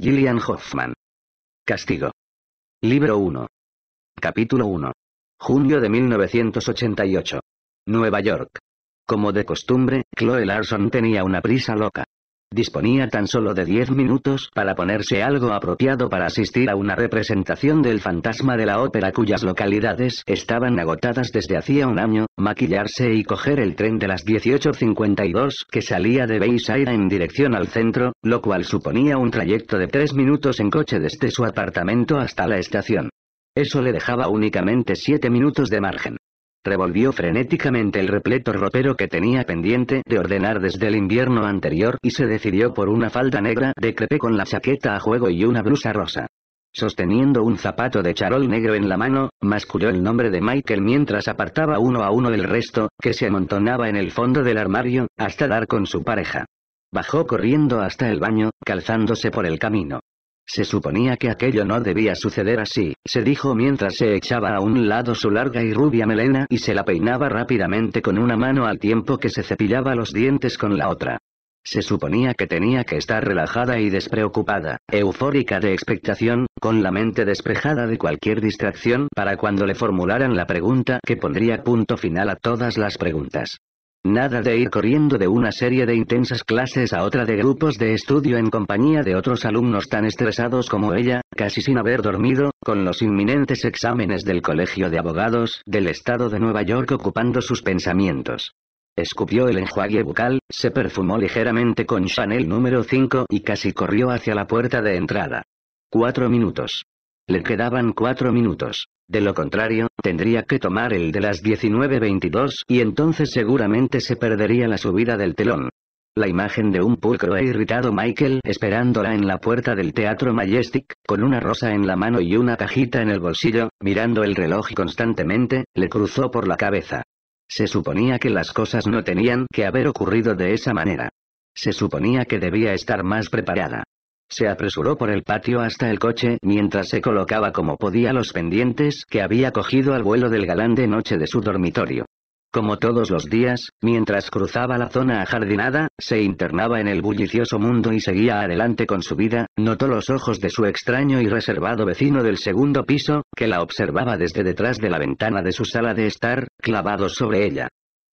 Gillian Hoffman. Castigo. Libro 1. Capítulo 1. Junio de 1988. Nueva York. Como de costumbre, Chloe Larson tenía una prisa loca. Disponía tan solo de diez minutos para ponerse algo apropiado para asistir a una representación del fantasma de la ópera cuyas localidades estaban agotadas desde hacía un año, maquillarse y coger el tren de las 18.52 que salía de Bayside en dirección al centro, lo cual suponía un trayecto de tres minutos en coche desde su apartamento hasta la estación. Eso le dejaba únicamente siete minutos de margen. Revolvió frenéticamente el repleto ropero que tenía pendiente de ordenar desde el invierno anterior y se decidió por una falda negra de crepé con la chaqueta a juego y una blusa rosa. Sosteniendo un zapato de charol negro en la mano, masculló el nombre de Michael mientras apartaba uno a uno del resto, que se amontonaba en el fondo del armario, hasta dar con su pareja. Bajó corriendo hasta el baño, calzándose por el camino. Se suponía que aquello no debía suceder así, se dijo mientras se echaba a un lado su larga y rubia melena y se la peinaba rápidamente con una mano al tiempo que se cepillaba los dientes con la otra. Se suponía que tenía que estar relajada y despreocupada, eufórica de expectación, con la mente despejada de cualquier distracción para cuando le formularan la pregunta que pondría punto final a todas las preguntas. Nada de ir corriendo de una serie de intensas clases a otra de grupos de estudio en compañía de otros alumnos tan estresados como ella, casi sin haber dormido, con los inminentes exámenes del Colegio de Abogados del Estado de Nueva York ocupando sus pensamientos. Escupió el enjuague bucal, se perfumó ligeramente con Chanel número 5 y casi corrió hacia la puerta de entrada. Cuatro minutos. Le quedaban cuatro minutos. De lo contrario, tendría que tomar el de las 19.22 y entonces seguramente se perdería la subida del telón. La imagen de un pulcro e irritado Michael esperándola en la puerta del Teatro Majestic, con una rosa en la mano y una cajita en el bolsillo, mirando el reloj constantemente, le cruzó por la cabeza. Se suponía que las cosas no tenían que haber ocurrido de esa manera. Se suponía que debía estar más preparada. Se apresuró por el patio hasta el coche mientras se colocaba como podía los pendientes que había cogido al vuelo del galán de noche de su dormitorio. Como todos los días, mientras cruzaba la zona ajardinada, se internaba en el bullicioso mundo y seguía adelante con su vida, notó los ojos de su extraño y reservado vecino del segundo piso, que la observaba desde detrás de la ventana de su sala de estar, clavados sobre ella.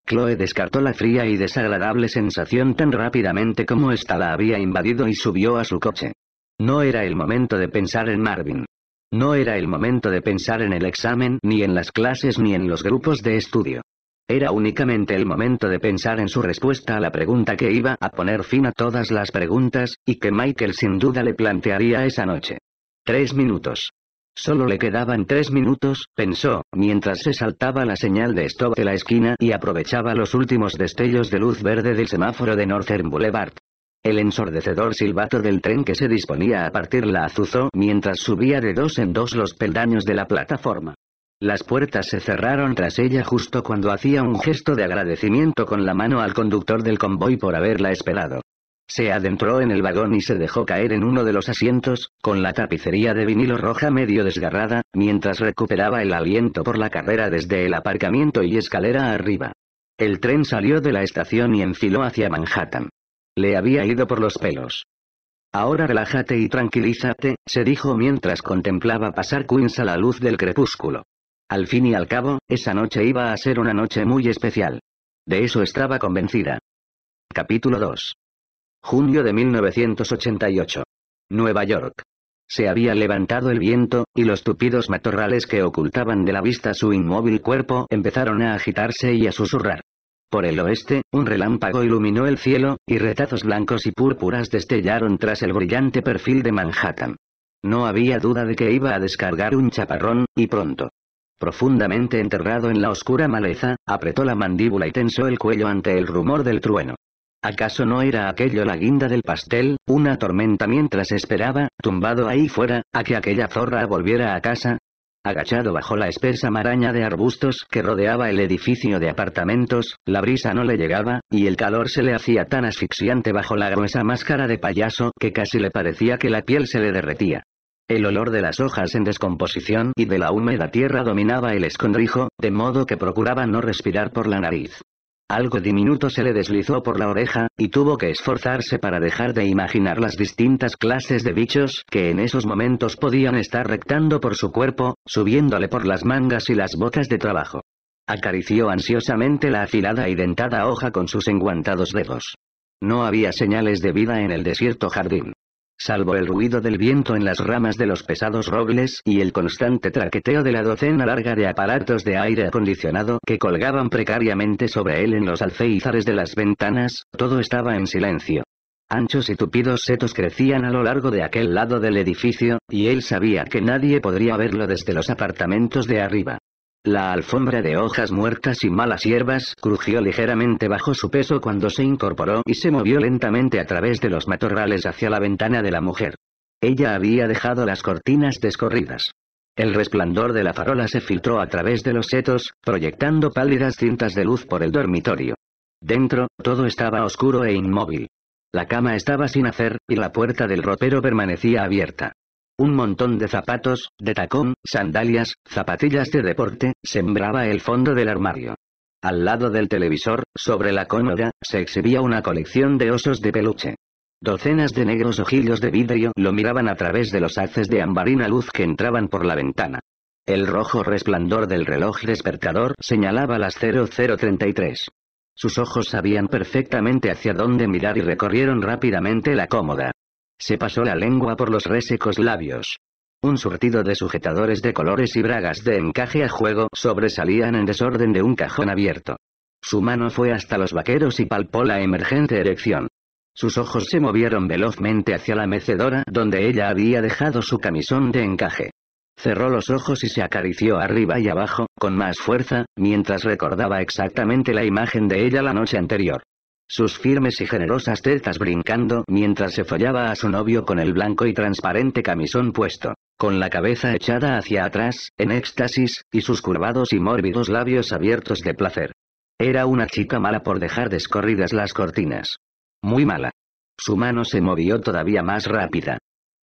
Chloe descartó la fría y desagradable sensación tan rápidamente como ésta la había invadido y subió a su coche. No era el momento de pensar en Marvin. No era el momento de pensar en el examen, ni en las clases, ni en los grupos de estudio. Era únicamente el momento de pensar en su respuesta a la pregunta que iba a poner fin a todas las preguntas, y que Michael sin duda le plantearía esa noche. Tres minutos. Solo le quedaban tres minutos, pensó, mientras se saltaba la señal de stop de la esquina y aprovechaba los últimos destellos de luz verde del semáforo de Northern Boulevard. El ensordecedor silbato del tren que se disponía a partir la azuzó mientras subía de dos en dos los peldaños de la plataforma. Las puertas se cerraron tras ella justo cuando hacía un gesto de agradecimiento con la mano al conductor del convoy por haberla esperado. Se adentró en el vagón y se dejó caer en uno de los asientos, con la tapicería de vinilo roja medio desgarrada, mientras recuperaba el aliento por la carrera desde el aparcamiento y escalera arriba. El tren salió de la estación y enfiló hacia Manhattan. Le había ido por los pelos. Ahora relájate y tranquilízate, se dijo mientras contemplaba pasar Queens a la luz del crepúsculo. Al fin y al cabo, esa noche iba a ser una noche muy especial. De eso estaba convencida. Capítulo 2. Junio de 1988. Nueva York. Se había levantado el viento, y los tupidos matorrales que ocultaban de la vista su inmóvil cuerpo empezaron a agitarse y a susurrar. Por el oeste, un relámpago iluminó el cielo, y retazos blancos y púrpuras destellaron tras el brillante perfil de Manhattan. No había duda de que iba a descargar un chaparrón, y pronto. Profundamente enterrado en la oscura maleza, apretó la mandíbula y tensó el cuello ante el rumor del trueno. ¿Acaso no era aquello la guinda del pastel, una tormenta mientras esperaba, tumbado ahí fuera, a que aquella zorra volviera a casa? Agachado bajo la espesa maraña de arbustos que rodeaba el edificio de apartamentos, la brisa no le llegaba, y el calor se le hacía tan asfixiante bajo la gruesa máscara de payaso que casi le parecía que la piel se le derretía. El olor de las hojas en descomposición y de la húmeda tierra dominaba el escondrijo, de modo que procuraba no respirar por la nariz. Algo diminuto se le deslizó por la oreja, y tuvo que esforzarse para dejar de imaginar las distintas clases de bichos que en esos momentos podían estar rectando por su cuerpo, subiéndole por las mangas y las botas de trabajo. Acarició ansiosamente la afilada y dentada hoja con sus enguantados dedos. No había señales de vida en el desierto jardín. Salvo el ruido del viento en las ramas de los pesados robles y el constante traqueteo de la docena larga de aparatos de aire acondicionado que colgaban precariamente sobre él en los alféizares de las ventanas, todo estaba en silencio. Anchos y tupidos setos crecían a lo largo de aquel lado del edificio, y él sabía que nadie podría verlo desde los apartamentos de arriba. La alfombra de hojas muertas y malas hierbas crujió ligeramente bajo su peso cuando se incorporó y se movió lentamente a través de los matorrales hacia la ventana de la mujer. Ella había dejado las cortinas descorridas. El resplandor de la farola se filtró a través de los setos, proyectando pálidas cintas de luz por el dormitorio. Dentro, todo estaba oscuro e inmóvil. La cama estaba sin hacer, y la puerta del ropero permanecía abierta. Un montón de zapatos, de tacón, sandalias, zapatillas de deporte, sembraba el fondo del armario. Al lado del televisor, sobre la cómoda, se exhibía una colección de osos de peluche. Docenas de negros ojillos de vidrio lo miraban a través de los haces de ambarina luz que entraban por la ventana. El rojo resplandor del reloj despertador señalaba las 0033. Sus ojos sabían perfectamente hacia dónde mirar y recorrieron rápidamente la cómoda. Se pasó la lengua por los resecos labios. Un surtido de sujetadores de colores y bragas de encaje a juego sobresalían en desorden de un cajón abierto. Su mano fue hasta los vaqueros y palpó la emergente erección. Sus ojos se movieron velozmente hacia la mecedora donde ella había dejado su camisón de encaje. Cerró los ojos y se acarició arriba y abajo, con más fuerza, mientras recordaba exactamente la imagen de ella la noche anterior. Sus firmes y generosas tetas brincando mientras se follaba a su novio con el blanco y transparente camisón puesto, con la cabeza echada hacia atrás, en éxtasis, y sus curvados y mórbidos labios abiertos de placer. Era una chica mala por dejar descorridas las cortinas. Muy mala. Su mano se movió todavía más rápida.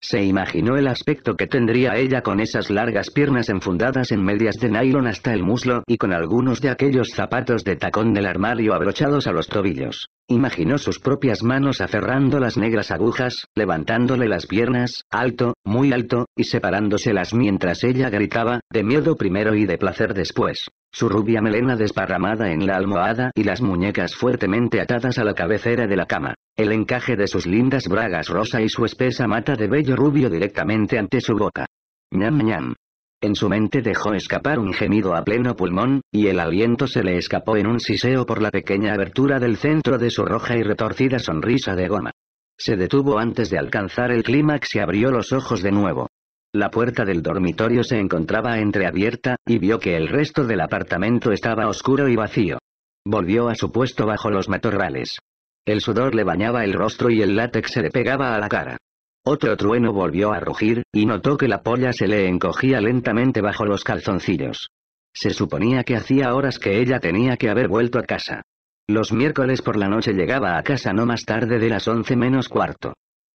Se imaginó el aspecto que tendría ella con esas largas piernas enfundadas en medias de nylon hasta el muslo y con algunos de aquellos zapatos de tacón del armario abrochados a los tobillos. Imaginó sus propias manos aferrando las negras agujas, levantándole las piernas, alto, muy alto, y separándoselas mientras ella gritaba, de miedo primero y de placer después. Su rubia melena desparramada en la almohada y las muñecas fuertemente atadas a la cabecera de la cama. El encaje de sus lindas bragas rosa y su espesa mata de vello rubio directamente ante su boca. ñam ñam. En su mente dejó escapar un gemido a pleno pulmón, y el aliento se le escapó en un siseo por la pequeña abertura del centro de su roja y retorcida sonrisa de goma. Se detuvo antes de alcanzar el clímax y abrió los ojos de nuevo. La puerta del dormitorio se encontraba entreabierta, y vio que el resto del apartamento estaba oscuro y vacío. Volvió a su puesto bajo los matorrales. El sudor le bañaba el rostro y el látex se le pegaba a la cara. Otro trueno volvió a rugir, y notó que la polla se le encogía lentamente bajo los calzoncillos. Se suponía que hacía horas que ella tenía que haber vuelto a casa. Los miércoles por la noche llegaba a casa no más tarde de las once menos cuarto.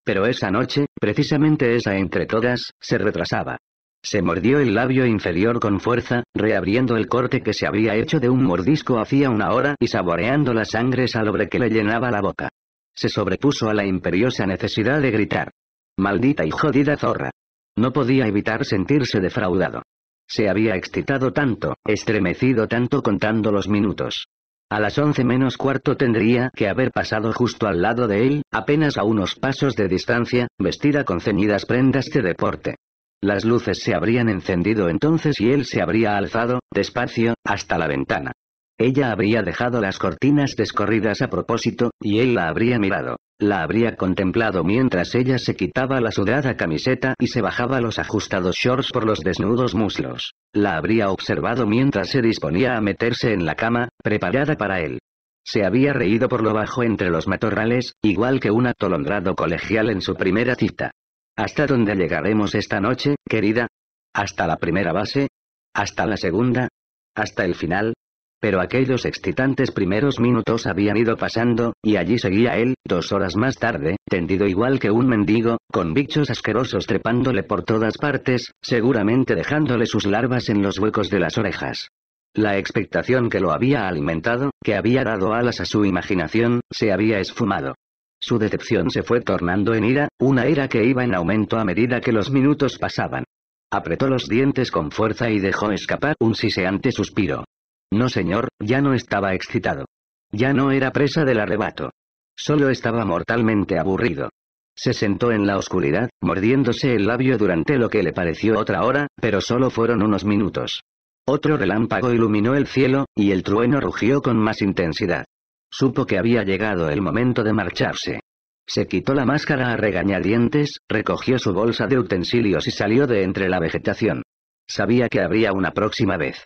Pero esa noche, precisamente esa entre todas, se retrasaba. Se mordió el labio inferior con fuerza, reabriendo el corte que se había hecho de un mordisco hacía una hora y saboreando la sangre salobre que le llenaba la boca. Se sobrepuso a la imperiosa necesidad de gritar. Maldita y jodida zorra. No podía evitar sentirse defraudado. Se había excitado tanto, estremecido tanto contando los minutos. A las once menos cuarto tendría que haber pasado justo al lado de él, apenas a unos pasos de distancia, vestida con ceñidas prendas de deporte. Las luces se habrían encendido entonces y él se habría alzado, despacio, hasta la ventana. Ella habría dejado las cortinas descorridas a propósito, y él la habría mirado. La habría contemplado mientras ella se quitaba la sudada camiseta y se bajaba los ajustados shorts por los desnudos muslos. La habría observado mientras se disponía a meterse en la cama, preparada para él. Se había reído por lo bajo entre los matorrales, igual que un atolondrado colegial en su primera cita. ¿Hasta dónde llegaremos esta noche, querida? ¿Hasta la primera base? ¿Hasta la segunda? ¿Hasta el final? Pero aquellos excitantes primeros minutos habían ido pasando, y allí seguía él, dos horas más tarde, tendido igual que un mendigo, con bichos asquerosos trepándole por todas partes, seguramente dejándole sus larvas en los huecos de las orejas. La expectación que lo había alimentado, que había dado alas a su imaginación, se había esfumado. Su decepción se fue tornando en ira, una ira que iba en aumento a medida que los minutos pasaban. Apretó los dientes con fuerza y dejó escapar un siseante suspiro. No señor, ya no estaba excitado. Ya no era presa del arrebato. Solo estaba mortalmente aburrido. Se sentó en la oscuridad, mordiéndose el labio durante lo que le pareció otra hora, pero solo fueron unos minutos. Otro relámpago iluminó el cielo, y el trueno rugió con más intensidad. Supo que había llegado el momento de marcharse. Se quitó la máscara a regañadientes, recogió su bolsa de utensilios y salió de entre la vegetación. Sabía que habría una próxima vez.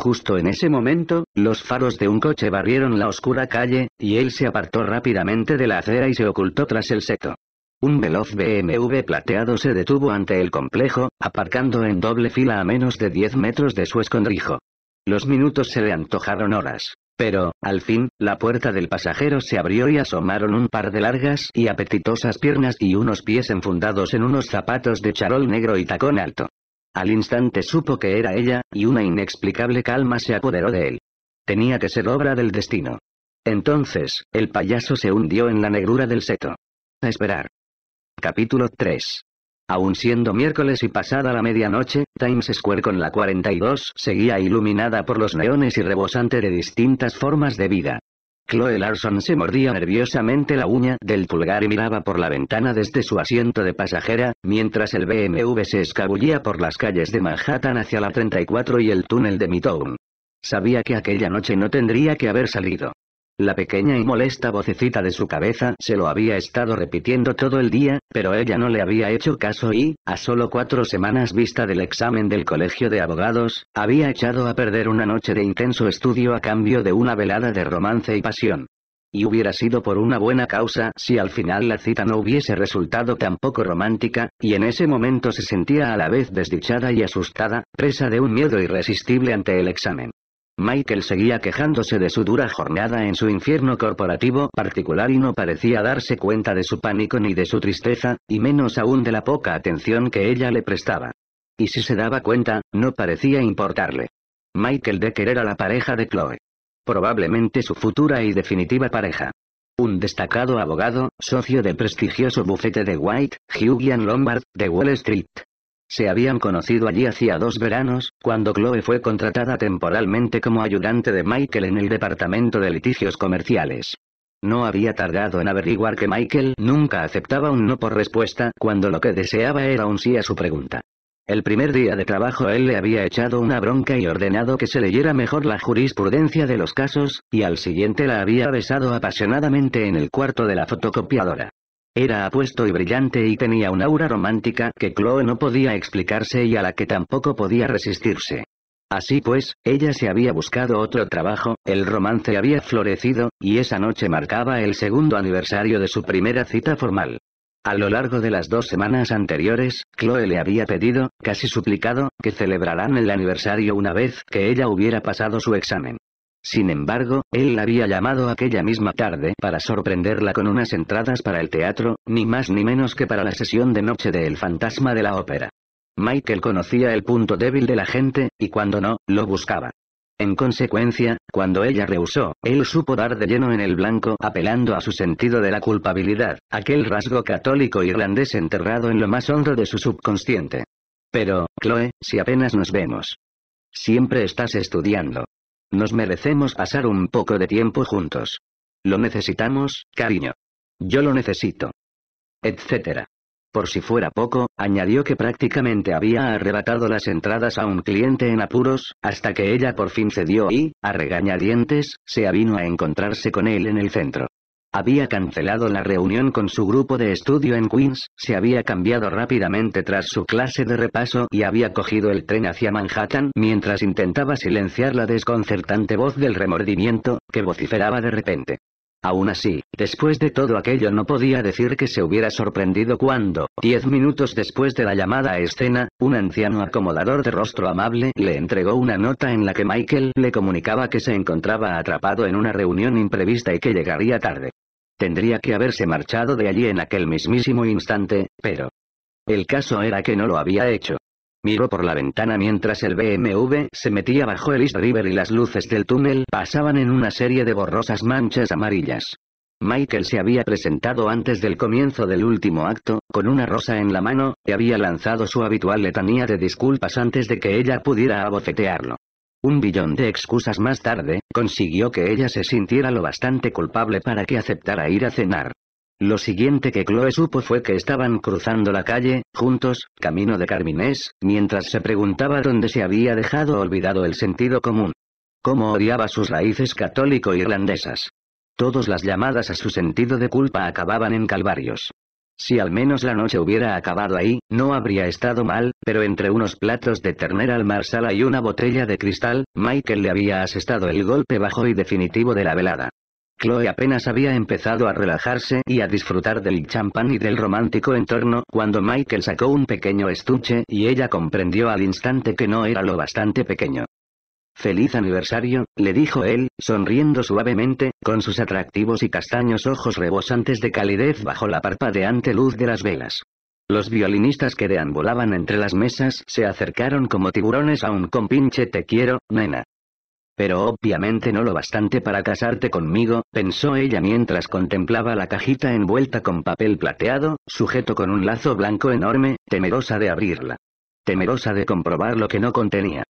Justo en ese momento, los faros de un coche barrieron la oscura calle, y él se apartó rápidamente de la acera y se ocultó tras el seto. Un veloz BMW plateado se detuvo ante el complejo, aparcando en doble fila a menos de 10 metros de su escondrijo. Los minutos se le antojaron horas. Pero, al fin, la puerta del pasajero se abrió y asomaron un par de largas y apetitosas piernas y unos pies enfundados en unos zapatos de charol negro y tacón alto. Al instante supo que era ella, y una inexplicable calma se apoderó de él. Tenía que ser obra del destino. Entonces, el payaso se hundió en la negrura del seto. A esperar. Capítulo 3. Aún siendo miércoles y pasada la medianoche, Times Square con la 42 seguía iluminada por los neones y rebosante de distintas formas de vida. Chloe Larson se mordía nerviosamente la uña del pulgar y miraba por la ventana desde su asiento de pasajera, mientras el BMW se escabullía por las calles de Manhattan hacia la 34 y el túnel de Midtown. Sabía que aquella noche no tendría que haber salido. La pequeña y molesta vocecita de su cabeza se lo había estado repitiendo todo el día, pero ella no le había hecho caso y, a solo cuatro semanas vista del examen del colegio de abogados, había echado a perder una noche de intenso estudio a cambio de una velada de romance y pasión. Y hubiera sido por una buena causa si al final la cita no hubiese resultado tan poco romántica, y en ese momento se sentía a la vez desdichada y asustada, presa de un miedo irresistible ante el examen. Michael seguía quejándose de su dura jornada en su infierno corporativo particular y no parecía darse cuenta de su pánico ni de su tristeza, y menos aún de la poca atención que ella le prestaba. Y si se daba cuenta, no parecía importarle. Michael Decker era la pareja de Chloe. Probablemente su futura y definitiva pareja. Un destacado abogado, socio del prestigioso bufete de White, Hugh Lombard, de Wall Street. Se habían conocido allí hacía dos veranos, cuando Chloe fue contratada temporalmente como ayudante de Michael en el departamento de litigios comerciales. No había tardado en averiguar que Michael nunca aceptaba un no por respuesta cuando lo que deseaba era un sí a su pregunta. El primer día de trabajo él le había echado una bronca y ordenado que se leyera mejor la jurisprudencia de los casos, y al siguiente la había besado apasionadamente en el cuarto de la fotocopiadora. Era apuesto y brillante y tenía una aura romántica que Chloe no podía explicarse y a la que tampoco podía resistirse. Así pues, ella se había buscado otro trabajo, el romance había florecido, y esa noche marcaba el segundo aniversario de su primera cita formal. A lo largo de las dos semanas anteriores, Chloe le había pedido, casi suplicado, que celebraran el aniversario una vez que ella hubiera pasado su examen. Sin embargo, él la había llamado aquella misma tarde para sorprenderla con unas entradas para el teatro, ni más ni menos que para la sesión de noche de El fantasma de la ópera. Michael conocía el punto débil de la gente, y cuando no, lo buscaba. En consecuencia, cuando ella rehusó, él supo dar de lleno en el blanco apelando a su sentido de la culpabilidad, aquel rasgo católico irlandés enterrado en lo más hondo de su subconsciente. Pero, Chloe, si apenas nos vemos. Siempre estás estudiando. Nos merecemos pasar un poco de tiempo juntos. Lo necesitamos, cariño. Yo lo necesito. Etcétera. Por si fuera poco, añadió que prácticamente había arrebatado las entradas a un cliente en apuros, hasta que ella por fin cedió y, a regañadientes, se avino a encontrarse con él en el centro. Había cancelado la reunión con su grupo de estudio en Queens, se había cambiado rápidamente tras su clase de repaso y había cogido el tren hacia Manhattan mientras intentaba silenciar la desconcertante voz del remordimiento, que vociferaba de repente. Aún así, después de todo aquello no podía decir que se hubiera sorprendido cuando, diez minutos después de la llamada a escena, un anciano acomodador de rostro amable le entregó una nota en la que Michael le comunicaba que se encontraba atrapado en una reunión imprevista y que llegaría tarde. Tendría que haberse marchado de allí en aquel mismísimo instante, pero... El caso era que no lo había hecho. Miró por la ventana mientras el BMW se metía bajo el East River y las luces del túnel pasaban en una serie de borrosas manchas amarillas. Michael se había presentado antes del comienzo del último acto, con una rosa en la mano, y había lanzado su habitual letanía de disculpas antes de que ella pudiera abofetearlo. Un billón de excusas más tarde, consiguió que ella se sintiera lo bastante culpable para que aceptara ir a cenar. Lo siguiente que Chloe supo fue que estaban cruzando la calle, juntos, camino de Carminés, mientras se preguntaba dónde se había dejado olvidado el sentido común. Cómo odiaba sus raíces católico-irlandesas. Todas las llamadas a su sentido de culpa acababan en calvarios. Si al menos la noche hubiera acabado ahí, no habría estado mal, pero entre unos platos de ternera al marsala y una botella de cristal, Michael le había asestado el golpe bajo y definitivo de la velada. Chloe apenas había empezado a relajarse y a disfrutar del champán y del romántico entorno cuando Michael sacó un pequeño estuche y ella comprendió al instante que no era lo bastante pequeño. Feliz aniversario, le dijo él, sonriendo suavemente, con sus atractivos y castaños ojos rebosantes de calidez bajo la parpadeante luz de las velas. Los violinistas que deambulaban entre las mesas se acercaron como tiburones a un compinche te quiero, nena. Pero obviamente no lo bastante para casarte conmigo, pensó ella mientras contemplaba la cajita envuelta con papel plateado, sujeto con un lazo blanco enorme, temerosa de abrirla. Temerosa de comprobar lo que no contenía.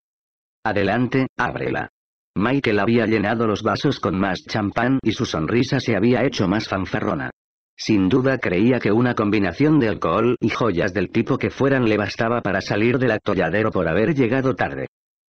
Adelante, ábrela. Michael había llenado los vasos con más champán y su sonrisa se había hecho más fanfarrona. Sin duda creía que una combinación de alcohol y joyas del tipo que fueran le bastaba para salir del atolladero por haber llegado tarde.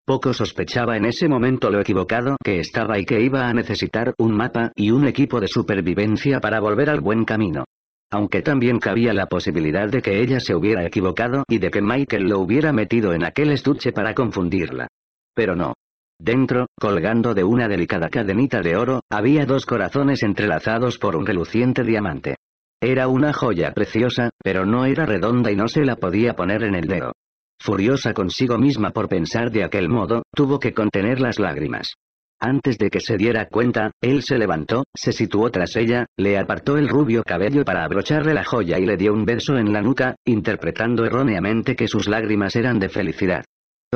Poco sospechaba en ese momento lo equivocado que estaba y que iba a necesitar un mapa y un equipo de supervivencia para volver al buen camino. Aunque también cabía la posibilidad de que ella se hubiera equivocado y de que Michael lo hubiera metido en aquel estuche para confundirla. Pero no. Dentro, colgando de una delicada cadenita de oro, había dos corazones entrelazados por un reluciente diamante. Era una joya preciosa, pero no era redonda y no se la podía poner en el dedo. Furiosa consigo misma por pensar de aquel modo, tuvo que contener las lágrimas. Antes de que se diera cuenta, él se levantó, se situó tras ella, le apartó el rubio cabello para abrocharle la joya y le dio un beso en la nuca, interpretando erróneamente que sus lágrimas eran de felicidad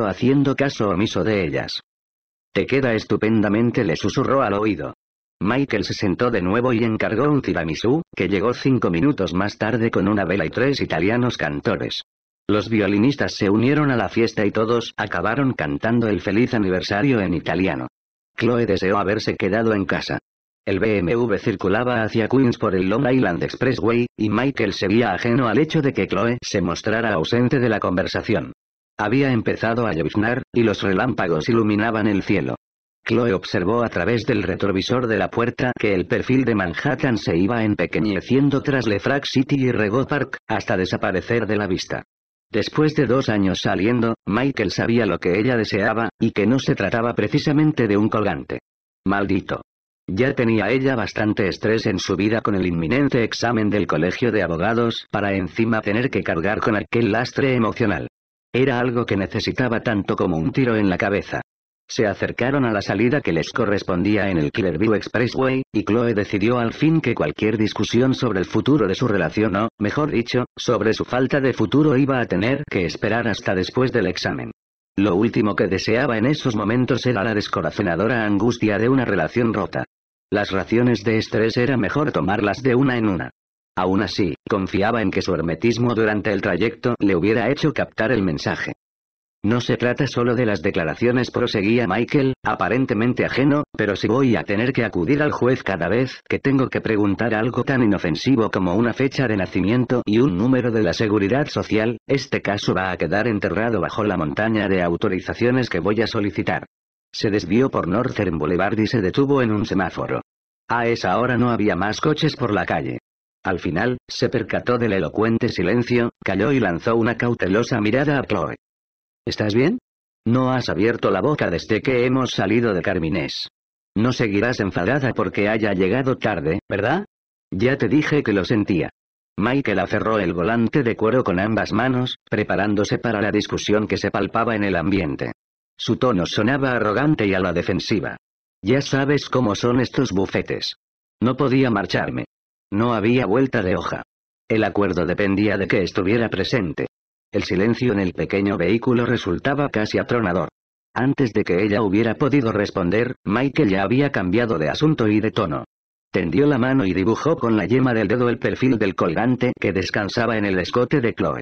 haciendo caso omiso de ellas. Te queda estupendamente, le susurró al oído. Michael se sentó de nuevo y encargó un tiramisú, que llegó cinco minutos más tarde con una vela y tres italianos cantores. Los violinistas se unieron a la fiesta y todos acabaron cantando el feliz aniversario en italiano. Chloe deseó haberse quedado en casa. El BMW circulaba hacia Queens por el Long Island Expressway, y Michael seguía ajeno al hecho de que Chloe se mostrara ausente de la conversación. Había empezado a lloviznar, y los relámpagos iluminaban el cielo. Chloe observó a través del retrovisor de la puerta que el perfil de Manhattan se iba empequeñeciendo tras Lefrak City y Rego Park, hasta desaparecer de la vista. Después de dos años saliendo, Michael sabía lo que ella deseaba, y que no se trataba precisamente de un colgante. Maldito. Ya tenía ella bastante estrés en su vida con el inminente examen del colegio de abogados, para encima tener que cargar con aquel lastre emocional. Era algo que necesitaba tanto como un tiro en la cabeza. Se acercaron a la salida que les correspondía en el Clearview Expressway, y Chloe decidió al fin que cualquier discusión sobre el futuro de su relación o, mejor dicho, sobre su falta de futuro iba a tener que esperar hasta después del examen. Lo último que deseaba en esos momentos era la descorazonadora angustia de una relación rota. Las raciones de estrés era mejor tomarlas de una en una. Aún así, confiaba en que su hermetismo durante el trayecto le hubiera hecho captar el mensaje. No se trata solo de las declaraciones, proseguía Michael, aparentemente ajeno, pero si voy a tener que acudir al juez cada vez que tengo que preguntar algo tan inofensivo como una fecha de nacimiento y un número de la seguridad social, este caso va a quedar enterrado bajo la montaña de autorizaciones que voy a solicitar. Se desvió por Northern Boulevard y se detuvo en un semáforo. A esa hora no había más coches por la calle. Al final, se percató del elocuente silencio, calló y lanzó una cautelosa mirada a Chloe. ¿Estás bien? No has abierto la boca desde que hemos salido de Carminés. No seguirás enfadada porque haya llegado tarde, ¿verdad? Ya te dije que lo sentía. Michael aferró el volante de cuero con ambas manos, preparándose para la discusión que se palpaba en el ambiente. Su tono sonaba arrogante y a la defensiva. Ya sabes cómo son estos bufetes. No podía marcharme. No había vuelta de hoja. El acuerdo dependía de que estuviera presente. El silencio en el pequeño vehículo resultaba casi atronador. Antes de que ella hubiera podido responder, Michael ya había cambiado de asunto y de tono. Tendió la mano y dibujó con la yema del dedo el perfil del colgante que descansaba en el escote de Chloe.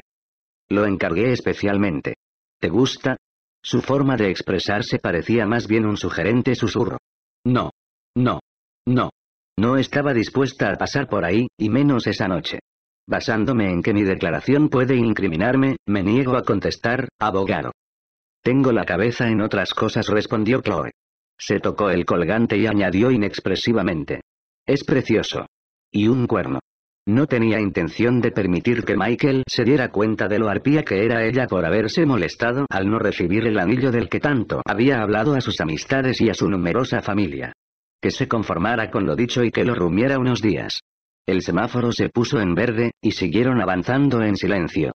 Lo encargué especialmente. ¿Te gusta? Su forma de expresarse parecía más bien un sugerente susurro. No. No. No. No estaba dispuesta a pasar por ahí, y menos esa noche. Basándome en que mi declaración puede incriminarme, me niego a contestar, abogado. Tengo la cabeza en otras cosas, respondió Chloe. Se tocó el colgante y añadió inexpresivamente. Es precioso. Y un cuerno. No tenía intención de permitir que Michael se diera cuenta de lo arpía que era ella por haberse molestado al no recibir el anillo del que tanto había hablado a sus amistades y a su numerosa familia. Que se conformara con lo dicho y que lo rumiera unos días. El semáforo se puso en verde, y siguieron avanzando en silencio.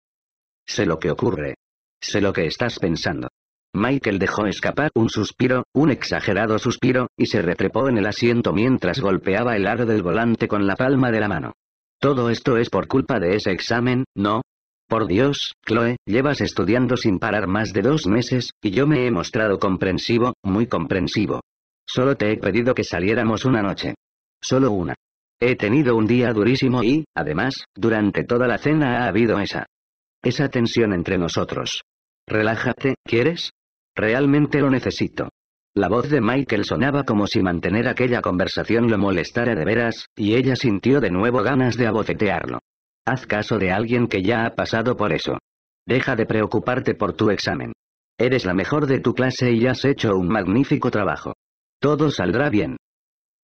Sé lo que ocurre. Sé lo que estás pensando. Michael dejó escapar un suspiro, un exagerado suspiro, y se retrepó en el asiento mientras golpeaba el aro del volante con la palma de la mano. Todo esto es por culpa de ese examen, ¿no? Por Dios, Chloe, llevas estudiando sin parar más de dos meses, y yo me he mostrado comprensivo, muy comprensivo. Solo te he pedido que saliéramos una noche. Solo una. He tenido un día durísimo y, además, durante toda la cena ha habido esa. Esa tensión entre nosotros. Relájate, ¿quieres? Realmente lo necesito. La voz de Michael sonaba como si mantener aquella conversación lo molestara de veras, y ella sintió de nuevo ganas de abofetearlo. Haz caso de alguien que ya ha pasado por eso. Deja de preocuparte por tu examen. Eres la mejor de tu clase y has hecho un magnífico trabajo. Todo saldrá bien.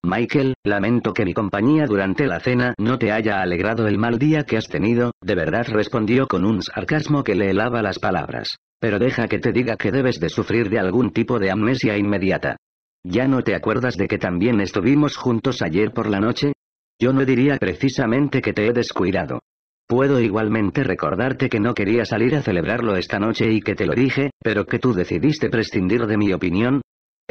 Michael, lamento que mi compañía durante la cena no te haya alegrado el mal día que has tenido, de verdad respondió con un sarcasmo que le helaba las palabras. Pero deja que te diga que debes de sufrir de algún tipo de amnesia inmediata. ¿Ya no te acuerdas de que también estuvimos juntos ayer por la noche? Yo no diría precisamente que te he descuidado. Puedo igualmente recordarte que no quería salir a celebrarlo esta noche y que te lo dije, pero que tú decidiste prescindir de mi opinión.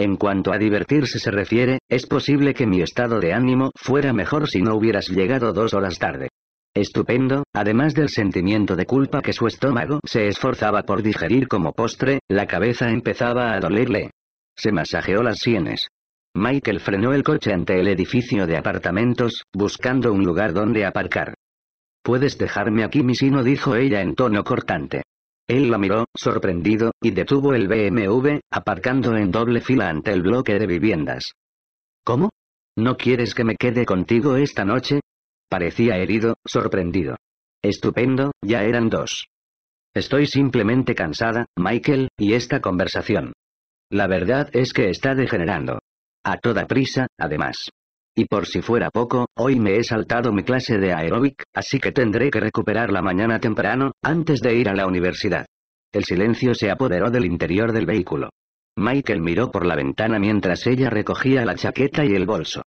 En cuanto a divertirse se refiere, es posible que mi estado de ánimo fuera mejor si no hubieras llegado dos horas tarde. Estupendo, además del sentimiento de culpa que su estómago se esforzaba por digerir como postre, la cabeza empezaba a dolerle. Se masajeó las sienes. Michael frenó el coche ante el edificio de apartamentos, buscando un lugar donde aparcar. Puedes dejarme aquí, mi sino, dijo ella en tono cortante. Él la miró, sorprendido, y detuvo el BMW, aparcando en doble fila ante el bloque de viviendas. ¿Cómo? ¿No quieres que me quede contigo esta noche? Parecía herido, sorprendido. Estupendo, ya eran dos. Estoy simplemente cansada, Michael, y esta conversación. La verdad es que está degenerando. A toda prisa, además. Y por si fuera poco, hoy me he saltado mi clase de aeróbic, así que tendré que recuperarla mañana temprano, antes de ir a la universidad. El silencio se apoderó del interior del vehículo. Michael miró por la ventana mientras ella recogía la chaqueta y el bolso.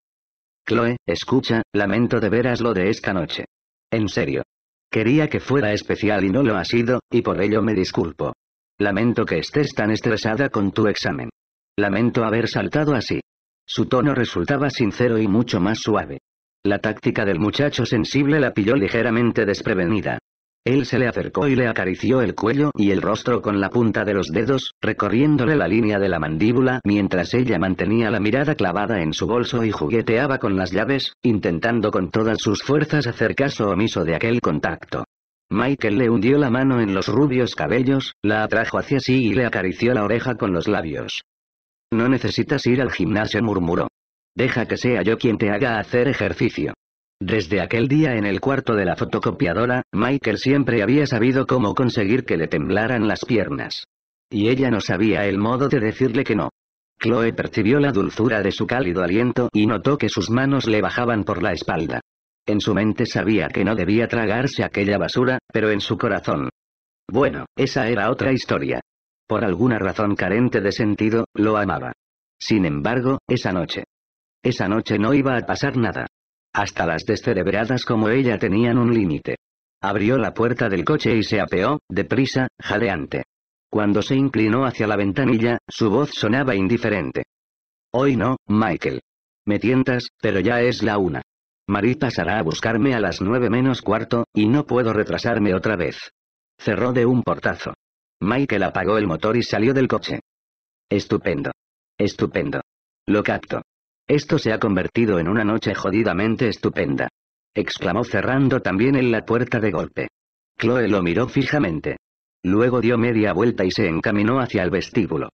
Chloe, escucha, lamento de veras lo de esta noche. En serio. Quería que fuera especial y no lo ha sido, y por ello me disculpo. Lamento que estés tan estresada con tu examen. Lamento haber saltado así. Su tono resultaba sincero y mucho más suave. La táctica del muchacho sensible la pilló ligeramente desprevenida. Él se le acercó y le acarició el cuello y el rostro con la punta de los dedos, recorriéndole la línea de la mandíbula mientras ella mantenía la mirada clavada en su bolso y jugueteaba con las llaves, intentando con todas sus fuerzas hacer caso omiso de aquel contacto. Michael le hundió la mano en los rubios cabellos, la atrajo hacia sí y le acarició la oreja con los labios. No necesitas ir al gimnasio, murmuró. Deja que sea yo quien te haga hacer ejercicio. Desde aquel día en el cuarto de la fotocopiadora, Michael siempre había sabido cómo conseguir que le temblaran las piernas. Y ella no sabía el modo de decirle que no. Chloe percibió la dulzura de su cálido aliento y notó que sus manos le bajaban por la espalda. En su mente sabía que no debía tragarse aquella basura, pero en su corazón. Bueno, esa era otra historia. Por alguna razón carente de sentido, lo amaba. Sin embargo, esa noche. Esa noche no iba a pasar nada. Hasta las descerebradas como ella tenían un límite. Abrió la puerta del coche y se apeó, deprisa, jadeante. Cuando se inclinó hacia la ventanilla, su voz sonaba indiferente. Hoy no, Michael. Me tientas, pero ya es la una. Marie pasará a buscarme a las nueve menos cuarto, y no puedo retrasarme otra vez. Cerró de un portazo. Michael apagó el motor y salió del coche. Estupendo. Estupendo. Lo capto. Esto se ha convertido en una noche jodidamente estupenda. Exclamó cerrando también en la puerta de golpe. Chloe lo miró fijamente. Luego dio media vuelta y se encaminó hacia el vestíbulo.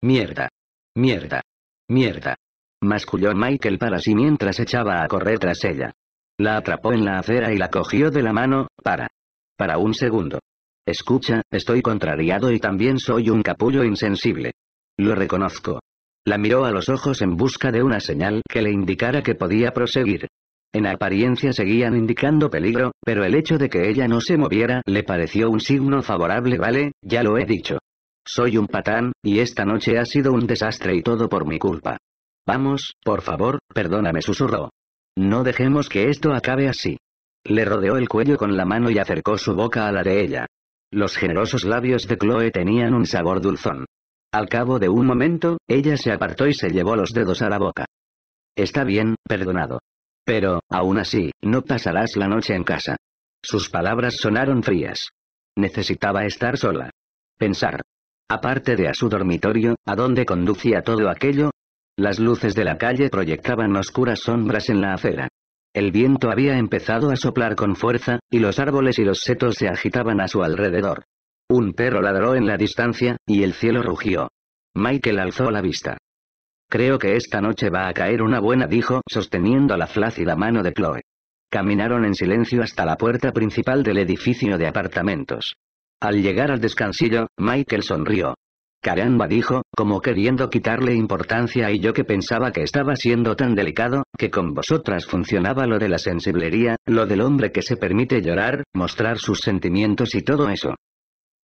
Mierda. Mierda. Mierda. Masculló Michael para sí mientras echaba a correr tras ella. La atrapó en la acera y la cogió de la mano, para. Para un segundo. Escucha, estoy contrariado y también soy un capullo insensible. Lo reconozco. La miró a los ojos en busca de una señal que le indicara que podía proseguir. En apariencia seguían indicando peligro, pero el hecho de que ella no se moviera le pareció un signo favorable, vale, ya lo he dicho. Soy un patán, y esta noche ha sido un desastre y todo por mi culpa. Vamos, por favor, perdóname, susurró. No dejemos que esto acabe así. Le rodeó el cuello con la mano y acercó su boca a la de ella. Los generosos labios de Chloe tenían un sabor dulzón. Al cabo de un momento, ella se apartó y se llevó los dedos a la boca. Está bien, perdonado. Pero, aún así, no pasarás la noche en casa. Sus palabras sonaron frías. Necesitaba estar sola. Pensar. Aparte de a su dormitorio, ¿a dónde conducía todo aquello? Las luces de la calle proyectaban oscuras sombras en la acera. El viento había empezado a soplar con fuerza, y los árboles y los setos se agitaban a su alrededor. Un perro ladró en la distancia, y el cielo rugió. Michael alzó la vista. Creo que esta noche va a caer una buena, dijo, sosteniendo la flácida mano de Chloe. Caminaron en silencio hasta la puerta principal del edificio de apartamentos. Al llegar al descansillo, Michael sonrió. Caramba dijo, como queriendo quitarle importancia y yo que pensaba que estaba siendo tan delicado, que con vosotras funcionaba lo de la sensiblería, lo del hombre que se permite llorar, mostrar sus sentimientos y todo eso.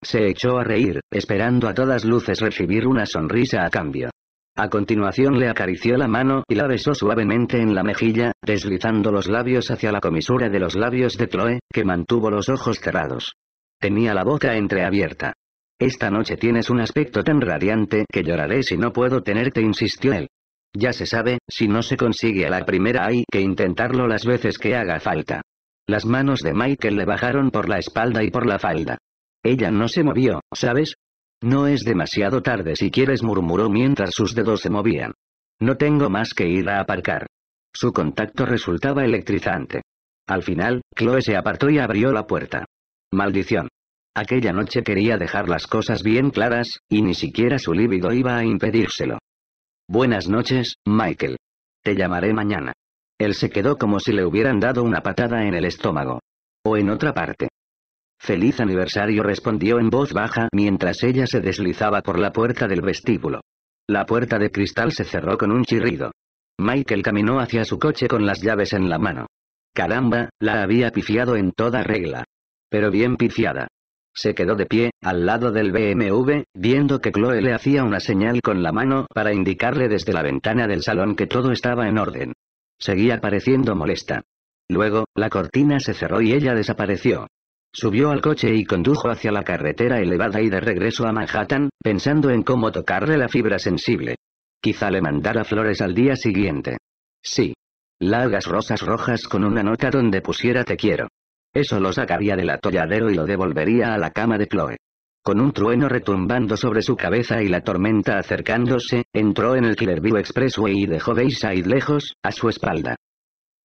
Se echó a reír, esperando a todas luces recibir una sonrisa a cambio. A continuación le acarició la mano y la besó suavemente en la mejilla, deslizando los labios hacia la comisura de los labios de Chloe, que mantuvo los ojos cerrados. Tenía la boca entreabierta. Esta noche tienes un aspecto tan radiante que lloraré si no puedo tenerte, insistió él. Ya se sabe, si no se consigue a la primera hay que intentarlo las veces que haga falta. Las manos de Michael le bajaron por la espalda y por la falda. Ella no se movió, ¿sabes? No es demasiado tarde si quieres, murmuró mientras sus dedos se movían. No tengo más que ir a aparcar. Su contacto resultaba electrizante. Al final, Chloe se apartó y abrió la puerta. Maldición. Aquella noche quería dejar las cosas bien claras, y ni siquiera su líbido iba a impedírselo. Buenas noches, Michael. Te llamaré mañana. Él se quedó como si le hubieran dado una patada en el estómago. O en otra parte. Feliz aniversario respondió en voz baja mientras ella se deslizaba por la puerta del vestíbulo. La puerta de cristal se cerró con un chirrido. Michael caminó hacia su coche con las llaves en la mano. Caramba, la había pifiado en toda regla. Pero bien pifiada. Se quedó de pie, al lado del BMW, viendo que Chloe le hacía una señal con la mano para indicarle desde la ventana del salón que todo estaba en orden. Seguía pareciendo molesta. Luego, la cortina se cerró y ella desapareció. Subió al coche y condujo hacia la carretera elevada y de regreso a Manhattan, pensando en cómo tocarle la fibra sensible. Quizá le mandara flores al día siguiente. Sí. Largas rosas rojas con una nota donde pusiera te quiero. Eso lo sacaría del atolladero y lo devolvería a la cama de Chloe. Con un trueno retumbando sobre su cabeza y la tormenta acercándose, entró en el Clearview Expressway y dejó Bayside lejos, a su espalda.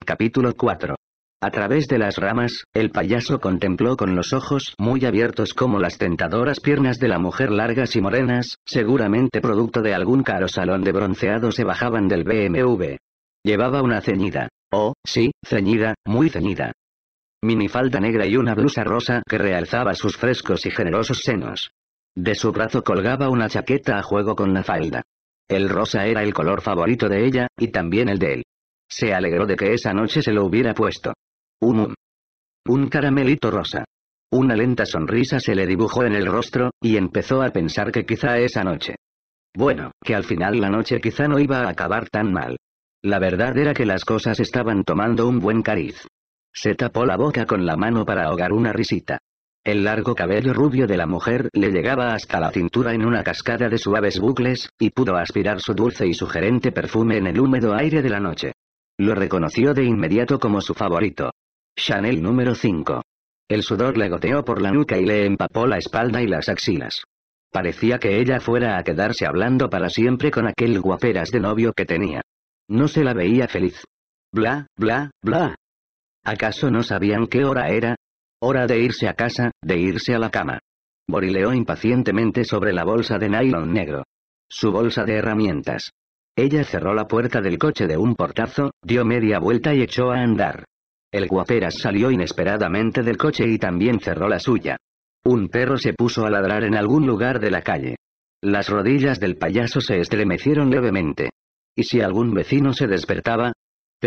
Capítulo 4. A través de las ramas, el payaso contempló con los ojos muy abiertos como las tentadoras piernas de la mujer largas y morenas, seguramente producto de algún caro salón de bronceado se bajaban del BMW. Llevaba una ceñida. Oh, sí, ceñida, muy ceñida. Minifalda negra y una blusa rosa que realzaba sus frescos y generosos senos. De su brazo colgaba una chaqueta a juego con la falda. El rosa era el color favorito de ella, y también el de él. Se alegró de que esa noche se lo hubiera puesto. Un Un caramelito rosa. Una lenta sonrisa se le dibujó en el rostro, y empezó a pensar que quizá esa noche. Bueno, que al final la noche quizá no iba a acabar tan mal. La verdad era que las cosas estaban tomando un buen cariz. Se tapó la boca con la mano para ahogar una risita. El largo cabello rubio de la mujer le llegaba hasta la cintura en una cascada de suaves bucles, y pudo aspirar su dulce y sugerente perfume en el húmedo aire de la noche. Lo reconoció de inmediato como su favorito. Chanel número 5. El sudor le goteó por la nuca y le empapó la espalda y las axilas. Parecía que ella fuera a quedarse hablando para siempre con aquel guaperas de novio que tenía. No se la veía feliz. Bla, bla, bla. ¿Acaso no sabían qué hora era? Hora de irse a casa, de irse a la cama. Borileó impacientemente sobre la bolsa de nylon negro. Su bolsa de herramientas. Ella cerró la puerta del coche de un portazo, dio media vuelta y echó a andar. El guaperas salió inesperadamente del coche y también cerró la suya. Un perro se puso a ladrar en algún lugar de la calle. Las rodillas del payaso se estremecieron levemente. ¿Y si algún vecino se despertaba?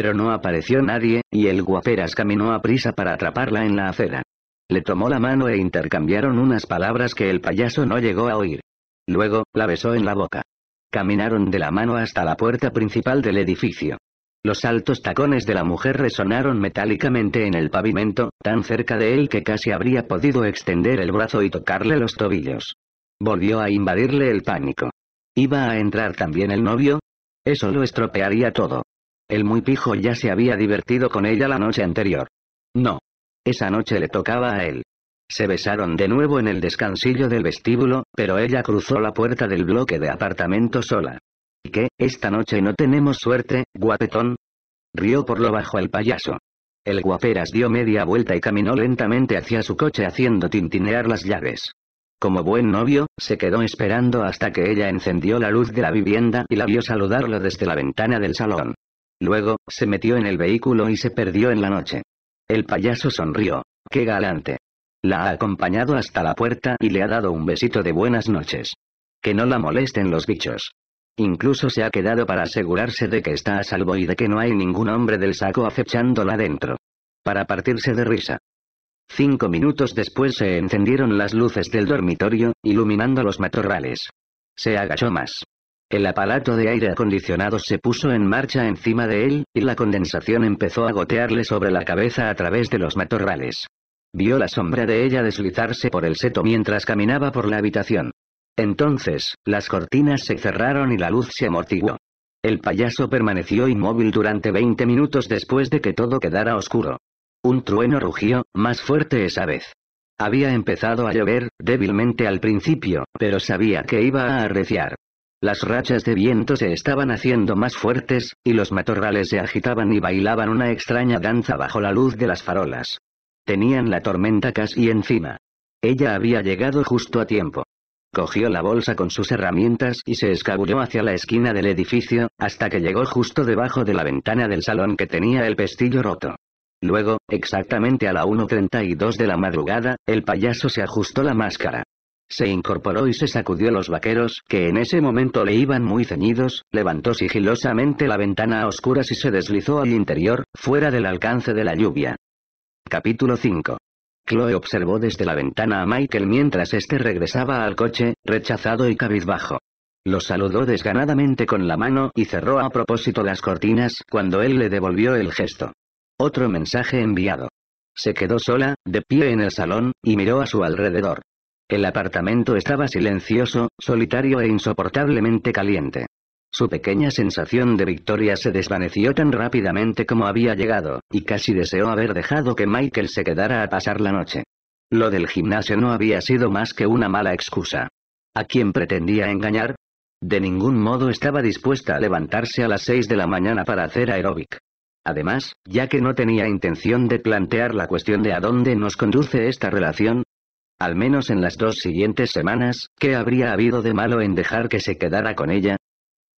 Pero no apareció nadie, y el guaperas caminó a prisa para atraparla en la acera. Le tomó la mano e intercambiaron unas palabras que el payaso no llegó a oír. Luego, la besó en la boca. Caminaron de la mano hasta la puerta principal del edificio. Los altos tacones de la mujer resonaron metálicamente en el pavimento, tan cerca de él que casi habría podido extender el brazo y tocarle los tobillos. Volvió a invadirle el pánico. ¿Iba a entrar también el novio? Eso lo estropearía todo. El muy pijo ya se había divertido con ella la noche anterior. No. Esa noche le tocaba a él. Se besaron de nuevo en el descansillo del vestíbulo, pero ella cruzó la puerta del bloque de apartamento sola. ¿Qué, esta noche no tenemos suerte, guapetón? Rió por lo bajo el payaso. El guaperas dio media vuelta y caminó lentamente hacia su coche haciendo tintinear las llaves. Como buen novio, se quedó esperando hasta que ella encendió la luz de la vivienda y la vio saludarlo desde la ventana del salón. Luego, se metió en el vehículo y se perdió en la noche. El payaso sonrió. ¡Qué galante! La ha acompañado hasta la puerta y le ha dado un besito de buenas noches. Que no la molesten los bichos. Incluso se ha quedado para asegurarse de que está a salvo y de que no hay ningún hombre del saco acechándola dentro. Para partirse de risa. Cinco minutos después se encendieron las luces del dormitorio, iluminando los matorrales. Se agachó más. El aparato de aire acondicionado se puso en marcha encima de él, y la condensación empezó a gotearle sobre la cabeza a través de los matorrales. Vio la sombra de ella deslizarse por el seto mientras caminaba por la habitación. Entonces, las cortinas se cerraron y la luz se amortiguó. El payaso permaneció inmóvil durante 20 minutos después de que todo quedara oscuro. Un trueno rugió, más fuerte esa vez. Había empezado a llover, débilmente al principio, pero sabía que iba a arreciar. Las rachas de viento se estaban haciendo más fuertes, y los matorrales se agitaban y bailaban una extraña danza bajo la luz de las farolas. Tenían la tormenta casi encima. Ella había llegado justo a tiempo. Cogió la bolsa con sus herramientas y se escabulló hacia la esquina del edificio, hasta que llegó justo debajo de la ventana del salón que tenía el pestillo roto. Luego, exactamente a la 1.32 de la madrugada, el payaso se ajustó la máscara. Se incorporó y se sacudió los vaqueros, que en ese momento le iban muy ceñidos, levantó sigilosamente la ventana a oscuras y se deslizó al interior, fuera del alcance de la lluvia. Capítulo 5. Chloe observó desde la ventana a Michael mientras éste regresaba al coche, rechazado y cabizbajo. Lo saludó desganadamente con la mano y cerró a propósito las cortinas cuando él le devolvió el gesto. Otro mensaje enviado. Se quedó sola, de pie en el salón, y miró a su alrededor. El apartamento estaba silencioso, solitario e insoportablemente caliente. Su pequeña sensación de victoria se desvaneció tan rápidamente como había llegado, y casi deseó haber dejado que Michael se quedara a pasar la noche. Lo del gimnasio no había sido más que una mala excusa. ¿A quién pretendía engañar? De ningún modo estaba dispuesta a levantarse a las seis de la mañana para hacer aeróbic. Además, ya que no tenía intención de plantear la cuestión de a dónde nos conduce esta relación, al menos en las dos siguientes semanas, ¿qué habría habido de malo en dejar que se quedara con ella?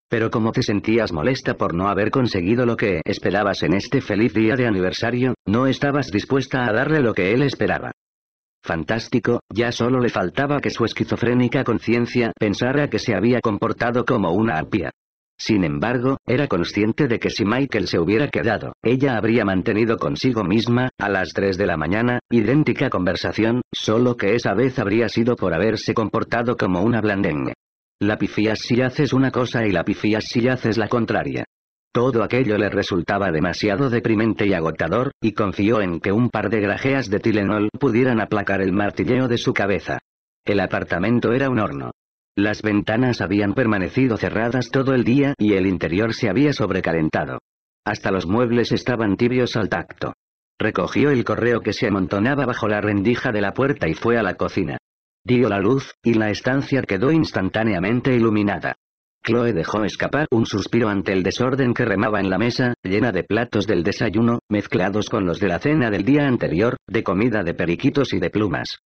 Pero como te sentías molesta por no haber conseguido lo que esperabas en este feliz día de aniversario, no estabas dispuesta a darle lo que él esperaba. Fantástico, ya solo le faltaba que su esquizofrénica conciencia pensara que se había comportado como una arpía. Sin embargo, era consciente de que si Michael se hubiera quedado, ella habría mantenido consigo misma, a las 3 de la mañana, idéntica conversación, solo que esa vez habría sido por haberse comportado como una blandengue. La pifías si haces una cosa y la pifías si haces la contraria. Todo aquello le resultaba demasiado deprimente y agotador, y confió en que un par de grajeas de Tilenol pudieran aplacar el martilleo de su cabeza. El apartamento era un horno. Las ventanas habían permanecido cerradas todo el día y el interior se había sobrecalentado. Hasta los muebles estaban tibios al tacto. Recogió el correo que se amontonaba bajo la rendija de la puerta y fue a la cocina. Dio la luz, y la estancia quedó instantáneamente iluminada. Chloe dejó escapar un suspiro ante el desorden que remaba en la mesa, llena de platos del desayuno, mezclados con los de la cena del día anterior, de comida de periquitos y de plumas.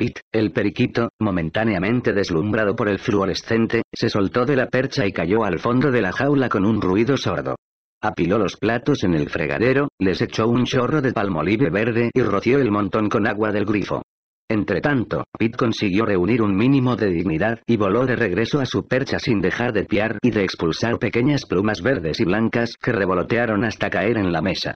Pete, el periquito, momentáneamente deslumbrado por el fluorescente, se soltó de la percha y cayó al fondo de la jaula con un ruido sordo. Apiló los platos en el fregadero, les echó un chorro de palmolive verde y roció el montón con agua del grifo. Entretanto, Pete consiguió reunir un mínimo de dignidad y voló de regreso a su percha sin dejar de piar y de expulsar pequeñas plumas verdes y blancas que revolotearon hasta caer en la mesa.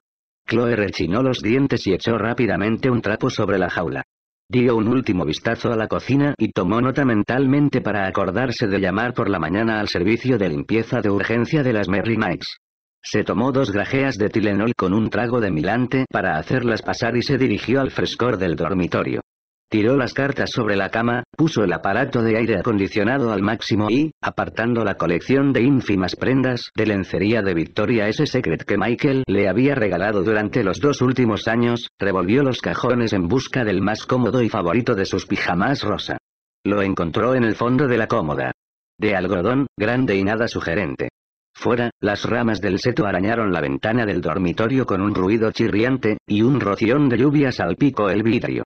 Chloe rechinó los dientes y echó rápidamente un trapo sobre la jaula. Dio un último vistazo a la cocina y tomó nota mentalmente para acordarse de llamar por la mañana al servicio de limpieza de urgencia de las Merry Knights. Se tomó dos grajeas de Tilenol con un trago de milante para hacerlas pasar y se dirigió al frescor del dormitorio. Tiró las cartas sobre la cama, puso el aparato de aire acondicionado al máximo y, apartando la colección de ínfimas prendas de lencería de Victoria S. Secret que Michael le había regalado durante los dos últimos años, revolvió los cajones en busca del más cómodo y favorito de sus pijamas rosa. Lo encontró en el fondo de la cómoda. De algodón, grande y nada sugerente. Fuera, las ramas del seto arañaron la ventana del dormitorio con un ruido chirriante, y un roción de lluvia salpicó el vidrio.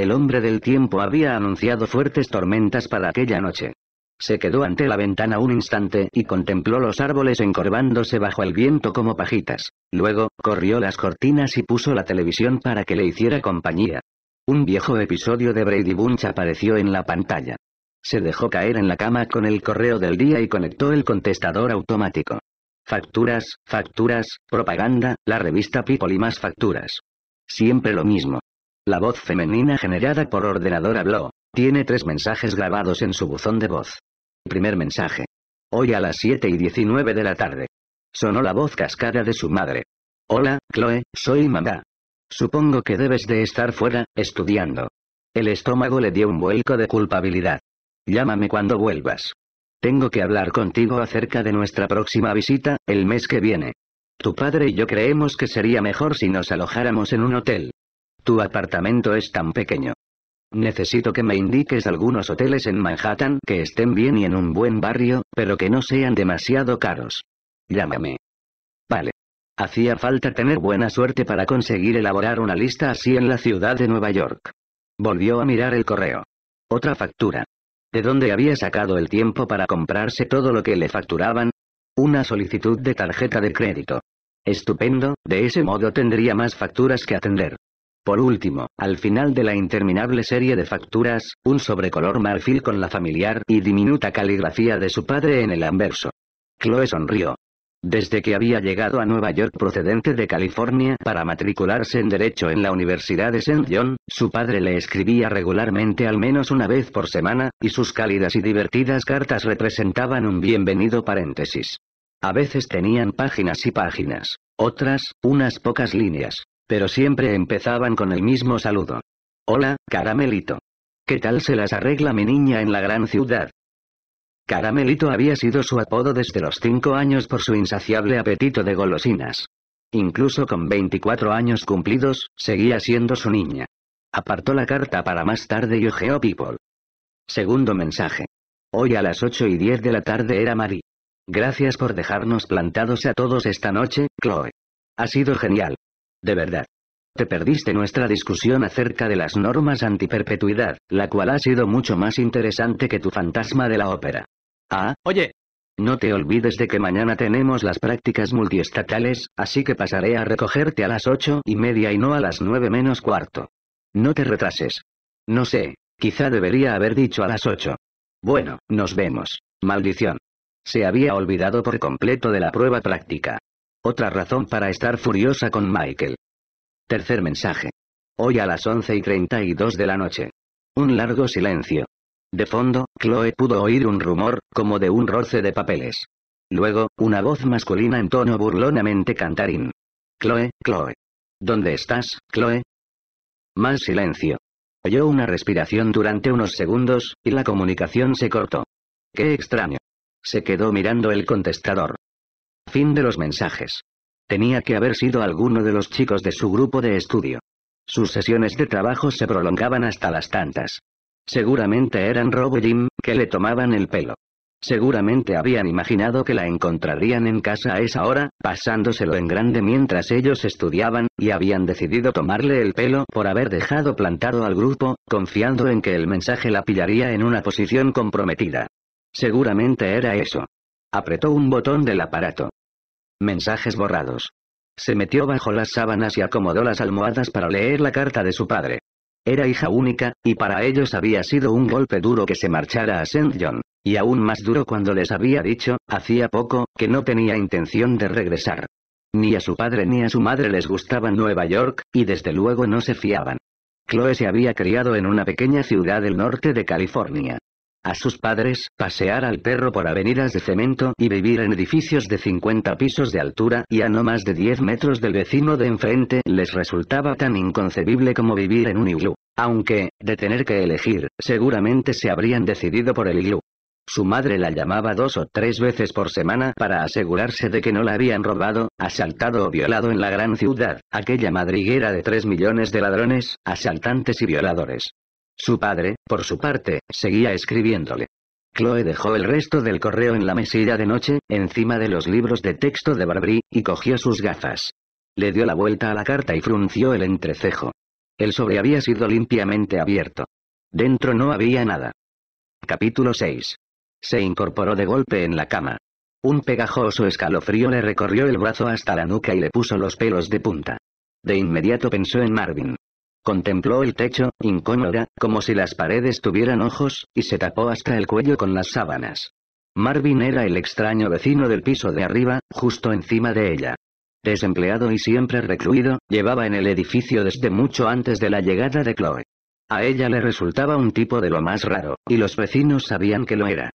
El hombre del tiempo había anunciado fuertes tormentas para aquella noche. Se quedó ante la ventana un instante y contempló los árboles encorvándose bajo el viento como pajitas. Luego, corrió las cortinas y puso la televisión para que le hiciera compañía. Un viejo episodio de Brady Bunch apareció en la pantalla. Se dejó caer en la cama con el correo del día y conectó el contestador automático. Facturas, facturas, propaganda, la revista People y más facturas. Siempre lo mismo. La voz femenina generada por ordenador habló. Tiene tres mensajes grabados en su buzón de voz. Primer mensaje. Hoy a las 7 y 19 de la tarde. Sonó la voz cascada de su madre. Hola, Chloe, soy mamá. Supongo que debes de estar fuera, estudiando. El estómago le dio un vuelco de culpabilidad. Llámame cuando vuelvas. Tengo que hablar contigo acerca de nuestra próxima visita, el mes que viene. Tu padre y yo creemos que sería mejor si nos alojáramos en un hotel. Tu apartamento es tan pequeño. Necesito que me indiques algunos hoteles en Manhattan que estén bien y en un buen barrio, pero que no sean demasiado caros. Llámame. Vale. Hacía falta tener buena suerte para conseguir elaborar una lista así en la ciudad de Nueva York. Volvió a mirar el correo. Otra factura. ¿De dónde había sacado el tiempo para comprarse todo lo que le facturaban? Una solicitud de tarjeta de crédito. Estupendo, de ese modo tendría más facturas que atender. Por último, al final de la interminable serie de facturas, un sobrecolor marfil con la familiar y diminuta caligrafía de su padre en el anverso. Chloe sonrió. Desde que había llegado a Nueva York procedente de California para matricularse en Derecho en la Universidad de St. John, su padre le escribía regularmente al menos una vez por semana, y sus cálidas y divertidas cartas representaban un bienvenido paréntesis. A veces tenían páginas y páginas, otras, unas pocas líneas, pero siempre empezaban con el mismo saludo. Hola, caramelito. ¿Qué tal se las arregla mi niña en la gran ciudad? Caramelito había sido su apodo desde los cinco años por su insaciable apetito de golosinas. Incluso con 24 años cumplidos, seguía siendo su niña. Apartó la carta para más tarde y ojeó People. Segundo mensaje. Hoy a las 8 y 10 de la tarde era Marie. Gracias por dejarnos plantados a todos esta noche, Chloe. Ha sido genial. De verdad. Te perdiste nuestra discusión acerca de las normas antiperpetuidad, la cual ha sido mucho más interesante que tu fantasma de la ópera. Ah, oye. No te olvides de que mañana tenemos las prácticas multiestatales, así que pasaré a recogerte a las ocho y media y no a las nueve menos cuarto. No te retrases. No sé, quizá debería haber dicho a las ocho. Bueno, nos vemos. Maldición. Se había olvidado por completo de la prueba práctica. Otra razón para estar furiosa con Michael. Tercer mensaje. Hoy a las once y treinta y dos de la noche. Un largo silencio. De fondo, Chloe pudo oír un rumor, como de un roce de papeles. Luego, una voz masculina en tono burlonamente cantarín. Chloe, Chloe. ¿Dónde estás, Chloe? Más silencio. Oyó una respiración durante unos segundos, y la comunicación se cortó. Qué extraño. Se quedó mirando el contestador. Fin de los mensajes. Tenía que haber sido alguno de los chicos de su grupo de estudio. Sus sesiones de trabajo se prolongaban hasta las tantas. Seguramente eran Rob y Jim, que le tomaban el pelo. Seguramente habían imaginado que la encontrarían en casa a esa hora, pasándoselo en grande mientras ellos estudiaban, y habían decidido tomarle el pelo por haber dejado plantado al grupo, confiando en que el mensaje la pillaría en una posición comprometida. Seguramente era eso. Apretó un botón del aparato. Mensajes borrados. Se metió bajo las sábanas y acomodó las almohadas para leer la carta de su padre. Era hija única, y para ellos había sido un golpe duro que se marchara a St. John. Y aún más duro cuando les había dicho, hacía poco, que no tenía intención de regresar. Ni a su padre ni a su madre les gustaba Nueva York, y desde luego no se fiaban. Chloe se había criado en una pequeña ciudad del norte de California. A sus padres, pasear al perro por avenidas de cemento y vivir en edificios de 50 pisos de altura y a no más de 10 metros del vecino de enfrente les resultaba tan inconcebible como vivir en un iglú. Aunque, de tener que elegir, seguramente se habrían decidido por el iglú. Su madre la llamaba dos o tres veces por semana para asegurarse de que no la habían robado, asaltado o violado en la gran ciudad, aquella madriguera de tres millones de ladrones, asaltantes y violadores. Su padre, por su parte, seguía escribiéndole. Chloe dejó el resto del correo en la mesilla de noche, encima de los libros de texto de Barbary, y cogió sus gafas. Le dio la vuelta a la carta y frunció el entrecejo. El sobre había sido limpiamente abierto. Dentro no había nada. Capítulo 6. Se incorporó de golpe en la cama. Un pegajoso escalofrío le recorrió el brazo hasta la nuca y le puso los pelos de punta. De inmediato pensó en Marvin. Contempló el techo, incómoda, como si las paredes tuvieran ojos, y se tapó hasta el cuello con las sábanas. Marvin era el extraño vecino del piso de arriba, justo encima de ella. Desempleado y siempre recluido, llevaba en el edificio desde mucho antes de la llegada de Chloe. A ella le resultaba un tipo de lo más raro, y los vecinos sabían que lo era.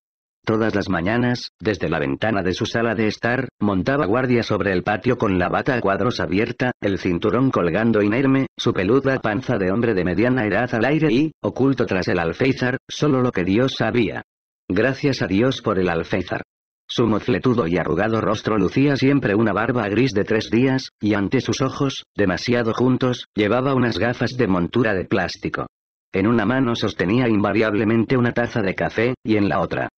Todas las mañanas, desde la ventana de su sala de estar, montaba guardia sobre el patio con la bata a cuadros abierta, el cinturón colgando inerme, su peluda panza de hombre de mediana edad al aire y, oculto tras el alféizar, solo lo que Dios sabía. Gracias a Dios por el alféizar. Su mofletudo y arrugado rostro lucía siempre una barba gris de tres días, y ante sus ojos, demasiado juntos, llevaba unas gafas de montura de plástico. En una mano sostenía invariablemente una taza de café, y en la otra,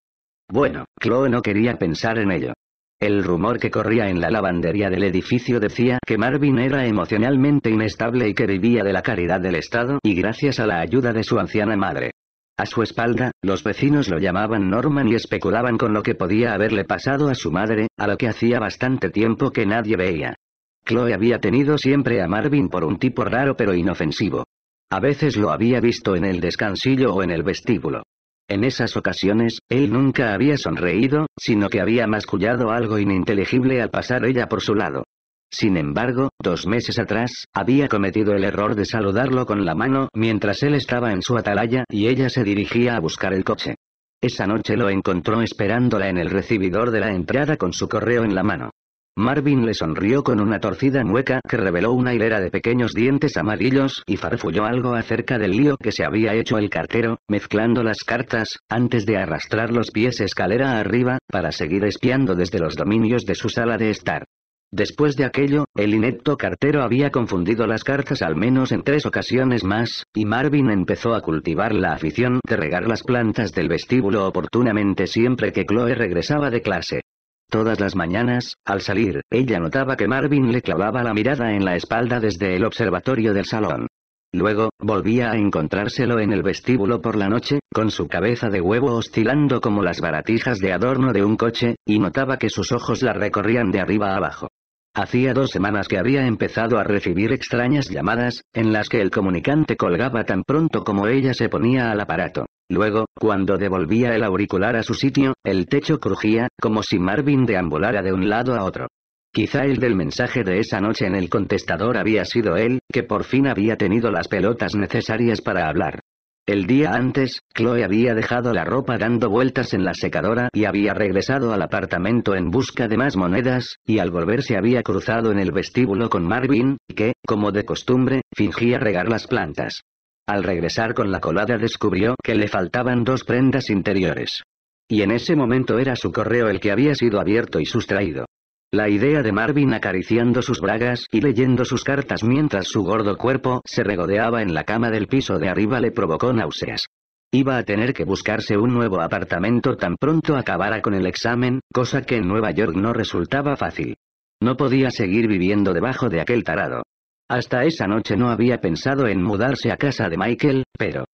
bueno, Chloe no quería pensar en ello. El rumor que corría en la lavandería del edificio decía que Marvin era emocionalmente inestable y que vivía de la caridad del Estado y gracias a la ayuda de su anciana madre. A su espalda, los vecinos lo llamaban Norman y especulaban con lo que podía haberle pasado a su madre, a lo que hacía bastante tiempo que nadie veía. Chloe había tenido siempre a Marvin por un tipo raro pero inofensivo. A veces lo había visto en el descansillo o en el vestíbulo. En esas ocasiones, él nunca había sonreído, sino que había mascullado algo ininteligible al pasar ella por su lado. Sin embargo, dos meses atrás, había cometido el error de saludarlo con la mano mientras él estaba en su atalaya y ella se dirigía a buscar el coche. Esa noche lo encontró esperándola en el recibidor de la entrada con su correo en la mano. Marvin le sonrió con una torcida mueca que reveló una hilera de pequeños dientes amarillos y farfulló algo acerca del lío que se había hecho el cartero, mezclando las cartas, antes de arrastrar los pies escalera arriba, para seguir espiando desde los dominios de su sala de estar. Después de aquello, el inepto cartero había confundido las cartas al menos en tres ocasiones más, y Marvin empezó a cultivar la afición de regar las plantas del vestíbulo oportunamente siempre que Chloe regresaba de clase. Todas las mañanas, al salir, ella notaba que Marvin le clavaba la mirada en la espalda desde el observatorio del salón. Luego, volvía a encontrárselo en el vestíbulo por la noche, con su cabeza de huevo oscilando como las baratijas de adorno de un coche, y notaba que sus ojos la recorrían de arriba a abajo. Hacía dos semanas que había empezado a recibir extrañas llamadas, en las que el comunicante colgaba tan pronto como ella se ponía al aparato. Luego, cuando devolvía el auricular a su sitio, el techo crujía, como si Marvin deambulara de un lado a otro. Quizá el del mensaje de esa noche en el contestador había sido él, que por fin había tenido las pelotas necesarias para hablar. El día antes, Chloe había dejado la ropa dando vueltas en la secadora y había regresado al apartamento en busca de más monedas, y al volver se había cruzado en el vestíbulo con Marvin, que, como de costumbre, fingía regar las plantas. Al regresar con la colada descubrió que le faltaban dos prendas interiores. Y en ese momento era su correo el que había sido abierto y sustraído. La idea de Marvin acariciando sus bragas y leyendo sus cartas mientras su gordo cuerpo se regodeaba en la cama del piso de arriba le provocó náuseas. Iba a tener que buscarse un nuevo apartamento tan pronto acabara con el examen, cosa que en Nueva York no resultaba fácil. No podía seguir viviendo debajo de aquel tarado. Hasta esa noche no había pensado en mudarse a casa de Michael, pero...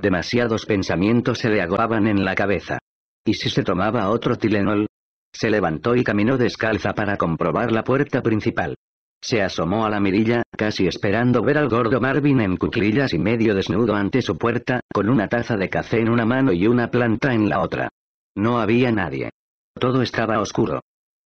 Demasiados pensamientos se le agobaban en la cabeza. ¿Y si se tomaba otro Tilenol? Se levantó y caminó descalza para comprobar la puerta principal. Se asomó a la mirilla, casi esperando ver al gordo Marvin en cuclillas y medio desnudo ante su puerta, con una taza de café en una mano y una planta en la otra. No había nadie. Todo estaba oscuro.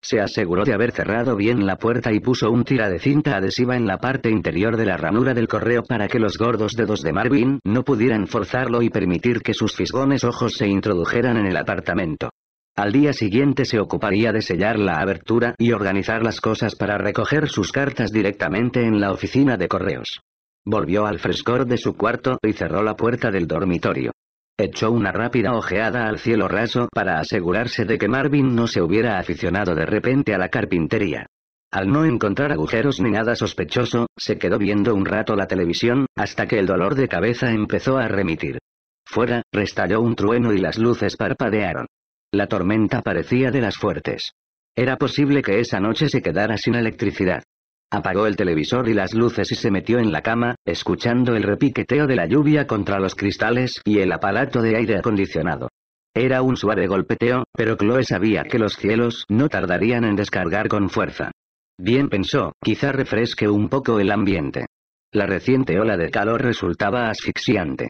Se aseguró de haber cerrado bien la puerta y puso un tira de cinta adhesiva en la parte interior de la ranura del correo para que los gordos dedos de Marvin no pudieran forzarlo y permitir que sus fisgones ojos se introdujeran en el apartamento. Al día siguiente se ocuparía de sellar la abertura y organizar las cosas para recoger sus cartas directamente en la oficina de correos. Volvió al frescor de su cuarto y cerró la puerta del dormitorio. Echó una rápida ojeada al cielo raso para asegurarse de que Marvin no se hubiera aficionado de repente a la carpintería. Al no encontrar agujeros ni nada sospechoso, se quedó viendo un rato la televisión, hasta que el dolor de cabeza empezó a remitir. Fuera, restalló un trueno y las luces parpadearon. La tormenta parecía de las fuertes. Era posible que esa noche se quedara sin electricidad. Apagó el televisor y las luces y se metió en la cama, escuchando el repiqueteo de la lluvia contra los cristales y el aparato de aire acondicionado. Era un suave golpeteo, pero Chloe sabía que los cielos no tardarían en descargar con fuerza. Bien pensó, quizá refresque un poco el ambiente. La reciente ola de calor resultaba asfixiante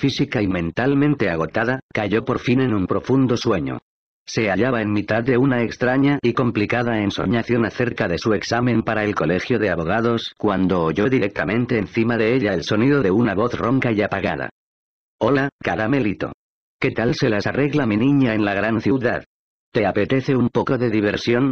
física y mentalmente agotada, cayó por fin en un profundo sueño. Se hallaba en mitad de una extraña y complicada ensoñación acerca de su examen para el colegio de abogados, cuando oyó directamente encima de ella el sonido de una voz ronca y apagada. Hola, caramelito. ¿Qué tal se las arregla mi niña en la gran ciudad? ¿Te apetece un poco de diversión?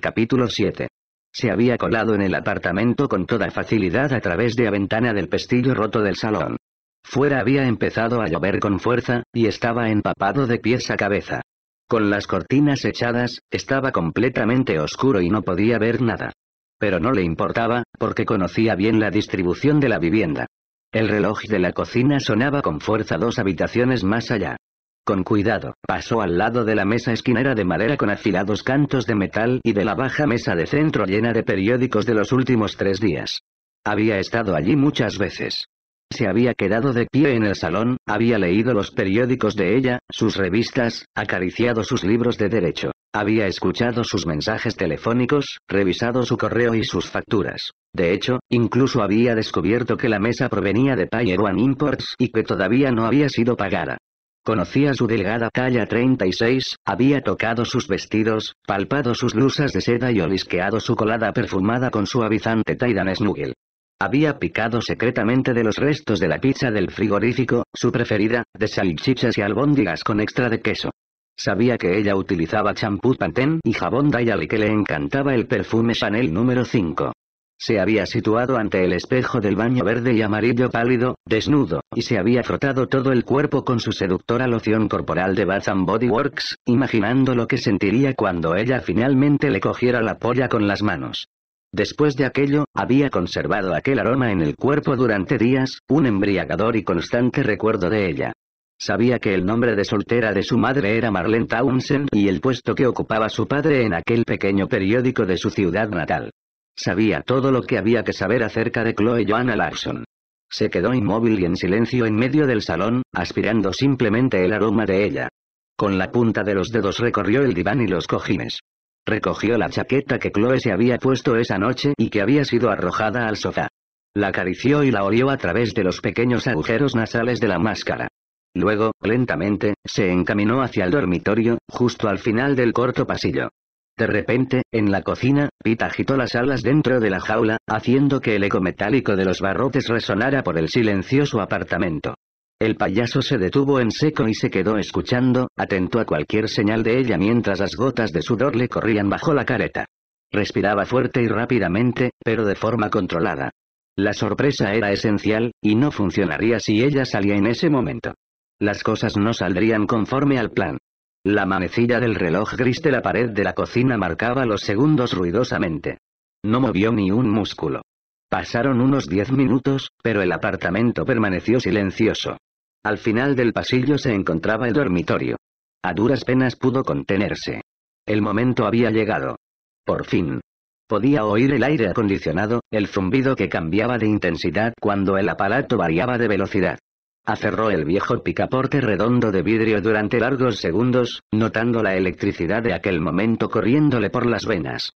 Capítulo 7. Se había colado en el apartamento con toda facilidad a través de la ventana del pestillo roto del salón. Fuera había empezado a llover con fuerza, y estaba empapado de pies a cabeza. Con las cortinas echadas, estaba completamente oscuro y no podía ver nada. Pero no le importaba, porque conocía bien la distribución de la vivienda. El reloj de la cocina sonaba con fuerza dos habitaciones más allá. Con cuidado, pasó al lado de la mesa esquinera de madera con afilados cantos de metal y de la baja mesa de centro llena de periódicos de los últimos tres días. Había estado allí muchas veces. Se había quedado de pie en el salón, había leído los periódicos de ella, sus revistas, acariciado sus libros de derecho. Había escuchado sus mensajes telefónicos, revisado su correo y sus facturas. De hecho, incluso había descubierto que la mesa provenía de Payer Imports y que todavía no había sido pagada. Conocía su delgada talla 36, había tocado sus vestidos, palpado sus blusas de seda y olisqueado su colada perfumada con suavizante Tidan Snuggle. Había picado secretamente de los restos de la pizza del frigorífico, su preferida, de salchichas y albóndigas con extra de queso. Sabía que ella utilizaba champú Pantene y jabón Dial y que le encantaba el perfume Chanel número 5. Se había situado ante el espejo del baño verde y amarillo pálido, desnudo, y se había frotado todo el cuerpo con su seductora loción corporal de Bath Body Works, imaginando lo que sentiría cuando ella finalmente le cogiera la polla con las manos. Después de aquello, había conservado aquel aroma en el cuerpo durante días, un embriagador y constante recuerdo de ella. Sabía que el nombre de soltera de su madre era Marlene Townsend y el puesto que ocupaba su padre en aquel pequeño periódico de su ciudad natal. Sabía todo lo que había que saber acerca de Chloe Joanna Larson. Se quedó inmóvil y en silencio en medio del salón, aspirando simplemente el aroma de ella. Con la punta de los dedos recorrió el diván y los cojines. Recogió la chaqueta que Chloe se había puesto esa noche y que había sido arrojada al sofá. La acarició y la olió a través de los pequeños agujeros nasales de la máscara. Luego, lentamente, se encaminó hacia el dormitorio, justo al final del corto pasillo. De repente, en la cocina, Pete agitó las alas dentro de la jaula, haciendo que el eco metálico de los barrotes resonara por el silencioso apartamento. El payaso se detuvo en seco y se quedó escuchando, atento a cualquier señal de ella mientras las gotas de sudor le corrían bajo la careta. Respiraba fuerte y rápidamente, pero de forma controlada. La sorpresa era esencial, y no funcionaría si ella salía en ese momento. Las cosas no saldrían conforme al plan. La manecilla del reloj gris de la pared de la cocina marcaba los segundos ruidosamente. No movió ni un músculo. Pasaron unos diez minutos, pero el apartamento permaneció silencioso. Al final del pasillo se encontraba el dormitorio. A duras penas pudo contenerse. El momento había llegado. Por fin. Podía oír el aire acondicionado, el zumbido que cambiaba de intensidad cuando el aparato variaba de velocidad. Aferró el viejo picaporte redondo de vidrio durante largos segundos, notando la electricidad de aquel momento corriéndole por las venas.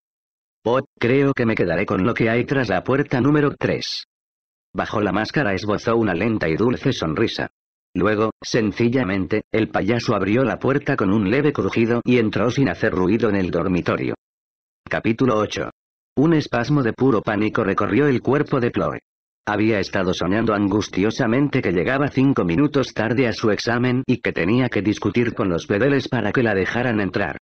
Oh, creo que me quedaré con lo que hay tras la puerta número 3. Bajo la máscara esbozó una lenta y dulce sonrisa. Luego, sencillamente, el payaso abrió la puerta con un leve crujido y entró sin hacer ruido en el dormitorio. Capítulo 8. Un espasmo de puro pánico recorrió el cuerpo de Chloe. Había estado soñando angustiosamente que llegaba cinco minutos tarde a su examen y que tenía que discutir con los bedeles para que la dejaran entrar.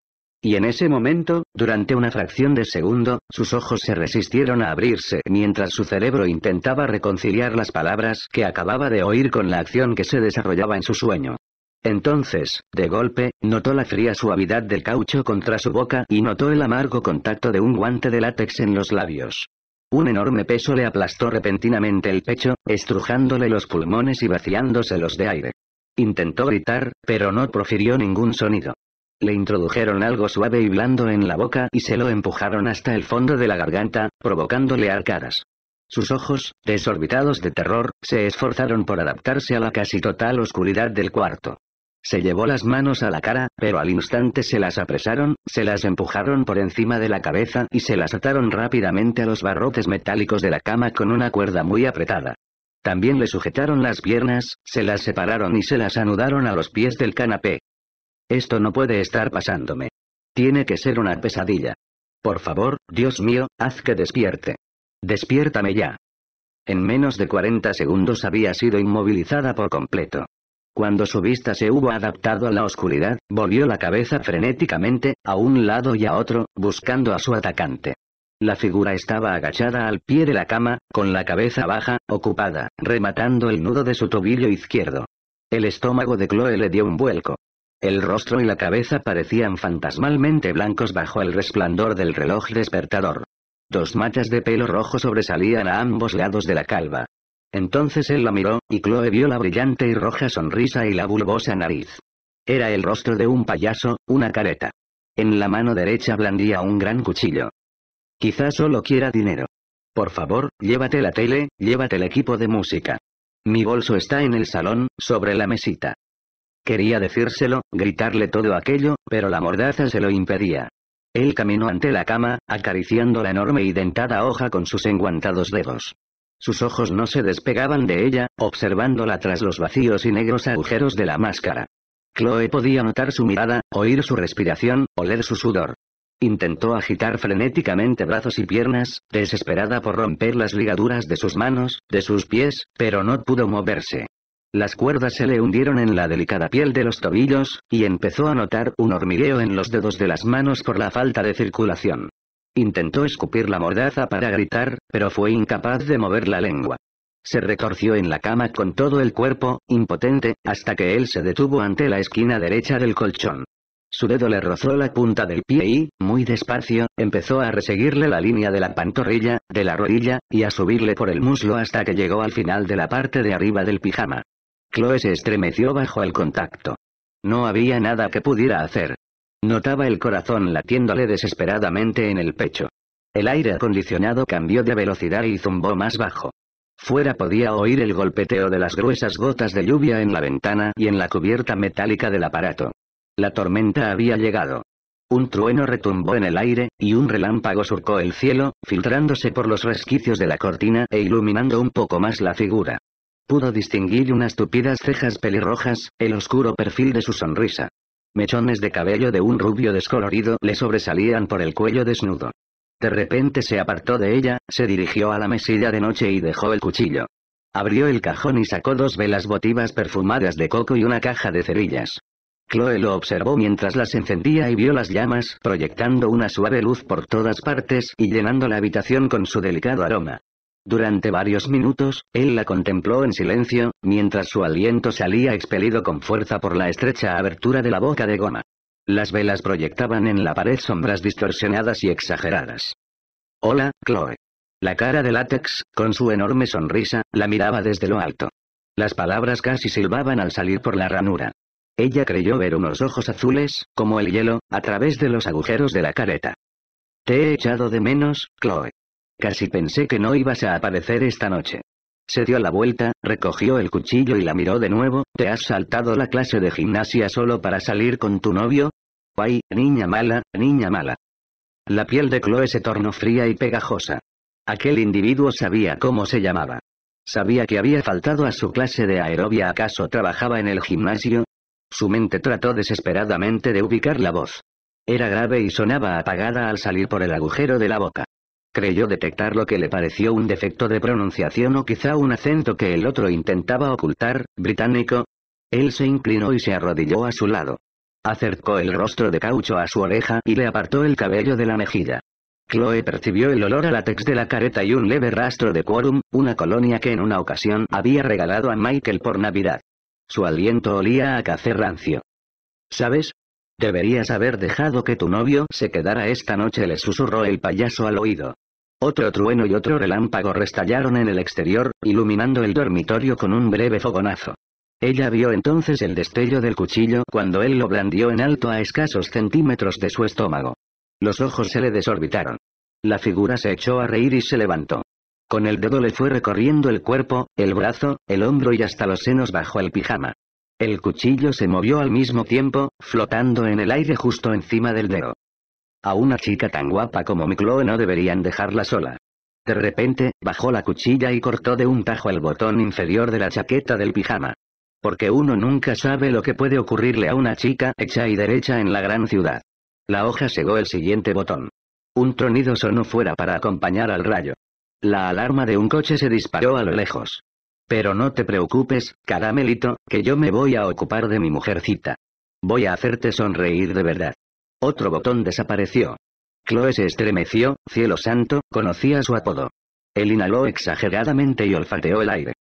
Y en ese momento, durante una fracción de segundo, sus ojos se resistieron a abrirse mientras su cerebro intentaba reconciliar las palabras que acababa de oír con la acción que se desarrollaba en su sueño. Entonces, de golpe, notó la fría suavidad del caucho contra su boca y notó el amargo contacto de un guante de látex en los labios. Un enorme peso le aplastó repentinamente el pecho, estrujándole los pulmones y vaciándoselos de aire. Intentó gritar, pero no profirió ningún sonido. Le introdujeron algo suave y blando en la boca y se lo empujaron hasta el fondo de la garganta, provocándole arcadas. Sus ojos, desorbitados de terror, se esforzaron por adaptarse a la casi total oscuridad del cuarto. Se llevó las manos a la cara, pero al instante se las apresaron, se las empujaron por encima de la cabeza y se las ataron rápidamente a los barrotes metálicos de la cama con una cuerda muy apretada. También le sujetaron las piernas, se las separaron y se las anudaron a los pies del canapé. Esto no puede estar pasándome. Tiene que ser una pesadilla. Por favor, Dios mío, haz que despierte. Despiértame ya. En menos de 40 segundos había sido inmovilizada por completo. Cuando su vista se hubo adaptado a la oscuridad, volvió la cabeza frenéticamente, a un lado y a otro, buscando a su atacante. La figura estaba agachada al pie de la cama, con la cabeza baja, ocupada, rematando el nudo de su tobillo izquierdo. El estómago de Chloe le dio un vuelco. El rostro y la cabeza parecían fantasmalmente blancos bajo el resplandor del reloj despertador. Dos machas de pelo rojo sobresalían a ambos lados de la calva. Entonces él la miró, y Chloe vio la brillante y roja sonrisa y la bulbosa nariz. Era el rostro de un payaso, una careta. En la mano derecha blandía un gran cuchillo. Quizás solo quiera dinero. Por favor, llévate la tele, llévate el equipo de música. Mi bolso está en el salón, sobre la mesita. Quería decírselo, gritarle todo aquello, pero la mordaza se lo impedía. Él caminó ante la cama, acariciando la enorme y dentada hoja con sus enguantados dedos. Sus ojos no se despegaban de ella, observándola tras los vacíos y negros agujeros de la máscara. Chloe podía notar su mirada, oír su respiración, oler su sudor. Intentó agitar frenéticamente brazos y piernas, desesperada por romper las ligaduras de sus manos, de sus pies, pero no pudo moverse. Las cuerdas se le hundieron en la delicada piel de los tobillos, y empezó a notar un hormigueo en los dedos de las manos por la falta de circulación. Intentó escupir la mordaza para gritar, pero fue incapaz de mover la lengua. Se retorció en la cama con todo el cuerpo, impotente, hasta que él se detuvo ante la esquina derecha del colchón. Su dedo le rozó la punta del pie y, muy despacio, empezó a reseguirle la línea de la pantorrilla, de la rodilla, y a subirle por el muslo hasta que llegó al final de la parte de arriba del pijama. Chloe se estremeció bajo el contacto. No había nada que pudiera hacer. Notaba el corazón latiéndole desesperadamente en el pecho. El aire acondicionado cambió de velocidad y zumbó más bajo. Fuera podía oír el golpeteo de las gruesas gotas de lluvia en la ventana y en la cubierta metálica del aparato. La tormenta había llegado. Un trueno retumbó en el aire, y un relámpago surcó el cielo, filtrándose por los resquicios de la cortina e iluminando un poco más la figura. Pudo distinguir unas tupidas cejas pelirrojas, el oscuro perfil de su sonrisa. Mechones de cabello de un rubio descolorido le sobresalían por el cuello desnudo. De repente se apartó de ella, se dirigió a la mesilla de noche y dejó el cuchillo. Abrió el cajón y sacó dos velas votivas perfumadas de coco y una caja de cerillas. Chloe lo observó mientras las encendía y vio las llamas proyectando una suave luz por todas partes y llenando la habitación con su delicado aroma. Durante varios minutos, él la contempló en silencio, mientras su aliento salía expelido con fuerza por la estrecha abertura de la boca de goma. Las velas proyectaban en la pared sombras distorsionadas y exageradas. Hola, Chloe. La cara de látex, con su enorme sonrisa, la miraba desde lo alto. Las palabras casi silbaban al salir por la ranura. Ella creyó ver unos ojos azules, como el hielo, a través de los agujeros de la careta. Te he echado de menos, Chloe. Casi pensé que no ibas a aparecer esta noche. Se dio la vuelta, recogió el cuchillo y la miró de nuevo, ¿te has saltado la clase de gimnasia solo para salir con tu novio? Ay, niña mala, niña mala. La piel de Chloe se tornó fría y pegajosa. Aquel individuo sabía cómo se llamaba. Sabía que había faltado a su clase de aerobia. ¿Acaso trabajaba en el gimnasio? Su mente trató desesperadamente de ubicar la voz. Era grave y sonaba apagada al salir por el agujero de la boca. Creyó detectar lo que le pareció un defecto de pronunciación o quizá un acento que el otro intentaba ocultar, británico. Él se inclinó y se arrodilló a su lado. Acercó el rostro de caucho a su oreja y le apartó el cabello de la mejilla. Chloe percibió el olor a látex de la careta y un leve rastro de quórum, una colonia que en una ocasión había regalado a Michael por Navidad. Su aliento olía a café rancio. ¿Sabes? Deberías haber dejado que tu novio se quedara esta noche, le susurró el payaso al oído. Otro trueno y otro relámpago restallaron en el exterior, iluminando el dormitorio con un breve fogonazo. Ella vio entonces el destello del cuchillo cuando él lo blandió en alto a escasos centímetros de su estómago. Los ojos se le desorbitaron. La figura se echó a reír y se levantó. Con el dedo le fue recorriendo el cuerpo, el brazo, el hombro y hasta los senos bajo el pijama. El cuchillo se movió al mismo tiempo, flotando en el aire justo encima del dedo. A una chica tan guapa como mi no deberían dejarla sola. De repente, bajó la cuchilla y cortó de un tajo el botón inferior de la chaqueta del pijama. Porque uno nunca sabe lo que puede ocurrirle a una chica hecha y derecha en la gran ciudad. La hoja segó el siguiente botón. Un tronido sonó fuera para acompañar al rayo. La alarma de un coche se disparó a lo lejos. Pero no te preocupes, caramelito, que yo me voy a ocupar de mi mujercita. Voy a hacerte sonreír de verdad. Otro botón desapareció. Chloe se estremeció, cielo santo, conocía su apodo. Él inhaló exageradamente y olfateó el aire.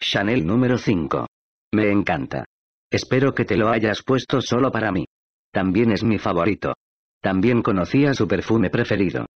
Chanel número 5. Me encanta. Espero que te lo hayas puesto solo para mí. También es mi favorito. También conocía su perfume preferido.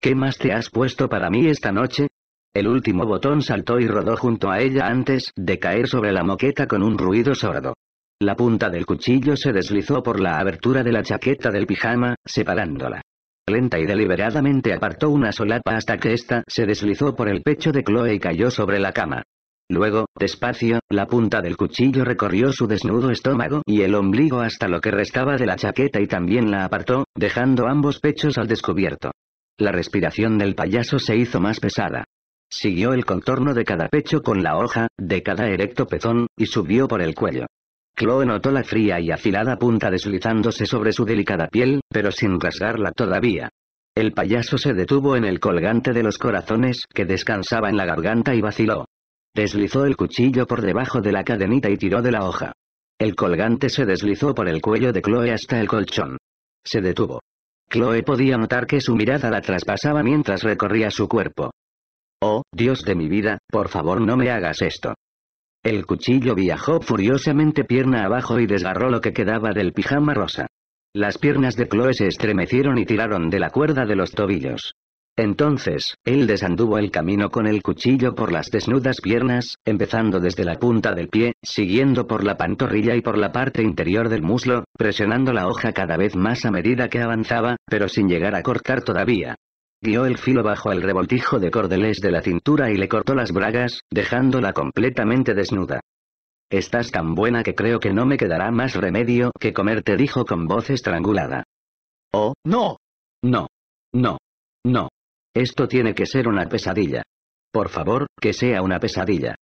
¿Qué más te has puesto para mí esta noche? El último botón saltó y rodó junto a ella antes de caer sobre la moqueta con un ruido sordo. La punta del cuchillo se deslizó por la abertura de la chaqueta del pijama, separándola. Lenta y deliberadamente apartó una solapa hasta que ésta se deslizó por el pecho de Chloe y cayó sobre la cama. Luego, despacio, la punta del cuchillo recorrió su desnudo estómago y el ombligo hasta lo que restaba de la chaqueta y también la apartó, dejando ambos pechos al descubierto. La respiración del payaso se hizo más pesada. Siguió el contorno de cada pecho con la hoja, de cada erecto pezón, y subió por el cuello. Chloe notó la fría y afilada punta deslizándose sobre su delicada piel, pero sin rasgarla todavía. El payaso se detuvo en el colgante de los corazones que descansaba en la garganta y vaciló. Deslizó el cuchillo por debajo de la cadenita y tiró de la hoja. El colgante se deslizó por el cuello de Chloe hasta el colchón. Se detuvo. Chloe podía notar que su mirada la traspasaba mientras recorría su cuerpo. Oh, Dios de mi vida, por favor no me hagas esto. El cuchillo viajó furiosamente pierna abajo y desgarró lo que quedaba del pijama rosa. Las piernas de Chloe se estremecieron y tiraron de la cuerda de los tobillos. Entonces, él desanduvo el camino con el cuchillo por las desnudas piernas, empezando desde la punta del pie, siguiendo por la pantorrilla y por la parte interior del muslo, presionando la hoja cada vez más a medida que avanzaba, pero sin llegar a cortar todavía. Guió el filo bajo el revoltijo de cordeles de la cintura y le cortó las bragas, dejándola completamente desnuda. Estás tan buena que creo que no me quedará más remedio que comerte, dijo con voz estrangulada. Oh, no. No. No. No. Esto tiene que ser una pesadilla. Por favor, que sea una pesadilla.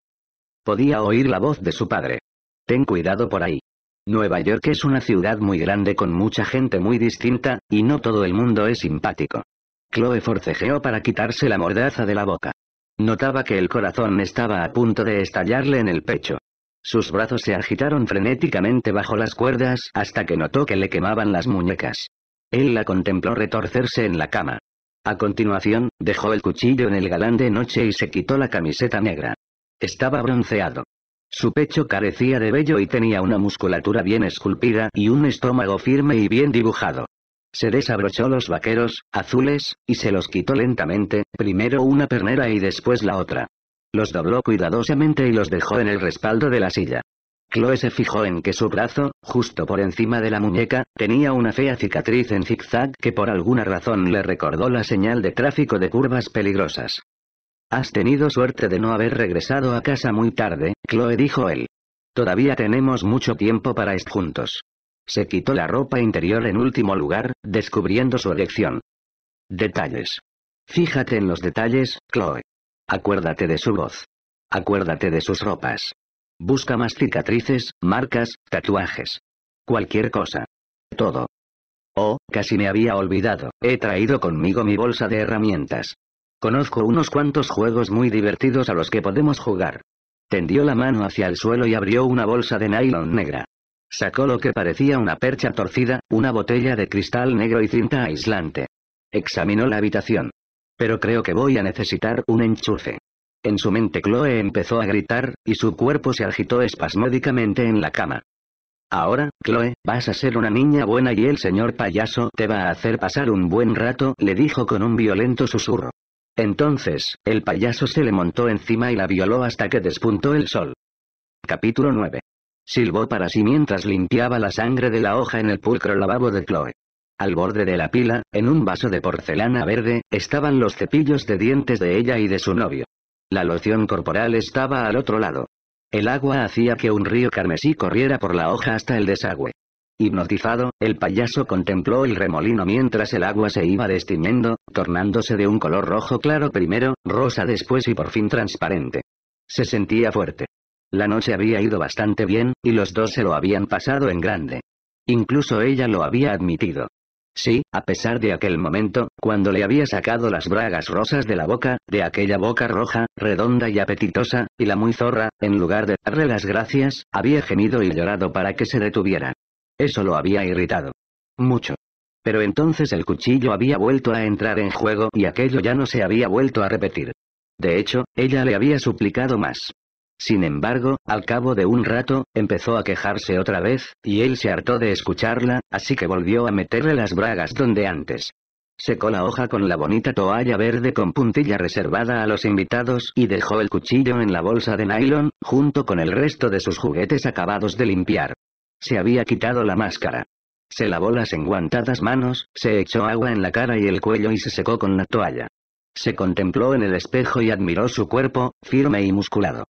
Podía oír la voz de su padre. Ten cuidado por ahí. Nueva York es una ciudad muy grande con mucha gente muy distinta, y no todo el mundo es simpático. Chloe forcejeó para quitarse la mordaza de la boca. Notaba que el corazón estaba a punto de estallarle en el pecho. Sus brazos se agitaron frenéticamente bajo las cuerdas hasta que notó que le quemaban las muñecas. Él la contempló retorcerse en la cama. A continuación, dejó el cuchillo en el galán de noche y se quitó la camiseta negra. Estaba bronceado. Su pecho carecía de vello y tenía una musculatura bien esculpida y un estómago firme y bien dibujado. Se desabrochó los vaqueros, azules, y se los quitó lentamente, primero una pernera y después la otra. Los dobló cuidadosamente y los dejó en el respaldo de la silla. Chloe se fijó en que su brazo, justo por encima de la muñeca, tenía una fea cicatriz en zigzag que por alguna razón le recordó la señal de tráfico de curvas peligrosas. Has tenido suerte de no haber regresado a casa muy tarde, Chloe dijo él. Todavía tenemos mucho tiempo para estar juntos. Se quitó la ropa interior en último lugar, descubriendo su erección. Detalles. Fíjate en los detalles, Chloe. Acuérdate de su voz. Acuérdate de sus ropas. Busca más cicatrices, marcas, tatuajes. Cualquier cosa. Todo. Oh, casi me había olvidado, he traído conmigo mi bolsa de herramientas. Conozco unos cuantos juegos muy divertidos a los que podemos jugar. Tendió la mano hacia el suelo y abrió una bolsa de nylon negra. Sacó lo que parecía una percha torcida, una botella de cristal negro y cinta aislante. Examinó la habitación. Pero creo que voy a necesitar un enchufe. En su mente Chloe empezó a gritar, y su cuerpo se agitó espasmódicamente en la cama. Ahora, Chloe, vas a ser una niña buena y el señor payaso te va a hacer pasar un buen rato, le dijo con un violento susurro. Entonces, el payaso se le montó encima y la violó hasta que despuntó el sol. Capítulo 9. Silbó para sí mientras limpiaba la sangre de la hoja en el pulcro lavabo de Chloe. Al borde de la pila, en un vaso de porcelana verde, estaban los cepillos de dientes de ella y de su novio. La loción corporal estaba al otro lado. El agua hacía que un río carmesí corriera por la hoja hasta el desagüe. Hipnotizado, el payaso contempló el remolino mientras el agua se iba destiñendo, tornándose de un color rojo claro primero, rosa después y por fin transparente. Se sentía fuerte. La noche había ido bastante bien, y los dos se lo habían pasado en grande. Incluso ella lo había admitido. Sí, a pesar de aquel momento, cuando le había sacado las bragas rosas de la boca, de aquella boca roja, redonda y apetitosa, y la muy zorra, en lugar de darle las gracias, había gemido y llorado para que se detuviera. Eso lo había irritado. Mucho. Pero entonces el cuchillo había vuelto a entrar en juego y aquello ya no se había vuelto a repetir. De hecho, ella le había suplicado más. Sin embargo, al cabo de un rato, empezó a quejarse otra vez, y él se hartó de escucharla, así que volvió a meterle las bragas donde antes. Secó la hoja con la bonita toalla verde con puntilla reservada a los invitados y dejó el cuchillo en la bolsa de nylon, junto con el resto de sus juguetes acabados de limpiar. Se había quitado la máscara. Se lavó las enguantadas manos, se echó agua en la cara y el cuello y se secó con la toalla. Se contempló en el espejo y admiró su cuerpo, firme y musculado.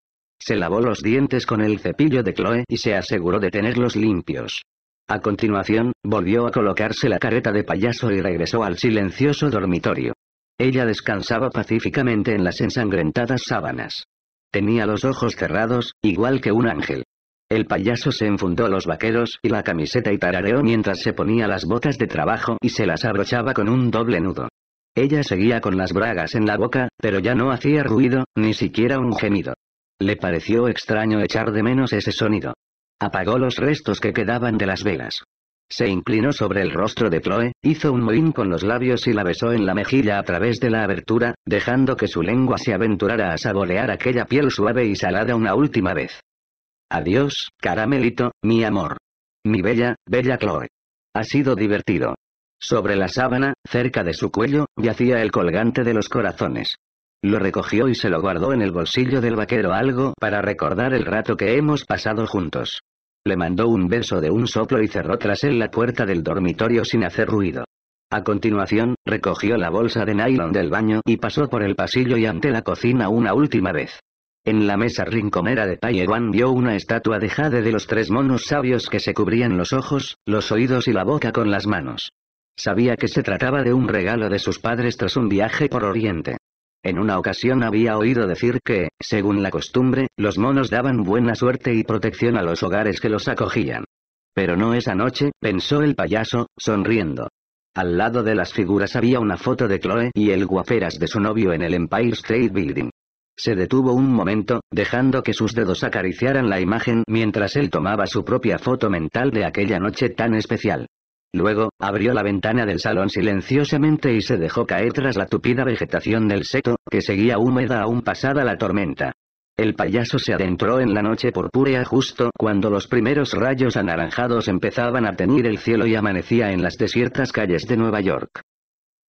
Se lavó los dientes con el cepillo de Chloe y se aseguró de tenerlos limpios. A continuación, volvió a colocarse la careta de payaso y regresó al silencioso dormitorio. Ella descansaba pacíficamente en las ensangrentadas sábanas. Tenía los ojos cerrados, igual que un ángel. El payaso se enfundó los vaqueros y la camiseta y tarareó mientras se ponía las botas de trabajo y se las abrochaba con un doble nudo. Ella seguía con las bragas en la boca, pero ya no hacía ruido, ni siquiera un gemido. Le pareció extraño echar de menos ese sonido. Apagó los restos que quedaban de las velas. Se inclinó sobre el rostro de Chloe, hizo un mohín con los labios y la besó en la mejilla a través de la abertura, dejando que su lengua se aventurara a saborear aquella piel suave y salada una última vez. Adiós, caramelito, mi amor. Mi bella, bella Chloe. Ha sido divertido. Sobre la sábana, cerca de su cuello, yacía el colgante de los corazones. Lo recogió y se lo guardó en el bolsillo del vaquero algo para recordar el rato que hemos pasado juntos. Le mandó un beso de un soplo y cerró tras él la puerta del dormitorio sin hacer ruido. A continuación, recogió la bolsa de nylon del baño y pasó por el pasillo y ante la cocina una última vez. En la mesa rinconera de Taiwan vio una estatua de jade de los tres monos sabios que se cubrían los ojos, los oídos y la boca con las manos. Sabía que se trataba de un regalo de sus padres tras un viaje por Oriente. En una ocasión había oído decir que, según la costumbre, los monos daban buena suerte y protección a los hogares que los acogían. Pero no esa noche, pensó el payaso, sonriendo. Al lado de las figuras había una foto de Chloe y el guaperas de su novio en el Empire State Building. Se detuvo un momento, dejando que sus dedos acariciaran la imagen mientras él tomaba su propia foto mental de aquella noche tan especial. Luego, abrió la ventana del salón silenciosamente y se dejó caer tras la tupida vegetación del seto, que seguía húmeda aún pasada la tormenta. El payaso se adentró en la noche purpúrea justo cuando los primeros rayos anaranjados empezaban a teñir el cielo y amanecía en las desiertas calles de Nueva York.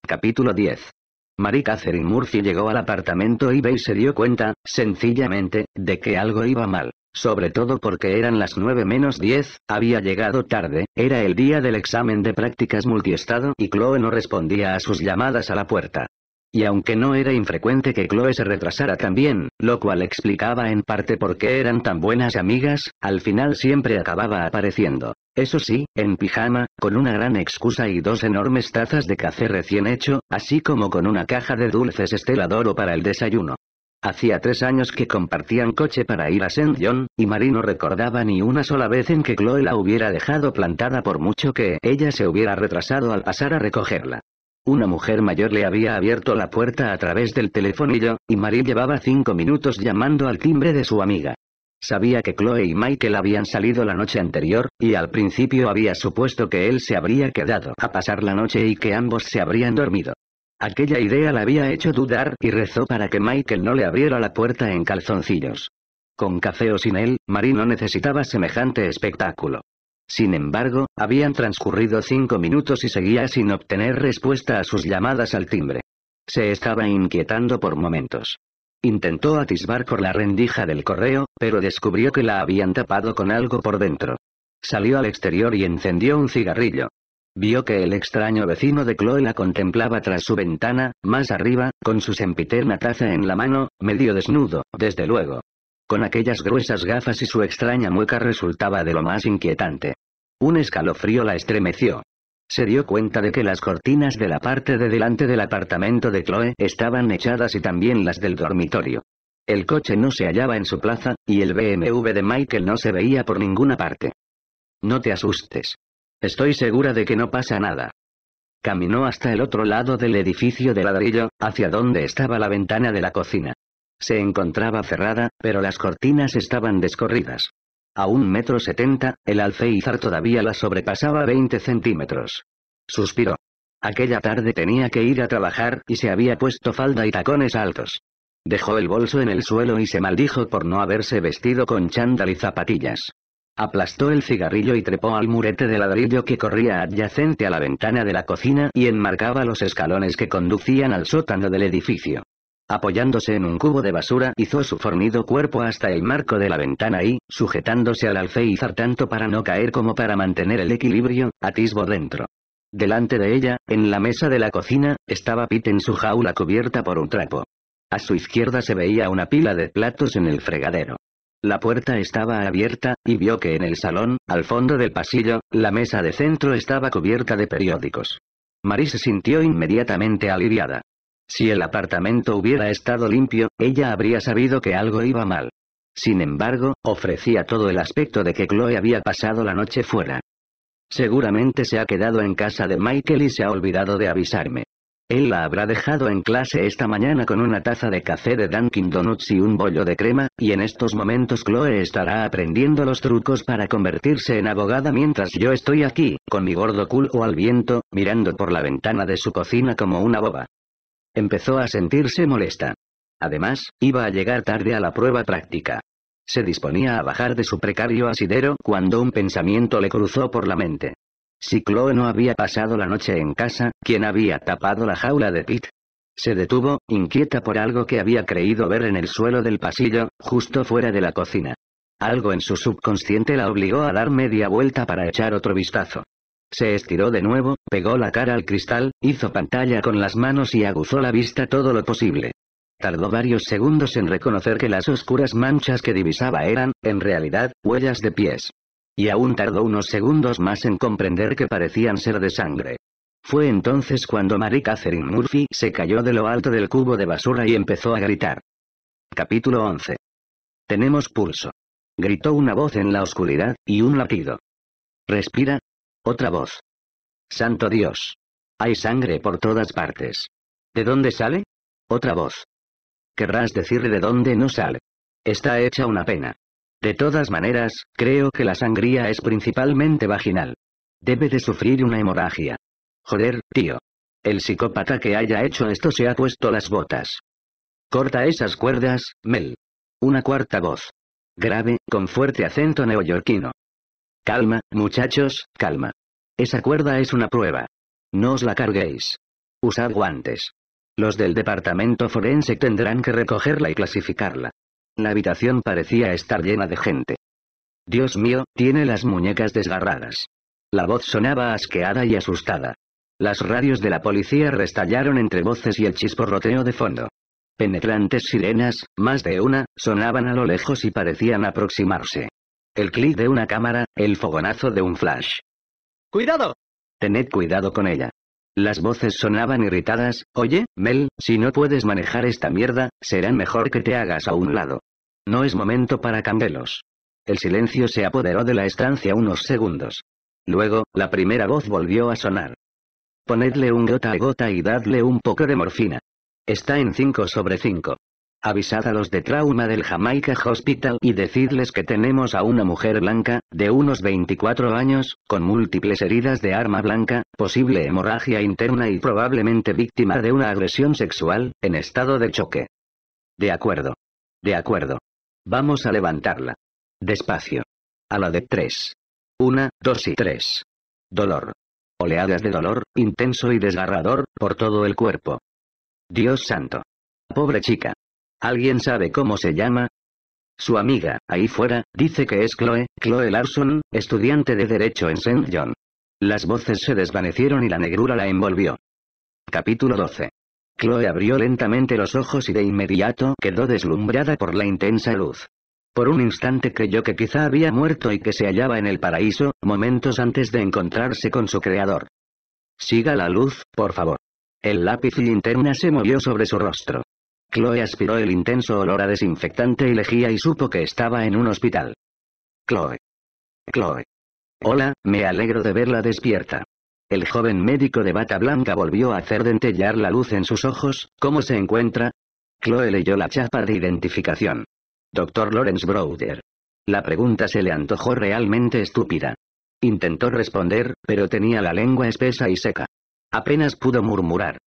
Capítulo 10. Mary Catherine Murphy llegó al apartamento y se dio cuenta, sencillamente, de que algo iba mal. Sobre todo porque eran las 9 menos 10, había llegado tarde, era el día del examen de prácticas multiestado y Chloe no respondía a sus llamadas a la puerta. Y aunque no era infrecuente que Chloe se retrasara también, lo cual explicaba en parte por qué eran tan buenas amigas, al final siempre acababa apareciendo. Eso sí, en pijama, con una gran excusa y dos enormes tazas de café recién hecho, así como con una caja de dulces Estela para el desayuno. Hacía tres años que compartían coche para ir a St. John, y Marie no recordaba ni una sola vez en que Chloe la hubiera dejado plantada por mucho que ella se hubiera retrasado al pasar a recogerla. Una mujer mayor le había abierto la puerta a través del telefonillo, y Marie llevaba cinco minutos llamando al timbre de su amiga. Sabía que Chloe y Michael habían salido la noche anterior, y al principio había supuesto que él se habría quedado a pasar la noche y que ambos se habrían dormido. Aquella idea la había hecho dudar y rezó para que Michael no le abriera la puerta en calzoncillos. Con café o sin él, Marie no necesitaba semejante espectáculo. Sin embargo, habían transcurrido cinco minutos y seguía sin obtener respuesta a sus llamadas al timbre. Se estaba inquietando por momentos. Intentó atisbar por la rendija del correo, pero descubrió que la habían tapado con algo por dentro. Salió al exterior y encendió un cigarrillo. Vio que el extraño vecino de Chloe la contemplaba tras su ventana, más arriba, con su sempiterna taza en la mano, medio desnudo, desde luego. Con aquellas gruesas gafas y su extraña mueca resultaba de lo más inquietante. Un escalofrío la estremeció. Se dio cuenta de que las cortinas de la parte de delante del apartamento de Chloe estaban echadas y también las del dormitorio. El coche no se hallaba en su plaza, y el BMW de Michael no se veía por ninguna parte. No te asustes. Estoy segura de que no pasa nada. Caminó hasta el otro lado del edificio de ladrillo, hacia donde estaba la ventana de la cocina. Se encontraba cerrada, pero las cortinas estaban descorridas. A un metro setenta, el alféizar todavía la sobrepasaba 20 centímetros. Suspiró. Aquella tarde tenía que ir a trabajar y se había puesto falda y tacones altos. Dejó el bolso en el suelo y se maldijo por no haberse vestido con chándal y zapatillas. Aplastó el cigarrillo y trepó al murete de ladrillo que corría adyacente a la ventana de la cocina y enmarcaba los escalones que conducían al sótano del edificio. Apoyándose en un cubo de basura, hizo su fornido cuerpo hasta el marco de la ventana y, sujetándose al alféizar tanto para no caer como para mantener el equilibrio, atisbo dentro. Delante de ella, en la mesa de la cocina, estaba Pete en su jaula cubierta por un trapo. A su izquierda se veía una pila de platos en el fregadero. La puerta estaba abierta, y vio que en el salón, al fondo del pasillo, la mesa de centro estaba cubierta de periódicos. Marie se sintió inmediatamente aliviada. Si el apartamento hubiera estado limpio, ella habría sabido que algo iba mal. Sin embargo, ofrecía todo el aspecto de que Chloe había pasado la noche fuera. Seguramente se ha quedado en casa de Michael y se ha olvidado de avisarme. Él la habrá dejado en clase esta mañana con una taza de café de Dunkin' Donuts y un bollo de crema, y en estos momentos Chloe estará aprendiendo los trucos para convertirse en abogada mientras yo estoy aquí, con mi gordo culo al viento, mirando por la ventana de su cocina como una boba. Empezó a sentirse molesta. Además, iba a llegar tarde a la prueba práctica. Se disponía a bajar de su precario asidero cuando un pensamiento le cruzó por la mente. Si Chloe no había pasado la noche en casa, ¿quién había tapado la jaula de Pete? Se detuvo, inquieta por algo que había creído ver en el suelo del pasillo, justo fuera de la cocina. Algo en su subconsciente la obligó a dar media vuelta para echar otro vistazo. Se estiró de nuevo, pegó la cara al cristal, hizo pantalla con las manos y aguzó la vista todo lo posible. Tardó varios segundos en reconocer que las oscuras manchas que divisaba eran, en realidad, huellas de pies. Y aún tardó unos segundos más en comprender que parecían ser de sangre. Fue entonces cuando Mary Catherine Murphy se cayó de lo alto del cubo de basura y empezó a gritar. Capítulo 11. Tenemos pulso. Gritó una voz en la oscuridad, y un latido. Respira, otra voz. Santo Dios. Hay sangre por todas partes. ¿De dónde sale? Otra voz. Querrás decirle de dónde no sale. Está hecha una pena. De todas maneras, creo que la sangría es principalmente vaginal. Debe de sufrir una hemorragia. Joder, tío. El psicópata que haya hecho esto se ha puesto las botas. Corta esas cuerdas, Mel. Una cuarta voz. Grave, con fuerte acento neoyorquino. Calma, muchachos, calma. Esa cuerda es una prueba. No os la carguéis. Usad guantes. Los del departamento forense tendrán que recogerla y clasificarla. La habitación parecía estar llena de gente. Dios mío, tiene las muñecas desgarradas. La voz sonaba asqueada y asustada. Las radios de la policía restallaron entre voces y el chisporroteo de fondo. Penetrantes sirenas, más de una, sonaban a lo lejos y parecían aproximarse. El clic de una cámara, el fogonazo de un flash. ¡Cuidado! Tened cuidado con ella. Las voces sonaban irritadas, oye, Mel, si no puedes manejar esta mierda, será mejor que te hagas a un lado. No es momento para cambelos. El silencio se apoderó de la estancia unos segundos. Luego, la primera voz volvió a sonar. Ponedle un gota a gota y dadle un poco de morfina. Está en 5 sobre 5. Avisad a los de trauma del Jamaica Hospital y decidles que tenemos a una mujer blanca, de unos 24 años, con múltiples heridas de arma blanca, posible hemorragia interna y probablemente víctima de una agresión sexual, en estado de choque. De acuerdo. De acuerdo. Vamos a levantarla. Despacio. A la de tres. Una, dos y tres. Dolor. Oleadas de dolor, intenso y desgarrador, por todo el cuerpo. Dios santo. Pobre chica. ¿Alguien sabe cómo se llama? Su amiga, ahí fuera, dice que es Chloe, Chloe Larson, estudiante de Derecho en St. John. Las voces se desvanecieron y la negrura la envolvió. Capítulo 12. Chloe abrió lentamente los ojos y de inmediato quedó deslumbrada por la intensa luz. Por un instante creyó que quizá había muerto y que se hallaba en el paraíso, momentos antes de encontrarse con su creador. Siga la luz, por favor. El lápiz linterna se movió sobre su rostro. Chloe aspiró el intenso olor a desinfectante y lejía y supo que estaba en un hospital. Chloe. Chloe. Hola, me alegro de verla despierta. El joven médico de bata blanca volvió a hacer dentellar la luz en sus ojos, ¿cómo se encuentra? Chloe leyó la chapa de identificación. Doctor Lawrence Browder. La pregunta se le antojó realmente estúpida. Intentó responder, pero tenía la lengua espesa y seca. Apenas pudo murmurar.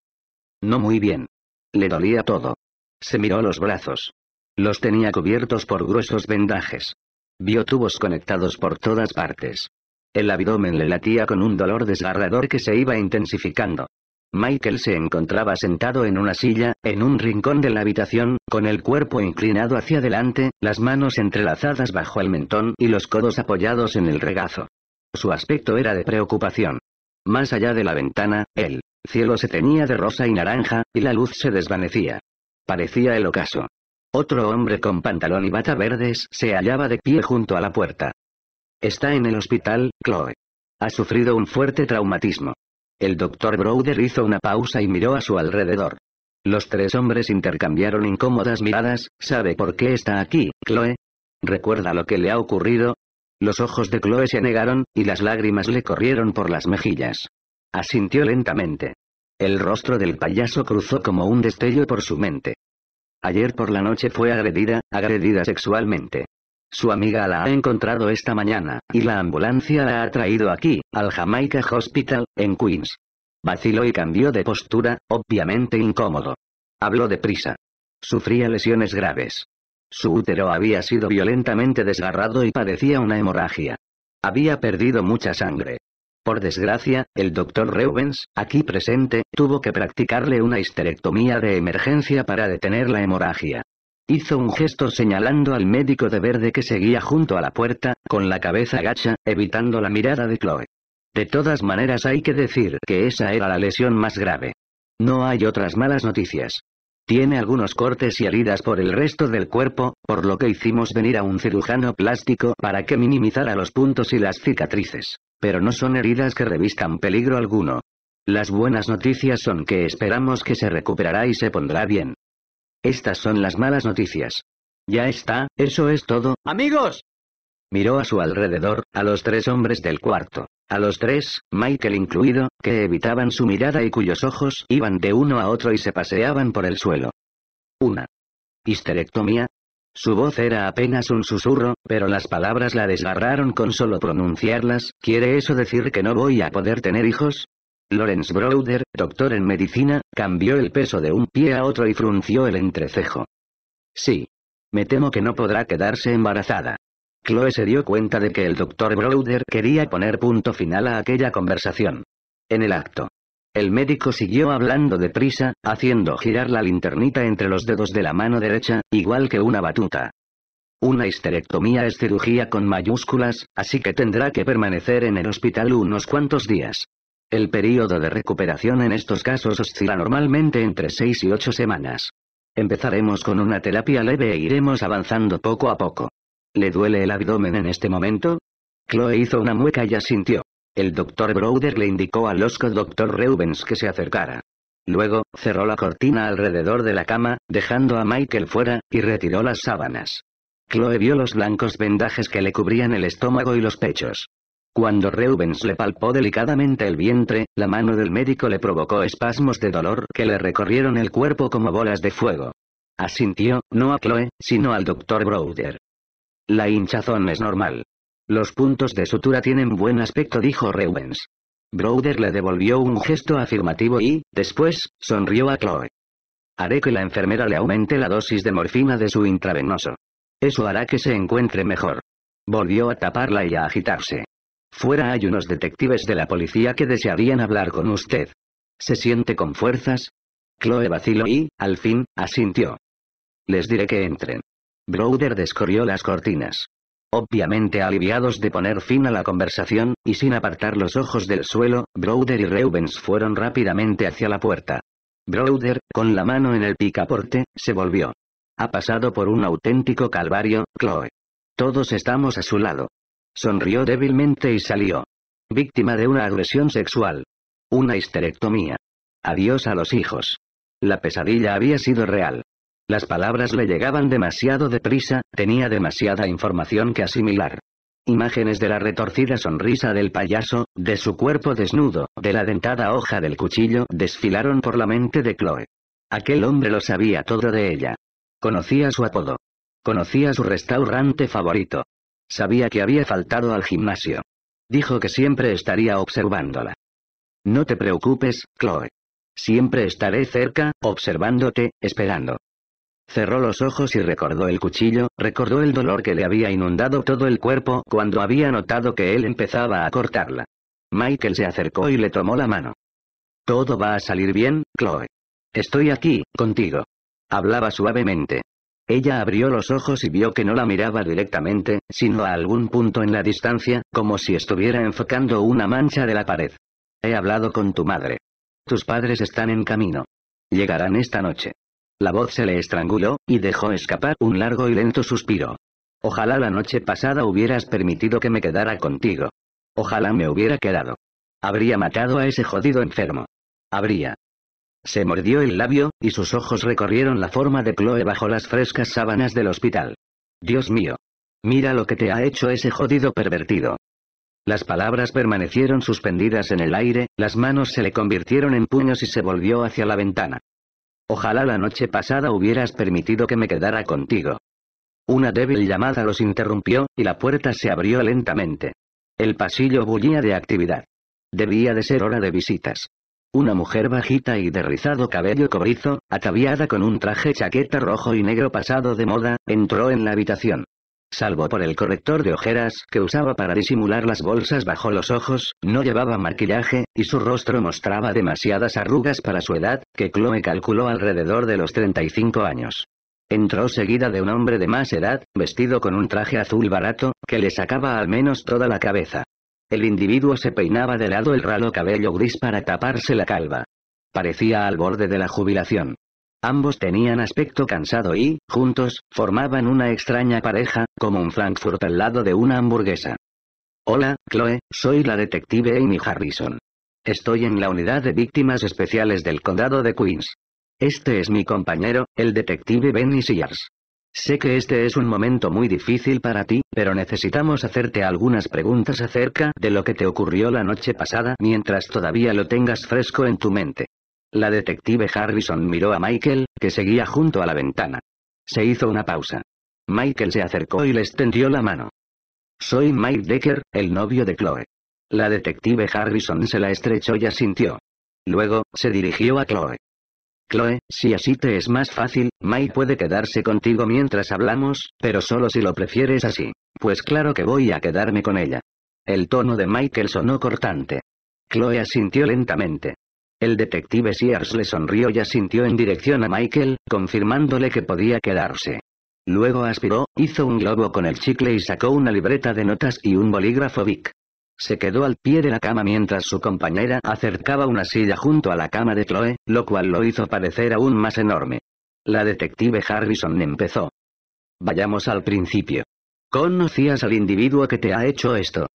No muy bien. Le dolía todo. Se miró los brazos. Los tenía cubiertos por gruesos vendajes. Vio tubos conectados por todas partes. El abdomen le latía con un dolor desgarrador que se iba intensificando. Michael se encontraba sentado en una silla, en un rincón de la habitación, con el cuerpo inclinado hacia adelante, las manos entrelazadas bajo el mentón y los codos apoyados en el regazo. Su aspecto era de preocupación. Más allá de la ventana, el cielo se teñía de rosa y naranja, y la luz se desvanecía. Parecía el ocaso. Otro hombre con pantalón y bata verdes se hallaba de pie junto a la puerta. Está en el hospital, Chloe. Ha sufrido un fuerte traumatismo. El doctor Browder hizo una pausa y miró a su alrededor. Los tres hombres intercambiaron incómodas miradas, ¿sabe por qué está aquí, Chloe? ¿Recuerda lo que le ha ocurrido? Los ojos de Chloe se anegaron, y las lágrimas le corrieron por las mejillas. Asintió lentamente. El rostro del payaso cruzó como un destello por su mente. Ayer por la noche fue agredida, agredida sexualmente. Su amiga la ha encontrado esta mañana, y la ambulancia la ha traído aquí, al Jamaica Hospital, en Queens. Vaciló y cambió de postura, obviamente incómodo. Habló deprisa. Sufría lesiones graves. Su útero había sido violentamente desgarrado y padecía una hemorragia. Había perdido mucha sangre. Por desgracia, el doctor Reubens, aquí presente, tuvo que practicarle una histerectomía de emergencia para detener la hemorragia. Hizo un gesto señalando al médico de verde que seguía junto a la puerta, con la cabeza gacha, evitando la mirada de Chloe. De todas maneras hay que decir que esa era la lesión más grave. No hay otras malas noticias. Tiene algunos cortes y heridas por el resto del cuerpo, por lo que hicimos venir a un cirujano plástico para que minimizara los puntos y las cicatrices. Pero no son heridas que revistan peligro alguno. Las buenas noticias son que esperamos que se recuperará y se pondrá bien. Estas son las malas noticias. Ya está, eso es todo. ¡Amigos! Miró a su alrededor, a los tres hombres del cuarto. A los tres, Michael incluido, que evitaban su mirada y cuyos ojos iban de uno a otro y se paseaban por el suelo. Una. Histerectomía. Su voz era apenas un susurro, pero las palabras la desgarraron con solo pronunciarlas. ¿Quiere eso decir que no voy a poder tener hijos? Lawrence Browder, doctor en medicina, cambió el peso de un pie a otro y frunció el entrecejo. Sí. Me temo que no podrá quedarse embarazada. Chloe se dio cuenta de que el doctor Browder quería poner punto final a aquella conversación. En el acto. El médico siguió hablando deprisa, haciendo girar la linternita entre los dedos de la mano derecha, igual que una batuta. Una histerectomía es cirugía con mayúsculas, así que tendrá que permanecer en el hospital unos cuantos días. El período de recuperación en estos casos oscila normalmente entre 6 y 8 semanas. Empezaremos con una terapia leve e iremos avanzando poco a poco. ¿Le duele el abdomen en este momento? Chloe hizo una mueca y asintió. El doctor Browder le indicó al osco doctor Reubens que se acercara. Luego, cerró la cortina alrededor de la cama, dejando a Michael fuera, y retiró las sábanas. Chloe vio los blancos vendajes que le cubrían el estómago y los pechos. Cuando Reubens le palpó delicadamente el vientre, la mano del médico le provocó espasmos de dolor que le recorrieron el cuerpo como bolas de fuego. Asintió, no a Chloe, sino al doctor Browder. La hinchazón es normal. Los puntos de sutura tienen buen aspecto, dijo Reubens. Browder le devolvió un gesto afirmativo y, después, sonrió a Chloe. Haré que la enfermera le aumente la dosis de morfina de su intravenoso. Eso hará que se encuentre mejor. Volvió a taparla y a agitarse. Fuera hay unos detectives de la policía que desearían hablar con usted. ¿Se siente con fuerzas? Chloe vaciló y, al fin, asintió. Les diré que entren. Browder descorrió las cortinas. Obviamente aliviados de poner fin a la conversación, y sin apartar los ojos del suelo, Browder y Reubens fueron rápidamente hacia la puerta. Browder, con la mano en el picaporte, se volvió. Ha pasado por un auténtico calvario, Chloe. Todos estamos a su lado. Sonrió débilmente y salió. Víctima de una agresión sexual. Una histerectomía. Adiós a los hijos. La pesadilla había sido real. Las palabras le llegaban demasiado deprisa, tenía demasiada información que asimilar. Imágenes de la retorcida sonrisa del payaso, de su cuerpo desnudo, de la dentada hoja del cuchillo, desfilaron por la mente de Chloe. Aquel hombre lo sabía todo de ella. Conocía su apodo. Conocía su restaurante favorito. Sabía que había faltado al gimnasio. Dijo que siempre estaría observándola. No te preocupes, Chloe. Siempre estaré cerca, observándote, esperando. Cerró los ojos y recordó el cuchillo, recordó el dolor que le había inundado todo el cuerpo cuando había notado que él empezaba a cortarla. Michael se acercó y le tomó la mano. Todo va a salir bien, Chloe. Estoy aquí, contigo. Hablaba suavemente. Ella abrió los ojos y vio que no la miraba directamente, sino a algún punto en la distancia, como si estuviera enfocando una mancha de la pared. He hablado con tu madre. Tus padres están en camino. Llegarán esta noche. La voz se le estranguló, y dejó escapar un largo y lento suspiro. Ojalá la noche pasada hubieras permitido que me quedara contigo. Ojalá me hubiera quedado. Habría matado a ese jodido enfermo. Habría. Se mordió el labio, y sus ojos recorrieron la forma de Chloe bajo las frescas sábanas del hospital. Dios mío. Mira lo que te ha hecho ese jodido pervertido. Las palabras permanecieron suspendidas en el aire, las manos se le convirtieron en puños y se volvió hacia la ventana. Ojalá la noche pasada hubieras permitido que me quedara contigo. Una débil llamada los interrumpió, y la puerta se abrió lentamente. El pasillo bullía de actividad. Debía de ser hora de visitas. Una mujer bajita y de rizado cabello cobrizo, ataviada con un traje chaqueta rojo y negro pasado de moda, entró en la habitación. Salvo por el corrector de ojeras que usaba para disimular las bolsas bajo los ojos, no llevaba maquillaje, y su rostro mostraba demasiadas arrugas para su edad, que Chloe calculó alrededor de los 35 años. Entró seguida de un hombre de más edad, vestido con un traje azul barato, que le sacaba al menos toda la cabeza. El individuo se peinaba de lado el ralo cabello gris para taparse la calva. Parecía al borde de la jubilación. Ambos tenían aspecto cansado y, juntos, formaban una extraña pareja, como un Frankfurt al lado de una hamburguesa. Hola, Chloe, soy la detective Amy Harrison. Estoy en la unidad de víctimas especiales del condado de Queens. Este es mi compañero, el detective Benny Sears. Sé que este es un momento muy difícil para ti, pero necesitamos hacerte algunas preguntas acerca de lo que te ocurrió la noche pasada mientras todavía lo tengas fresco en tu mente. La detective Harrison miró a Michael, que seguía junto a la ventana. Se hizo una pausa. Michael se acercó y le extendió la mano. Soy Mike Decker, el novio de Chloe. La detective Harrison se la estrechó y asintió. Luego, se dirigió a Chloe. Chloe, si así te es más fácil, Mike puede quedarse contigo mientras hablamos, pero solo si lo prefieres así. Pues claro que voy a quedarme con ella. El tono de Michael sonó cortante. Chloe asintió lentamente. El detective Sears le sonrió y asintió en dirección a Michael, confirmándole que podía quedarse. Luego aspiró, hizo un globo con el chicle y sacó una libreta de notas y un bolígrafo Vic. Se quedó al pie de la cama mientras su compañera acercaba una silla junto a la cama de Chloe, lo cual lo hizo parecer aún más enorme. La detective Harrison empezó. Vayamos al principio. ¿Conocías al individuo que te ha hecho esto?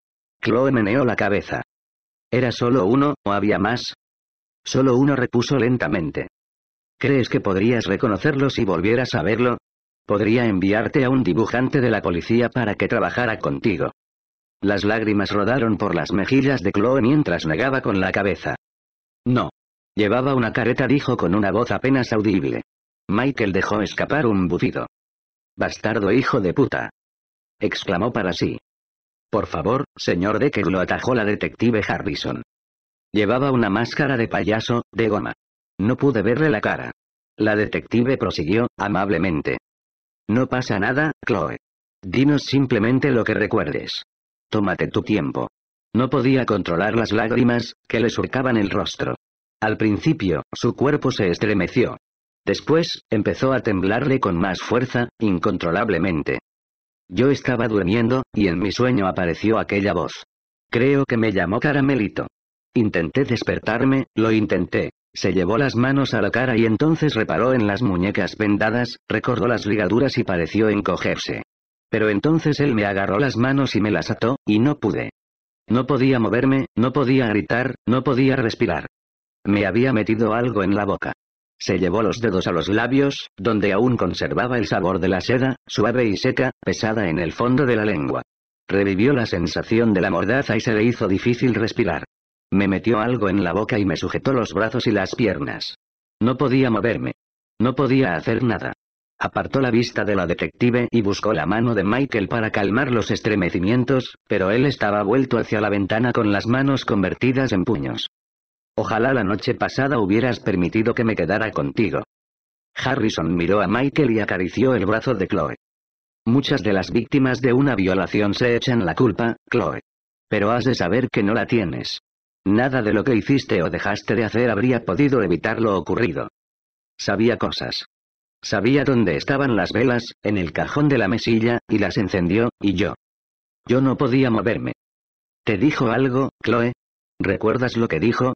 Chloe meneó la cabeza. ¿Era solo uno, o había más? Solo uno repuso lentamente. ¿Crees que podrías reconocerlo si volvieras a verlo? Podría enviarte a un dibujante de la policía para que trabajara contigo. Las lágrimas rodaron por las mejillas de Chloe mientras negaba con la cabeza. No. Llevaba una careta, dijo con una voz apenas audible. Michael dejó escapar un bufido. Bastardo hijo de puta. exclamó para sí. Por favor, señor Decker lo atajó la detective Harrison. Llevaba una máscara de payaso, de goma. No pude verle la cara. La detective prosiguió, amablemente. No pasa nada, Chloe. Dinos simplemente lo que recuerdes. Tómate tu tiempo. No podía controlar las lágrimas, que le surcaban el rostro. Al principio, su cuerpo se estremeció. Después, empezó a temblarle con más fuerza, incontrolablemente. Yo estaba durmiendo, y en mi sueño apareció aquella voz. Creo que me llamó Caramelito. Intenté despertarme, lo intenté. Se llevó las manos a la cara y entonces reparó en las muñecas vendadas, recordó las ligaduras y pareció encogerse. Pero entonces él me agarró las manos y me las ató, y no pude. No podía moverme, no podía gritar, no podía respirar. Me había metido algo en la boca. Se llevó los dedos a los labios, donde aún conservaba el sabor de la seda, suave y seca, pesada en el fondo de la lengua. Revivió la sensación de la mordaza y se le hizo difícil respirar. Me metió algo en la boca y me sujetó los brazos y las piernas. No podía moverme. No podía hacer nada. Apartó la vista de la detective y buscó la mano de Michael para calmar los estremecimientos, pero él estaba vuelto hacia la ventana con las manos convertidas en puños. Ojalá la noche pasada hubieras permitido que me quedara contigo. Harrison miró a Michael y acarició el brazo de Chloe. Muchas de las víctimas de una violación se echan la culpa, Chloe. Pero has de saber que no la tienes. Nada de lo que hiciste o dejaste de hacer habría podido evitar lo ocurrido. Sabía cosas. Sabía dónde estaban las velas, en el cajón de la mesilla, y las encendió, y yo. Yo no podía moverme. ¿Te dijo algo, Chloe? ¿Recuerdas lo que dijo?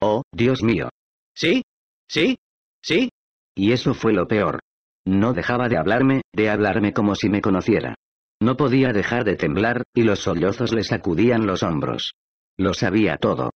Oh, Dios mío. ¿Sí? ¿Sí? ¿Sí? Y eso fue lo peor. No dejaba de hablarme, de hablarme como si me conociera. No podía dejar de temblar, y los sollozos le sacudían los hombros. Lo sabía todo.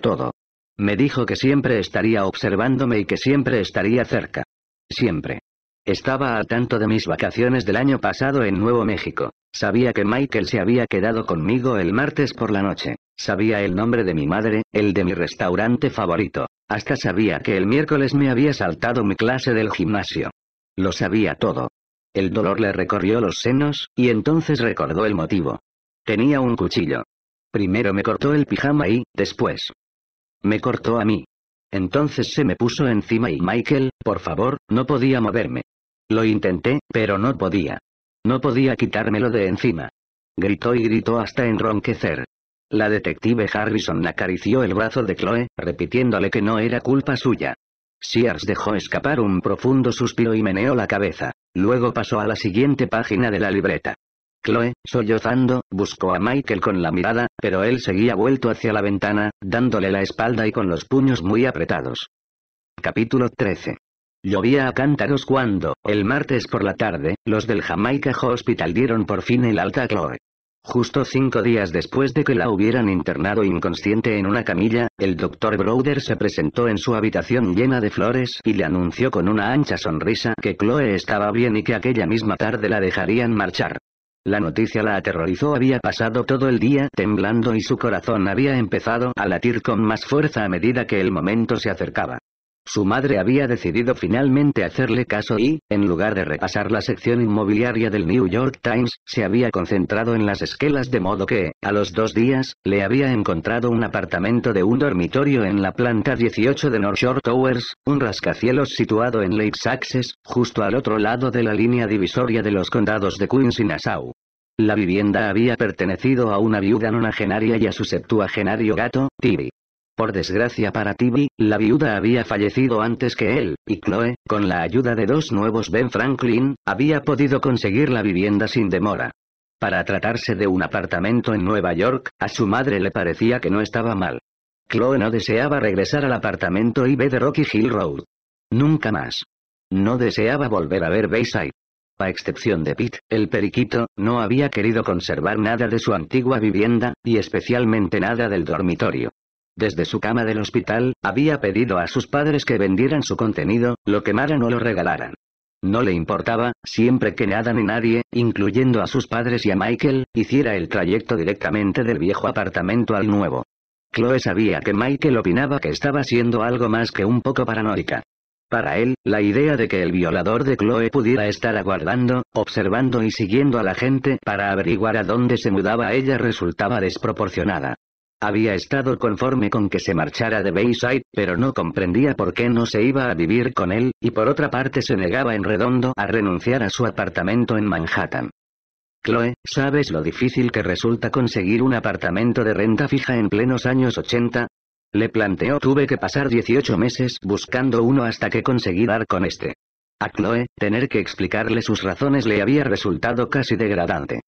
Todo. Me dijo que siempre estaría observándome y que siempre estaría cerca. Siempre. Estaba al tanto de mis vacaciones del año pasado en Nuevo México. Sabía que Michael se había quedado conmigo el martes por la noche. Sabía el nombre de mi madre, el de mi restaurante favorito. Hasta sabía que el miércoles me había saltado mi clase del gimnasio. Lo sabía todo. El dolor le recorrió los senos, y entonces recordó el motivo. Tenía un cuchillo. Primero me cortó el pijama y, después. Me cortó a mí. Entonces se me puso encima y Michael, por favor, no podía moverme. Lo intenté, pero no podía. No podía quitármelo de encima. Gritó y gritó hasta enronquecer. La detective Harrison acarició el brazo de Chloe, repitiéndole que no era culpa suya. Sears dejó escapar un profundo suspiro y meneó la cabeza. Luego pasó a la siguiente página de la libreta. Chloe, sollozando, buscó a Michael con la mirada, pero él seguía vuelto hacia la ventana, dándole la espalda y con los puños muy apretados. Capítulo 13. Llovía a cántaros cuando, el martes por la tarde, los del Jamaica Hospital dieron por fin el alta a Chloe. Justo cinco días después de que la hubieran internado inconsciente en una camilla, el doctor Browder se presentó en su habitación llena de flores y le anunció con una ancha sonrisa que Chloe estaba bien y que aquella misma tarde la dejarían marchar. La noticia la aterrorizó, había pasado todo el día temblando y su corazón había empezado a latir con más fuerza a medida que el momento se acercaba. Su madre había decidido finalmente hacerle caso y, en lugar de repasar la sección inmobiliaria del New York Times, se había concentrado en las esquelas de modo que, a los dos días, le había encontrado un apartamento de un dormitorio en la planta 18 de North Shore Towers, un rascacielos situado en Lake Success, justo al otro lado de la línea divisoria de los condados de Queens y Nassau. La vivienda había pertenecido a una viuda nonagenaria y a su septuagenario gato, Tibi. Por desgracia para Tibi, la viuda había fallecido antes que él, y Chloe, con la ayuda de dos nuevos Ben Franklin, había podido conseguir la vivienda sin demora. Para tratarse de un apartamento en Nueva York, a su madre le parecía que no estaba mal. Chloe no deseaba regresar al apartamento y de Rocky Hill Road. Nunca más. No deseaba volver a ver Bayside. A excepción de Pete, el periquito, no había querido conservar nada de su antigua vivienda, y especialmente nada del dormitorio. Desde su cama del hospital, había pedido a sus padres que vendieran su contenido, lo quemaran o lo regalaran. No le importaba, siempre que nada ni nadie, incluyendo a sus padres y a Michael, hiciera el trayecto directamente del viejo apartamento al nuevo. Chloe sabía que Michael opinaba que estaba siendo algo más que un poco paranoica. Para él, la idea de que el violador de Chloe pudiera estar aguardando, observando y siguiendo a la gente para averiguar a dónde se mudaba ella resultaba desproporcionada. Había estado conforme con que se marchara de Bayside, pero no comprendía por qué no se iba a vivir con él, y por otra parte se negaba en redondo a renunciar a su apartamento en Manhattan. Chloe, ¿sabes lo difícil que resulta conseguir un apartamento de renta fija en plenos años 80? Le planteó tuve que pasar 18 meses buscando uno hasta que conseguí dar con este. A Chloe, tener que explicarle sus razones le había resultado casi degradante.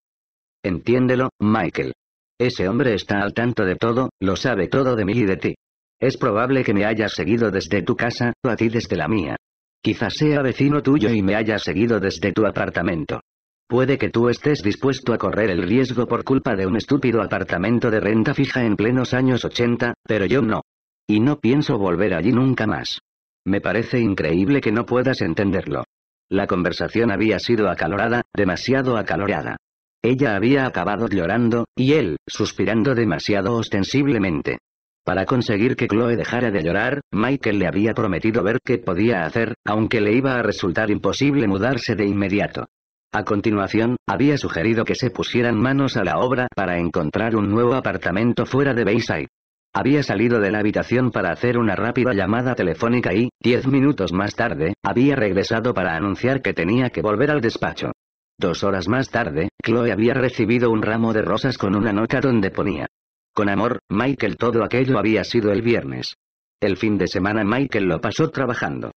Entiéndelo, Michael. Ese hombre está al tanto de todo, lo sabe todo de mí y de ti. Es probable que me hayas seguido desde tu casa, o a ti desde la mía. Quizás sea vecino tuyo y me haya seguido desde tu apartamento. Puede que tú estés dispuesto a correr el riesgo por culpa de un estúpido apartamento de renta fija en plenos años 80, pero yo no. Y no pienso volver allí nunca más. Me parece increíble que no puedas entenderlo. La conversación había sido acalorada, demasiado acalorada. Ella había acabado llorando, y él, suspirando demasiado ostensiblemente. Para conseguir que Chloe dejara de llorar, Michael le había prometido ver qué podía hacer, aunque le iba a resultar imposible mudarse de inmediato. A continuación, había sugerido que se pusieran manos a la obra para encontrar un nuevo apartamento fuera de Bayside. Había salido de la habitación para hacer una rápida llamada telefónica y, diez minutos más tarde, había regresado para anunciar que tenía que volver al despacho. Dos horas más tarde, Chloe había recibido un ramo de rosas con una nota donde ponía. Con amor, Michael todo aquello había sido el viernes. El fin de semana Michael lo pasó trabajando.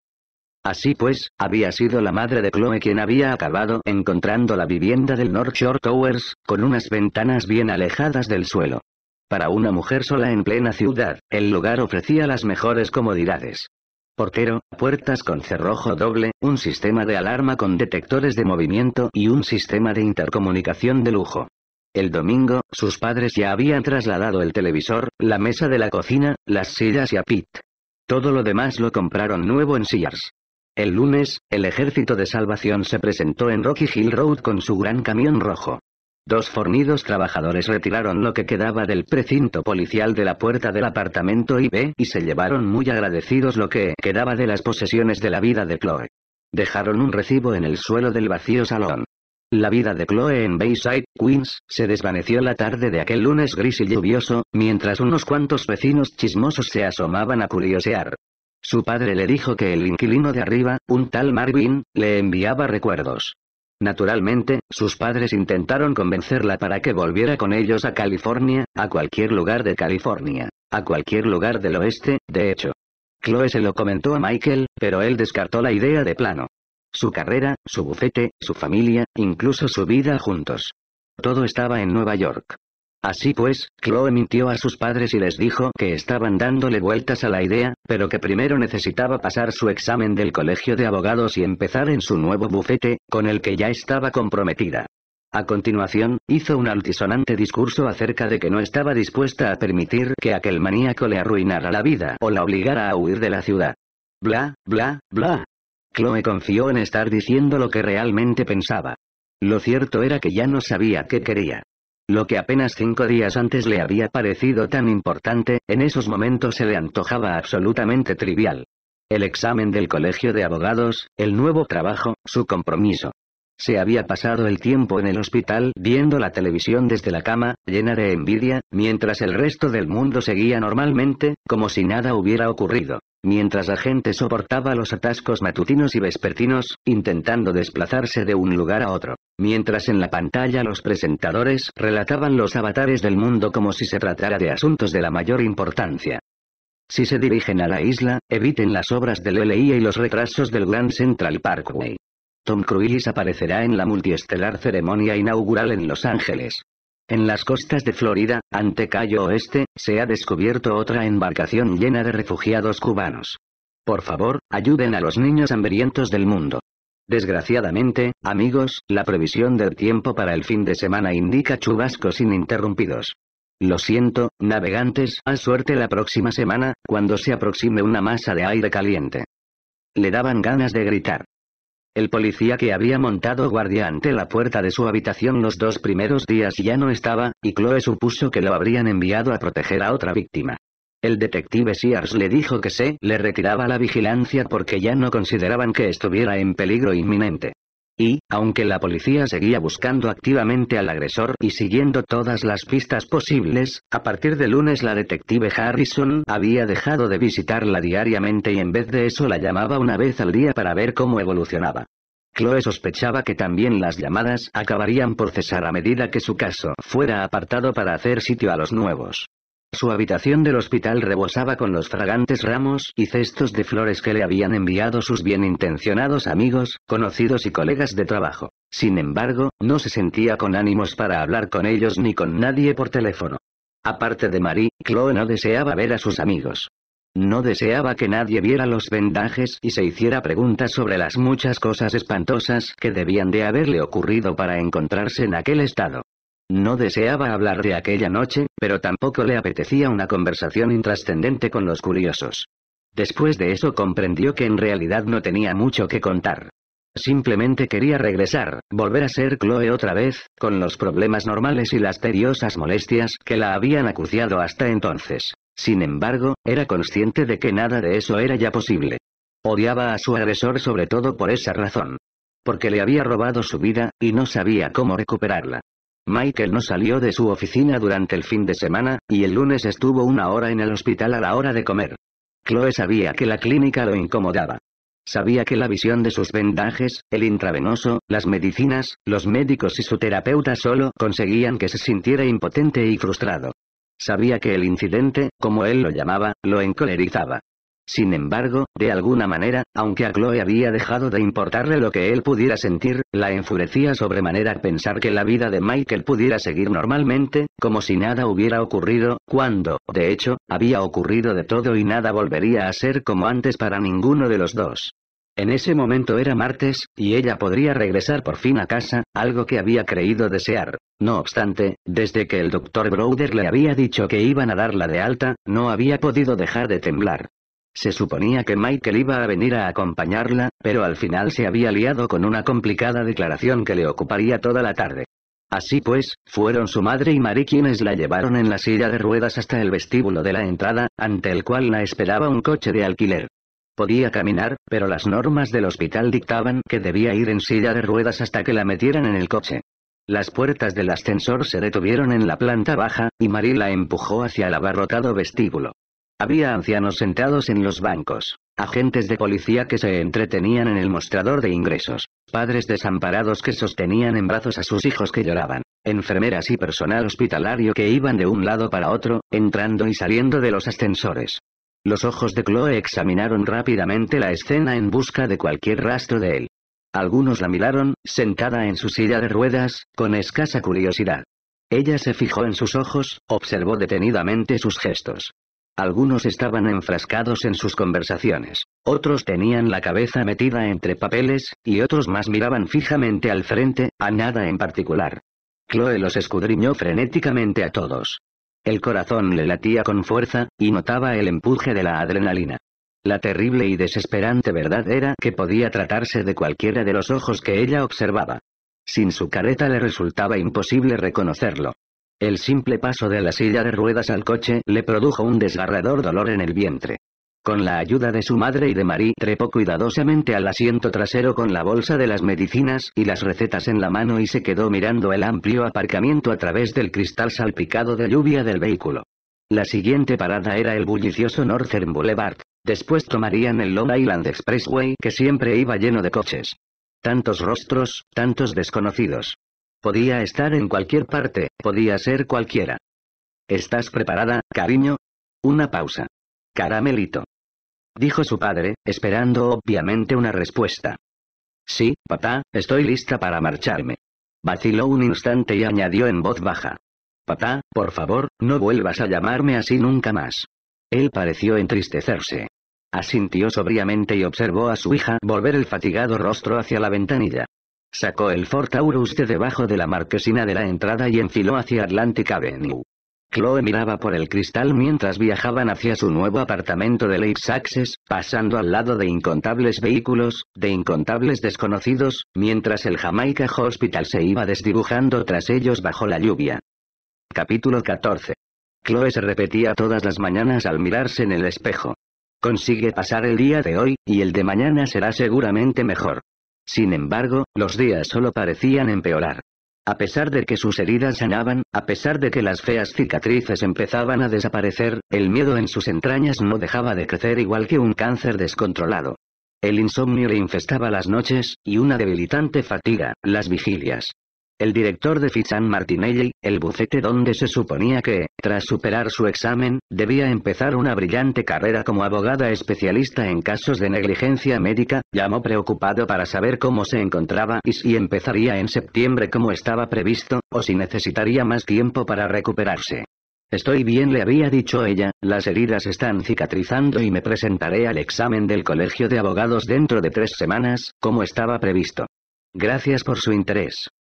Así pues, había sido la madre de Chloe quien había acabado encontrando la vivienda del North Shore Towers, con unas ventanas bien alejadas del suelo. Para una mujer sola en plena ciudad, el lugar ofrecía las mejores comodidades portero, puertas con cerrojo doble, un sistema de alarma con detectores de movimiento y un sistema de intercomunicación de lujo. El domingo, sus padres ya habían trasladado el televisor, la mesa de la cocina, las sillas y a Pete. Todo lo demás lo compraron nuevo en Sears. El lunes, el ejército de salvación se presentó en Rocky Hill Road con su gran camión rojo. Dos fornidos trabajadores retiraron lo que quedaba del precinto policial de la puerta del apartamento IB y se llevaron muy agradecidos lo que quedaba de las posesiones de la vida de Chloe. Dejaron un recibo en el suelo del vacío salón. La vida de Chloe en Bayside, Queens, se desvaneció la tarde de aquel lunes gris y lluvioso, mientras unos cuantos vecinos chismosos se asomaban a curiosear. Su padre le dijo que el inquilino de arriba, un tal Marvin, le enviaba recuerdos. Naturalmente, sus padres intentaron convencerla para que volviera con ellos a California, a cualquier lugar de California, a cualquier lugar del oeste, de hecho. Chloe se lo comentó a Michael, pero él descartó la idea de plano. Su carrera, su bufete, su familia, incluso su vida juntos. Todo estaba en Nueva York. Así pues, Chloe mintió a sus padres y les dijo que estaban dándole vueltas a la idea, pero que primero necesitaba pasar su examen del colegio de abogados y empezar en su nuevo bufete, con el que ya estaba comprometida. A continuación, hizo un altisonante discurso acerca de que no estaba dispuesta a permitir que aquel maníaco le arruinara la vida o la obligara a huir de la ciudad. Bla, bla, bla. Chloe confió en estar diciendo lo que realmente pensaba. Lo cierto era que ya no sabía qué quería. Lo que apenas cinco días antes le había parecido tan importante, en esos momentos se le antojaba absolutamente trivial. El examen del colegio de abogados, el nuevo trabajo, su compromiso. Se había pasado el tiempo en el hospital viendo la televisión desde la cama, llena de envidia, mientras el resto del mundo seguía normalmente, como si nada hubiera ocurrido. Mientras la gente soportaba los atascos matutinos y vespertinos, intentando desplazarse de un lugar a otro. Mientras en la pantalla los presentadores relataban los avatares del mundo como si se tratara de asuntos de la mayor importancia. Si se dirigen a la isla, eviten las obras del LI y los retrasos del Grand Central Parkway. Tom Cruise aparecerá en la multiestelar ceremonia inaugural en Los Ángeles. En las costas de Florida, ante Cayo Oeste, se ha descubierto otra embarcación llena de refugiados cubanos. Por favor, ayuden a los niños hambrientos del mundo. Desgraciadamente, amigos, la previsión del tiempo para el fin de semana indica chubascos ininterrumpidos. Lo siento, navegantes, a suerte la próxima semana, cuando se aproxime una masa de aire caliente. Le daban ganas de gritar. El policía que había montado guardia ante la puerta de su habitación los dos primeros días ya no estaba, y Chloe supuso que lo habrían enviado a proteger a otra víctima. El detective Sears le dijo que se le retiraba la vigilancia porque ya no consideraban que estuviera en peligro inminente. Y, aunque la policía seguía buscando activamente al agresor y siguiendo todas las pistas posibles, a partir de lunes la detective Harrison había dejado de visitarla diariamente y en vez de eso la llamaba una vez al día para ver cómo evolucionaba. Chloe sospechaba que también las llamadas acabarían por cesar a medida que su caso fuera apartado para hacer sitio a los nuevos. Su habitación del hospital rebosaba con los fragantes ramos y cestos de flores que le habían enviado sus bien intencionados amigos, conocidos y colegas de trabajo. Sin embargo, no se sentía con ánimos para hablar con ellos ni con nadie por teléfono. Aparte de Marie, Chloe no deseaba ver a sus amigos. No deseaba que nadie viera los vendajes y se hiciera preguntas sobre las muchas cosas espantosas que debían de haberle ocurrido para encontrarse en aquel estado. No deseaba hablar de aquella noche, pero tampoco le apetecía una conversación intrascendente con los curiosos. Después de eso comprendió que en realidad no tenía mucho que contar. Simplemente quería regresar, volver a ser Chloe otra vez, con los problemas normales y las tediosas molestias que la habían acuciado hasta entonces. Sin embargo, era consciente de que nada de eso era ya posible. Odiaba a su agresor sobre todo por esa razón. Porque le había robado su vida, y no sabía cómo recuperarla. Michael no salió de su oficina durante el fin de semana, y el lunes estuvo una hora en el hospital a la hora de comer. Chloe sabía que la clínica lo incomodaba. Sabía que la visión de sus vendajes, el intravenoso, las medicinas, los médicos y su terapeuta solo conseguían que se sintiera impotente y frustrado. Sabía que el incidente, como él lo llamaba, lo encolerizaba. Sin embargo, de alguna manera, aunque a Chloe había dejado de importarle lo que él pudiera sentir, la enfurecía sobremanera pensar que la vida de Michael pudiera seguir normalmente, como si nada hubiera ocurrido, cuando, de hecho, había ocurrido de todo y nada volvería a ser como antes para ninguno de los dos. En ese momento era martes, y ella podría regresar por fin a casa, algo que había creído desear. No obstante, desde que el doctor Browder le había dicho que iban a darla de alta, no había podido dejar de temblar. Se suponía que Michael iba a venir a acompañarla, pero al final se había liado con una complicada declaración que le ocuparía toda la tarde. Así pues, fueron su madre y Marie quienes la llevaron en la silla de ruedas hasta el vestíbulo de la entrada, ante el cual la esperaba un coche de alquiler. Podía caminar, pero las normas del hospital dictaban que debía ir en silla de ruedas hasta que la metieran en el coche. Las puertas del ascensor se detuvieron en la planta baja, y Marie la empujó hacia el abarrotado vestíbulo. Había ancianos sentados en los bancos, agentes de policía que se entretenían en el mostrador de ingresos, padres desamparados que sostenían en brazos a sus hijos que lloraban, enfermeras y personal hospitalario que iban de un lado para otro, entrando y saliendo de los ascensores. Los ojos de Chloe examinaron rápidamente la escena en busca de cualquier rastro de él. Algunos la miraron, sentada en su silla de ruedas, con escasa curiosidad. Ella se fijó en sus ojos, observó detenidamente sus gestos. Algunos estaban enfrascados en sus conversaciones, otros tenían la cabeza metida entre papeles, y otros más miraban fijamente al frente, a nada en particular. Chloe los escudriñó frenéticamente a todos. El corazón le latía con fuerza, y notaba el empuje de la adrenalina. La terrible y desesperante verdad era que podía tratarse de cualquiera de los ojos que ella observaba. Sin su careta le resultaba imposible reconocerlo. El simple paso de la silla de ruedas al coche le produjo un desgarrador dolor en el vientre. Con la ayuda de su madre y de Marie trepó cuidadosamente al asiento trasero con la bolsa de las medicinas y las recetas en la mano y se quedó mirando el amplio aparcamiento a través del cristal salpicado de lluvia del vehículo. La siguiente parada era el bullicioso Northern Boulevard. Después tomarían el Long Island Expressway que siempre iba lleno de coches. Tantos rostros, tantos desconocidos. Podía estar en cualquier parte, podía ser cualquiera. ¿Estás preparada, cariño? Una pausa. Caramelito dijo su padre, esperando obviamente una respuesta. Sí, papá, estoy lista para marcharme. Vaciló un instante y añadió en voz baja. Papá, por favor, no vuelvas a llamarme así nunca más. Él pareció entristecerse. Asintió sobriamente y observó a su hija volver el fatigado rostro hacia la ventanilla. Sacó el Ford Taurus de debajo de la marquesina de la entrada y enfiló hacia Atlantic Avenue. Chloe miraba por el cristal mientras viajaban hacia su nuevo apartamento de Lake Success, pasando al lado de incontables vehículos, de incontables desconocidos, mientras el Jamaica Hospital se iba desdibujando tras ellos bajo la lluvia. Capítulo 14. Chloe se repetía todas las mañanas al mirarse en el espejo. Consigue pasar el día de hoy, y el de mañana será seguramente mejor. Sin embargo, los días solo parecían empeorar. A pesar de que sus heridas sanaban, a pesar de que las feas cicatrices empezaban a desaparecer, el miedo en sus entrañas no dejaba de crecer igual que un cáncer descontrolado. El insomnio le infestaba las noches, y una debilitante fatiga, las vigilias. El director de Fitzan Martinelli, el bufete donde se suponía que, tras superar su examen, debía empezar una brillante carrera como abogada especialista en casos de negligencia médica, llamó preocupado para saber cómo se encontraba y si empezaría en septiembre como estaba previsto, o si necesitaría más tiempo para recuperarse. Estoy bien, le había dicho ella, las heridas están cicatrizando y me presentaré al examen del Colegio de Abogados dentro de tres semanas, como estaba previsto. Gracias por su interés.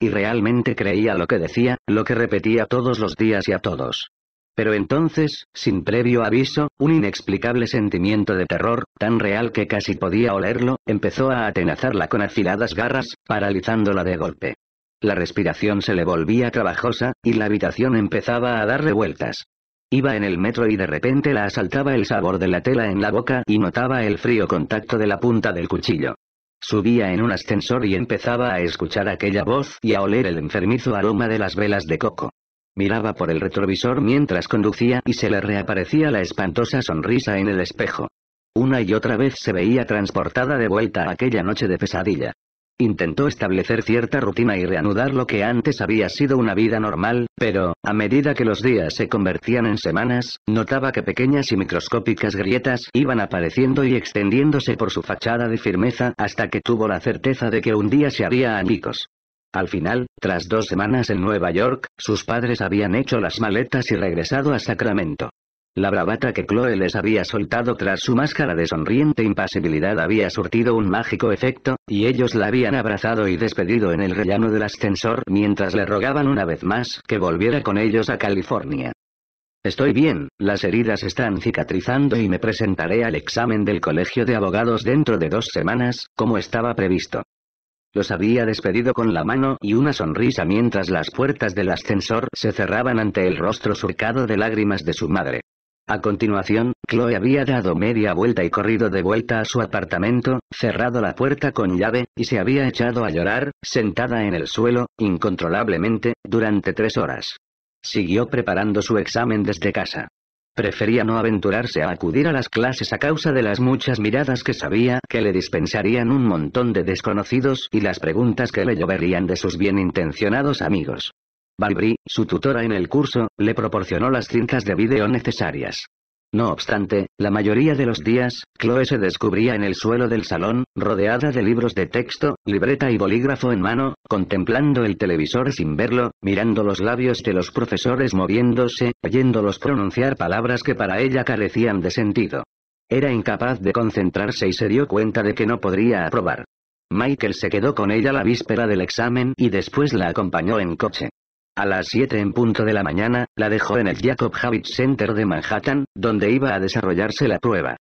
Y realmente creía lo que decía, lo que repetía todos los días y a todos. Pero entonces, sin previo aviso, un inexplicable sentimiento de terror, tan real que casi podía olerlo, empezó a atenazarla con afiladas garras, paralizándola de golpe. La respiración se le volvía trabajosa, y la habitación empezaba a darle vueltas. Iba en el metro y de repente la asaltaba el sabor de la tela en la boca y notaba el frío contacto de la punta del cuchillo. Subía en un ascensor y empezaba a escuchar aquella voz y a oler el enfermizo aroma de las velas de coco. Miraba por el retrovisor mientras conducía y se le reaparecía la espantosa sonrisa en el espejo. Una y otra vez se veía transportada de vuelta a aquella noche de pesadilla. Intentó establecer cierta rutina y reanudar lo que antes había sido una vida normal, pero, a medida que los días se convertían en semanas, notaba que pequeñas y microscópicas grietas iban apareciendo y extendiéndose por su fachada de firmeza hasta que tuvo la certeza de que un día se haría añicos. Al final, tras dos semanas en Nueva York, sus padres habían hecho las maletas y regresado a Sacramento. La bravata que Chloe les había soltado tras su máscara de sonriente impasibilidad había surtido un mágico efecto, y ellos la habían abrazado y despedido en el rellano del ascensor mientras le rogaban una vez más que volviera con ellos a California. Estoy bien, las heridas están cicatrizando y me presentaré al examen del Colegio de Abogados dentro de dos semanas, como estaba previsto. Los había despedido con la mano y una sonrisa mientras las puertas del ascensor se cerraban ante el rostro surcado de lágrimas de su madre. A continuación, Chloe había dado media vuelta y corrido de vuelta a su apartamento, cerrado la puerta con llave, y se había echado a llorar, sentada en el suelo, incontrolablemente, durante tres horas. Siguió preparando su examen desde casa. Prefería no aventurarse a acudir a las clases a causa de las muchas miradas que sabía que le dispensarían un montón de desconocidos y las preguntas que le lloverían de sus bien intencionados amigos. Balbri, su tutora en el curso, le proporcionó las cintas de vídeo necesarias. No obstante, la mayoría de los días, Chloe se descubría en el suelo del salón, rodeada de libros de texto, libreta y bolígrafo en mano, contemplando el televisor sin verlo, mirando los labios de los profesores moviéndose, oyéndolos pronunciar palabras que para ella carecían de sentido. Era incapaz de concentrarse y se dio cuenta de que no podría aprobar. Michael se quedó con ella la víspera del examen y después la acompañó en coche. A las 7 en punto de la mañana, la dejó en el Jacob Javits Center de Manhattan, donde iba a desarrollarse la prueba.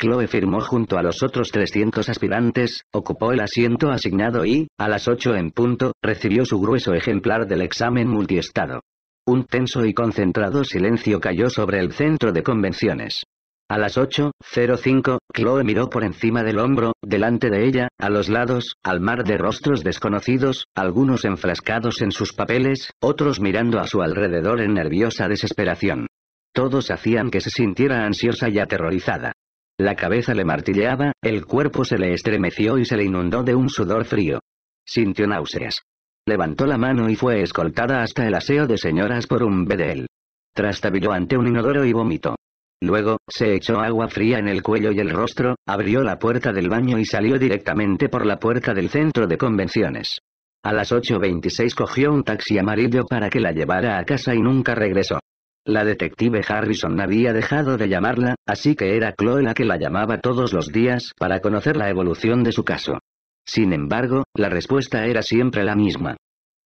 Chloe firmó junto a los otros 300 aspirantes, ocupó el asiento asignado y, a las 8 en punto, recibió su grueso ejemplar del examen multiestado. Un tenso y concentrado silencio cayó sobre el centro de convenciones. A las 8.05, Chloe miró por encima del hombro, delante de ella, a los lados, al mar de rostros desconocidos, algunos enfrascados en sus papeles, otros mirando a su alrededor en nerviosa desesperación. Todos hacían que se sintiera ansiosa y aterrorizada. La cabeza le martilleaba, el cuerpo se le estremeció y se le inundó de un sudor frío. Sintió náuseas. Levantó la mano y fue escoltada hasta el aseo de señoras por un bedel. Trastabilló ante un inodoro y vomitó. Luego, se echó agua fría en el cuello y el rostro, abrió la puerta del baño y salió directamente por la puerta del centro de convenciones. A las 8.26 cogió un taxi amarillo para que la llevara a casa y nunca regresó. La detective Harrison había dejado de llamarla, así que era Chloe la que la llamaba todos los días para conocer la evolución de su caso. Sin embargo, la respuesta era siempre la misma.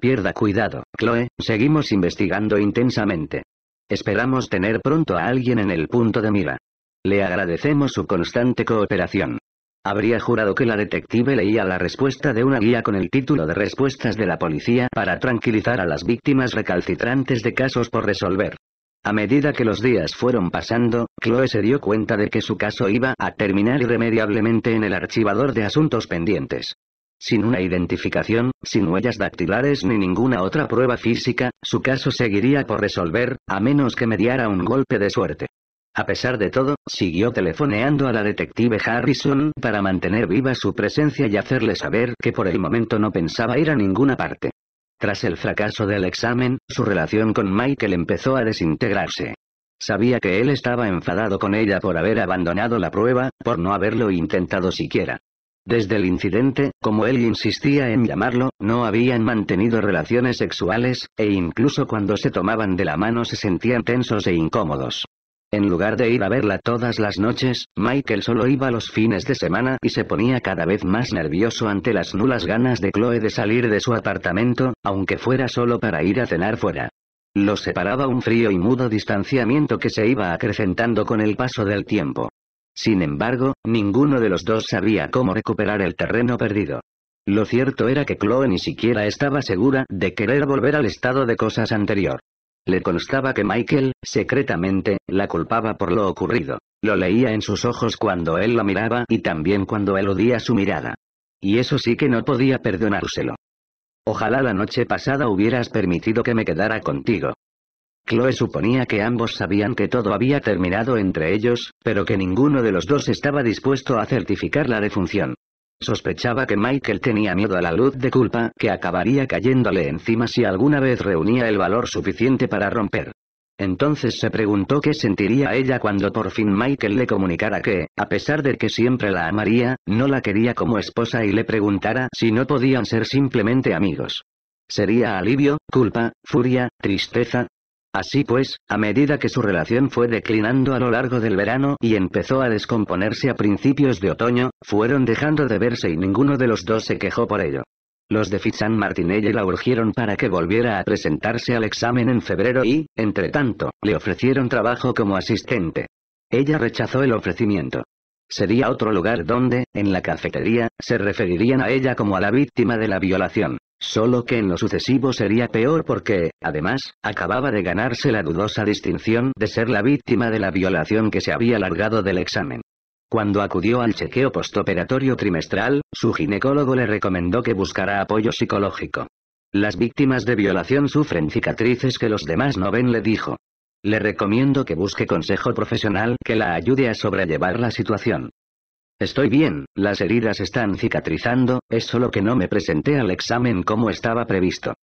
Pierda cuidado, Chloe, seguimos investigando intensamente. Esperamos tener pronto a alguien en el punto de mira. Le agradecemos su constante cooperación. Habría jurado que la detective leía la respuesta de una guía con el título de Respuestas de la policía para tranquilizar a las víctimas recalcitrantes de casos por resolver. A medida que los días fueron pasando, Chloe se dio cuenta de que su caso iba a terminar irremediablemente en el archivador de asuntos pendientes. Sin una identificación, sin huellas dactilares ni ninguna otra prueba física, su caso seguiría por resolver, a menos que mediara un golpe de suerte. A pesar de todo, siguió telefoneando a la detective Harrison para mantener viva su presencia y hacerle saber que por el momento no pensaba ir a ninguna parte. Tras el fracaso del examen, su relación con Michael empezó a desintegrarse. Sabía que él estaba enfadado con ella por haber abandonado la prueba, por no haberlo intentado siquiera. Desde el incidente, como él insistía en llamarlo, no habían mantenido relaciones sexuales, e incluso cuando se tomaban de la mano se sentían tensos e incómodos. En lugar de ir a verla todas las noches, Michael solo iba los fines de semana y se ponía cada vez más nervioso ante las nulas ganas de Chloe de salir de su apartamento, aunque fuera solo para ir a cenar fuera. Los separaba un frío y mudo distanciamiento que se iba acrecentando con el paso del tiempo. Sin embargo, ninguno de los dos sabía cómo recuperar el terreno perdido. Lo cierto era que Chloe ni siquiera estaba segura de querer volver al estado de cosas anterior. Le constaba que Michael, secretamente, la culpaba por lo ocurrido. Lo leía en sus ojos cuando él la miraba y también cuando él odia su mirada. Y eso sí que no podía perdonárselo. Ojalá la noche pasada hubieras permitido que me quedara contigo. Chloe suponía que ambos sabían que todo había terminado entre ellos, pero que ninguno de los dos estaba dispuesto a certificar la defunción. Sospechaba que Michael tenía miedo a la luz de culpa que acabaría cayéndole encima si alguna vez reunía el valor suficiente para romper. Entonces se preguntó qué sentiría ella cuando por fin Michael le comunicara que, a pesar de que siempre la amaría, no la quería como esposa y le preguntara si no podían ser simplemente amigos. ¿Sería alivio, culpa, furia, tristeza, Así pues, a medida que su relación fue declinando a lo largo del verano y empezó a descomponerse a principios de otoño, fueron dejando de verse y ninguno de los dos se quejó por ello. Los de Fitzan Martinelli la urgieron para que volviera a presentarse al examen en febrero y, entre tanto, le ofrecieron trabajo como asistente. Ella rechazó el ofrecimiento. Sería otro lugar donde, en la cafetería, se referirían a ella como a la víctima de la violación. Solo que en lo sucesivo sería peor porque, además, acababa de ganarse la dudosa distinción de ser la víctima de la violación que se había largado del examen. Cuando acudió al chequeo postoperatorio trimestral, su ginecólogo le recomendó que buscara apoyo psicológico. Las víctimas de violación sufren cicatrices que los demás no ven, le dijo. Le recomiendo que busque consejo profesional que la ayude a sobrellevar la situación. Estoy bien, las heridas están cicatrizando, es solo que no me presenté al examen como estaba previsto.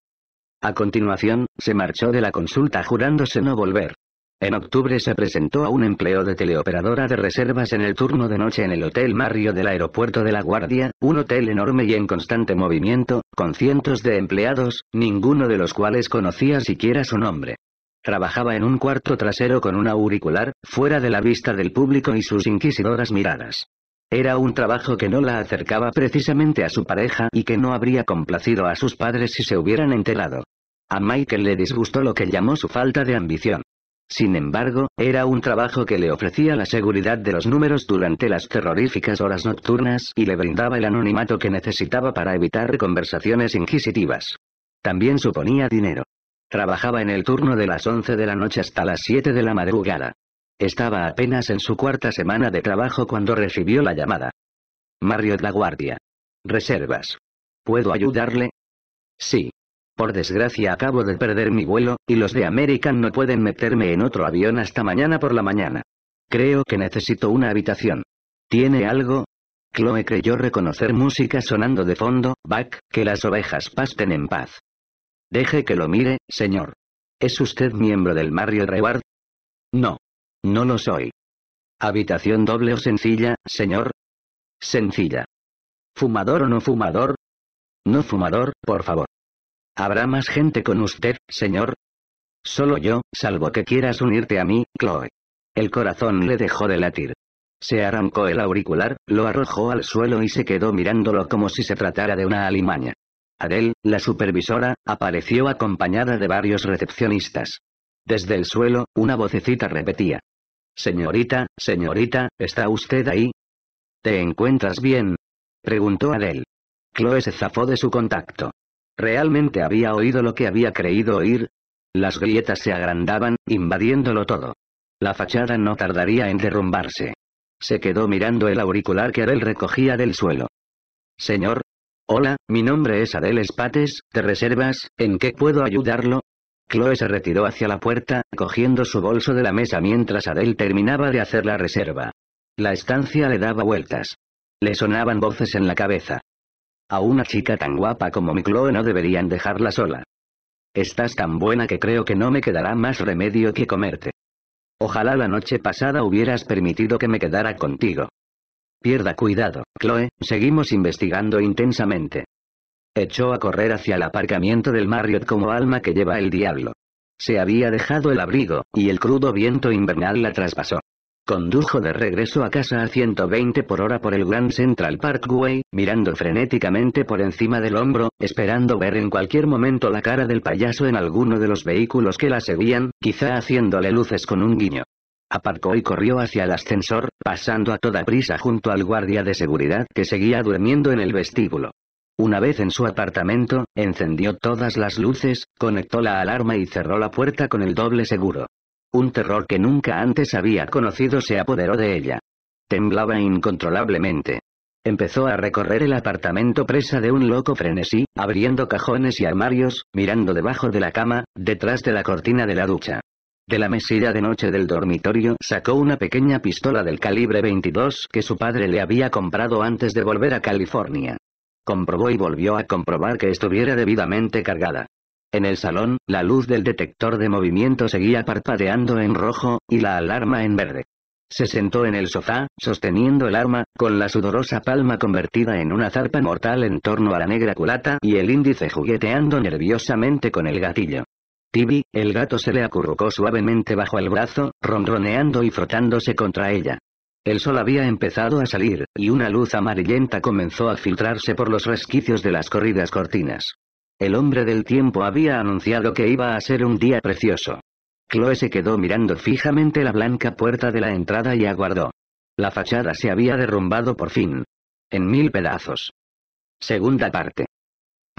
A continuación, se marchó de la consulta jurándose no volver. En octubre se presentó a un empleo de teleoperadora de reservas en el turno de noche en el Hotel Mario del Aeropuerto de La Guardia, un hotel enorme y en constante movimiento, con cientos de empleados, ninguno de los cuales conocía siquiera su nombre. Trabajaba en un cuarto trasero con un auricular, fuera de la vista del público y sus inquisidoras miradas. Era un trabajo que no la acercaba precisamente a su pareja y que no habría complacido a sus padres si se hubieran enterado. A Michael le disgustó lo que llamó su falta de ambición. Sin embargo, era un trabajo que le ofrecía la seguridad de los números durante las terroríficas horas nocturnas y le brindaba el anonimato que necesitaba para evitar conversaciones inquisitivas. También suponía dinero. Trabajaba en el turno de las 11 de la noche hasta las 7 de la madrugada. Estaba apenas en su cuarta semana de trabajo cuando recibió la llamada. Marriott La Guardia. Reservas. ¿Puedo ayudarle? Sí. Por desgracia acabo de perder mi vuelo, y los de American no pueden meterme en otro avión hasta mañana por la mañana. Creo que necesito una habitación. ¿Tiene algo? Chloe creyó reconocer música sonando de fondo, Back, que las ovejas pasten en paz. Deje que lo mire, señor. ¿Es usted miembro del Mario Reward? No. No lo soy. ¿Habitación doble o sencilla, señor? Sencilla. ¿Fumador o no fumador? No fumador, por favor. ¿Habrá más gente con usted, señor? Solo yo, salvo que quieras unirte a mí, Chloe. El corazón le dejó de latir. Se arrancó el auricular, lo arrojó al suelo y se quedó mirándolo como si se tratara de una alimaña. Adele, la supervisora, apareció acompañada de varios recepcionistas. Desde el suelo, una vocecita repetía. Señorita, señorita, ¿está usted ahí? ¿Te encuentras bien? preguntó Adele. Chloe se zafó de su contacto. ¿Realmente había oído lo que había creído oír? Las grietas se agrandaban, invadiéndolo todo. La fachada no tardaría en derrumbarse. Se quedó mirando el auricular que Adele recogía del suelo. Señor. Hola, mi nombre es Adele Spates, ¿te reservas? ¿En qué puedo ayudarlo? Chloe se retiró hacia la puerta, cogiendo su bolso de la mesa mientras Adele terminaba de hacer la reserva. La estancia le daba vueltas. Le sonaban voces en la cabeza. A una chica tan guapa como mi Chloe no deberían dejarla sola. Estás tan buena que creo que no me quedará más remedio que comerte. Ojalá la noche pasada hubieras permitido que me quedara contigo. Pierda cuidado, Chloe, seguimos investigando intensamente. Echó a correr hacia el aparcamiento del Marriott como alma que lleva el diablo. Se había dejado el abrigo, y el crudo viento invernal la traspasó. Condujo de regreso a casa a 120 por hora por el Grand Central Parkway, mirando frenéticamente por encima del hombro, esperando ver en cualquier momento la cara del payaso en alguno de los vehículos que la seguían, quizá haciéndole luces con un guiño. Aparcó y corrió hacia el ascensor, pasando a toda prisa junto al guardia de seguridad que seguía durmiendo en el vestíbulo. Una vez en su apartamento, encendió todas las luces, conectó la alarma y cerró la puerta con el doble seguro. Un terror que nunca antes había conocido se apoderó de ella. Temblaba incontrolablemente. Empezó a recorrer el apartamento presa de un loco frenesí, abriendo cajones y armarios, mirando debajo de la cama, detrás de la cortina de la ducha. De la mesilla de noche del dormitorio sacó una pequeña pistola del calibre 22 que su padre le había comprado antes de volver a California. Comprobó y volvió a comprobar que estuviera debidamente cargada. En el salón, la luz del detector de movimiento seguía parpadeando en rojo, y la alarma en verde. Se sentó en el sofá, sosteniendo el arma, con la sudorosa palma convertida en una zarpa mortal en torno a la negra culata y el índice jugueteando nerviosamente con el gatillo. Tibi, el gato se le acurrucó suavemente bajo el brazo, ronroneando y frotándose contra ella. El sol había empezado a salir, y una luz amarillenta comenzó a filtrarse por los resquicios de las corridas cortinas. El hombre del tiempo había anunciado que iba a ser un día precioso. Chloe se quedó mirando fijamente la blanca puerta de la entrada y aguardó. La fachada se había derrumbado por fin. En mil pedazos. Segunda parte.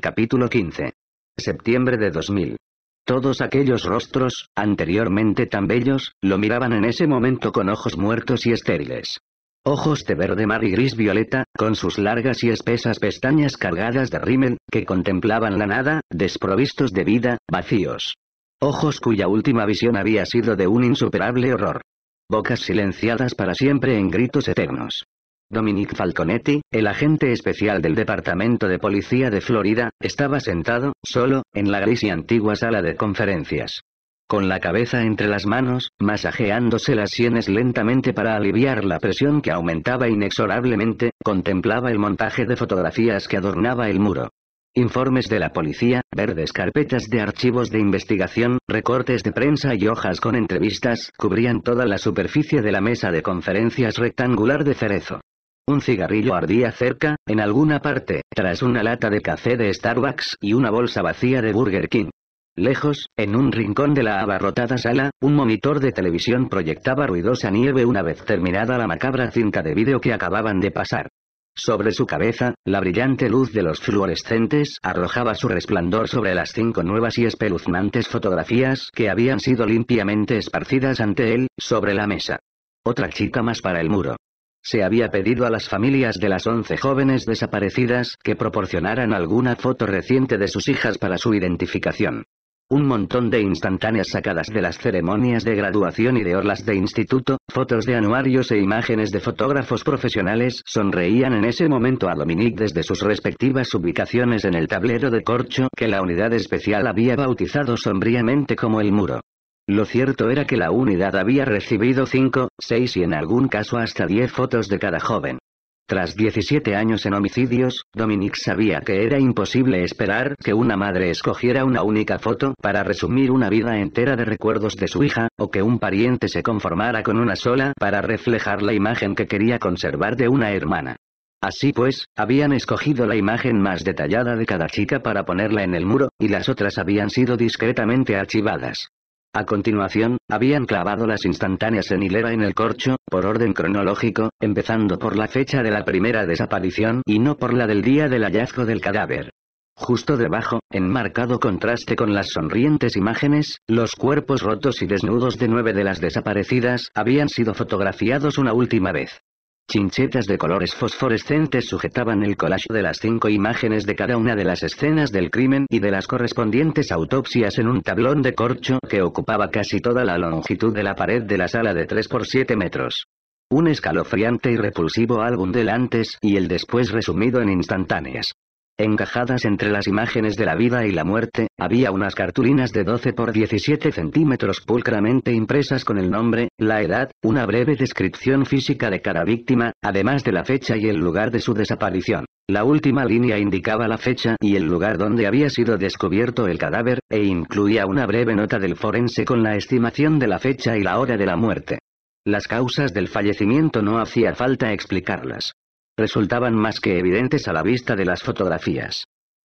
Capítulo 15. Septiembre de 2000. Todos aquellos rostros, anteriormente tan bellos, lo miraban en ese momento con ojos muertos y estériles. Ojos de verde mar y gris violeta, con sus largas y espesas pestañas cargadas de rímel, que contemplaban la nada, desprovistos de vida, vacíos. Ojos cuya última visión había sido de un insuperable horror. Bocas silenciadas para siempre en gritos eternos. Dominic Falconetti, el agente especial del Departamento de Policía de Florida, estaba sentado, solo, en la gris y antigua sala de conferencias con la cabeza entre las manos, masajeándose las sienes lentamente para aliviar la presión que aumentaba inexorablemente, contemplaba el montaje de fotografías que adornaba el muro. Informes de la policía, verdes carpetas de archivos de investigación, recortes de prensa y hojas con entrevistas cubrían toda la superficie de la mesa de conferencias rectangular de cerezo. Un cigarrillo ardía cerca, en alguna parte, tras una lata de café de Starbucks y una bolsa vacía de Burger King. Lejos, en un rincón de la abarrotada sala, un monitor de televisión proyectaba ruidosa nieve una vez terminada la macabra cinta de vídeo que acababan de pasar. Sobre su cabeza, la brillante luz de los fluorescentes arrojaba su resplandor sobre las cinco nuevas y espeluznantes fotografías que habían sido limpiamente esparcidas ante él, sobre la mesa. Otra chica más para el muro. Se había pedido a las familias de las once jóvenes desaparecidas que proporcionaran alguna foto reciente de sus hijas para su identificación. Un montón de instantáneas sacadas de las ceremonias de graduación y de orlas de instituto, fotos de anuarios e imágenes de fotógrafos profesionales sonreían en ese momento a Dominique desde sus respectivas ubicaciones en el tablero de corcho que la unidad especial había bautizado sombríamente como el muro. Lo cierto era que la unidad había recibido cinco, seis y en algún caso hasta diez fotos de cada joven. Tras 17 años en homicidios, Dominique sabía que era imposible esperar que una madre escogiera una única foto para resumir una vida entera de recuerdos de su hija, o que un pariente se conformara con una sola para reflejar la imagen que quería conservar de una hermana. Así pues, habían escogido la imagen más detallada de cada chica para ponerla en el muro, y las otras habían sido discretamente archivadas. A continuación, habían clavado las instantáneas en hilera en el corcho, por orden cronológico, empezando por la fecha de la primera desaparición y no por la del día del hallazgo del cadáver. Justo debajo, en marcado contraste con las sonrientes imágenes, los cuerpos rotos y desnudos de nueve de las desaparecidas habían sido fotografiados una última vez. Chinchetas de colores fosforescentes sujetaban el collage de las cinco imágenes de cada una de las escenas del crimen y de las correspondientes autopsias en un tablón de corcho que ocupaba casi toda la longitud de la pared de la sala de 3 por 7 metros. Un escalofriante y repulsivo álbum del antes y el después resumido en instantáneas. Encajadas entre las imágenes de la vida y la muerte, había unas cartulinas de 12 por 17 centímetros pulcramente impresas con el nombre, la edad, una breve descripción física de cada víctima, además de la fecha y el lugar de su desaparición. La última línea indicaba la fecha y el lugar donde había sido descubierto el cadáver, e incluía una breve nota del forense con la estimación de la fecha y la hora de la muerte. Las causas del fallecimiento no hacía falta explicarlas resultaban más que evidentes a la vista de las fotografías.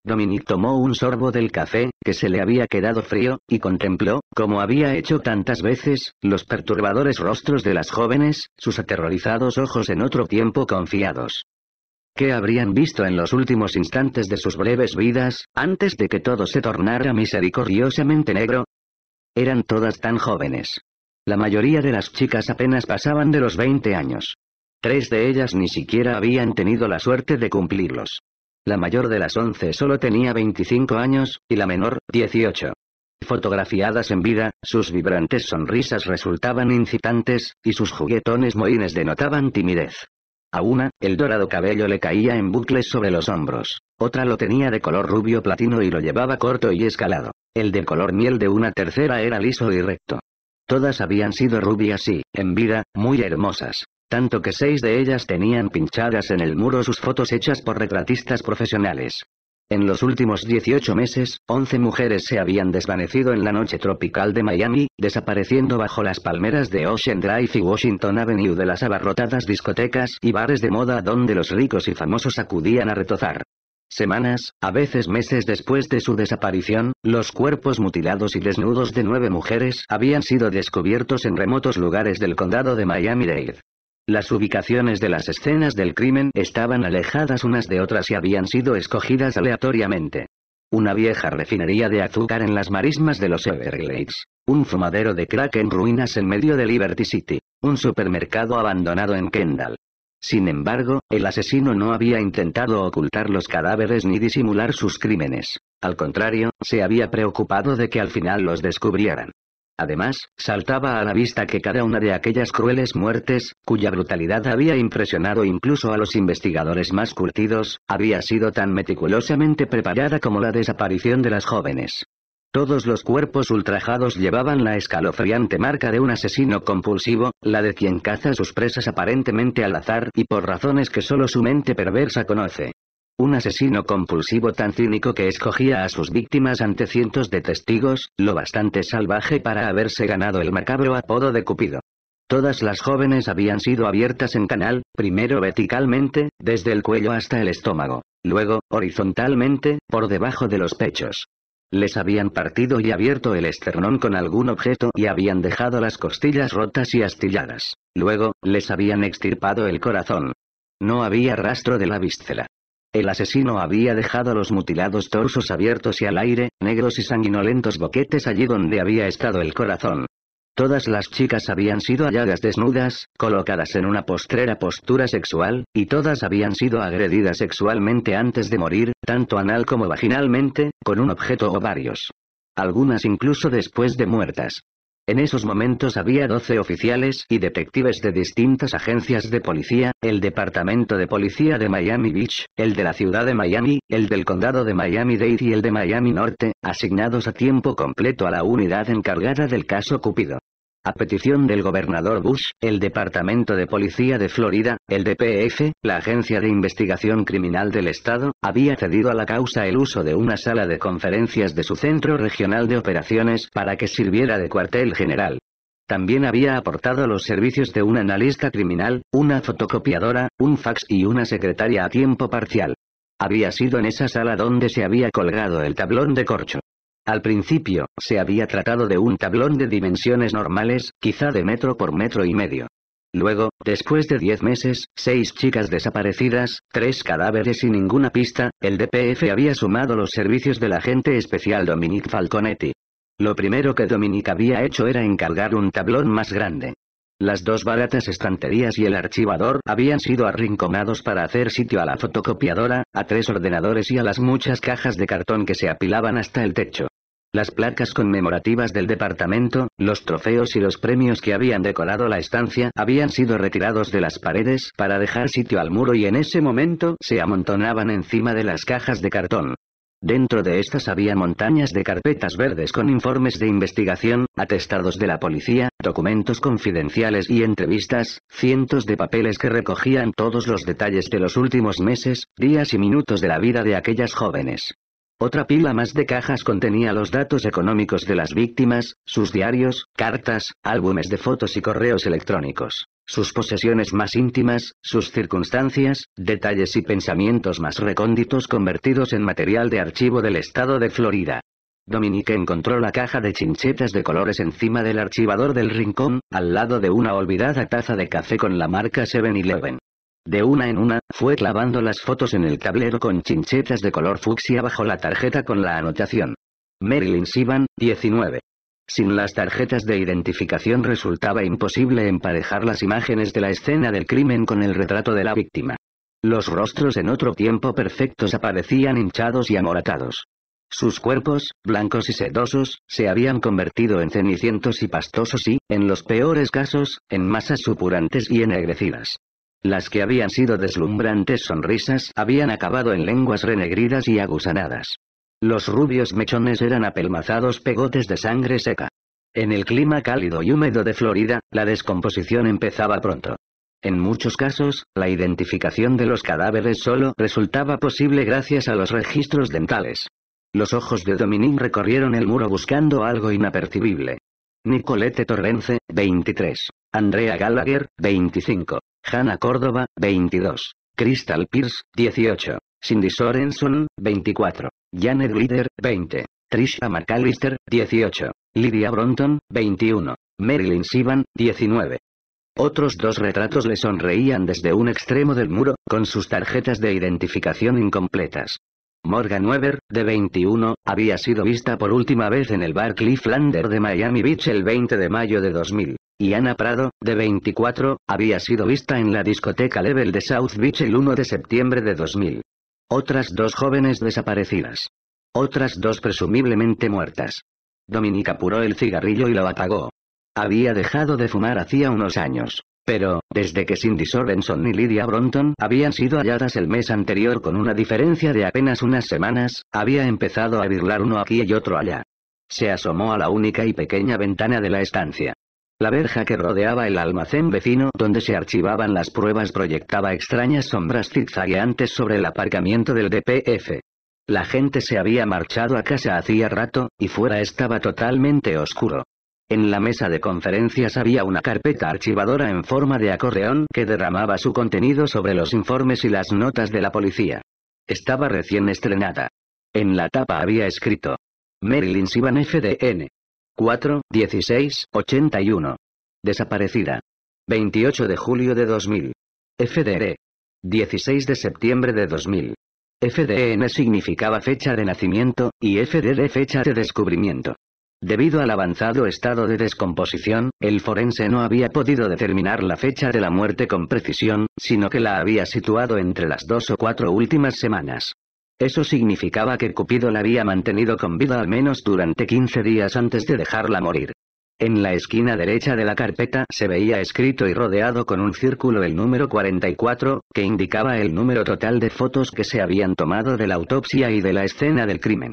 Dominique tomó un sorbo del café, que se le había quedado frío, y contempló, como había hecho tantas veces, los perturbadores rostros de las jóvenes, sus aterrorizados ojos en otro tiempo confiados. ¿Qué habrían visto en los últimos instantes de sus breves vidas, antes de que todo se tornara misericordiosamente negro? Eran todas tan jóvenes. La mayoría de las chicas apenas pasaban de los 20 años. Tres de ellas ni siquiera habían tenido la suerte de cumplirlos. La mayor de las once solo tenía 25 años, y la menor, 18. Fotografiadas en vida, sus vibrantes sonrisas resultaban incitantes, y sus juguetones mohines denotaban timidez. A una, el dorado cabello le caía en bucles sobre los hombros. Otra lo tenía de color rubio platino y lo llevaba corto y escalado. El de color miel de una tercera era liso y recto. Todas habían sido rubias y, en vida, muy hermosas tanto que seis de ellas tenían pinchadas en el muro sus fotos hechas por retratistas profesionales. En los últimos 18 meses, 11 mujeres se habían desvanecido en la noche tropical de Miami, desapareciendo bajo las palmeras de Ocean Drive y Washington Avenue de las abarrotadas discotecas y bares de moda donde los ricos y famosos acudían a retozar. Semanas, a veces meses después de su desaparición, los cuerpos mutilados y desnudos de nueve mujeres habían sido descubiertos en remotos lugares del condado de Miami-Dade. Las ubicaciones de las escenas del crimen estaban alejadas unas de otras y habían sido escogidas aleatoriamente. Una vieja refinería de azúcar en las marismas de los Everglades. Un fumadero de crack en ruinas en medio de Liberty City. Un supermercado abandonado en Kendall. Sin embargo, el asesino no había intentado ocultar los cadáveres ni disimular sus crímenes. Al contrario, se había preocupado de que al final los descubrieran. Además, saltaba a la vista que cada una de aquellas crueles muertes, cuya brutalidad había impresionado incluso a los investigadores más curtidos, había sido tan meticulosamente preparada como la desaparición de las jóvenes. Todos los cuerpos ultrajados llevaban la escalofriante marca de un asesino compulsivo, la de quien caza sus presas aparentemente al azar y por razones que solo su mente perversa conoce. Un asesino compulsivo tan cínico que escogía a sus víctimas ante cientos de testigos, lo bastante salvaje para haberse ganado el macabro apodo de Cupido. Todas las jóvenes habían sido abiertas en canal, primero verticalmente, desde el cuello hasta el estómago, luego, horizontalmente, por debajo de los pechos. Les habían partido y abierto el esternón con algún objeto y habían dejado las costillas rotas y astilladas. Luego, les habían extirpado el corazón, No había rastro de la víscera. El asesino había dejado los mutilados torsos abiertos y al aire, negros y sanguinolentos boquetes allí donde había estado el corazón. Todas las chicas habían sido halladas desnudas, colocadas en una postrera postura sexual, y todas habían sido agredidas sexualmente antes de morir, tanto anal como vaginalmente, con un objeto o varios. Algunas incluso después de muertas. En esos momentos había 12 oficiales y detectives de distintas agencias de policía, el Departamento de Policía de Miami Beach, el de la ciudad de Miami, el del condado de Miami-Dade y el de Miami Norte, asignados a tiempo completo a la unidad encargada del caso Cupido. A petición del gobernador Bush, el Departamento de Policía de Florida, el DPF, la Agencia de Investigación Criminal del Estado, había cedido a la causa el uso de una sala de conferencias de su centro regional de operaciones para que sirviera de cuartel general. También había aportado los servicios de un analista criminal, una fotocopiadora, un fax y una secretaria a tiempo parcial. Había sido en esa sala donde se había colgado el tablón de corcho. Al principio, se había tratado de un tablón de dimensiones normales, quizá de metro por metro y medio. Luego, después de diez meses, seis chicas desaparecidas, tres cadáveres y ninguna pista, el DPF había sumado los servicios del agente especial Dominique Falconetti. Lo primero que Dominique había hecho era encargar un tablón más grande. Las dos baratas estanterías y el archivador habían sido arrinconados para hacer sitio a la fotocopiadora, a tres ordenadores y a las muchas cajas de cartón que se apilaban hasta el techo. Las placas conmemorativas del departamento, los trofeos y los premios que habían decorado la estancia habían sido retirados de las paredes para dejar sitio al muro y en ese momento se amontonaban encima de las cajas de cartón. Dentro de estas había montañas de carpetas verdes con informes de investigación, atestados de la policía, documentos confidenciales y entrevistas, cientos de papeles que recogían todos los detalles de los últimos meses, días y minutos de la vida de aquellas jóvenes. Otra pila más de cajas contenía los datos económicos de las víctimas, sus diarios, cartas, álbumes de fotos y correos electrónicos sus posesiones más íntimas, sus circunstancias, detalles y pensamientos más recónditos convertidos en material de archivo del estado de Florida. Dominique encontró la caja de chinchetas de colores encima del archivador del rincón, al lado de una olvidada taza de café con la marca 7-Eleven. De una en una, fue clavando las fotos en el tablero con chinchetas de color fucsia bajo la tarjeta con la anotación. Marilyn Sivan, 19. Sin las tarjetas de identificación resultaba imposible emparejar las imágenes de la escena del crimen con el retrato de la víctima. Los rostros en otro tiempo perfectos aparecían hinchados y amoratados. Sus cuerpos, blancos y sedosos, se habían convertido en cenicientos y pastosos y, en los peores casos, en masas supurantes y ennegrecidas. Las que habían sido deslumbrantes sonrisas habían acabado en lenguas renegridas y agusanadas. Los rubios mechones eran apelmazados pegotes de sangre seca. En el clima cálido y húmedo de Florida, la descomposición empezaba pronto. En muchos casos, la identificación de los cadáveres solo resultaba posible gracias a los registros dentales. Los ojos de Dominique recorrieron el muro buscando algo inapercibible. Nicolette Torrence, 23. Andrea Gallagher, 25. Hannah Córdoba, 22. Crystal Pierce, 18. Cindy Sorenson, 24. Janet Glider, 20. Trisha McAllister, 18. Lydia Bronton, 21. Marilyn Sivan, 19. Otros dos retratos le sonreían desde un extremo del muro, con sus tarjetas de identificación incompletas. Morgan Weber, de 21, había sido vista por última vez en el bar Clifflander de Miami Beach el 20 de mayo de 2000. Y Ana Prado, de 24, había sido vista en la discoteca Level de South Beach el 1 de septiembre de 2000. Otras dos jóvenes desaparecidas. Otras dos presumiblemente muertas. Dominique apuró el cigarrillo y lo apagó. Había dejado de fumar hacía unos años. Pero, desde que Cindy Sorenson y Lydia Bronton habían sido halladas el mes anterior con una diferencia de apenas unas semanas, había empezado a virlar uno aquí y otro allá. Se asomó a la única y pequeña ventana de la estancia. La verja que rodeaba el almacén vecino donde se archivaban las pruebas proyectaba extrañas sombras zigzagueantes sobre el aparcamiento del DPF. La gente se había marchado a casa hacía rato, y fuera estaba totalmente oscuro. En la mesa de conferencias había una carpeta archivadora en forma de acordeón que derramaba su contenido sobre los informes y las notas de la policía. Estaba recién estrenada. En la tapa había escrito. Marilyn Sivan FDN. 4, 16, 81. Desaparecida. 28 de julio de 2000. FDR. 16 de septiembre de 2000. FDN significaba fecha de nacimiento, y FDD fecha de descubrimiento. Debido al avanzado estado de descomposición, el forense no había podido determinar la fecha de la muerte con precisión, sino que la había situado entre las dos o cuatro últimas semanas. Eso significaba que Cupido la había mantenido con vida al menos durante 15 días antes de dejarla morir. En la esquina derecha de la carpeta se veía escrito y rodeado con un círculo el número 44, que indicaba el número total de fotos que se habían tomado de la autopsia y de la escena del crimen.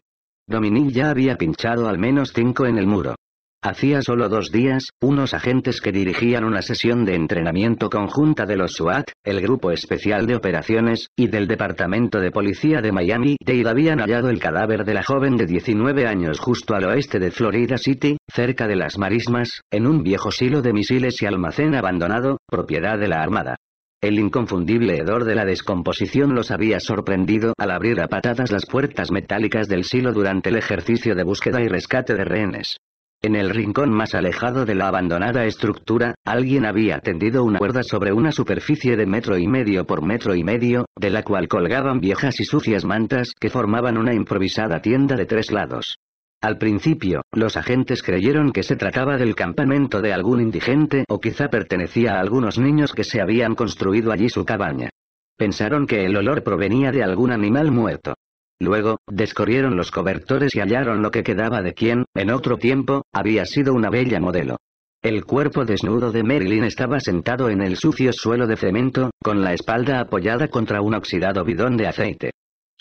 Dominique ya había pinchado al menos cinco en el muro. Hacía solo dos días, unos agentes que dirigían una sesión de entrenamiento conjunta de los SWAT, el Grupo Especial de Operaciones, y del Departamento de Policía de Miami-Dade habían hallado el cadáver de la joven de 19 años justo al oeste de Florida City, cerca de las marismas, en un viejo silo de misiles y almacén abandonado, propiedad de la Armada. El inconfundible hedor de la descomposición los había sorprendido al abrir a patadas las puertas metálicas del silo durante el ejercicio de búsqueda y rescate de rehenes. En el rincón más alejado de la abandonada estructura, alguien había tendido una cuerda sobre una superficie de metro y medio por metro y medio, de la cual colgaban viejas y sucias mantas que formaban una improvisada tienda de tres lados. Al principio, los agentes creyeron que se trataba del campamento de algún indigente o quizá pertenecía a algunos niños que se habían construido allí su cabaña. Pensaron que el olor provenía de algún animal muerto. Luego, descorrieron los cobertores y hallaron lo que quedaba de quien, en otro tiempo, había sido una bella modelo. El cuerpo desnudo de Marilyn estaba sentado en el sucio suelo de cemento, con la espalda apoyada contra un oxidado bidón de aceite.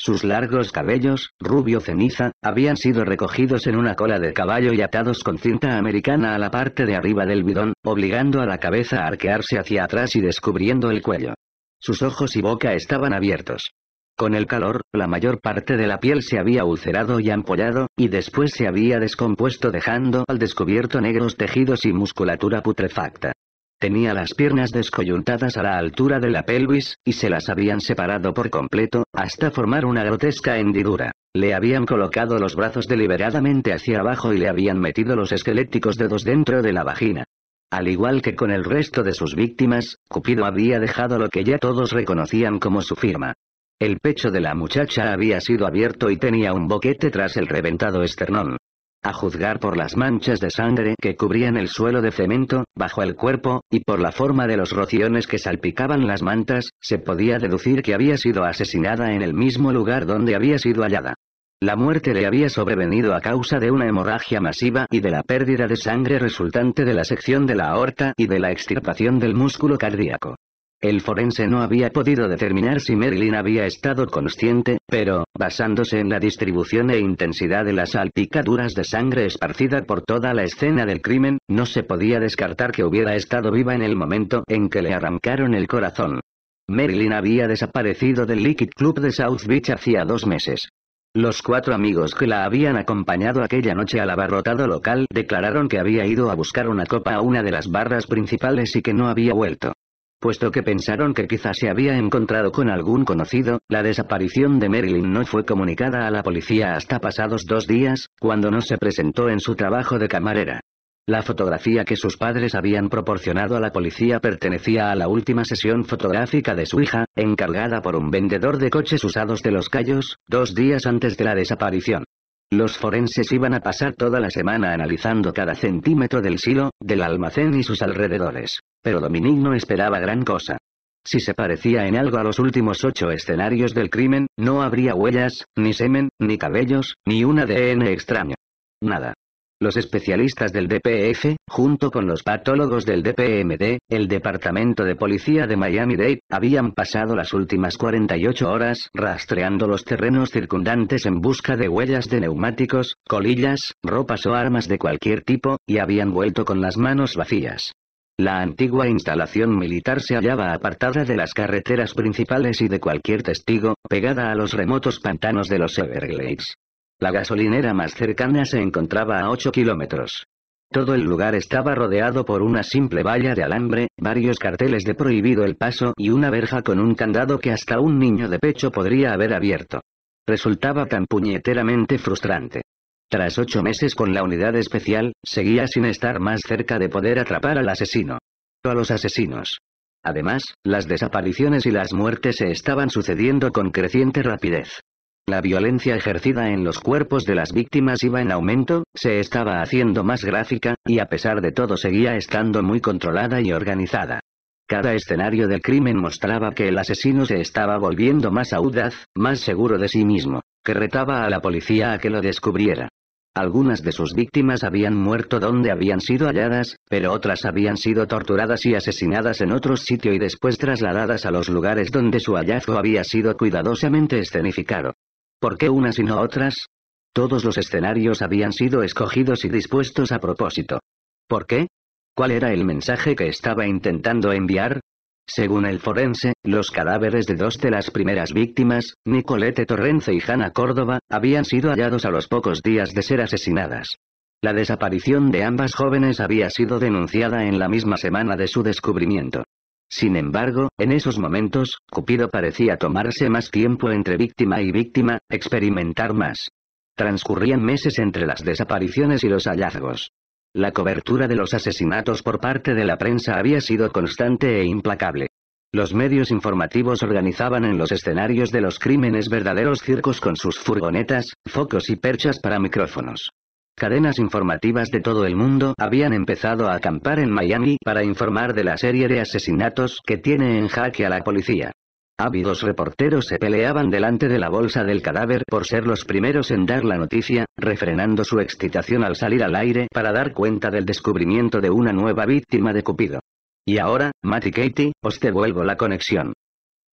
Sus largos cabellos, rubio ceniza, habían sido recogidos en una cola de caballo y atados con cinta americana a la parte de arriba del bidón, obligando a la cabeza a arquearse hacia atrás y descubriendo el cuello. Sus ojos y boca estaban abiertos. Con el calor, la mayor parte de la piel se había ulcerado y ampollado, y después se había descompuesto dejando al descubierto negros tejidos y musculatura putrefacta. Tenía las piernas descoyuntadas a la altura de la pelvis, y se las habían separado por completo, hasta formar una grotesca hendidura. Le habían colocado los brazos deliberadamente hacia abajo y le habían metido los esqueléticos dedos dentro de la vagina. Al igual que con el resto de sus víctimas, Cupido había dejado lo que ya todos reconocían como su firma. El pecho de la muchacha había sido abierto y tenía un boquete tras el reventado esternón. A juzgar por las manchas de sangre que cubrían el suelo de cemento, bajo el cuerpo, y por la forma de los rociones que salpicaban las mantas, se podía deducir que había sido asesinada en el mismo lugar donde había sido hallada. La muerte le había sobrevenido a causa de una hemorragia masiva y de la pérdida de sangre resultante de la sección de la aorta y de la extirpación del músculo cardíaco. El forense no había podido determinar si Marilyn había estado consciente, pero, basándose en la distribución e intensidad de las salpicaduras de sangre esparcida por toda la escena del crimen, no se podía descartar que hubiera estado viva en el momento en que le arrancaron el corazón. Marilyn había desaparecido del Liquid Club de South Beach hacía dos meses. Los cuatro amigos que la habían acompañado aquella noche al abarrotado local declararon que había ido a buscar una copa a una de las barras principales y que no había vuelto. Puesto que pensaron que quizás se había encontrado con algún conocido, la desaparición de Marilyn no fue comunicada a la policía hasta pasados dos días, cuando no se presentó en su trabajo de camarera. La fotografía que sus padres habían proporcionado a la policía pertenecía a la última sesión fotográfica de su hija, encargada por un vendedor de coches usados de los Cayos, dos días antes de la desaparición. Los forenses iban a pasar toda la semana analizando cada centímetro del silo, del almacén y sus alrededores. Pero Dominique no esperaba gran cosa. Si se parecía en algo a los últimos ocho escenarios del crimen, no habría huellas, ni semen, ni cabellos, ni un ADN extraño. Nada. Los especialistas del DPF, junto con los patólogos del DPMD, el Departamento de Policía de Miami-Dade, habían pasado las últimas 48 horas rastreando los terrenos circundantes en busca de huellas de neumáticos, colillas, ropas o armas de cualquier tipo, y habían vuelto con las manos vacías. La antigua instalación militar se hallaba apartada de las carreteras principales y de cualquier testigo, pegada a los remotos pantanos de los Everglades. La gasolinera más cercana se encontraba a 8 kilómetros. Todo el lugar estaba rodeado por una simple valla de alambre, varios carteles de prohibido el paso y una verja con un candado que hasta un niño de pecho podría haber abierto. Resultaba tan puñeteramente frustrante. Tras ocho meses con la unidad especial, seguía sin estar más cerca de poder atrapar al asesino. A los asesinos. Además, las desapariciones y las muertes se estaban sucediendo con creciente rapidez. La violencia ejercida en los cuerpos de las víctimas iba en aumento, se estaba haciendo más gráfica, y a pesar de todo seguía estando muy controlada y organizada. Cada escenario del crimen mostraba que el asesino se estaba volviendo más audaz, más seguro de sí mismo, que retaba a la policía a que lo descubriera. Algunas de sus víctimas habían muerto donde habían sido halladas, pero otras habían sido torturadas y asesinadas en otro sitio y después trasladadas a los lugares donde su hallazgo había sido cuidadosamente escenificado. ¿Por qué unas y no otras? Todos los escenarios habían sido escogidos y dispuestos a propósito. ¿Por qué? ¿Cuál era el mensaje que estaba intentando enviar? Según el forense, los cadáveres de dos de las primeras víctimas, Nicolette Torrence y Hannah Córdoba, habían sido hallados a los pocos días de ser asesinadas. La desaparición de ambas jóvenes había sido denunciada en la misma semana de su descubrimiento. Sin embargo, en esos momentos, Cupido parecía tomarse más tiempo entre víctima y víctima, experimentar más. Transcurrían meses entre las desapariciones y los hallazgos. La cobertura de los asesinatos por parte de la prensa había sido constante e implacable. Los medios informativos organizaban en los escenarios de los crímenes verdaderos circos con sus furgonetas, focos y perchas para micrófonos. Cadenas informativas de todo el mundo habían empezado a acampar en Miami para informar de la serie de asesinatos que tiene en jaque a la policía. Ávidos reporteros se peleaban delante de la bolsa del cadáver por ser los primeros en dar la noticia, refrenando su excitación al salir al aire para dar cuenta del descubrimiento de una nueva víctima de Cupido. Y ahora, Matt y Katie, os devuelvo la conexión.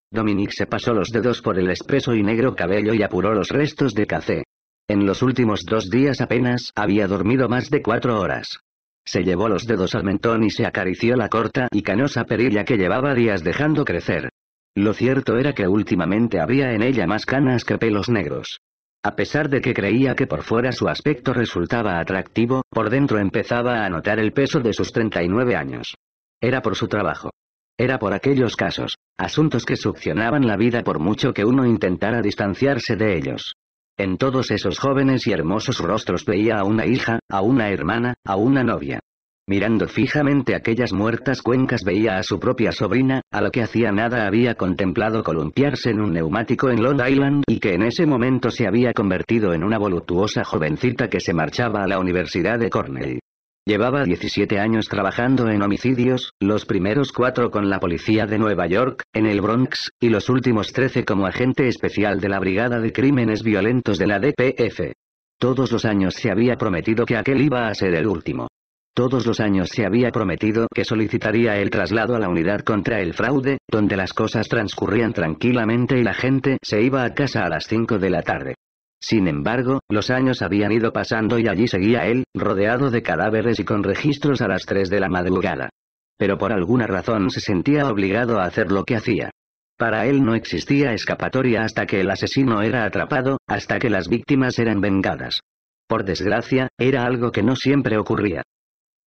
Dominic se pasó los dedos por el espeso y negro cabello y apuró los restos de café. En los últimos dos días apenas había dormido más de cuatro horas. Se llevó los dedos al mentón y se acarició la corta y canosa perilla que llevaba días dejando crecer. Lo cierto era que últimamente había en ella más canas que pelos negros. A pesar de que creía que por fuera su aspecto resultaba atractivo, por dentro empezaba a notar el peso de sus 39 años. Era por su trabajo. Era por aquellos casos, asuntos que succionaban la vida por mucho que uno intentara distanciarse de ellos. En todos esos jóvenes y hermosos rostros veía a una hija, a una hermana, a una novia. Mirando fijamente aquellas muertas cuencas veía a su propia sobrina, a la que hacía nada había contemplado columpiarse en un neumático en Long Island y que en ese momento se había convertido en una voluptuosa jovencita que se marchaba a la Universidad de Cornell. Llevaba 17 años trabajando en homicidios, los primeros cuatro con la policía de Nueva York, en el Bronx, y los últimos 13 como agente especial de la Brigada de Crímenes Violentos de la DPF. Todos los años se había prometido que aquel iba a ser el último. Todos los años se había prometido que solicitaría el traslado a la unidad contra el fraude, donde las cosas transcurrían tranquilamente y la gente se iba a casa a las 5 de la tarde. Sin embargo, los años habían ido pasando y allí seguía él, rodeado de cadáveres y con registros a las 3 de la madrugada. Pero por alguna razón se sentía obligado a hacer lo que hacía. Para él no existía escapatoria hasta que el asesino era atrapado, hasta que las víctimas eran vengadas. Por desgracia, era algo que no siempre ocurría.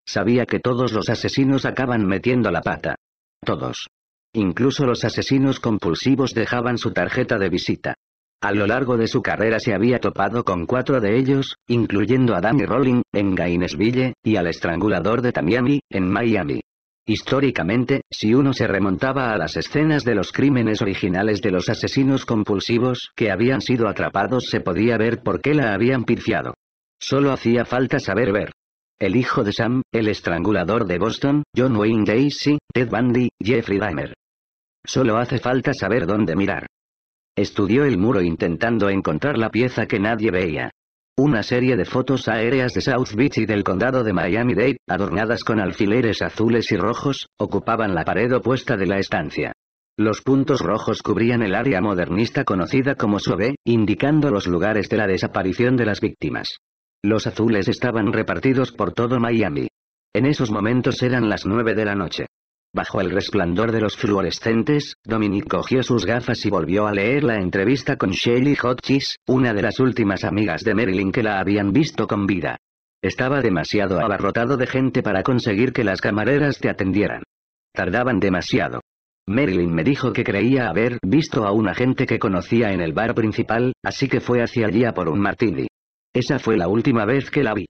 Sabía que todos los asesinos acaban metiendo la pata. Todos. Incluso los asesinos compulsivos dejaban su tarjeta de visita. A lo largo de su carrera se había topado con cuatro de ellos, incluyendo a Danny Rolling, en Gainesville, y al estrangulador de Tamiami, en Miami. Históricamente, si uno se remontaba a las escenas de los crímenes originales de los asesinos compulsivos que habían sido atrapados se podía ver por qué la habían pirfiado. Solo hacía falta saber ver. El hijo de Sam, el estrangulador de Boston, John Wayne Gacy, Ted Bundy, Jeffrey Dahmer. Solo hace falta saber dónde mirar. Estudió el muro intentando encontrar la pieza que nadie veía. Una serie de fotos aéreas de South Beach y del condado de Miami-Dade, adornadas con alfileres azules y rojos, ocupaban la pared opuesta de la estancia. Los puntos rojos cubrían el área modernista conocida como Sobe, indicando los lugares de la desaparición de las víctimas. Los azules estaban repartidos por todo Miami. En esos momentos eran las nueve de la noche. Bajo el resplandor de los fluorescentes, Dominic cogió sus gafas y volvió a leer la entrevista con Shelly Hodges, una de las últimas amigas de Marilyn que la habían visto con vida. Estaba demasiado abarrotado de gente para conseguir que las camareras te atendieran. Tardaban demasiado. Marilyn me dijo que creía haber visto a una gente que conocía en el bar principal, así que fue hacia allí a por un martini. Esa fue la última vez que la vi.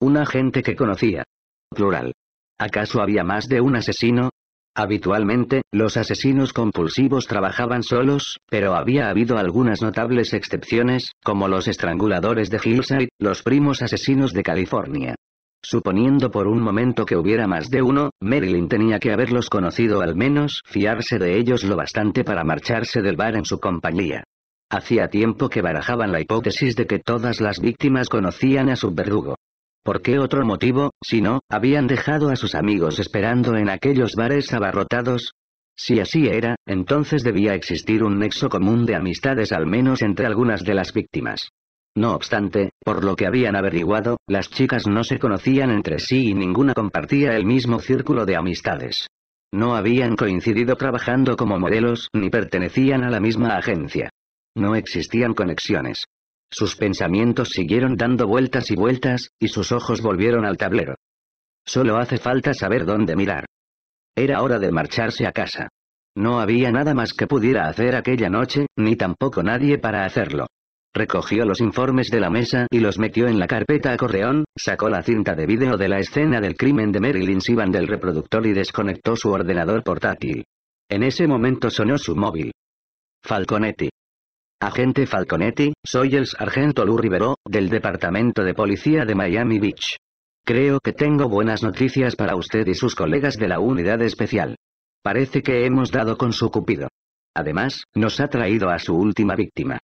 Una gente que conocía. Plural. ¿Acaso había más de un asesino? Habitualmente, los asesinos compulsivos trabajaban solos, pero había habido algunas notables excepciones, como los estranguladores de Hillside, los primos asesinos de California. Suponiendo por un momento que hubiera más de uno, Marilyn tenía que haberlos conocido al menos, fiarse de ellos lo bastante para marcharse del bar en su compañía. Hacía tiempo que barajaban la hipótesis de que todas las víctimas conocían a su verdugo. ¿Por qué otro motivo, si no, habían dejado a sus amigos esperando en aquellos bares abarrotados? Si así era, entonces debía existir un nexo común de amistades al menos entre algunas de las víctimas. No obstante, por lo que habían averiguado, las chicas no se conocían entre sí y ninguna compartía el mismo círculo de amistades. No habían coincidido trabajando como modelos ni pertenecían a la misma agencia. No existían conexiones. Sus pensamientos siguieron dando vueltas y vueltas, y sus ojos volvieron al tablero. Solo hace falta saber dónde mirar. Era hora de marcharse a casa. No había nada más que pudiera hacer aquella noche, ni tampoco nadie para hacerlo. Recogió los informes de la mesa y los metió en la carpeta acordeón, sacó la cinta de vídeo de la escena del crimen de Marilyn Sivan del reproductor y desconectó su ordenador portátil. En ese momento sonó su móvil. Falconetti. Agente Falconetti, soy el sargento Lou Rivero, del Departamento de Policía de Miami Beach. Creo que tengo buenas noticias para usted y sus colegas de la unidad especial. Parece que hemos dado con su cupido. Además, nos ha traído a su última víctima.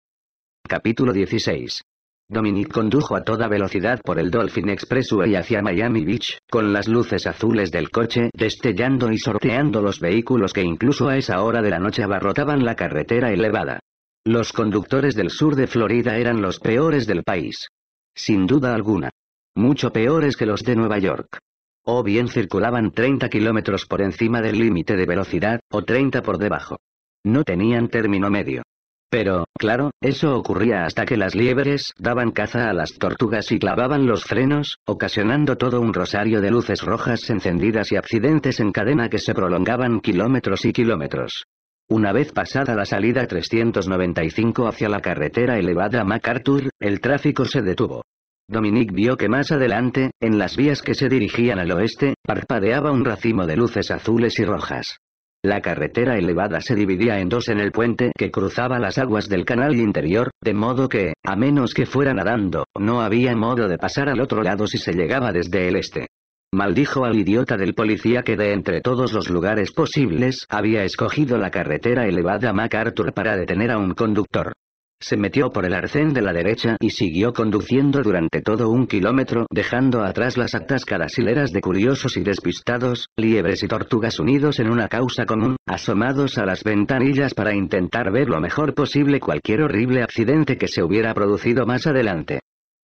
Capítulo 16. Dominic condujo a toda velocidad por el Dolphin Expressway hacia Miami Beach, con las luces azules del coche destellando y sorteando los vehículos que incluso a esa hora de la noche abarrotaban la carretera elevada. Los conductores del sur de Florida eran los peores del país. Sin duda alguna. Mucho peores que los de Nueva York. O bien circulaban 30 kilómetros por encima del límite de velocidad, o 30 por debajo. No tenían término medio. Pero, claro, eso ocurría hasta que las liebres daban caza a las tortugas y clavaban los frenos, ocasionando todo un rosario de luces rojas encendidas y accidentes en cadena que se prolongaban kilómetros y kilómetros. Una vez pasada la salida 395 hacia la carretera elevada MacArthur, el tráfico se detuvo. Dominique vio que más adelante, en las vías que se dirigían al oeste, parpadeaba un racimo de luces azules y rojas. La carretera elevada se dividía en dos en el puente que cruzaba las aguas del canal interior, de modo que, a menos que fuera nadando, no había modo de pasar al otro lado si se llegaba desde el este. Maldijo al idiota del policía que de entre todos los lugares posibles había escogido la carretera elevada MacArthur para detener a un conductor. Se metió por el arcén de la derecha y siguió conduciendo durante todo un kilómetro, dejando atrás las atascadas hileras de curiosos y despistados, liebres y tortugas unidos en una causa común, asomados a las ventanillas para intentar ver lo mejor posible cualquier horrible accidente que se hubiera producido más adelante.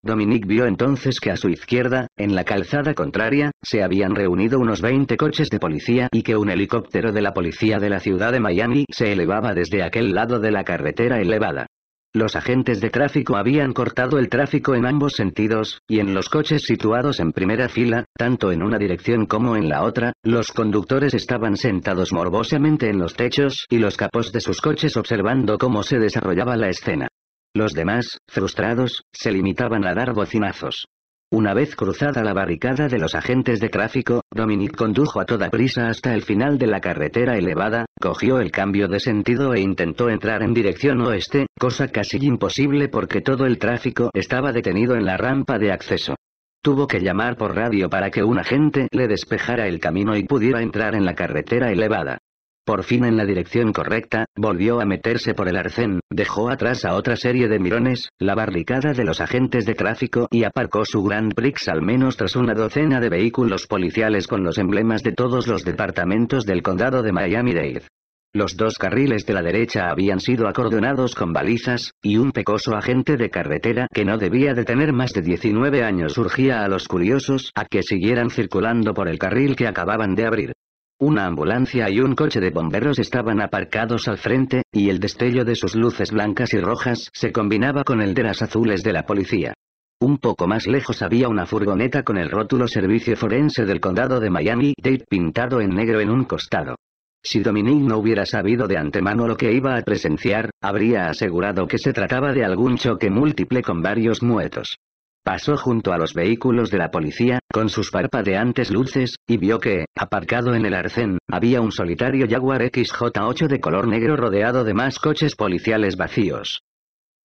Dominique vio entonces que a su izquierda, en la calzada contraria, se habían reunido unos 20 coches de policía y que un helicóptero de la policía de la ciudad de Miami se elevaba desde aquel lado de la carretera elevada. Los agentes de tráfico habían cortado el tráfico en ambos sentidos, y en los coches situados en primera fila, tanto en una dirección como en la otra, los conductores estaban sentados morbosamente en los techos y los capós de sus coches observando cómo se desarrollaba la escena. Los demás, frustrados, se limitaban a dar bocinazos. Una vez cruzada la barricada de los agentes de tráfico, Dominic condujo a toda prisa hasta el final de la carretera elevada, cogió el cambio de sentido e intentó entrar en dirección oeste, cosa casi imposible porque todo el tráfico estaba detenido en la rampa de acceso. Tuvo que llamar por radio para que un agente le despejara el camino y pudiera entrar en la carretera elevada. Por fin en la dirección correcta, volvió a meterse por el arcén, dejó atrás a otra serie de mirones, la barricada de los agentes de tráfico y aparcó su Grand Prix al menos tras una docena de vehículos policiales con los emblemas de todos los departamentos del condado de Miami-Dade. Los dos carriles de la derecha habían sido acordonados con balizas, y un pecoso agente de carretera que no debía de tener más de 19 años urgía a los curiosos a que siguieran circulando por el carril que acababan de abrir. Una ambulancia y un coche de bomberos estaban aparcados al frente, y el destello de sus luces blancas y rojas se combinaba con el de las azules de la policía. Un poco más lejos había una furgoneta con el rótulo Servicio Forense del Condado de Miami-Dade pintado en negro en un costado. Si Dominique no hubiera sabido de antemano lo que iba a presenciar, habría asegurado que se trataba de algún choque múltiple con varios muertos. Pasó junto a los vehículos de la policía, con sus parpadeantes luces, y vio que, aparcado en el arcén, había un solitario Jaguar XJ8 de color negro rodeado de más coches policiales vacíos.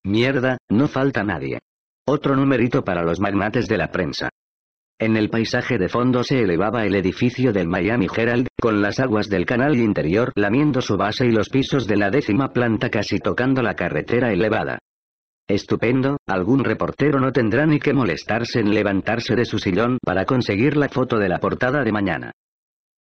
Mierda, no falta nadie. Otro numerito para los magnates de la prensa. En el paisaje de fondo se elevaba el edificio del Miami Herald, con las aguas del canal interior lamiendo su base y los pisos de la décima planta casi tocando la carretera elevada. Estupendo, algún reportero no tendrá ni que molestarse en levantarse de su sillón para conseguir la foto de la portada de mañana.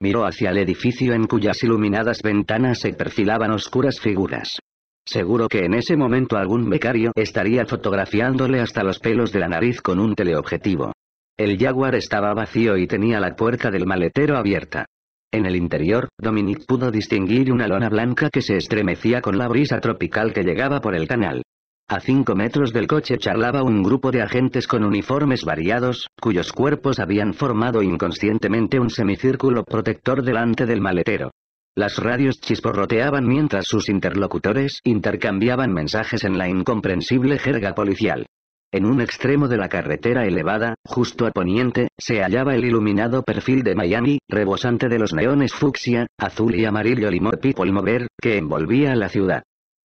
Miró hacia el edificio en cuyas iluminadas ventanas se perfilaban oscuras figuras. Seguro que en ese momento algún becario estaría fotografiándole hasta los pelos de la nariz con un teleobjetivo. El Jaguar estaba vacío y tenía la puerta del maletero abierta. En el interior, Dominic pudo distinguir una lona blanca que se estremecía con la brisa tropical que llegaba por el canal. A cinco metros del coche charlaba un grupo de agentes con uniformes variados, cuyos cuerpos habían formado inconscientemente un semicírculo protector delante del maletero. Las radios chisporroteaban mientras sus interlocutores intercambiaban mensajes en la incomprensible jerga policial. En un extremo de la carretera elevada, justo a poniente, se hallaba el iluminado perfil de Miami, rebosante de los neones fucsia, azul y amarillo limón people mover, que envolvía a la ciudad.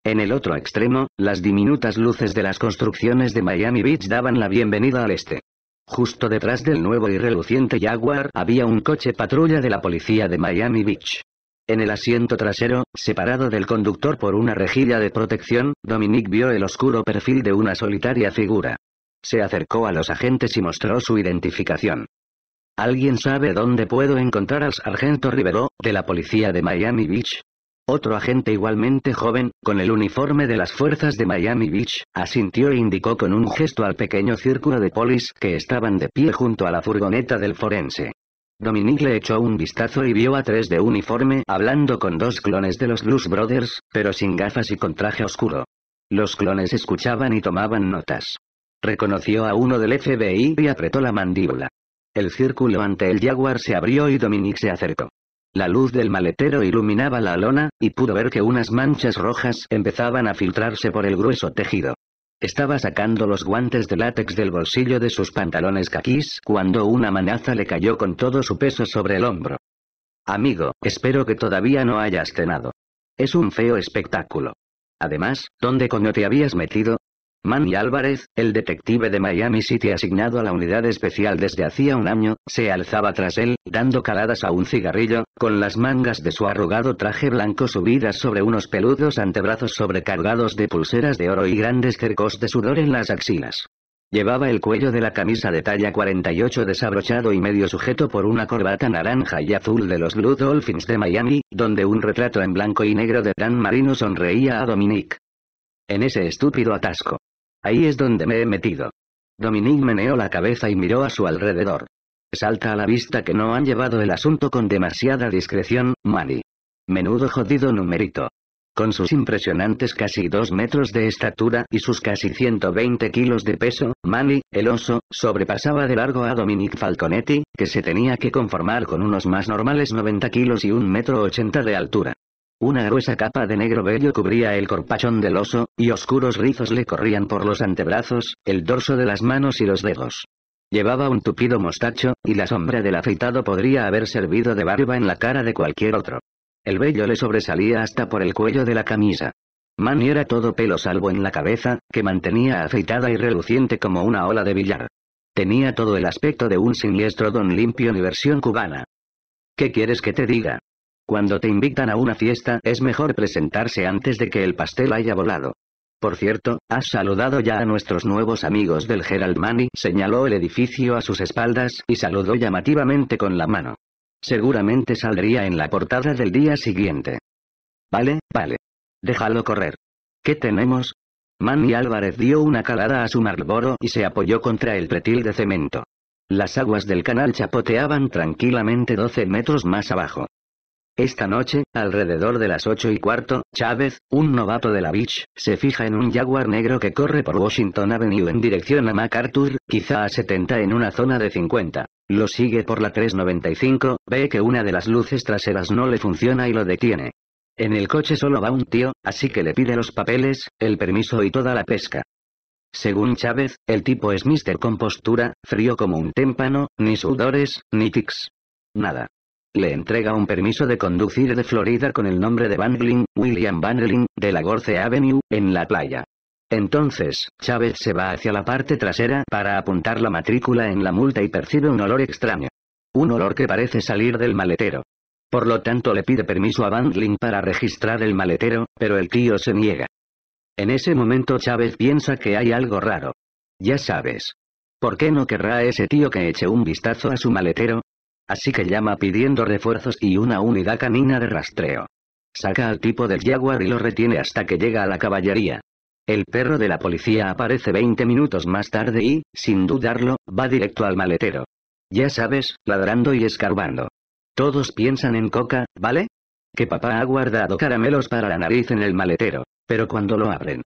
En el otro extremo, las diminutas luces de las construcciones de Miami Beach daban la bienvenida al este. Justo detrás del nuevo y reluciente Jaguar había un coche patrulla de la policía de Miami Beach. En el asiento trasero, separado del conductor por una rejilla de protección, Dominic vio el oscuro perfil de una solitaria figura. Se acercó a los agentes y mostró su identificación. ¿Alguien sabe dónde puedo encontrar al sargento Rivero, de la policía de Miami Beach? Otro agente igualmente joven, con el uniforme de las fuerzas de Miami Beach, asintió e indicó con un gesto al pequeño círculo de polis que estaban de pie junto a la furgoneta del forense. Dominique le echó un vistazo y vio a tres de uniforme hablando con dos clones de los Blues Brothers, pero sin gafas y con traje oscuro. Los clones escuchaban y tomaban notas. Reconoció a uno del FBI y apretó la mandíbula. El círculo ante el Jaguar se abrió y Dominique se acercó. La luz del maletero iluminaba la lona, y pudo ver que unas manchas rojas empezaban a filtrarse por el grueso tejido. Estaba sacando los guantes de látex del bolsillo de sus pantalones caquís cuando una manaza le cayó con todo su peso sobre el hombro. Amigo, espero que todavía no hayas cenado. Es un feo espectáculo. Además, ¿dónde coño te habías metido? Manny Álvarez, el detective de Miami City asignado a la unidad especial desde hacía un año, se alzaba tras él, dando caladas a un cigarrillo, con las mangas de su arrugado traje blanco subidas sobre unos peludos antebrazos sobrecargados de pulseras de oro y grandes cercos de sudor en las axilas. Llevaba el cuello de la camisa de talla 48 desabrochado y medio sujeto por una corbata naranja y azul de los Blue Dolphins de Miami, donde un retrato en blanco y negro de Dan Marino sonreía a Dominique. En ese estúpido atasco. Ahí es donde me he metido. Dominique meneó la cabeza y miró a su alrededor. Salta a la vista que no han llevado el asunto con demasiada discreción, Manny. Menudo jodido numerito. Con sus impresionantes casi dos metros de estatura y sus casi 120 kilos de peso, Manny, el oso, sobrepasaba de largo a Dominic Falconetti, que se tenía que conformar con unos más normales 90 kilos y un metro 80 de altura. Una gruesa capa de negro vello cubría el corpachón del oso, y oscuros rizos le corrían por los antebrazos, el dorso de las manos y los dedos. Llevaba un tupido mostacho, y la sombra del afeitado podría haber servido de barba en la cara de cualquier otro. El vello le sobresalía hasta por el cuello de la camisa. Manny era todo pelo salvo en la cabeza, que mantenía afeitada y reluciente como una ola de billar. Tenía todo el aspecto de un siniestro don limpio ni versión cubana. ¿Qué quieres que te diga? Cuando te invitan a una fiesta es mejor presentarse antes de que el pastel haya volado. Por cierto, ¿has saludado ya a nuestros nuevos amigos del Herald Money? Señaló el edificio a sus espaldas y saludó llamativamente con la mano. Seguramente saldría en la portada del día siguiente. Vale, vale. Déjalo correr. ¿Qué tenemos? Manny Álvarez dio una calada a su Marlboro y se apoyó contra el pretil de cemento. Las aguas del canal chapoteaban tranquilamente 12 metros más abajo. Esta noche, alrededor de las ocho y cuarto, Chávez, un novato de la Beach, se fija en un Jaguar negro que corre por Washington Avenue en dirección a MacArthur, quizá a 70 en una zona de 50. Lo sigue por la 395, ve que una de las luces traseras no le funciona y lo detiene. En el coche solo va un tío, así que le pide los papeles, el permiso y toda la pesca. Según Chávez, el tipo es Mr. Compostura, frío como un témpano, ni sudores, ni tics. Nada. Le entrega un permiso de conducir de Florida con el nombre de Bangling, William Bangling, de la Gorce Avenue, en la playa. Entonces, Chávez se va hacia la parte trasera para apuntar la matrícula en la multa y percibe un olor extraño. Un olor que parece salir del maletero. Por lo tanto le pide permiso a Bangling para registrar el maletero, pero el tío se niega. En ese momento Chávez piensa que hay algo raro. Ya sabes. ¿Por qué no querrá ese tío que eche un vistazo a su maletero? Así que llama pidiendo refuerzos y una unidad canina de rastreo. Saca al tipo del jaguar y lo retiene hasta que llega a la caballería. El perro de la policía aparece 20 minutos más tarde y, sin dudarlo, va directo al maletero. Ya sabes, ladrando y escarbando. Todos piensan en coca, ¿vale? Que papá ha guardado caramelos para la nariz en el maletero. Pero cuando lo abren.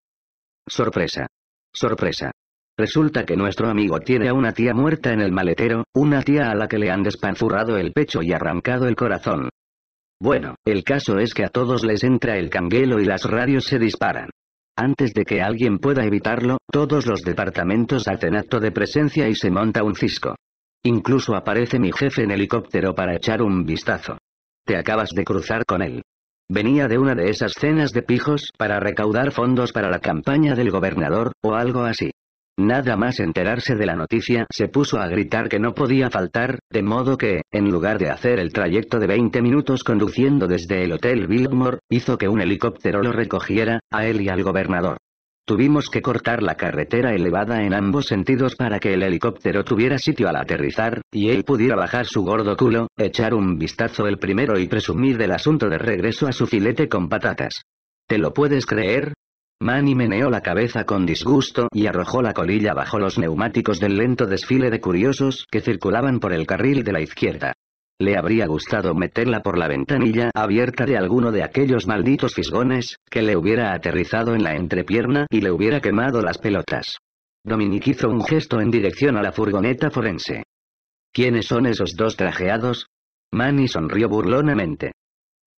Sorpresa. Sorpresa. Resulta que nuestro amigo tiene a una tía muerta en el maletero, una tía a la que le han despanzurrado el pecho y arrancado el corazón. Bueno, el caso es que a todos les entra el canguelo y las radios se disparan. Antes de que alguien pueda evitarlo, todos los departamentos hacen acto de presencia y se monta un cisco. Incluso aparece mi jefe en helicóptero para echar un vistazo. Te acabas de cruzar con él. Venía de una de esas cenas de pijos para recaudar fondos para la campaña del gobernador, o algo así. Nada más enterarse de la noticia se puso a gritar que no podía faltar, de modo que, en lugar de hacer el trayecto de 20 minutos conduciendo desde el Hotel Biltmore, hizo que un helicóptero lo recogiera, a él y al gobernador. Tuvimos que cortar la carretera elevada en ambos sentidos para que el helicóptero tuviera sitio al aterrizar, y él pudiera bajar su gordo culo, echar un vistazo el primero y presumir del asunto de regreso a su filete con patatas. ¿Te lo puedes creer? Manny meneó la cabeza con disgusto y arrojó la colilla bajo los neumáticos del lento desfile de curiosos que circulaban por el carril de la izquierda. Le habría gustado meterla por la ventanilla abierta de alguno de aquellos malditos fisgones, que le hubiera aterrizado en la entrepierna y le hubiera quemado las pelotas. Dominic hizo un gesto en dirección a la furgoneta forense. ¿Quiénes son esos dos trajeados? Manny sonrió burlonamente.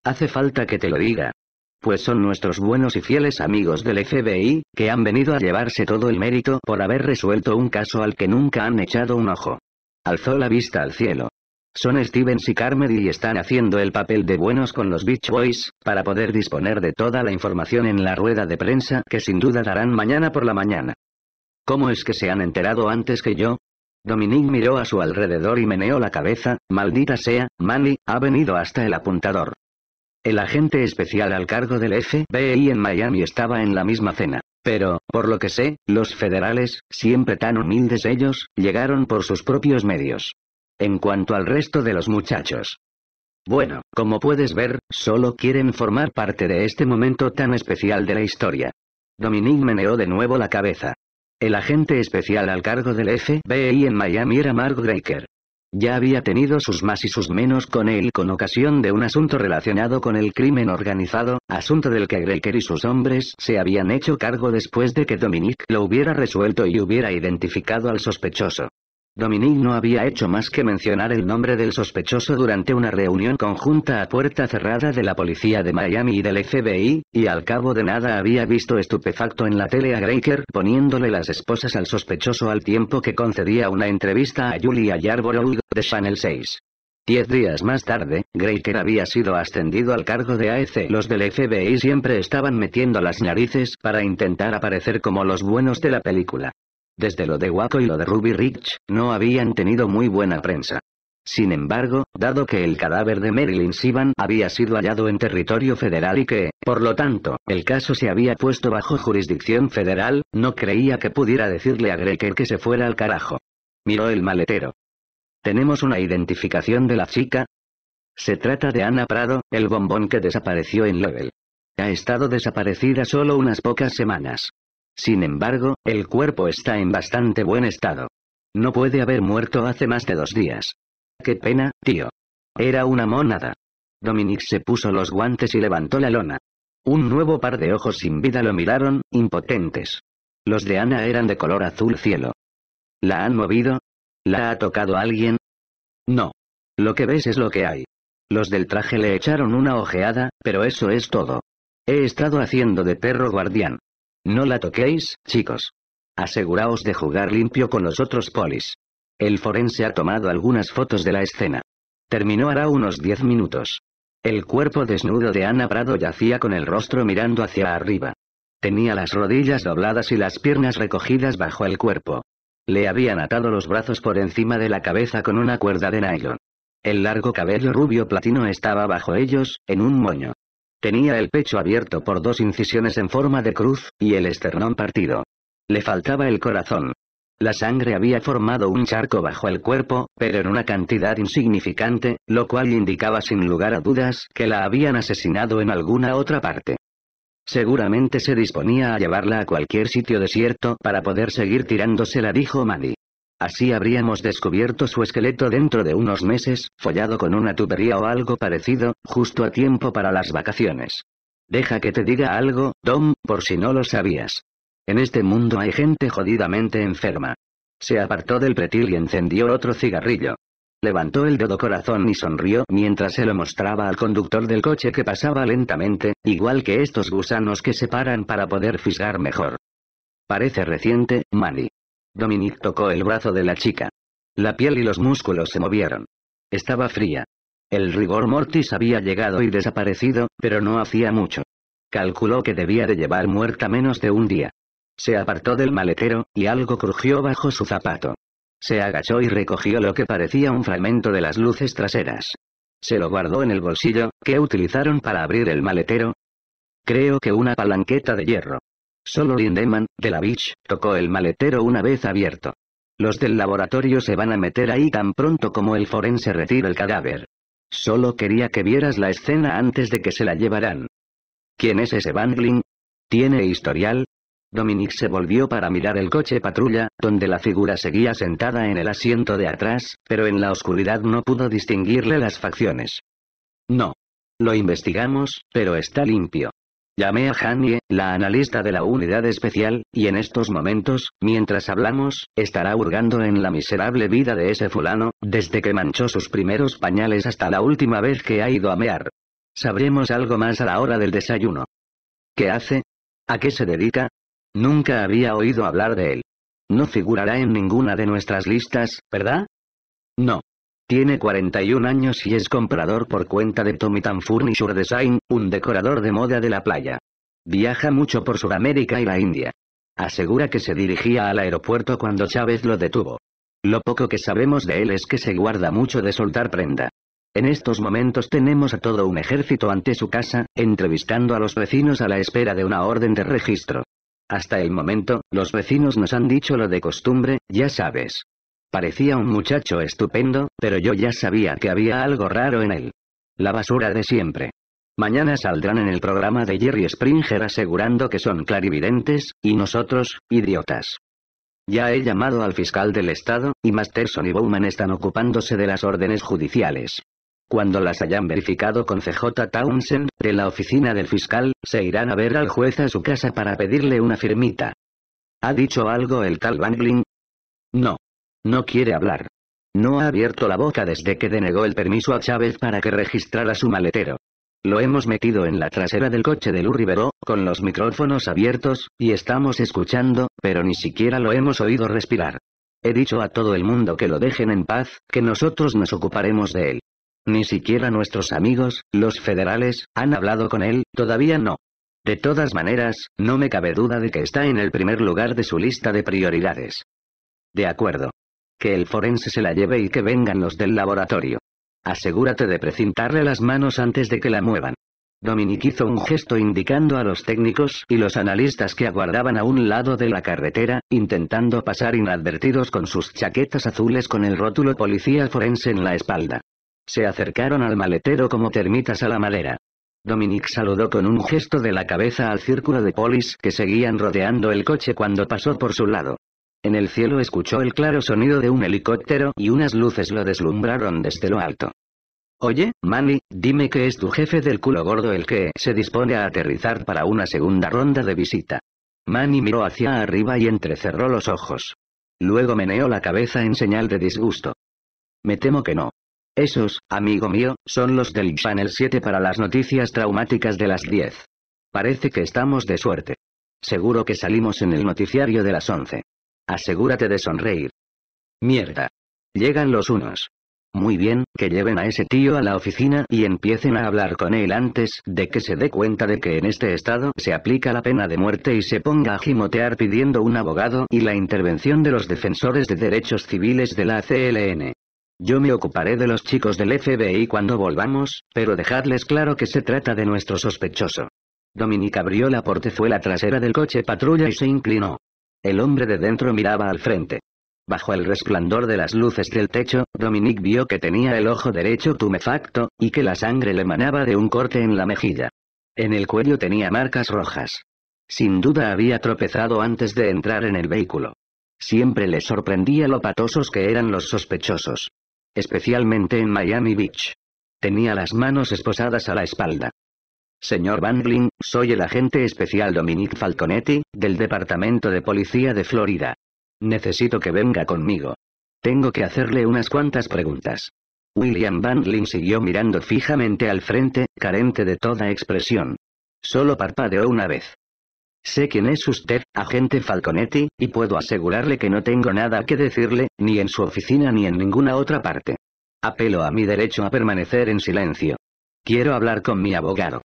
Hace falta que te lo diga, pues son nuestros buenos y fieles amigos del FBI, que han venido a llevarse todo el mérito por haber resuelto un caso al que nunca han echado un ojo. Alzó la vista al cielo. Son Stevens y Carmody y están haciendo el papel de buenos con los Beach Boys, para poder disponer de toda la información en la rueda de prensa que sin duda darán mañana por la mañana. ¿Cómo es que se han enterado antes que yo? Dominique miró a su alrededor y meneó la cabeza, maldita sea, Manny, ha venido hasta el apuntador. El agente especial al cargo del FBI en Miami estaba en la misma cena. Pero, por lo que sé, los federales, siempre tan humildes ellos, llegaron por sus propios medios. En cuanto al resto de los muchachos. Bueno, como puedes ver, solo quieren formar parte de este momento tan especial de la historia. Dominique meneó de nuevo la cabeza. El agente especial al cargo del FBI en Miami era Mark Graker. Ya había tenido sus más y sus menos con él con ocasión de un asunto relacionado con el crimen organizado, asunto del que Greker y sus hombres se habían hecho cargo después de que Dominique lo hubiera resuelto y hubiera identificado al sospechoso. Dominique no había hecho más que mencionar el nombre del sospechoso durante una reunión conjunta a puerta cerrada de la policía de Miami y del FBI, y al cabo de nada había visto estupefacto en la tele a Graker poniéndole las esposas al sospechoso al tiempo que concedía una entrevista a Julia Yarborough, de Channel 6. Diez días más tarde, Graker había sido ascendido al cargo de AEC. Los del FBI siempre estaban metiendo las narices para intentar aparecer como los buenos de la película. Desde lo de Waco y lo de Ruby Rich, no habían tenido muy buena prensa. Sin embargo, dado que el cadáver de Marilyn Sivan había sido hallado en territorio federal y que, por lo tanto, el caso se había puesto bajo jurisdicción federal, no creía que pudiera decirle a Greker que se fuera al carajo. Miró el maletero. ¿Tenemos una identificación de la chica? Se trata de Ana Prado, el bombón que desapareció en Level. Ha estado desaparecida solo unas pocas semanas. Sin embargo, el cuerpo está en bastante buen estado. No puede haber muerto hace más de dos días. Qué pena, tío. Era una monada. Dominique se puso los guantes y levantó la lona. Un nuevo par de ojos sin vida lo miraron, impotentes. Los de Ana eran de color azul cielo. ¿La han movido? ¿La ha tocado alguien? No. Lo que ves es lo que hay. Los del traje le echaron una ojeada, pero eso es todo. He estado haciendo de perro guardián. No la toquéis, chicos. Aseguraos de jugar limpio con los otros polis. El forense ha tomado algunas fotos de la escena. Terminó hará unos 10 minutos. El cuerpo desnudo de Ana Prado yacía con el rostro mirando hacia arriba. Tenía las rodillas dobladas y las piernas recogidas bajo el cuerpo. Le habían atado los brazos por encima de la cabeza con una cuerda de nylon. El largo cabello rubio platino estaba bajo ellos, en un moño. Tenía el pecho abierto por dos incisiones en forma de cruz, y el esternón partido. Le faltaba el corazón. La sangre había formado un charco bajo el cuerpo, pero en una cantidad insignificante, lo cual indicaba sin lugar a dudas que la habían asesinado en alguna otra parte. Seguramente se disponía a llevarla a cualquier sitio desierto para poder seguir tirándosela, dijo Manny. Así habríamos descubierto su esqueleto dentro de unos meses, follado con una tubería o algo parecido, justo a tiempo para las vacaciones. Deja que te diga algo, Tom, por si no lo sabías. En este mundo hay gente jodidamente enferma. Se apartó del pretil y encendió otro cigarrillo. Levantó el dedo corazón y sonrió mientras se lo mostraba al conductor del coche que pasaba lentamente, igual que estos gusanos que se paran para poder fisgar mejor. Parece reciente, Manny. Dominique tocó el brazo de la chica. La piel y los músculos se movieron. Estaba fría. El rigor mortis había llegado y desaparecido, pero no hacía mucho. Calculó que debía de llevar muerta menos de un día. Se apartó del maletero, y algo crujió bajo su zapato. Se agachó y recogió lo que parecía un fragmento de las luces traseras. Se lo guardó en el bolsillo, que utilizaron para abrir el maletero. Creo que una palanqueta de hierro. Solo Lindemann, de la Beach, tocó el maletero una vez abierto. Los del laboratorio se van a meter ahí tan pronto como el forense retire el cadáver. Solo quería que vieras la escena antes de que se la llevaran. ¿Quién es ese Bangling? ¿Tiene historial? Dominique se volvió para mirar el coche patrulla, donde la figura seguía sentada en el asiento de atrás, pero en la oscuridad no pudo distinguirle las facciones. No. Lo investigamos, pero está limpio. Llamé a Hanie, la analista de la unidad especial, y en estos momentos, mientras hablamos, estará hurgando en la miserable vida de ese fulano, desde que manchó sus primeros pañales hasta la última vez que ha ido a mear. Sabremos algo más a la hora del desayuno. ¿Qué hace? ¿A qué se dedica? Nunca había oído hablar de él. No figurará en ninguna de nuestras listas, ¿verdad? No. Tiene 41 años y es comprador por cuenta de Tomitan Furniture Design, un decorador de moda de la playa. Viaja mucho por Sudamérica y la India. Asegura que se dirigía al aeropuerto cuando Chávez lo detuvo. Lo poco que sabemos de él es que se guarda mucho de soltar prenda. En estos momentos tenemos a todo un ejército ante su casa, entrevistando a los vecinos a la espera de una orden de registro. Hasta el momento, los vecinos nos han dicho lo de costumbre, ya sabes. Parecía un muchacho estupendo, pero yo ya sabía que había algo raro en él. La basura de siempre. Mañana saldrán en el programa de Jerry Springer asegurando que son clarividentes, y nosotros, idiotas. Ya he llamado al fiscal del estado, y Masterson y Bowman están ocupándose de las órdenes judiciales. Cuando las hayan verificado con CJ Townsend, de la oficina del fiscal, se irán a ver al juez a su casa para pedirle una firmita. ¿Ha dicho algo el tal Bangling? No. No quiere hablar. No ha abierto la boca desde que denegó el permiso a Chávez para que registrara su maletero. Lo hemos metido en la trasera del coche de Lu Rivero, con los micrófonos abiertos, y estamos escuchando, pero ni siquiera lo hemos oído respirar. He dicho a todo el mundo que lo dejen en paz, que nosotros nos ocuparemos de él. Ni siquiera nuestros amigos, los federales, han hablado con él, todavía no. De todas maneras, no me cabe duda de que está en el primer lugar de su lista de prioridades. De acuerdo. Que el forense se la lleve y que vengan los del laboratorio. Asegúrate de precintarle las manos antes de que la muevan. Dominic hizo un gesto indicando a los técnicos y los analistas que aguardaban a un lado de la carretera, intentando pasar inadvertidos con sus chaquetas azules con el rótulo policía forense en la espalda. Se acercaron al maletero como termitas a la madera. Dominic saludó con un gesto de la cabeza al círculo de polis que seguían rodeando el coche cuando pasó por su lado. En el cielo escuchó el claro sonido de un helicóptero y unas luces lo deslumbraron desde lo alto. Oye, Manny, dime que es tu jefe del culo gordo el que se dispone a aterrizar para una segunda ronda de visita. Manny miró hacia arriba y entrecerró los ojos. Luego meneó la cabeza en señal de disgusto. Me temo que no. Esos, amigo mío, son los del Channel 7 para las noticias traumáticas de las 10. Parece que estamos de suerte. Seguro que salimos en el noticiario de las 11. Asegúrate de sonreír. Mierda. Llegan los unos. Muy bien, que lleven a ese tío a la oficina y empiecen a hablar con él antes de que se dé cuenta de que en este estado se aplica la pena de muerte y se ponga a gimotear pidiendo un abogado y la intervención de los defensores de derechos civiles de la CLN. Yo me ocuparé de los chicos del FBI cuando volvamos, pero dejadles claro que se trata de nuestro sospechoso. Dominique abrió la portezuela trasera del coche patrulla y se inclinó. El hombre de dentro miraba al frente. Bajo el resplandor de las luces del techo, Dominique vio que tenía el ojo derecho tumefacto, y que la sangre le manaba de un corte en la mejilla. En el cuello tenía marcas rojas. Sin duda había tropezado antes de entrar en el vehículo. Siempre le sorprendía lo patosos que eran los sospechosos. Especialmente en Miami Beach. Tenía las manos esposadas a la espalda. Señor Bangling, soy el agente especial Dominique Falconetti, del Departamento de Policía de Florida. Necesito que venga conmigo. Tengo que hacerle unas cuantas preguntas. William Van siguió mirando fijamente al frente, carente de toda expresión. Solo parpadeó una vez. Sé quién es usted, agente Falconetti, y puedo asegurarle que no tengo nada que decirle, ni en su oficina ni en ninguna otra parte. Apelo a mi derecho a permanecer en silencio. Quiero hablar con mi abogado.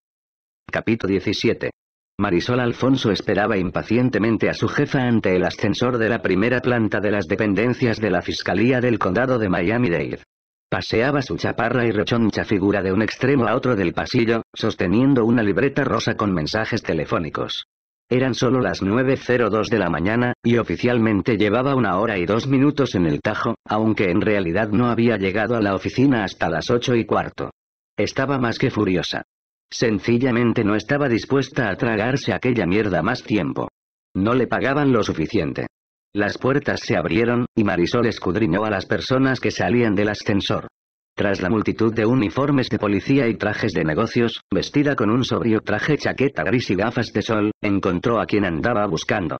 Capítulo 17. Marisol Alfonso esperaba impacientemente a su jefa ante el ascensor de la primera planta de las dependencias de la Fiscalía del Condado de Miami-Dade. Paseaba su chaparra y rechoncha figura de un extremo a otro del pasillo, sosteniendo una libreta rosa con mensajes telefónicos. Eran solo las 9.02 de la mañana, y oficialmente llevaba una hora y dos minutos en el tajo, aunque en realidad no había llegado a la oficina hasta las ocho y cuarto. Estaba más que furiosa. Sencillamente no estaba dispuesta a tragarse aquella mierda más tiempo. No le pagaban lo suficiente. Las puertas se abrieron, y Marisol escudriñó a las personas que salían del ascensor. Tras la multitud de uniformes de policía y trajes de negocios, vestida con un sobrio traje chaqueta gris y gafas de sol, encontró a quien andaba buscando.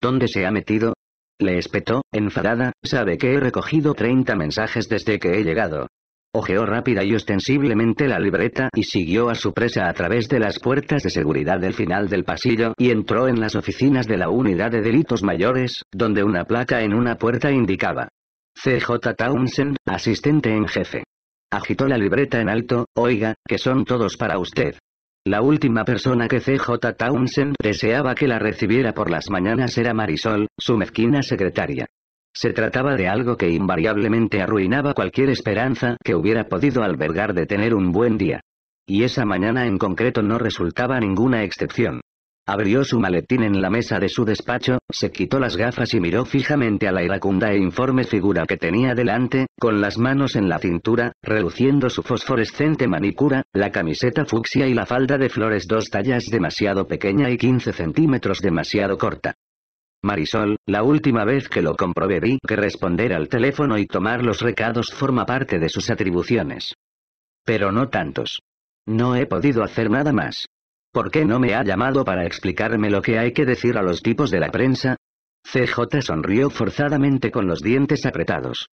¿Dónde se ha metido? Le espetó, enfadada, sabe que he recogido 30 mensajes desde que he llegado. Ojeó rápida y ostensiblemente la libreta y siguió a su presa a través de las puertas de seguridad del final del pasillo y entró en las oficinas de la Unidad de Delitos Mayores, donde una placa en una puerta indicaba. CJ Townsend, asistente en jefe. Agitó la libreta en alto, oiga, que son todos para usted. La última persona que CJ Townsend deseaba que la recibiera por las mañanas era Marisol, su mezquina secretaria. Se trataba de algo que invariablemente arruinaba cualquier esperanza que hubiera podido albergar de tener un buen día. Y esa mañana en concreto no resultaba ninguna excepción. Abrió su maletín en la mesa de su despacho, se quitó las gafas y miró fijamente a la iracunda e informe figura que tenía delante, con las manos en la cintura, reluciendo su fosforescente manicura, la camiseta fucsia y la falda de flores dos tallas demasiado pequeña y 15 centímetros demasiado corta. Marisol, la última vez que lo comprobé vi que responder al teléfono y tomar los recados forma parte de sus atribuciones. Pero no tantos. No he podido hacer nada más. ¿Por qué no me ha llamado para explicarme lo que hay que decir a los tipos de la prensa? CJ sonrió forzadamente con los dientes apretados.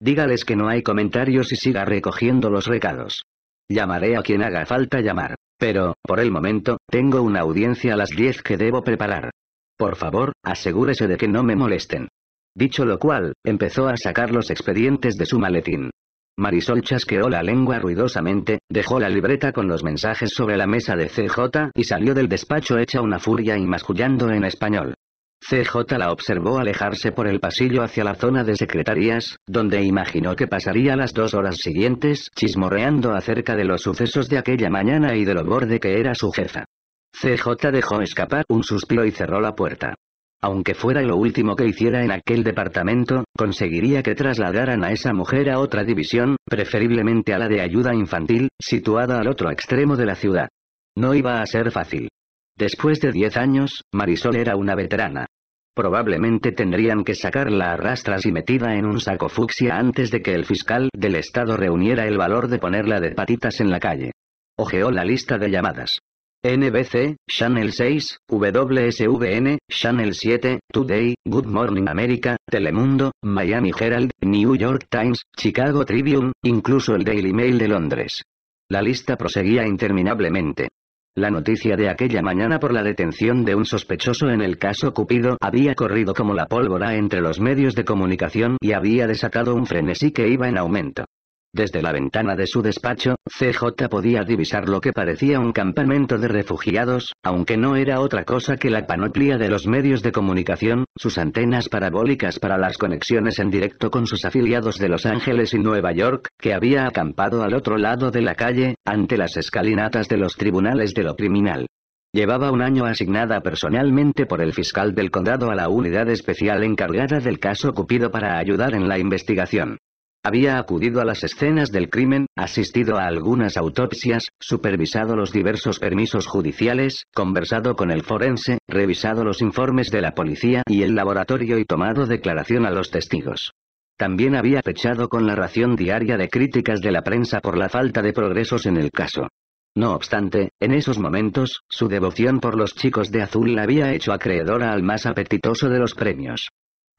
Dígales que no hay comentarios y siga recogiendo los recados. Llamaré a quien haga falta llamar. Pero, por el momento, tengo una audiencia a las 10 que debo preparar. Por favor, asegúrese de que no me molesten. Dicho lo cual, empezó a sacar los expedientes de su maletín. Marisol chasqueó la lengua ruidosamente, dejó la libreta con los mensajes sobre la mesa de CJ y salió del despacho hecha una furia y mascullando en español. CJ la observó alejarse por el pasillo hacia la zona de secretarías, donde imaginó que pasaría las dos horas siguientes chismorreando acerca de los sucesos de aquella mañana y de lo borde que era su jefa. CJ dejó escapar un suspiro y cerró la puerta. Aunque fuera lo último que hiciera en aquel departamento, conseguiría que trasladaran a esa mujer a otra división, preferiblemente a la de ayuda infantil, situada al otro extremo de la ciudad. No iba a ser fácil. Después de diez años, Marisol era una veterana. Probablemente tendrían que sacarla a rastras y metida en un saco fucsia antes de que el fiscal del estado reuniera el valor de ponerla de patitas en la calle. Ojeó la lista de llamadas. NBC, Channel 6, WSVN, Channel 7, Today, Good Morning America, Telemundo, Miami Herald, New York Times, Chicago Tribune, incluso el Daily Mail de Londres. La lista proseguía interminablemente. La noticia de aquella mañana por la detención de un sospechoso en el caso Cupido había corrido como la pólvora entre los medios de comunicación y había desatado un frenesí que iba en aumento. Desde la ventana de su despacho, CJ podía divisar lo que parecía un campamento de refugiados, aunque no era otra cosa que la panoplia de los medios de comunicación, sus antenas parabólicas para las conexiones en directo con sus afiliados de Los Ángeles y Nueva York, que había acampado al otro lado de la calle, ante las escalinatas de los tribunales de lo criminal. Llevaba un año asignada personalmente por el fiscal del condado a la unidad especial encargada del caso Cupido para ayudar en la investigación. Había acudido a las escenas del crimen, asistido a algunas autopsias, supervisado los diversos permisos judiciales, conversado con el forense, revisado los informes de la policía y el laboratorio y tomado declaración a los testigos. También había fechado con la ración diaria de críticas de la prensa por la falta de progresos en el caso. No obstante, en esos momentos, su devoción por los chicos de azul la había hecho acreedora al más apetitoso de los premios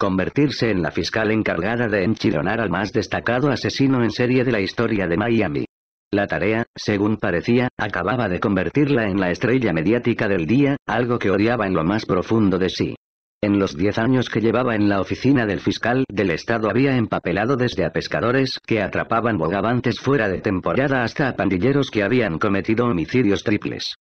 convertirse en la fiscal encargada de enchironar al más destacado asesino en serie de la historia de Miami. La tarea, según parecía, acababa de convertirla en la estrella mediática del día, algo que odiaba en lo más profundo de sí. En los diez años que llevaba en la oficina del fiscal del estado había empapelado desde a pescadores que atrapaban bogavantes fuera de temporada hasta a pandilleros que habían cometido homicidios triples.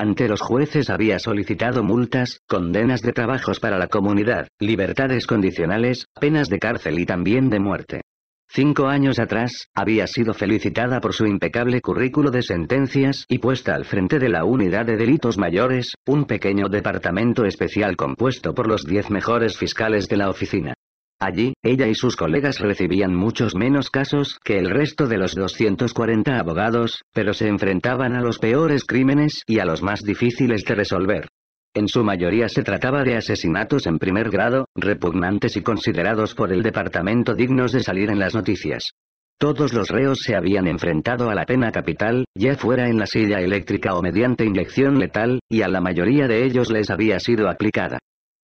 Ante los jueces había solicitado multas, condenas de trabajos para la comunidad, libertades condicionales, penas de cárcel y también de muerte. Cinco años atrás, había sido felicitada por su impecable currículo de sentencias y puesta al frente de la Unidad de Delitos Mayores, un pequeño departamento especial compuesto por los diez mejores fiscales de la oficina. Allí, ella y sus colegas recibían muchos menos casos que el resto de los 240 abogados, pero se enfrentaban a los peores crímenes y a los más difíciles de resolver. En su mayoría se trataba de asesinatos en primer grado, repugnantes y considerados por el departamento dignos de salir en las noticias. Todos los reos se habían enfrentado a la pena capital, ya fuera en la silla eléctrica o mediante inyección letal, y a la mayoría de ellos les había sido aplicada.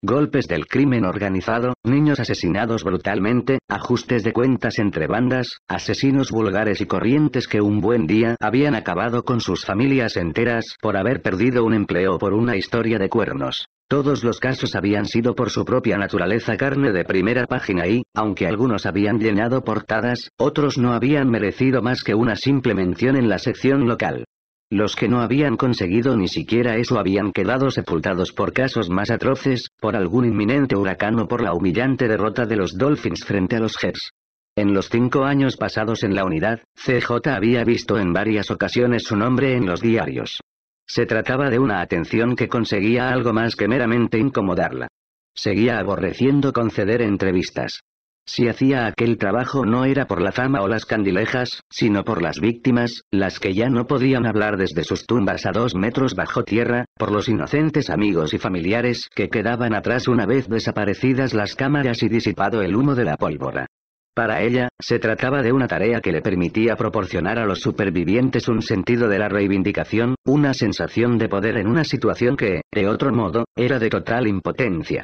Golpes del crimen organizado, niños asesinados brutalmente, ajustes de cuentas entre bandas, asesinos vulgares y corrientes que un buen día habían acabado con sus familias enteras por haber perdido un empleo por una historia de cuernos. Todos los casos habían sido por su propia naturaleza carne de primera página y, aunque algunos habían llenado portadas, otros no habían merecido más que una simple mención en la sección local. Los que no habían conseguido ni siquiera eso habían quedado sepultados por casos más atroces, por algún inminente huracán o por la humillante derrota de los Dolphins frente a los Jets. En los cinco años pasados en la unidad, CJ había visto en varias ocasiones su nombre en los diarios. Se trataba de una atención que conseguía algo más que meramente incomodarla. Seguía aborreciendo conceder entrevistas. Si hacía aquel trabajo no era por la fama o las candilejas, sino por las víctimas, las que ya no podían hablar desde sus tumbas a dos metros bajo tierra, por los inocentes amigos y familiares que quedaban atrás una vez desaparecidas las cámaras y disipado el humo de la pólvora. Para ella, se trataba de una tarea que le permitía proporcionar a los supervivientes un sentido de la reivindicación, una sensación de poder en una situación que, de otro modo, era de total impotencia.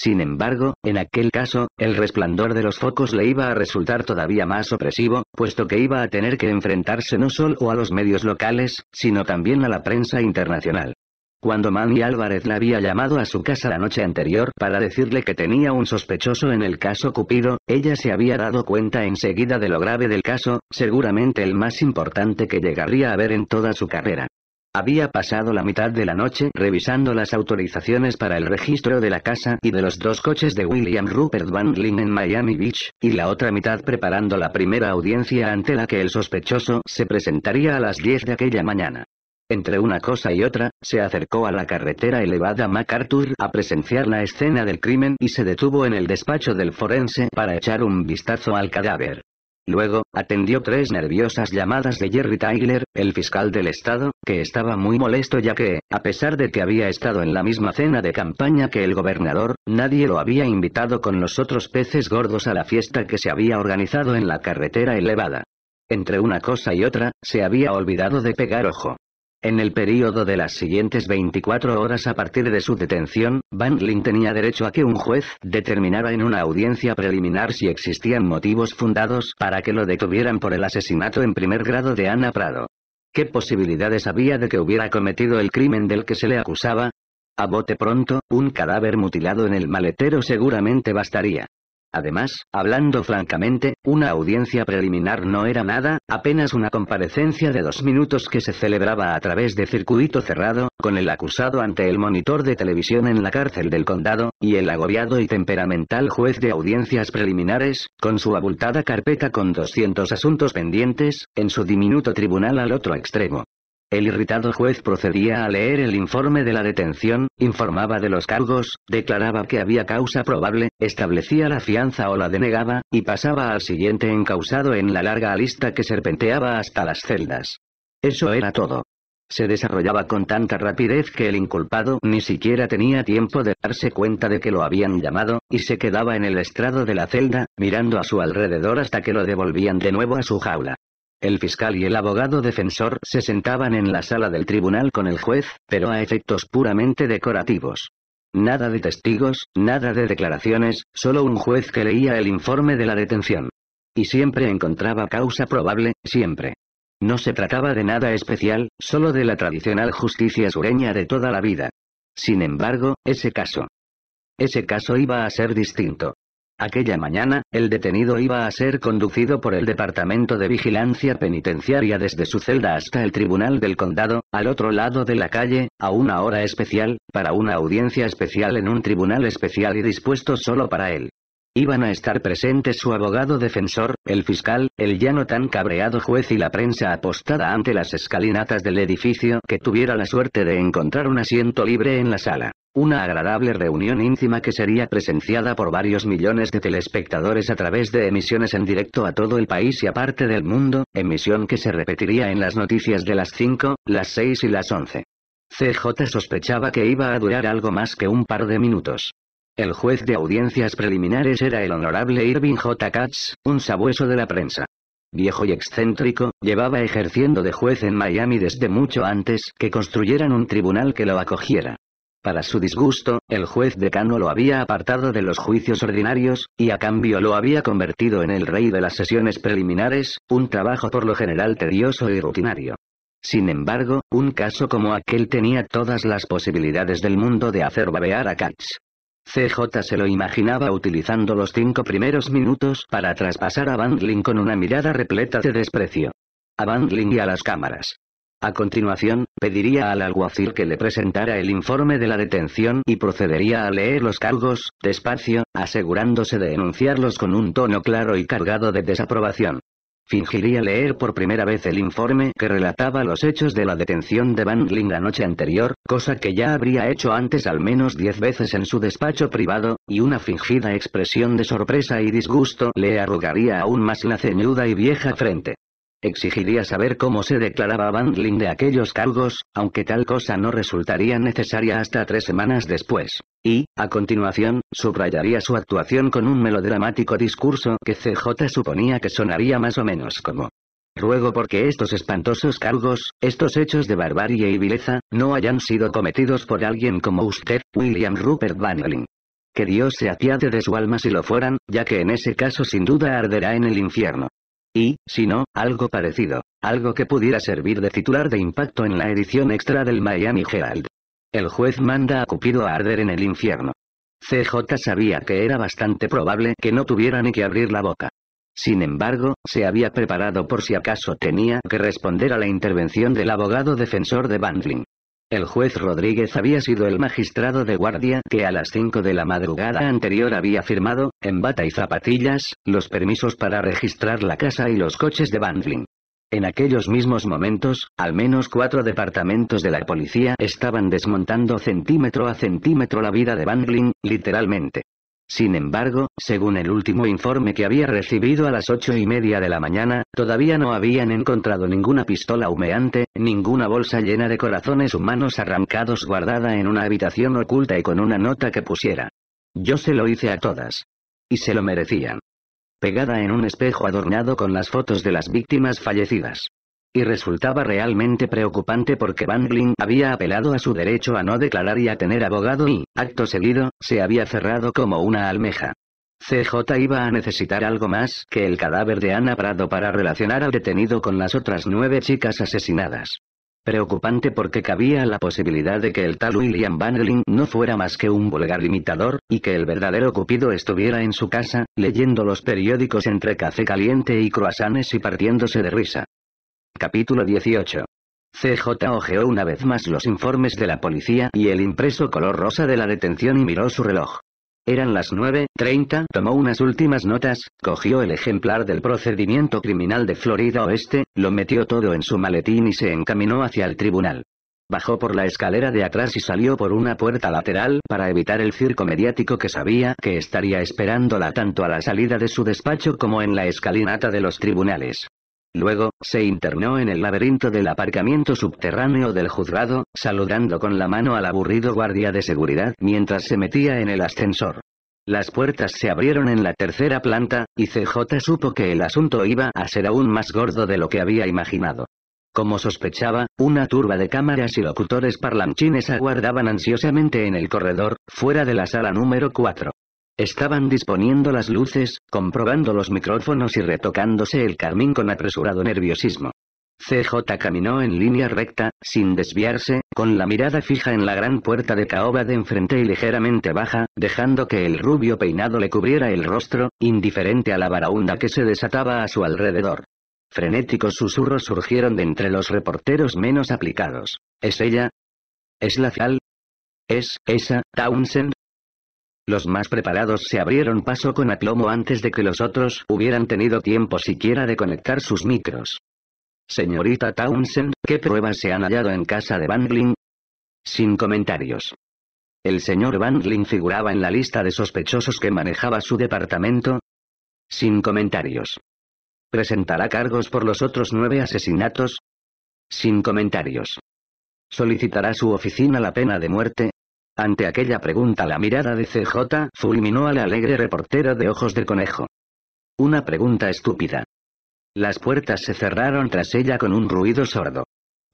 Sin embargo, en aquel caso, el resplandor de los focos le iba a resultar todavía más opresivo, puesto que iba a tener que enfrentarse no solo a los medios locales, sino también a la prensa internacional. Cuando Manny Álvarez la había llamado a su casa la noche anterior para decirle que tenía un sospechoso en el caso Cupido, ella se había dado cuenta enseguida de lo grave del caso, seguramente el más importante que llegaría a ver en toda su carrera. Había pasado la mitad de la noche revisando las autorizaciones para el registro de la casa y de los dos coches de William Rupert Van Lynn en Miami Beach, y la otra mitad preparando la primera audiencia ante la que el sospechoso se presentaría a las 10 de aquella mañana. Entre una cosa y otra, se acercó a la carretera elevada MacArthur a presenciar la escena del crimen y se detuvo en el despacho del forense para echar un vistazo al cadáver. Luego, atendió tres nerviosas llamadas de Jerry Tyler, el fiscal del estado, que estaba muy molesto ya que, a pesar de que había estado en la misma cena de campaña que el gobernador, nadie lo había invitado con los otros peces gordos a la fiesta que se había organizado en la carretera elevada. Entre una cosa y otra, se había olvidado de pegar ojo. En el período de las siguientes 24 horas a partir de su detención, Van Lynn tenía derecho a que un juez determinara en una audiencia preliminar si existían motivos fundados para que lo detuvieran por el asesinato en primer grado de Ana Prado. ¿Qué posibilidades había de que hubiera cometido el crimen del que se le acusaba? A bote pronto, un cadáver mutilado en el maletero seguramente bastaría. Además, hablando francamente, una audiencia preliminar no era nada, apenas una comparecencia de dos minutos que se celebraba a través de circuito cerrado, con el acusado ante el monitor de televisión en la cárcel del condado, y el agobiado y temperamental juez de audiencias preliminares, con su abultada carpeta con 200 asuntos pendientes, en su diminuto tribunal al otro extremo. El irritado juez procedía a leer el informe de la detención, informaba de los cargos, declaraba que había causa probable, establecía la fianza o la denegaba, y pasaba al siguiente encausado en la larga lista que serpenteaba hasta las celdas. Eso era todo. Se desarrollaba con tanta rapidez que el inculpado ni siquiera tenía tiempo de darse cuenta de que lo habían llamado, y se quedaba en el estrado de la celda, mirando a su alrededor hasta que lo devolvían de nuevo a su jaula. El fiscal y el abogado defensor se sentaban en la sala del tribunal con el juez, pero a efectos puramente decorativos. Nada de testigos, nada de declaraciones, solo un juez que leía el informe de la detención. Y siempre encontraba causa probable, siempre. No se trataba de nada especial, solo de la tradicional justicia sureña de toda la vida. Sin embargo, ese caso. Ese caso iba a ser distinto. Aquella mañana, el detenido iba a ser conducido por el Departamento de Vigilancia Penitenciaria desde su celda hasta el Tribunal del Condado, al otro lado de la calle, a una hora especial, para una audiencia especial en un tribunal especial y dispuesto solo para él. Iban a estar presentes su abogado defensor, el fiscal, el ya no tan cabreado juez y la prensa apostada ante las escalinatas del edificio que tuviera la suerte de encontrar un asiento libre en la sala. Una agradable reunión íntima que sería presenciada por varios millones de telespectadores a través de emisiones en directo a todo el país y aparte del mundo, emisión que se repetiría en las noticias de las 5, las 6 y las 11. CJ sospechaba que iba a durar algo más que un par de minutos. El juez de audiencias preliminares era el honorable Irving J. Katz, un sabueso de la prensa. Viejo y excéntrico, llevaba ejerciendo de juez en Miami desde mucho antes que construyeran un tribunal que lo acogiera. Para su disgusto, el juez decano lo había apartado de los juicios ordinarios, y a cambio lo había convertido en el rey de las sesiones preliminares, un trabajo por lo general tedioso y rutinario. Sin embargo, un caso como aquel tenía todas las posibilidades del mundo de hacer babear a Katz. CJ se lo imaginaba utilizando los cinco primeros minutos para traspasar a Bandling con una mirada repleta de desprecio. A Bandling y a las cámaras. A continuación, pediría al alguacil que le presentara el informe de la detención y procedería a leer los cargos, despacio, asegurándose de enunciarlos con un tono claro y cargado de desaprobación. Fingiría leer por primera vez el informe que relataba los hechos de la detención de Van la noche anterior, cosa que ya habría hecho antes al menos diez veces en su despacho privado, y una fingida expresión de sorpresa y disgusto le arrugaría aún más la ceñuda y vieja frente. Exigiría saber cómo se declaraba Bandling de aquellos cargos, aunque tal cosa no resultaría necesaria hasta tres semanas después. Y, a continuación, subrayaría su actuación con un melodramático discurso que CJ suponía que sonaría más o menos como Ruego porque estos espantosos cargos, estos hechos de barbarie y vileza, no hayan sido cometidos por alguien como usted, William Rupert Bandling. Que Dios se apiade de su alma si lo fueran, ya que en ese caso sin duda arderá en el infierno. Y, si no, algo parecido, algo que pudiera servir de titular de impacto en la edición extra del Miami Herald. El juez manda a Cupido a arder en el infierno. CJ sabía que era bastante probable que no tuviera ni que abrir la boca. Sin embargo, se había preparado por si acaso tenía que responder a la intervención del abogado defensor de Bandling. El juez Rodríguez había sido el magistrado de guardia que a las 5 de la madrugada anterior había firmado, en bata y zapatillas, los permisos para registrar la casa y los coches de Bandling. En aquellos mismos momentos, al menos cuatro departamentos de la policía estaban desmontando centímetro a centímetro la vida de Bandling, literalmente. Sin embargo, según el último informe que había recibido a las ocho y media de la mañana, todavía no habían encontrado ninguna pistola humeante, ninguna bolsa llena de corazones humanos arrancados guardada en una habitación oculta y con una nota que pusiera. Yo se lo hice a todas. Y se lo merecían. Pegada en un espejo adornado con las fotos de las víctimas fallecidas. Y resultaba realmente preocupante porque Bangling había apelado a su derecho a no declarar y a tener abogado y, acto seguido, se había cerrado como una almeja. CJ iba a necesitar algo más que el cadáver de Ana Prado para relacionar al detenido con las otras nueve chicas asesinadas. Preocupante porque cabía la posibilidad de que el tal William Vangeling no fuera más que un vulgar imitador, y que el verdadero Cupido estuviera en su casa, leyendo los periódicos entre café caliente y croissants y partiéndose de risa. Capítulo 18. CJ ojeó una vez más los informes de la policía y el impreso color rosa de la detención y miró su reloj. Eran las 9.30, tomó unas últimas notas, cogió el ejemplar del procedimiento criminal de Florida Oeste, lo metió todo en su maletín y se encaminó hacia el tribunal. Bajó por la escalera de atrás y salió por una puerta lateral para evitar el circo mediático que sabía que estaría esperándola tanto a la salida de su despacho como en la escalinata de los tribunales. Luego, se internó en el laberinto del aparcamiento subterráneo del juzgado, saludando con la mano al aburrido guardia de seguridad mientras se metía en el ascensor. Las puertas se abrieron en la tercera planta, y CJ supo que el asunto iba a ser aún más gordo de lo que había imaginado. Como sospechaba, una turba de cámaras y locutores parlanchines aguardaban ansiosamente en el corredor, fuera de la sala número 4. Estaban disponiendo las luces, comprobando los micrófonos y retocándose el carmín con apresurado nerviosismo. CJ caminó en línea recta, sin desviarse, con la mirada fija en la gran puerta de caoba de enfrente y ligeramente baja, dejando que el rubio peinado le cubriera el rostro, indiferente a la varaunda que se desataba a su alrededor. Frenéticos susurros surgieron de entre los reporteros menos aplicados. ¿Es ella? ¿Es la fial? ¿Es esa, Townsend? Los más preparados se abrieron paso con aplomo antes de que los otros hubieran tenido tiempo siquiera de conectar sus micros. Señorita Townsend, ¿qué pruebas se han hallado en casa de Bangling? Sin comentarios. ¿El señor Bangling figuraba en la lista de sospechosos que manejaba su departamento? Sin comentarios. ¿Presentará cargos por los otros nueve asesinatos? Sin comentarios. ¿Solicitará su oficina la pena de muerte? Ante aquella pregunta la mirada de CJ fulminó al alegre reportero de ojos de conejo. Una pregunta estúpida. Las puertas se cerraron tras ella con un ruido sordo.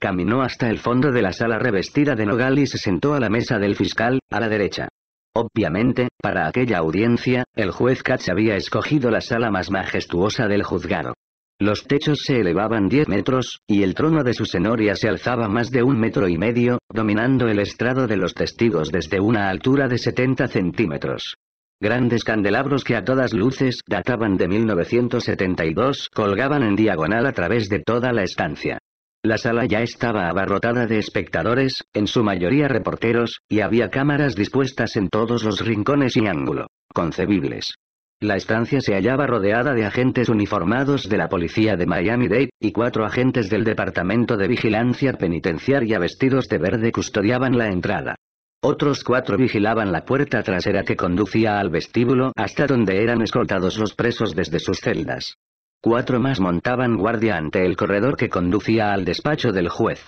Caminó hasta el fondo de la sala revestida de nogal y se sentó a la mesa del fiscal, a la derecha. Obviamente, para aquella audiencia, el juez Katz había escogido la sala más majestuosa del juzgado. Los techos se elevaban 10 metros, y el trono de su senoria se alzaba más de un metro y medio, dominando el estrado de los testigos desde una altura de 70 centímetros. Grandes candelabros que a todas luces databan de 1972 colgaban en diagonal a través de toda la estancia. La sala ya estaba abarrotada de espectadores, en su mayoría reporteros, y había cámaras dispuestas en todos los rincones y ángulo concebibles. La estancia se hallaba rodeada de agentes uniformados de la policía de Miami-Dade, y cuatro agentes del Departamento de Vigilancia Penitenciaria vestidos de verde custodiaban la entrada. Otros cuatro vigilaban la puerta trasera que conducía al vestíbulo hasta donde eran escoltados los presos desde sus celdas. Cuatro más montaban guardia ante el corredor que conducía al despacho del juez.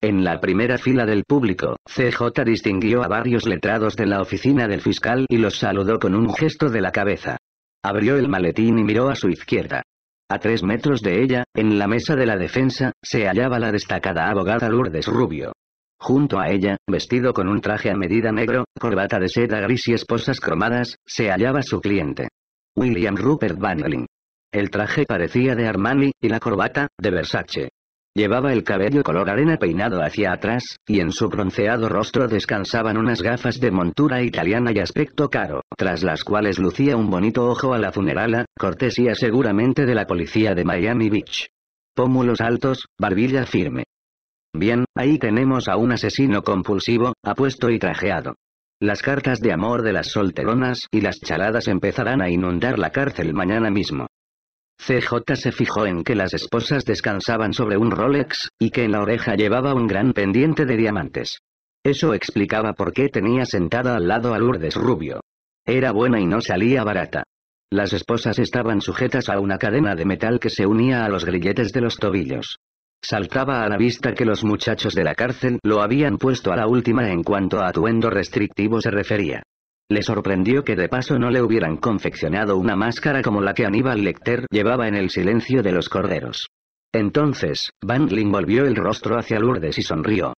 En la primera fila del público, CJ distinguió a varios letrados de la oficina del fiscal y los saludó con un gesto de la cabeza. Abrió el maletín y miró a su izquierda. A tres metros de ella, en la mesa de la defensa, se hallaba la destacada abogada Lourdes Rubio. Junto a ella, vestido con un traje a medida negro, corbata de seda gris y esposas cromadas, se hallaba su cliente. William Rupert Vangeling. El traje parecía de Armani, y la corbata, de Versace. Llevaba el cabello color arena peinado hacia atrás, y en su bronceado rostro descansaban unas gafas de montura italiana y aspecto caro, tras las cuales lucía un bonito ojo a la funerala, cortesía seguramente de la policía de Miami Beach. Pómulos altos, barbilla firme. Bien, ahí tenemos a un asesino compulsivo, apuesto y trajeado. Las cartas de amor de las solteronas y las chaladas empezarán a inundar la cárcel mañana mismo. CJ se fijó en que las esposas descansaban sobre un Rolex, y que en la oreja llevaba un gran pendiente de diamantes. Eso explicaba por qué tenía sentada al lado a Lourdes Rubio. Era buena y no salía barata. Las esposas estaban sujetas a una cadena de metal que se unía a los grilletes de los tobillos. Saltaba a la vista que los muchachos de la cárcel lo habían puesto a la última en cuanto a atuendo restrictivo se refería. Le sorprendió que de paso no le hubieran confeccionado una máscara como la que Aníbal Lecter llevaba en el silencio de los corderos. Entonces, Bandling volvió el rostro hacia Lourdes y sonrió.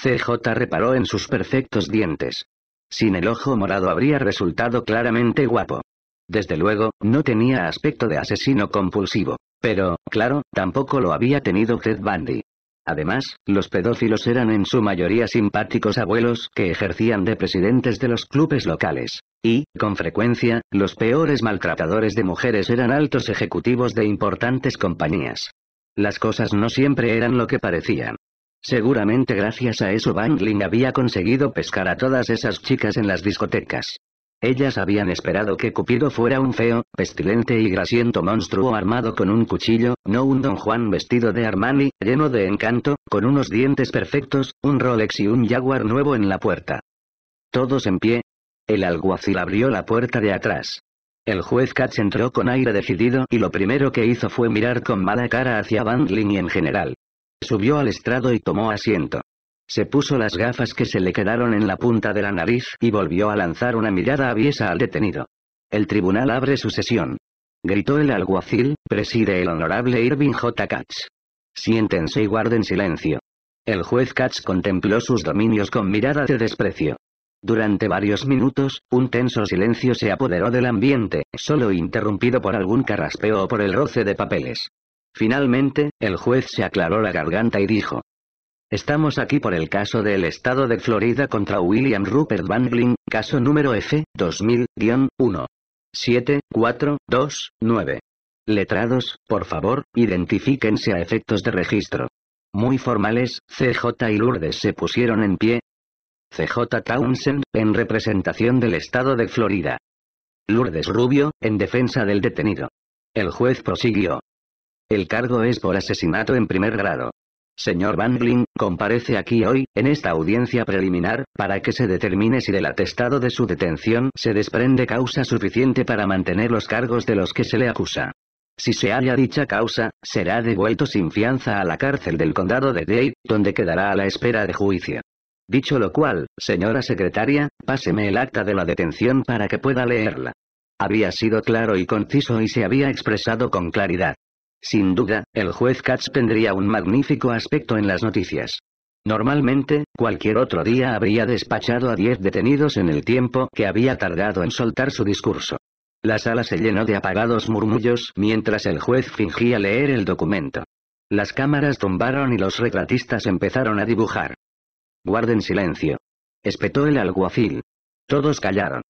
CJ reparó en sus perfectos dientes. Sin el ojo morado habría resultado claramente guapo. Desde luego, no tenía aspecto de asesino compulsivo. Pero, claro, tampoco lo había tenido Ted Bundy. Además, los pedófilos eran en su mayoría simpáticos abuelos que ejercían de presidentes de los clubes locales. Y, con frecuencia, los peores maltratadores de mujeres eran altos ejecutivos de importantes compañías. Las cosas no siempre eran lo que parecían. Seguramente gracias a eso Bangling había conseguido pescar a todas esas chicas en las discotecas. Ellas habían esperado que Cupido fuera un feo, pestilente y grasiento monstruo armado con un cuchillo, no un don Juan vestido de Armani, lleno de encanto, con unos dientes perfectos, un Rolex y un Jaguar nuevo en la puerta. Todos en pie. El alguacil abrió la puerta de atrás. El juez Katz entró con aire decidido y lo primero que hizo fue mirar con mala cara hacia Bangling y en general. Subió al estrado y tomó asiento. Se puso las gafas que se le quedaron en la punta de la nariz y volvió a lanzar una mirada aviesa al detenido. El tribunal abre su sesión. Gritó el alguacil, preside el honorable Irving J. Katz. Siéntense y guarden silencio. El juez Katz contempló sus dominios con mirada de desprecio. Durante varios minutos, un tenso silencio se apoderó del ambiente, solo interrumpido por algún carraspeo o por el roce de papeles. Finalmente, el juez se aclaró la garganta y dijo. Estamos aquí por el caso del Estado de Florida contra William Rupert Bangling, caso número F, 2000-1. 7, 4, 2, 9. Letrados, por favor, identifíquense a efectos de registro. Muy formales, CJ y Lourdes se pusieron en pie. CJ Townsend, en representación del Estado de Florida. Lourdes Rubio, en defensa del detenido. El juez prosiguió. El cargo es por asesinato en primer grado. Señor Bangling, comparece aquí hoy, en esta audiencia preliminar, para que se determine si del atestado de su detención se desprende causa suficiente para mantener los cargos de los que se le acusa. Si se halla dicha causa, será devuelto sin fianza a la cárcel del condado de Dade, donde quedará a la espera de juicio. Dicho lo cual, señora secretaria, páseme el acta de la detención para que pueda leerla. Había sido claro y conciso y se había expresado con claridad. Sin duda, el juez Katz tendría un magnífico aspecto en las noticias. Normalmente, cualquier otro día habría despachado a diez detenidos en el tiempo que había tardado en soltar su discurso. La sala se llenó de apagados murmullos mientras el juez fingía leer el documento. Las cámaras tumbaron y los retratistas empezaron a dibujar. Guarden silencio. Espetó el alguacil. Todos callaron.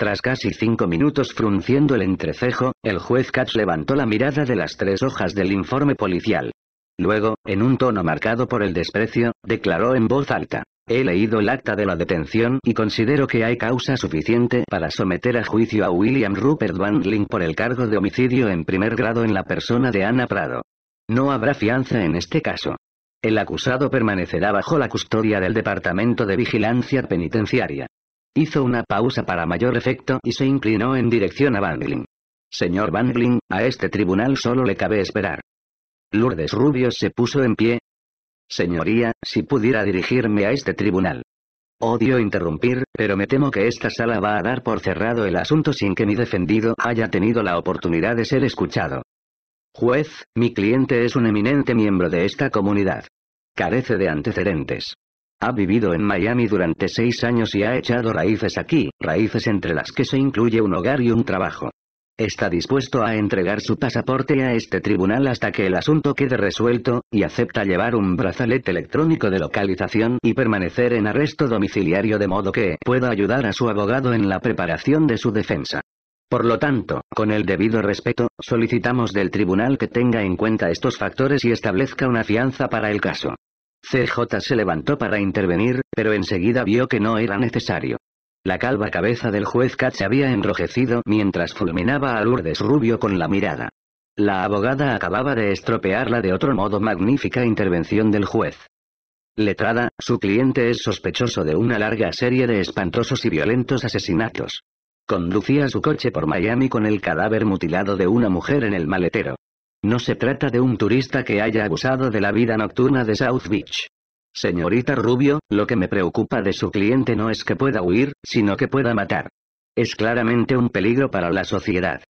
Tras casi cinco minutos frunciendo el entrecejo, el juez Katz levantó la mirada de las tres hojas del informe policial. Luego, en un tono marcado por el desprecio, declaró en voz alta. He leído el acta de la detención y considero que hay causa suficiente para someter a juicio a William Rupert Wandling por el cargo de homicidio en primer grado en la persona de Ana Prado. No habrá fianza en este caso. El acusado permanecerá bajo la custodia del Departamento de Vigilancia Penitenciaria. Hizo una pausa para mayor efecto y se inclinó en dirección a Bangling. Señor Bangling, a este tribunal solo le cabe esperar. Lourdes Rubio se puso en pie. Señoría, si pudiera dirigirme a este tribunal. Odio interrumpir, pero me temo que esta sala va a dar por cerrado el asunto sin que mi defendido haya tenido la oportunidad de ser escuchado. Juez, mi cliente es un eminente miembro de esta comunidad. Carece de antecedentes. Ha vivido en Miami durante seis años y ha echado raíces aquí, raíces entre las que se incluye un hogar y un trabajo. Está dispuesto a entregar su pasaporte a este tribunal hasta que el asunto quede resuelto, y acepta llevar un brazalete electrónico de localización y permanecer en arresto domiciliario de modo que pueda ayudar a su abogado en la preparación de su defensa. Por lo tanto, con el debido respeto, solicitamos del tribunal que tenga en cuenta estos factores y establezca una fianza para el caso. CJ se levantó para intervenir, pero enseguida vio que no era necesario. La calva cabeza del juez Katz había enrojecido mientras fulminaba a Lourdes Rubio con la mirada. La abogada acababa de estropear la de otro modo magnífica intervención del juez. Letrada, su cliente es sospechoso de una larga serie de espantosos y violentos asesinatos. Conducía su coche por Miami con el cadáver mutilado de una mujer en el maletero. No se trata de un turista que haya abusado de la vida nocturna de South Beach. Señorita Rubio, lo que me preocupa de su cliente no es que pueda huir, sino que pueda matar. Es claramente un peligro para la sociedad.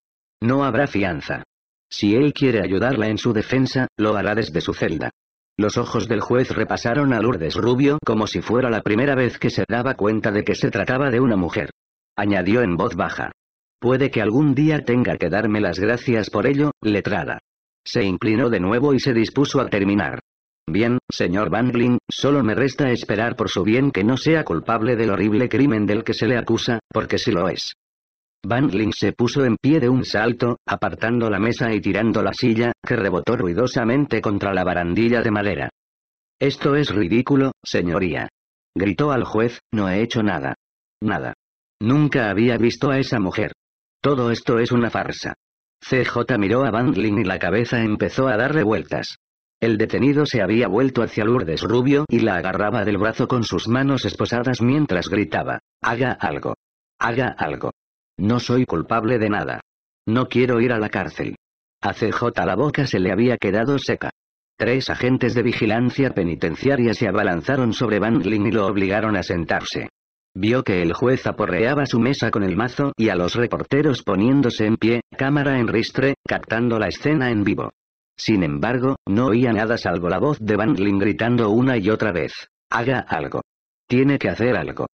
No habrá fianza. Si él quiere ayudarla en su defensa, lo hará desde su celda. Los ojos del juez repasaron a Lourdes Rubio como si fuera la primera vez que se daba cuenta de que se trataba de una mujer. Añadió en voz baja. Puede que algún día tenga que darme las gracias por ello, letrada. Se inclinó de nuevo y se dispuso a terminar. Bien, señor Bangling, solo me resta esperar por su bien que no sea culpable del horrible crimen del que se le acusa, porque si lo es. Bangling se puso en pie de un salto, apartando la mesa y tirando la silla, que rebotó ruidosamente contra la barandilla de madera. Esto es ridículo, señoría. Gritó al juez, no he hecho nada. Nada. Nunca había visto a esa mujer. Todo esto es una farsa. CJ miró a Bangling y la cabeza empezó a dar revueltas. El detenido se había vuelto hacia Lourdes Rubio y la agarraba del brazo con sus manos esposadas mientras gritaba, haga algo. Haga algo. No soy culpable de nada. No quiero ir a la cárcel. A CJ la boca se le había quedado seca. Tres agentes de vigilancia penitenciaria se abalanzaron sobre Bangling y lo obligaron a sentarse. Vio que el juez aporreaba su mesa con el mazo y a los reporteros poniéndose en pie, cámara en ristre, captando la escena en vivo. Sin embargo, no oía nada salvo la voz de Bangling gritando una y otra vez. Haga algo. Tiene que hacer algo.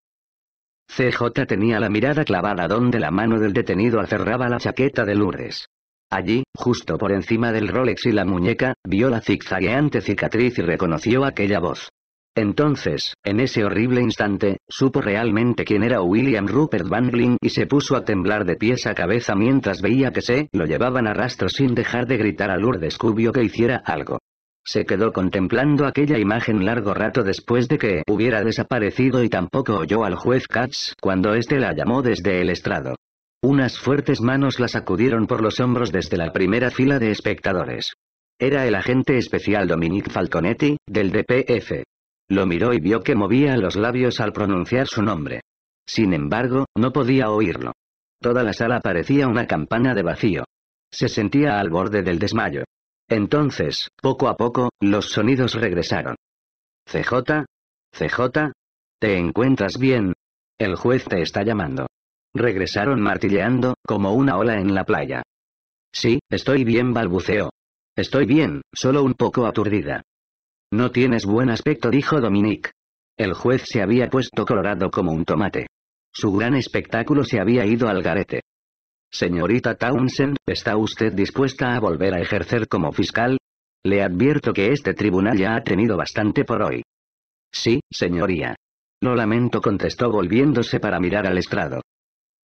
CJ tenía la mirada clavada donde la mano del detenido aferraba la chaqueta de Lourdes. Allí, justo por encima del Rolex y la muñeca, vio la zigzagueante cicatriz y reconoció aquella voz. Entonces, en ese horrible instante, supo realmente quién era William Rupert Bangling y se puso a temblar de pies a cabeza mientras veía que se lo llevaban a rastro sin dejar de gritar a Lourdes Cubio que hiciera algo. Se quedó contemplando aquella imagen largo rato después de que hubiera desaparecido y tampoco oyó al juez Katz cuando éste la llamó desde el estrado. Unas fuertes manos la sacudieron por los hombros desde la primera fila de espectadores. Era el agente especial Dominique Falconetti, del DPF. Lo miró y vio que movía los labios al pronunciar su nombre. Sin embargo, no podía oírlo. Toda la sala parecía una campana de vacío. Se sentía al borde del desmayo. Entonces, poco a poco, los sonidos regresaron. CJ? CJ? ¿Te encuentras bien? El juez te está llamando. Regresaron martilleando, como una ola en la playa. Sí, estoy bien, balbuceó. Estoy bien, solo un poco aturdida. No tienes buen aspecto, dijo Dominique. El juez se había puesto colorado como un tomate. Su gran espectáculo se había ido al garete. Señorita Townsend, ¿está usted dispuesta a volver a ejercer como fiscal? Le advierto que este tribunal ya ha tenido bastante por hoy. Sí, señoría. Lo lamento, contestó volviéndose para mirar al estrado.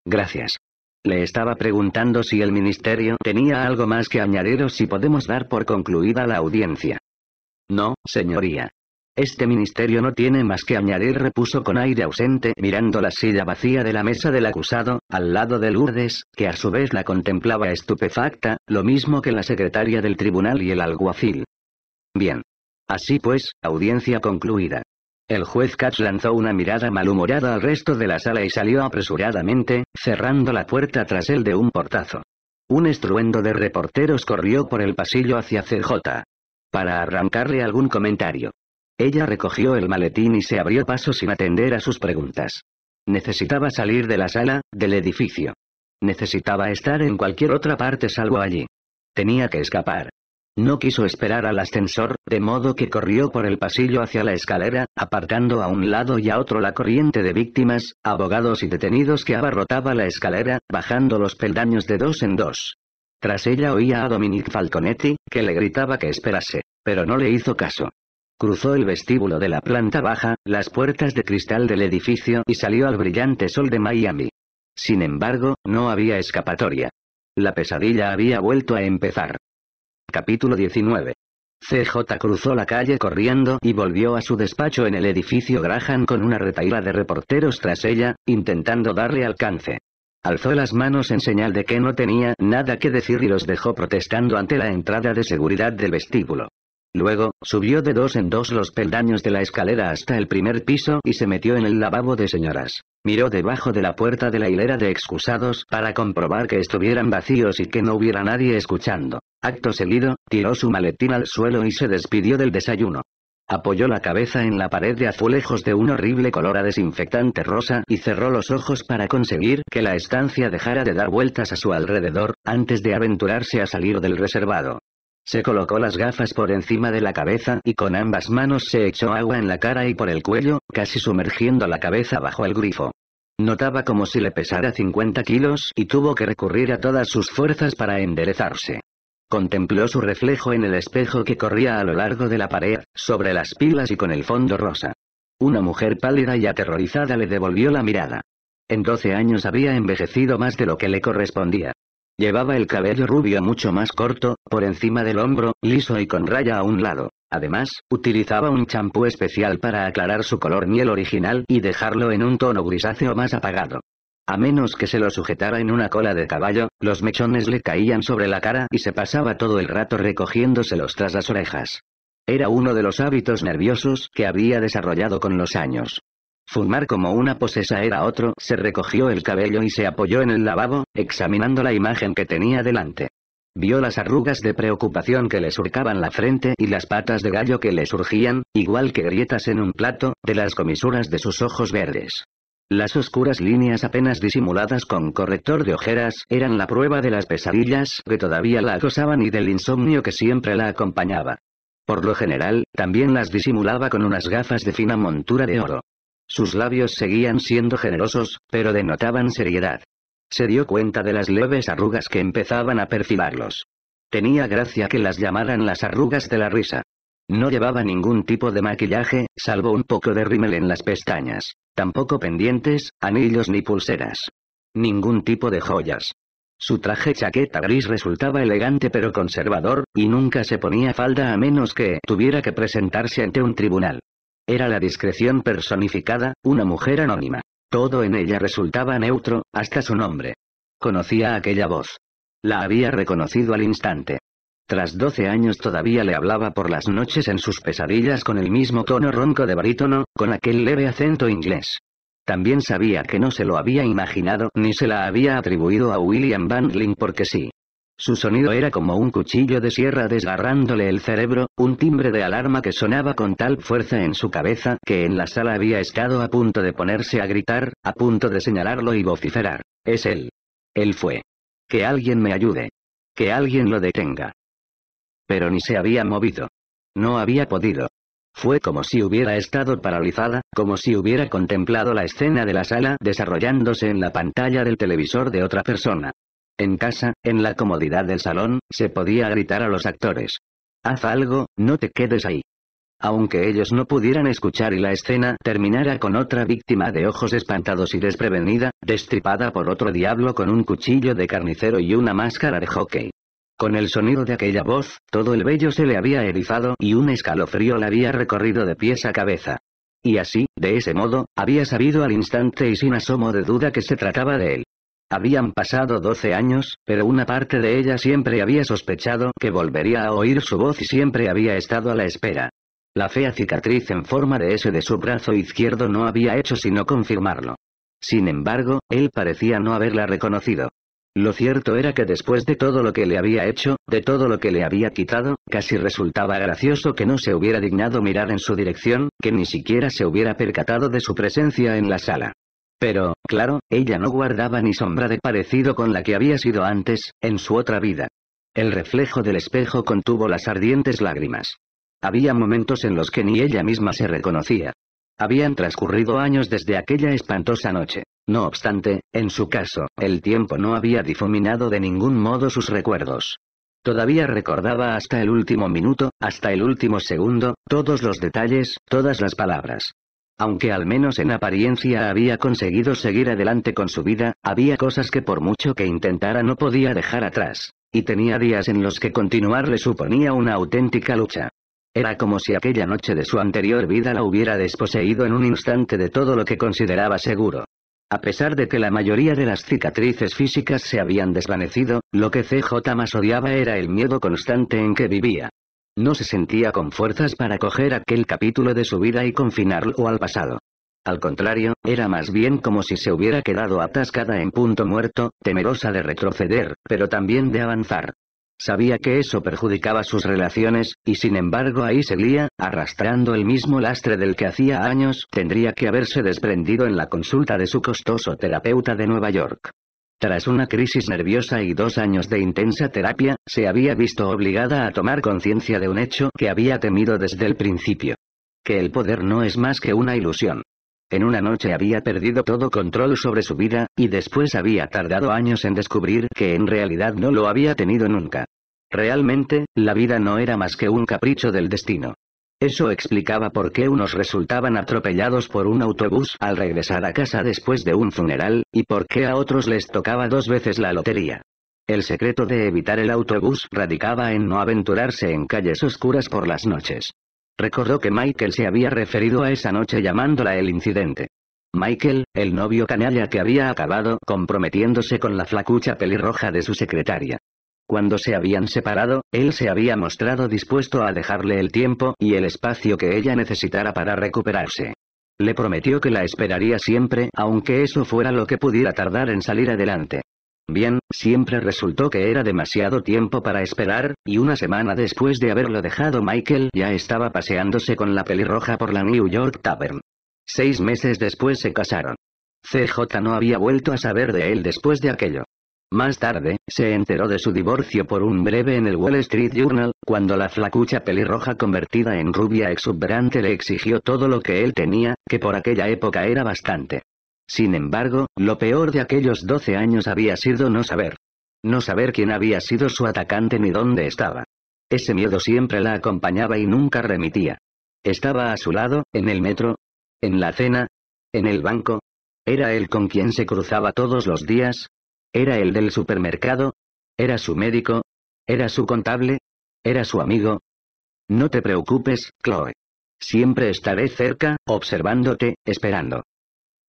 Gracias. Le estaba preguntando si el ministerio tenía algo más que añadir o si podemos dar por concluida la audiencia. No, señoría. Este ministerio no tiene más que añadir, repuso con aire ausente, mirando la silla vacía de la mesa del acusado, al lado de Lourdes, que a su vez la contemplaba estupefacta, lo mismo que la secretaria del tribunal y el alguacil. Bien. Así pues, audiencia concluida. El juez Katz lanzó una mirada malhumorada al resto de la sala y salió apresuradamente, cerrando la puerta tras él de un portazo. Un estruendo de reporteros corrió por el pasillo hacia CJ para arrancarle algún comentario. Ella recogió el maletín y se abrió paso sin atender a sus preguntas. Necesitaba salir de la sala, del edificio. Necesitaba estar en cualquier otra parte salvo allí. Tenía que escapar. No quiso esperar al ascensor, de modo que corrió por el pasillo hacia la escalera, apartando a un lado y a otro la corriente de víctimas, abogados y detenidos que abarrotaba la escalera, bajando los peldaños de dos en dos. Tras ella oía a Dominique Falconetti, que le gritaba que esperase, pero no le hizo caso. Cruzó el vestíbulo de la planta baja, las puertas de cristal del edificio y salió al brillante sol de Miami. Sin embargo, no había escapatoria. La pesadilla había vuelto a empezar. Capítulo 19. CJ cruzó la calle corriendo y volvió a su despacho en el edificio Graham con una retaíla de reporteros tras ella, intentando darle alcance. Alzó las manos en señal de que no tenía nada que decir y los dejó protestando ante la entrada de seguridad del vestíbulo. Luego, subió de dos en dos los peldaños de la escalera hasta el primer piso y se metió en el lavabo de señoras. Miró debajo de la puerta de la hilera de excusados para comprobar que estuvieran vacíos y que no hubiera nadie escuchando. Acto seguido, tiró su maletín al suelo y se despidió del desayuno. Apoyó la cabeza en la pared de azulejos de un horrible color a desinfectante rosa y cerró los ojos para conseguir que la estancia dejara de dar vueltas a su alrededor, antes de aventurarse a salir del reservado. Se colocó las gafas por encima de la cabeza y con ambas manos se echó agua en la cara y por el cuello, casi sumergiendo la cabeza bajo el grifo. Notaba como si le pesara 50 kilos y tuvo que recurrir a todas sus fuerzas para enderezarse. Contempló su reflejo en el espejo que corría a lo largo de la pared, sobre las pilas y con el fondo rosa. Una mujer pálida y aterrorizada le devolvió la mirada. En 12 años había envejecido más de lo que le correspondía. Llevaba el cabello rubio mucho más corto, por encima del hombro, liso y con raya a un lado. Además, utilizaba un champú especial para aclarar su color miel original y dejarlo en un tono grisáceo más apagado. A menos que se lo sujetara en una cola de caballo, los mechones le caían sobre la cara y se pasaba todo el rato recogiéndoselos tras las orejas. Era uno de los hábitos nerviosos que había desarrollado con los años. Fumar como una posesa era otro, se recogió el cabello y se apoyó en el lavabo, examinando la imagen que tenía delante. Vio las arrugas de preocupación que le surcaban la frente y las patas de gallo que le surgían, igual que grietas en un plato, de las comisuras de sus ojos verdes. Las oscuras líneas apenas disimuladas con corrector de ojeras eran la prueba de las pesadillas que todavía la acosaban y del insomnio que siempre la acompañaba. Por lo general, también las disimulaba con unas gafas de fina montura de oro. Sus labios seguían siendo generosos, pero denotaban seriedad. Se dio cuenta de las leves arrugas que empezaban a perfilarlos. Tenía gracia que las llamaran las arrugas de la risa. No llevaba ningún tipo de maquillaje, salvo un poco de rímel en las pestañas. Tampoco pendientes, anillos ni pulseras. Ningún tipo de joyas. Su traje chaqueta gris resultaba elegante pero conservador, y nunca se ponía falda a menos que tuviera que presentarse ante un tribunal. Era la discreción personificada, una mujer anónima. Todo en ella resultaba neutro, hasta su nombre. Conocía aquella voz. La había reconocido al instante. Tras doce años todavía le hablaba por las noches en sus pesadillas con el mismo tono ronco de barítono, con aquel leve acento inglés. También sabía que no se lo había imaginado ni se la había atribuido a William Bandling porque sí. Su sonido era como un cuchillo de sierra desgarrándole el cerebro, un timbre de alarma que sonaba con tal fuerza en su cabeza que en la sala había estado a punto de ponerse a gritar, a punto de señalarlo y vociferar. Es él. Él fue. Que alguien me ayude. Que alguien lo detenga. Pero ni se había movido. No había podido. Fue como si hubiera estado paralizada, como si hubiera contemplado la escena de la sala desarrollándose en la pantalla del televisor de otra persona. En casa, en la comodidad del salón, se podía gritar a los actores. Haz algo, no te quedes ahí. Aunque ellos no pudieran escuchar y la escena terminara con otra víctima de ojos espantados y desprevenida, destripada por otro diablo con un cuchillo de carnicero y una máscara de hockey. Con el sonido de aquella voz, todo el vello se le había erizado y un escalofrío la había recorrido de pies a cabeza. Y así, de ese modo, había sabido al instante y sin asomo de duda que se trataba de él. Habían pasado doce años, pero una parte de ella siempre había sospechado que volvería a oír su voz y siempre había estado a la espera. La fea cicatriz en forma de S de su brazo izquierdo no había hecho sino confirmarlo. Sin embargo, él parecía no haberla reconocido. Lo cierto era que después de todo lo que le había hecho, de todo lo que le había quitado, casi resultaba gracioso que no se hubiera dignado mirar en su dirección, que ni siquiera se hubiera percatado de su presencia en la sala. Pero, claro, ella no guardaba ni sombra de parecido con la que había sido antes, en su otra vida. El reflejo del espejo contuvo las ardientes lágrimas. Había momentos en los que ni ella misma se reconocía. Habían transcurrido años desde aquella espantosa noche. No obstante, en su caso, el tiempo no había difuminado de ningún modo sus recuerdos. Todavía recordaba hasta el último minuto, hasta el último segundo, todos los detalles, todas las palabras. Aunque al menos en apariencia había conseguido seguir adelante con su vida, había cosas que por mucho que intentara no podía dejar atrás. Y tenía días en los que continuar le suponía una auténtica lucha. Era como si aquella noche de su anterior vida la hubiera desposeído en un instante de todo lo que consideraba seguro. A pesar de que la mayoría de las cicatrices físicas se habían desvanecido, lo que CJ más odiaba era el miedo constante en que vivía. No se sentía con fuerzas para coger aquel capítulo de su vida y confinarlo al pasado. Al contrario, era más bien como si se hubiera quedado atascada en punto muerto, temerosa de retroceder, pero también de avanzar. Sabía que eso perjudicaba sus relaciones, y sin embargo ahí seguía, arrastrando el mismo lastre del que hacía años tendría que haberse desprendido en la consulta de su costoso terapeuta de Nueva York. Tras una crisis nerviosa y dos años de intensa terapia, se había visto obligada a tomar conciencia de un hecho que había temido desde el principio. Que el poder no es más que una ilusión. En una noche había perdido todo control sobre su vida, y después había tardado años en descubrir que en realidad no lo había tenido nunca. Realmente, la vida no era más que un capricho del destino. Eso explicaba por qué unos resultaban atropellados por un autobús al regresar a casa después de un funeral, y por qué a otros les tocaba dos veces la lotería. El secreto de evitar el autobús radicaba en no aventurarse en calles oscuras por las noches. Recordó que Michael se había referido a esa noche llamándola el incidente. Michael, el novio canalla que había acabado comprometiéndose con la flacucha pelirroja de su secretaria. Cuando se habían separado, él se había mostrado dispuesto a dejarle el tiempo y el espacio que ella necesitara para recuperarse. Le prometió que la esperaría siempre, aunque eso fuera lo que pudiera tardar en salir adelante. Bien, siempre resultó que era demasiado tiempo para esperar, y una semana después de haberlo dejado Michael ya estaba paseándose con la pelirroja por la New York Tavern. Seis meses después se casaron. CJ no había vuelto a saber de él después de aquello. Más tarde, se enteró de su divorcio por un breve en el Wall Street Journal, cuando la flacucha pelirroja convertida en rubia exuberante le exigió todo lo que él tenía, que por aquella época era bastante. Sin embargo, lo peor de aquellos 12 años había sido no saber. No saber quién había sido su atacante ni dónde estaba. Ese miedo siempre la acompañaba y nunca remitía. Estaba a su lado, en el metro, en la cena, en el banco. Era él con quien se cruzaba todos los días, ¿Era el del supermercado? ¿Era su médico? ¿Era su contable? ¿Era su amigo? No te preocupes, Chloe. Siempre estaré cerca, observándote, esperando.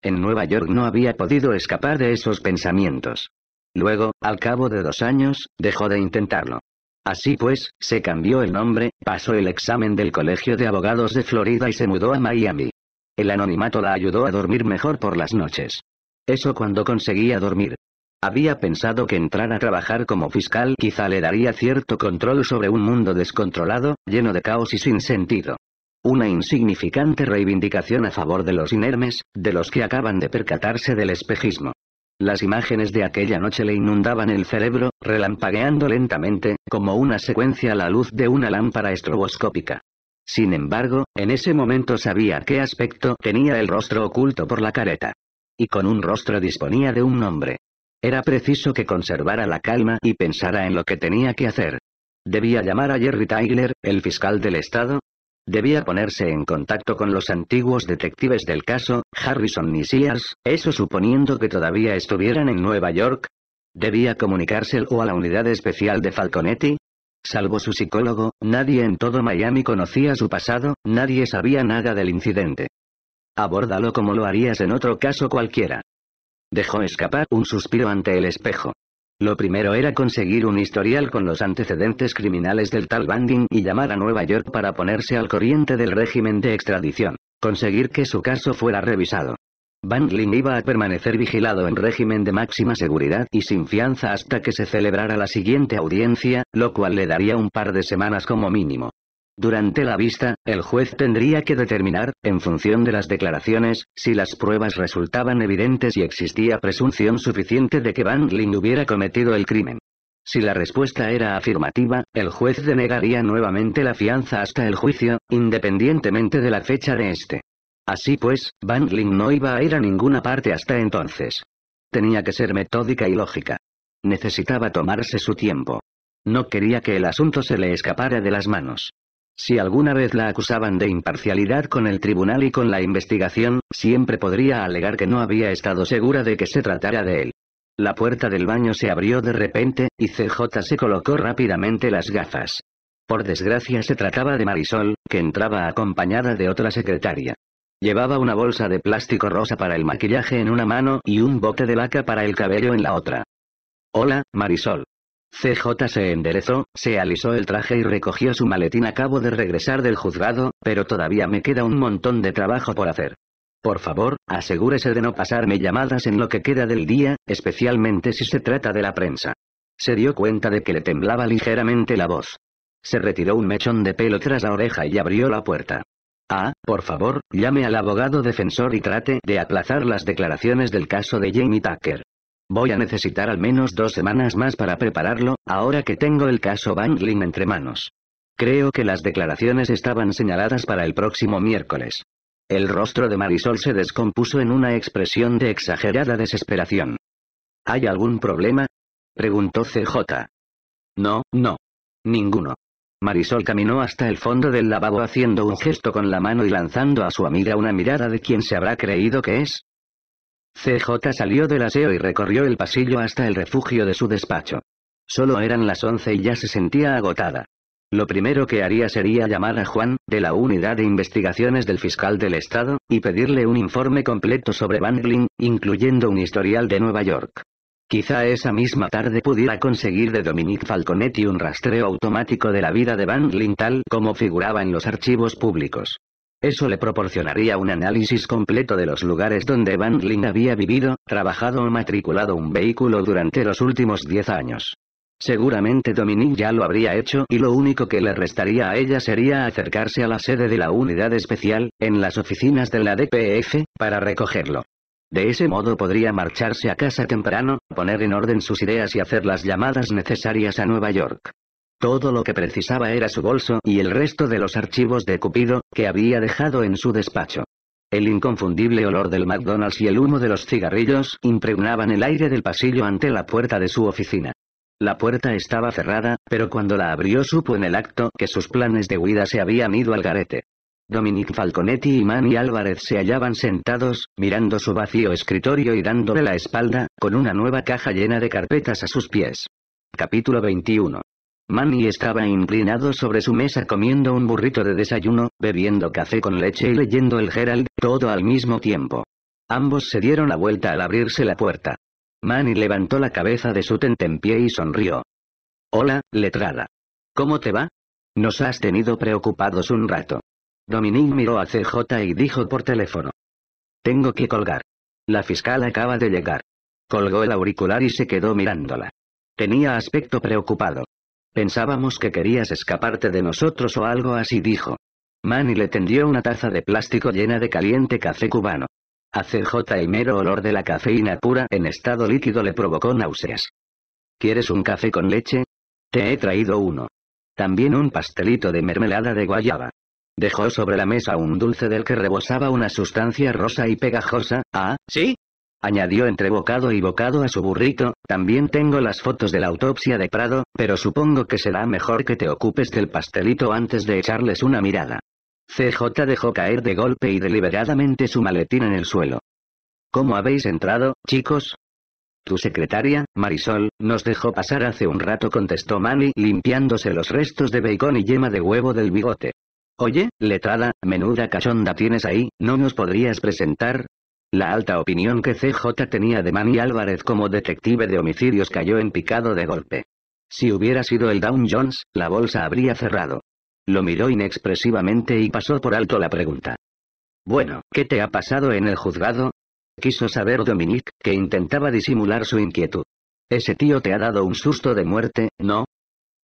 En Nueva York no había podido escapar de esos pensamientos. Luego, al cabo de dos años, dejó de intentarlo. Así pues, se cambió el nombre, pasó el examen del Colegio de Abogados de Florida y se mudó a Miami. El anonimato la ayudó a dormir mejor por las noches. Eso cuando conseguía dormir. Había pensado que entrar a trabajar como fiscal quizá le daría cierto control sobre un mundo descontrolado, lleno de caos y sin sentido. Una insignificante reivindicación a favor de los inermes, de los que acaban de percatarse del espejismo. Las imágenes de aquella noche le inundaban el cerebro, relampagueando lentamente, como una secuencia a la luz de una lámpara estroboscópica. Sin embargo, en ese momento sabía qué aspecto tenía el rostro oculto por la careta. Y con un rostro disponía de un nombre. Era preciso que conservara la calma y pensara en lo que tenía que hacer. Debía llamar a Jerry Tyler, el fiscal del estado. Debía ponerse en contacto con los antiguos detectives del caso, Harrison y Sears, eso suponiendo que todavía estuvieran en Nueva York. Debía comunicárselo a la unidad especial de Falconetti. Salvo su psicólogo, nadie en todo Miami conocía su pasado, nadie sabía nada del incidente. Abórdalo como lo harías en otro caso cualquiera. Dejó escapar un suspiro ante el espejo. Lo primero era conseguir un historial con los antecedentes criminales del tal Banding y llamar a Nueva York para ponerse al corriente del régimen de extradición. Conseguir que su caso fuera revisado. Bandling iba a permanecer vigilado en régimen de máxima seguridad y sin fianza hasta que se celebrara la siguiente audiencia, lo cual le daría un par de semanas como mínimo. Durante la vista, el juez tendría que determinar, en función de las declaraciones, si las pruebas resultaban evidentes y existía presunción suficiente de que Van Ling hubiera cometido el crimen. Si la respuesta era afirmativa, el juez denegaría nuevamente la fianza hasta el juicio, independientemente de la fecha de este. Así pues, Van Ling no iba a ir a ninguna parte hasta entonces. Tenía que ser metódica y lógica. Necesitaba tomarse su tiempo. No quería que el asunto se le escapara de las manos. Si alguna vez la acusaban de imparcialidad con el tribunal y con la investigación, siempre podría alegar que no había estado segura de que se tratara de él. La puerta del baño se abrió de repente, y CJ se colocó rápidamente las gafas. Por desgracia se trataba de Marisol, que entraba acompañada de otra secretaria. Llevaba una bolsa de plástico rosa para el maquillaje en una mano y un bote de laca para el cabello en la otra. Hola, Marisol. CJ se enderezó, se alisó el traje y recogió su maletín. Acabo de regresar del juzgado, pero todavía me queda un montón de trabajo por hacer. Por favor, asegúrese de no pasarme llamadas en lo que queda del día, especialmente si se trata de la prensa. Se dio cuenta de que le temblaba ligeramente la voz. Se retiró un mechón de pelo tras la oreja y abrió la puerta. Ah, por favor, llame al abogado defensor y trate de aplazar las declaraciones del caso de Jamie Tucker. Voy a necesitar al menos dos semanas más para prepararlo, ahora que tengo el caso Bangling entre manos. Creo que las declaraciones estaban señaladas para el próximo miércoles. El rostro de Marisol se descompuso en una expresión de exagerada desesperación. ¿Hay algún problema? preguntó CJ. No, no. Ninguno. Marisol caminó hasta el fondo del lavabo haciendo un gesto con la mano y lanzando a su amiga una mirada de quien se habrá creído que es. CJ salió del aseo y recorrió el pasillo hasta el refugio de su despacho. Solo eran las once y ya se sentía agotada. Lo primero que haría sería llamar a Juan, de la Unidad de Investigaciones del Fiscal del Estado, y pedirle un informe completo sobre Bangling, incluyendo un historial de Nueva York. Quizá esa misma tarde pudiera conseguir de Dominique Falconetti un rastreo automático de la vida de Van tal como figuraba en los archivos públicos. Eso le proporcionaría un análisis completo de los lugares donde Van había vivido, trabajado o matriculado un vehículo durante los últimos 10 años. Seguramente Dominique ya lo habría hecho y lo único que le restaría a ella sería acercarse a la sede de la unidad especial, en las oficinas de la DPF, para recogerlo. De ese modo podría marcharse a casa temprano, poner en orden sus ideas y hacer las llamadas necesarias a Nueva York. Todo lo que precisaba era su bolso y el resto de los archivos de Cupido, que había dejado en su despacho. El inconfundible olor del McDonald's y el humo de los cigarrillos impregnaban el aire del pasillo ante la puerta de su oficina. La puerta estaba cerrada, pero cuando la abrió supo en el acto que sus planes de huida se habían ido al garete. Dominic Falconetti y Manny Álvarez se hallaban sentados, mirando su vacío escritorio y dándole la espalda, con una nueva caja llena de carpetas a sus pies. Capítulo 21. Manny estaba inclinado sobre su mesa comiendo un burrito de desayuno, bebiendo café con leche y leyendo el Herald, todo al mismo tiempo. Ambos se dieron la vuelta al abrirse la puerta. Manny levantó la cabeza de su tentempié y sonrió. Hola, letrada. ¿Cómo te va? Nos has tenido preocupados un rato. Dominique miró a CJ y dijo por teléfono. Tengo que colgar. La fiscal acaba de llegar. Colgó el auricular y se quedó mirándola. Tenía aspecto preocupado. Pensábamos que querías escaparte de nosotros o algo así dijo. Manny le tendió una taza de plástico llena de caliente café cubano. A CJ el mero olor de la cafeína pura en estado líquido le provocó náuseas. ¿Quieres un café con leche? Te he traído uno. También un pastelito de mermelada de guayaba. Dejó sobre la mesa un dulce del que rebosaba una sustancia rosa y pegajosa. Ah, ¿sí? Añadió entre bocado y bocado a su burrito, también tengo las fotos de la autopsia de Prado, pero supongo que será mejor que te ocupes del pastelito antes de echarles una mirada. CJ dejó caer de golpe y deliberadamente su maletín en el suelo. ¿Cómo habéis entrado, chicos? Tu secretaria, Marisol, nos dejó pasar hace un rato, contestó Manny, limpiándose los restos de bacon y yema de huevo del bigote. Oye, letrada, menuda cachonda tienes ahí, ¿no nos podrías presentar? La alta opinión que CJ tenía de Manny Álvarez como detective de homicidios cayó en picado de golpe. Si hubiera sido el Down Jones, la bolsa habría cerrado. Lo miró inexpresivamente y pasó por alto la pregunta. Bueno, ¿qué te ha pasado en el juzgado? Quiso saber Dominique, que intentaba disimular su inquietud. Ese tío te ha dado un susto de muerte, ¿no?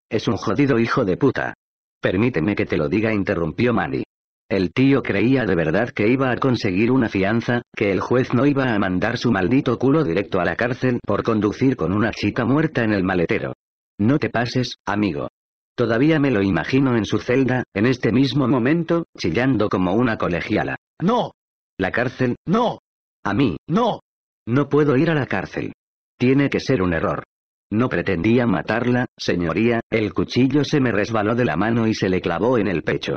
Es un jodido hijo de puta. Permíteme que te lo diga, interrumpió Manny. El tío creía de verdad que iba a conseguir una fianza, que el juez no iba a mandar su maldito culo directo a la cárcel por conducir con una chica muerta en el maletero. No te pases, amigo. Todavía me lo imagino en su celda, en este mismo momento, chillando como una colegiala. No. La cárcel. No. A mí. No. No puedo ir a la cárcel. Tiene que ser un error. No pretendía matarla, señoría, el cuchillo se me resbaló de la mano y se le clavó en el pecho.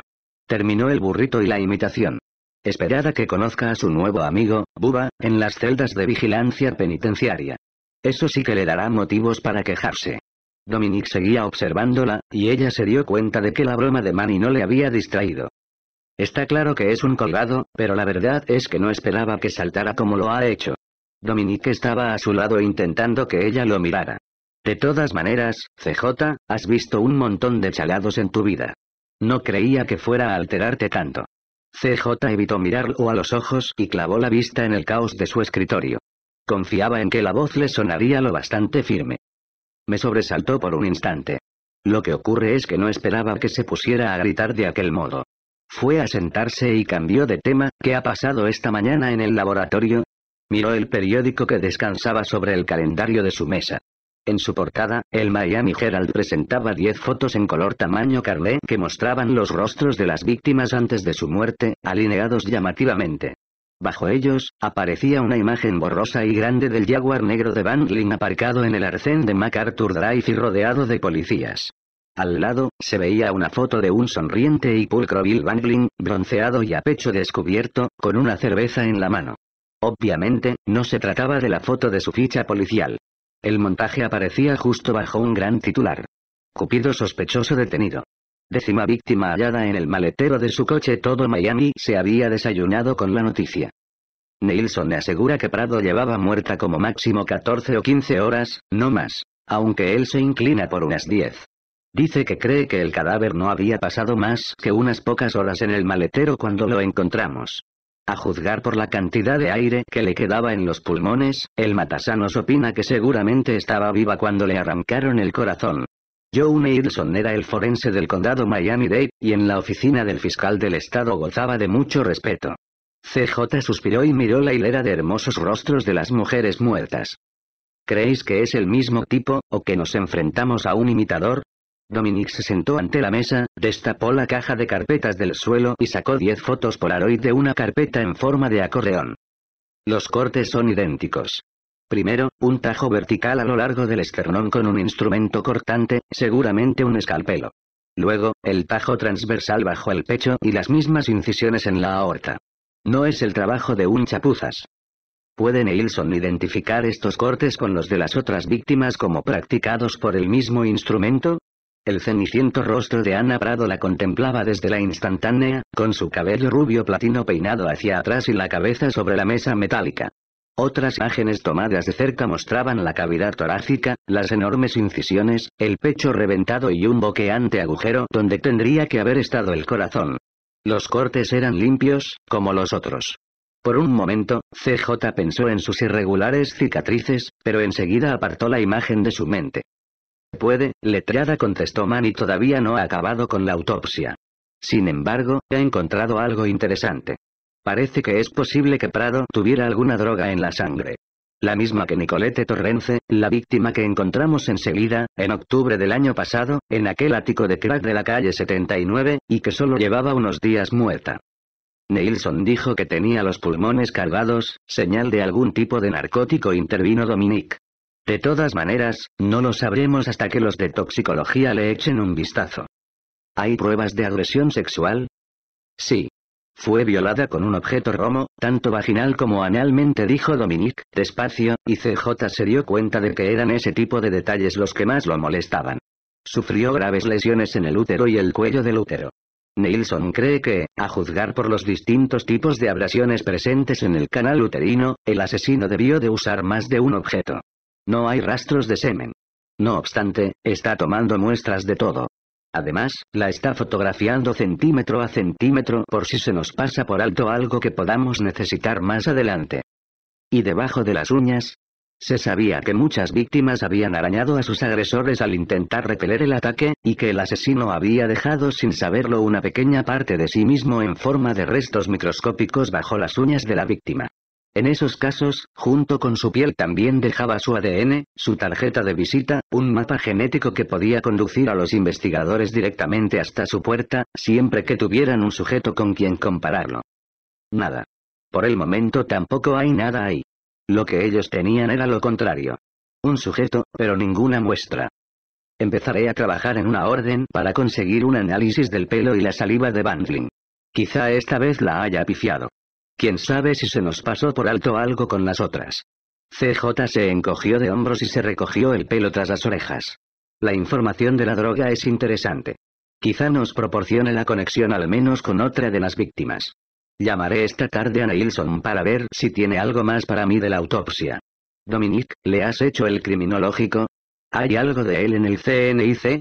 Terminó el burrito y la imitación. Esperad a que conozca a su nuevo amigo, Buba, en las celdas de vigilancia penitenciaria. Eso sí que le dará motivos para quejarse. Dominique seguía observándola, y ella se dio cuenta de que la broma de Manny no le había distraído. Está claro que es un colgado, pero la verdad es que no esperaba que saltara como lo ha hecho. Dominique estaba a su lado intentando que ella lo mirara. De todas maneras, CJ, has visto un montón de chalados en tu vida. No creía que fuera a alterarte tanto. CJ evitó mirarlo a los ojos y clavó la vista en el caos de su escritorio. Confiaba en que la voz le sonaría lo bastante firme. Me sobresaltó por un instante. Lo que ocurre es que no esperaba que se pusiera a gritar de aquel modo. Fue a sentarse y cambió de tema, ¿qué ha pasado esta mañana en el laboratorio? Miró el periódico que descansaba sobre el calendario de su mesa. En su portada, el Miami Herald presentaba 10 fotos en color tamaño carné que mostraban los rostros de las víctimas antes de su muerte, alineados llamativamente. Bajo ellos, aparecía una imagen borrosa y grande del Jaguar negro de Van aparcado en el arcén de MacArthur Drive y rodeado de policías. Al lado, se veía una foto de un sonriente y pulcro Bill Bangling, bronceado y a pecho descubierto, con una cerveza en la mano. Obviamente, no se trataba de la foto de su ficha policial. El montaje aparecía justo bajo un gran titular. Cupido sospechoso detenido. Décima víctima hallada en el maletero de su coche. Todo Miami se había desayunado con la noticia. Neilson asegura que Prado llevaba muerta como máximo 14 o 15 horas, no más. Aunque él se inclina por unas 10. Dice que cree que el cadáver no había pasado más que unas pocas horas en el maletero cuando lo encontramos. A juzgar por la cantidad de aire que le quedaba en los pulmones, el matasanos opina que seguramente estaba viva cuando le arrancaron el corazón. Joe Neilson era el forense del condado Miami-Dade, y en la oficina del fiscal del estado gozaba de mucho respeto. CJ suspiró y miró la hilera de hermosos rostros de las mujeres muertas. ¿Creéis que es el mismo tipo, o que nos enfrentamos a un imitador? Dominique se sentó ante la mesa, destapó la caja de carpetas del suelo y sacó diez fotos Polaroid de una carpeta en forma de acordeón. Los cortes son idénticos. Primero, un tajo vertical a lo largo del esternón con un instrumento cortante, seguramente un escalpelo. Luego, el tajo transversal bajo el pecho y las mismas incisiones en la aorta. No es el trabajo de un chapuzas. ¿Puede Neilson identificar estos cortes con los de las otras víctimas como practicados por el mismo instrumento? El ceniciento rostro de Ana Prado la contemplaba desde la instantánea, con su cabello rubio platino peinado hacia atrás y la cabeza sobre la mesa metálica. Otras imágenes tomadas de cerca mostraban la cavidad torácica, las enormes incisiones, el pecho reventado y un boqueante agujero donde tendría que haber estado el corazón. Los cortes eran limpios, como los otros. Por un momento, CJ pensó en sus irregulares cicatrices, pero enseguida apartó la imagen de su mente. Puede, letrada contestó Manny todavía no ha acabado con la autopsia. Sin embargo, ha encontrado algo interesante. Parece que es posible que Prado tuviera alguna droga en la sangre. La misma que Nicolette Torrence, la víctima que encontramos enseguida, en octubre del año pasado, en aquel ático de crack de la calle 79, y que solo llevaba unos días muerta. Neilson dijo que tenía los pulmones cargados, señal de algún tipo de narcótico intervino Dominique. De todas maneras, no lo sabremos hasta que los de toxicología le echen un vistazo. ¿Hay pruebas de agresión sexual? Sí. Fue violada con un objeto romo, tanto vaginal como analmente dijo Dominique, despacio, y CJ se dio cuenta de que eran ese tipo de detalles los que más lo molestaban. Sufrió graves lesiones en el útero y el cuello del útero. Nilsson cree que, a juzgar por los distintos tipos de abrasiones presentes en el canal uterino, el asesino debió de usar más de un objeto. No hay rastros de semen. No obstante, está tomando muestras de todo. Además, la está fotografiando centímetro a centímetro por si se nos pasa por alto algo que podamos necesitar más adelante. ¿Y debajo de las uñas? Se sabía que muchas víctimas habían arañado a sus agresores al intentar repeler el ataque, y que el asesino había dejado sin saberlo una pequeña parte de sí mismo en forma de restos microscópicos bajo las uñas de la víctima. En esos casos, junto con su piel también dejaba su ADN, su tarjeta de visita, un mapa genético que podía conducir a los investigadores directamente hasta su puerta, siempre que tuvieran un sujeto con quien compararlo. Nada. Por el momento tampoco hay nada ahí. Lo que ellos tenían era lo contrario. Un sujeto, pero ninguna muestra. Empezaré a trabajar en una orden para conseguir un análisis del pelo y la saliva de Bandling. Quizá esta vez la haya pifiado. Quién sabe si se nos pasó por alto algo con las otras. CJ se encogió de hombros y se recogió el pelo tras las orejas. La información de la droga es interesante. Quizá nos proporcione la conexión al menos con otra de las víctimas. Llamaré esta tarde a Neilson para ver si tiene algo más para mí de la autopsia. Dominique, ¿le has hecho el criminológico? ¿Hay algo de él en el CNIC?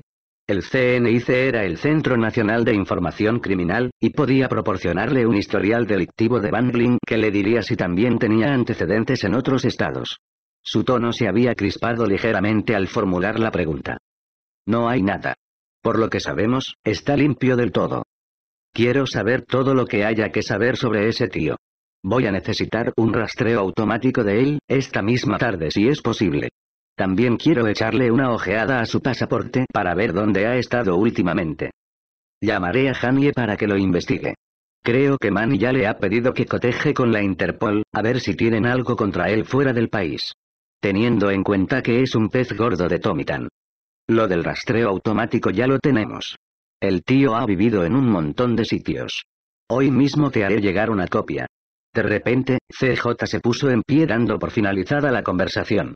El CNIC era el Centro Nacional de Información Criminal, y podía proporcionarle un historial delictivo de Bangling que le diría si también tenía antecedentes en otros estados. Su tono se había crispado ligeramente al formular la pregunta. No hay nada. Por lo que sabemos, está limpio del todo. Quiero saber todo lo que haya que saber sobre ese tío. Voy a necesitar un rastreo automático de él, esta misma tarde si es posible. También quiero echarle una ojeada a su pasaporte para ver dónde ha estado últimamente. Llamaré a Janie para que lo investigue. Creo que Manny ya le ha pedido que coteje con la Interpol, a ver si tienen algo contra él fuera del país. Teniendo en cuenta que es un pez gordo de Tomitan. Lo del rastreo automático ya lo tenemos. El tío ha vivido en un montón de sitios. Hoy mismo te haré llegar una copia. De repente, CJ se puso en pie dando por finalizada la conversación.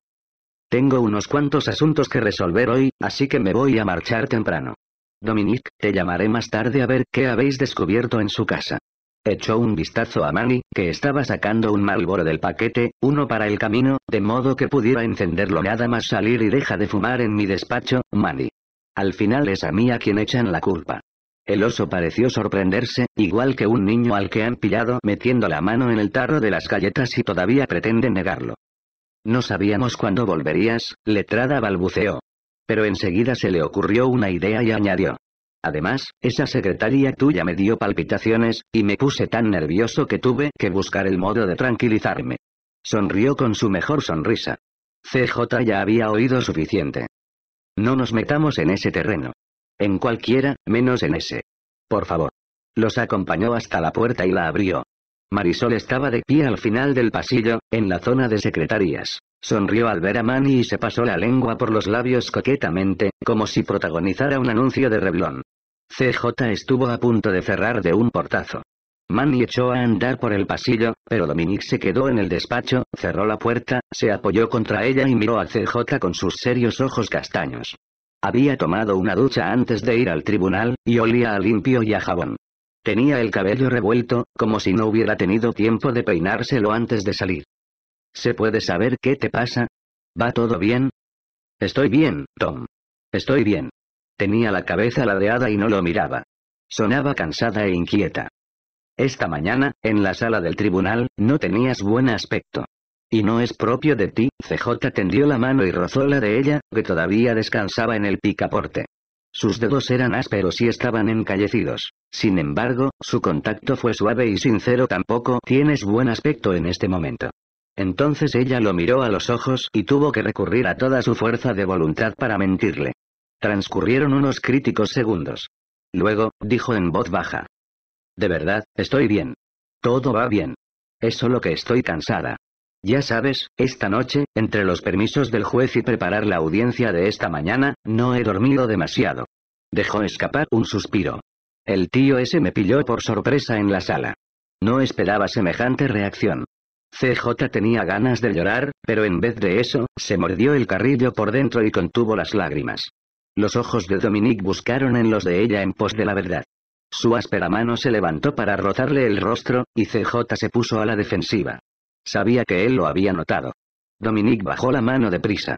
Tengo unos cuantos asuntos que resolver hoy, así que me voy a marchar temprano. Dominique, te llamaré más tarde a ver qué habéis descubierto en su casa. Echó un vistazo a Manny, que estaba sacando un malboro del paquete, uno para el camino, de modo que pudiera encenderlo nada más salir y deja de fumar en mi despacho, Manny. Al final es a mí a quien echan la culpa. El oso pareció sorprenderse, igual que un niño al que han pillado metiendo la mano en el tarro de las galletas y todavía pretende negarlo. No sabíamos cuándo volverías, letrada balbuceó. Pero enseguida se le ocurrió una idea y añadió. Además, esa secretaria tuya me dio palpitaciones, y me puse tan nervioso que tuve que buscar el modo de tranquilizarme. Sonrió con su mejor sonrisa. CJ ya había oído suficiente. No nos metamos en ese terreno. En cualquiera, menos en ese. Por favor. Los acompañó hasta la puerta y la abrió. Marisol estaba de pie al final del pasillo, en la zona de secretarías. Sonrió al ver a Manny y se pasó la lengua por los labios coquetamente, como si protagonizara un anuncio de Revlon. CJ estuvo a punto de cerrar de un portazo. Manny echó a andar por el pasillo, pero Dominique se quedó en el despacho, cerró la puerta, se apoyó contra ella y miró a CJ con sus serios ojos castaños. Había tomado una ducha antes de ir al tribunal, y olía a limpio y a jabón. Tenía el cabello revuelto, como si no hubiera tenido tiempo de peinárselo antes de salir. ¿Se puede saber qué te pasa? ¿Va todo bien? Estoy bien, Tom. Estoy bien. Tenía la cabeza ladeada y no lo miraba. Sonaba cansada e inquieta. Esta mañana, en la sala del tribunal, no tenías buen aspecto. Y no es propio de ti, CJ tendió la mano y rozó la de ella, que todavía descansaba en el picaporte. Sus dedos eran ásperos y estaban encallecidos. Sin embargo, su contacto fue suave y sincero. Tampoco tienes buen aspecto en este momento. Entonces ella lo miró a los ojos y tuvo que recurrir a toda su fuerza de voluntad para mentirle. Transcurrieron unos críticos segundos. Luego, dijo en voz baja. De verdad, estoy bien. Todo va bien. Es solo que estoy cansada. Ya sabes, esta noche, entre los permisos del juez y preparar la audiencia de esta mañana, no he dormido demasiado. Dejó escapar un suspiro. El tío ese me pilló por sorpresa en la sala. No esperaba semejante reacción. CJ tenía ganas de llorar, pero en vez de eso, se mordió el carrillo por dentro y contuvo las lágrimas. Los ojos de Dominique buscaron en los de ella en pos de la verdad. Su áspera mano se levantó para rozarle el rostro, y CJ se puso a la defensiva. Sabía que él lo había notado. Dominique bajó la mano deprisa.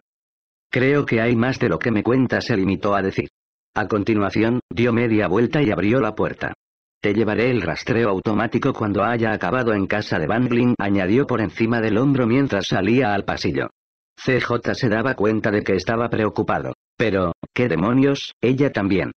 Creo que hay más de lo que me cuenta, se limitó a decir. A continuación, dio media vuelta y abrió la puerta. Te llevaré el rastreo automático cuando haya acabado en casa de Bangling, añadió por encima del hombro mientras salía al pasillo. CJ se daba cuenta de que estaba preocupado. Pero, ¿qué demonios? Ella también.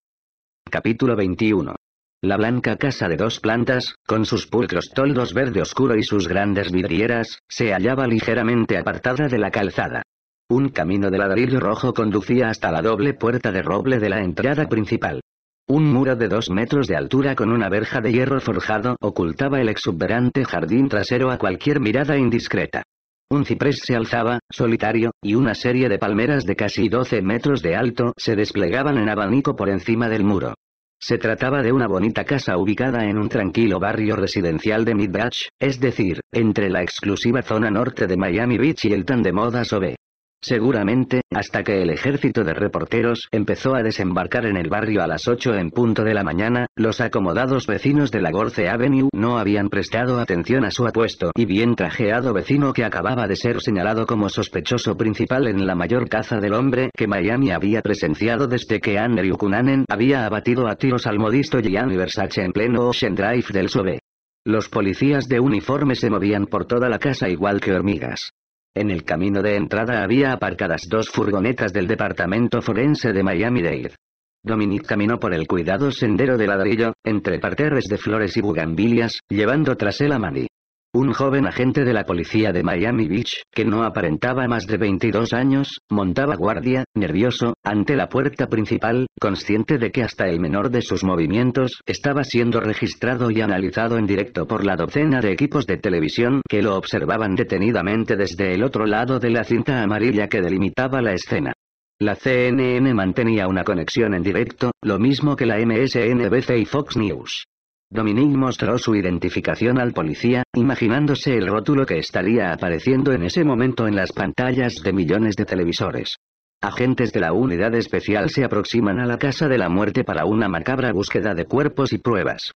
Capítulo 21. La blanca casa de dos plantas, con sus pulcros toldos verde oscuro y sus grandes vidrieras, se hallaba ligeramente apartada de la calzada. Un camino de ladrillo rojo conducía hasta la doble puerta de roble de la entrada principal. Un muro de dos metros de altura con una verja de hierro forjado ocultaba el exuberante jardín trasero a cualquier mirada indiscreta. Un ciprés se alzaba, solitario, y una serie de palmeras de casi 12 metros de alto se desplegaban en abanico por encima del muro. Se trataba de una bonita casa ubicada en un tranquilo barrio residencial de Mid es decir, entre la exclusiva zona norte de Miami Beach y el tan de moda Sobe. Seguramente, hasta que el ejército de reporteros empezó a desembarcar en el barrio a las 8 en punto de la mañana, los acomodados vecinos de la Gorce Avenue no habían prestado atención a su apuesto y bien trajeado vecino que acababa de ser señalado como sospechoso principal en la mayor caza del hombre que Miami había presenciado desde que Andrew Cunanan había abatido a tiros al modisto Gianni Versace en pleno Ocean Drive del SOBE. Los policías de uniforme se movían por toda la casa igual que hormigas. En el camino de entrada había aparcadas dos furgonetas del Departamento Forense de Miami-Dade. Dominique caminó por el cuidado sendero de ladrillo, entre parterres de flores y bugambilias, llevando tras él a Manny. Un joven agente de la policía de Miami Beach, que no aparentaba más de 22 años, montaba guardia, nervioso, ante la puerta principal, consciente de que hasta el menor de sus movimientos estaba siendo registrado y analizado en directo por la docena de equipos de televisión que lo observaban detenidamente desde el otro lado de la cinta amarilla que delimitaba la escena. La CNN mantenía una conexión en directo, lo mismo que la MSNBC y Fox News. Dominique mostró su identificación al policía, imaginándose el rótulo que estaría apareciendo en ese momento en las pantallas de millones de televisores. Agentes de la unidad especial se aproximan a la casa de la muerte para una macabra búsqueda de cuerpos y pruebas.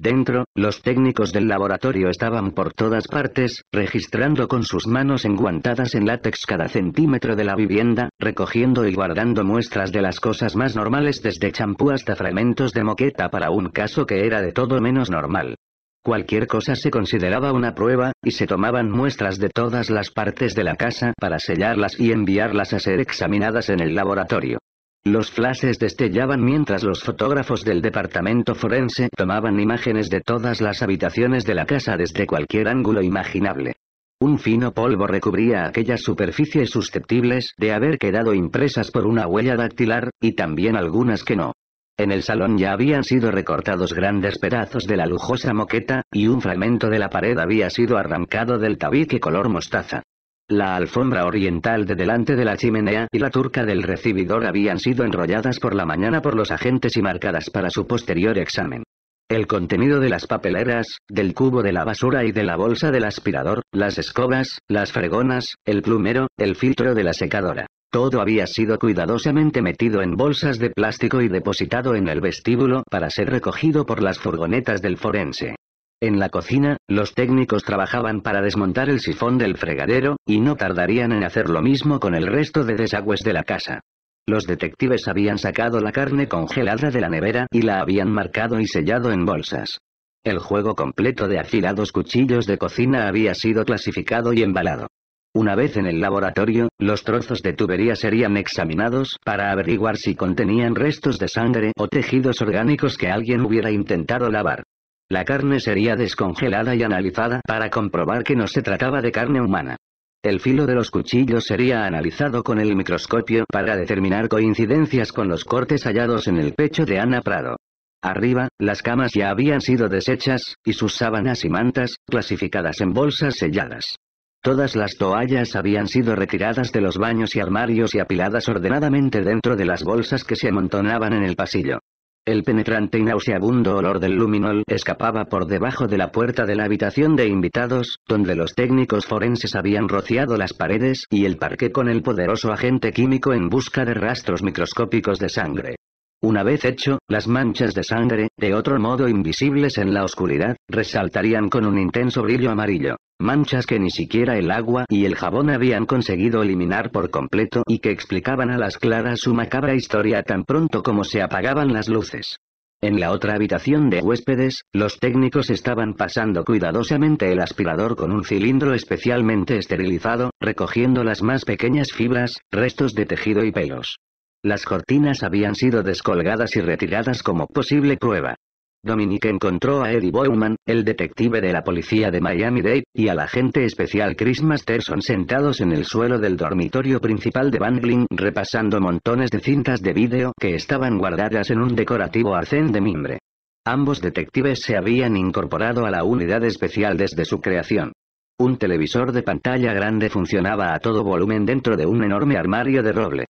Dentro, los técnicos del laboratorio estaban por todas partes, registrando con sus manos enguantadas en látex cada centímetro de la vivienda, recogiendo y guardando muestras de las cosas más normales desde champú hasta fragmentos de moqueta para un caso que era de todo menos normal. Cualquier cosa se consideraba una prueba, y se tomaban muestras de todas las partes de la casa para sellarlas y enviarlas a ser examinadas en el laboratorio. Los flashes destellaban mientras los fotógrafos del departamento forense tomaban imágenes de todas las habitaciones de la casa desde cualquier ángulo imaginable. Un fino polvo recubría aquellas superficies susceptibles de haber quedado impresas por una huella dactilar, y también algunas que no. En el salón ya habían sido recortados grandes pedazos de la lujosa moqueta, y un fragmento de la pared había sido arrancado del tabique color mostaza. La alfombra oriental de delante de la chimenea y la turca del recibidor habían sido enrolladas por la mañana por los agentes y marcadas para su posterior examen. El contenido de las papeleras, del cubo de la basura y de la bolsa del aspirador, las escobas, las fregonas, el plumero, el filtro de la secadora. Todo había sido cuidadosamente metido en bolsas de plástico y depositado en el vestíbulo para ser recogido por las furgonetas del forense. En la cocina, los técnicos trabajaban para desmontar el sifón del fregadero, y no tardarían en hacer lo mismo con el resto de desagües de la casa. Los detectives habían sacado la carne congelada de la nevera y la habían marcado y sellado en bolsas. El juego completo de afilados cuchillos de cocina había sido clasificado y embalado. Una vez en el laboratorio, los trozos de tubería serían examinados para averiguar si contenían restos de sangre o tejidos orgánicos que alguien hubiera intentado lavar. La carne sería descongelada y analizada para comprobar que no se trataba de carne humana. El filo de los cuchillos sería analizado con el microscopio para determinar coincidencias con los cortes hallados en el pecho de Ana Prado. Arriba, las camas ya habían sido deshechas, y sus sábanas y mantas, clasificadas en bolsas selladas. Todas las toallas habían sido retiradas de los baños y armarios y apiladas ordenadamente dentro de las bolsas que se amontonaban en el pasillo. El penetrante y nauseabundo olor del luminol escapaba por debajo de la puerta de la habitación de invitados, donde los técnicos forenses habían rociado las paredes y el parque con el poderoso agente químico en busca de rastros microscópicos de sangre. Una vez hecho, las manchas de sangre, de otro modo invisibles en la oscuridad, resaltarían con un intenso brillo amarillo. Manchas que ni siquiera el agua y el jabón habían conseguido eliminar por completo y que explicaban a las claras su macabra historia tan pronto como se apagaban las luces. En la otra habitación de huéspedes, los técnicos estaban pasando cuidadosamente el aspirador con un cilindro especialmente esterilizado, recogiendo las más pequeñas fibras, restos de tejido y pelos. Las cortinas habían sido descolgadas y retiradas como posible prueba. Dominique encontró a Eddie Bowman, el detective de la policía de Miami-Dade, y al agente especial Chris Masterson sentados en el suelo del dormitorio principal de Bangling repasando montones de cintas de vídeo que estaban guardadas en un decorativo arcén de mimbre. Ambos detectives se habían incorporado a la unidad especial desde su creación. Un televisor de pantalla grande funcionaba a todo volumen dentro de un enorme armario de roble.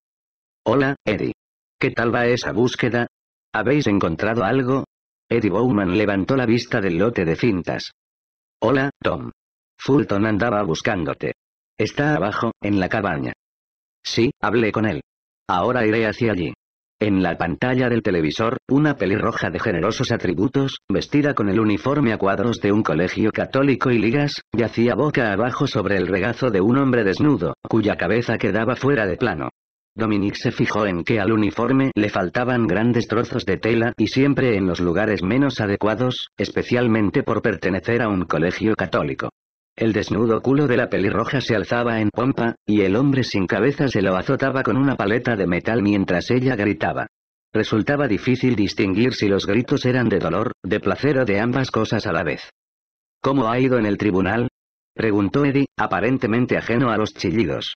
Hola, Eddie. ¿Qué tal va esa búsqueda? ¿Habéis encontrado algo? Eddie Bowman levantó la vista del lote de cintas. Hola, Tom. Fulton andaba buscándote. Está abajo, en la cabaña. Sí, hablé con él. Ahora iré hacia allí. En la pantalla del televisor, una pelirroja de generosos atributos, vestida con el uniforme a cuadros de un colegio católico y ligas, yacía boca abajo sobre el regazo de un hombre desnudo, cuya cabeza quedaba fuera de plano. Dominique se fijó en que al uniforme le faltaban grandes trozos de tela y siempre en los lugares menos adecuados, especialmente por pertenecer a un colegio católico. El desnudo culo de la pelirroja se alzaba en pompa, y el hombre sin cabeza se lo azotaba con una paleta de metal mientras ella gritaba. Resultaba difícil distinguir si los gritos eran de dolor, de placer o de ambas cosas a la vez. ¿Cómo ha ido en el tribunal? Preguntó Eddie, aparentemente ajeno a los chillidos.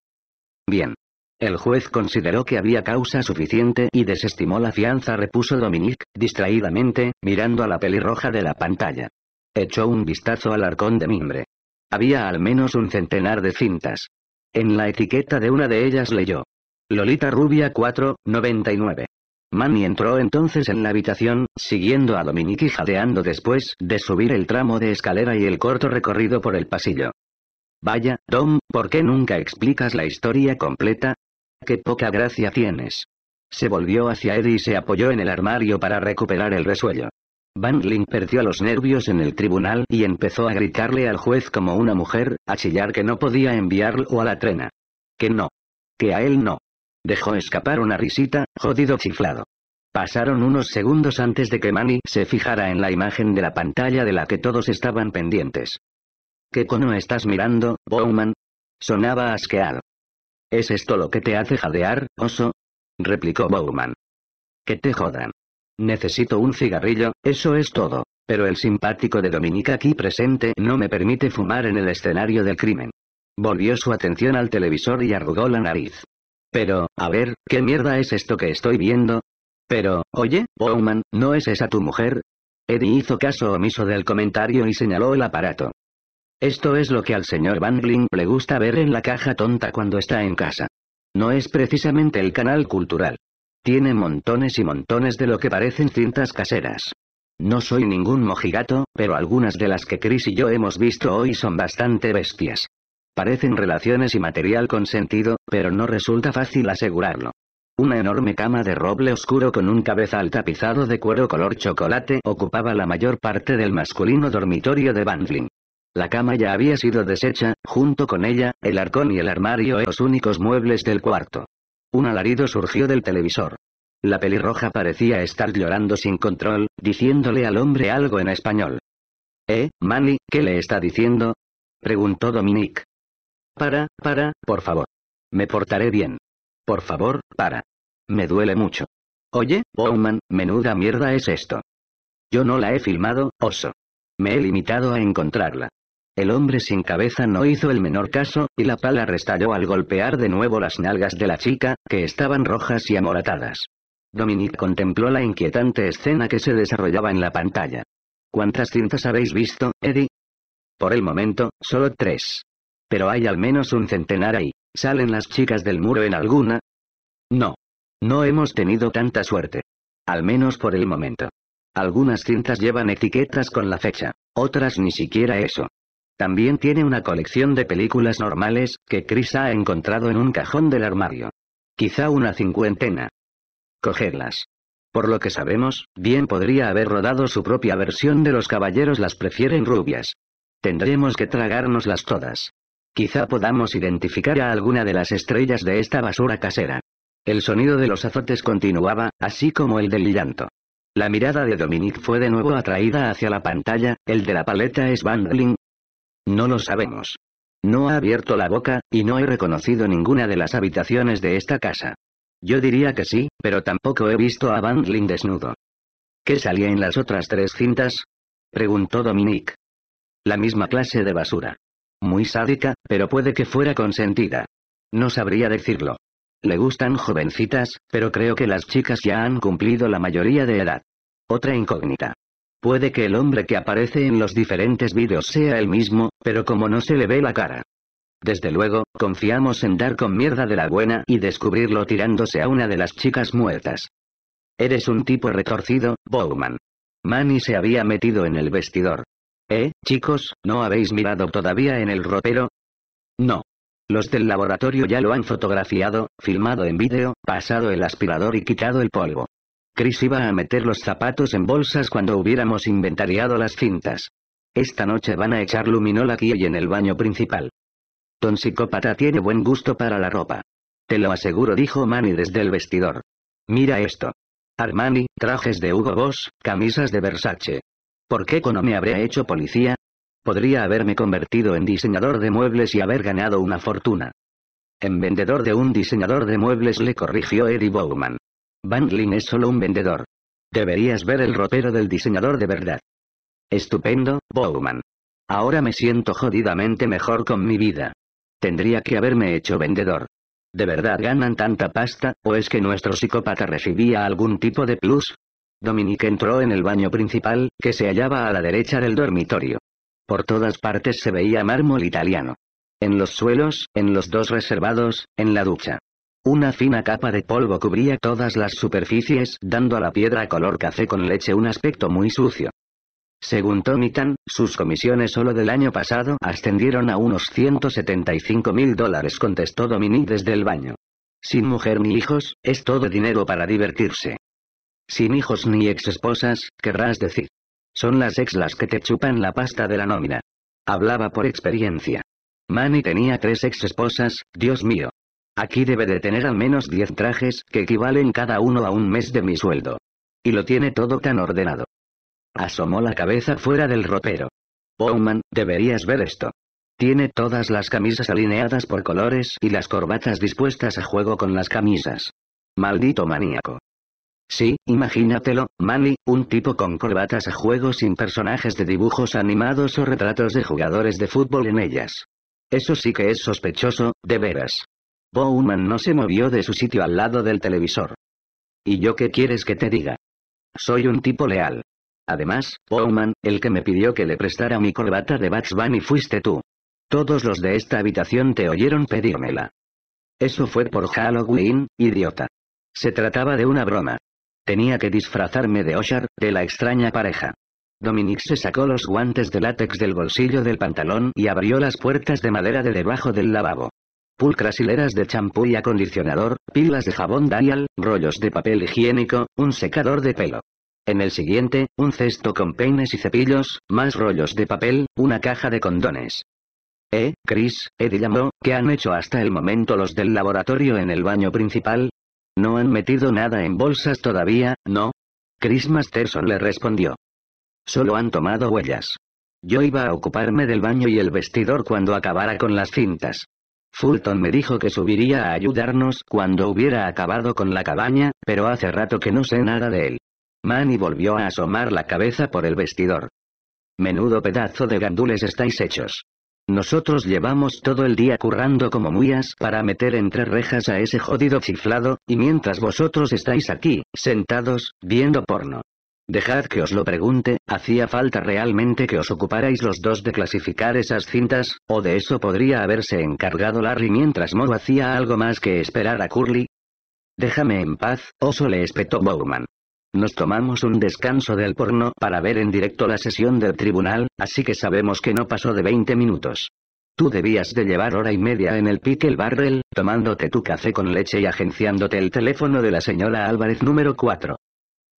Bien. El juez consideró que había causa suficiente y desestimó la fianza, repuso Dominique, distraídamente, mirando a la pelirroja de la pantalla. Echó un vistazo al arcón de mimbre. Había al menos un centenar de cintas. En la etiqueta de una de ellas leyó. Lolita Rubia 4, 99. Manny entró entonces en la habitación, siguiendo a Dominique y jadeando después de subir el tramo de escalera y el corto recorrido por el pasillo. Vaya, Tom, ¿por qué nunca explicas la historia completa? Qué poca gracia tienes. Se volvió hacia Eddie y se apoyó en el armario para recuperar el resuello. Van Link perdió los nervios en el tribunal y empezó a gritarle al juez como una mujer, a chillar que no podía enviarlo a la trena. Que no. Que a él no. Dejó escapar una risita, jodido chiflado. Pasaron unos segundos antes de que Manny se fijara en la imagen de la pantalla de la que todos estaban pendientes. ¿Qué cono estás mirando, Bowman? Sonaba asqueado. ¿Es esto lo que te hace jadear, oso? replicó Bowman. Que te jodan. Necesito un cigarrillo, eso es todo, pero el simpático de Dominica aquí presente no me permite fumar en el escenario del crimen. Volvió su atención al televisor y arrugó la nariz. Pero, a ver, ¿qué mierda es esto que estoy viendo? Pero, oye, Bowman, ¿no es esa tu mujer? Eddie hizo caso omiso del comentario y señaló el aparato. Esto es lo que al señor Bangling le gusta ver en la caja tonta cuando está en casa. No es precisamente el canal cultural. Tiene montones y montones de lo que parecen cintas caseras. No soy ningún mojigato, pero algunas de las que Chris y yo hemos visto hoy son bastante bestias. Parecen relaciones y material consentido, pero no resulta fácil asegurarlo. Una enorme cama de roble oscuro con un cabezal tapizado de cuero color chocolate ocupaba la mayor parte del masculino dormitorio de Bandling. La cama ya había sido deshecha, junto con ella, el arcón y el armario los únicos muebles del cuarto. Un alarido surgió del televisor. La pelirroja parecía estar llorando sin control, diciéndole al hombre algo en español. ¿Eh, Manny, qué le está diciendo? preguntó Dominique. Para, para, por favor. Me portaré bien. Por favor, para. Me duele mucho. Oye, Bowman, menuda mierda es esto. Yo no la he filmado, oso. Me he limitado a encontrarla. El hombre sin cabeza no hizo el menor caso, y la pala restalló al golpear de nuevo las nalgas de la chica, que estaban rojas y amoratadas. Dominique contempló la inquietante escena que se desarrollaba en la pantalla. ¿Cuántas cintas habéis visto, Eddie? Por el momento, solo tres. Pero hay al menos un centenar ahí. ¿Salen las chicas del muro en alguna? No. No hemos tenido tanta suerte. Al menos por el momento. Algunas cintas llevan etiquetas con la fecha, otras ni siquiera eso. También tiene una colección de películas normales, que Chris ha encontrado en un cajón del armario. Quizá una cincuentena. Cogerlas. Por lo que sabemos, bien podría haber rodado su propia versión de Los Caballeros las prefieren rubias. Tendremos que tragárnoslas todas. Quizá podamos identificar a alguna de las estrellas de esta basura casera. El sonido de los azotes continuaba, así como el del llanto. La mirada de Dominique fue de nuevo atraída hacia la pantalla, el de la paleta es Bandling. No lo sabemos. No ha abierto la boca, y no he reconocido ninguna de las habitaciones de esta casa. Yo diría que sí, pero tampoco he visto a Bandling desnudo. ¿Qué salía en las otras tres cintas? Preguntó Dominique. La misma clase de basura. Muy sádica, pero puede que fuera consentida. No sabría decirlo. Le gustan jovencitas, pero creo que las chicas ya han cumplido la mayoría de edad. Otra incógnita. Puede que el hombre que aparece en los diferentes vídeos sea el mismo, pero como no se le ve la cara. Desde luego, confiamos en dar con mierda de la buena y descubrirlo tirándose a una de las chicas muertas. Eres un tipo retorcido, Bowman. Manny se había metido en el vestidor. ¿Eh, chicos, no habéis mirado todavía en el ropero? No. Los del laboratorio ya lo han fotografiado, filmado en vídeo, pasado el aspirador y quitado el polvo. Chris iba a meter los zapatos en bolsas cuando hubiéramos inventariado las cintas. Esta noche van a echar luminol aquí y en el baño principal. Don psicópata tiene buen gusto para la ropa. Te lo aseguro, dijo Manny desde el vestidor. Mira esto. Armani, trajes de Hugo Boss, camisas de Versace. ¿Por qué no me habré hecho policía? Podría haberme convertido en diseñador de muebles y haber ganado una fortuna. En vendedor de un diseñador de muebles le corrigió Eddie Bowman. Bandling es solo un vendedor. Deberías ver el ropero del diseñador de verdad. Estupendo, Bowman. Ahora me siento jodidamente mejor con mi vida. Tendría que haberme hecho vendedor. ¿De verdad ganan tanta pasta, o es que nuestro psicópata recibía algún tipo de plus? Dominique entró en el baño principal, que se hallaba a la derecha del dormitorio. Por todas partes se veía mármol italiano. En los suelos, en los dos reservados, en la ducha. Una fina capa de polvo cubría todas las superficies, dando a la piedra color café con leche un aspecto muy sucio. Según Tan, sus comisiones solo del año pasado ascendieron a unos 175 mil dólares, contestó Dominique desde el baño. Sin mujer ni hijos, es todo dinero para divertirse. Sin hijos ni ex esposas, querrás decir. Son las ex las que te chupan la pasta de la nómina. Hablaba por experiencia. Manny tenía tres ex esposas, Dios mío. Aquí debe de tener al menos diez trajes, que equivalen cada uno a un mes de mi sueldo. Y lo tiene todo tan ordenado. Asomó la cabeza fuera del ropero. Bowman, deberías ver esto. Tiene todas las camisas alineadas por colores y las corbatas dispuestas a juego con las camisas. Maldito maníaco. Sí, imagínatelo, Manny, un tipo con corbatas a juego sin personajes de dibujos animados o retratos de jugadores de fútbol en ellas. Eso sí que es sospechoso, de veras. Bowman no se movió de su sitio al lado del televisor. ¿Y yo qué quieres que te diga? Soy un tipo leal. Además, Bowman, el que me pidió que le prestara mi corbata de Bugs Bunny fuiste tú. Todos los de esta habitación te oyeron pedírmela. Eso fue por Halloween, idiota. Se trataba de una broma. Tenía que disfrazarme de Oshar, de la extraña pareja. Dominique se sacó los guantes de látex del bolsillo del pantalón y abrió las puertas de madera de debajo del lavabo. Pulcras hileras de champú y acondicionador, pilas de jabón Daniel, rollos de papel higiénico, un secador de pelo. En el siguiente, un cesto con peines y cepillos, más rollos de papel, una caja de condones. Eh, Chris, Eddie llamó, ¿qué han hecho hasta el momento los del laboratorio en el baño principal? No han metido nada en bolsas todavía, ¿no? Chris Masterson le respondió. Solo han tomado huellas. Yo iba a ocuparme del baño y el vestidor cuando acabara con las cintas. Fulton me dijo que subiría a ayudarnos cuando hubiera acabado con la cabaña, pero hace rato que no sé nada de él. Manny volvió a asomar la cabeza por el vestidor. Menudo pedazo de gandules estáis hechos. Nosotros llevamos todo el día currando como muyas para meter entre rejas a ese jodido chiflado, y mientras vosotros estáis aquí, sentados, viendo porno. Dejad que os lo pregunte, ¿hacía falta realmente que os ocuparais los dos de clasificar esas cintas, o de eso podría haberse encargado Larry mientras Mo hacía algo más que esperar a Curly? Déjame en paz, oso le espetó Bowman. Nos tomamos un descanso del porno para ver en directo la sesión del tribunal, así que sabemos que no pasó de 20 minutos. Tú debías de llevar hora y media en el pickle barrel, tomándote tu café con leche y agenciándote el teléfono de la señora Álvarez número 4.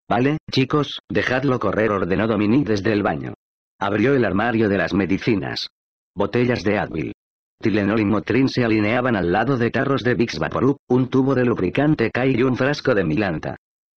Vale, chicos, dejadlo correr, ordenó Dominique desde el baño. Abrió el armario de las medicinas. Botellas de Advil. Tilenol y Motrin se alineaban al lado de tarros de Vicks Vaporub, un tubo de lubricante Kai y un frasco de Milanta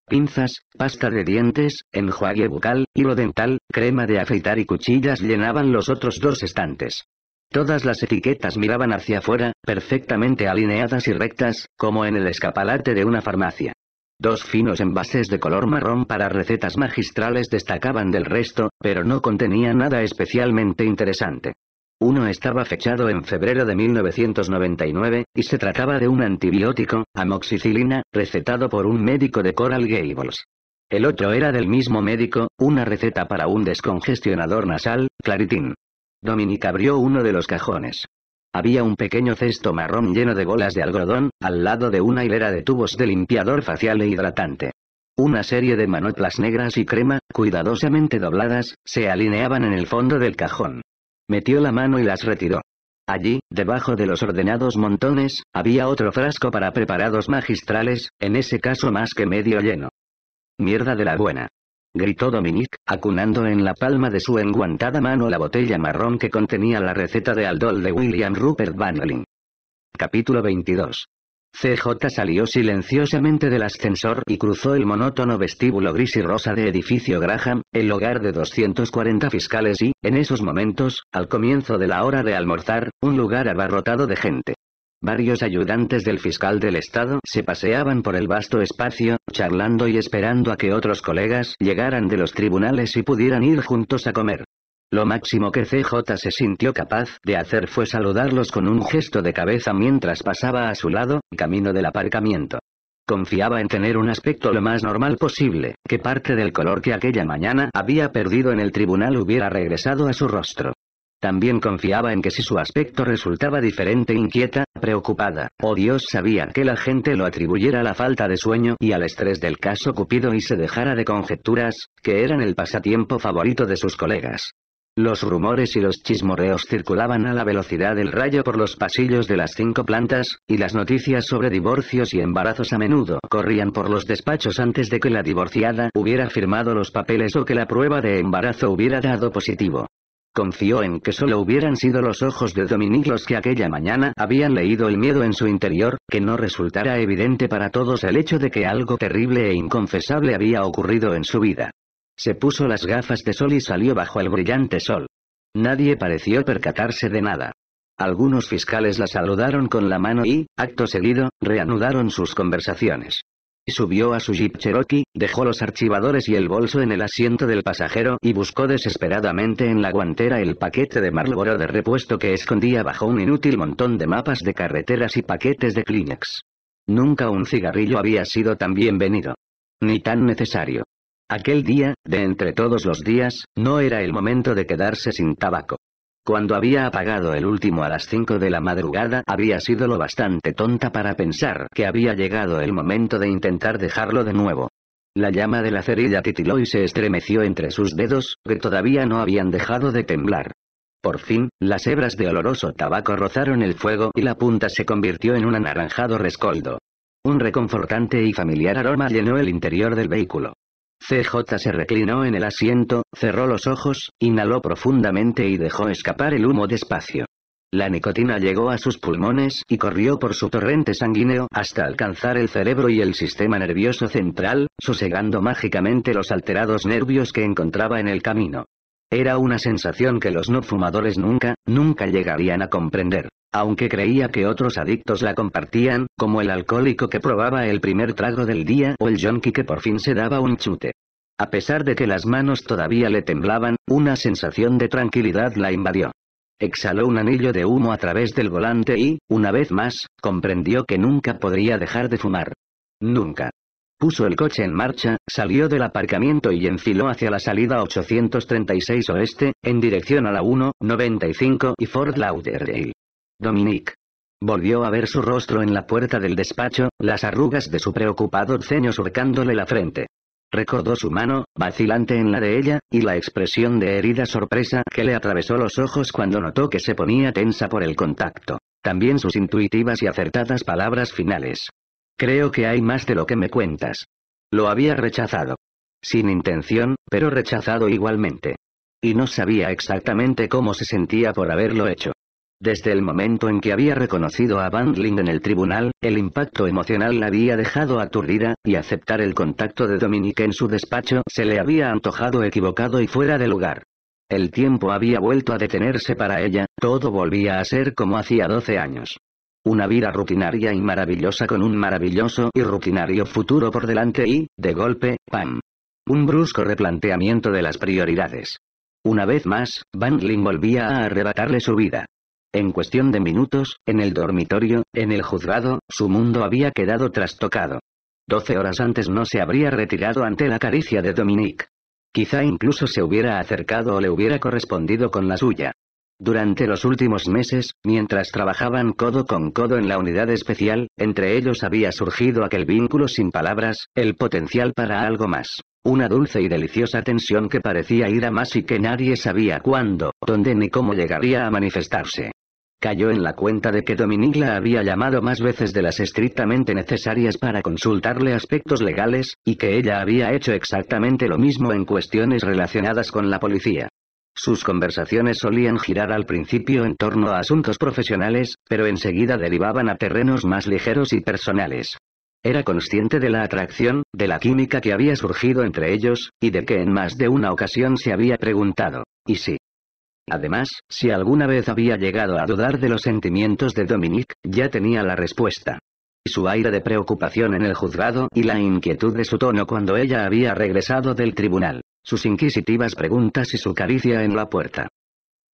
pinzas, pasta de dientes, enjuague bucal, hilo dental, crema de afeitar y cuchillas llenaban los otros dos estantes. Todas las etiquetas miraban hacia afuera, perfectamente alineadas y rectas, como en el escapalate de una farmacia. Dos finos envases de color marrón para recetas magistrales destacaban del resto, pero no contenían nada especialmente interesante. Uno estaba fechado en febrero de 1999, y se trataba de un antibiótico, amoxicilina, recetado por un médico de Coral Gables. El otro era del mismo médico, una receta para un descongestionador nasal, Claritin. Dominic abrió uno de los cajones. Había un pequeño cesto marrón lleno de bolas de algodón, al lado de una hilera de tubos de limpiador facial e hidratante. Una serie de manoplas negras y crema, cuidadosamente dobladas, se alineaban en el fondo del cajón. Metió la mano y las retiró. Allí, debajo de los ordenados montones, había otro frasco para preparados magistrales, en ese caso más que medio lleno. Mierda de la buena. Gritó Dominique, acunando en la palma de su enguantada mano la botella marrón que contenía la receta de Aldol de William Rupert Bannerling. Capítulo 22. CJ salió silenciosamente del ascensor y cruzó el monótono vestíbulo gris y rosa de edificio Graham, el hogar de 240 fiscales y, en esos momentos, al comienzo de la hora de almorzar, un lugar abarrotado de gente. Varios ayudantes del fiscal del estado se paseaban por el vasto espacio, charlando y esperando a que otros colegas llegaran de los tribunales y pudieran ir juntos a comer. Lo máximo que CJ se sintió capaz de hacer fue saludarlos con un gesto de cabeza mientras pasaba a su lado, camino del aparcamiento. Confiaba en tener un aspecto lo más normal posible, que parte del color que aquella mañana había perdido en el tribunal hubiera regresado a su rostro. También confiaba en que si su aspecto resultaba diferente, inquieta, preocupada, o Dios sabía que la gente lo atribuyera a la falta de sueño y al estrés del caso Cupido y se dejara de conjeturas, que eran el pasatiempo favorito de sus colegas. Los rumores y los chismorreos circulaban a la velocidad del rayo por los pasillos de las cinco plantas, y las noticias sobre divorcios y embarazos a menudo corrían por los despachos antes de que la divorciada hubiera firmado los papeles o que la prueba de embarazo hubiera dado positivo. Confió en que solo hubieran sido los ojos de Dominique los que aquella mañana habían leído el miedo en su interior, que no resultara evidente para todos el hecho de que algo terrible e inconfesable había ocurrido en su vida. Se puso las gafas de sol y salió bajo el brillante sol. Nadie pareció percatarse de nada. Algunos fiscales la saludaron con la mano y, acto seguido, reanudaron sus conversaciones. Subió a su Jeep Cherokee, dejó los archivadores y el bolso en el asiento del pasajero y buscó desesperadamente en la guantera el paquete de Marlboro de repuesto que escondía bajo un inútil montón de mapas de carreteras y paquetes de Kleenex. Nunca un cigarrillo había sido tan bienvenido. Ni tan necesario. Aquel día, de entre todos los días, no era el momento de quedarse sin tabaco. Cuando había apagado el último a las 5 de la madrugada había sido lo bastante tonta para pensar que había llegado el momento de intentar dejarlo de nuevo. La llama de la cerilla titiló y se estremeció entre sus dedos, que todavía no habían dejado de temblar. Por fin, las hebras de oloroso tabaco rozaron el fuego y la punta se convirtió en un anaranjado rescoldo. Un reconfortante y familiar aroma llenó el interior del vehículo. CJ se reclinó en el asiento, cerró los ojos, inhaló profundamente y dejó escapar el humo despacio. La nicotina llegó a sus pulmones y corrió por su torrente sanguíneo hasta alcanzar el cerebro y el sistema nervioso central, sosegando mágicamente los alterados nervios que encontraba en el camino. Era una sensación que los no fumadores nunca, nunca llegarían a comprender. Aunque creía que otros adictos la compartían, como el alcohólico que probaba el primer trago del día o el yonki que por fin se daba un chute. A pesar de que las manos todavía le temblaban, una sensación de tranquilidad la invadió. Exhaló un anillo de humo a través del volante y, una vez más, comprendió que nunca podría dejar de fumar. Nunca. Puso el coche en marcha, salió del aparcamiento y enfiló hacia la salida 836 oeste, en dirección a la 195 y Fort Lauderdale. Dominique. Volvió a ver su rostro en la puerta del despacho, las arrugas de su preocupado ceño surcándole la frente. Recordó su mano, vacilante en la de ella, y la expresión de herida sorpresa que le atravesó los ojos cuando notó que se ponía tensa por el contacto. También sus intuitivas y acertadas palabras finales. Creo que hay más de lo que me cuentas. Lo había rechazado. Sin intención, pero rechazado igualmente. Y no sabía exactamente cómo se sentía por haberlo hecho. Desde el momento en que había reconocido a Bandling en el tribunal, el impacto emocional la había dejado aturdida, y aceptar el contacto de Dominique en su despacho se le había antojado equivocado y fuera de lugar. El tiempo había vuelto a detenerse para ella, todo volvía a ser como hacía 12 años. Una vida rutinaria y maravillosa con un maravilloso y rutinario futuro por delante y, de golpe, ¡pam! Un brusco replanteamiento de las prioridades. Una vez más, Van volvía a arrebatarle su vida. En cuestión de minutos, en el dormitorio, en el juzgado, su mundo había quedado trastocado. Doce horas antes no se habría retirado ante la caricia de Dominique. Quizá incluso se hubiera acercado o le hubiera correspondido con la suya. Durante los últimos meses, mientras trabajaban codo con codo en la unidad especial, entre ellos había surgido aquel vínculo sin palabras, el potencial para algo más. Una dulce y deliciosa tensión que parecía ir a más y que nadie sabía cuándo, dónde ni cómo llegaría a manifestarse. Cayó en la cuenta de que Dominique la había llamado más veces de las estrictamente necesarias para consultarle aspectos legales, y que ella había hecho exactamente lo mismo en cuestiones relacionadas con la policía. Sus conversaciones solían girar al principio en torno a asuntos profesionales, pero enseguida derivaban a terrenos más ligeros y personales. Era consciente de la atracción, de la química que había surgido entre ellos, y de que en más de una ocasión se había preguntado, ¿y si? Además, si alguna vez había llegado a dudar de los sentimientos de Dominique, ya tenía la respuesta. Su aire de preocupación en el juzgado y la inquietud de su tono cuando ella había regresado del tribunal. sus inquisitivas preguntas y su caricia en la puerta.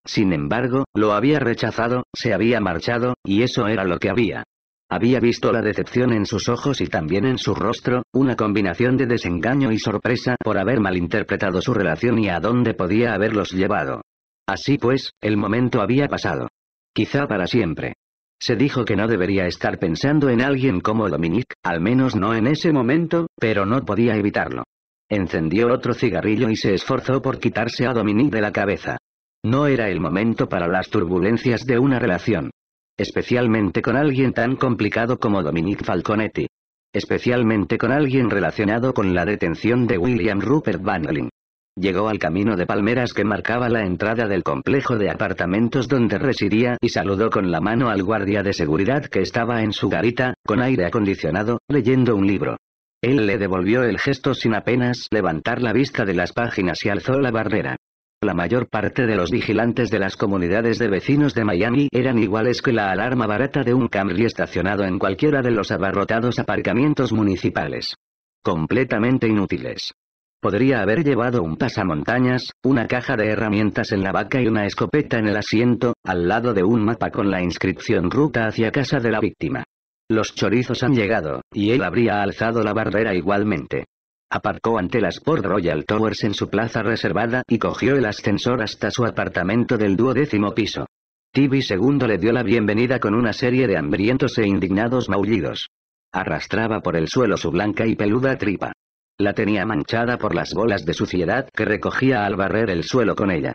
Sin embargo, lo había rechazado, se había marchado, y eso era lo que había. Había visto la decepción en sus ojos y también en su rostro, una combinación de desengaño y sorpresa por haber malinterpretado su relación y a dónde podía haberlos llevado. Así pues, el momento había pasado. Quizá para siempre. Se dijo que no debería estar pensando en alguien como Dominique, al menos no en ese momento, pero no podía evitarlo. Encendió otro cigarrillo y se esforzó por quitarse a Dominique de la cabeza. No era el momento para las turbulencias de una relación. Especialmente con alguien tan complicado como Dominique Falconetti. Especialmente con alguien relacionado con la detención de William Rupert Bannerling. Llegó al camino de palmeras que marcaba la entrada del complejo de apartamentos donde residía y saludó con la mano al guardia de seguridad que estaba en su garita, con aire acondicionado, leyendo un libro. Él le devolvió el gesto sin apenas levantar la vista de las páginas y alzó la barrera. La mayor parte de los vigilantes de las comunidades de vecinos de Miami eran iguales que la alarma barata de un Camry estacionado en cualquiera de los abarrotados aparcamientos municipales. Completamente inútiles. Podría haber llevado un pasamontañas, una caja de herramientas en la vaca y una escopeta en el asiento, al lado de un mapa con la inscripción Ruta hacia casa de la víctima. Los chorizos han llegado, y él habría alzado la barrera igualmente. Aparcó ante las Port Royal Towers en su plaza reservada y cogió el ascensor hasta su apartamento del duodécimo piso. Tibi II le dio la bienvenida con una serie de hambrientos e indignados maullidos. Arrastraba por el suelo su blanca y peluda tripa. La tenía manchada por las bolas de suciedad que recogía al barrer el suelo con ella.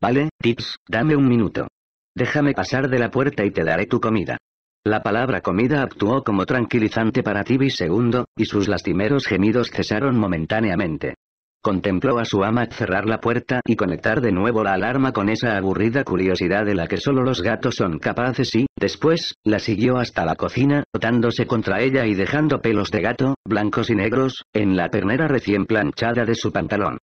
Vale, Tips, dame un minuto. Déjame pasar de la puerta y te daré tu comida. La palabra comida actuó como tranquilizante para Tibi II, y sus lastimeros gemidos cesaron momentáneamente. Contempló a su ama cerrar la puerta y conectar de nuevo la alarma con esa aburrida curiosidad de la que solo los gatos son capaces y, después, la siguió hasta la cocina, botándose contra ella y dejando pelos de gato, blancos y negros, en la pernera recién planchada de su pantalón.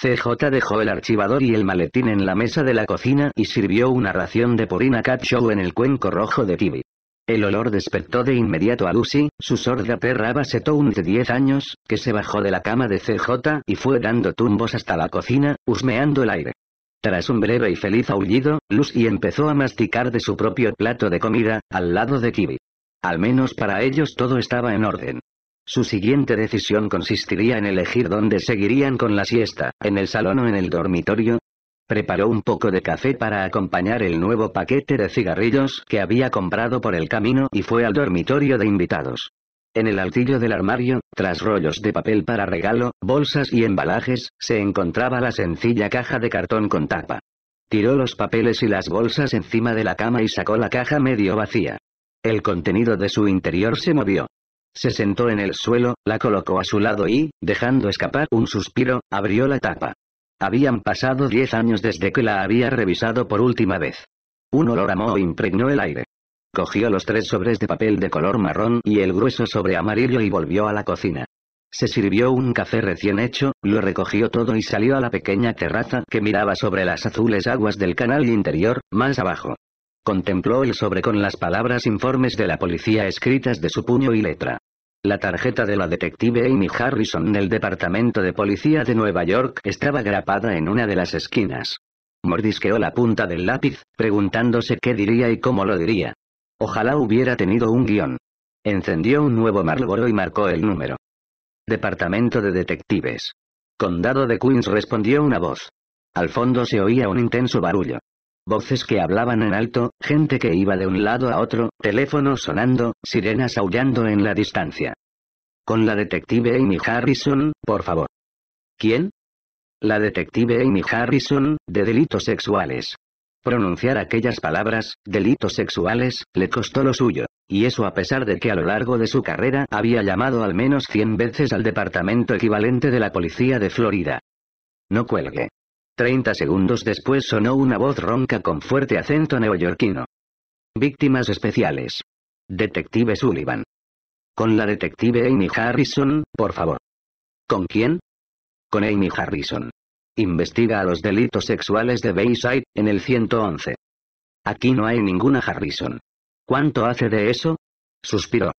CJ dejó el archivador y el maletín en la mesa de la cocina y sirvió una ración de Purina Cat Show en el cuenco rojo de Tibi. El olor despertó de inmediato a Lucy, su sorda perra Basetón de 10 años, que se bajó de la cama de CJ y fue dando tumbos hasta la cocina, husmeando el aire. Tras un breve y feliz aullido, Lucy empezó a masticar de su propio plato de comida, al lado de Kiwi. Al menos para ellos todo estaba en orden. Su siguiente decisión consistiría en elegir dónde seguirían con la siesta, en el salón o en el dormitorio, Preparó un poco de café para acompañar el nuevo paquete de cigarrillos que había comprado por el camino y fue al dormitorio de invitados. En el altillo del armario, tras rollos de papel para regalo, bolsas y embalajes, se encontraba la sencilla caja de cartón con tapa. Tiró los papeles y las bolsas encima de la cama y sacó la caja medio vacía. El contenido de su interior se movió. Se sentó en el suelo, la colocó a su lado y, dejando escapar un suspiro, abrió la tapa. Habían pasado diez años desde que la había revisado por última vez. Un olor a moho impregnó el aire. Cogió los tres sobres de papel de color marrón y el grueso sobre amarillo y volvió a la cocina. Se sirvió un café recién hecho, lo recogió todo y salió a la pequeña terraza que miraba sobre las azules aguas del canal interior, más abajo. Contempló el sobre con las palabras informes de la policía escritas de su puño y letra. La tarjeta de la detective Amy Harrison del Departamento de Policía de Nueva York estaba grapada en una de las esquinas. Mordisqueó la punta del lápiz, preguntándose qué diría y cómo lo diría. Ojalá hubiera tenido un guion. Encendió un nuevo Marlboro y marcó el número. Departamento de Detectives. Condado de Queens respondió una voz. Al fondo se oía un intenso barullo. Voces que hablaban en alto, gente que iba de un lado a otro, teléfonos sonando, sirenas aullando en la distancia. Con la detective Amy Harrison, por favor. ¿Quién? La detective Amy Harrison, de delitos sexuales. Pronunciar aquellas palabras, delitos sexuales, le costó lo suyo, y eso a pesar de que a lo largo de su carrera había llamado al menos 100 veces al departamento equivalente de la policía de Florida. No cuelgue. Treinta segundos después sonó una voz ronca con fuerte acento neoyorquino. Víctimas especiales. Detective Sullivan. Con la detective Amy Harrison, por favor. ¿Con quién? Con Amy Harrison. Investiga a los delitos sexuales de Bayside, en el 111. Aquí no hay ninguna Harrison. ¿Cuánto hace de eso? Suspiró.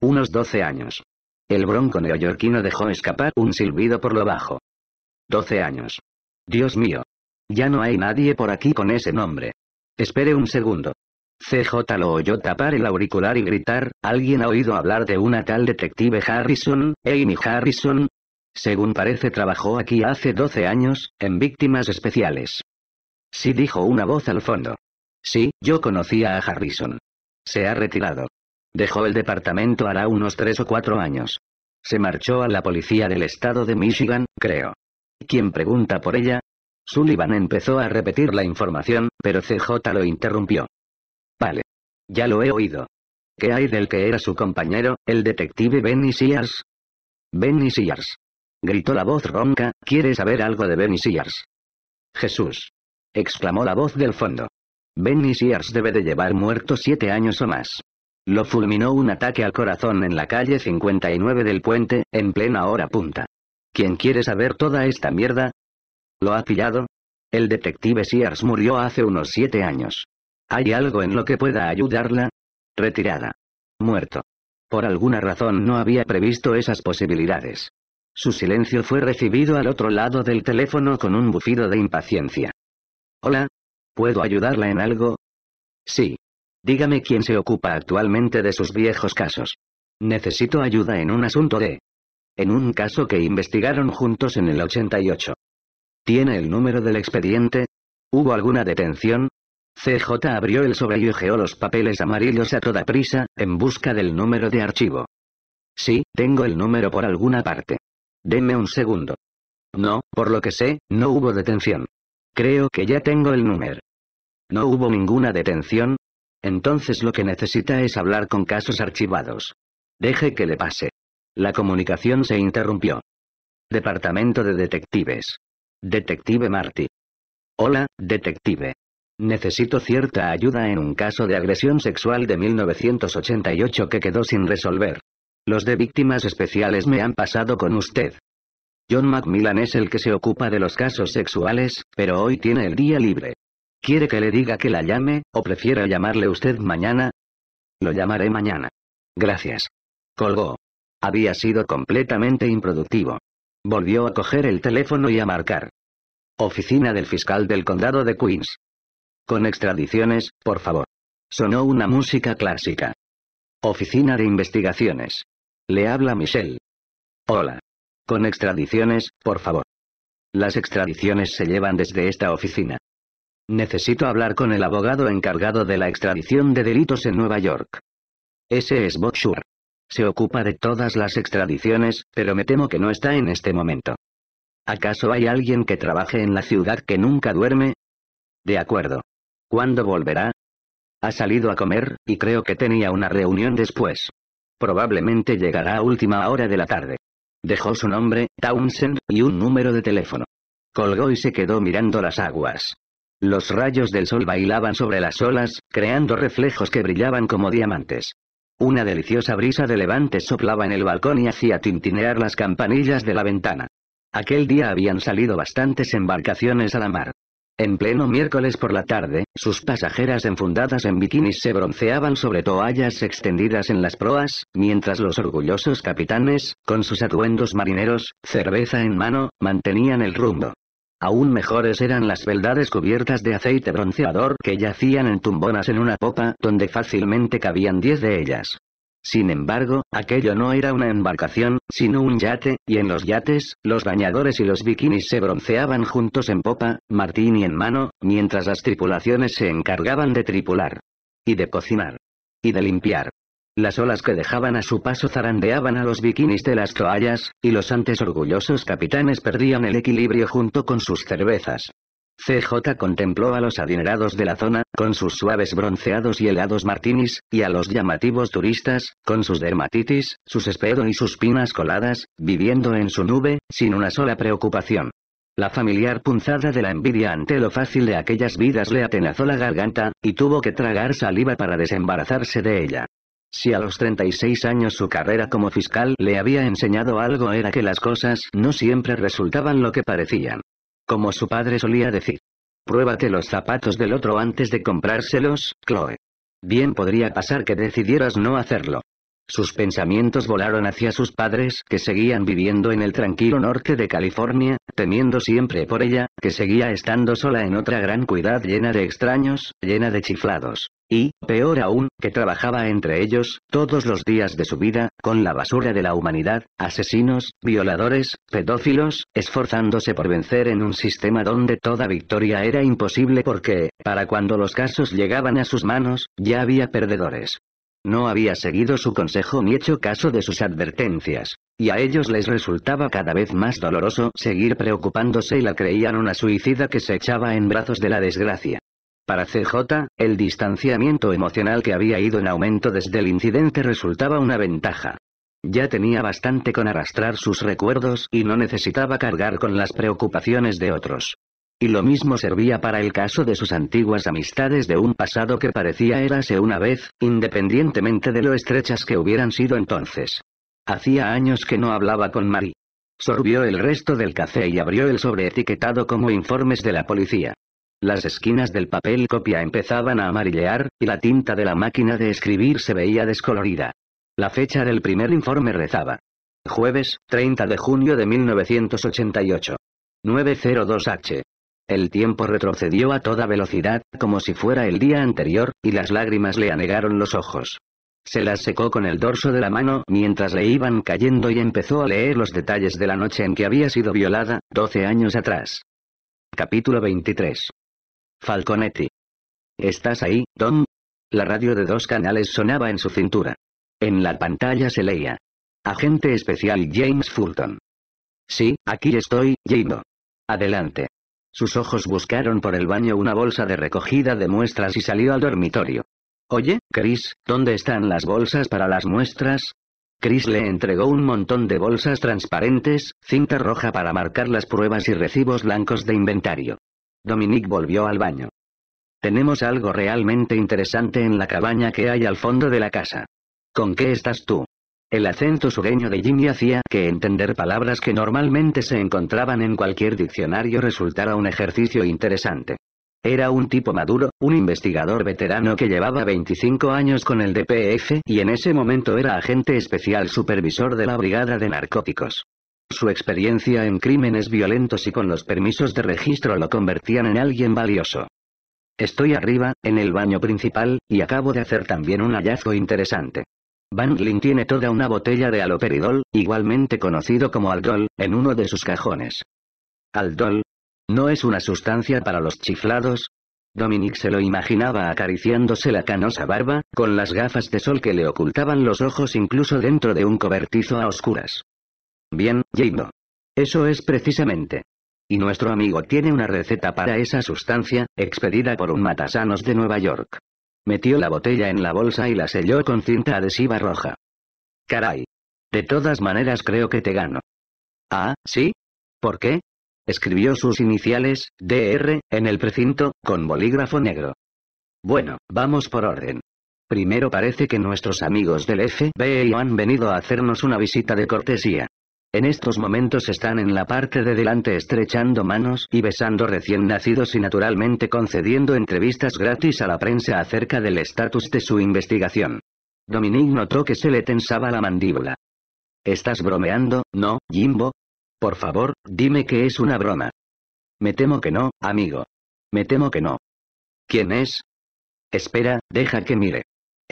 Unos 12 años. El bronco neoyorquino dejó escapar un silbido por lo bajo. 12 años. Dios mío. Ya no hay nadie por aquí con ese nombre. Espere un segundo. CJ lo oyó tapar el auricular y gritar, ¿alguien ha oído hablar de una tal detective Harrison, Amy Harrison? Según parece trabajó aquí hace 12 años, en víctimas especiales. Sí dijo una voz al fondo. Sí, yo conocía a Harrison. Se ha retirado. Dejó el departamento hará unos tres o cuatro años. Se marchó a la policía del estado de Michigan, creo. ¿Quién pregunta por ella? Sullivan empezó a repetir la información, pero CJ lo interrumpió. Vale. Ya lo he oído. ¿Qué hay del que era su compañero, el detective Benny Sears? Benny Sears. Gritó la voz ronca, ¿quiere saber algo de Benny Sears? Jesús. Exclamó la voz del fondo. Benny Sears debe de llevar muerto siete años o más. Lo fulminó un ataque al corazón en la calle 59 del puente, en plena hora punta. ¿Quién quiere saber toda esta mierda? ¿Lo ha pillado? El detective Sears murió hace unos siete años. ¿Hay algo en lo que pueda ayudarla? Retirada. Muerto. Por alguna razón no había previsto esas posibilidades. Su silencio fue recibido al otro lado del teléfono con un bufido de impaciencia. Hola. ¿Puedo ayudarla en algo? Sí. Dígame quién se ocupa actualmente de sus viejos casos. Necesito ayuda en un asunto de... En un caso que investigaron juntos en el 88. ¿Tiene el número del expediente? ¿Hubo alguna detención? CJ abrió el sobre y hojeó los papeles amarillos a toda prisa, en busca del número de archivo. Sí, tengo el número por alguna parte. Deme un segundo. No, por lo que sé, no hubo detención. Creo que ya tengo el número. ¿No hubo ninguna detención? Entonces lo que necesita es hablar con casos archivados. Deje que le pase. La comunicación se interrumpió. Departamento de Detectives. Detective Marty. Hola, detective. Necesito cierta ayuda en un caso de agresión sexual de 1988 que quedó sin resolver. Los de víctimas especiales me han pasado con usted. John Macmillan es el que se ocupa de los casos sexuales, pero hoy tiene el día libre. ¿Quiere que le diga que la llame, o prefiera llamarle usted mañana? Lo llamaré mañana. Gracias. Colgó. Había sido completamente improductivo. Volvió a coger el teléfono y a marcar. Oficina del fiscal del condado de Queens. Con extradiciones, por favor. Sonó una música clásica. Oficina de Investigaciones. Le habla Michelle. Hola. Con extradiciones, por favor. Las extradiciones se llevan desde esta oficina. Necesito hablar con el abogado encargado de la extradición de delitos en Nueva York. Ese es Bob Schur. Se ocupa de todas las extradiciones, pero me temo que no está en este momento. ¿Acaso hay alguien que trabaje en la ciudad que nunca duerme? De acuerdo. ¿Cuándo volverá? Ha salido a comer, y creo que tenía una reunión después. Probablemente llegará a última hora de la tarde. Dejó su nombre, Townsend, y un número de teléfono. Colgó y se quedó mirando las aguas. Los rayos del sol bailaban sobre las olas, creando reflejos que brillaban como diamantes. Una deliciosa brisa de levante soplaba en el balcón y hacía tintinear las campanillas de la ventana. Aquel día habían salido bastantes embarcaciones a la mar. En pleno miércoles por la tarde, sus pasajeras enfundadas en bikinis se bronceaban sobre toallas extendidas en las proas, mientras los orgullosos capitanes, con sus atuendos marineros, cerveza en mano, mantenían el rumbo. Aún mejores eran las beldades cubiertas de aceite bronceador que yacían en tumbonas en una popa donde fácilmente cabían diez de ellas. Sin embargo, aquello no era una embarcación, sino un yate, y en los yates, los bañadores y los bikinis se bronceaban juntos en popa, martini en mano, mientras las tripulaciones se encargaban de tripular. Y de cocinar. Y de limpiar. Las olas que dejaban a su paso zarandeaban a los bikinis de las toallas, y los antes orgullosos capitanes perdían el equilibrio junto con sus cervezas. CJ contempló a los adinerados de la zona, con sus suaves bronceados y helados martinis, y a los llamativos turistas, con sus dermatitis, sus espedo y sus pinas coladas, viviendo en su nube, sin una sola preocupación. La familiar punzada de la envidia ante lo fácil de aquellas vidas le atenazó la garganta, y tuvo que tragar saliva para desembarazarse de ella. Si a los 36 años su carrera como fiscal le había enseñado algo era que las cosas no siempre resultaban lo que parecían. Como su padre solía decir. Pruébate los zapatos del otro antes de comprárselos, Chloe. Bien podría pasar que decidieras no hacerlo. Sus pensamientos volaron hacia sus padres que seguían viviendo en el tranquilo norte de California, temiendo siempre por ella, que seguía estando sola en otra gran cuidad llena de extraños, llena de chiflados. Y, peor aún, que trabajaba entre ellos, todos los días de su vida, con la basura de la humanidad, asesinos, violadores, pedófilos, esforzándose por vencer en un sistema donde toda victoria era imposible porque, para cuando los casos llegaban a sus manos, ya había perdedores. No había seguido su consejo ni hecho caso de sus advertencias. Y a ellos les resultaba cada vez más doloroso seguir preocupándose y la creían una suicida que se echaba en brazos de la desgracia. Para CJ, el distanciamiento emocional que había ido en aumento desde el incidente resultaba una ventaja. Ya tenía bastante con arrastrar sus recuerdos y no necesitaba cargar con las preocupaciones de otros. Y lo mismo servía para el caso de sus antiguas amistades de un pasado que parecía érase una vez, independientemente de lo estrechas que hubieran sido entonces. Hacía años que no hablaba con Marie. Sorbió el resto del café y abrió el sobre etiquetado como informes de la policía. Las esquinas del papel copia empezaban a amarillear, y la tinta de la máquina de escribir se veía descolorida. La fecha del primer informe rezaba. Jueves, 30 de junio de 1988. 902H. El tiempo retrocedió a toda velocidad, como si fuera el día anterior, y las lágrimas le anegaron los ojos. Se las secó con el dorso de la mano mientras le iban cayendo y empezó a leer los detalles de la noche en que había sido violada, 12 años atrás. Capítulo 23. Falconetti. ¿Estás ahí, Tom? La radio de dos canales sonaba en su cintura. En la pantalla se leía. Agente especial James Fulton. Sí, aquí estoy, Jano. Adelante. Sus ojos buscaron por el baño una bolsa de recogida de muestras y salió al dormitorio. Oye, Chris, ¿dónde están las bolsas para las muestras? Chris le entregó un montón de bolsas transparentes, cinta roja para marcar las pruebas y recibos blancos de inventario. Dominique volvió al baño. Tenemos algo realmente interesante en la cabaña que hay al fondo de la casa. ¿Con qué estás tú? El acento sureño de Jimmy hacía que entender palabras que normalmente se encontraban en cualquier diccionario resultara un ejercicio interesante. Era un tipo maduro, un investigador veterano que llevaba 25 años con el DPF y en ese momento era agente especial supervisor de la Brigada de Narcóticos. Su experiencia en crímenes violentos y con los permisos de registro lo convertían en alguien valioso. Estoy arriba, en el baño principal, y acabo de hacer también un hallazgo interesante. Van tiene toda una botella de aloperidol, igualmente conocido como aldol, en uno de sus cajones. ¿Aldol? ¿No es una sustancia para los chiflados? Dominic se lo imaginaba acariciándose la canosa barba, con las gafas de sol que le ocultaban los ojos incluso dentro de un cobertizo a oscuras. Bien, Jano. Eso es precisamente. Y nuestro amigo tiene una receta para esa sustancia, expedida por un matasanos de Nueva York. Metió la botella en la bolsa y la selló con cinta adhesiva roja. Caray. De todas maneras creo que te gano. Ah, ¿sí? ¿Por qué? Escribió sus iniciales, DR, en el precinto, con bolígrafo negro. Bueno, vamos por orden. Primero parece que nuestros amigos del FBI han venido a hacernos una visita de cortesía. En estos momentos están en la parte de delante estrechando manos y besando recién nacidos y naturalmente concediendo entrevistas gratis a la prensa acerca del estatus de su investigación. Dominique notó que se le tensaba la mandíbula. ¿Estás bromeando, no, Jimbo? Por favor, dime que es una broma. Me temo que no, amigo. Me temo que no. ¿Quién es? Espera, deja que mire.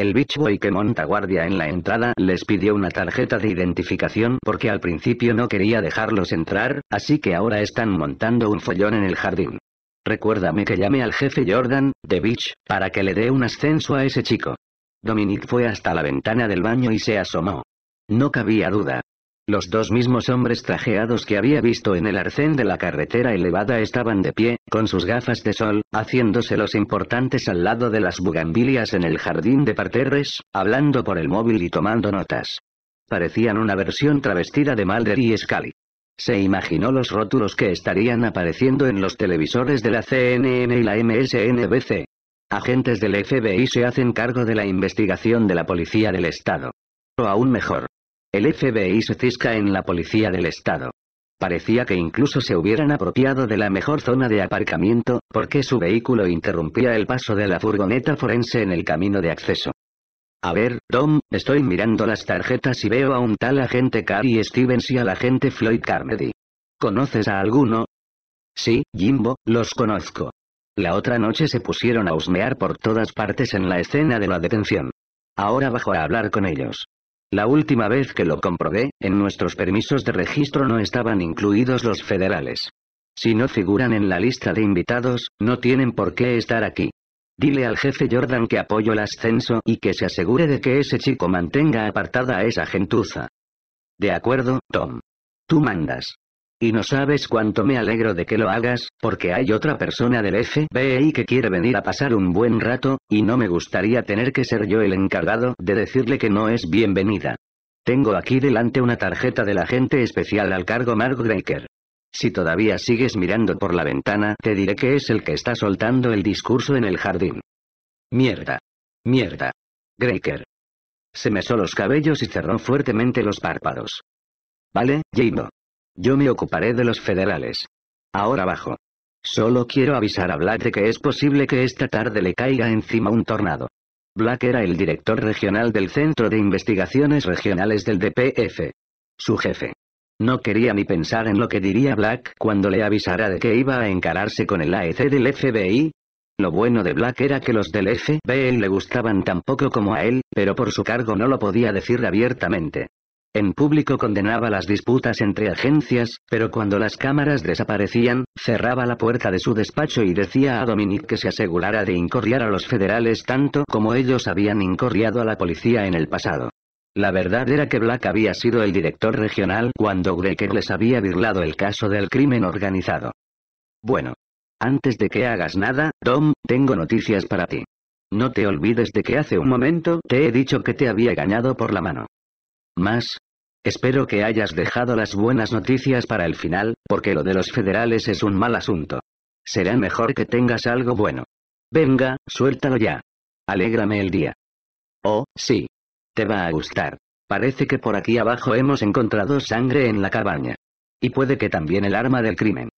El Beach Boy que monta guardia en la entrada les pidió una tarjeta de identificación porque al principio no quería dejarlos entrar, así que ahora están montando un follón en el jardín. Recuérdame que llame al jefe Jordan, de Beach, para que le dé un ascenso a ese chico. Dominic fue hasta la ventana del baño y se asomó. No cabía duda. Los dos mismos hombres trajeados que había visto en el arcén de la carretera elevada estaban de pie, con sus gafas de sol, haciéndose los importantes al lado de las bugambilias en el jardín de parterres, hablando por el móvil y tomando notas. Parecían una versión travestida de Mulder y Scully. Se imaginó los rótulos que estarían apareciendo en los televisores de la CNN y la MSNBC. Agentes del FBI se hacen cargo de la investigación de la Policía del Estado. O aún mejor, el FBI se cisca en la policía del estado. Parecía que incluso se hubieran apropiado de la mejor zona de aparcamiento, porque su vehículo interrumpía el paso de la furgoneta forense en el camino de acceso. A ver, Tom, estoy mirando las tarjetas y veo a un tal agente Cary Stevens y al agente Floyd Carmody. ¿Conoces a alguno? Sí, Jimbo, los conozco. La otra noche se pusieron a husmear por todas partes en la escena de la detención. Ahora bajo a hablar con ellos. La última vez que lo comprobé, en nuestros permisos de registro no estaban incluidos los federales. Si no figuran en la lista de invitados, no tienen por qué estar aquí. Dile al jefe Jordan que apoyo el ascenso y que se asegure de que ese chico mantenga apartada a esa gentuza. De acuerdo, Tom. Tú mandas. Y no sabes cuánto me alegro de que lo hagas, porque hay otra persona del FBI que quiere venir a pasar un buen rato, y no me gustaría tener que ser yo el encargado de decirle que no es bienvenida. Tengo aquí delante una tarjeta del agente especial al cargo Mark Breaker. Si todavía sigues mirando por la ventana, te diré que es el que está soltando el discurso en el jardín. Mierda. Mierda. Graker. Se mesó los cabellos y cerró fuertemente los párpados. Vale, Jimbo. Yo me ocuparé de los federales. Ahora bajo. Solo quiero avisar a Black de que es posible que esta tarde le caiga encima un tornado. Black era el director regional del Centro de Investigaciones Regionales del DPF. Su jefe. No quería ni pensar en lo que diría Black cuando le avisara de que iba a encararse con el AEC del FBI. Lo bueno de Black era que los del FBI le gustaban tan poco como a él, pero por su cargo no lo podía decir abiertamente. En público condenaba las disputas entre agencias, pero cuando las cámaras desaparecían, cerraba la puerta de su despacho y decía a Dominic que se asegurara de incorriar a los federales tanto como ellos habían incorriado a la policía en el pasado. La verdad era que Black había sido el director regional cuando Greker les había birlado el caso del crimen organizado. Bueno. Antes de que hagas nada, Tom, tengo noticias para ti. No te olvides de que hace un momento te he dicho que te había engañado por la mano. Más. Espero que hayas dejado las buenas noticias para el final, porque lo de los federales es un mal asunto. Será mejor que tengas algo bueno. Venga, suéltalo ya. Alégrame el día. Oh, sí. Te va a gustar. Parece que por aquí abajo hemos encontrado sangre en la cabaña. Y puede que también el arma del crimen.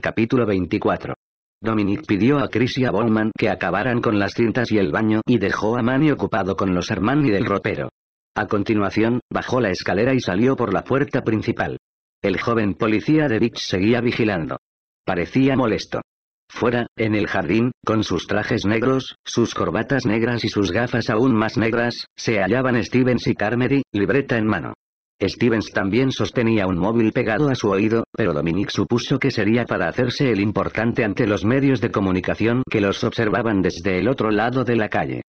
Capítulo 24. Dominic pidió a Chris y a Bowman que acabaran con las cintas y el baño y dejó a Manny ocupado con los Armani del ropero. A continuación, bajó la escalera y salió por la puerta principal. El joven policía de Beach seguía vigilando. Parecía molesto. Fuera, en el jardín, con sus trajes negros, sus corbatas negras y sus gafas aún más negras, se hallaban Stevens y Carmody, libreta en mano. Stevens también sostenía un móvil pegado a su oído, pero Dominic supuso que sería para hacerse el importante ante los medios de comunicación que los observaban desde el otro lado de la calle.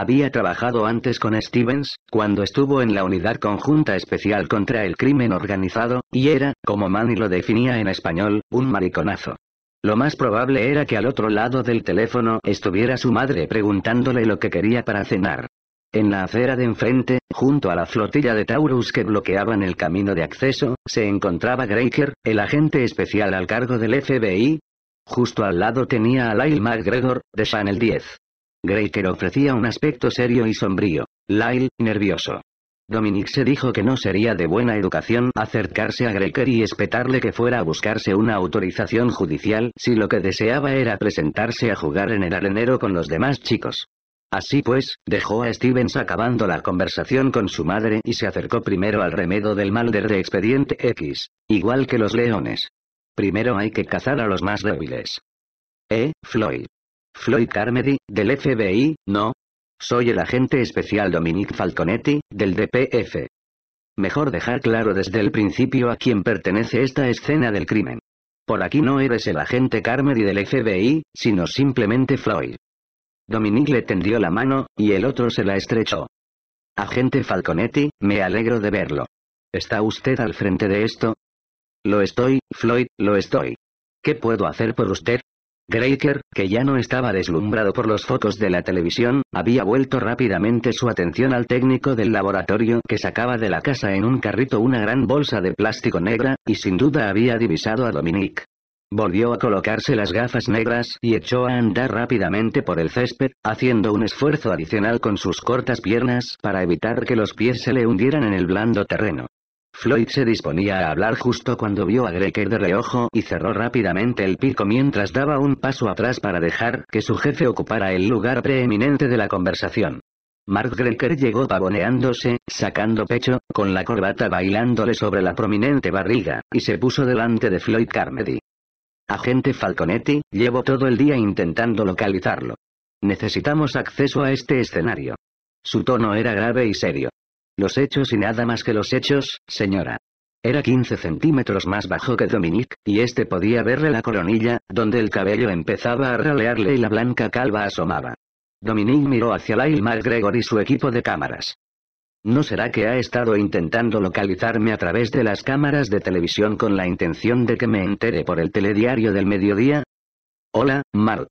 Había trabajado antes con Stevens, cuando estuvo en la Unidad Conjunta Especial contra el Crimen Organizado, y era, como Manny lo definía en español, un mariconazo. Lo más probable era que al otro lado del teléfono estuviera su madre preguntándole lo que quería para cenar. En la acera de enfrente, junto a la flotilla de Taurus que bloqueaban el camino de acceso, se encontraba Graker, el agente especial al cargo del FBI. Justo al lado tenía a Lyle McGregor, de Channel 10. Graker ofrecía un aspecto serio y sombrío. Lyle, nervioso. Dominic se dijo que no sería de buena educación acercarse a Graker y espetarle que fuera a buscarse una autorización judicial si lo que deseaba era presentarse a jugar en el arenero con los demás chicos. Así pues, dejó a Stevens acabando la conversación con su madre y se acercó primero al remedo del Malder de Expediente X, igual que los leones. Primero hay que cazar a los más débiles. ¿Eh, Floyd? Floyd Carmody, del FBI, no. Soy el agente especial Dominic Falconetti, del DPF. Mejor dejar claro desde el principio a quién pertenece esta escena del crimen. Por aquí no eres el agente Carmody del FBI, sino simplemente Floyd. Dominic le tendió la mano, y el otro se la estrechó. Agente Falconetti, me alegro de verlo. ¿Está usted al frente de esto? Lo estoy, Floyd, lo estoy. ¿Qué puedo hacer por usted? Graker, que ya no estaba deslumbrado por los focos de la televisión, había vuelto rápidamente su atención al técnico del laboratorio que sacaba de la casa en un carrito una gran bolsa de plástico negra, y sin duda había divisado a Dominique. Volvió a colocarse las gafas negras y echó a andar rápidamente por el césped, haciendo un esfuerzo adicional con sus cortas piernas para evitar que los pies se le hundieran en el blando terreno. Floyd se disponía a hablar justo cuando vio a Greker de reojo y cerró rápidamente el pico mientras daba un paso atrás para dejar que su jefe ocupara el lugar preeminente de la conversación. Mark Greker llegó pavoneándose, sacando pecho, con la corbata bailándole sobre la prominente barriga, y se puso delante de Floyd Carmody. Agente Falconetti, llevo todo el día intentando localizarlo. Necesitamos acceso a este escenario. Su tono era grave y serio. Los hechos y nada más que los hechos, señora. Era 15 centímetros más bajo que Dominique, y este podía verle la coronilla, donde el cabello empezaba a ralearle y la blanca calva asomaba. Dominique miró hacia Lyle McGregor y su equipo de cámaras. ¿No será que ha estado intentando localizarme a través de las cámaras de televisión con la intención de que me entere por el telediario del mediodía? Hola, Mark.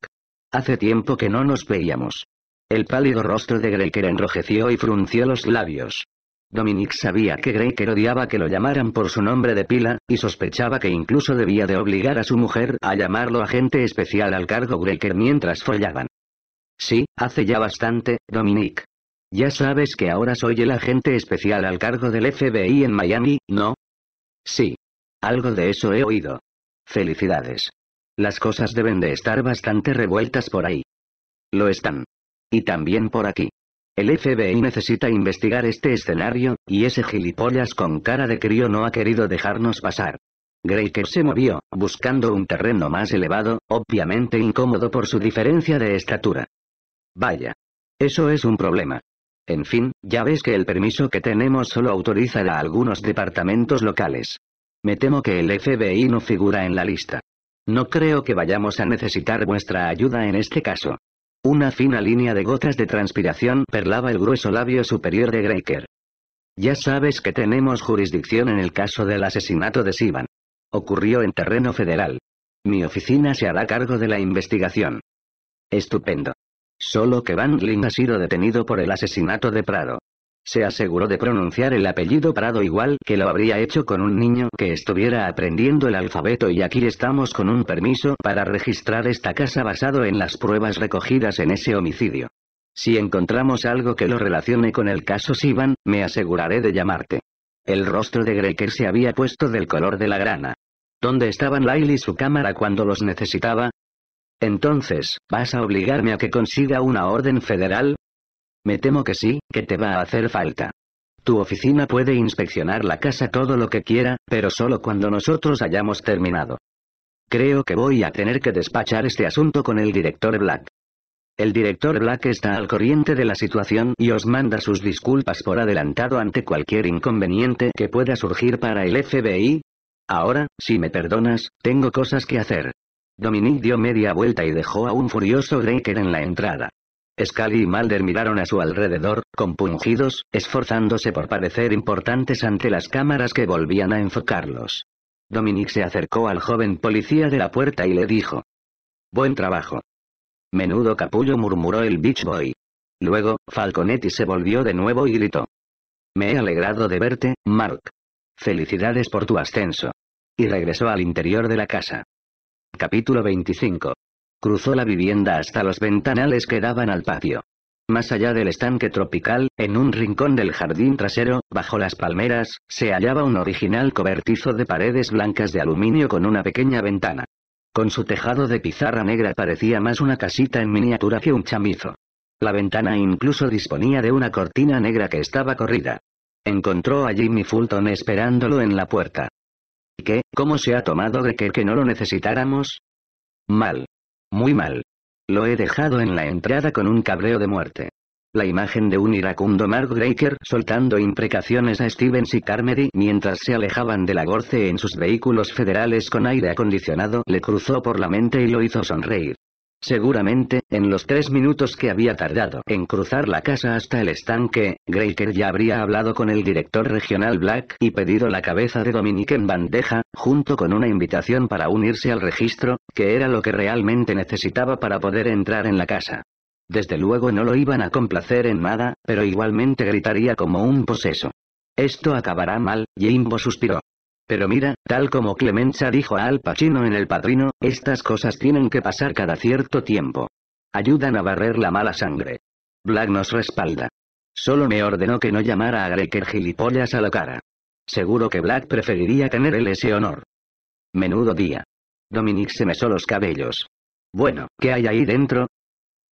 Hace tiempo que no nos veíamos. El pálido rostro de Greker enrojeció y frunció los labios. Dominic sabía que Greker odiaba que lo llamaran por su nombre de pila, y sospechaba que incluso debía de obligar a su mujer a llamarlo agente especial al cargo Greker mientras follaban. Sí, hace ya bastante, Dominic. Ya sabes que ahora soy el agente especial al cargo del FBI en Miami, ¿no? Sí. Algo de eso he oído. Felicidades. Las cosas deben de estar bastante revueltas por ahí. Lo están. Y también por aquí. El FBI necesita investigar este escenario, y ese gilipollas con cara de crío no ha querido dejarnos pasar. Graker se movió, buscando un terreno más elevado, obviamente incómodo por su diferencia de estatura. Vaya. Eso es un problema. En fin, ya ves que el permiso que tenemos solo autoriza a algunos departamentos locales. Me temo que el FBI no figura en la lista. No creo que vayamos a necesitar vuestra ayuda en este caso. Una fina línea de gotas de transpiración perlaba el grueso labio superior de Graker. Ya sabes que tenemos jurisdicción en el caso del asesinato de Sivan. Ocurrió en terreno federal. Mi oficina se hará cargo de la investigación. Estupendo. Solo que Van Lynn ha sido detenido por el asesinato de Prado. Se aseguró de pronunciar el apellido Prado igual que lo habría hecho con un niño que estuviera aprendiendo el alfabeto y aquí estamos con un permiso para registrar esta casa basado en las pruebas recogidas en ese homicidio. Si encontramos algo que lo relacione con el caso Sivan, me aseguraré de llamarte. El rostro de Greker se había puesto del color de la grana. ¿Dónde estaban Lyle y su cámara cuando los necesitaba? Entonces, ¿vas a obligarme a que consiga una orden federal? Me temo que sí, que te va a hacer falta. Tu oficina puede inspeccionar la casa todo lo que quiera, pero solo cuando nosotros hayamos terminado. Creo que voy a tener que despachar este asunto con el director Black. El director Black está al corriente de la situación y os manda sus disculpas por adelantado ante cualquier inconveniente que pueda surgir para el FBI. Ahora, si me perdonas, tengo cosas que hacer. Dominique dio media vuelta y dejó a un furioso Greker en la entrada. Scully y Mulder miraron a su alrededor, compungidos, esforzándose por parecer importantes ante las cámaras que volvían a enfocarlos. Dominique se acercó al joven policía de la puerta y le dijo. Buen trabajo. Menudo capullo murmuró el Beach Boy. Luego, Falconetti se volvió de nuevo y gritó. Me he alegrado de verte, Mark. Felicidades por tu ascenso. Y regresó al interior de la casa. Capítulo 25. Cruzó la vivienda hasta los ventanales que daban al patio. Más allá del estanque tropical, en un rincón del jardín trasero, bajo las palmeras, se hallaba un original cobertizo de paredes blancas de aluminio con una pequeña ventana. Con su tejado de pizarra negra parecía más una casita en miniatura que un chamizo. La ventana incluso disponía de una cortina negra que estaba corrida. Encontró a Jimmy Fulton esperándolo en la puerta. ¿Qué? ¿Cómo se ha tomado de que, que no lo necesitáramos? Mal. Muy mal. Lo he dejado en la entrada con un cabreo de muerte. La imagen de un iracundo Mark Breaker soltando imprecaciones a Stevens y Carmody mientras se alejaban de la Gorce en sus vehículos federales con aire acondicionado le cruzó por la mente y lo hizo sonreír. Seguramente, en los tres minutos que había tardado en cruzar la casa hasta el estanque, Graker ya habría hablado con el director regional Black y pedido la cabeza de Dominique en bandeja, junto con una invitación para unirse al registro, que era lo que realmente necesitaba para poder entrar en la casa. Desde luego no lo iban a complacer en nada, pero igualmente gritaría como un poseso. Esto acabará mal, Jimbo suspiró. Pero mira, tal como Clemenza dijo a Al Pacino en El Padrino, estas cosas tienen que pasar cada cierto tiempo. Ayudan a barrer la mala sangre. Black nos respalda. Solo me ordenó que no llamara a Greker gilipollas a la cara. Seguro que Black preferiría tener él ese honor. Menudo día. Dominic se mesó los cabellos. Bueno, ¿qué hay ahí dentro?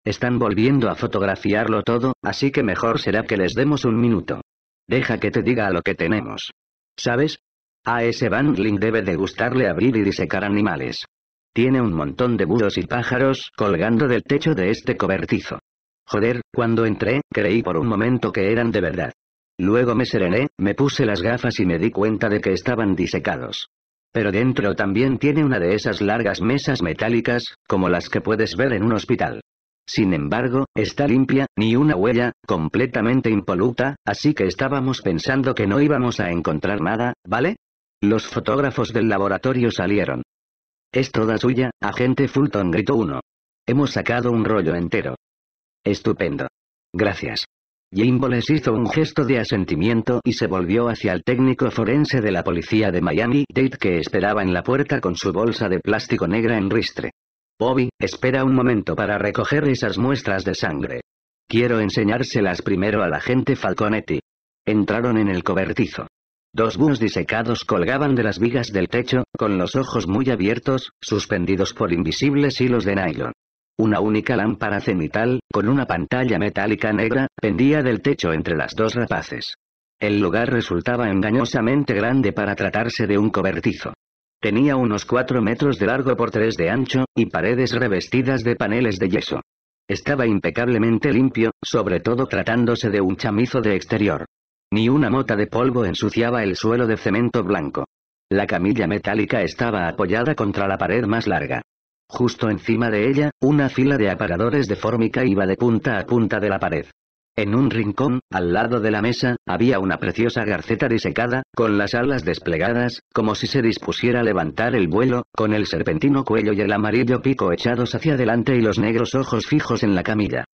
Están volviendo a fotografiarlo todo, así que mejor será que les demos un minuto. Deja que te diga a lo que tenemos. ¿Sabes? A ese Bandling debe de gustarle abrir y disecar animales. Tiene un montón de búhos y pájaros colgando del techo de este cobertizo. Joder, cuando entré, creí por un momento que eran de verdad. Luego me serené, me puse las gafas y me di cuenta de que estaban disecados. Pero dentro también tiene una de esas largas mesas metálicas, como las que puedes ver en un hospital. Sin embargo, está limpia, ni una huella, completamente impoluta, así que estábamos pensando que no íbamos a encontrar nada, ¿vale? Los fotógrafos del laboratorio salieron. Es toda suya, agente Fulton gritó uno. Hemos sacado un rollo entero. Estupendo. Gracias. Jimbo les hizo un gesto de asentimiento y se volvió hacia el técnico forense de la policía de Miami-Dade que esperaba en la puerta con su bolsa de plástico negra en ristre. Bobby, espera un momento para recoger esas muestras de sangre. Quiero enseñárselas primero al agente Falconetti. Entraron en el cobertizo. Dos búhos disecados colgaban de las vigas del techo, con los ojos muy abiertos, suspendidos por invisibles hilos de nylon. Una única lámpara cenital, con una pantalla metálica negra, pendía del techo entre las dos rapaces. El lugar resultaba engañosamente grande para tratarse de un cobertizo. Tenía unos 4 metros de largo por 3 de ancho, y paredes revestidas de paneles de yeso. Estaba impecablemente limpio, sobre todo tratándose de un chamizo de exterior. Ni una mota de polvo ensuciaba el suelo de cemento blanco. La camilla metálica estaba apoyada contra la pared más larga. Justo encima de ella, una fila de aparadores de fórmica iba de punta a punta de la pared. En un rincón, al lado de la mesa, había una preciosa garceta disecada, con las alas desplegadas, como si se dispusiera a levantar el vuelo, con el serpentino cuello y el amarillo pico echados hacia adelante y los negros ojos fijos en la camilla.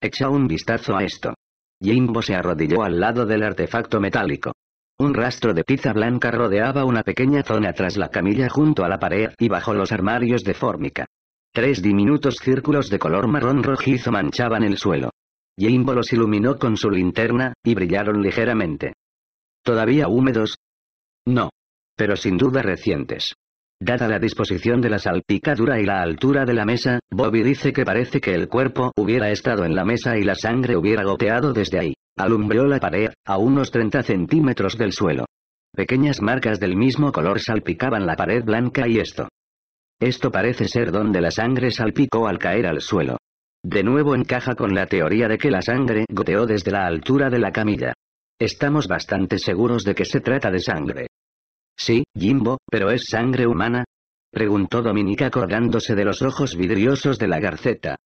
Echa un vistazo a esto. Jimbo se arrodilló al lado del artefacto metálico. Un rastro de pizza blanca rodeaba una pequeña zona tras la camilla junto a la pared y bajo los armarios de fórmica. Tres diminutos círculos de color marrón rojizo manchaban el suelo. Jimbo los iluminó con su linterna, y brillaron ligeramente. ¿Todavía húmedos? No. Pero sin duda recientes. Dada la disposición de la salpicadura y la altura de la mesa, Bobby dice que parece que el cuerpo hubiera estado en la mesa y la sangre hubiera goteado desde ahí. Alumbró la pared, a unos 30 centímetros del suelo. Pequeñas marcas del mismo color salpicaban la pared blanca y esto. Esto parece ser donde la sangre salpicó al caer al suelo. De nuevo encaja con la teoría de que la sangre goteó desde la altura de la camilla. Estamos bastante seguros de que se trata de sangre. Sí, Jimbo, pero ¿es sangre humana? Preguntó Dominica acordándose de los ojos vidriosos de la garceta.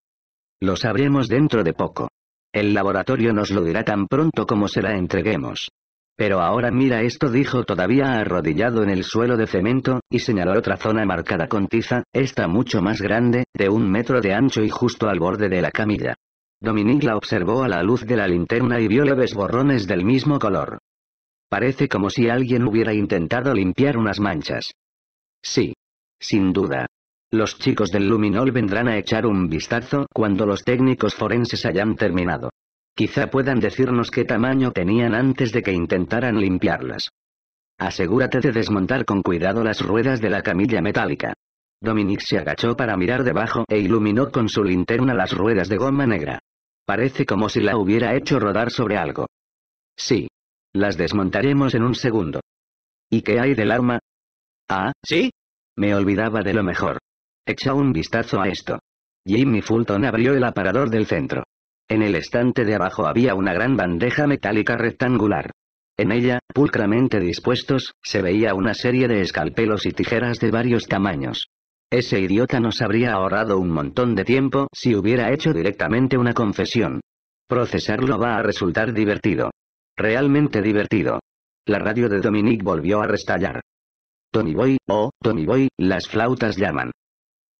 Lo sabremos dentro de poco. El laboratorio nos lo dirá tan pronto como se la entreguemos. Pero ahora mira esto dijo todavía arrodillado en el suelo de cemento, y señaló otra zona marcada con tiza, esta mucho más grande, de un metro de ancho y justo al borde de la camilla. Dominique la observó a la luz de la linterna y vio leves borrones del mismo color. Parece como si alguien hubiera intentado limpiar unas manchas. Sí. Sin duda. Los chicos del Luminol vendrán a echar un vistazo cuando los técnicos forenses hayan terminado. Quizá puedan decirnos qué tamaño tenían antes de que intentaran limpiarlas. Asegúrate de desmontar con cuidado las ruedas de la camilla metálica. Dominique se agachó para mirar debajo e iluminó con su linterna las ruedas de goma negra. Parece como si la hubiera hecho rodar sobre algo. Sí. Las desmontaremos en un segundo. ¿Y qué hay del arma? Ah, ¿sí? Me olvidaba de lo mejor. Echa un vistazo a esto. Jimmy Fulton abrió el aparador del centro. En el estante de abajo había una gran bandeja metálica rectangular. En ella, pulcramente dispuestos, se veía una serie de escalpelos y tijeras de varios tamaños. Ese idiota nos habría ahorrado un montón de tiempo si hubiera hecho directamente una confesión. Procesarlo va a resultar divertido. Realmente divertido. La radio de Dominique volvió a restallar. Tony Boy, oh, Tony Boy, las flautas llaman.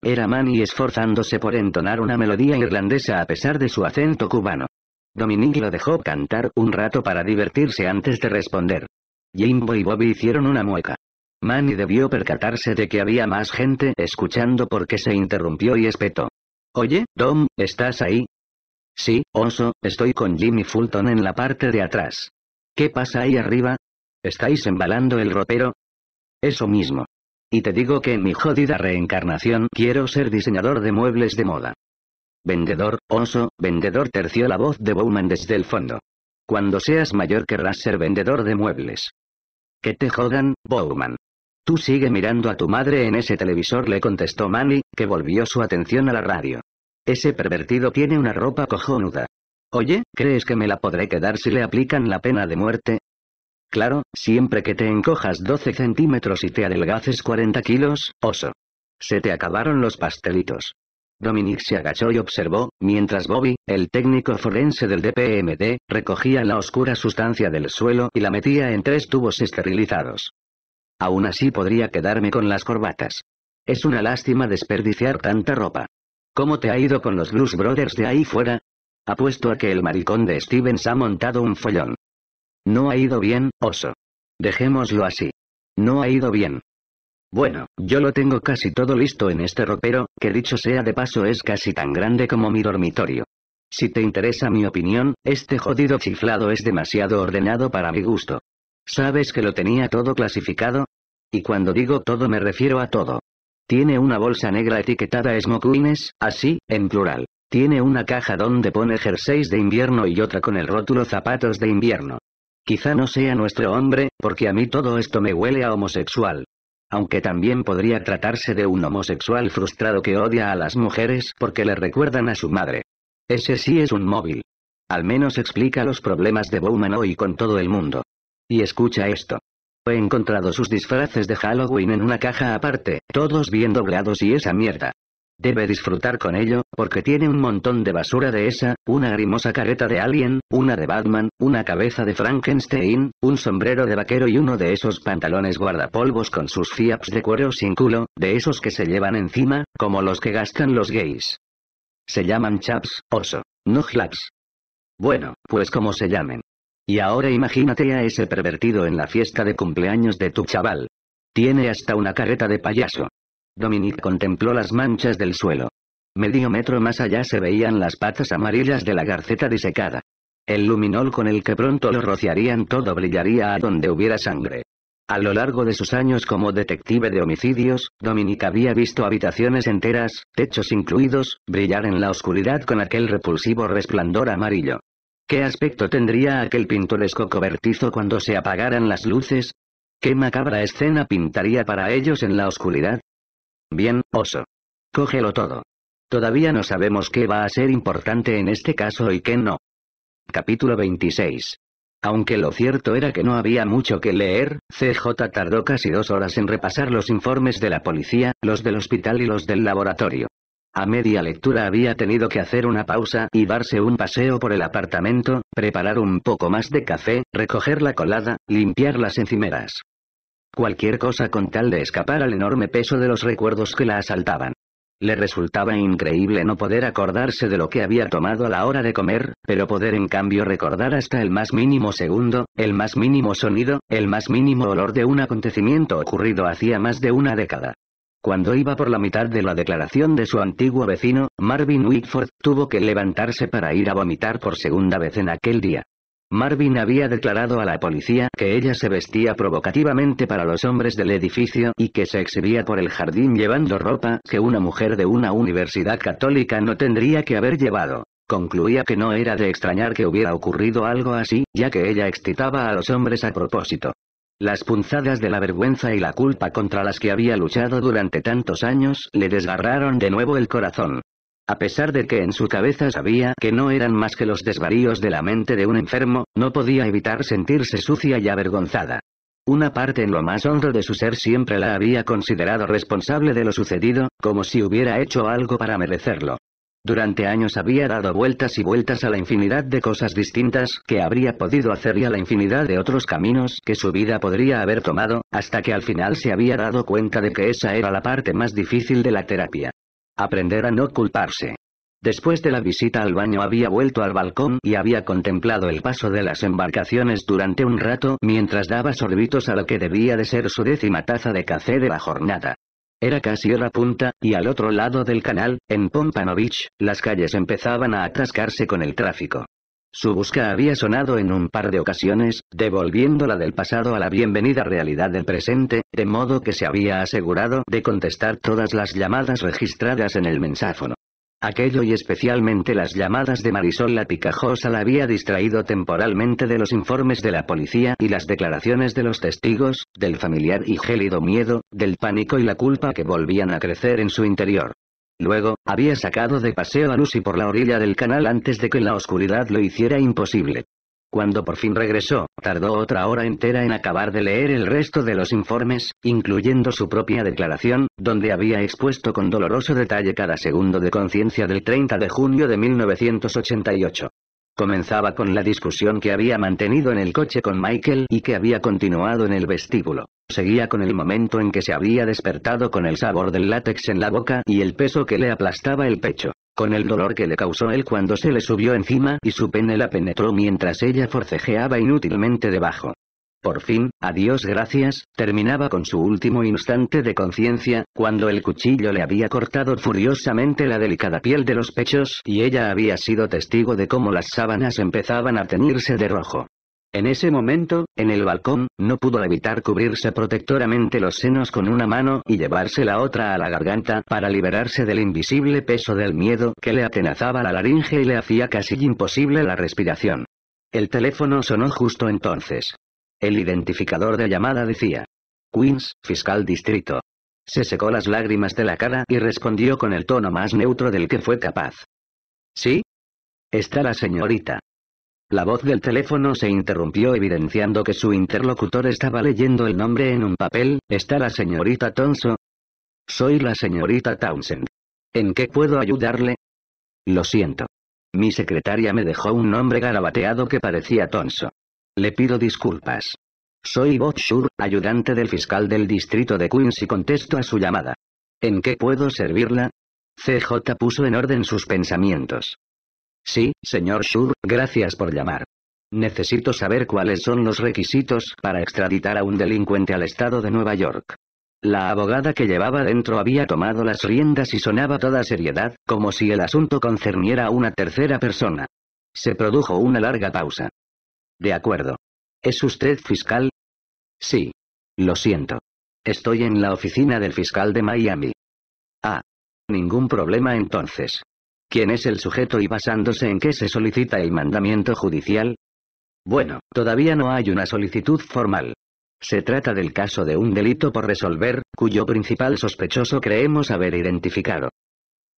Era Manny esforzándose por entonar una melodía irlandesa a pesar de su acento cubano. Dominique lo dejó cantar un rato para divertirse antes de responder. Jimbo y Bobby hicieron una mueca. Manny debió percatarse de que había más gente escuchando porque se interrumpió y espetó. Oye, Dom, ¿estás ahí? Sí, oso, estoy con Jimmy Fulton en la parte de atrás. ¿Qué pasa ahí arriba? ¿Estáis embalando el ropero? Eso mismo. Y te digo que en mi jodida reencarnación quiero ser diseñador de muebles de moda. Vendedor, oso, vendedor terció la voz de Bowman desde el fondo. Cuando seas mayor querrás ser vendedor de muebles. Que te jodan, Bowman. Tú sigue mirando a tu madre en ese televisor, le contestó Manny, que volvió su atención a la radio. Ese pervertido tiene una ropa cojonuda. Oye, ¿crees que me la podré quedar si le aplican la pena de muerte? Claro, siempre que te encojas 12 centímetros y te adelgaces 40 kilos, oso. Se te acabaron los pastelitos. Dominic se agachó y observó, mientras Bobby, el técnico forense del DPMD, recogía la oscura sustancia del suelo y la metía en tres tubos esterilizados. Aún así podría quedarme con las corbatas. Es una lástima desperdiciar tanta ropa. ¿Cómo te ha ido con los Blues Brothers de ahí fuera? Apuesto a que el maricón de Stevens ha montado un follón. No ha ido bien, oso. Dejémoslo así. No ha ido bien. Bueno, yo lo tengo casi todo listo en este ropero, que dicho sea de paso es casi tan grande como mi dormitorio. Si te interesa mi opinión, este jodido chiflado es demasiado ordenado para mi gusto. ¿Sabes que lo tenía todo clasificado? Y cuando digo todo me refiero a todo. Tiene una bolsa negra etiquetada Smoke así, en plural. Tiene una caja donde pone jerseys de invierno y otra con el rótulo zapatos de invierno. Quizá no sea nuestro hombre, porque a mí todo esto me huele a homosexual. Aunque también podría tratarse de un homosexual frustrado que odia a las mujeres porque le recuerdan a su madre. Ese sí es un móvil. Al menos explica los problemas de Bowman hoy con todo el mundo. Y escucha esto. He encontrado sus disfraces de Halloween en una caja aparte, todos bien doblados y esa mierda. Debe disfrutar con ello, porque tiene un montón de basura de esa, una grimosa careta de Alien, una de Batman, una cabeza de Frankenstein, un sombrero de vaquero y uno de esos pantalones guardapolvos con sus fiaps de cuero sin culo, de esos que se llevan encima, como los que gastan los gays. Se llaman chaps, oso, no flaps. Bueno, pues como se llamen. Y ahora imagínate a ese pervertido en la fiesta de cumpleaños de tu chaval. Tiene hasta una careta de payaso. Dominique contempló las manchas del suelo. Medio metro más allá se veían las patas amarillas de la garceta disecada. El luminol con el que pronto lo rociarían todo brillaría a donde hubiera sangre. A lo largo de sus años como detective de homicidios, Dominique había visto habitaciones enteras, techos incluidos, brillar en la oscuridad con aquel repulsivo resplandor amarillo. ¿Qué aspecto tendría aquel pintoresco cobertizo cuando se apagaran las luces? ¿Qué macabra escena pintaría para ellos en la oscuridad? Bien, oso. Cógelo todo. Todavía no sabemos qué va a ser importante en este caso y qué no. Capítulo 26. Aunque lo cierto era que no había mucho que leer, CJ tardó casi dos horas en repasar los informes de la policía, los del hospital y los del laboratorio. A media lectura había tenido que hacer una pausa y darse un paseo por el apartamento, preparar un poco más de café, recoger la colada, limpiar las encimeras. Cualquier cosa con tal de escapar al enorme peso de los recuerdos que la asaltaban. Le resultaba increíble no poder acordarse de lo que había tomado a la hora de comer, pero poder en cambio recordar hasta el más mínimo segundo, el más mínimo sonido, el más mínimo olor de un acontecimiento ocurrido hacía más de una década. Cuando iba por la mitad de la declaración de su antiguo vecino, Marvin Whitford, tuvo que levantarse para ir a vomitar por segunda vez en aquel día. Marvin había declarado a la policía que ella se vestía provocativamente para los hombres del edificio y que se exhibía por el jardín llevando ropa que una mujer de una universidad católica no tendría que haber llevado. Concluía que no era de extrañar que hubiera ocurrido algo así, ya que ella excitaba a los hombres a propósito. Las punzadas de la vergüenza y la culpa contra las que había luchado durante tantos años le desgarraron de nuevo el corazón. A pesar de que en su cabeza sabía que no eran más que los desvaríos de la mente de un enfermo, no podía evitar sentirse sucia y avergonzada. Una parte en lo más hondo de su ser siempre la había considerado responsable de lo sucedido, como si hubiera hecho algo para merecerlo. Durante años había dado vueltas y vueltas a la infinidad de cosas distintas que habría podido hacer y a la infinidad de otros caminos que su vida podría haber tomado, hasta que al final se había dado cuenta de que esa era la parte más difícil de la terapia. Aprender a no culparse. Después de la visita al baño había vuelto al balcón y había contemplado el paso de las embarcaciones durante un rato mientras daba sorbitos a lo que debía de ser su décima taza de café de la jornada. Era casi hora punta, y al otro lado del canal, en Pompano Beach, las calles empezaban a atascarse con el tráfico. Su busca había sonado en un par de ocasiones, devolviendo la del pasado a la bienvenida realidad del presente, de modo que se había asegurado de contestar todas las llamadas registradas en el mensáfono. Aquello y especialmente las llamadas de Marisol la picajosa la había distraído temporalmente de los informes de la policía y las declaraciones de los testigos, del familiar y gélido miedo, del pánico y la culpa que volvían a crecer en su interior. Luego, había sacado de paseo a Lucy por la orilla del canal antes de que la oscuridad lo hiciera imposible. Cuando por fin regresó, tardó otra hora entera en acabar de leer el resto de los informes, incluyendo su propia declaración, donde había expuesto con doloroso detalle cada segundo de conciencia del 30 de junio de 1988. Comenzaba con la discusión que había mantenido en el coche con Michael y que había continuado en el vestíbulo. Seguía con el momento en que se había despertado con el sabor del látex en la boca y el peso que le aplastaba el pecho. Con el dolor que le causó él cuando se le subió encima y su pene la penetró mientras ella forcejeaba inútilmente debajo. Por fin, a Dios gracias, terminaba con su último instante de conciencia, cuando el cuchillo le había cortado furiosamente la delicada piel de los pechos y ella había sido testigo de cómo las sábanas empezaban a teñirse de rojo. En ese momento, en el balcón, no pudo evitar cubrirse protectoramente los senos con una mano y llevarse la otra a la garganta para liberarse del invisible peso del miedo que le atenazaba la laringe y le hacía casi imposible la respiración. El teléfono sonó justo entonces. El identificador de llamada decía. Queens, fiscal distrito. Se secó las lágrimas de la cara y respondió con el tono más neutro del que fue capaz. ¿Sí? Está la señorita. La voz del teléfono se interrumpió evidenciando que su interlocutor estaba leyendo el nombre en un papel, ¿está la señorita Tonso? Soy la señorita Townsend. ¿En qué puedo ayudarle? Lo siento. Mi secretaria me dejó un nombre garabateado que parecía Tonso. Le pido disculpas. Soy Bob Shur, ayudante del fiscal del distrito de Queens y contesto a su llamada. ¿En qué puedo servirla? CJ puso en orden sus pensamientos. Sí, señor Shur, gracias por llamar. Necesito saber cuáles son los requisitos para extraditar a un delincuente al estado de Nueva York. La abogada que llevaba dentro había tomado las riendas y sonaba toda seriedad, como si el asunto concerniera a una tercera persona. Se produjo una larga pausa. De acuerdo. ¿Es usted fiscal? Sí. Lo siento. Estoy en la oficina del fiscal de Miami. Ah. Ningún problema entonces. ¿Quién es el sujeto y basándose en qué se solicita el mandamiento judicial? Bueno, todavía no hay una solicitud formal. Se trata del caso de un delito por resolver, cuyo principal sospechoso creemos haber identificado.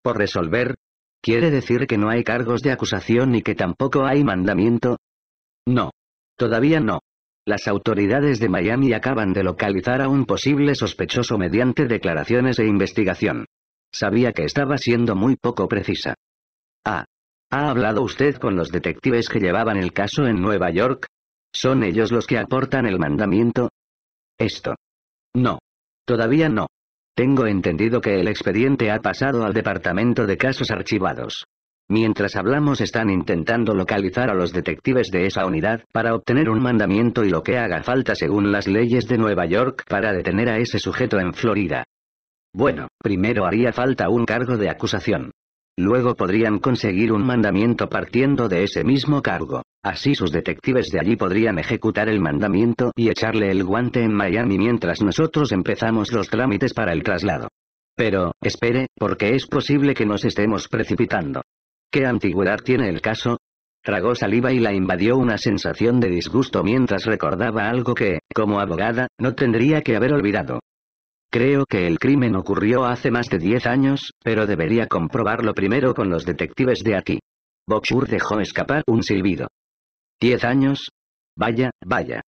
¿Por resolver? ¿Quiere decir que no hay cargos de acusación y que tampoco hay mandamiento? No. Todavía no. Las autoridades de Miami acaban de localizar a un posible sospechoso mediante declaraciones e investigación. Sabía que estaba siendo muy poco precisa. Ah. ¿Ha hablado usted con los detectives que llevaban el caso en Nueva York? ¿Son ellos los que aportan el mandamiento? Esto. No. Todavía no. Tengo entendido que el expediente ha pasado al Departamento de Casos Archivados. Mientras hablamos están intentando localizar a los detectives de esa unidad para obtener un mandamiento y lo que haga falta según las leyes de Nueva York para detener a ese sujeto en Florida. Bueno, primero haría falta un cargo de acusación. Luego podrían conseguir un mandamiento partiendo de ese mismo cargo. Así sus detectives de allí podrían ejecutar el mandamiento y echarle el guante en Miami mientras nosotros empezamos los trámites para el traslado. Pero, espere, porque es posible que nos estemos precipitando. ¿Qué antigüedad tiene el caso? Tragó saliva y la invadió una sensación de disgusto mientras recordaba algo que, como abogada, no tendría que haber olvidado. Creo que el crimen ocurrió hace más de diez años, pero debería comprobarlo primero con los detectives de aquí. Boxur dejó escapar un silbido. ¿Diez años? Vaya, vaya.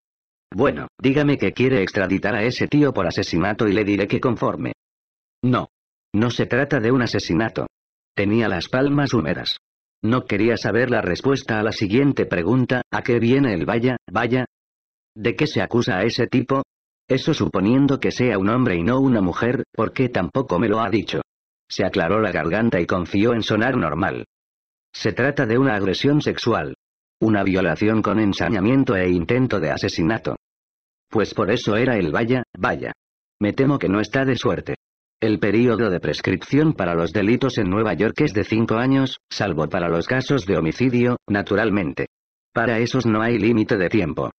Bueno, dígame que quiere extraditar a ese tío por asesinato y le diré que conforme. No. No se trata de un asesinato. Tenía las palmas húmedas. No quería saber la respuesta a la siguiente pregunta, ¿a qué viene el vaya, vaya? ¿De qué se acusa a ese tipo? Eso suponiendo que sea un hombre y no una mujer, porque tampoco me lo ha dicho. Se aclaró la garganta y confió en sonar normal. Se trata de una agresión sexual. Una violación con ensañamiento e intento de asesinato. Pues por eso era el vaya, vaya. Me temo que no está de suerte. El período de prescripción para los delitos en Nueva York es de cinco años, salvo para los casos de homicidio, naturalmente. Para esos no hay límite de tiempo.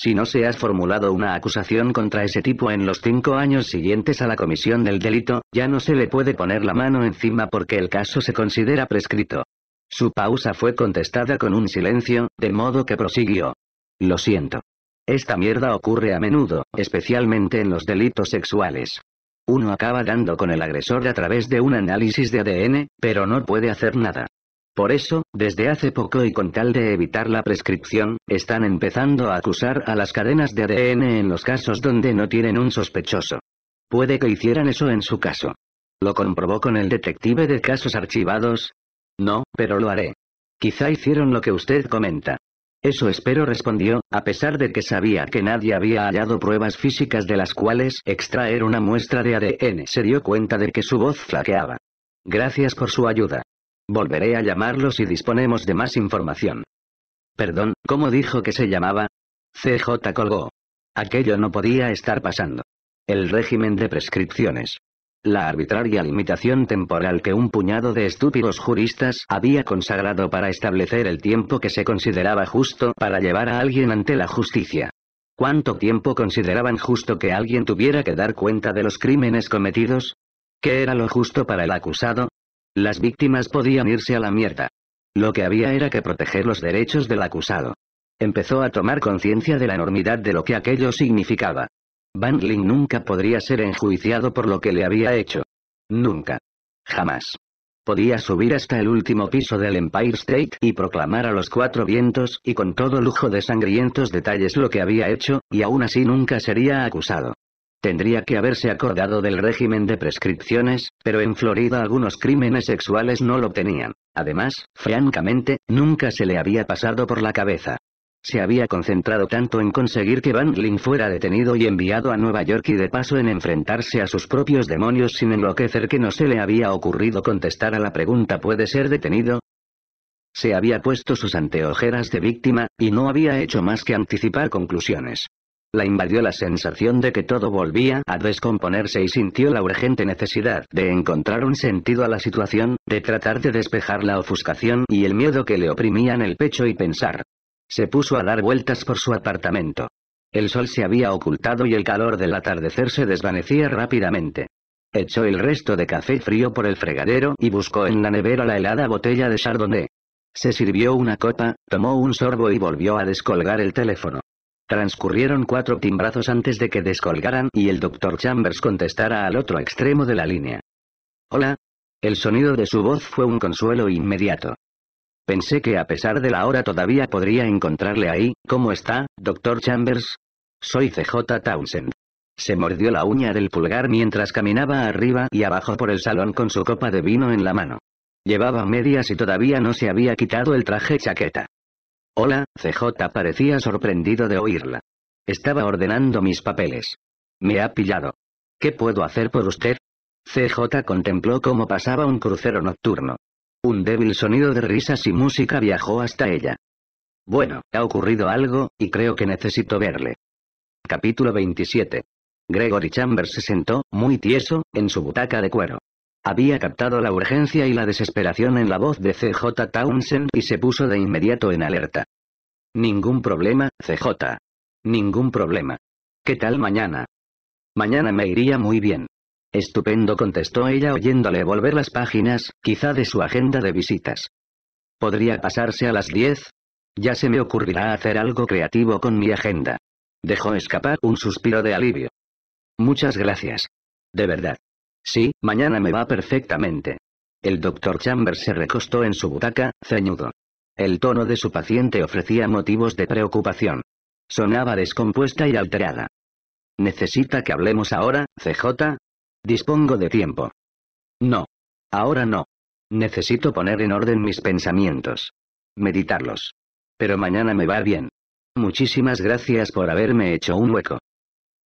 Si no se has formulado una acusación contra ese tipo en los cinco años siguientes a la comisión del delito, ya no se le puede poner la mano encima porque el caso se considera prescrito. Su pausa fue contestada con un silencio, de modo que prosiguió. Lo siento. Esta mierda ocurre a menudo, especialmente en los delitos sexuales. Uno acaba dando con el agresor a través de un análisis de ADN, pero no puede hacer nada. Por eso, desde hace poco y con tal de evitar la prescripción, están empezando a acusar a las cadenas de ADN en los casos donde no tienen un sospechoso. Puede que hicieran eso en su caso. ¿Lo comprobó con el detective de casos archivados? No, pero lo haré. Quizá hicieron lo que usted comenta. Eso espero respondió, a pesar de que sabía que nadie había hallado pruebas físicas de las cuales extraer una muestra de ADN. Se dio cuenta de que su voz flaqueaba. Gracias por su ayuda. Volveré a llamarlo si disponemos de más información. Perdón, ¿cómo dijo que se llamaba? CJ colgó. Aquello no podía estar pasando. El régimen de prescripciones. La arbitraria limitación temporal que un puñado de estúpidos juristas había consagrado para establecer el tiempo que se consideraba justo para llevar a alguien ante la justicia. ¿Cuánto tiempo consideraban justo que alguien tuviera que dar cuenta de los crímenes cometidos? ¿Qué era lo justo para el acusado? Las víctimas podían irse a la mierda. Lo que había era que proteger los derechos del acusado. Empezó a tomar conciencia de la enormidad de lo que aquello significaba. Van nunca podría ser enjuiciado por lo que le había hecho. Nunca. Jamás. Podía subir hasta el último piso del Empire State y proclamar a los cuatro vientos y con todo lujo de sangrientos detalles lo que había hecho, y aún así nunca sería acusado. Tendría que haberse acordado del régimen de prescripciones, pero en Florida algunos crímenes sexuales no lo tenían. Además, francamente, nunca se le había pasado por la cabeza. Se había concentrado tanto en conseguir que Van Lin fuera detenido y enviado a Nueva York y de paso en enfrentarse a sus propios demonios sin enloquecer que no se le había ocurrido contestar a la pregunta ¿puede ser detenido? Se había puesto sus anteojeras de víctima, y no había hecho más que anticipar conclusiones. La invadió la sensación de que todo volvía a descomponerse y sintió la urgente necesidad de encontrar un sentido a la situación, de tratar de despejar la ofuscación y el miedo que le oprimían el pecho y pensar. Se puso a dar vueltas por su apartamento. El sol se había ocultado y el calor del atardecer se desvanecía rápidamente. Echó el resto de café frío por el fregadero y buscó en la nevera la helada botella de Chardonnay. Se sirvió una copa, tomó un sorbo y volvió a descolgar el teléfono. Transcurrieron cuatro timbrazos antes de que descolgaran y el doctor Chambers contestara al otro extremo de la línea. Hola. El sonido de su voz fue un consuelo inmediato. Pensé que a pesar de la hora todavía podría encontrarle ahí. ¿Cómo está, doctor Chambers? Soy CJ Townsend. Se mordió la uña del pulgar mientras caminaba arriba y abajo por el salón con su copa de vino en la mano. Llevaba medias y todavía no se había quitado el traje chaqueta. Hola, CJ parecía sorprendido de oírla. Estaba ordenando mis papeles. Me ha pillado. ¿Qué puedo hacer por usted? CJ contempló cómo pasaba un crucero nocturno. Un débil sonido de risas y música viajó hasta ella. Bueno, ha ocurrido algo, y creo que necesito verle. Capítulo 27. Gregory Chambers se sentó, muy tieso, en su butaca de cuero. Había captado la urgencia y la desesperación en la voz de CJ Townsend y se puso de inmediato en alerta. Ningún problema, CJ. Ningún problema. ¿Qué tal mañana? Mañana me iría muy bien. Estupendo contestó ella oyéndole volver las páginas, quizá de su agenda de visitas. ¿Podría pasarse a las 10? Ya se me ocurrirá hacer algo creativo con mi agenda. Dejó escapar un suspiro de alivio. Muchas gracias. De verdad. Sí, mañana me va perfectamente. El doctor Chambers se recostó en su butaca, ceñudo. El tono de su paciente ofrecía motivos de preocupación. Sonaba descompuesta y alterada. ¿Necesita que hablemos ahora, CJ? Dispongo de tiempo. No. Ahora no. Necesito poner en orden mis pensamientos. Meditarlos. Pero mañana me va bien. Muchísimas gracias por haberme hecho un hueco.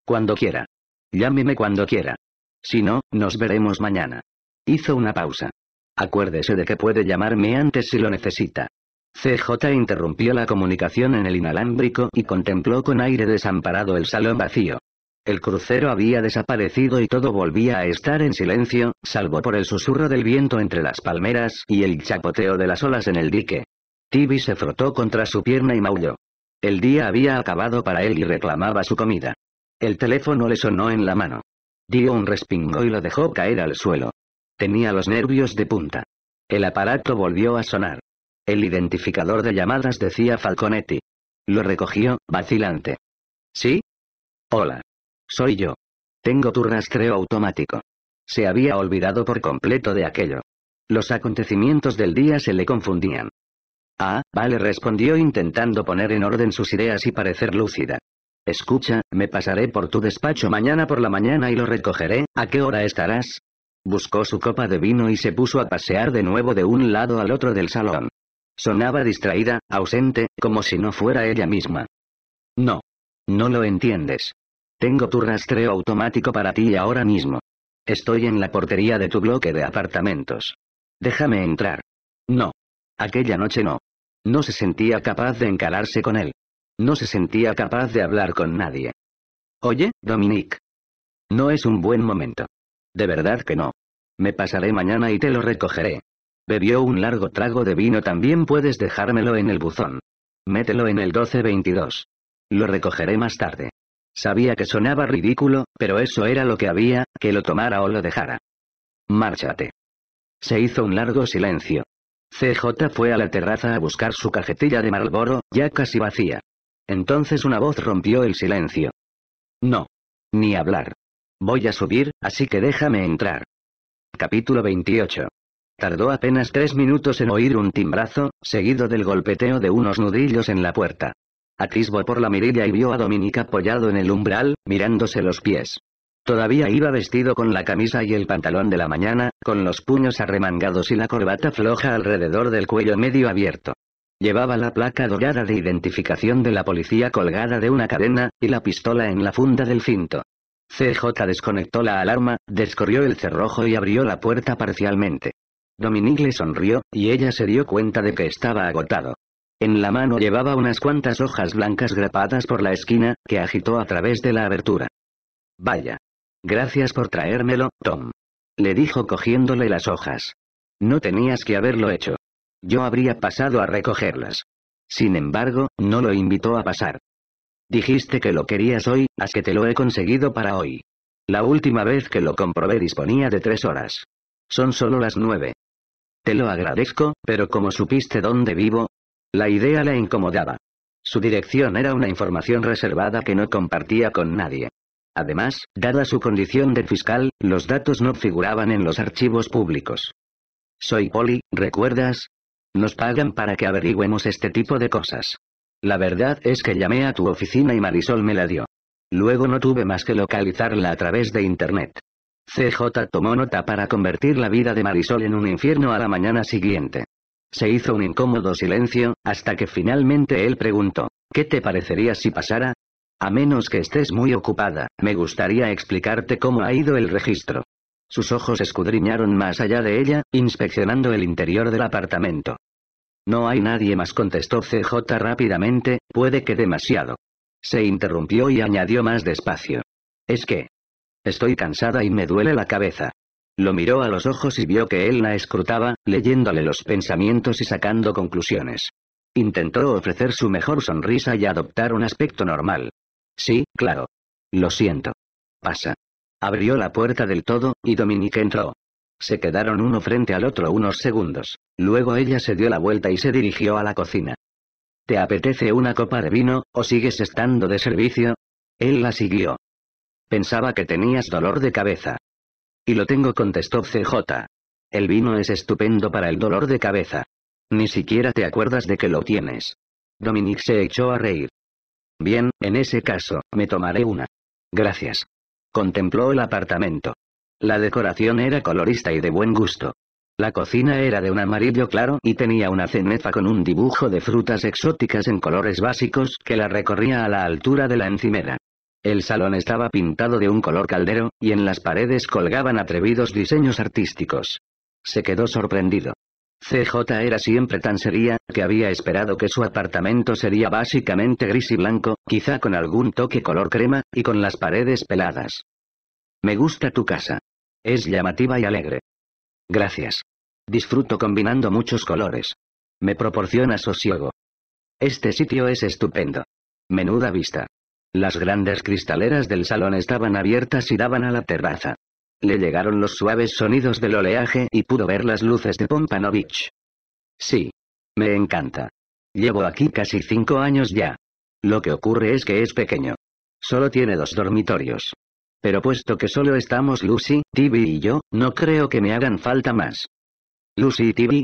Cuando quiera. Llámeme cuando quiera. Si no, nos veremos mañana. Hizo una pausa. Acuérdese de que puede llamarme antes si lo necesita. CJ interrumpió la comunicación en el inalámbrico y contempló con aire desamparado el salón vacío. El crucero había desaparecido y todo volvía a estar en silencio, salvo por el susurro del viento entre las palmeras y el chapoteo de las olas en el dique. Tibi se frotó contra su pierna y maulló. El día había acabado para él y reclamaba su comida. El teléfono le sonó en la mano. Dio un respingo y lo dejó caer al suelo. Tenía los nervios de punta. El aparato volvió a sonar. El identificador de llamadas decía Falconetti. Lo recogió, vacilante. ¿Sí? Hola. Soy yo. Tengo tu rastreo automático. Se había olvidado por completo de aquello. Los acontecimientos del día se le confundían. Ah, vale, respondió intentando poner en orden sus ideas y parecer lúcida. Escucha, me pasaré por tu despacho mañana por la mañana y lo recogeré, ¿a qué hora estarás? Buscó su copa de vino y se puso a pasear de nuevo de un lado al otro del salón. Sonaba distraída, ausente, como si no fuera ella misma. No. No lo entiendes. Tengo tu rastreo automático para ti ahora mismo. Estoy en la portería de tu bloque de apartamentos. Déjame entrar. No. Aquella noche no. No se sentía capaz de encararse con él. No se sentía capaz de hablar con nadie. Oye, Dominique. No es un buen momento. De verdad que no. Me pasaré mañana y te lo recogeré. Bebió un largo trago de vino, también puedes dejármelo en el buzón. Mételo en el 1222. Lo recogeré más tarde. Sabía que sonaba ridículo, pero eso era lo que había, que lo tomara o lo dejara. Márchate. Se hizo un largo silencio. CJ fue a la terraza a buscar su cajetilla de Marlboro, ya casi vacía. Entonces una voz rompió el silencio. No. Ni hablar. Voy a subir, así que déjame entrar. Capítulo 28. Tardó apenas tres minutos en oír un timbrazo, seguido del golpeteo de unos nudillos en la puerta. Atisbó por la mirilla y vio a Dominique apoyado en el umbral, mirándose los pies. Todavía iba vestido con la camisa y el pantalón de la mañana, con los puños arremangados y la corbata floja alrededor del cuello medio abierto. Llevaba la placa dorada de identificación de la policía colgada de una cadena, y la pistola en la funda del cinto. CJ desconectó la alarma, descorrió el cerrojo y abrió la puerta parcialmente. Dominique le sonrió, y ella se dio cuenta de que estaba agotado. En la mano llevaba unas cuantas hojas blancas grapadas por la esquina, que agitó a través de la abertura. Vaya. Gracias por traérmelo, Tom. Le dijo cogiéndole las hojas. No tenías que haberlo hecho. Yo habría pasado a recogerlas. Sin embargo, no lo invitó a pasar. Dijiste que lo querías hoy, así que te lo he conseguido para hoy. La última vez que lo comprobé disponía de tres horas. Son solo las nueve. Te lo agradezco, pero como supiste dónde vivo, la idea la incomodaba. Su dirección era una información reservada que no compartía con nadie. Además, dada su condición de fiscal, los datos no figuraban en los archivos públicos. Soy Polly, ¿recuerdas? Nos pagan para que averigüemos este tipo de cosas. La verdad es que llamé a tu oficina y Marisol me la dio. Luego no tuve más que localizarla a través de Internet. CJ tomó nota para convertir la vida de Marisol en un infierno a la mañana siguiente. Se hizo un incómodo silencio, hasta que finalmente él preguntó, ¿qué te parecería si pasara? A menos que estés muy ocupada, me gustaría explicarte cómo ha ido el registro. Sus ojos escudriñaron más allá de ella, inspeccionando el interior del apartamento. No hay nadie más, contestó CJ rápidamente, puede que demasiado. Se interrumpió y añadió más despacio. Es que... Estoy cansada y me duele la cabeza. Lo miró a los ojos y vio que él la escrutaba, leyéndole los pensamientos y sacando conclusiones. Intentó ofrecer su mejor sonrisa y adoptar un aspecto normal. Sí, claro. Lo siento. Pasa. Abrió la puerta del todo, y Dominique entró. Se quedaron uno frente al otro unos segundos. Luego ella se dio la vuelta y se dirigió a la cocina. ¿Te apetece una copa de vino, o sigues estando de servicio? Él la siguió. Pensaba que tenías dolor de cabeza. Y lo tengo, contestó CJ. El vino es estupendo para el dolor de cabeza. Ni siquiera te acuerdas de que lo tienes. Dominique se echó a reír. Bien, en ese caso, me tomaré una. Gracias. Contempló el apartamento. La decoración era colorista y de buen gusto. La cocina era de un amarillo claro y tenía una cenefa con un dibujo de frutas exóticas en colores básicos que la recorría a la altura de la encimera. El salón estaba pintado de un color caldero, y en las paredes colgaban atrevidos diseños artísticos. Se quedó sorprendido. CJ era siempre tan seria, que había esperado que su apartamento sería básicamente gris y blanco, quizá con algún toque color crema, y con las paredes peladas. Me gusta tu casa. Es llamativa y alegre. Gracias. Disfruto combinando muchos colores. Me proporciona sosiego. Este sitio es estupendo. Menuda vista. Las grandes cristaleras del salón estaban abiertas y daban a la terraza. Le llegaron los suaves sonidos del oleaje y pudo ver las luces de Pompanovich. Sí. Me encanta. Llevo aquí casi cinco años ya. Lo que ocurre es que es pequeño. Solo tiene dos dormitorios. Pero puesto que solo estamos Lucy, Tibi y yo, no creo que me hagan falta más. ¿Lucy y Tibi?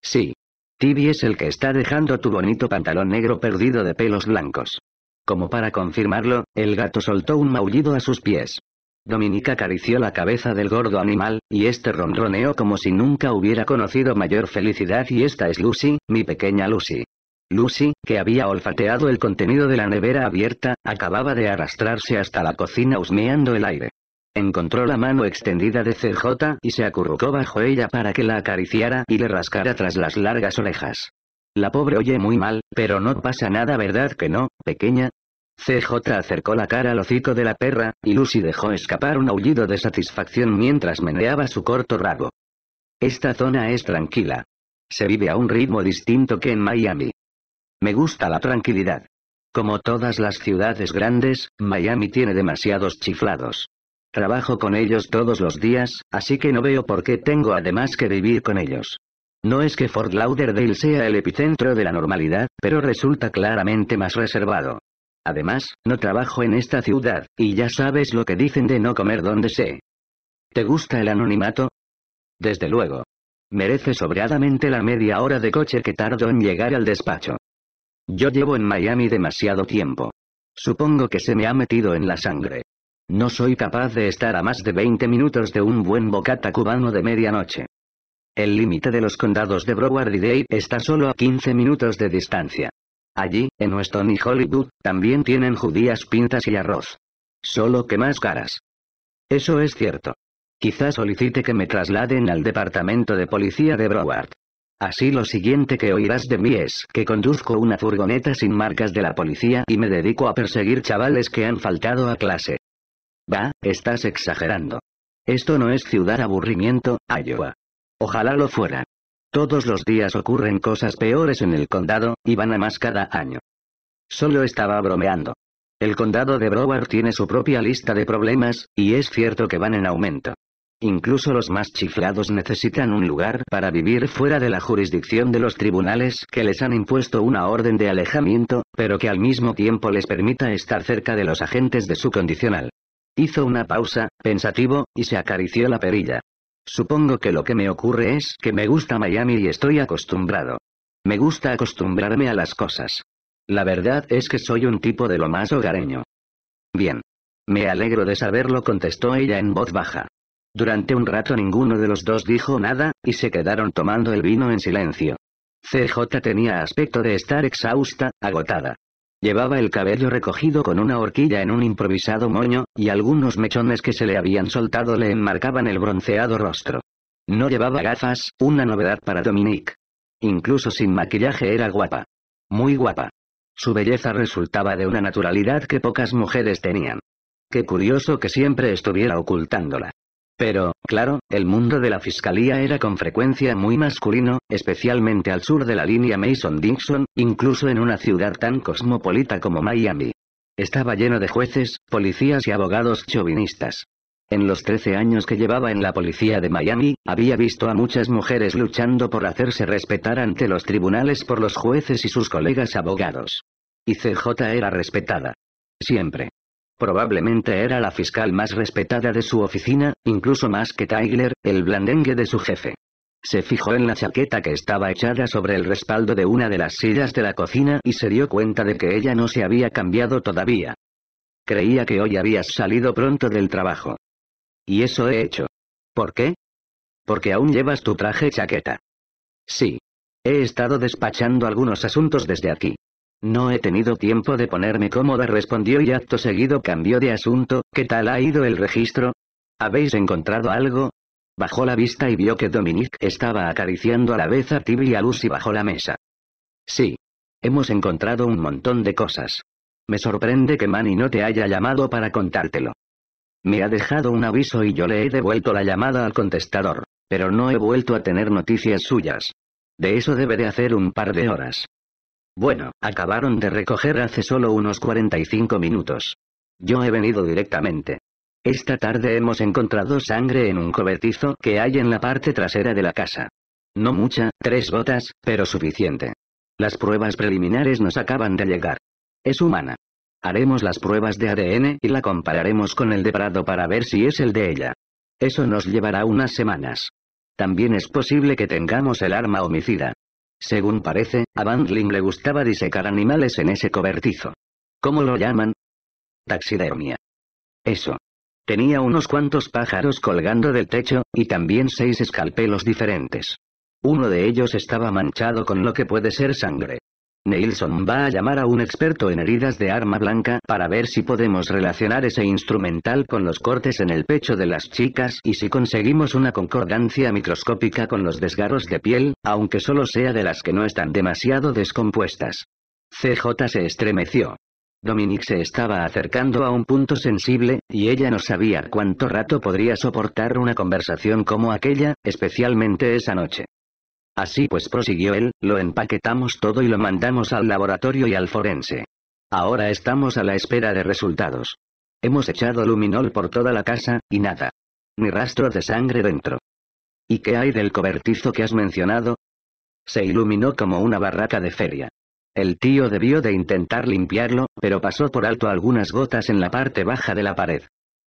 Sí. Tibi es el que está dejando tu bonito pantalón negro perdido de pelos blancos. Como para confirmarlo, el gato soltó un maullido a sus pies. Dominica acarició la cabeza del gordo animal, y este ronroneó como si nunca hubiera conocido mayor felicidad y esta es Lucy, mi pequeña Lucy. Lucy, que había olfateado el contenido de la nevera abierta, acababa de arrastrarse hasta la cocina husmeando el aire. Encontró la mano extendida de CJ y se acurrucó bajo ella para que la acariciara y le rascara tras las largas orejas. La pobre oye muy mal, pero no pasa nada, ¿verdad que no, pequeña? CJ acercó la cara al hocico de la perra, y Lucy dejó escapar un aullido de satisfacción mientras meneaba su corto rabo. Esta zona es tranquila. Se vive a un ritmo distinto que en Miami. Me gusta la tranquilidad. Como todas las ciudades grandes, Miami tiene demasiados chiflados. Trabajo con ellos todos los días, así que no veo por qué tengo además que vivir con ellos. No es que Fort Lauderdale sea el epicentro de la normalidad, pero resulta claramente más reservado. Además, no trabajo en esta ciudad, y ya sabes lo que dicen de no comer donde sé. ¿Te gusta el anonimato? Desde luego. Merece sobradamente la media hora de coche que tardo en llegar al despacho. Yo llevo en Miami demasiado tiempo. Supongo que se me ha metido en la sangre. No soy capaz de estar a más de 20 minutos de un buen bocata cubano de medianoche. El límite de los condados de Broward y Dade está solo a 15 minutos de distancia. Allí, en Weston y Hollywood, también tienen judías pintas y arroz. Solo que más caras. Eso es cierto. Quizás solicite que me trasladen al departamento de policía de Broward. Así lo siguiente que oirás de mí es que conduzco una furgoneta sin marcas de la policía y me dedico a perseguir chavales que han faltado a clase. Va, estás exagerando. Esto no es ciudad aburrimiento, Iowa. Ojalá lo fuera. Todos los días ocurren cosas peores en el condado, y van a más cada año. Solo estaba bromeando. El condado de Broward tiene su propia lista de problemas, y es cierto que van en aumento. Incluso los más chiflados necesitan un lugar para vivir fuera de la jurisdicción de los tribunales que les han impuesto una orden de alejamiento, pero que al mismo tiempo les permita estar cerca de los agentes de su condicional. Hizo una pausa, pensativo, y se acarició la perilla. Supongo que lo que me ocurre es que me gusta Miami y estoy acostumbrado. Me gusta acostumbrarme a las cosas. La verdad es que soy un tipo de lo más hogareño. Bien. Me alegro de saberlo, contestó ella en voz baja. Durante un rato ninguno de los dos dijo nada, y se quedaron tomando el vino en silencio. CJ tenía aspecto de estar exhausta, agotada. Llevaba el cabello recogido con una horquilla en un improvisado moño, y algunos mechones que se le habían soltado le enmarcaban el bronceado rostro. No llevaba gafas, una novedad para Dominique. Incluso sin maquillaje era guapa. Muy guapa. Su belleza resultaba de una naturalidad que pocas mujeres tenían. Qué curioso que siempre estuviera ocultándola. Pero, claro, el mundo de la fiscalía era con frecuencia muy masculino, especialmente al sur de la línea Mason-Dixon, incluso en una ciudad tan cosmopolita como Miami. Estaba lleno de jueces, policías y abogados chauvinistas. En los 13 años que llevaba en la policía de Miami, había visto a muchas mujeres luchando por hacerse respetar ante los tribunales por los jueces y sus colegas abogados. Y CJ era respetada. Siempre. Probablemente era la fiscal más respetada de su oficina, incluso más que Tyler, el blandengue de su jefe. Se fijó en la chaqueta que estaba echada sobre el respaldo de una de las sillas de la cocina y se dio cuenta de que ella no se había cambiado todavía. Creía que hoy habías salido pronto del trabajo. Y eso he hecho. ¿Por qué? Porque aún llevas tu traje chaqueta. Sí. He estado despachando algunos asuntos desde aquí. No he tenido tiempo de ponerme cómoda, respondió y acto seguido cambió de asunto. ¿Qué tal ha ido el registro? ¿Habéis encontrado algo? Bajó la vista y vio que Dominique estaba acariciando a la vez a Tibi y a Lucy bajo la mesa. Sí. Hemos encontrado un montón de cosas. Me sorprende que Manny no te haya llamado para contártelo. Me ha dejado un aviso y yo le he devuelto la llamada al contestador, pero no he vuelto a tener noticias suyas. De eso debe de hacer un par de horas. Bueno, acabaron de recoger hace solo unos 45 minutos. Yo he venido directamente. Esta tarde hemos encontrado sangre en un cobertizo que hay en la parte trasera de la casa. No mucha, tres gotas, pero suficiente. Las pruebas preliminares nos acaban de llegar. Es humana. Haremos las pruebas de ADN y la compararemos con el de Prado para ver si es el de ella. Eso nos llevará unas semanas. También es posible que tengamos el arma homicida. Según parece, a Bandling le gustaba disecar animales en ese cobertizo. ¿Cómo lo llaman? Taxidermia. Eso. Tenía unos cuantos pájaros colgando del techo, y también seis escalpelos diferentes. Uno de ellos estaba manchado con lo que puede ser sangre. Neilson va a llamar a un experto en heridas de arma blanca para ver si podemos relacionar ese instrumental con los cortes en el pecho de las chicas y si conseguimos una concordancia microscópica con los desgarros de piel, aunque solo sea de las que no están demasiado descompuestas. CJ se estremeció. Dominique se estaba acercando a un punto sensible, y ella no sabía cuánto rato podría soportar una conversación como aquella, especialmente esa noche. Así pues prosiguió él, lo empaquetamos todo y lo mandamos al laboratorio y al forense. Ahora estamos a la espera de resultados. Hemos echado luminol por toda la casa, y nada. Ni rastro de sangre dentro. ¿Y qué hay del cobertizo que has mencionado? Se iluminó como una barraca de feria. El tío debió de intentar limpiarlo, pero pasó por alto algunas gotas en la parte baja de la pared.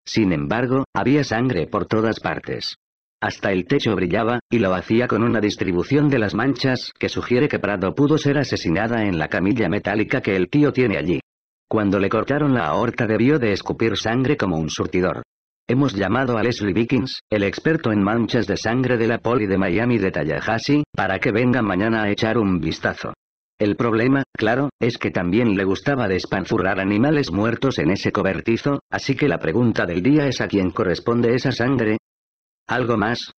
Sin embargo, había sangre por todas partes. Hasta el techo brillaba, y lo hacía con una distribución de las manchas que sugiere que Prado pudo ser asesinada en la camilla metálica que el tío tiene allí. Cuando le cortaron la aorta debió de escupir sangre como un surtidor. Hemos llamado a Leslie Vikings, el experto en manchas de sangre de la poli de Miami de Tallahassee, para que venga mañana a echar un vistazo. El problema, claro, es que también le gustaba despanzurrar animales muertos en ese cobertizo, así que la pregunta del día es a quién corresponde esa sangre. ¿Algo más?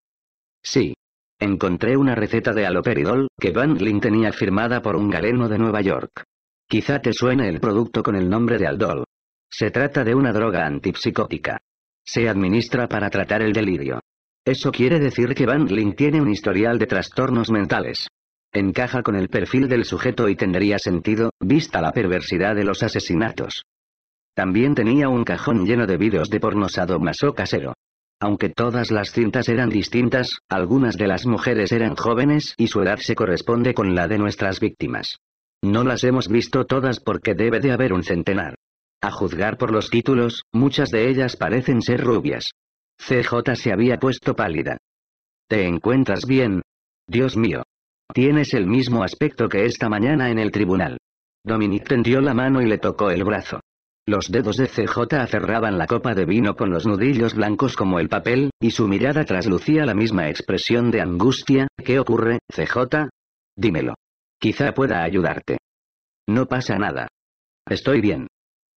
Sí. Encontré una receta de aloperidol, que Van Lin tenía firmada por un galeno de Nueva York. Quizá te suene el producto con el nombre de Aldol. Se trata de una droga antipsicótica. Se administra para tratar el delirio. Eso quiere decir que Van Lin tiene un historial de trastornos mentales. Encaja con el perfil del sujeto y tendría sentido, vista la perversidad de los asesinatos. También tenía un cajón lleno de vídeos de porno sadomaso casero. Aunque todas las cintas eran distintas, algunas de las mujeres eran jóvenes y su edad se corresponde con la de nuestras víctimas. No las hemos visto todas porque debe de haber un centenar. A juzgar por los títulos, muchas de ellas parecen ser rubias. CJ se había puesto pálida. ¿Te encuentras bien? Dios mío. Tienes el mismo aspecto que esta mañana en el tribunal. Dominique tendió la mano y le tocó el brazo. Los dedos de CJ aferraban la copa de vino con los nudillos blancos como el papel, y su mirada traslucía la misma expresión de angustia. ¿Qué ocurre, CJ? Dímelo. Quizá pueda ayudarte. No pasa nada. Estoy bien.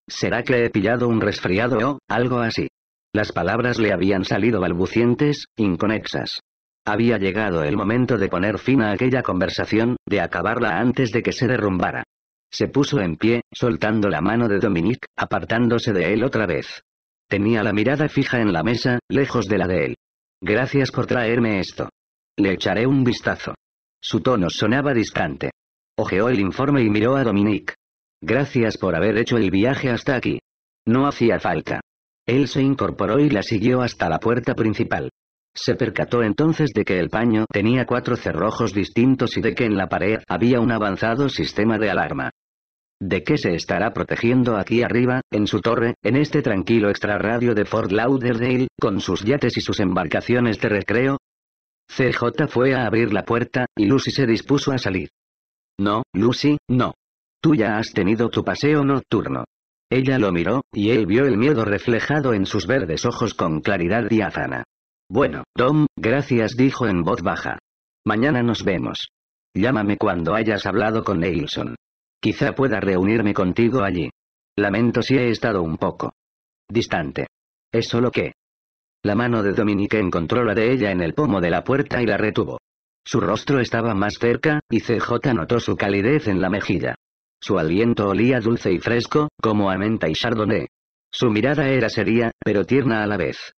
¿Será que he pillado un resfriado o algo así? Las palabras le habían salido balbucientes, inconexas. Había llegado el momento de poner fin a aquella conversación, de acabarla antes de que se derrumbara. Se puso en pie, soltando la mano de Dominique, apartándose de él otra vez. Tenía la mirada fija en la mesa, lejos de la de él. Gracias por traerme esto. Le echaré un vistazo. Su tono sonaba distante. Ojeó el informe y miró a Dominique. Gracias por haber hecho el viaje hasta aquí. No hacía falta. Él se incorporó y la siguió hasta la puerta principal. Se percató entonces de que el paño tenía cuatro cerrojos distintos y de que en la pared había un avanzado sistema de alarma. ¿De qué se estará protegiendo aquí arriba, en su torre, en este tranquilo extrarradio de Fort Lauderdale, con sus yates y sus embarcaciones de recreo? CJ fue a abrir la puerta, y Lucy se dispuso a salir. No, Lucy, no. Tú ya has tenido tu paseo nocturno. Ella lo miró, y él vio el miedo reflejado en sus verdes ojos con claridad diáfana. Bueno, Tom, gracias dijo en voz baja. Mañana nos vemos. Llámame cuando hayas hablado con Neilson. Quizá pueda reunirme contigo allí. Lamento si he estado un poco distante. Es solo que... La mano de Dominique encontró la de ella en el pomo de la puerta y la retuvo. Su rostro estaba más cerca, y CJ notó su calidez en la mejilla. Su aliento olía dulce y fresco, como a menta y chardonnay. Su mirada era seria, pero tierna a la vez.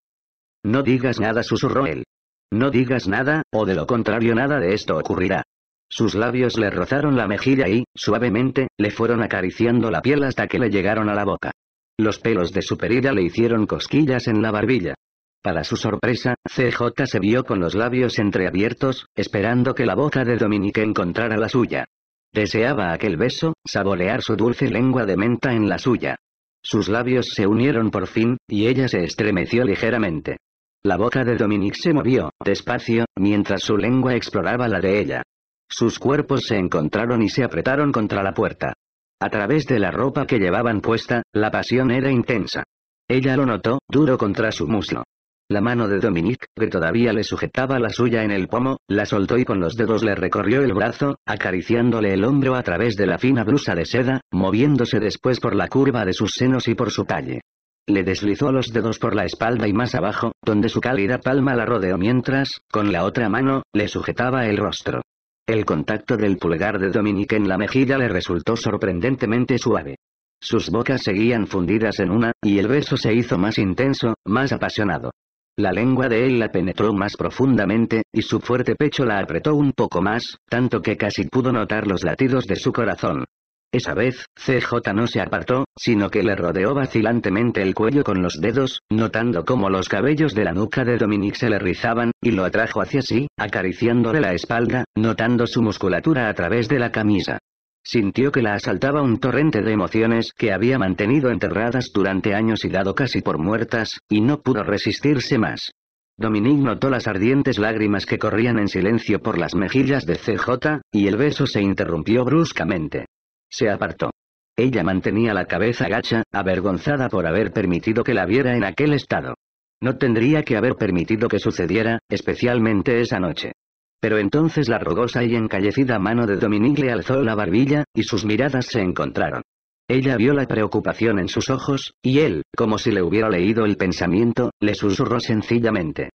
No digas nada, susurró él. No digas nada, o de lo contrario nada de esto ocurrirá. Sus labios le rozaron la mejilla y, suavemente, le fueron acariciando la piel hasta que le llegaron a la boca. Los pelos de su perilla le hicieron cosquillas en la barbilla. Para su sorpresa, CJ se vio con los labios entreabiertos, esperando que la boca de Dominique encontrara la suya. Deseaba aquel beso, saborear su dulce lengua de menta en la suya. Sus labios se unieron por fin, y ella se estremeció ligeramente. La boca de Dominique se movió, despacio, mientras su lengua exploraba la de ella. Sus cuerpos se encontraron y se apretaron contra la puerta. A través de la ropa que llevaban puesta, la pasión era intensa. Ella lo notó, duro contra su muslo. La mano de Dominique, que todavía le sujetaba la suya en el pomo, la soltó y con los dedos le recorrió el brazo, acariciándole el hombro a través de la fina blusa de seda, moviéndose después por la curva de sus senos y por su talle. Le deslizó los dedos por la espalda y más abajo, donde su cálida palma la rodeó mientras, con la otra mano, le sujetaba el rostro. El contacto del pulgar de Dominique en la mejilla le resultó sorprendentemente suave. Sus bocas seguían fundidas en una, y el beso se hizo más intenso, más apasionado. La lengua de él la penetró más profundamente, y su fuerte pecho la apretó un poco más, tanto que casi pudo notar los latidos de su corazón. Esa vez, CJ no se apartó, sino que le rodeó vacilantemente el cuello con los dedos, notando cómo los cabellos de la nuca de Dominique se le rizaban, y lo atrajo hacia sí, acariciándole la espalda, notando su musculatura a través de la camisa. Sintió que la asaltaba un torrente de emociones que había mantenido enterradas durante años y dado casi por muertas, y no pudo resistirse más. Dominique notó las ardientes lágrimas que corrían en silencio por las mejillas de CJ, y el beso se interrumpió bruscamente. Se apartó. Ella mantenía la cabeza gacha, avergonzada por haber permitido que la viera en aquel estado. No tendría que haber permitido que sucediera, especialmente esa noche. Pero entonces la rugosa y encallecida mano de Dominique le alzó la barbilla, y sus miradas se encontraron. Ella vio la preocupación en sus ojos, y él, como si le hubiera leído el pensamiento, le susurró sencillamente.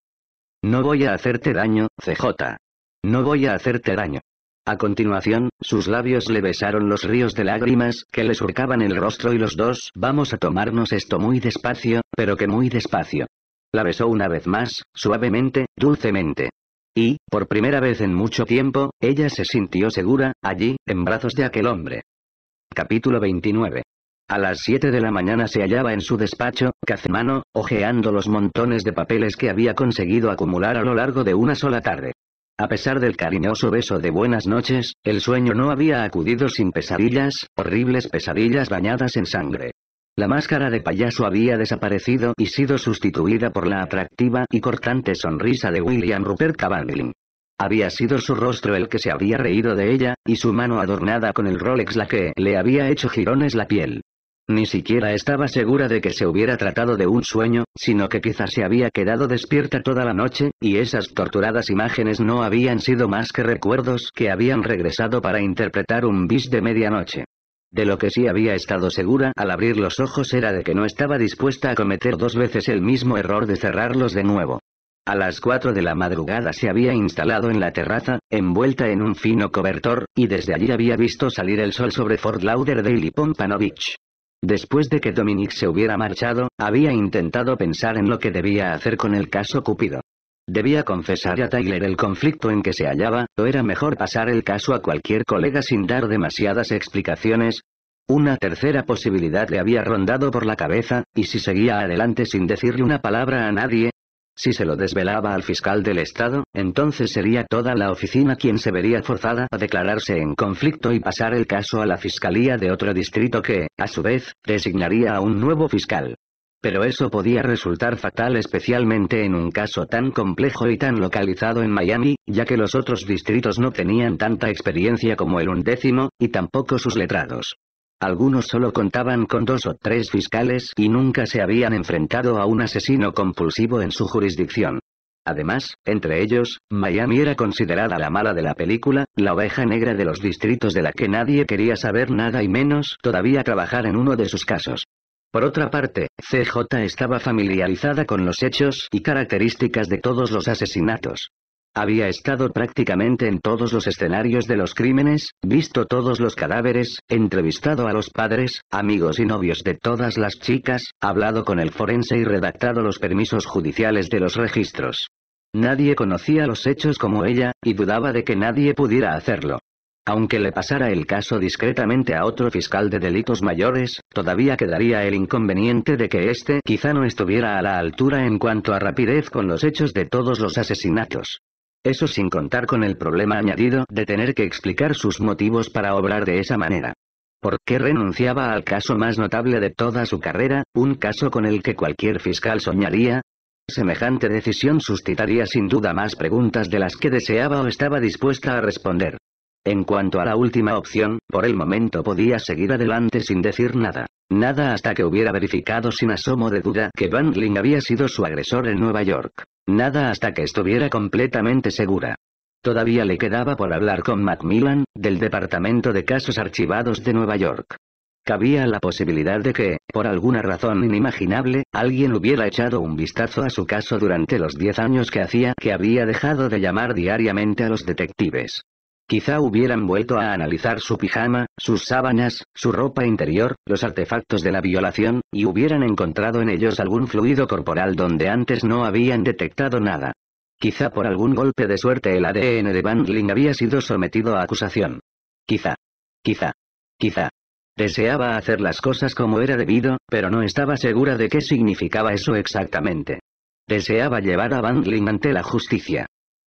No voy a hacerte daño, CJ. No voy a hacerte daño. A continuación, sus labios le besaron los ríos de lágrimas que le surcaban el rostro y los dos vamos a tomarnos esto muy despacio, pero que muy despacio. La besó una vez más, suavemente, dulcemente. Y, por primera vez en mucho tiempo, ella se sintió segura, allí, en brazos de aquel hombre. Capítulo 29. A las 7 de la mañana se hallaba en su despacho, Cazmano, hojeando los montones de papeles que había conseguido acumular a lo largo de una sola tarde. A pesar del cariñoso beso de buenas noches, el sueño no había acudido sin pesadillas, horribles pesadillas bañadas en sangre. La máscara de payaso había desaparecido y sido sustituida por la atractiva y cortante sonrisa de William Rupert Cavandling. Había sido su rostro el que se había reído de ella, y su mano adornada con el Rolex la que le había hecho girones la piel. Ni siquiera estaba segura de que se hubiera tratado de un sueño, sino que quizás se había quedado despierta toda la noche, y esas torturadas imágenes no habían sido más que recuerdos que habían regresado para interpretar un bis de medianoche. De lo que sí había estado segura al abrir los ojos era de que no estaba dispuesta a cometer dos veces el mismo error de cerrarlos de nuevo. A las cuatro de la madrugada se había instalado en la terraza, envuelta en un fino cobertor, y desde allí había visto salir el sol sobre Fort Lauderdale y Pompano Beach. Después de que Dominic se hubiera marchado, había intentado pensar en lo que debía hacer con el caso Cupido. Debía confesar a Tyler el conflicto en que se hallaba, o era mejor pasar el caso a cualquier colega sin dar demasiadas explicaciones. Una tercera posibilidad le había rondado por la cabeza, y si seguía adelante sin decirle una palabra a nadie, si se lo desvelaba al fiscal del Estado, entonces sería toda la oficina quien se vería forzada a declararse en conflicto y pasar el caso a la fiscalía de otro distrito que, a su vez, designaría a un nuevo fiscal. Pero eso podía resultar fatal especialmente en un caso tan complejo y tan localizado en Miami, ya que los otros distritos no tenían tanta experiencia como el undécimo, y tampoco sus letrados. Algunos solo contaban con dos o tres fiscales y nunca se habían enfrentado a un asesino compulsivo en su jurisdicción. Además, entre ellos, Miami era considerada la mala de la película, la oveja negra de los distritos de la que nadie quería saber nada y menos todavía trabajar en uno de sus casos. Por otra parte, CJ estaba familiarizada con los hechos y características de todos los asesinatos. Había estado prácticamente en todos los escenarios de los crímenes, visto todos los cadáveres, entrevistado a los padres, amigos y novios de todas las chicas, hablado con el forense y redactado los permisos judiciales de los registros. Nadie conocía los hechos como ella, y dudaba de que nadie pudiera hacerlo. Aunque le pasara el caso discretamente a otro fiscal de delitos mayores, todavía quedaría el inconveniente de que éste quizá no estuviera a la altura en cuanto a rapidez con los hechos de todos los asesinatos. Eso sin contar con el problema añadido de tener que explicar sus motivos para obrar de esa manera. ¿Por qué renunciaba al caso más notable de toda su carrera, un caso con el que cualquier fiscal soñaría? Semejante decisión suscitaría sin duda más preguntas de las que deseaba o estaba dispuesta a responder. En cuanto a la última opción, por el momento podía seguir adelante sin decir nada. Nada hasta que hubiera verificado sin asomo de duda que Bandling había sido su agresor en Nueva York. Nada hasta que estuviera completamente segura. Todavía le quedaba por hablar con Macmillan, del Departamento de Casos Archivados de Nueva York. Cabía la posibilidad de que, por alguna razón inimaginable, alguien hubiera echado un vistazo a su caso durante los diez años que hacía que había dejado de llamar diariamente a los detectives. Quizá hubieran vuelto a analizar su pijama, sus sábanas, su ropa interior, los artefactos de la violación, y hubieran encontrado en ellos algún fluido corporal donde antes no habían detectado nada. Quizá por algún golpe de suerte el ADN de Bandling había sido sometido a acusación. Quizá. Quizá. Quizá. Deseaba hacer las cosas como era debido, pero no estaba segura de qué significaba eso exactamente. Deseaba llevar a Bandling ante la justicia.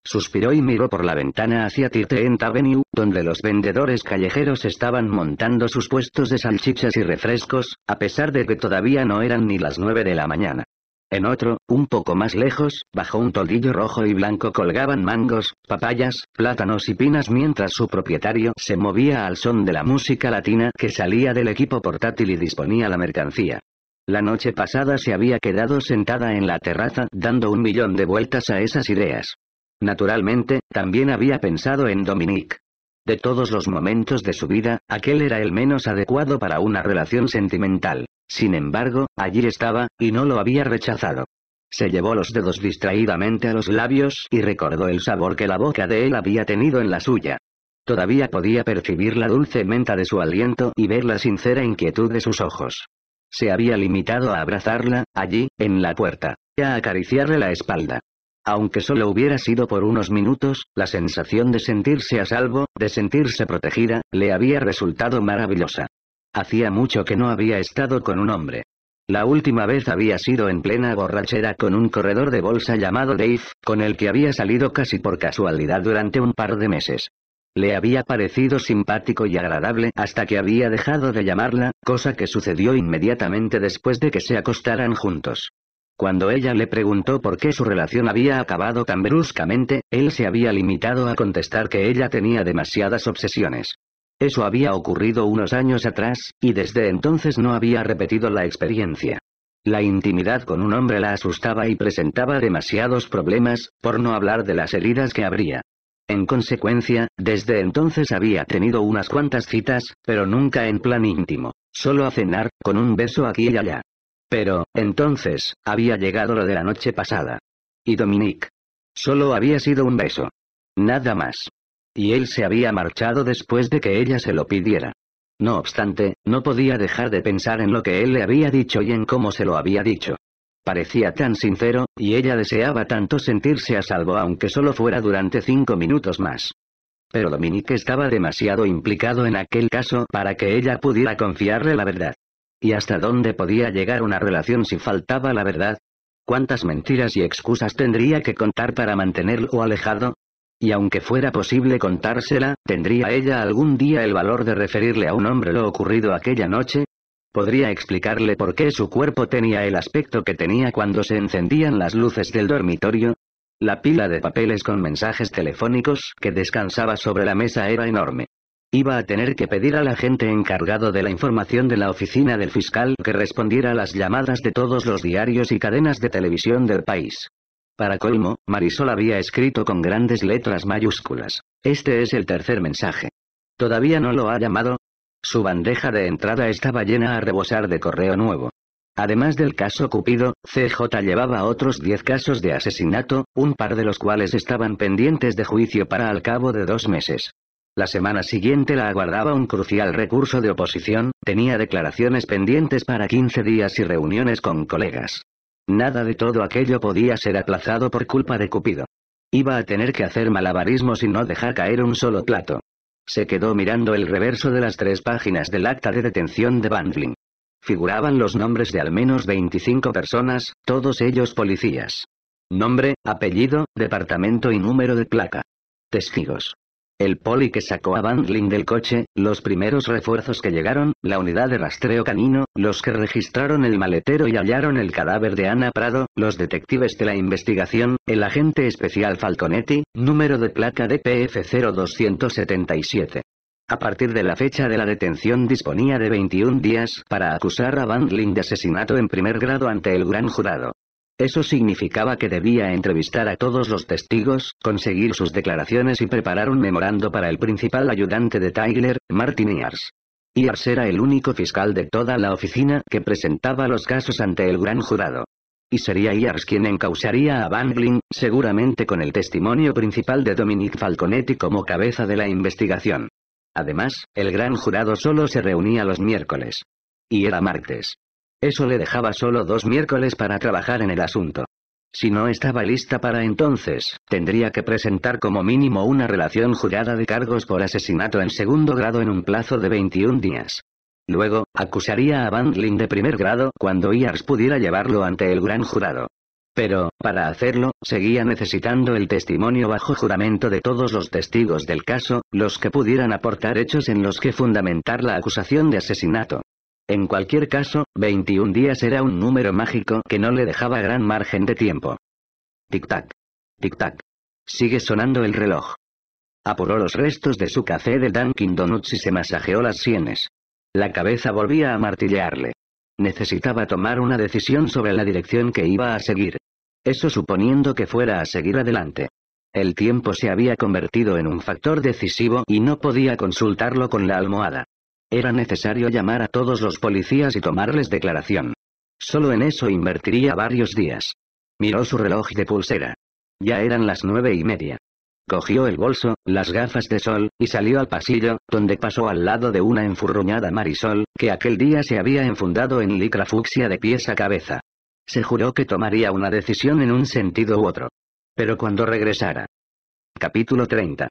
Suspiró y miró por la ventana hacia Tirtent Avenue, donde los vendedores callejeros estaban montando sus puestos de salchichas y refrescos, a pesar de que todavía no eran ni las nueve de la mañana. En otro, un poco más lejos, bajo un toldillo rojo y blanco colgaban mangos, papayas, plátanos y pinas mientras su propietario se movía al son de la música latina que salía del equipo portátil y disponía la mercancía. La noche pasada se había quedado sentada en la terraza dando un millón de vueltas a esas ideas. Naturalmente, también había pensado en Dominique. De todos los momentos de su vida, aquel era el menos adecuado para una relación sentimental. Sin embargo, allí estaba, y no lo había rechazado. Se llevó los dedos distraídamente a los labios y recordó el sabor que la boca de él había tenido en la suya. Todavía podía percibir la dulce menta de su aliento y ver la sincera inquietud de sus ojos. Se había limitado a abrazarla, allí, en la puerta, y a acariciarle la espalda. Aunque solo hubiera sido por unos minutos, la sensación de sentirse a salvo, de sentirse protegida, le había resultado maravillosa. Hacía mucho que no había estado con un hombre. La última vez había sido en plena borrachera con un corredor de bolsa llamado Dave, con el que había salido casi por casualidad durante un par de meses. Le había parecido simpático y agradable hasta que había dejado de llamarla, cosa que sucedió inmediatamente después de que se acostaran juntos. Cuando ella le preguntó por qué su relación había acabado tan bruscamente, él se había limitado a contestar que ella tenía demasiadas obsesiones. Eso había ocurrido unos años atrás, y desde entonces no había repetido la experiencia. La intimidad con un hombre la asustaba y presentaba demasiados problemas, por no hablar de las heridas que habría. En consecuencia, desde entonces había tenido unas cuantas citas, pero nunca en plan íntimo, solo a cenar, con un beso aquí y allá. Pero, entonces, había llegado lo de la noche pasada. Y Dominique. Solo había sido un beso. Nada más. Y él se había marchado después de que ella se lo pidiera. No obstante, no podía dejar de pensar en lo que él le había dicho y en cómo se lo había dicho. Parecía tan sincero, y ella deseaba tanto sentirse a salvo aunque solo fuera durante cinco minutos más. Pero Dominique estaba demasiado implicado en aquel caso para que ella pudiera confiarle la verdad. ¿Y hasta dónde podía llegar una relación si faltaba la verdad? ¿Cuántas mentiras y excusas tendría que contar para mantenerlo alejado? Y aunque fuera posible contársela, ¿tendría ella algún día el valor de referirle a un hombre lo ocurrido aquella noche? ¿Podría explicarle por qué su cuerpo tenía el aspecto que tenía cuando se encendían las luces del dormitorio? La pila de papeles con mensajes telefónicos que descansaba sobre la mesa era enorme. Iba a tener que pedir al agente encargado de la información de la oficina del fiscal que respondiera a las llamadas de todos los diarios y cadenas de televisión del país. Para colmo, Marisol había escrito con grandes letras mayúsculas. Este es el tercer mensaje. ¿Todavía no lo ha llamado? Su bandeja de entrada estaba llena a rebosar de correo nuevo. Además del caso Cupido, CJ llevaba otros 10 casos de asesinato, un par de los cuales estaban pendientes de juicio para al cabo de dos meses. La semana siguiente la aguardaba un crucial recurso de oposición, tenía declaraciones pendientes para 15 días y reuniones con colegas. Nada de todo aquello podía ser aplazado por culpa de Cupido. Iba a tener que hacer malabarismos y no dejar caer un solo plato. Se quedó mirando el reverso de las tres páginas del acta de detención de Bandling. Figuraban los nombres de al menos 25 personas, todos ellos policías. Nombre, apellido, departamento y número de placa. Testigos. El poli que sacó a Bandling del coche, los primeros refuerzos que llegaron, la unidad de rastreo canino, los que registraron el maletero y hallaron el cadáver de Ana Prado, los detectives de la investigación, el agente especial Falconetti, número de placa DPF 0277. A partir de la fecha de la detención disponía de 21 días para acusar a Bandling de asesinato en primer grado ante el gran jurado. Eso significaba que debía entrevistar a todos los testigos, conseguir sus declaraciones y preparar un memorando para el principal ayudante de Tyler, Martin Ears. Ears era el único fiscal de toda la oficina que presentaba los casos ante el gran jurado. Y sería Ears quien encausaría a Bangling, seguramente con el testimonio principal de Dominic Falconetti como cabeza de la investigación. Además, el gran jurado solo se reunía los miércoles. Y era martes. Eso le dejaba solo dos miércoles para trabajar en el asunto. Si no estaba lista para entonces, tendría que presentar como mínimo una relación jurada de cargos por asesinato en segundo grado en un plazo de 21 días. Luego, acusaría a Bandling de primer grado cuando Iars pudiera llevarlo ante el gran jurado. Pero, para hacerlo, seguía necesitando el testimonio bajo juramento de todos los testigos del caso, los que pudieran aportar hechos en los que fundamentar la acusación de asesinato. En cualquier caso, 21 días era un número mágico que no le dejaba gran margen de tiempo. Tic-tac. Tic-tac. Sigue sonando el reloj. Apuró los restos de su café de Dunkin' Donuts y se masajeó las sienes. La cabeza volvía a martillearle. Necesitaba tomar una decisión sobre la dirección que iba a seguir. Eso suponiendo que fuera a seguir adelante. El tiempo se había convertido en un factor decisivo y no podía consultarlo con la almohada. Era necesario llamar a todos los policías y tomarles declaración. Solo en eso invertiría varios días. Miró su reloj de pulsera. Ya eran las nueve y media. Cogió el bolso, las gafas de sol, y salió al pasillo, donde pasó al lado de una enfurruñada Marisol, que aquel día se había enfundado en licra fucsia de pies a cabeza. Se juró que tomaría una decisión en un sentido u otro. Pero cuando regresara. Capítulo 30.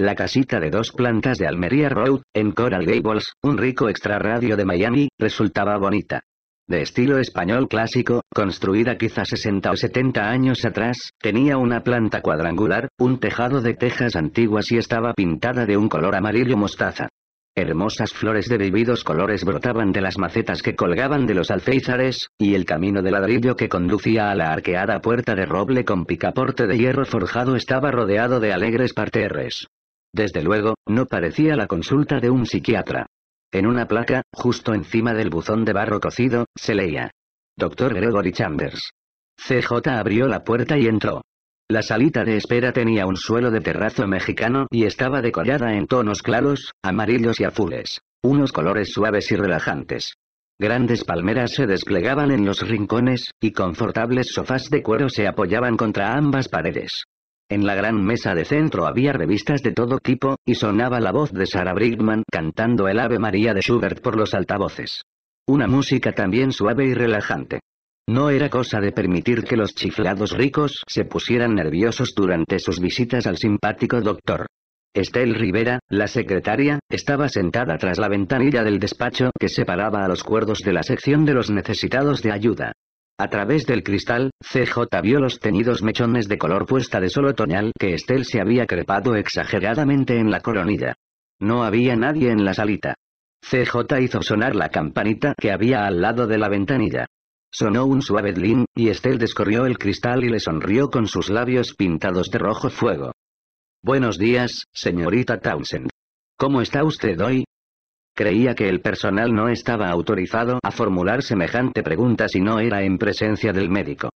La casita de dos plantas de Almería Road, en Coral Gables, un rico extrarradio de Miami, resultaba bonita. De estilo español clásico, construida quizá 60 o 70 años atrás, tenía una planta cuadrangular, un tejado de tejas antiguas y estaba pintada de un color amarillo mostaza. Hermosas flores de vividos colores brotaban de las macetas que colgaban de los alféizares, y el camino de ladrillo que conducía a la arqueada puerta de roble con picaporte de hierro forjado estaba rodeado de alegres parterres. Desde luego, no parecía la consulta de un psiquiatra. En una placa, justo encima del buzón de barro cocido, se leía. Doctor Gregory Chambers. CJ abrió la puerta y entró. La salita de espera tenía un suelo de terrazo mexicano y estaba decorada en tonos claros, amarillos y azules. Unos colores suaves y relajantes. Grandes palmeras se desplegaban en los rincones, y confortables sofás de cuero se apoyaban contra ambas paredes. En la gran mesa de centro había revistas de todo tipo, y sonaba la voz de Sarah Brigman cantando el Ave María de Schubert por los altavoces. Una música también suave y relajante. No era cosa de permitir que los chiflados ricos se pusieran nerviosos durante sus visitas al simpático doctor. Estel Rivera, la secretaria, estaba sentada tras la ventanilla del despacho que separaba a los cuerdos de la sección de los necesitados de ayuda. A través del cristal, CJ vio los tenidos mechones de color puesta de sol otoñal que Estel se había crepado exageradamente en la coronilla. No había nadie en la salita. CJ hizo sonar la campanita que había al lado de la ventanilla. Sonó un suave tlin, y Estel descorrió el cristal y le sonrió con sus labios pintados de rojo fuego. Buenos días, señorita Townsend. ¿Cómo está usted hoy? Creía que el personal no estaba autorizado a formular semejante pregunta si no era en presencia del médico.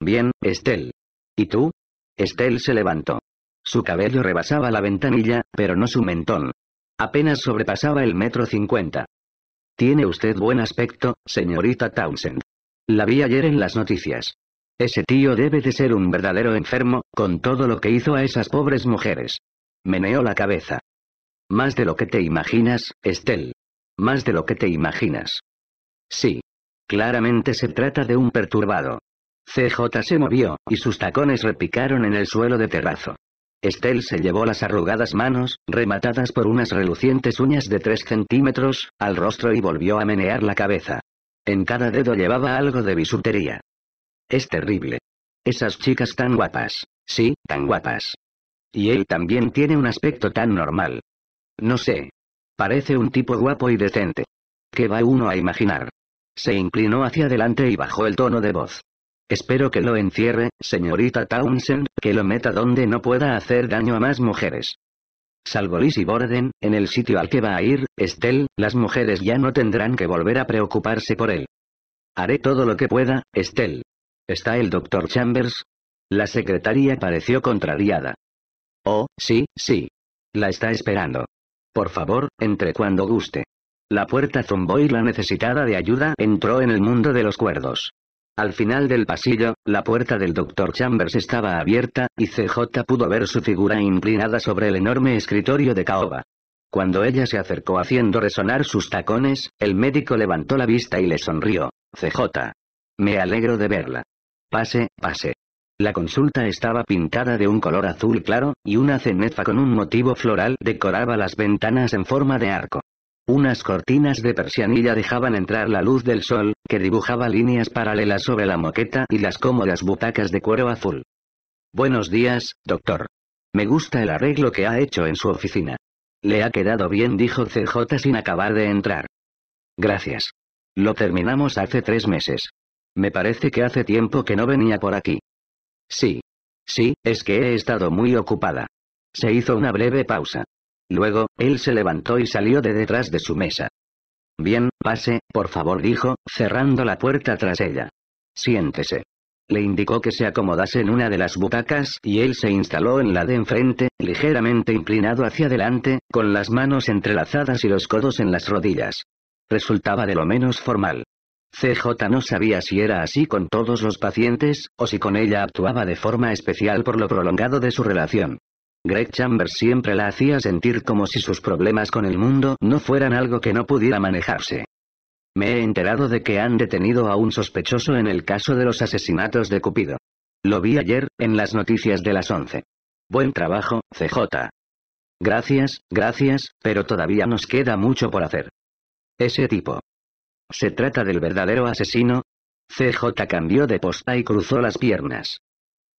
Bien, Estel. ¿Y tú? Estel se levantó. Su cabello rebasaba la ventanilla, pero no su mentón. Apenas sobrepasaba el metro cincuenta. Tiene usted buen aspecto, señorita Townsend. La vi ayer en las noticias. Ese tío debe de ser un verdadero enfermo, con todo lo que hizo a esas pobres mujeres. Meneó la cabeza. Más de lo que te imaginas, Estel. Más de lo que te imaginas. Sí. Claramente se trata de un perturbado. CJ se movió, y sus tacones repicaron en el suelo de terrazo. Estelle se llevó las arrugadas manos, rematadas por unas relucientes uñas de tres centímetros, al rostro y volvió a menear la cabeza. En cada dedo llevaba algo de bisutería. Es terrible. Esas chicas tan guapas. Sí, tan guapas. Y él también tiene un aspecto tan normal. No sé. Parece un tipo guapo y decente. ¿Qué va uno a imaginar? Se inclinó hacia adelante y bajó el tono de voz. Espero que lo encierre, señorita Townsend, que lo meta donde no pueda hacer daño a más mujeres. Salvo Liz y Borden, en el sitio al que va a ir, Estelle, las mujeres ya no tendrán que volver a preocuparse por él. Haré todo lo que pueda, Estelle. ¿Está el doctor Chambers? La secretaria pareció contrariada. Oh, sí, sí. La está esperando. Por favor, entre cuando guste. La puerta zumbó y la necesitada de ayuda entró en el mundo de los cuerdos. Al final del pasillo, la puerta del Dr. Chambers estaba abierta, y CJ pudo ver su figura inclinada sobre el enorme escritorio de caoba. Cuando ella se acercó haciendo resonar sus tacones, el médico levantó la vista y le sonrió. CJ. Me alegro de verla. Pase, pase. La consulta estaba pintada de un color azul claro, y una cenefa con un motivo floral decoraba las ventanas en forma de arco. Unas cortinas de persianilla dejaban entrar la luz del sol, que dibujaba líneas paralelas sobre la moqueta y las cómodas butacas de cuero azul. Buenos días, doctor. Me gusta el arreglo que ha hecho en su oficina. Le ha quedado bien, dijo CJ sin acabar de entrar. Gracias. Lo terminamos hace tres meses. Me parece que hace tiempo que no venía por aquí. Sí. Sí, es que he estado muy ocupada. Se hizo una breve pausa. Luego, él se levantó y salió de detrás de su mesa. Bien, pase, por favor, dijo, cerrando la puerta tras ella. Siéntese. Le indicó que se acomodase en una de las butacas y él se instaló en la de enfrente, ligeramente inclinado hacia adelante, con las manos entrelazadas y los codos en las rodillas. Resultaba de lo menos formal. CJ no sabía si era así con todos los pacientes, o si con ella actuaba de forma especial por lo prolongado de su relación. Greg Chambers siempre la hacía sentir como si sus problemas con el mundo no fueran algo que no pudiera manejarse. Me he enterado de que han detenido a un sospechoso en el caso de los asesinatos de Cupido. Lo vi ayer, en las noticias de las 11. Buen trabajo, CJ. Gracias, gracias, pero todavía nos queda mucho por hacer. Ese tipo. ¿Se trata del verdadero asesino? CJ cambió de posta y cruzó las piernas.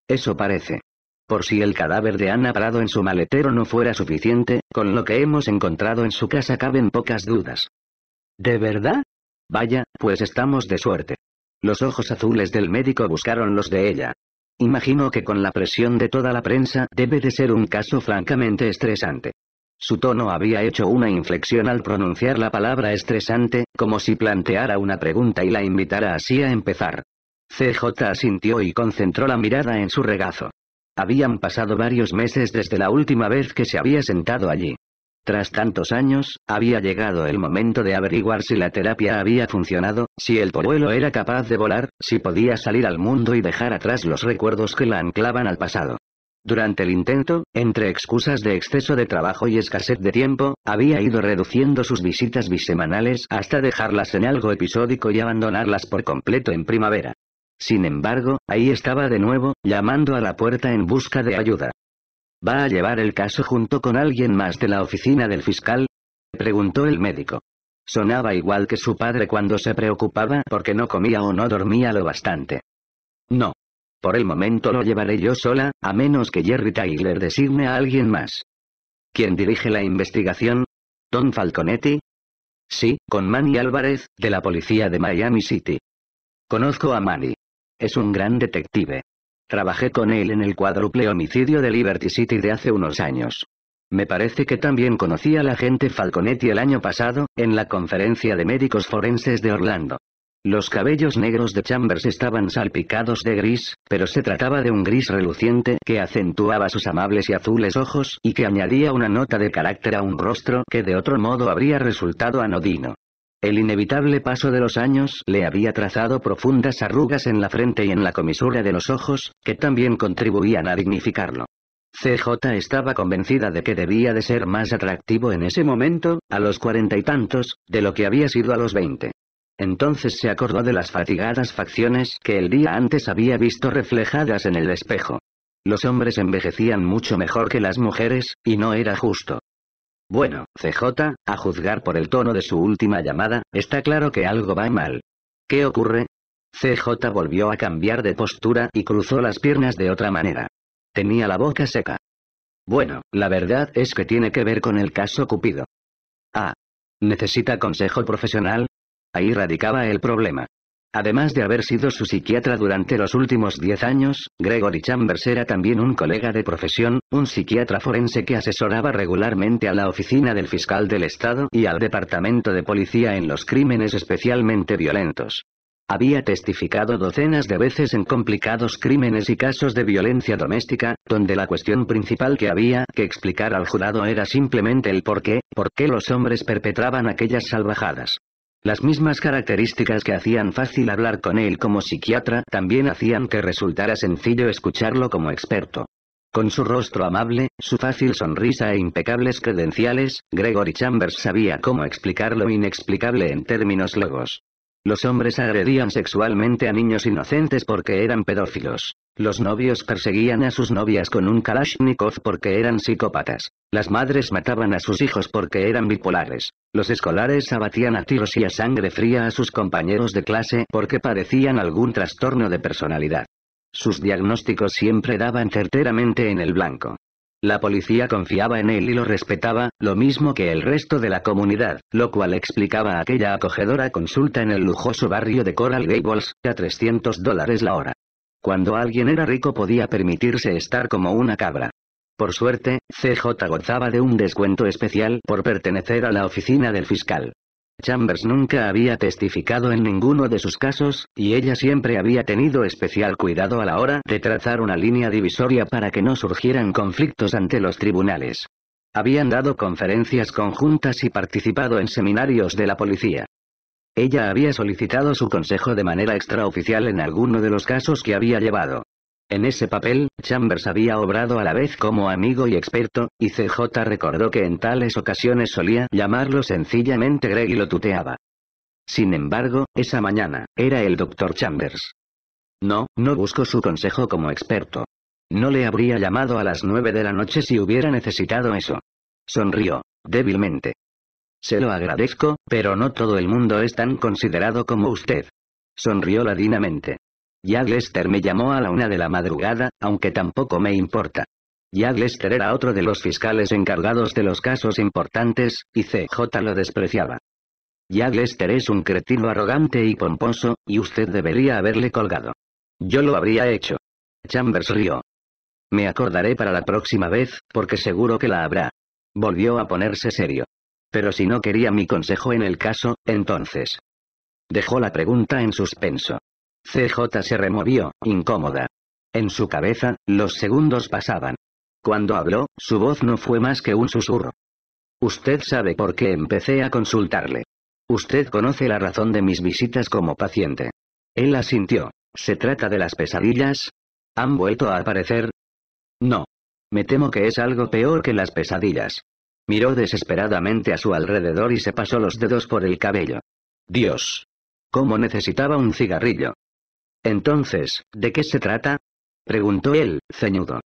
Eso parece. Por si el cadáver de Ana Prado en su maletero no fuera suficiente, con lo que hemos encontrado en su casa caben pocas dudas. ¿De verdad? Vaya, pues estamos de suerte. Los ojos azules del médico buscaron los de ella. Imagino que con la presión de toda la prensa debe de ser un caso francamente estresante. Su tono había hecho una inflexión al pronunciar la palabra estresante, como si planteara una pregunta y la invitara así a empezar. CJ asintió y concentró la mirada en su regazo. Habían pasado varios meses desde la última vez que se había sentado allí. Tras tantos años, había llegado el momento de averiguar si la terapia había funcionado, si el polluelo era capaz de volar, si podía salir al mundo y dejar atrás los recuerdos que la anclaban al pasado. Durante el intento, entre excusas de exceso de trabajo y escasez de tiempo, había ido reduciendo sus visitas bisemanales hasta dejarlas en algo episódico y abandonarlas por completo en primavera. Sin embargo, ahí estaba de nuevo, llamando a la puerta en busca de ayuda. ¿Va a llevar el caso junto con alguien más de la oficina del fiscal? preguntó el médico. Sonaba igual que su padre cuando se preocupaba porque no comía o no dormía lo bastante. Por el momento lo llevaré yo sola, a menos que Jerry Tyler designe a alguien más. ¿Quién dirige la investigación? ¿Don Falconetti? Sí, con Manny Álvarez, de la policía de Miami City. Conozco a Manny. Es un gran detective. Trabajé con él en el cuádruple homicidio de Liberty City de hace unos años. Me parece que también conocí al agente Falconetti el año pasado, en la conferencia de médicos forenses de Orlando. Los cabellos negros de Chambers estaban salpicados de gris, pero se trataba de un gris reluciente que acentuaba sus amables y azules ojos y que añadía una nota de carácter a un rostro que de otro modo habría resultado anodino. El inevitable paso de los años le había trazado profundas arrugas en la frente y en la comisura de los ojos, que también contribuían a dignificarlo. CJ estaba convencida de que debía de ser más atractivo en ese momento, a los cuarenta y tantos, de lo que había sido a los veinte. Entonces se acordó de las fatigadas facciones que el día antes había visto reflejadas en el espejo. Los hombres envejecían mucho mejor que las mujeres, y no era justo. Bueno, CJ, a juzgar por el tono de su última llamada, está claro que algo va mal. ¿Qué ocurre? CJ volvió a cambiar de postura y cruzó las piernas de otra manera. Tenía la boca seca. Bueno, la verdad es que tiene que ver con el caso Cupido. Ah. ¿Necesita consejo profesional? Ahí radicaba el problema. Además de haber sido su psiquiatra durante los últimos diez años, Gregory Chambers era también un colega de profesión, un psiquiatra forense que asesoraba regularmente a la oficina del fiscal del Estado y al departamento de policía en los crímenes especialmente violentos. Había testificado docenas de veces en complicados crímenes y casos de violencia doméstica, donde la cuestión principal que había que explicar al jurado era simplemente el por qué, por qué los hombres perpetraban aquellas salvajadas. Las mismas características que hacían fácil hablar con él como psiquiatra también hacían que resultara sencillo escucharlo como experto. Con su rostro amable, su fácil sonrisa e impecables credenciales, Gregory Chambers sabía cómo explicar lo inexplicable en términos logos. Los hombres agredían sexualmente a niños inocentes porque eran pedófilos. Los novios perseguían a sus novias con un Kalashnikov porque eran psicópatas. Las madres mataban a sus hijos porque eran bipolares. Los escolares abatían a tiros y a sangre fría a sus compañeros de clase porque parecían algún trastorno de personalidad. Sus diagnósticos siempre daban certeramente en el blanco. La policía confiaba en él y lo respetaba, lo mismo que el resto de la comunidad, lo cual explicaba aquella acogedora consulta en el lujoso barrio de Coral Gables, a 300 dólares la hora. Cuando alguien era rico podía permitirse estar como una cabra. Por suerte, CJ gozaba de un descuento especial por pertenecer a la oficina del fiscal. Chambers nunca había testificado en ninguno de sus casos, y ella siempre había tenido especial cuidado a la hora de trazar una línea divisoria para que no surgieran conflictos ante los tribunales. Habían dado conferencias conjuntas y participado en seminarios de la policía. Ella había solicitado su consejo de manera extraoficial en alguno de los casos que había llevado. En ese papel, Chambers había obrado a la vez como amigo y experto, y CJ recordó que en tales ocasiones solía llamarlo sencillamente Greg y lo tuteaba. Sin embargo, esa mañana, era el Dr. Chambers. No, no busco su consejo como experto. No le habría llamado a las nueve de la noche si hubiera necesitado eso. Sonrió, débilmente. Se lo agradezco, pero no todo el mundo es tan considerado como usted. Sonrió ladinamente. Jack Lester me llamó a la una de la madrugada, aunque tampoco me importa. Jack Lester era otro de los fiscales encargados de los casos importantes, y CJ lo despreciaba. Jack Lester es un cretino arrogante y pomposo, y usted debería haberle colgado. Yo lo habría hecho. Chambers rió. Me acordaré para la próxima vez, porque seguro que la habrá. Volvió a ponerse serio. Pero si no quería mi consejo en el caso, entonces. Dejó la pregunta en suspenso. CJ se removió, incómoda. En su cabeza, los segundos pasaban. Cuando habló, su voz no fue más que un susurro. Usted sabe por qué empecé a consultarle. Usted conoce la razón de mis visitas como paciente. Él asintió. ¿Se trata de las pesadillas? ¿Han vuelto a aparecer? No. Me temo que es algo peor que las pesadillas. Miró desesperadamente a su alrededor y se pasó los dedos por el cabello. Dios. ¿Cómo necesitaba un cigarrillo? Entonces, ¿de qué se trata? preguntó él, ceñudo.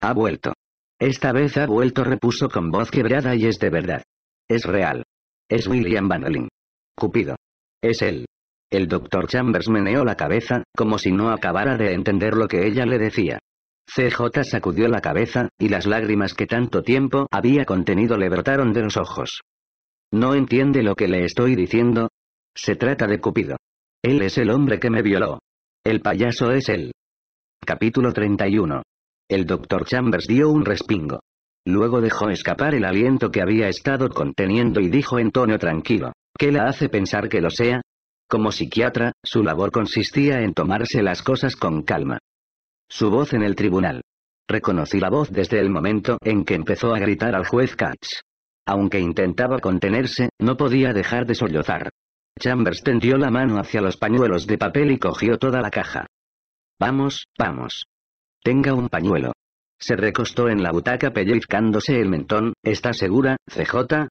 Ha vuelto. Esta vez ha vuelto, repuso con voz quebrada y es de verdad. Es real. Es William Van Cupido. Es él. El doctor Chambers meneó la cabeza, como si no acabara de entender lo que ella le decía. CJ sacudió la cabeza, y las lágrimas que tanto tiempo había contenido le brotaron de los ojos. ¿No entiende lo que le estoy diciendo? Se trata de Cupido. Él es el hombre que me violó. El payaso es él. Capítulo 31. El doctor Chambers dio un respingo. Luego dejó escapar el aliento que había estado conteniendo y dijo en tono tranquilo. ¿Qué la hace pensar que lo sea? Como psiquiatra, su labor consistía en tomarse las cosas con calma. Su voz en el tribunal. Reconocí la voz desde el momento en que empezó a gritar al juez Katz. Aunque intentaba contenerse, no podía dejar de sollozar. Chambers tendió la mano hacia los pañuelos de papel y cogió toda la caja. Vamos, vamos. Tenga un pañuelo. Se recostó en la butaca pellizcándose el mentón, ¿está segura, CJ?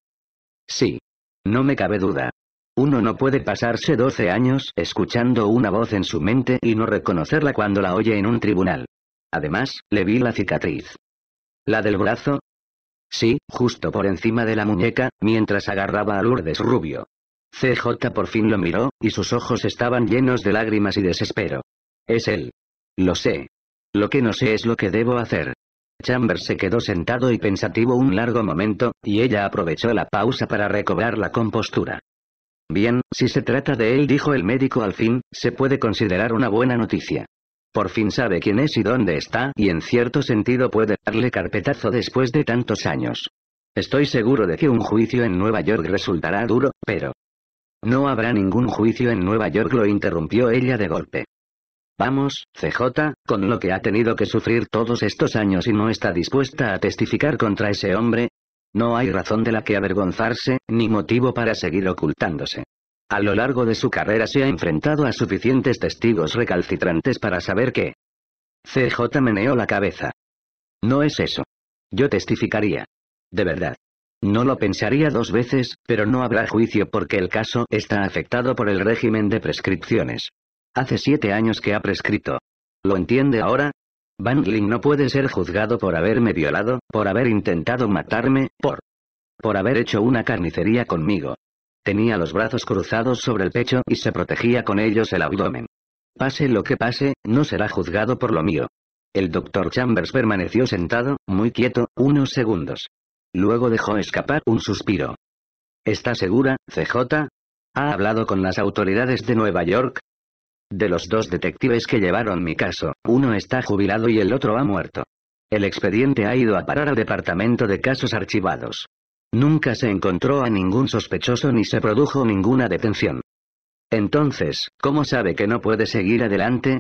Sí. No me cabe duda. Uno no puede pasarse 12 años escuchando una voz en su mente y no reconocerla cuando la oye en un tribunal. Además, le vi la cicatriz. ¿La del brazo? Sí, justo por encima de la muñeca, mientras agarraba a Lourdes Rubio. CJ por fin lo miró, y sus ojos estaban llenos de lágrimas y desespero. Es él. Lo sé. Lo que no sé es lo que debo hacer. Chambers se quedó sentado y pensativo un largo momento, y ella aprovechó la pausa para recobrar la compostura. Bien, si se trata de él, dijo el médico al fin, se puede considerar una buena noticia. Por fin sabe quién es y dónde está, y en cierto sentido puede darle carpetazo después de tantos años. Estoy seguro de que un juicio en Nueva York resultará duro, pero... No habrá ningún juicio en Nueva York, lo interrumpió ella de golpe. Vamos, CJ, con lo que ha tenido que sufrir todos estos años y no está dispuesta a testificar contra ese hombre. No hay razón de la que avergonzarse, ni motivo para seguir ocultándose. A lo largo de su carrera se ha enfrentado a suficientes testigos recalcitrantes para saber que... CJ meneó la cabeza. No es eso. Yo testificaría. De verdad. No lo pensaría dos veces, pero no habrá juicio porque el caso está afectado por el régimen de prescripciones. Hace siete años que ha prescrito. ¿Lo entiende ahora? Van no puede ser juzgado por haberme violado, por haber intentado matarme, por... por haber hecho una carnicería conmigo. Tenía los brazos cruzados sobre el pecho y se protegía con ellos el abdomen. Pase lo que pase, no será juzgado por lo mío. El doctor Chambers permaneció sentado, muy quieto, unos segundos. Luego dejó escapar un suspiro. ¿Está segura, CJ? ¿Ha hablado con las autoridades de Nueva York? De los dos detectives que llevaron mi caso, uno está jubilado y el otro ha muerto. El expediente ha ido a parar al Departamento de Casos Archivados. Nunca se encontró a ningún sospechoso ni se produjo ninguna detención. Entonces, ¿cómo sabe que no puede seguir adelante?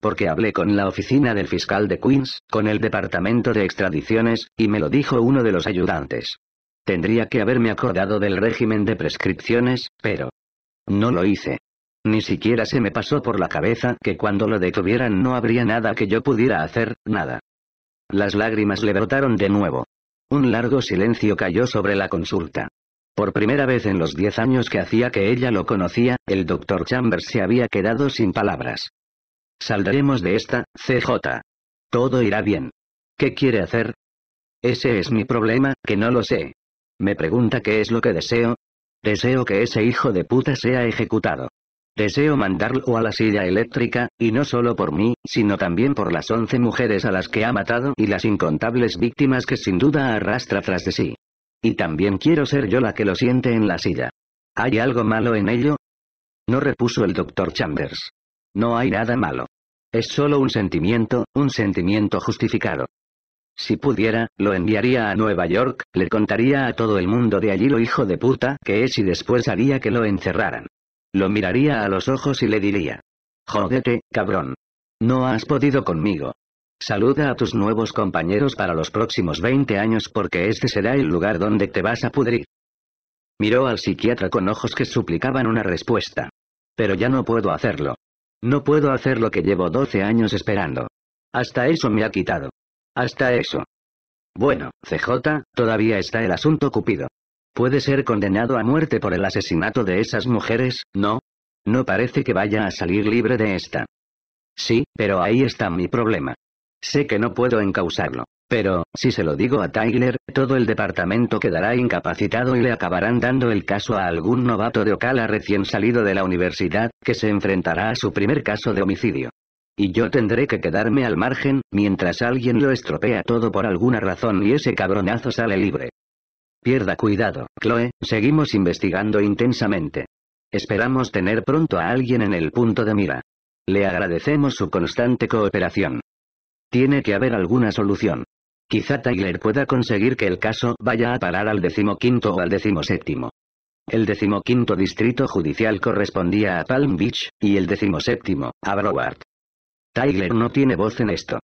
Porque hablé con la oficina del fiscal de Queens, con el departamento de extradiciones, y me lo dijo uno de los ayudantes. Tendría que haberme acordado del régimen de prescripciones, pero... No lo hice. Ni siquiera se me pasó por la cabeza que cuando lo detuvieran no habría nada que yo pudiera hacer, nada. Las lágrimas le brotaron de nuevo. Un largo silencio cayó sobre la consulta. Por primera vez en los diez años que hacía que ella lo conocía, el doctor Chambers se había quedado sin palabras. Saldremos de esta, CJ. Todo irá bien. ¿Qué quiere hacer? Ese es mi problema, que no lo sé. Me pregunta qué es lo que deseo. Deseo que ese hijo de puta sea ejecutado. Deseo mandarlo a la silla eléctrica, y no solo por mí, sino también por las once mujeres a las que ha matado y las incontables víctimas que sin duda arrastra tras de sí. Y también quiero ser yo la que lo siente en la silla. ¿Hay algo malo en ello? No repuso el doctor Chambers. No hay nada malo. Es solo un sentimiento, un sentimiento justificado. Si pudiera, lo enviaría a Nueva York, le contaría a todo el mundo de allí lo hijo de puta que es y después haría que lo encerraran. Lo miraría a los ojos y le diría. Jódete, cabrón. No has podido conmigo. Saluda a tus nuevos compañeros para los próximos 20 años porque este será el lugar donde te vas a pudrir. Miró al psiquiatra con ojos que suplicaban una respuesta. Pero ya no puedo hacerlo. No puedo hacer lo que llevo 12 años esperando. Hasta eso me ha quitado. Hasta eso. Bueno, CJ, todavía está el asunto Cupido. Puede ser condenado a muerte por el asesinato de esas mujeres, ¿no? No parece que vaya a salir libre de esta. Sí, pero ahí está mi problema. Sé que no puedo encausarlo. Pero, si se lo digo a Tyler, todo el departamento quedará incapacitado y le acabarán dando el caso a algún novato de Ocala recién salido de la universidad, que se enfrentará a su primer caso de homicidio. Y yo tendré que quedarme al margen, mientras alguien lo estropea todo por alguna razón y ese cabronazo sale libre. Pierda cuidado, Chloe, seguimos investigando intensamente. Esperamos tener pronto a alguien en el punto de mira. Le agradecemos su constante cooperación. Tiene que haber alguna solución. Quizá Tyler pueda conseguir que el caso vaya a parar al decimoquinto o al decimoséptimo. El decimoquinto distrito judicial correspondía a Palm Beach, y el decimoséptimo, a Broward. Tyler no tiene voz en esto.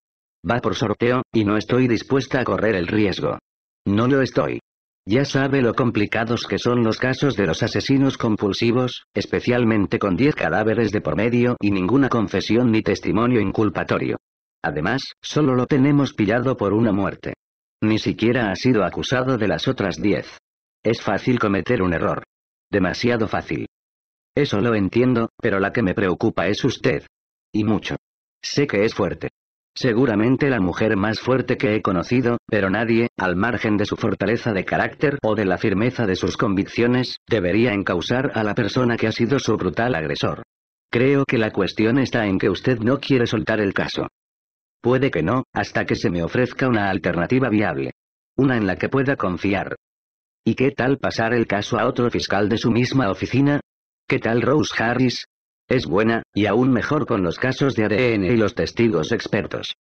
Va por sorteo, y no estoy dispuesta a correr el riesgo. No lo estoy. Ya sabe lo complicados que son los casos de los asesinos compulsivos, especialmente con 10 cadáveres de por medio y ninguna confesión ni testimonio inculpatorio. Además, solo lo tenemos pillado por una muerte. Ni siquiera ha sido acusado de las otras 10. Es fácil cometer un error. Demasiado fácil. Eso lo entiendo, pero la que me preocupa es usted. Y mucho. Sé que es fuerte. Seguramente la mujer más fuerte que he conocido, pero nadie, al margen de su fortaleza de carácter o de la firmeza de sus convicciones, debería encausar a la persona que ha sido su brutal agresor. Creo que la cuestión está en que usted no quiere soltar el caso. Puede que no, hasta que se me ofrezca una alternativa viable. Una en la que pueda confiar. ¿Y qué tal pasar el caso a otro fiscal de su misma oficina? ¿Qué tal Rose Harris? Es buena, y aún mejor con los casos de ADN y los testigos expertos.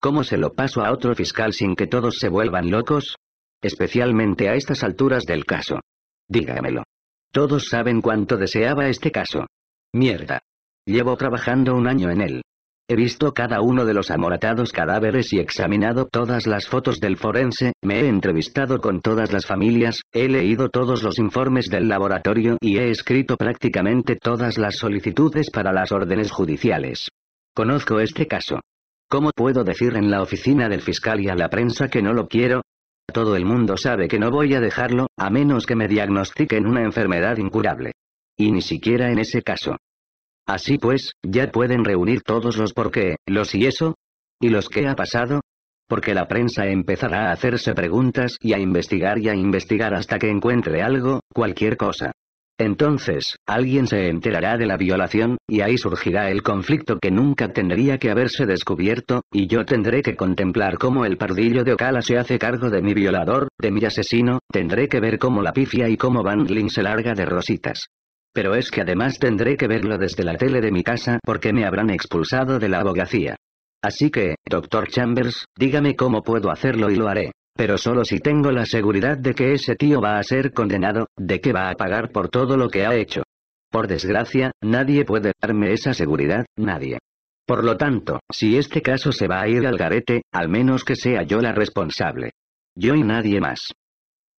¿Cómo se lo paso a otro fiscal sin que todos se vuelvan locos? Especialmente a estas alturas del caso. Dígamelo. Todos saben cuánto deseaba este caso. Mierda. Llevo trabajando un año en él. He visto cada uno de los amoratados cadáveres y examinado todas las fotos del forense, me he entrevistado con todas las familias, he leído todos los informes del laboratorio y he escrito prácticamente todas las solicitudes para las órdenes judiciales. Conozco este caso. ¿Cómo puedo decir en la oficina del fiscal y a la prensa que no lo quiero? Todo el mundo sabe que no voy a dejarlo, a menos que me diagnostiquen una enfermedad incurable. Y ni siquiera en ese caso. Así pues, ya pueden reunir todos los por qué, los y eso. ¿Y los qué ha pasado? Porque la prensa empezará a hacerse preguntas y a investigar y a investigar hasta que encuentre algo, cualquier cosa. Entonces, alguien se enterará de la violación, y ahí surgirá el conflicto que nunca tendría que haberse descubierto, y yo tendré que contemplar cómo el pardillo de Ocala se hace cargo de mi violador, de mi asesino, tendré que ver cómo la pifia y cómo Van se larga de rositas. Pero es que además tendré que verlo desde la tele de mi casa porque me habrán expulsado de la abogacía. Así que, doctor Chambers, dígame cómo puedo hacerlo y lo haré. Pero solo si tengo la seguridad de que ese tío va a ser condenado, de que va a pagar por todo lo que ha hecho. Por desgracia, nadie puede darme esa seguridad, nadie. Por lo tanto, si este caso se va a ir al garete, al menos que sea yo la responsable. Yo y nadie más.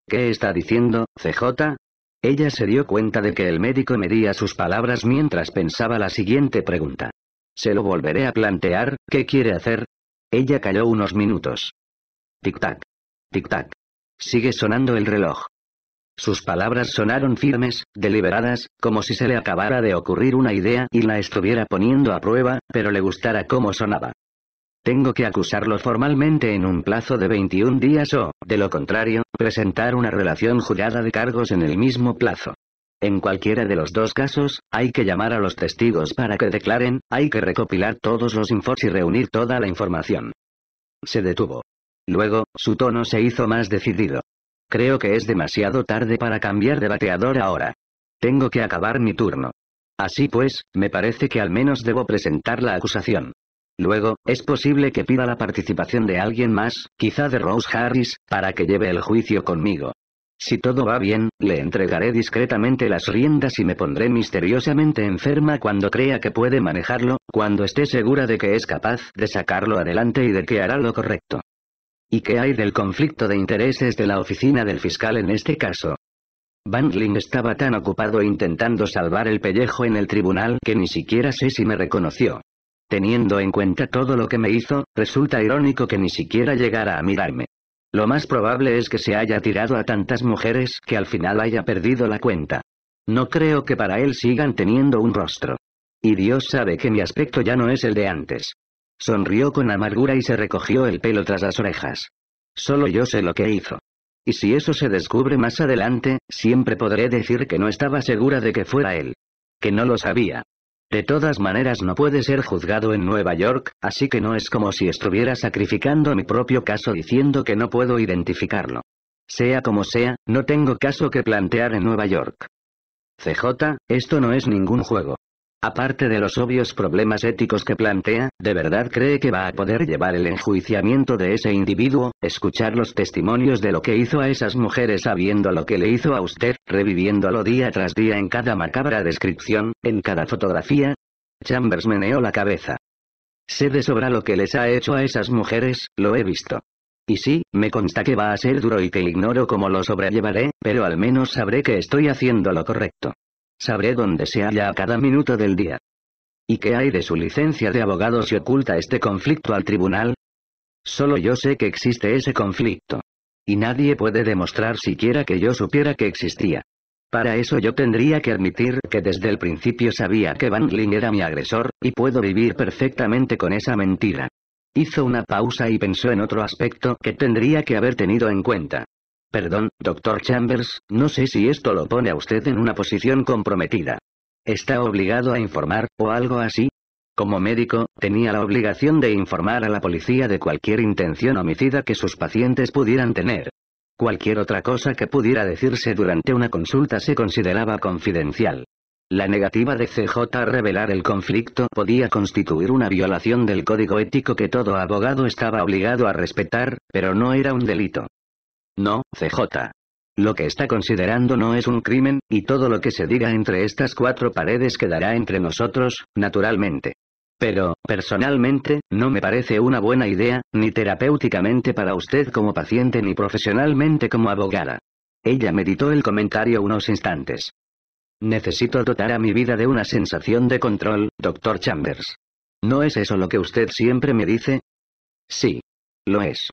¿Qué está diciendo, CJ? Ella se dio cuenta de que el médico medía sus palabras mientras pensaba la siguiente pregunta. Se lo volveré a plantear, ¿qué quiere hacer? Ella calló unos minutos. Tic-tac. Tic-tac. Sigue sonando el reloj. Sus palabras sonaron firmes, deliberadas, como si se le acabara de ocurrir una idea y la estuviera poniendo a prueba, pero le gustara cómo sonaba. Tengo que acusarlo formalmente en un plazo de 21 días o, de lo contrario, presentar una relación jurada de cargos en el mismo plazo. En cualquiera de los dos casos, hay que llamar a los testigos para que declaren, hay que recopilar todos los infos y reunir toda la información. Se detuvo. Luego, su tono se hizo más decidido. Creo que es demasiado tarde para cambiar de bateador ahora. Tengo que acabar mi turno. Así pues, me parece que al menos debo presentar la acusación. Luego, es posible que pida la participación de alguien más, quizá de Rose Harris, para que lleve el juicio conmigo. Si todo va bien, le entregaré discretamente las riendas y me pondré misteriosamente enferma cuando crea que puede manejarlo, cuando esté segura de que es capaz de sacarlo adelante y de que hará lo correcto. ¿Y qué hay del conflicto de intereses de la oficina del fiscal en este caso? Bandling estaba tan ocupado intentando salvar el pellejo en el tribunal que ni siquiera sé si me reconoció. Teniendo en cuenta todo lo que me hizo, resulta irónico que ni siquiera llegara a mirarme. Lo más probable es que se haya tirado a tantas mujeres que al final haya perdido la cuenta. No creo que para él sigan teniendo un rostro. Y Dios sabe que mi aspecto ya no es el de antes. Sonrió con amargura y se recogió el pelo tras las orejas. Solo yo sé lo que hizo. Y si eso se descubre más adelante, siempre podré decir que no estaba segura de que fuera él. Que no lo sabía. De todas maneras no puede ser juzgado en Nueva York, así que no es como si estuviera sacrificando mi propio caso diciendo que no puedo identificarlo. Sea como sea, no tengo caso que plantear en Nueva York. CJ, esto no es ningún juego. Aparte de los obvios problemas éticos que plantea, ¿de verdad cree que va a poder llevar el enjuiciamiento de ese individuo, escuchar los testimonios de lo que hizo a esas mujeres sabiendo lo que le hizo a usted, reviviéndolo día tras día en cada macabra descripción, en cada fotografía? Chambers meneó la cabeza. Sé de sobra lo que les ha hecho a esas mujeres, lo he visto. Y sí, me consta que va a ser duro y que ignoro cómo lo sobrellevaré, pero al menos sabré que estoy haciendo lo correcto. Sabré dónde se halla a cada minuto del día. ¿Y qué hay de su licencia de abogado si oculta este conflicto al tribunal? Solo yo sé que existe ese conflicto. Y nadie puede demostrar siquiera que yo supiera que existía. Para eso yo tendría que admitir que desde el principio sabía que Van Ling era mi agresor, y puedo vivir perfectamente con esa mentira. Hizo una pausa y pensó en otro aspecto que tendría que haber tenido en cuenta. Perdón, doctor Chambers, no sé si esto lo pone a usted en una posición comprometida. ¿Está obligado a informar, o algo así? Como médico, tenía la obligación de informar a la policía de cualquier intención homicida que sus pacientes pudieran tener. Cualquier otra cosa que pudiera decirse durante una consulta se consideraba confidencial. La negativa de CJ a revelar el conflicto podía constituir una violación del código ético que todo abogado estaba obligado a respetar, pero no era un delito. No, CJ. Lo que está considerando no es un crimen, y todo lo que se diga entre estas cuatro paredes quedará entre nosotros, naturalmente. Pero, personalmente, no me parece una buena idea, ni terapéuticamente para usted como paciente ni profesionalmente como abogada. Ella meditó el comentario unos instantes. Necesito dotar a mi vida de una sensación de control, doctor Chambers. ¿No es eso lo que usted siempre me dice? Sí. Lo es.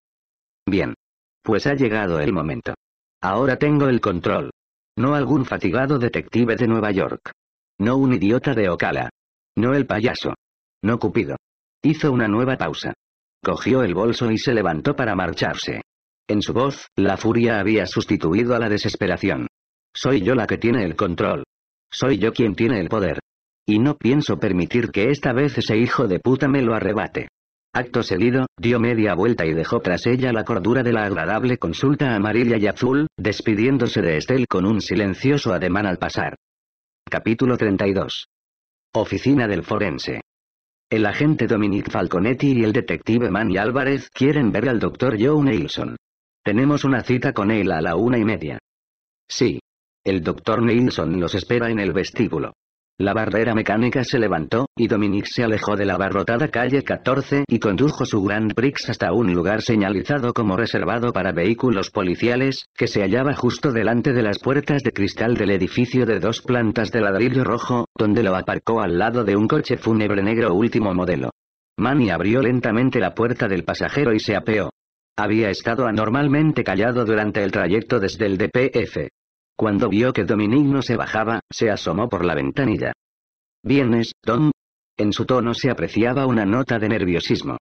Bien. Pues ha llegado el momento. Ahora tengo el control. No algún fatigado detective de Nueva York. No un idiota de Ocala. No el payaso. No Cupido. Hizo una nueva pausa. Cogió el bolso y se levantó para marcharse. En su voz, la furia había sustituido a la desesperación. Soy yo la que tiene el control. Soy yo quien tiene el poder. Y no pienso permitir que esta vez ese hijo de puta me lo arrebate. Acto seguido, dio media vuelta y dejó tras ella la cordura de la agradable consulta amarilla y azul, despidiéndose de Estel con un silencioso ademán al pasar. Capítulo 32. Oficina del Forense. El agente Dominic Falconetti y el detective Manny Álvarez quieren ver al doctor Joe Neilson. Tenemos una cita con él a la una y media. Sí. El doctor Neilson los espera en el vestíbulo. La barrera mecánica se levantó, y Dominic se alejó de la abarrotada calle 14 y condujo su Grand Prix hasta un lugar señalizado como reservado para vehículos policiales, que se hallaba justo delante de las puertas de cristal del edificio de dos plantas de ladrillo rojo, donde lo aparcó al lado de un coche fúnebre negro último modelo. Manny abrió lentamente la puerta del pasajero y se apeó. Había estado anormalmente callado durante el trayecto desde el DPF. Cuando vio que Dominique no se bajaba, se asomó por la ventanilla. ¿Vienes, Tom? En su tono se apreciaba una nota de nerviosismo.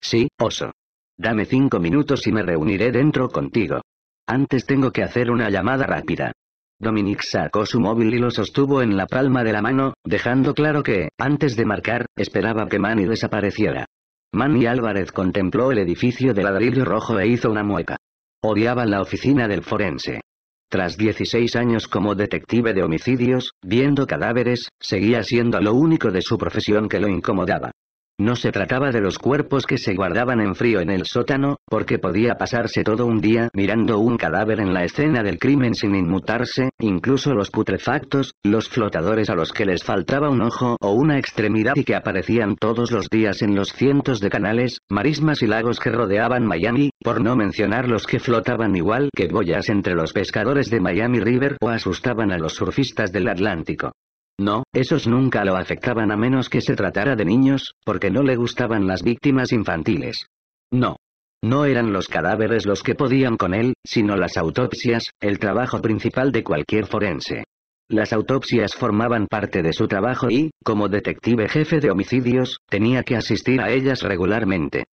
Sí, oso. Dame cinco minutos y me reuniré dentro contigo. Antes tengo que hacer una llamada rápida. Dominique sacó su móvil y lo sostuvo en la palma de la mano, dejando claro que, antes de marcar, esperaba que Manny desapareciera. Manny Álvarez contempló el edificio de ladrillo rojo e hizo una mueca. Odiaba la oficina del forense. Tras 16 años como detective de homicidios, viendo cadáveres, seguía siendo lo único de su profesión que lo incomodaba. No se trataba de los cuerpos que se guardaban en frío en el sótano, porque podía pasarse todo un día mirando un cadáver en la escena del crimen sin inmutarse, incluso los putrefactos, los flotadores a los que les faltaba un ojo o una extremidad y que aparecían todos los días en los cientos de canales, marismas y lagos que rodeaban Miami, por no mencionar los que flotaban igual que boyas entre los pescadores de Miami River o asustaban a los surfistas del Atlántico. No, esos nunca lo afectaban a menos que se tratara de niños, porque no le gustaban las víctimas infantiles. No. No eran los cadáveres los que podían con él, sino las autopsias, el trabajo principal de cualquier forense. Las autopsias formaban parte de su trabajo y, como detective jefe de homicidios, tenía que asistir a ellas regularmente.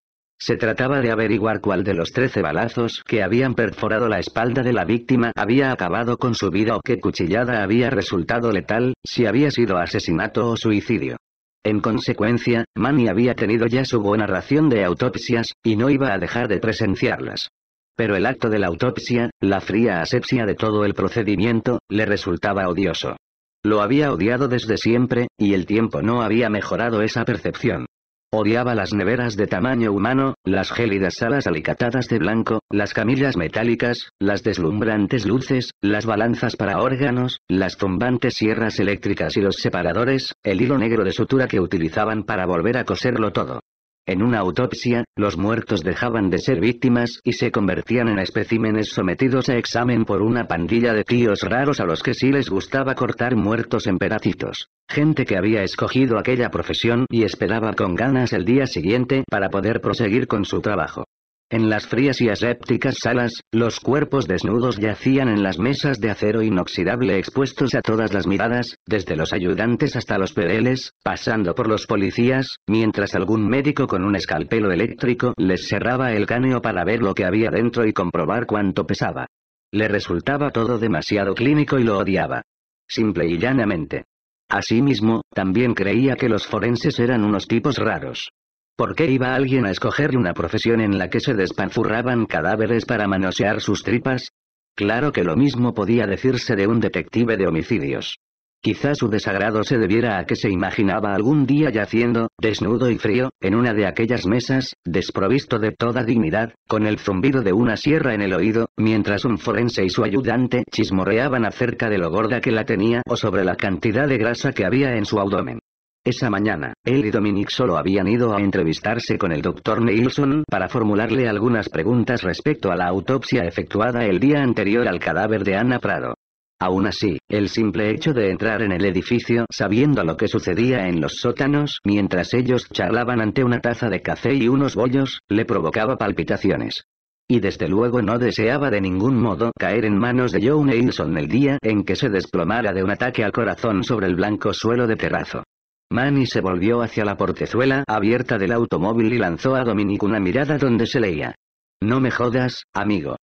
Se trataba de averiguar cuál de los trece balazos que habían perforado la espalda de la víctima había acabado con su vida o qué cuchillada había resultado letal, si había sido asesinato o suicidio. En consecuencia, Manny había tenido ya su buena ración de autopsias, y no iba a dejar de presenciarlas. Pero el acto de la autopsia, la fría asepsia de todo el procedimiento, le resultaba odioso. Lo había odiado desde siempre, y el tiempo no había mejorado esa percepción. Odiaba las neveras de tamaño humano, las gélidas salas alicatadas de blanco, las camillas metálicas, las deslumbrantes luces, las balanzas para órganos, las zumbantes sierras eléctricas y los separadores, el hilo negro de sutura que utilizaban para volver a coserlo todo. En una autopsia, los muertos dejaban de ser víctimas y se convertían en especímenes sometidos a examen por una pandilla de tíos raros a los que sí les gustaba cortar muertos en pedacitos. Gente que había escogido aquella profesión y esperaba con ganas el día siguiente para poder proseguir con su trabajo. En las frías y asépticas salas, los cuerpos desnudos yacían en las mesas de acero inoxidable expuestos a todas las miradas, desde los ayudantes hasta los pereles, pasando por los policías, mientras algún médico con un escalpelo eléctrico les cerraba el cráneo para ver lo que había dentro y comprobar cuánto pesaba. Le resultaba todo demasiado clínico y lo odiaba. Simple y llanamente. Asimismo, también creía que los forenses eran unos tipos raros. ¿Por qué iba alguien a escoger una profesión en la que se despanzurraban cadáveres para manosear sus tripas? Claro que lo mismo podía decirse de un detective de homicidios. Quizá su desagrado se debiera a que se imaginaba algún día yaciendo, desnudo y frío, en una de aquellas mesas, desprovisto de toda dignidad, con el zumbido de una sierra en el oído, mientras un forense y su ayudante chismorreaban acerca de lo gorda que la tenía o sobre la cantidad de grasa que había en su abdomen. Esa mañana, él y Dominic solo habían ido a entrevistarse con el Dr. Neilson para formularle algunas preguntas respecto a la autopsia efectuada el día anterior al cadáver de Ana Prado. Aún así, el simple hecho de entrar en el edificio sabiendo lo que sucedía en los sótanos mientras ellos charlaban ante una taza de café y unos bollos, le provocaba palpitaciones. Y desde luego no deseaba de ningún modo caer en manos de Joe Neilson el día en que se desplomara de un ataque al corazón sobre el blanco suelo de terrazo. Manny se volvió hacia la portezuela abierta del automóvil y lanzó a Dominic una mirada donde se leía. No me jodas, amigo.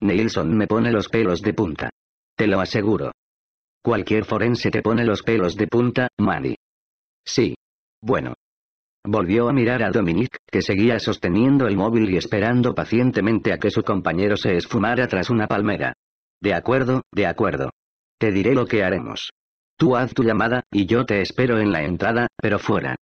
Nilsson me pone los pelos de punta. Te lo aseguro. Cualquier forense te pone los pelos de punta, Manny. Sí. Bueno. Volvió a mirar a Dominic, que seguía sosteniendo el móvil y esperando pacientemente a que su compañero se esfumara tras una palmera. De acuerdo, de acuerdo. Te diré lo que haremos. Tú haz tu llamada, y yo te espero en la entrada, pero fuera.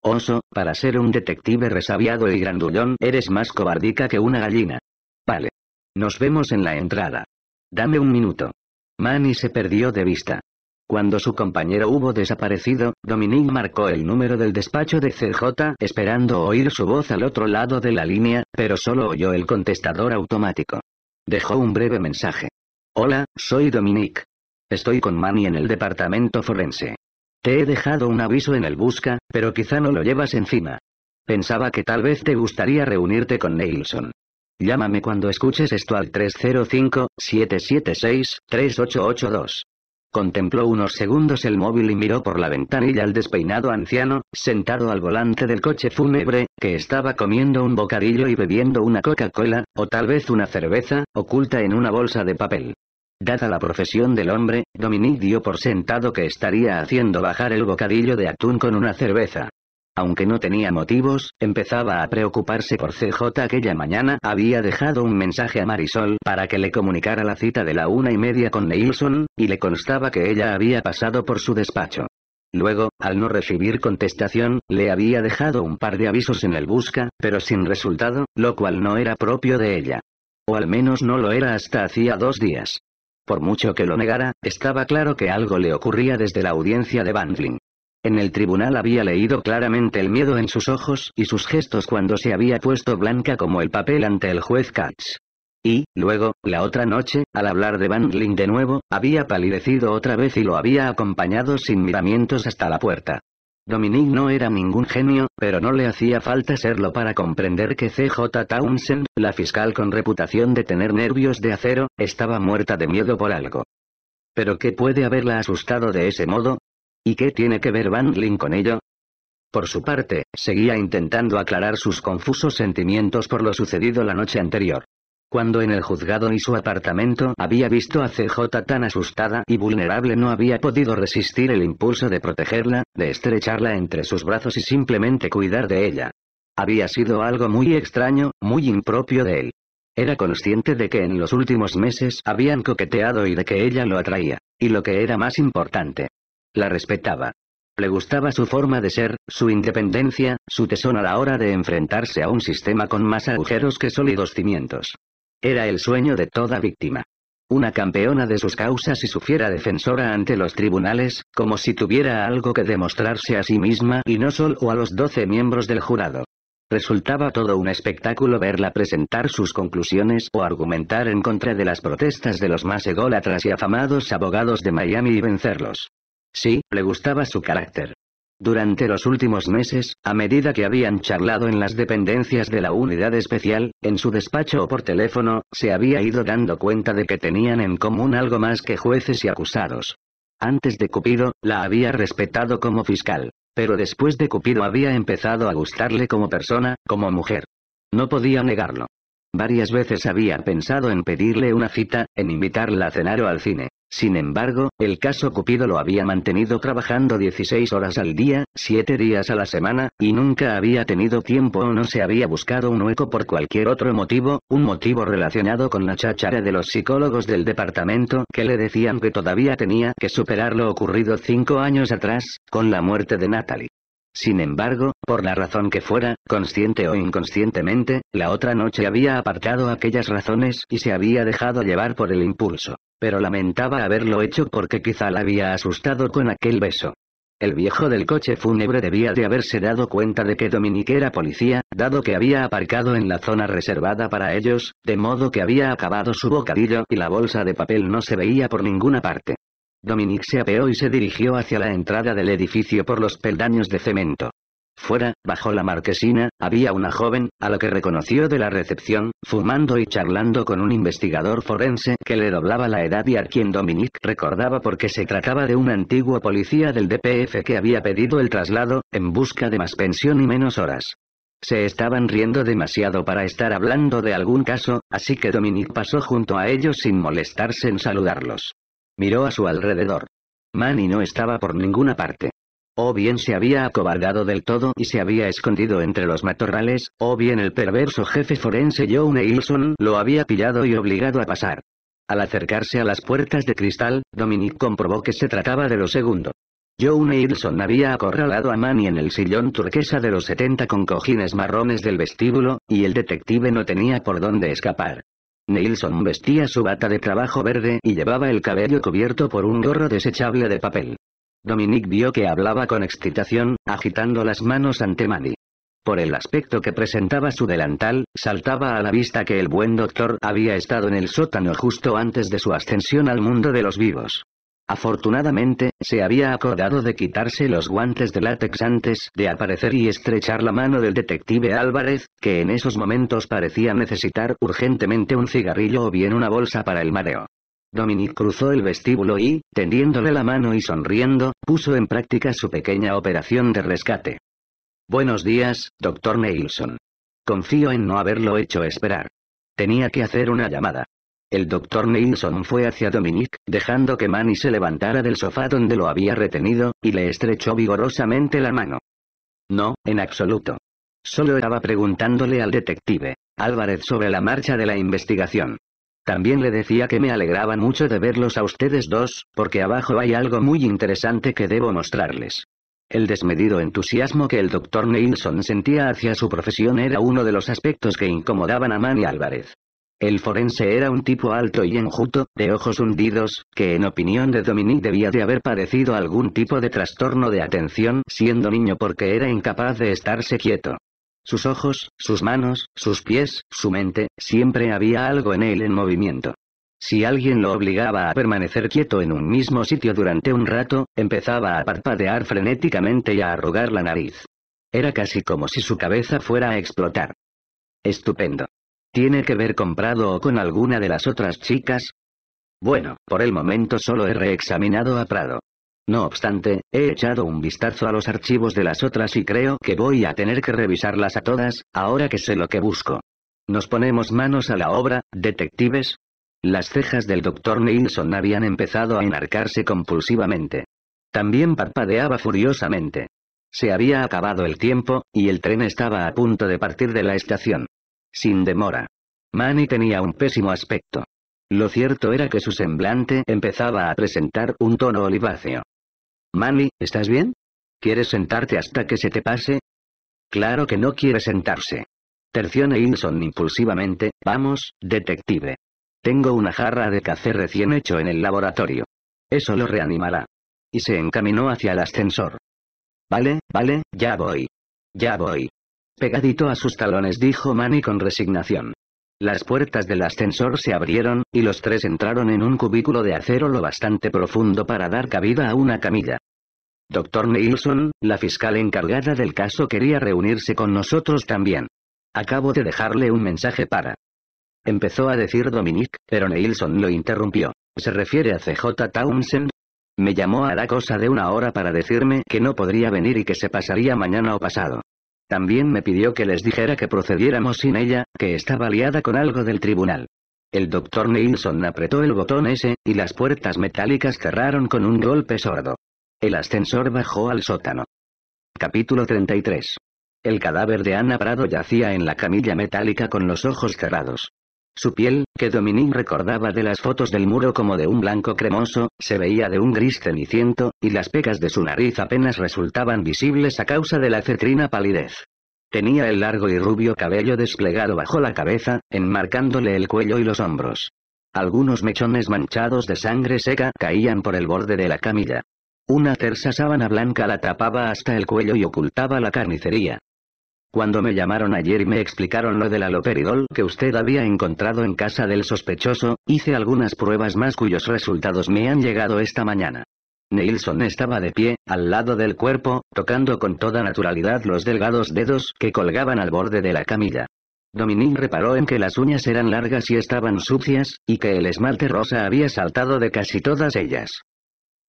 Oso, para ser un detective resabiado y grandullón eres más cobardica que una gallina. Vale. Nos vemos en la entrada. Dame un minuto. Manny se perdió de vista. Cuando su compañero hubo desaparecido, Dominique marcó el número del despacho de CJ esperando oír su voz al otro lado de la línea, pero solo oyó el contestador automático. Dejó un breve mensaje. Hola, soy Dominique. Estoy con Manny en el departamento forense. Te he dejado un aviso en el busca, pero quizá no lo llevas encima. Pensaba que tal vez te gustaría reunirte con Neilson. Llámame cuando escuches esto al 305-776-3882. Contempló unos segundos el móvil y miró por la ventanilla al despeinado anciano, sentado al volante del coche fúnebre, que estaba comiendo un bocadillo y bebiendo una Coca-Cola, o tal vez una cerveza, oculta en una bolsa de papel. Dada la profesión del hombre, Dominique dio por sentado que estaría haciendo bajar el bocadillo de atún con una cerveza. Aunque no tenía motivos, empezaba a preocuparse por CJ aquella mañana había dejado un mensaje a Marisol para que le comunicara la cita de la una y media con Neilson, y le constaba que ella había pasado por su despacho. Luego, al no recibir contestación, le había dejado un par de avisos en el busca, pero sin resultado, lo cual no era propio de ella. O al menos no lo era hasta hacía dos días. Por mucho que lo negara, estaba claro que algo le ocurría desde la audiencia de Bandling. En el tribunal había leído claramente el miedo en sus ojos y sus gestos cuando se había puesto blanca como el papel ante el juez Katz. Y, luego, la otra noche, al hablar de Bandling de nuevo, había palidecido otra vez y lo había acompañado sin miramientos hasta la puerta. Dominique no era ningún genio, pero no le hacía falta serlo para comprender que CJ Townsend, la fiscal con reputación de tener nervios de acero, estaba muerta de miedo por algo. ¿Pero qué puede haberla asustado de ese modo? ¿Y qué tiene que ver Van con ello? Por su parte, seguía intentando aclarar sus confusos sentimientos por lo sucedido la noche anterior. Cuando en el juzgado y su apartamento había visto a CJ tan asustada y vulnerable no había podido resistir el impulso de protegerla, de estrecharla entre sus brazos y simplemente cuidar de ella. Había sido algo muy extraño, muy impropio de él. Era consciente de que en los últimos meses habían coqueteado y de que ella lo atraía. Y lo que era más importante. La respetaba. Le gustaba su forma de ser, su independencia, su tesón a la hora de enfrentarse a un sistema con más agujeros que sólidos cimientos. Era el sueño de toda víctima. Una campeona de sus causas y su fiera defensora ante los tribunales, como si tuviera algo que demostrarse a sí misma y no solo a los doce miembros del jurado. Resultaba todo un espectáculo verla presentar sus conclusiones o argumentar en contra de las protestas de los más ególatras y afamados abogados de Miami y vencerlos. Sí, le gustaba su carácter. Durante los últimos meses, a medida que habían charlado en las dependencias de la unidad especial, en su despacho o por teléfono, se había ido dando cuenta de que tenían en común algo más que jueces y acusados. Antes de Cupido, la había respetado como fiscal. Pero después de Cupido había empezado a gustarle como persona, como mujer. No podía negarlo. Varias veces había pensado en pedirle una cita, en invitarla a cenar o al cine. Sin embargo, el caso Cupido lo había mantenido trabajando 16 horas al día, 7 días a la semana, y nunca había tenido tiempo o no se había buscado un hueco por cualquier otro motivo, un motivo relacionado con la cháchara de los psicólogos del departamento que le decían que todavía tenía que superar lo ocurrido cinco años atrás, con la muerte de Natalie. Sin embargo, por la razón que fuera, consciente o inconscientemente, la otra noche había apartado aquellas razones y se había dejado llevar por el impulso. Pero lamentaba haberlo hecho porque quizá la había asustado con aquel beso. El viejo del coche fúnebre debía de haberse dado cuenta de que Dominique era policía, dado que había aparcado en la zona reservada para ellos, de modo que había acabado su bocadillo y la bolsa de papel no se veía por ninguna parte. Dominique se apeó y se dirigió hacia la entrada del edificio por los peldaños de cemento. Fuera, bajo la marquesina, había una joven, a la que reconoció de la recepción, fumando y charlando con un investigador forense que le doblaba la edad y a quien Dominique recordaba porque se trataba de un antiguo policía del DPF que había pedido el traslado, en busca de más pensión y menos horas. Se estaban riendo demasiado para estar hablando de algún caso, así que Dominique pasó junto a ellos sin molestarse en saludarlos. Miró a su alrededor. Manny no estaba por ninguna parte. O bien se había acobardado del todo y se había escondido entre los matorrales, o bien el perverso jefe forense Joe Neilson lo había pillado y obligado a pasar. Al acercarse a las puertas de cristal, Dominic comprobó que se trataba de lo segundo. Joe Neilson había acorralado a Manny en el sillón turquesa de los 70 con cojines marrones del vestíbulo, y el detective no tenía por dónde escapar. Nilsson vestía su bata de trabajo verde y llevaba el cabello cubierto por un gorro desechable de papel. Dominique vio que hablaba con excitación, agitando las manos ante Manny. Por el aspecto que presentaba su delantal, saltaba a la vista que el buen doctor había estado en el sótano justo antes de su ascensión al mundo de los vivos. Afortunadamente, se había acordado de quitarse los guantes de látex antes de aparecer y estrechar la mano del detective Álvarez, que en esos momentos parecía necesitar urgentemente un cigarrillo o bien una bolsa para el mareo. Dominic cruzó el vestíbulo y, tendiéndole la mano y sonriendo, puso en práctica su pequeña operación de rescate. Buenos días, doctor Neilson. Confío en no haberlo hecho esperar. Tenía que hacer una llamada. El doctor Neilson fue hacia Dominique, dejando que Manny se levantara del sofá donde lo había retenido, y le estrechó vigorosamente la mano. No, en absoluto. Solo estaba preguntándole al detective, Álvarez sobre la marcha de la investigación. También le decía que me alegraba mucho de verlos a ustedes dos, porque abajo hay algo muy interesante que debo mostrarles. El desmedido entusiasmo que el doctor Neilson sentía hacia su profesión era uno de los aspectos que incomodaban a Manny Álvarez. El forense era un tipo alto y enjuto, de ojos hundidos, que en opinión de Dominique debía de haber padecido algún tipo de trastorno de atención siendo niño porque era incapaz de estarse quieto. Sus ojos, sus manos, sus pies, su mente, siempre había algo en él en movimiento. Si alguien lo obligaba a permanecer quieto en un mismo sitio durante un rato, empezaba a parpadear frenéticamente y a arrugar la nariz. Era casi como si su cabeza fuera a explotar. Estupendo. ¿Tiene que ver con Prado o con alguna de las otras chicas? Bueno, por el momento solo he reexaminado a Prado. No obstante, he echado un vistazo a los archivos de las otras y creo que voy a tener que revisarlas a todas, ahora que sé lo que busco. ¿Nos ponemos manos a la obra, detectives? Las cejas del doctor Nilsson habían empezado a enarcarse compulsivamente. También parpadeaba furiosamente. Se había acabado el tiempo, y el tren estaba a punto de partir de la estación. Sin demora. Manny tenía un pésimo aspecto. Lo cierto era que su semblante empezaba a presentar un tono oliváceo. Manny, ¿estás bien? ¿Quieres sentarte hasta que se te pase? Claro que no quiere sentarse. Terció Neilson impulsivamente, vamos, detective. Tengo una jarra de café recién hecho en el laboratorio. Eso lo reanimará. Y se encaminó hacia el ascensor. Vale, vale, ya voy. Ya voy. Pegadito a sus talones dijo Manny con resignación. Las puertas del ascensor se abrieron, y los tres entraron en un cubículo de acero lo bastante profundo para dar cabida a una camilla. Doctor Neilson, la fiscal encargada del caso quería reunirse con nosotros también. Acabo de dejarle un mensaje para. Empezó a decir Dominic, pero Neilson lo interrumpió. ¿Se refiere a CJ Townsend? Me llamó a la cosa de una hora para decirme que no podría venir y que se pasaría mañana o pasado. También me pidió que les dijera que procediéramos sin ella, que estaba liada con algo del tribunal. El doctor Neilson apretó el botón S, y las puertas metálicas cerraron con un golpe sordo. El ascensor bajó al sótano. Capítulo 33. El cadáver de Ana Prado yacía en la camilla metálica con los ojos cerrados. Su piel, que Dominique recordaba de las fotos del muro como de un blanco cremoso, se veía de un gris ceniciento, y las pecas de su nariz apenas resultaban visibles a causa de la cetrina palidez. Tenía el largo y rubio cabello desplegado bajo la cabeza, enmarcándole el cuello y los hombros. Algunos mechones manchados de sangre seca caían por el borde de la camilla. Una tersa sábana blanca la tapaba hasta el cuello y ocultaba la carnicería. Cuando me llamaron ayer y me explicaron lo del aloperidol que usted había encontrado en casa del sospechoso, hice algunas pruebas más cuyos resultados me han llegado esta mañana. Nilsson estaba de pie, al lado del cuerpo, tocando con toda naturalidad los delgados dedos que colgaban al borde de la camilla. Dominique reparó en que las uñas eran largas y estaban sucias, y que el esmalte rosa había saltado de casi todas ellas.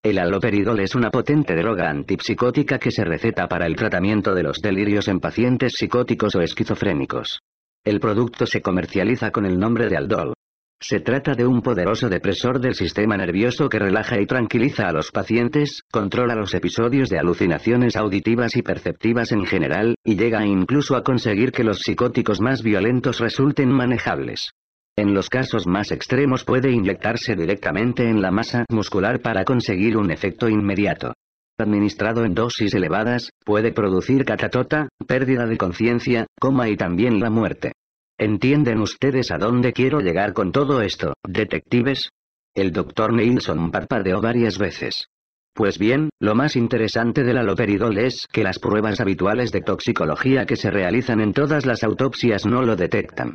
El aloperidol es una potente droga antipsicótica que se receta para el tratamiento de los delirios en pacientes psicóticos o esquizofrénicos. El producto se comercializa con el nombre de Aldol. Se trata de un poderoso depresor del sistema nervioso que relaja y tranquiliza a los pacientes, controla los episodios de alucinaciones auditivas y perceptivas en general, y llega incluso a conseguir que los psicóticos más violentos resulten manejables. En los casos más extremos puede inyectarse directamente en la masa muscular para conseguir un efecto inmediato. Administrado en dosis elevadas, puede producir catatota, pérdida de conciencia, coma y también la muerte. ¿Entienden ustedes a dónde quiero llegar con todo esto, detectives? El doctor Neilson parpadeó varias veces. Pues bien, lo más interesante del aloperidol es que las pruebas habituales de toxicología que se realizan en todas las autopsias no lo detectan.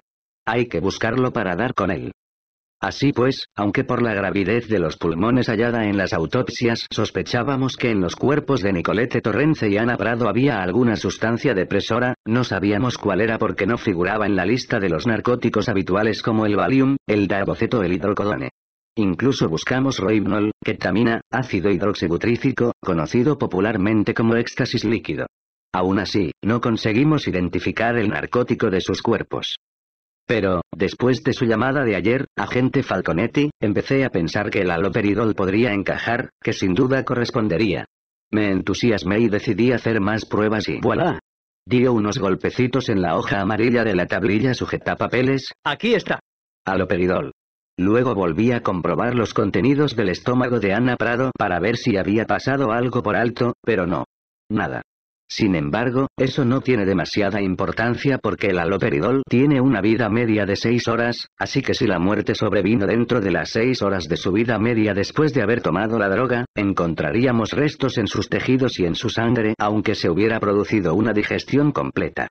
Hay que buscarlo para dar con él. Así pues, aunque por la gravidez de los pulmones hallada en las autopsias sospechábamos que en los cuerpos de Nicolette Torrence y Ana Prado había alguna sustancia depresora, no sabíamos cuál era porque no figuraba en la lista de los narcóticos habituales como el Valium, el Davoceto o el hidrocodone. Incluso buscamos Roibnol, ketamina, ácido hidroxibutrícico, conocido popularmente como éxtasis líquido. Aún así, no conseguimos identificar el narcótico de sus cuerpos. Pero, después de su llamada de ayer, agente Falconetti, empecé a pensar que el aloperidol podría encajar, que sin duda correspondería. Me entusiasmé y decidí hacer más pruebas y ¡voilà! Dio unos golpecitos en la hoja amarilla de la tablilla sujeta papeles. Aquí está. Aloperidol. Luego volví a comprobar los contenidos del estómago de Ana Prado para ver si había pasado algo por alto, pero no. Nada. Sin embargo, eso no tiene demasiada importancia porque el aloperidol tiene una vida media de 6 horas, así que si la muerte sobrevino dentro de las 6 horas de su vida media después de haber tomado la droga, encontraríamos restos en sus tejidos y en su sangre aunque se hubiera producido una digestión completa.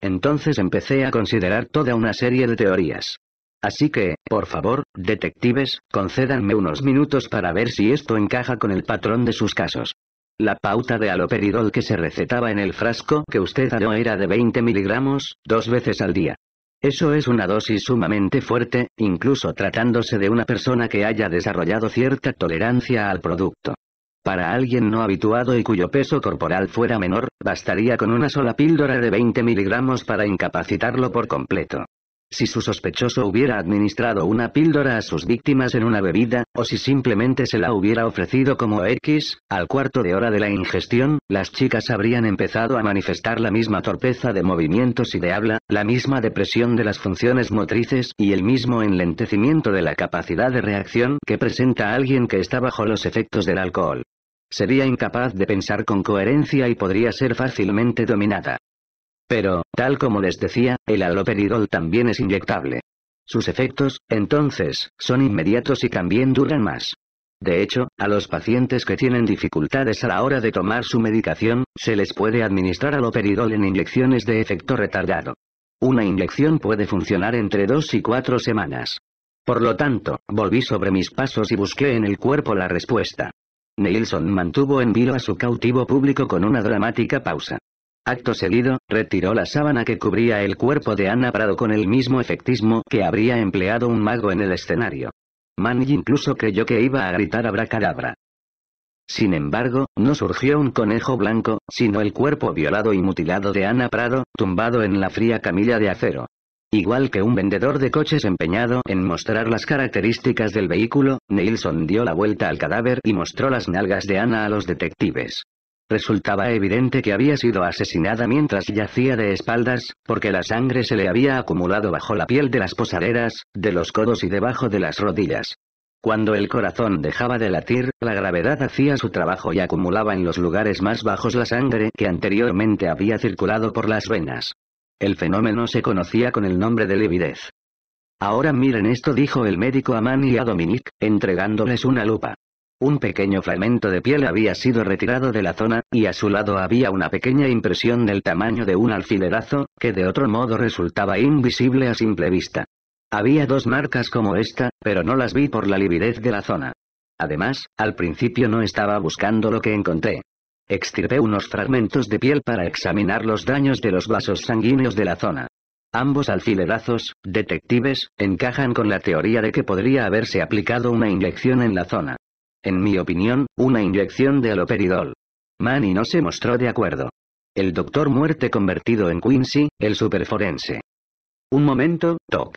Entonces empecé a considerar toda una serie de teorías. Así que, por favor, detectives, concédanme unos minutos para ver si esto encaja con el patrón de sus casos. La pauta de aloperidol que se recetaba en el frasco que usted halló era de 20 miligramos, dos veces al día. Eso es una dosis sumamente fuerte, incluso tratándose de una persona que haya desarrollado cierta tolerancia al producto. Para alguien no habituado y cuyo peso corporal fuera menor, bastaría con una sola píldora de 20 miligramos para incapacitarlo por completo si su sospechoso hubiera administrado una píldora a sus víctimas en una bebida, o si simplemente se la hubiera ofrecido como X, al cuarto de hora de la ingestión, las chicas habrían empezado a manifestar la misma torpeza de movimientos y de habla, la misma depresión de las funciones motrices y el mismo enlentecimiento de la capacidad de reacción que presenta alguien que está bajo los efectos del alcohol. Sería incapaz de pensar con coherencia y podría ser fácilmente dominada. Pero, tal como les decía, el aloperidol también es inyectable. Sus efectos, entonces, son inmediatos y también duran más. De hecho, a los pacientes que tienen dificultades a la hora de tomar su medicación, se les puede administrar aloperidol en inyecciones de efecto retardado. Una inyección puede funcionar entre dos y cuatro semanas. Por lo tanto, volví sobre mis pasos y busqué en el cuerpo la respuesta. Neilson mantuvo en vilo a su cautivo público con una dramática pausa. Acto seguido, retiró la sábana que cubría el cuerpo de Ana Prado con el mismo efectismo que habría empleado un mago en el escenario. Manny incluso creyó que iba a gritar abracadabra. Sin embargo, no surgió un conejo blanco, sino el cuerpo violado y mutilado de Ana Prado, tumbado en la fría camilla de acero. Igual que un vendedor de coches empeñado en mostrar las características del vehículo, Neilson dio la vuelta al cadáver y mostró las nalgas de Ana a los detectives. Resultaba evidente que había sido asesinada mientras yacía de espaldas, porque la sangre se le había acumulado bajo la piel de las posaderas, de los codos y debajo de las rodillas. Cuando el corazón dejaba de latir, la gravedad hacía su trabajo y acumulaba en los lugares más bajos la sangre que anteriormente había circulado por las venas. El fenómeno se conocía con el nombre de lividez. Ahora miren esto dijo el médico a Manny y a Dominique, entregándoles una lupa. Un pequeño fragmento de piel había sido retirado de la zona, y a su lado había una pequeña impresión del tamaño de un alfilerazo, que de otro modo resultaba invisible a simple vista. Había dos marcas como esta, pero no las vi por la lividez de la zona. Además, al principio no estaba buscando lo que encontré. Extirpé unos fragmentos de piel para examinar los daños de los vasos sanguíneos de la zona. Ambos alfilerazos, detectives, encajan con la teoría de que podría haberse aplicado una inyección en la zona. En mi opinión, una inyección de aloperidol. Manny no se mostró de acuerdo. El doctor muerte convertido en Quincy, el superforense. Un momento, Toc.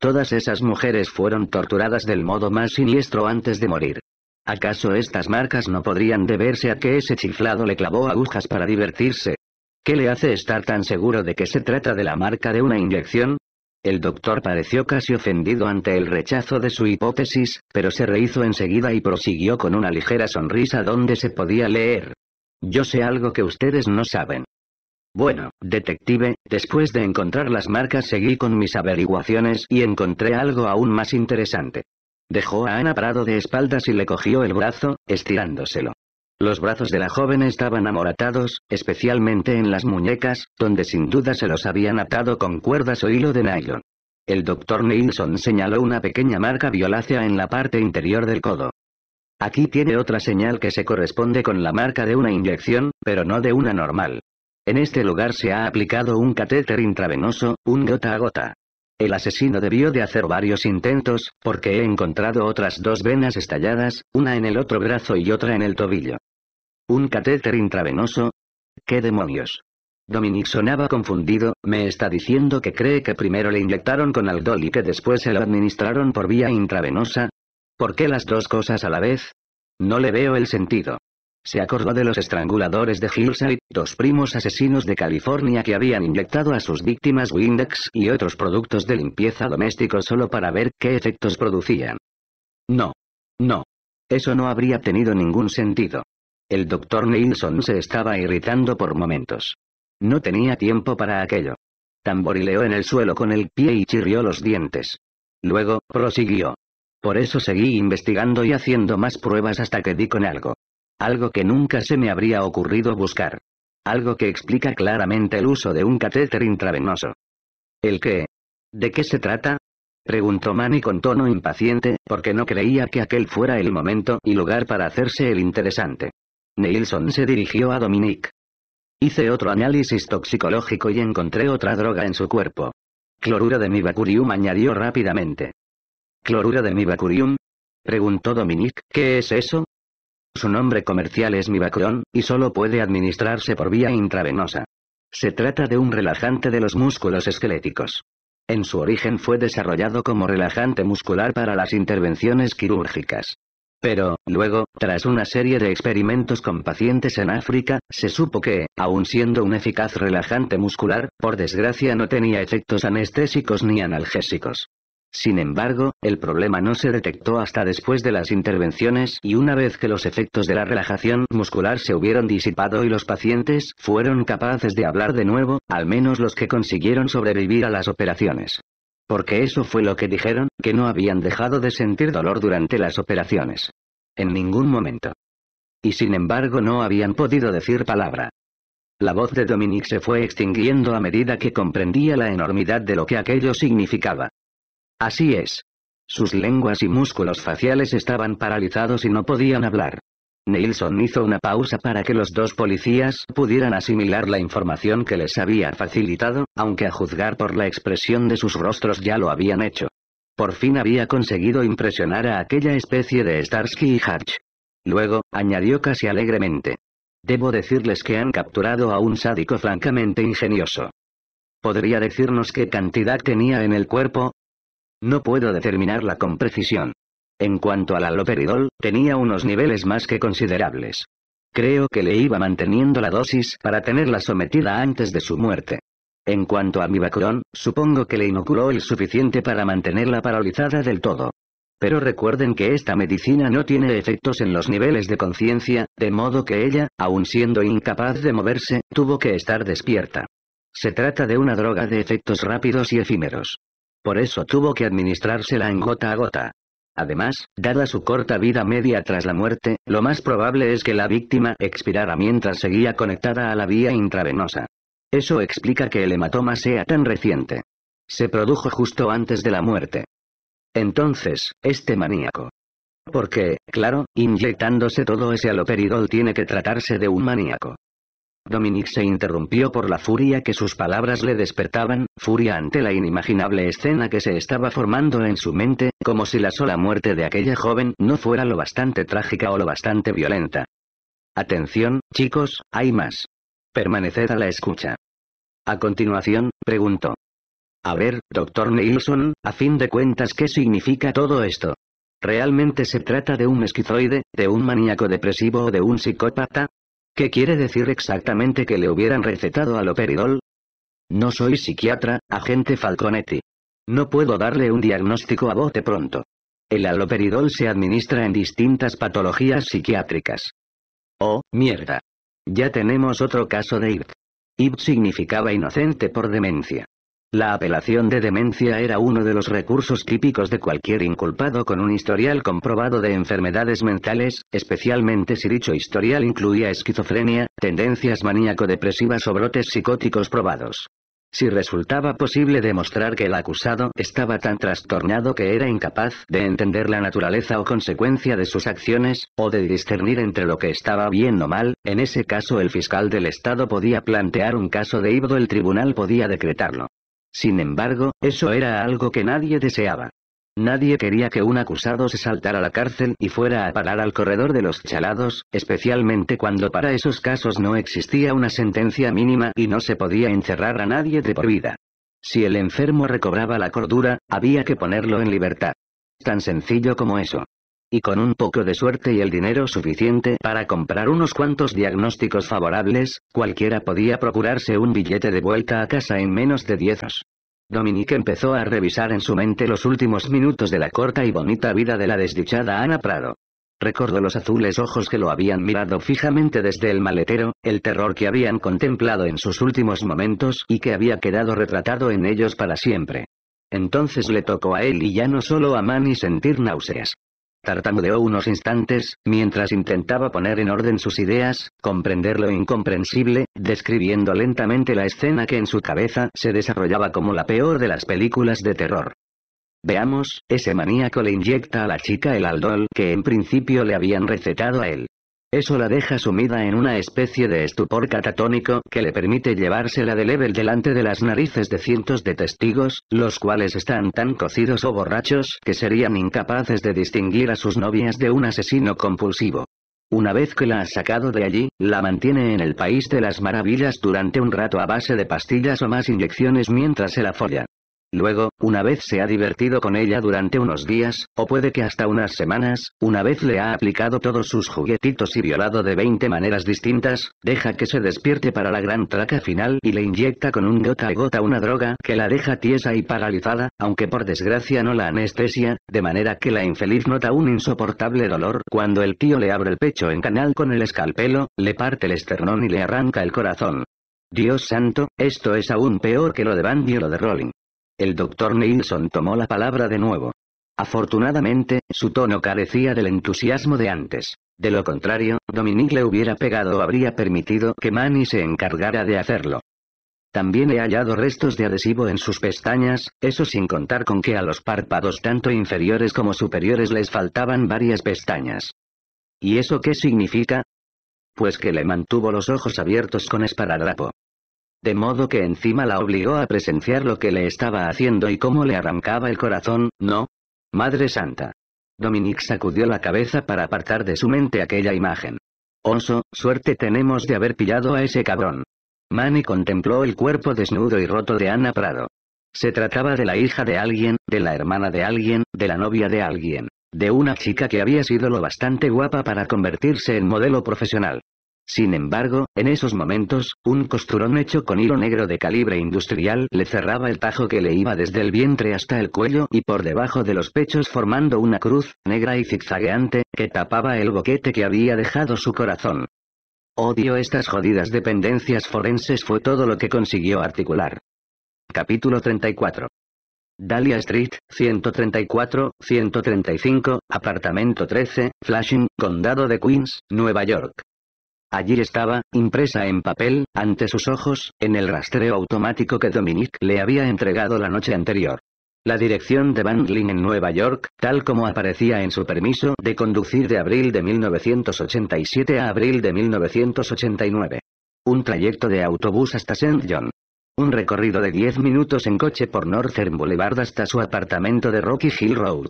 Todas esas mujeres fueron torturadas del modo más siniestro antes de morir. ¿Acaso estas marcas no podrían deberse a que ese chiflado le clavó agujas para divertirse? ¿Qué le hace estar tan seguro de que se trata de la marca de una inyección? El doctor pareció casi ofendido ante el rechazo de su hipótesis, pero se rehizo enseguida y prosiguió con una ligera sonrisa donde se podía leer. Yo sé algo que ustedes no saben. Bueno, detective, después de encontrar las marcas seguí con mis averiguaciones y encontré algo aún más interesante. Dejó a Ana parado de espaldas y le cogió el brazo, estirándoselo. Los brazos de la joven estaban amoratados, especialmente en las muñecas, donde sin duda se los habían atado con cuerdas o hilo de nylon. El doctor Nilsson señaló una pequeña marca violácea en la parte interior del codo. Aquí tiene otra señal que se corresponde con la marca de una inyección, pero no de una normal. En este lugar se ha aplicado un catéter intravenoso, un gota a gota. El asesino debió de hacer varios intentos, porque he encontrado otras dos venas estalladas, una en el otro brazo y otra en el tobillo. ¿Un catéter intravenoso? ¿Qué demonios? Dominic sonaba confundido, me está diciendo que cree que primero le inyectaron con aldol y que después se lo administraron por vía intravenosa. ¿Por qué las dos cosas a la vez? No le veo el sentido. Se acordó de los estranguladores de Hillside, dos primos asesinos de California que habían inyectado a sus víctimas Windex y otros productos de limpieza doméstico solo para ver qué efectos producían. No. No. Eso no habría tenido ningún sentido. El doctor Nilsson se estaba irritando por momentos. No tenía tiempo para aquello. Tamborileó en el suelo con el pie y chirrió los dientes. Luego, prosiguió. Por eso seguí investigando y haciendo más pruebas hasta que di con algo. Algo que nunca se me habría ocurrido buscar. Algo que explica claramente el uso de un catéter intravenoso. ¿El qué? ¿De qué se trata? Preguntó Manny con tono impaciente, porque no creía que aquel fuera el momento y lugar para hacerse el interesante. Nilsson se dirigió a Dominique. Hice otro análisis toxicológico y encontré otra droga en su cuerpo. Cloruro de mivacurium añadió rápidamente. ¿Cloruro de mivacurium? Preguntó Dominique, ¿qué es eso? Su nombre comercial es Mivacron, y solo puede administrarse por vía intravenosa. Se trata de un relajante de los músculos esqueléticos. En su origen fue desarrollado como relajante muscular para las intervenciones quirúrgicas. Pero, luego, tras una serie de experimentos con pacientes en África, se supo que, aun siendo un eficaz relajante muscular, por desgracia no tenía efectos anestésicos ni analgésicos. Sin embargo, el problema no se detectó hasta después de las intervenciones y una vez que los efectos de la relajación muscular se hubieron disipado y los pacientes fueron capaces de hablar de nuevo, al menos los que consiguieron sobrevivir a las operaciones. Porque eso fue lo que dijeron, que no habían dejado de sentir dolor durante las operaciones. En ningún momento. Y sin embargo no habían podido decir palabra. La voz de Dominique se fue extinguiendo a medida que comprendía la enormidad de lo que aquello significaba. Así es. Sus lenguas y músculos faciales estaban paralizados y no podían hablar. Nilsson hizo una pausa para que los dos policías pudieran asimilar la información que les había facilitado, aunque a juzgar por la expresión de sus rostros ya lo habían hecho. Por fin había conseguido impresionar a aquella especie de Starsky y Hatch. Luego, añadió casi alegremente. Debo decirles que han capturado a un sádico francamente ingenioso. ¿Podría decirnos qué cantidad tenía en el cuerpo? No puedo determinarla con precisión. En cuanto al aloperidol, tenía unos niveles más que considerables. Creo que le iba manteniendo la dosis para tenerla sometida antes de su muerte. En cuanto a Mivacron, supongo que le inoculó el suficiente para mantenerla paralizada del todo. Pero recuerden que esta medicina no tiene efectos en los niveles de conciencia, de modo que ella, aun siendo incapaz de moverse, tuvo que estar despierta. Se trata de una droga de efectos rápidos y efímeros. Por eso tuvo que administrársela en gota a gota. Además, dada su corta vida media tras la muerte, lo más probable es que la víctima expirara mientras seguía conectada a la vía intravenosa. Eso explica que el hematoma sea tan reciente. Se produjo justo antes de la muerte. Entonces, este maníaco. Porque, claro, inyectándose todo ese aloperidol tiene que tratarse de un maníaco. Dominic se interrumpió por la furia que sus palabras le despertaban, furia ante la inimaginable escena que se estaba formando en su mente, como si la sola muerte de aquella joven no fuera lo bastante trágica o lo bastante violenta. Atención, chicos, hay más. Permaneced a la escucha. A continuación, preguntó. A ver, doctor Nilsson, a fin de cuentas, ¿qué significa todo esto? ¿Realmente se trata de un esquizoide, de un maníaco depresivo o de un psicópata? ¿Qué quiere decir exactamente que le hubieran recetado aloperidol? No soy psiquiatra, agente Falconetti. No puedo darle un diagnóstico a bote pronto. El aloperidol se administra en distintas patologías psiquiátricas. Oh, mierda. Ya tenemos otro caso de IBT. IBT significaba inocente por demencia. La apelación de demencia era uno de los recursos típicos de cualquier inculpado con un historial comprobado de enfermedades mentales, especialmente si dicho historial incluía esquizofrenia, tendencias maníaco-depresivas o brotes psicóticos probados. Si resultaba posible demostrar que el acusado estaba tan trastornado que era incapaz de entender la naturaleza o consecuencia de sus acciones, o de discernir entre lo que estaba bien o mal, en ese caso el fiscal del Estado podía plantear un caso de IBDO el tribunal podía decretarlo. Sin embargo, eso era algo que nadie deseaba. Nadie quería que un acusado se saltara a la cárcel y fuera a parar al corredor de los chalados, especialmente cuando para esos casos no existía una sentencia mínima y no se podía encerrar a nadie de por vida. Si el enfermo recobraba la cordura, había que ponerlo en libertad. Tan sencillo como eso. Y con un poco de suerte y el dinero suficiente para comprar unos cuantos diagnósticos favorables, cualquiera podía procurarse un billete de vuelta a casa en menos de diez años. Dominique empezó a revisar en su mente los últimos minutos de la corta y bonita vida de la desdichada Ana Prado. Recordó los azules ojos que lo habían mirado fijamente desde el maletero, el terror que habían contemplado en sus últimos momentos y que había quedado retratado en ellos para siempre. Entonces le tocó a él y ya no solo a Manny sentir náuseas. Tartamudeó unos instantes, mientras intentaba poner en orden sus ideas, comprender lo incomprensible, describiendo lentamente la escena que en su cabeza se desarrollaba como la peor de las películas de terror. Veamos, ese maníaco le inyecta a la chica el aldol que en principio le habían recetado a él. Eso la deja sumida en una especie de estupor catatónico que le permite llevársela de level delante de las narices de cientos de testigos, los cuales están tan cocidos o borrachos que serían incapaces de distinguir a sus novias de un asesino compulsivo. Una vez que la ha sacado de allí, la mantiene en el país de las maravillas durante un rato a base de pastillas o más inyecciones mientras se la folla. Luego, una vez se ha divertido con ella durante unos días, o puede que hasta unas semanas, una vez le ha aplicado todos sus juguetitos y violado de 20 maneras distintas, deja que se despierte para la gran traca final y le inyecta con un gota a gota una droga que la deja tiesa y paralizada, aunque por desgracia no la anestesia, de manera que la infeliz nota un insoportable dolor cuando el tío le abre el pecho en canal con el escalpelo, le parte el esternón y le arranca el corazón. Dios santo, esto es aún peor que lo de Bandy o lo de Rolling. El doctor Nilsson tomó la palabra de nuevo. Afortunadamente, su tono carecía del entusiasmo de antes. De lo contrario, Dominique le hubiera pegado o habría permitido que Manny se encargara de hacerlo. También he hallado restos de adhesivo en sus pestañas, eso sin contar con que a los párpados tanto inferiores como superiores les faltaban varias pestañas. ¿Y eso qué significa? Pues que le mantuvo los ojos abiertos con esparadrapo. De modo que encima la obligó a presenciar lo que le estaba haciendo y cómo le arrancaba el corazón, ¿no? Madre Santa. Dominique sacudió la cabeza para apartar de su mente aquella imagen. Oso, suerte tenemos de haber pillado a ese cabrón. Manny contempló el cuerpo desnudo y roto de Ana Prado. Se trataba de la hija de alguien, de la hermana de alguien, de la novia de alguien, de una chica que había sido lo bastante guapa para convertirse en modelo profesional. Sin embargo, en esos momentos, un costurón hecho con hilo negro de calibre industrial le cerraba el tajo que le iba desde el vientre hasta el cuello y por debajo de los pechos formando una cruz, negra y zigzagueante, que tapaba el boquete que había dejado su corazón. Odio estas jodidas dependencias forenses fue todo lo que consiguió articular. Capítulo 34. Dahlia Street, 134, 135, apartamento 13, Flushing, Condado de Queens, Nueva York. Allí estaba, impresa en papel, ante sus ojos, en el rastreo automático que Dominique le había entregado la noche anterior. La dirección de Van Lynn en Nueva York, tal como aparecía en su permiso de conducir de abril de 1987 a abril de 1989. Un trayecto de autobús hasta St. John. Un recorrido de 10 minutos en coche por Northern Boulevard hasta su apartamento de Rocky Hill Road.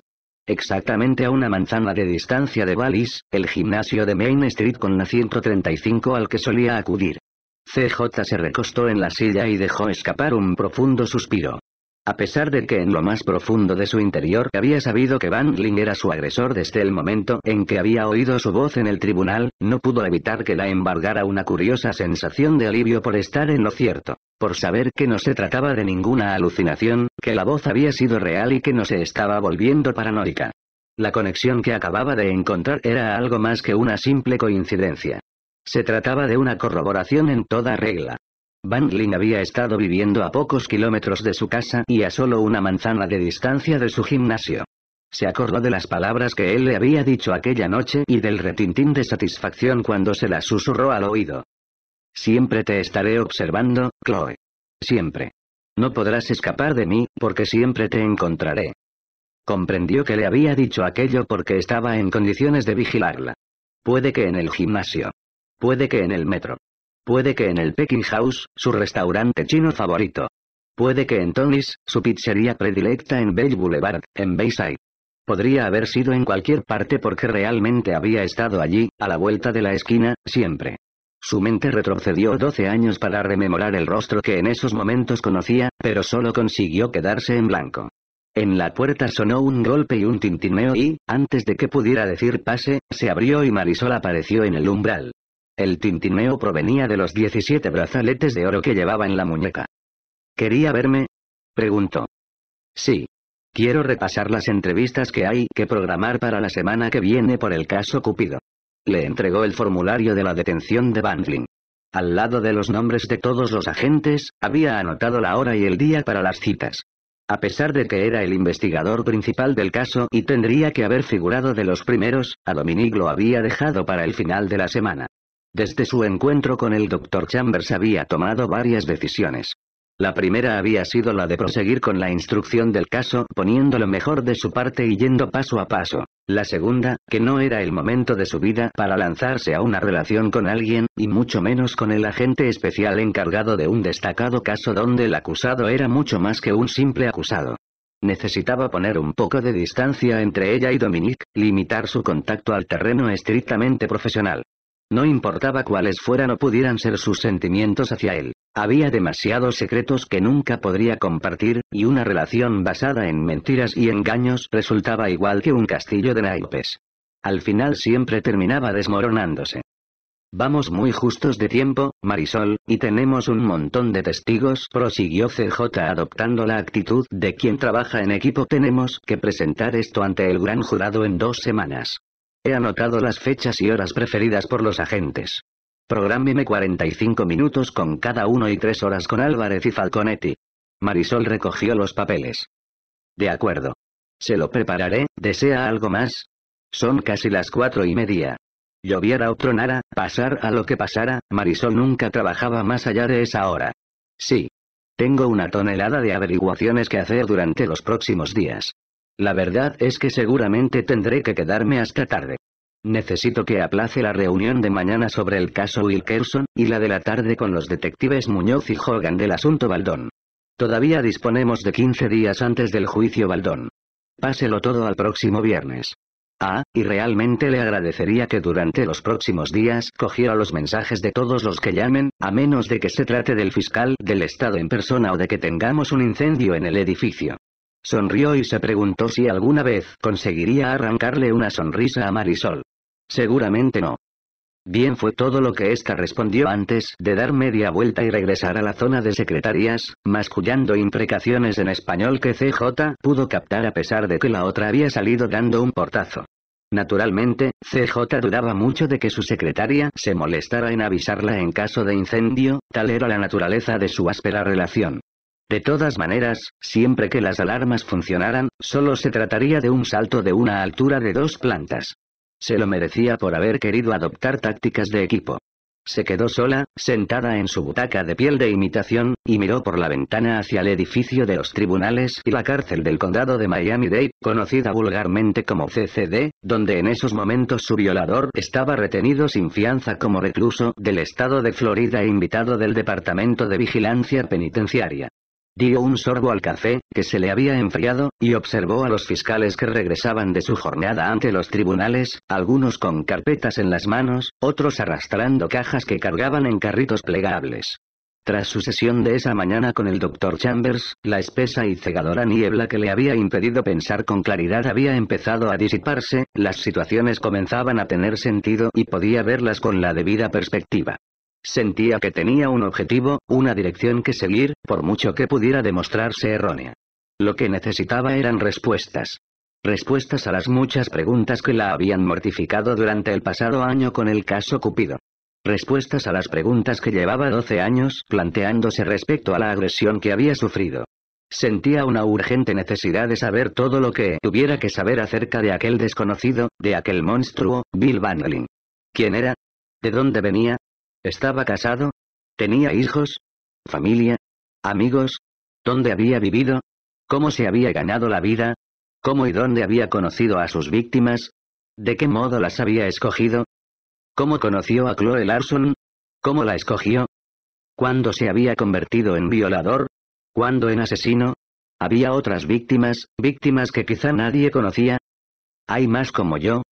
Exactamente a una manzana de distancia de Wallis, el gimnasio de Main Street con la 135 al que solía acudir. CJ se recostó en la silla y dejó escapar un profundo suspiro. A pesar de que en lo más profundo de su interior había sabido que Van Ling era su agresor desde el momento en que había oído su voz en el tribunal, no pudo evitar que la embargara una curiosa sensación de alivio por estar en lo cierto, por saber que no se trataba de ninguna alucinación, que la voz había sido real y que no se estaba volviendo paranoica. La conexión que acababa de encontrar era algo más que una simple coincidencia. Se trataba de una corroboración en toda regla. Van Lin había estado viviendo a pocos kilómetros de su casa y a solo una manzana de distancia de su gimnasio. Se acordó de las palabras que él le había dicho aquella noche y del retintín de satisfacción cuando se las susurró al oído. Siempre te estaré observando, Chloe. Siempre. No podrás escapar de mí, porque siempre te encontraré. Comprendió que le había dicho aquello porque estaba en condiciones de vigilarla. Puede que en el gimnasio. Puede que en el metro. Puede que en el Peking House, su restaurante chino favorito. Puede que en Tony's, su pizzería predilecta en Bell Boulevard, en Bayside. Podría haber sido en cualquier parte porque realmente había estado allí, a la vuelta de la esquina, siempre. Su mente retrocedió 12 años para rememorar el rostro que en esos momentos conocía, pero solo consiguió quedarse en blanco. En la puerta sonó un golpe y un tintineo y, antes de que pudiera decir pase, se abrió y Marisol apareció en el umbral. El tintineo provenía de los 17 brazaletes de oro que llevaba en la muñeca. ¿Quería verme? preguntó. Sí. Quiero repasar las entrevistas que hay que programar para la semana que viene por el caso Cupido. Le entregó el formulario de la detención de Bandling. Al lado de los nombres de todos los agentes, había anotado la hora y el día para las citas. A pesar de que era el investigador principal del caso y tendría que haber figurado de los primeros, a Dominique lo había dejado para el final de la semana. Desde su encuentro con el Dr. Chambers había tomado varias decisiones. La primera había sido la de proseguir con la instrucción del caso, poniendo lo mejor de su parte y yendo paso a paso. La segunda, que no era el momento de su vida para lanzarse a una relación con alguien, y mucho menos con el agente especial encargado de un destacado caso donde el acusado era mucho más que un simple acusado. Necesitaba poner un poco de distancia entre ella y Dominique, limitar su contacto al terreno estrictamente profesional. No importaba cuáles fueran o pudieran ser sus sentimientos hacia él. Había demasiados secretos que nunca podría compartir, y una relación basada en mentiras y engaños resultaba igual que un castillo de naipes. Al final siempre terminaba desmoronándose. Vamos muy justos de tiempo, Marisol, y tenemos un montón de testigos, prosiguió CJ adoptando la actitud de quien trabaja en equipo. Tenemos que presentar esto ante el gran jurado en dos semanas. He anotado las fechas y horas preferidas por los agentes. Prográmeme 45 minutos con cada uno y tres horas con Álvarez y Falconetti. Marisol recogió los papeles. De acuerdo. Se lo prepararé, ¿desea algo más? Son casi las cuatro y media. Lloviera o tronara, pasar a lo que pasara, Marisol nunca trabajaba más allá de esa hora. Sí. Tengo una tonelada de averiguaciones que hacer durante los próximos días. La verdad es que seguramente tendré que quedarme hasta tarde. Necesito que aplace la reunión de mañana sobre el caso Wilkerson, y la de la tarde con los detectives Muñoz y Hogan del asunto Baldón. Todavía disponemos de 15 días antes del juicio Baldón. Páselo todo al próximo viernes. Ah, y realmente le agradecería que durante los próximos días cogiera los mensajes de todos los que llamen, a menos de que se trate del fiscal del Estado en persona o de que tengamos un incendio en el edificio. Sonrió y se preguntó si alguna vez conseguiría arrancarle una sonrisa a Marisol. Seguramente no. Bien fue todo lo que ésta respondió antes de dar media vuelta y regresar a la zona de secretarias, mascullando imprecaciones en español que CJ pudo captar a pesar de que la otra había salido dando un portazo. Naturalmente, CJ dudaba mucho de que su secretaria se molestara en avisarla en caso de incendio, tal era la naturaleza de su áspera relación. De todas maneras, siempre que las alarmas funcionaran, solo se trataría de un salto de una altura de dos plantas. Se lo merecía por haber querido adoptar tácticas de equipo. Se quedó sola, sentada en su butaca de piel de imitación, y miró por la ventana hacia el edificio de los tribunales y la cárcel del condado de Miami-Dade, conocida vulgarmente como CCD, donde en esos momentos su violador estaba retenido sin fianza como recluso del estado de Florida e invitado del Departamento de Vigilancia Penitenciaria. Dio un sorbo al café, que se le había enfriado, y observó a los fiscales que regresaban de su jornada ante los tribunales, algunos con carpetas en las manos, otros arrastrando cajas que cargaban en carritos plegables. Tras su sesión de esa mañana con el Dr. Chambers, la espesa y cegadora niebla que le había impedido pensar con claridad había empezado a disiparse, las situaciones comenzaban a tener sentido y podía verlas con la debida perspectiva. Sentía que tenía un objetivo, una dirección que seguir, por mucho que pudiera demostrarse errónea. Lo que necesitaba eran respuestas. Respuestas a las muchas preguntas que la habían mortificado durante el pasado año con el caso Cupido. Respuestas a las preguntas que llevaba 12 años planteándose respecto a la agresión que había sufrido. Sentía una urgente necesidad de saber todo lo que tuviera que saber acerca de aquel desconocido, de aquel monstruo, Bill Banglin. ¿Quién era? ¿De dónde venía? ¿Estaba casado? ¿Tenía hijos? ¿Familia? ¿Amigos? ¿Dónde había vivido? ¿Cómo se había ganado la vida? ¿Cómo y dónde había conocido a sus víctimas? ¿De qué modo las había escogido? ¿Cómo conoció a Chloe Larson? ¿Cómo la escogió? ¿Cuándo se había convertido en violador? ¿Cuándo en asesino? ¿Había otras víctimas, víctimas que quizá nadie conocía? ¿Hay más como yo?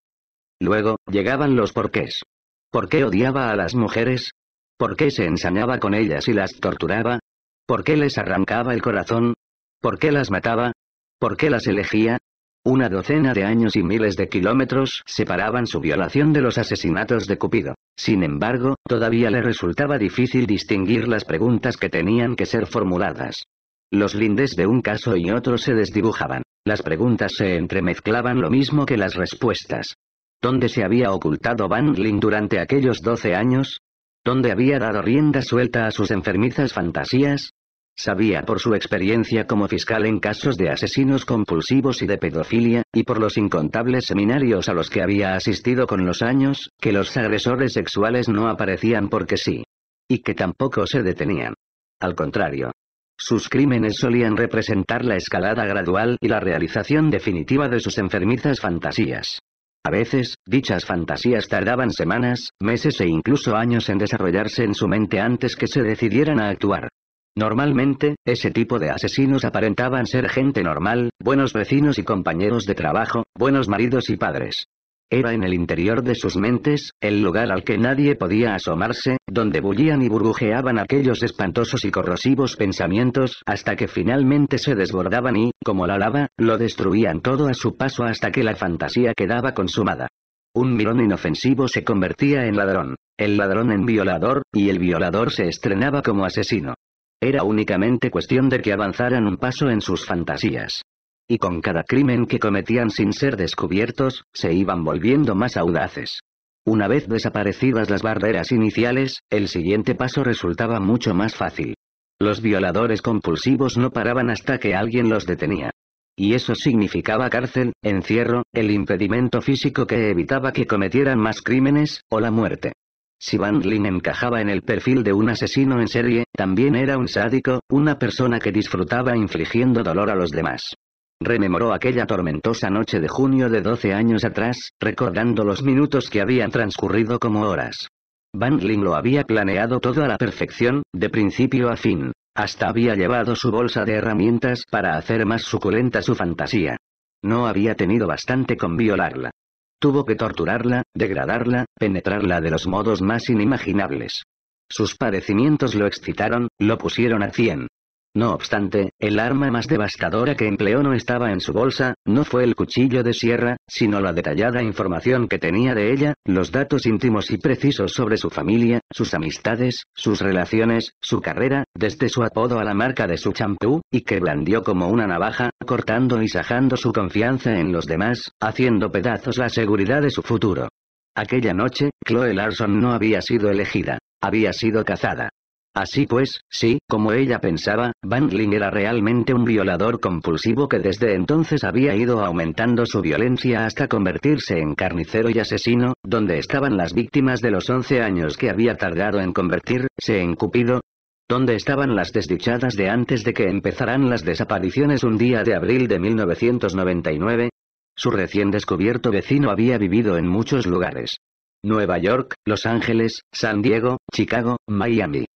Luego, llegaban los porqués. ¿Por qué odiaba a las mujeres? ¿Por qué se ensañaba con ellas y las torturaba? ¿Por qué les arrancaba el corazón? ¿Por qué las mataba? ¿Por qué las elegía? Una docena de años y miles de kilómetros separaban su violación de los asesinatos de Cupido. Sin embargo, todavía le resultaba difícil distinguir las preguntas que tenían que ser formuladas. Los lindes de un caso y otro se desdibujaban. Las preguntas se entremezclaban lo mismo que las respuestas. ¿Dónde se había ocultado Van Ling durante aquellos doce años? ¿Dónde había dado rienda suelta a sus enfermizas fantasías? Sabía por su experiencia como fiscal en casos de asesinos compulsivos y de pedofilia, y por los incontables seminarios a los que había asistido con los años, que los agresores sexuales no aparecían porque sí. Y que tampoco se detenían. Al contrario. Sus crímenes solían representar la escalada gradual y la realización definitiva de sus enfermizas fantasías. A veces, dichas fantasías tardaban semanas, meses e incluso años en desarrollarse en su mente antes que se decidieran a actuar. Normalmente, ese tipo de asesinos aparentaban ser gente normal, buenos vecinos y compañeros de trabajo, buenos maridos y padres. Era en el interior de sus mentes, el lugar al que nadie podía asomarse, donde bullían y burbujeaban aquellos espantosos y corrosivos pensamientos, hasta que finalmente se desbordaban y, como la lava, lo destruían todo a su paso hasta que la fantasía quedaba consumada. Un mirón inofensivo se convertía en ladrón, el ladrón en violador, y el violador se estrenaba como asesino. Era únicamente cuestión de que avanzaran un paso en sus fantasías y con cada crimen que cometían sin ser descubiertos, se iban volviendo más audaces. Una vez desaparecidas las barreras iniciales, el siguiente paso resultaba mucho más fácil. Los violadores compulsivos no paraban hasta que alguien los detenía. Y eso significaba cárcel, encierro, el impedimento físico que evitaba que cometieran más crímenes, o la muerte. Si Van Lin encajaba en el perfil de un asesino en serie, también era un sádico, una persona que disfrutaba infligiendo dolor a los demás. Rememoró aquella tormentosa noche de junio de 12 años atrás, recordando los minutos que habían transcurrido como horas. Van lo había planeado todo a la perfección, de principio a fin. Hasta había llevado su bolsa de herramientas para hacer más suculenta su fantasía. No había tenido bastante con violarla. Tuvo que torturarla, degradarla, penetrarla de los modos más inimaginables. Sus padecimientos lo excitaron, lo pusieron a cien. No obstante, el arma más devastadora que empleó no estaba en su bolsa, no fue el cuchillo de sierra, sino la detallada información que tenía de ella, los datos íntimos y precisos sobre su familia, sus amistades, sus relaciones, su carrera, desde su apodo a la marca de su champú, y que blandió como una navaja, cortando y sajando su confianza en los demás, haciendo pedazos la seguridad de su futuro. Aquella noche, Chloe Larson no había sido elegida. Había sido cazada. Así pues, sí, como ella pensaba, Bangling era realmente un violador compulsivo que desde entonces había ido aumentando su violencia hasta convertirse en carnicero y asesino, donde estaban las víctimas de los 11 años que había tardado en convertirse en Cupido, ¿Dónde estaban las desdichadas de antes de que empezaran las desapariciones un día de abril de 1999? Su recién descubierto vecino había vivido en muchos lugares. Nueva York, Los Ángeles, San Diego, Chicago, Miami.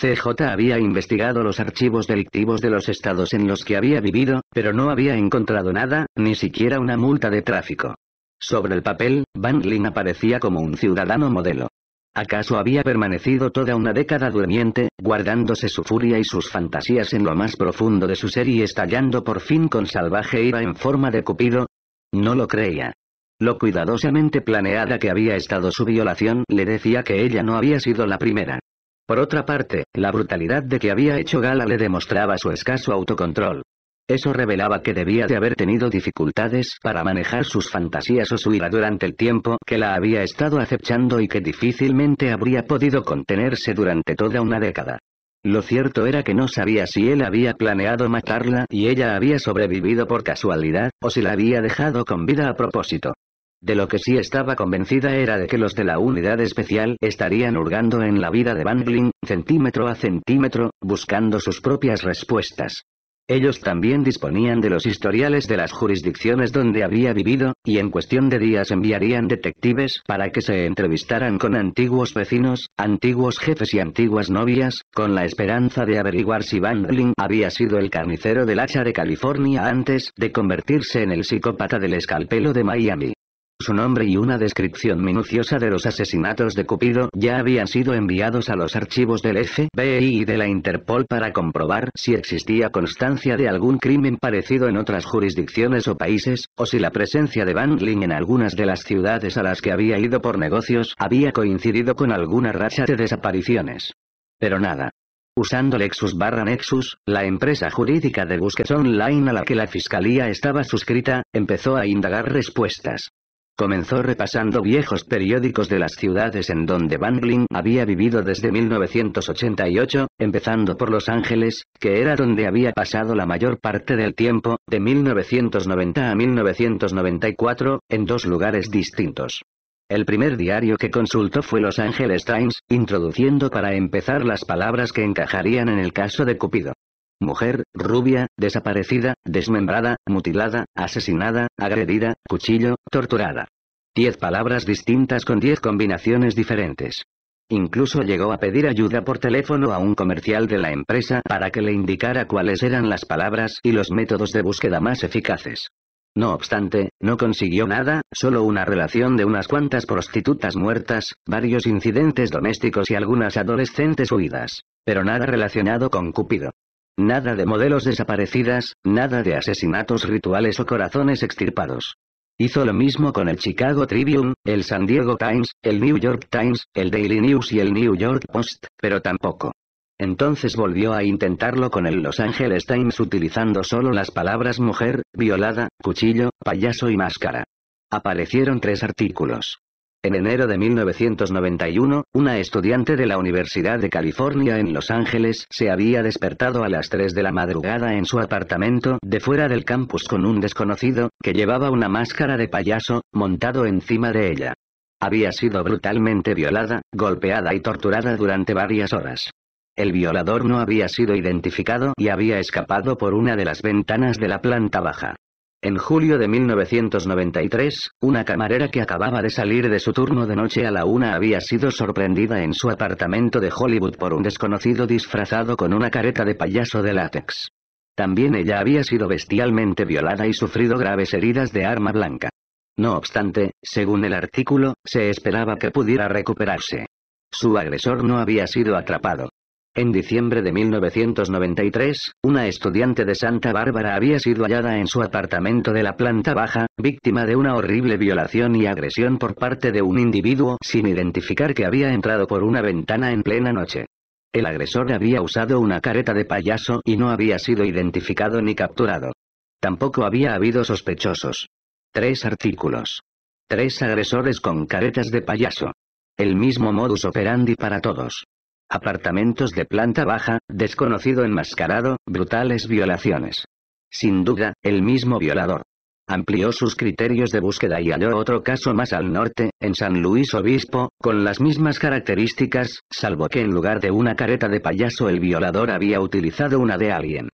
CJ había investigado los archivos delictivos de los estados en los que había vivido, pero no había encontrado nada, ni siquiera una multa de tráfico. Sobre el papel, Van Lin aparecía como un ciudadano modelo. ¿Acaso había permanecido toda una década durmiente, guardándose su furia y sus fantasías en lo más profundo de su ser y estallando por fin con salvaje ira en forma de cupido? No lo creía. Lo cuidadosamente planeada que había estado su violación le decía que ella no había sido la primera. Por otra parte, la brutalidad de que había hecho gala le demostraba su escaso autocontrol. Eso revelaba que debía de haber tenido dificultades para manejar sus fantasías o su ira durante el tiempo que la había estado acechando y que difícilmente habría podido contenerse durante toda una década. Lo cierto era que no sabía si él había planeado matarla y ella había sobrevivido por casualidad, o si la había dejado con vida a propósito. De lo que sí estaba convencida era de que los de la unidad especial estarían hurgando en la vida de Bangling, centímetro a centímetro, buscando sus propias respuestas. Ellos también disponían de los historiales de las jurisdicciones donde había vivido, y en cuestión de días enviarían detectives para que se entrevistaran con antiguos vecinos, antiguos jefes y antiguas novias, con la esperanza de averiguar si Bangling había sido el carnicero del hacha de California antes de convertirse en el psicópata del escalpelo de Miami. Su nombre y una descripción minuciosa de los asesinatos de Cupido ya habían sido enviados a los archivos del FBI y de la Interpol para comprobar si existía constancia de algún crimen parecido en otras jurisdicciones o países, o si la presencia de Van en algunas de las ciudades a las que había ido por negocios había coincidido con alguna racha de desapariciones. Pero nada. Usando Lexus barra Nexus, la empresa jurídica de búsqueda online a la que la fiscalía estaba suscrita, empezó a indagar respuestas. Comenzó repasando viejos periódicos de las ciudades en donde Bangling había vivido desde 1988, empezando por Los Ángeles, que era donde había pasado la mayor parte del tiempo, de 1990 a 1994, en dos lugares distintos. El primer diario que consultó fue Los Angeles Times, introduciendo para empezar las palabras que encajarían en el caso de Cupido. Mujer, rubia, desaparecida, desmembrada, mutilada, asesinada, agredida, cuchillo, torturada. Diez palabras distintas con diez combinaciones diferentes. Incluso llegó a pedir ayuda por teléfono a un comercial de la empresa para que le indicara cuáles eran las palabras y los métodos de búsqueda más eficaces. No obstante, no consiguió nada, solo una relación de unas cuantas prostitutas muertas, varios incidentes domésticos y algunas adolescentes huidas. Pero nada relacionado con Cupido. Nada de modelos desaparecidas, nada de asesinatos rituales o corazones extirpados. Hizo lo mismo con el Chicago Tribune, el San Diego Times, el New York Times, el Daily News y el New York Post, pero tampoco. Entonces volvió a intentarlo con el Los Angeles Times utilizando solo las palabras mujer, violada, cuchillo, payaso y máscara. Aparecieron tres artículos. En enero de 1991, una estudiante de la Universidad de California en Los Ángeles se había despertado a las 3 de la madrugada en su apartamento de fuera del campus con un desconocido, que llevaba una máscara de payaso, montado encima de ella. Había sido brutalmente violada, golpeada y torturada durante varias horas. El violador no había sido identificado y había escapado por una de las ventanas de la planta baja. En julio de 1993, una camarera que acababa de salir de su turno de noche a la una había sido sorprendida en su apartamento de Hollywood por un desconocido disfrazado con una careta de payaso de látex. También ella había sido bestialmente violada y sufrido graves heridas de arma blanca. No obstante, según el artículo, se esperaba que pudiera recuperarse. Su agresor no había sido atrapado. En diciembre de 1993, una estudiante de Santa Bárbara había sido hallada en su apartamento de la planta baja, víctima de una horrible violación y agresión por parte de un individuo sin identificar que había entrado por una ventana en plena noche. El agresor había usado una careta de payaso y no había sido identificado ni capturado. Tampoco había habido sospechosos. Tres artículos. Tres agresores con caretas de payaso. El mismo modus operandi para todos. Apartamentos de planta baja, desconocido enmascarado, brutales violaciones. Sin duda, el mismo violador. Amplió sus criterios de búsqueda y halló otro caso más al norte, en San Luis Obispo, con las mismas características, salvo que en lugar de una careta de payaso el violador había utilizado una de alguien.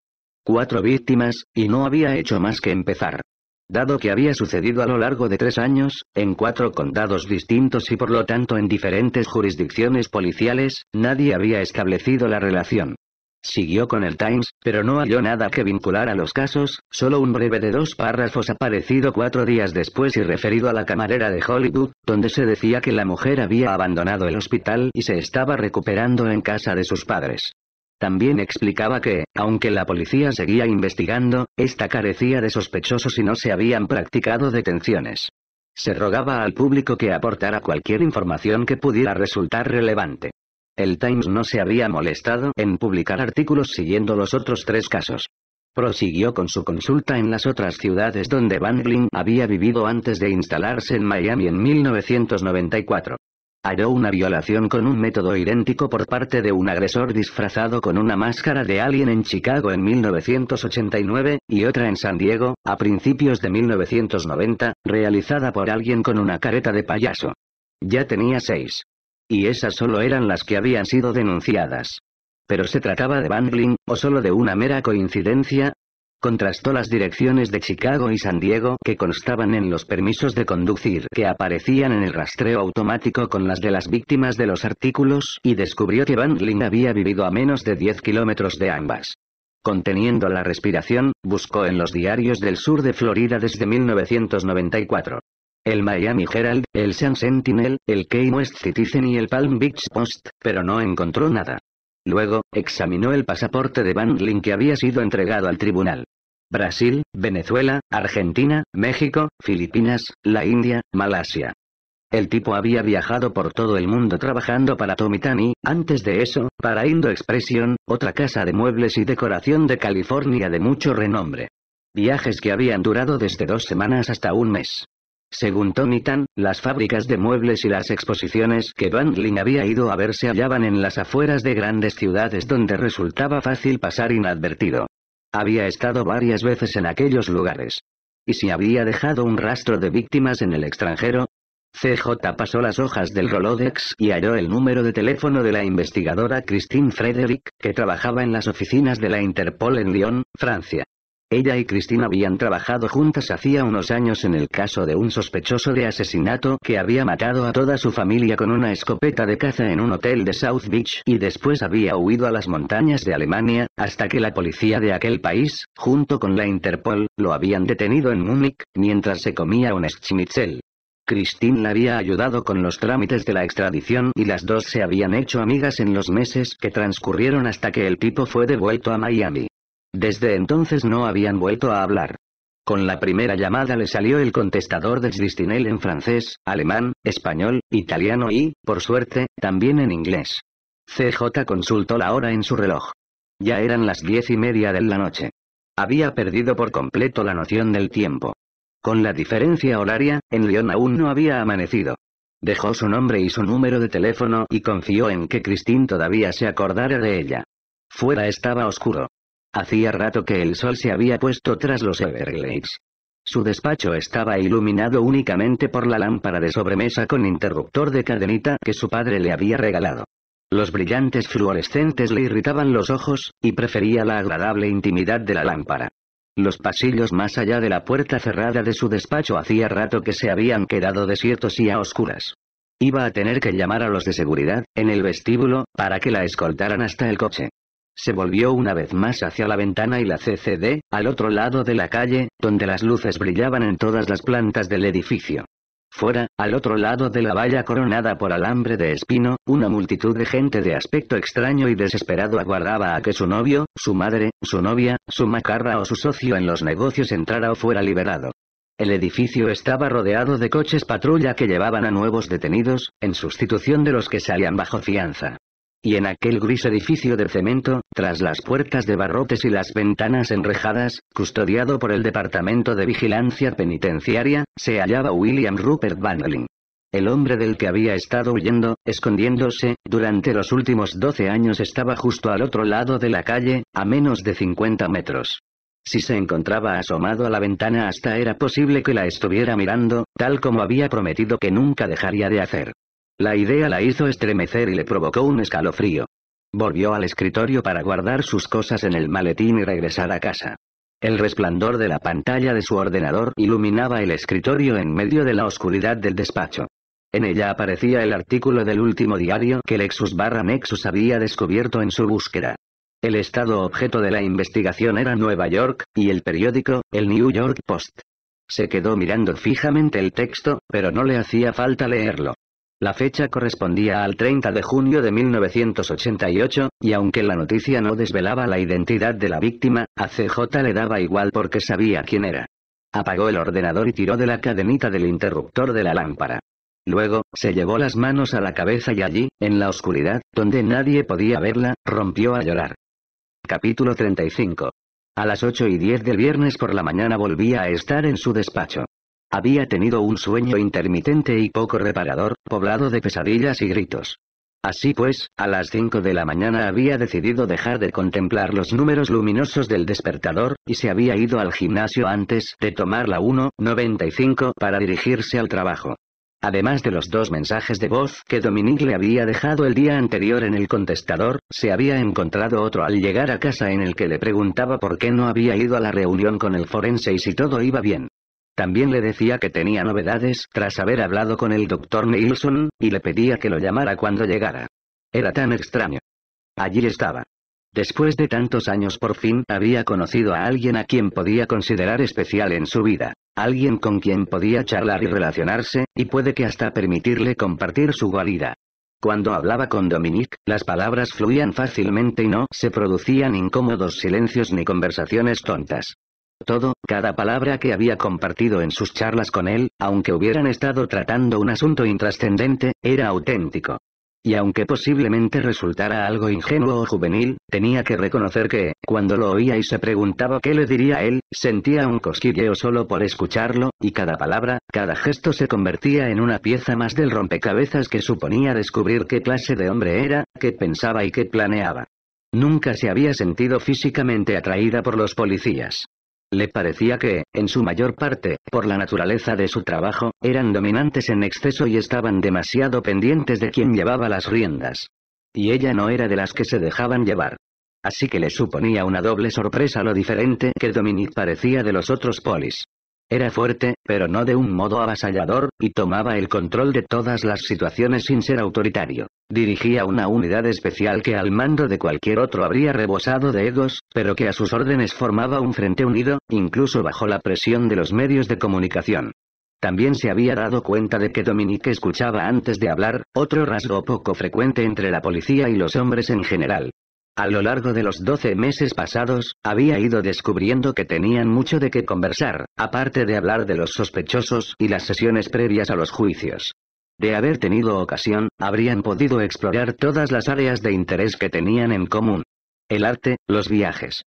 Cuatro víctimas, y no había hecho más que empezar. Dado que había sucedido a lo largo de tres años, en cuatro condados distintos y por lo tanto en diferentes jurisdicciones policiales, nadie había establecido la relación. Siguió con el Times, pero no halló nada que vincular a los casos, solo un breve de dos párrafos aparecido cuatro días después y referido a la camarera de Hollywood, donde se decía que la mujer había abandonado el hospital y se estaba recuperando en casa de sus padres. También explicaba que, aunque la policía seguía investigando, esta carecía de sospechosos y no se habían practicado detenciones. Se rogaba al público que aportara cualquier información que pudiera resultar relevante. El Times no se había molestado en publicar artículos siguiendo los otros tres casos. Prosiguió con su consulta en las otras ciudades donde Van había vivido antes de instalarse en Miami en 1994. Halló una violación con un método idéntico por parte de un agresor disfrazado con una máscara de alien en Chicago en 1989, y otra en San Diego, a principios de 1990, realizada por alguien con una careta de payaso. Ya tenía seis. Y esas solo eran las que habían sido denunciadas. Pero se trataba de bundling, o solo de una mera coincidencia, contrastó las direcciones de Chicago y San Diego que constaban en los permisos de conducir que aparecían en el rastreo automático con las de las víctimas de los artículos y descubrió que Bundling había vivido a menos de 10 kilómetros de ambas. Conteniendo la respiración, buscó en los diarios del sur de Florida desde 1994 el Miami Herald, el Sun Sentinel, el Key West Citizen y el Palm Beach Post, pero no encontró nada. Luego, examinó el pasaporte de Van Lin que había sido entregado al tribunal. Brasil, Venezuela, Argentina, México, Filipinas, la India, Malasia. El tipo había viajado por todo el mundo trabajando para Tomitani, antes de eso, para Indo Expression, otra casa de muebles y decoración de California de mucho renombre. Viajes que habían durado desde dos semanas hasta un mes. Según Tony Tan, las fábricas de muebles y las exposiciones que Bandling había ido a ver se hallaban en las afueras de grandes ciudades donde resultaba fácil pasar inadvertido. Había estado varias veces en aquellos lugares. ¿Y si había dejado un rastro de víctimas en el extranjero? CJ pasó las hojas del Rolodex y halló el número de teléfono de la investigadora Christine Frederick, que trabajaba en las oficinas de la Interpol en Lyon, Francia. Ella y Cristina habían trabajado juntas hacía unos años en el caso de un sospechoso de asesinato que había matado a toda su familia con una escopeta de caza en un hotel de South Beach y después había huido a las montañas de Alemania, hasta que la policía de aquel país, junto con la Interpol, lo habían detenido en Múnich, mientras se comía un schnitzel. Christine la había ayudado con los trámites de la extradición y las dos se habían hecho amigas en los meses que transcurrieron hasta que el tipo fue devuelto a Miami. Desde entonces no habían vuelto a hablar. Con la primera llamada le salió el contestador de Cristinel en francés, alemán, español, italiano y, por suerte, también en inglés. CJ consultó la hora en su reloj. Ya eran las diez y media de la noche. Había perdido por completo la noción del tiempo. Con la diferencia horaria, en Lyon aún no había amanecido. Dejó su nombre y su número de teléfono y confió en que Christine todavía se acordara de ella. Fuera estaba oscuro. Hacía rato que el sol se había puesto tras los Everglades. Su despacho estaba iluminado únicamente por la lámpara de sobremesa con interruptor de cadenita que su padre le había regalado. Los brillantes fluorescentes le irritaban los ojos, y prefería la agradable intimidad de la lámpara. Los pasillos más allá de la puerta cerrada de su despacho hacía rato que se habían quedado desiertos y a oscuras. Iba a tener que llamar a los de seguridad, en el vestíbulo, para que la escoltaran hasta el coche. Se volvió una vez más hacia la ventana y la CCD, al otro lado de la calle, donde las luces brillaban en todas las plantas del edificio. Fuera, al otro lado de la valla coronada por alambre de espino, una multitud de gente de aspecto extraño y desesperado aguardaba a que su novio, su madre, su novia, su macarra o su socio en los negocios entrara o fuera liberado. El edificio estaba rodeado de coches patrulla que llevaban a nuevos detenidos, en sustitución de los que salían bajo fianza. Y en aquel gris edificio de cemento, tras las puertas de barrotes y las ventanas enrejadas, custodiado por el Departamento de Vigilancia Penitenciaria, se hallaba William Rupert Bannerling. El hombre del que había estado huyendo, escondiéndose, durante los últimos 12 años estaba justo al otro lado de la calle, a menos de 50 metros. Si se encontraba asomado a la ventana hasta era posible que la estuviera mirando, tal como había prometido que nunca dejaría de hacer. La idea la hizo estremecer y le provocó un escalofrío. Volvió al escritorio para guardar sus cosas en el maletín y regresar a casa. El resplandor de la pantalla de su ordenador iluminaba el escritorio en medio de la oscuridad del despacho. En ella aparecía el artículo del último diario que Lexus barra Nexus había descubierto en su búsqueda. El estado objeto de la investigación era Nueva York, y el periódico, el New York Post. Se quedó mirando fijamente el texto, pero no le hacía falta leerlo. La fecha correspondía al 30 de junio de 1988, y aunque la noticia no desvelaba la identidad de la víctima, a CJ le daba igual porque sabía quién era. Apagó el ordenador y tiró de la cadenita del interruptor de la lámpara. Luego, se llevó las manos a la cabeza y allí, en la oscuridad, donde nadie podía verla, rompió a llorar. Capítulo 35. A las 8 y 10 del viernes por la mañana volvía a estar en su despacho. Había tenido un sueño intermitente y poco reparador, poblado de pesadillas y gritos. Así pues, a las 5 de la mañana había decidido dejar de contemplar los números luminosos del despertador, y se había ido al gimnasio antes de tomar la 1.95 para dirigirse al trabajo. Además de los dos mensajes de voz que Dominique le había dejado el día anterior en el contestador, se había encontrado otro al llegar a casa en el que le preguntaba por qué no había ido a la reunión con el forense y si todo iba bien. También le decía que tenía novedades tras haber hablado con el doctor Nilsson, y le pedía que lo llamara cuando llegara. Era tan extraño. Allí estaba. Después de tantos años por fin había conocido a alguien a quien podía considerar especial en su vida, alguien con quien podía charlar y relacionarse, y puede que hasta permitirle compartir su guarida. Cuando hablaba con Dominique, las palabras fluían fácilmente y no se producían incómodos silencios ni conversaciones tontas. Todo, cada palabra que había compartido en sus charlas con él, aunque hubieran estado tratando un asunto intrascendente, era auténtico. Y aunque posiblemente resultara algo ingenuo o juvenil, tenía que reconocer que, cuando lo oía y se preguntaba qué le diría él, sentía un cosquilleo solo por escucharlo, y cada palabra, cada gesto se convertía en una pieza más del rompecabezas que suponía descubrir qué clase de hombre era, qué pensaba y qué planeaba. Nunca se había sentido físicamente atraída por los policías. Le parecía que, en su mayor parte, por la naturaleza de su trabajo, eran dominantes en exceso y estaban demasiado pendientes de quien llevaba las riendas. Y ella no era de las que se dejaban llevar. Así que le suponía una doble sorpresa lo diferente que Dominique parecía de los otros polis. Era fuerte, pero no de un modo avasallador, y tomaba el control de todas las situaciones sin ser autoritario. Dirigía una unidad especial que al mando de cualquier otro habría rebosado de egos, pero que a sus órdenes formaba un frente unido, incluso bajo la presión de los medios de comunicación. También se había dado cuenta de que Dominique escuchaba antes de hablar, otro rasgo poco frecuente entre la policía y los hombres en general. A lo largo de los doce meses pasados, había ido descubriendo que tenían mucho de qué conversar, aparte de hablar de los sospechosos y las sesiones previas a los juicios. De haber tenido ocasión, habrían podido explorar todas las áreas de interés que tenían en común. El arte, los viajes.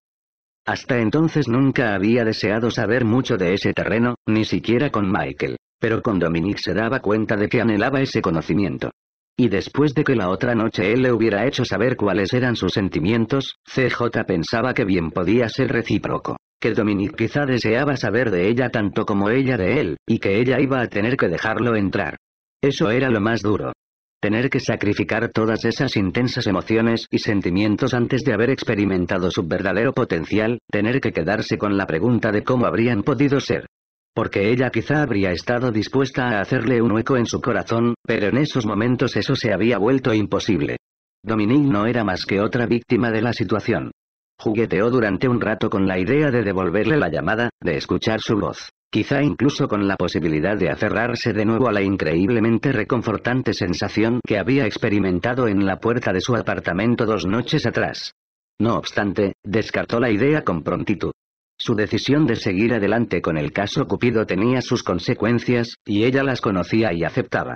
Hasta entonces nunca había deseado saber mucho de ese terreno, ni siquiera con Michael. Pero con Dominique se daba cuenta de que anhelaba ese conocimiento. Y después de que la otra noche él le hubiera hecho saber cuáles eran sus sentimientos, CJ pensaba que bien podía ser recíproco. Que Dominique quizá deseaba saber de ella tanto como ella de él, y que ella iba a tener que dejarlo entrar. Eso era lo más duro. Tener que sacrificar todas esas intensas emociones y sentimientos antes de haber experimentado su verdadero potencial, tener que quedarse con la pregunta de cómo habrían podido ser. Porque ella quizá habría estado dispuesta a hacerle un hueco en su corazón, pero en esos momentos eso se había vuelto imposible. Dominique no era más que otra víctima de la situación. Jugueteó durante un rato con la idea de devolverle la llamada, de escuchar su voz. Quizá incluso con la posibilidad de aferrarse de nuevo a la increíblemente reconfortante sensación que había experimentado en la puerta de su apartamento dos noches atrás. No obstante, descartó la idea con prontitud. Su decisión de seguir adelante con el caso Cupido tenía sus consecuencias, y ella las conocía y aceptaba.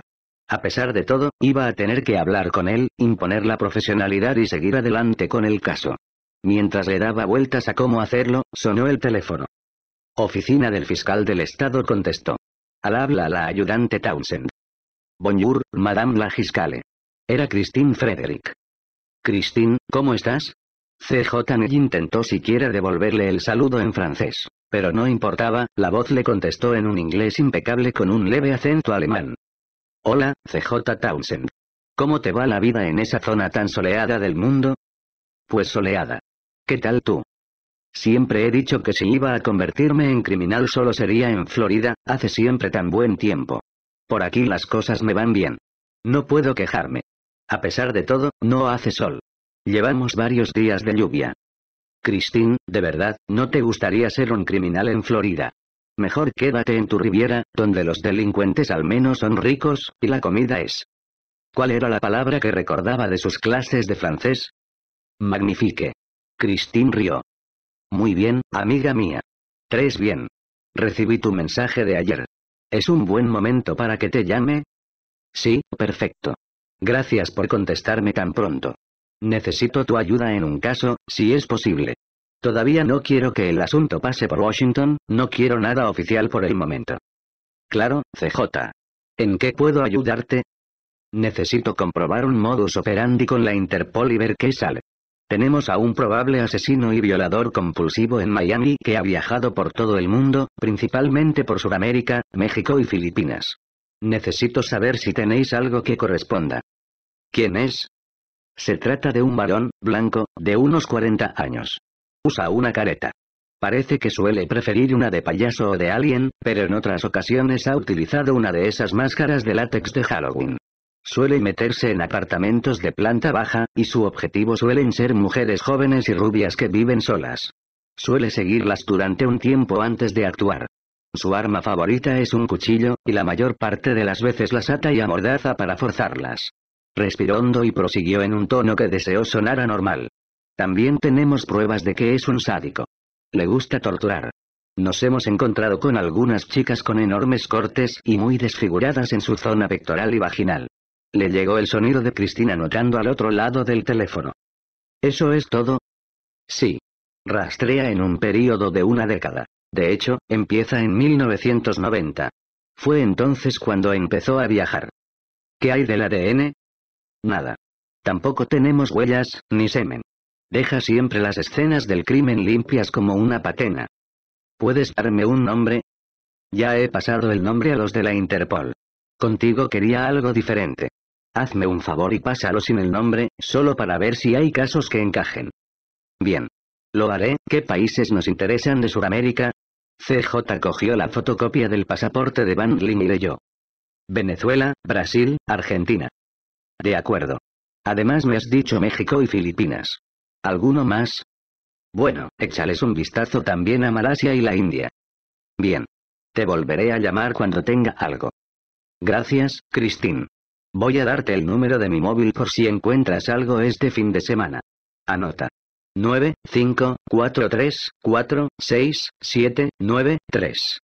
A pesar de todo, iba a tener que hablar con él, imponer la profesionalidad y seguir adelante con el caso. Mientras le daba vueltas a cómo hacerlo, sonó el teléfono. Oficina del fiscal del estado contestó. Al habla la ayudante Townsend. Bonjour, madame la fiscale. Era Christine Frederick. Christine, ¿cómo estás? CJ intentó siquiera devolverle el saludo en francés. Pero no importaba, la voz le contestó en un inglés impecable con un leve acento alemán. Hola, CJ Townsend. ¿Cómo te va la vida en esa zona tan soleada del mundo? Pues soleada. ¿Qué tal tú? Siempre he dicho que si iba a convertirme en criminal solo sería en Florida, hace siempre tan buen tiempo. Por aquí las cosas me van bien. No puedo quejarme. A pesar de todo, no hace sol. Llevamos varios días de lluvia. Christine, de verdad, ¿no te gustaría ser un criminal en Florida? Mejor quédate en tu riviera, donde los delincuentes al menos son ricos, y la comida es. ¿Cuál era la palabra que recordaba de sus clases de francés? Magnifique. Christine rió. Muy bien, amiga mía. Tres bien. Recibí tu mensaje de ayer. ¿Es un buen momento para que te llame? Sí, perfecto. Gracias por contestarme tan pronto. Necesito tu ayuda en un caso, si es posible. Todavía no quiero que el asunto pase por Washington, no quiero nada oficial por el momento. Claro, CJ. ¿En qué puedo ayudarte? Necesito comprobar un modus operandi con la Interpol y ver qué sale. Tenemos a un probable asesino y violador compulsivo en Miami que ha viajado por todo el mundo, principalmente por Sudamérica, México y Filipinas. Necesito saber si tenéis algo que corresponda. ¿Quién es? Se trata de un varón, blanco, de unos 40 años. Usa una careta. Parece que suele preferir una de payaso o de alien, pero en otras ocasiones ha utilizado una de esas máscaras de látex de Halloween. Suele meterse en apartamentos de planta baja, y su objetivo suelen ser mujeres jóvenes y rubias que viven solas. Suele seguirlas durante un tiempo antes de actuar. Su arma favorita es un cuchillo, y la mayor parte de las veces las ata y amordaza para forzarlas. Respiró hondo y prosiguió en un tono que deseó sonar anormal. También tenemos pruebas de que es un sádico. Le gusta torturar. Nos hemos encontrado con algunas chicas con enormes cortes y muy desfiguradas en su zona pectoral y vaginal. Le llegó el sonido de Cristina notando al otro lado del teléfono. ¿Eso es todo? Sí. Rastrea en un período de una década. De hecho, empieza en 1990. Fue entonces cuando empezó a viajar. ¿Qué hay del ADN? Nada. Tampoco tenemos huellas, ni semen. Deja siempre las escenas del crimen limpias como una patena. ¿Puedes darme un nombre? Ya he pasado el nombre a los de la Interpol. Contigo quería algo diferente. Hazme un favor y pásalo sin el nombre, solo para ver si hay casos que encajen. Bien. Lo haré, ¿qué países nos interesan de Sudamérica? CJ cogió la fotocopia del pasaporte de Van Lim y leyó. Venezuela, Brasil, Argentina. De acuerdo. Además me has dicho México y Filipinas. ¿Alguno más? Bueno, échales un vistazo también a Malasia y la India. Bien. Te volveré a llamar cuando tenga algo. Gracias, Christine. Voy a darte el número de mi móvil por si encuentras algo este fin de semana. Anota. 9, 5, 4, 3, 4, 6, 7, 9, 3.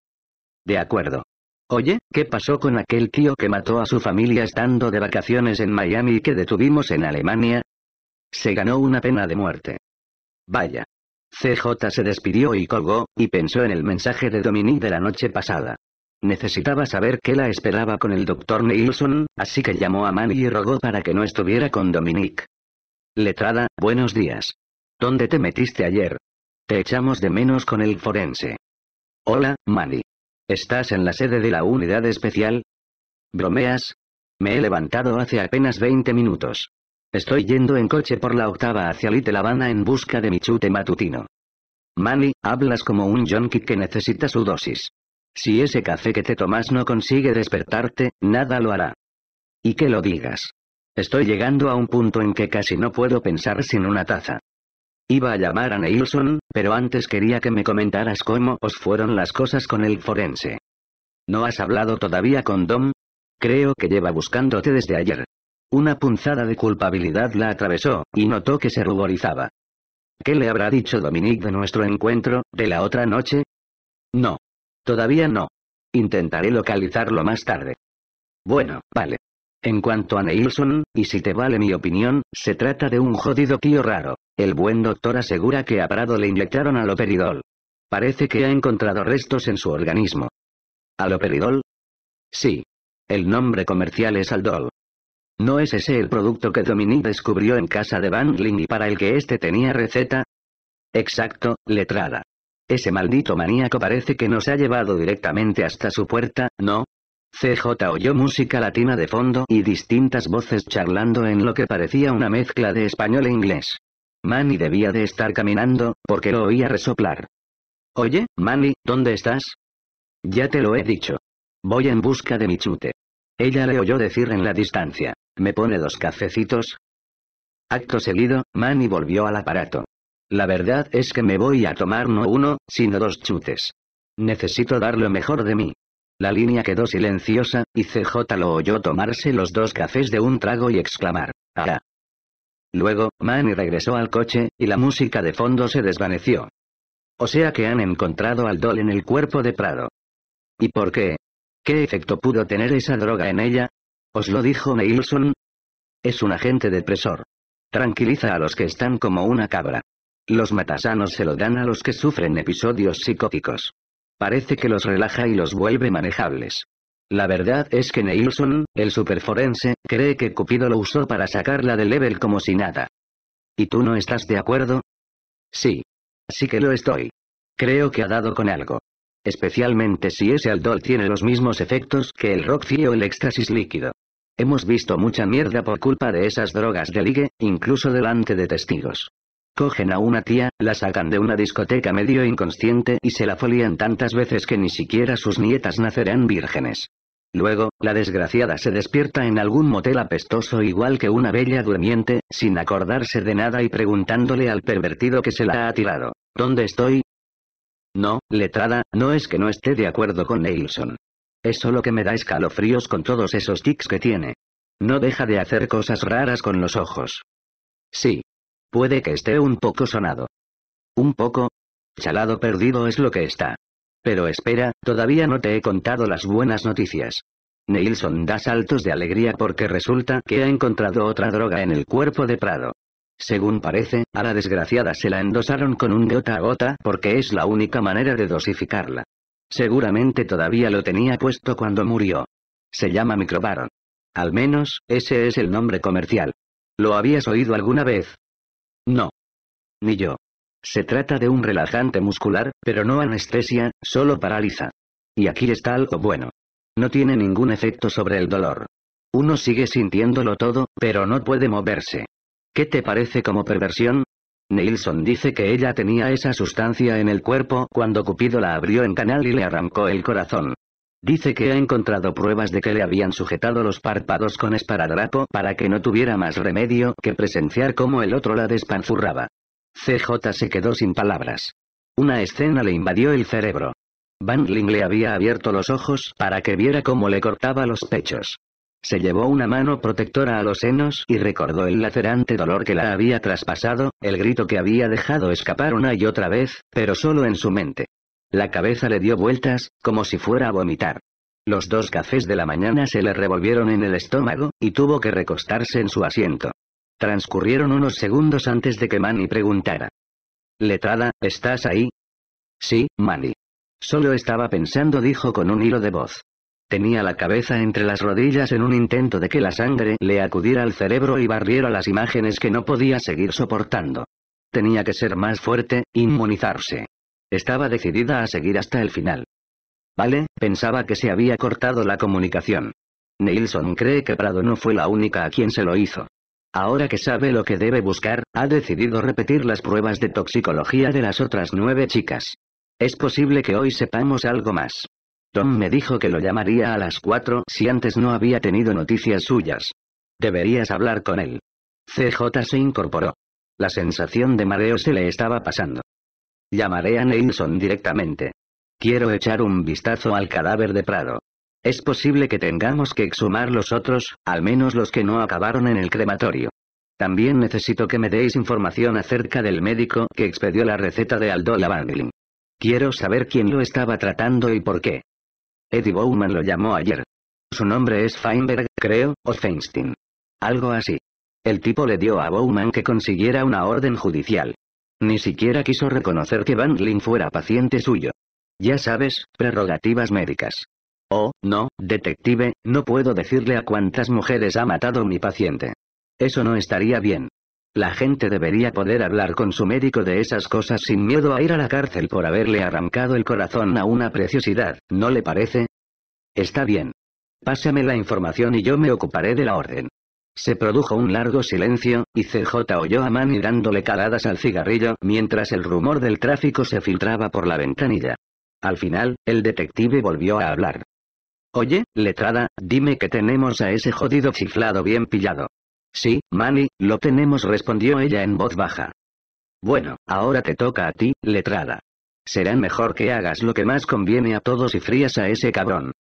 De acuerdo. Oye, ¿qué pasó con aquel tío que mató a su familia estando de vacaciones en Miami y que detuvimos en Alemania? Se ganó una pena de muerte. Vaya. CJ se despidió y colgó, y pensó en el mensaje de Dominique de la noche pasada. Necesitaba saber qué la esperaba con el doctor Nilsson, así que llamó a Manny y rogó para que no estuviera con Dominique. Letrada, buenos días. ¿Dónde te metiste ayer? Te echamos de menos con el forense. Hola, Manny. ¿Estás en la sede de la unidad especial? ¿Bromeas? Me he levantado hace apenas 20 minutos. Estoy yendo en coche por la octava hacia Little Habana en busca de mi chute matutino. Manny, hablas como un junkie que necesita su dosis. Si ese café que te tomas no consigue despertarte, nada lo hará. Y que lo digas. Estoy llegando a un punto en que casi no puedo pensar sin una taza. Iba a llamar a Neilson, pero antes quería que me comentaras cómo os fueron las cosas con el forense. ¿No has hablado todavía con Dom? Creo que lleva buscándote desde ayer. Una punzada de culpabilidad la atravesó, y notó que se ruborizaba. ¿Qué le habrá dicho Dominique de nuestro encuentro, de la otra noche? No. Todavía no. Intentaré localizarlo más tarde. Bueno, vale. En cuanto a Neilson, y si te vale mi opinión, se trata de un jodido tío raro. El buen doctor asegura que a Prado le inyectaron aloperidol. Parece que ha encontrado restos en su organismo. ¿Aloperidol? Sí. El nombre comercial es Aldol. ¿No es ese el producto que Dominique descubrió en casa de Van Ling y para el que éste tenía receta? Exacto, letrada. Ese maldito maníaco parece que nos ha llevado directamente hasta su puerta, ¿no? CJ oyó música latina de fondo y distintas voces charlando en lo que parecía una mezcla de español e inglés. Manny debía de estar caminando, porque lo oía resoplar. Oye, Manny, ¿dónde estás? Ya te lo he dicho. Voy en busca de mi chute. Ella le oyó decir en la distancia. ¿Me pone dos cafecitos? Acto seguido, Manny volvió al aparato. La verdad es que me voy a tomar no uno, sino dos chutes. Necesito dar lo mejor de mí. La línea quedó silenciosa, y CJ lo oyó tomarse los dos cafés de un trago y exclamar, ¡Ah! Luego, Manny regresó al coche, y la música de fondo se desvaneció. O sea que han encontrado al Dol en el cuerpo de Prado. ¿Y por qué? ¿Qué efecto pudo tener esa droga en ella? ¿Os lo dijo Neilson? Es un agente depresor. Tranquiliza a los que están como una cabra. Los matasanos se lo dan a los que sufren episodios psicóticos. Parece que los relaja y los vuelve manejables. La verdad es que Neilson, el superforense, cree que Cupido lo usó para sacarla del level como si nada. ¿Y tú no estás de acuerdo? Sí. Sí que lo estoy. Creo que ha dado con algo. Especialmente si ese aldol tiene los mismos efectos que el Roxy o el éxtasis líquido. Hemos visto mucha mierda por culpa de esas drogas de ligue, incluso delante de testigos. Cogen a una tía, la sacan de una discoteca medio inconsciente y se la folían tantas veces que ni siquiera sus nietas nacerán vírgenes. Luego, la desgraciada se despierta en algún motel apestoso igual que una bella durmiente, sin acordarse de nada y preguntándole al pervertido que se la ha tirado. ¿Dónde estoy? No, letrada, no es que no esté de acuerdo con Neilson. Es solo que me da escalofríos con todos esos tics que tiene. No deja de hacer cosas raras con los ojos. Sí, Puede que esté un poco sonado. Un poco. Chalado perdido es lo que está. Pero espera, todavía no te he contado las buenas noticias. Neilson da saltos de alegría porque resulta que ha encontrado otra droga en el cuerpo de Prado. Según parece, a la desgraciada se la endosaron con un gota a gota porque es la única manera de dosificarla. Seguramente todavía lo tenía puesto cuando murió. Se llama Microbaron. Al menos, ese es el nombre comercial. ¿Lo habías oído alguna vez? No. Ni yo. Se trata de un relajante muscular, pero no anestesia, solo paraliza. Y aquí está algo bueno. No tiene ningún efecto sobre el dolor. Uno sigue sintiéndolo todo, pero no puede moverse. ¿Qué te parece como perversión? Nilsson dice que ella tenía esa sustancia en el cuerpo cuando Cupido la abrió en canal y le arrancó el corazón. Dice que ha encontrado pruebas de que le habían sujetado los párpados con esparadrapo para que no tuviera más remedio que presenciar cómo el otro la despanzurraba. CJ se quedó sin palabras. Una escena le invadió el cerebro. Van le había abierto los ojos para que viera cómo le cortaba los pechos. Se llevó una mano protectora a los senos y recordó el lacerante dolor que la había traspasado, el grito que había dejado escapar una y otra vez, pero solo en su mente. La cabeza le dio vueltas, como si fuera a vomitar. Los dos cafés de la mañana se le revolvieron en el estómago, y tuvo que recostarse en su asiento. Transcurrieron unos segundos antes de que Manny preguntara. Letrada, ¿estás ahí? Sí, Manny. Solo estaba pensando, dijo con un hilo de voz. Tenía la cabeza entre las rodillas en un intento de que la sangre le acudiera al cerebro y barriera las imágenes que no podía seguir soportando. Tenía que ser más fuerte, inmunizarse. Estaba decidida a seguir hasta el final. Vale, pensaba que se había cortado la comunicación. Neilson cree que Prado no fue la única a quien se lo hizo. Ahora que sabe lo que debe buscar, ha decidido repetir las pruebas de toxicología de las otras nueve chicas. Es posible que hoy sepamos algo más. Tom me dijo que lo llamaría a las cuatro si antes no había tenido noticias suyas. Deberías hablar con él. CJ se incorporó. La sensación de mareo se le estaba pasando. Llamaré a Neilson directamente. Quiero echar un vistazo al cadáver de Prado. Es posible que tengamos que exhumar los otros, al menos los que no acabaron en el crematorio. También necesito que me deis información acerca del médico que expedió la receta de Aldola Bangling. Quiero saber quién lo estaba tratando y por qué. Eddie Bowman lo llamó ayer. Su nombre es Feinberg, creo, o Feinstein. Algo así. El tipo le dio a Bowman que consiguiera una orden judicial. Ni siquiera quiso reconocer que Bangling fuera paciente suyo. Ya sabes, prerrogativas médicas. Oh, no, detective, no puedo decirle a cuántas mujeres ha matado mi paciente. Eso no estaría bien. La gente debería poder hablar con su médico de esas cosas sin miedo a ir a la cárcel por haberle arrancado el corazón a una preciosidad, ¿no le parece? Está bien. Pásame la información y yo me ocuparé de la orden. Se produjo un largo silencio, y CJ oyó a Manny dándole caladas al cigarrillo mientras el rumor del tráfico se filtraba por la ventanilla. Al final, el detective volvió a hablar. Oye, letrada, dime que tenemos a ese jodido chiflado bien pillado. Sí, Manny, lo tenemos, respondió ella en voz baja. Bueno, ahora te toca a ti, letrada. Será mejor que hagas lo que más conviene a todos y frías a ese cabrón.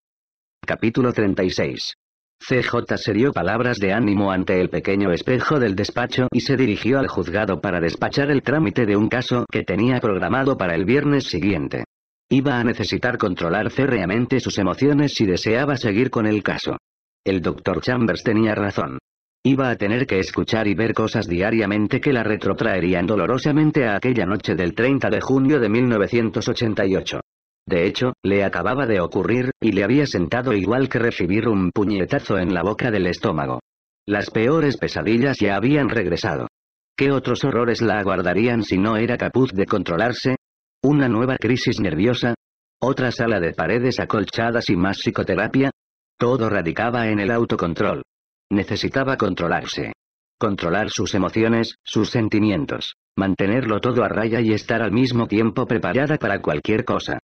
Capítulo 36. CJ se dio palabras de ánimo ante el pequeño espejo del despacho y se dirigió al juzgado para despachar el trámite de un caso que tenía programado para el viernes siguiente. Iba a necesitar controlar férreamente sus emociones si deseaba seguir con el caso. El Dr. Chambers tenía razón. Iba a tener que escuchar y ver cosas diariamente que la retrotraerían dolorosamente a aquella noche del 30 de junio de 1988. De hecho, le acababa de ocurrir, y le había sentado igual que recibir un puñetazo en la boca del estómago. Las peores pesadillas ya habían regresado. ¿Qué otros horrores la aguardarían si no era capaz de controlarse? ¿Una nueva crisis nerviosa? ¿Otra sala de paredes acolchadas y más psicoterapia? Todo radicaba en el autocontrol. Necesitaba controlarse. Controlar sus emociones, sus sentimientos. Mantenerlo todo a raya y estar al mismo tiempo preparada para cualquier cosa.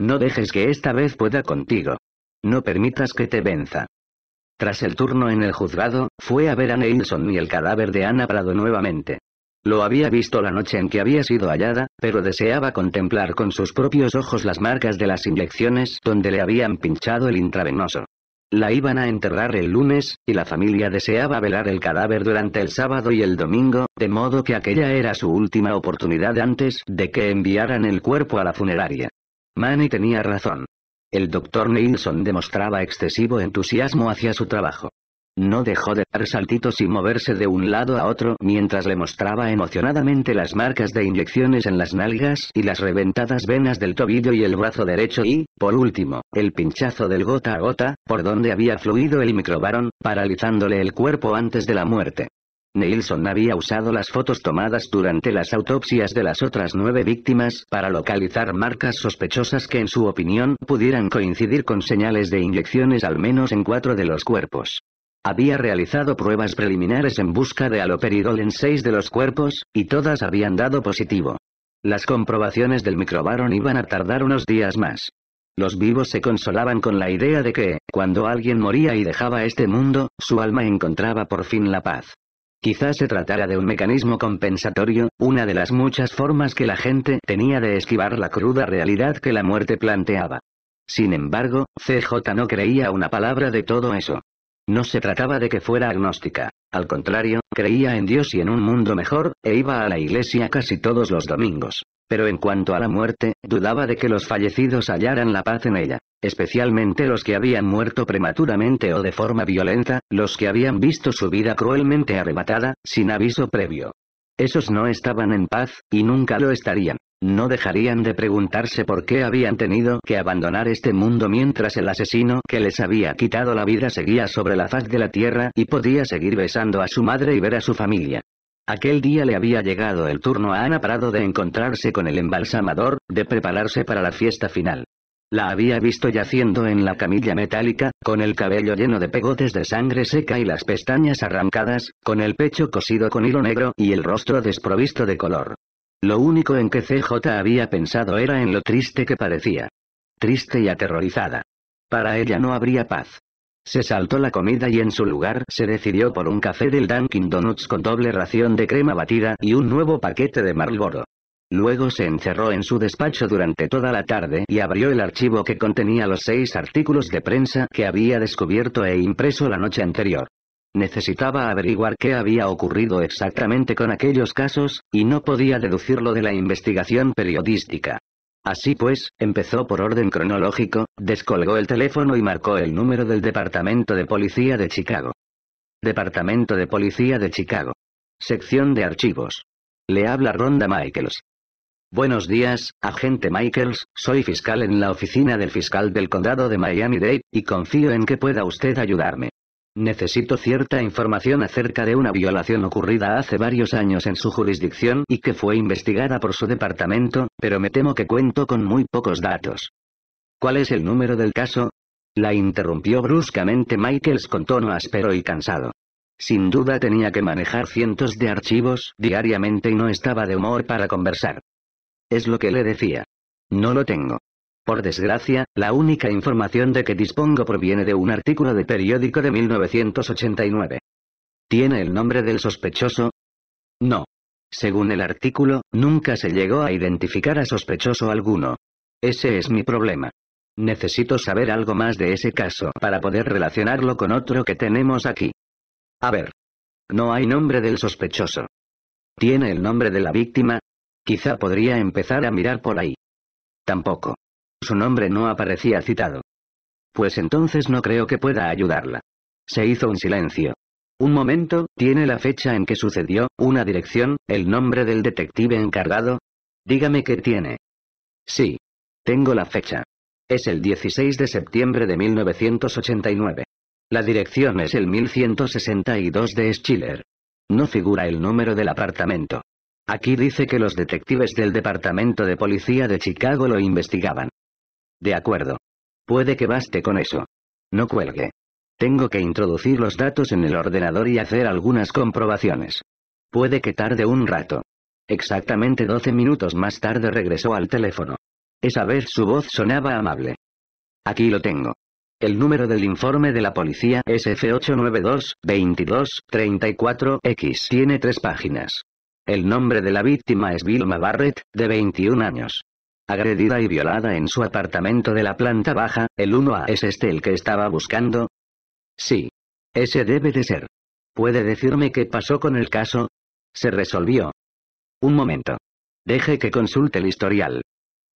No dejes que esta vez pueda contigo. No permitas que te venza. Tras el turno en el juzgado, fue a ver a Neilson y el cadáver de Ana Prado nuevamente. Lo había visto la noche en que había sido hallada, pero deseaba contemplar con sus propios ojos las marcas de las inyecciones donde le habían pinchado el intravenoso. La iban a enterrar el lunes, y la familia deseaba velar el cadáver durante el sábado y el domingo, de modo que aquella era su última oportunidad antes de que enviaran el cuerpo a la funeraria. Manny tenía razón. El doctor Neilson demostraba excesivo entusiasmo hacia su trabajo. No dejó de dar saltitos y moverse de un lado a otro mientras le mostraba emocionadamente las marcas de inyecciones en las nalgas y las reventadas venas del tobillo y el brazo derecho y, por último, el pinchazo del gota a gota, por donde había fluido el microbarón, paralizándole el cuerpo antes de la muerte. Neilson había usado las fotos tomadas durante las autopsias de las otras nueve víctimas para localizar marcas sospechosas que en su opinión pudieran coincidir con señales de inyecciones al menos en cuatro de los cuerpos. Había realizado pruebas preliminares en busca de aloperidol en seis de los cuerpos, y todas habían dado positivo. Las comprobaciones del microbaron iban a tardar unos días más. Los vivos se consolaban con la idea de que, cuando alguien moría y dejaba este mundo, su alma encontraba por fin la paz. Quizás se tratara de un mecanismo compensatorio, una de las muchas formas que la gente tenía de esquivar la cruda realidad que la muerte planteaba. Sin embargo, CJ no creía una palabra de todo eso. No se trataba de que fuera agnóstica. Al contrario, creía en Dios y en un mundo mejor, e iba a la iglesia casi todos los domingos. Pero en cuanto a la muerte, dudaba de que los fallecidos hallaran la paz en ella, especialmente los que habían muerto prematuramente o de forma violenta, los que habían visto su vida cruelmente arrebatada, sin aviso previo. Esos no estaban en paz, y nunca lo estarían. No dejarían de preguntarse por qué habían tenido que abandonar este mundo mientras el asesino que les había quitado la vida seguía sobre la faz de la tierra y podía seguir besando a su madre y ver a su familia. Aquel día le había llegado el turno a Ana Prado de encontrarse con el embalsamador, de prepararse para la fiesta final. La había visto yaciendo en la camilla metálica, con el cabello lleno de pegotes de sangre seca y las pestañas arrancadas, con el pecho cosido con hilo negro y el rostro desprovisto de color. Lo único en que CJ había pensado era en lo triste que parecía. Triste y aterrorizada. Para ella no habría paz. Se saltó la comida y en su lugar se decidió por un café del Dunkin' Donuts con doble ración de crema batida y un nuevo paquete de Marlboro. Luego se encerró en su despacho durante toda la tarde y abrió el archivo que contenía los seis artículos de prensa que había descubierto e impreso la noche anterior. Necesitaba averiguar qué había ocurrido exactamente con aquellos casos, y no podía deducirlo de la investigación periodística. Así pues, empezó por orden cronológico, descolgó el teléfono y marcó el número del Departamento de Policía de Chicago. Departamento de Policía de Chicago. Sección de Archivos. Le habla Ronda Michaels. Buenos días, agente Michaels, soy fiscal en la oficina del fiscal del condado de Miami-Dade, y confío en que pueda usted ayudarme. Necesito cierta información acerca de una violación ocurrida hace varios años en su jurisdicción y que fue investigada por su departamento, pero me temo que cuento con muy pocos datos. ¿Cuál es el número del caso? La interrumpió bruscamente Michaels con tono áspero y cansado. Sin duda tenía que manejar cientos de archivos diariamente y no estaba de humor para conversar. Es lo que le decía. No lo tengo. Por desgracia, la única información de que dispongo proviene de un artículo de periódico de 1989. ¿Tiene el nombre del sospechoso? No. Según el artículo, nunca se llegó a identificar a sospechoso alguno. Ese es mi problema. Necesito saber algo más de ese caso para poder relacionarlo con otro que tenemos aquí. A ver. No hay nombre del sospechoso. ¿Tiene el nombre de la víctima? Quizá podría empezar a mirar por ahí. Tampoco. Su nombre no aparecía citado. Pues entonces no creo que pueda ayudarla. Se hizo un silencio. Un momento, ¿tiene la fecha en que sucedió, una dirección, el nombre del detective encargado? Dígame qué tiene. Sí. Tengo la fecha. Es el 16 de septiembre de 1989. La dirección es el 1162 de Schiller. No figura el número del apartamento. Aquí dice que los detectives del Departamento de Policía de Chicago lo investigaban. De acuerdo. Puede que baste con eso. No cuelgue. Tengo que introducir los datos en el ordenador y hacer algunas comprobaciones. Puede que tarde un rato. Exactamente 12 minutos más tarde regresó al teléfono. Esa vez su voz sonaba amable. Aquí lo tengo. El número del informe de la policía es F892-22-34X. Tiene tres páginas. El nombre de la víctima es Vilma Barrett, de 21 años. Agredida y violada en su apartamento de la planta baja, el 1A es este el que estaba buscando. Sí. Ese debe de ser. ¿Puede decirme qué pasó con el caso? Se resolvió. Un momento. Deje que consulte el historial.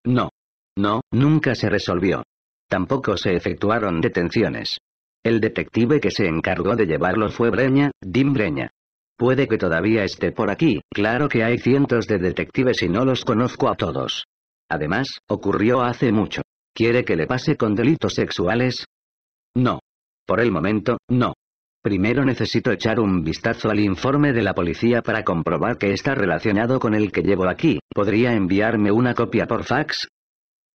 No. No, nunca se resolvió. Tampoco se efectuaron detenciones. El detective que se encargó de llevarlo fue Breña, Dim Breña. Puede que todavía esté por aquí, claro que hay cientos de detectives y no los conozco a todos. Además, ocurrió hace mucho. ¿Quiere que le pase con delitos sexuales? No. Por el momento, no. Primero necesito echar un vistazo al informe de la policía para comprobar que está relacionado con el que llevo aquí. ¿Podría enviarme una copia por fax?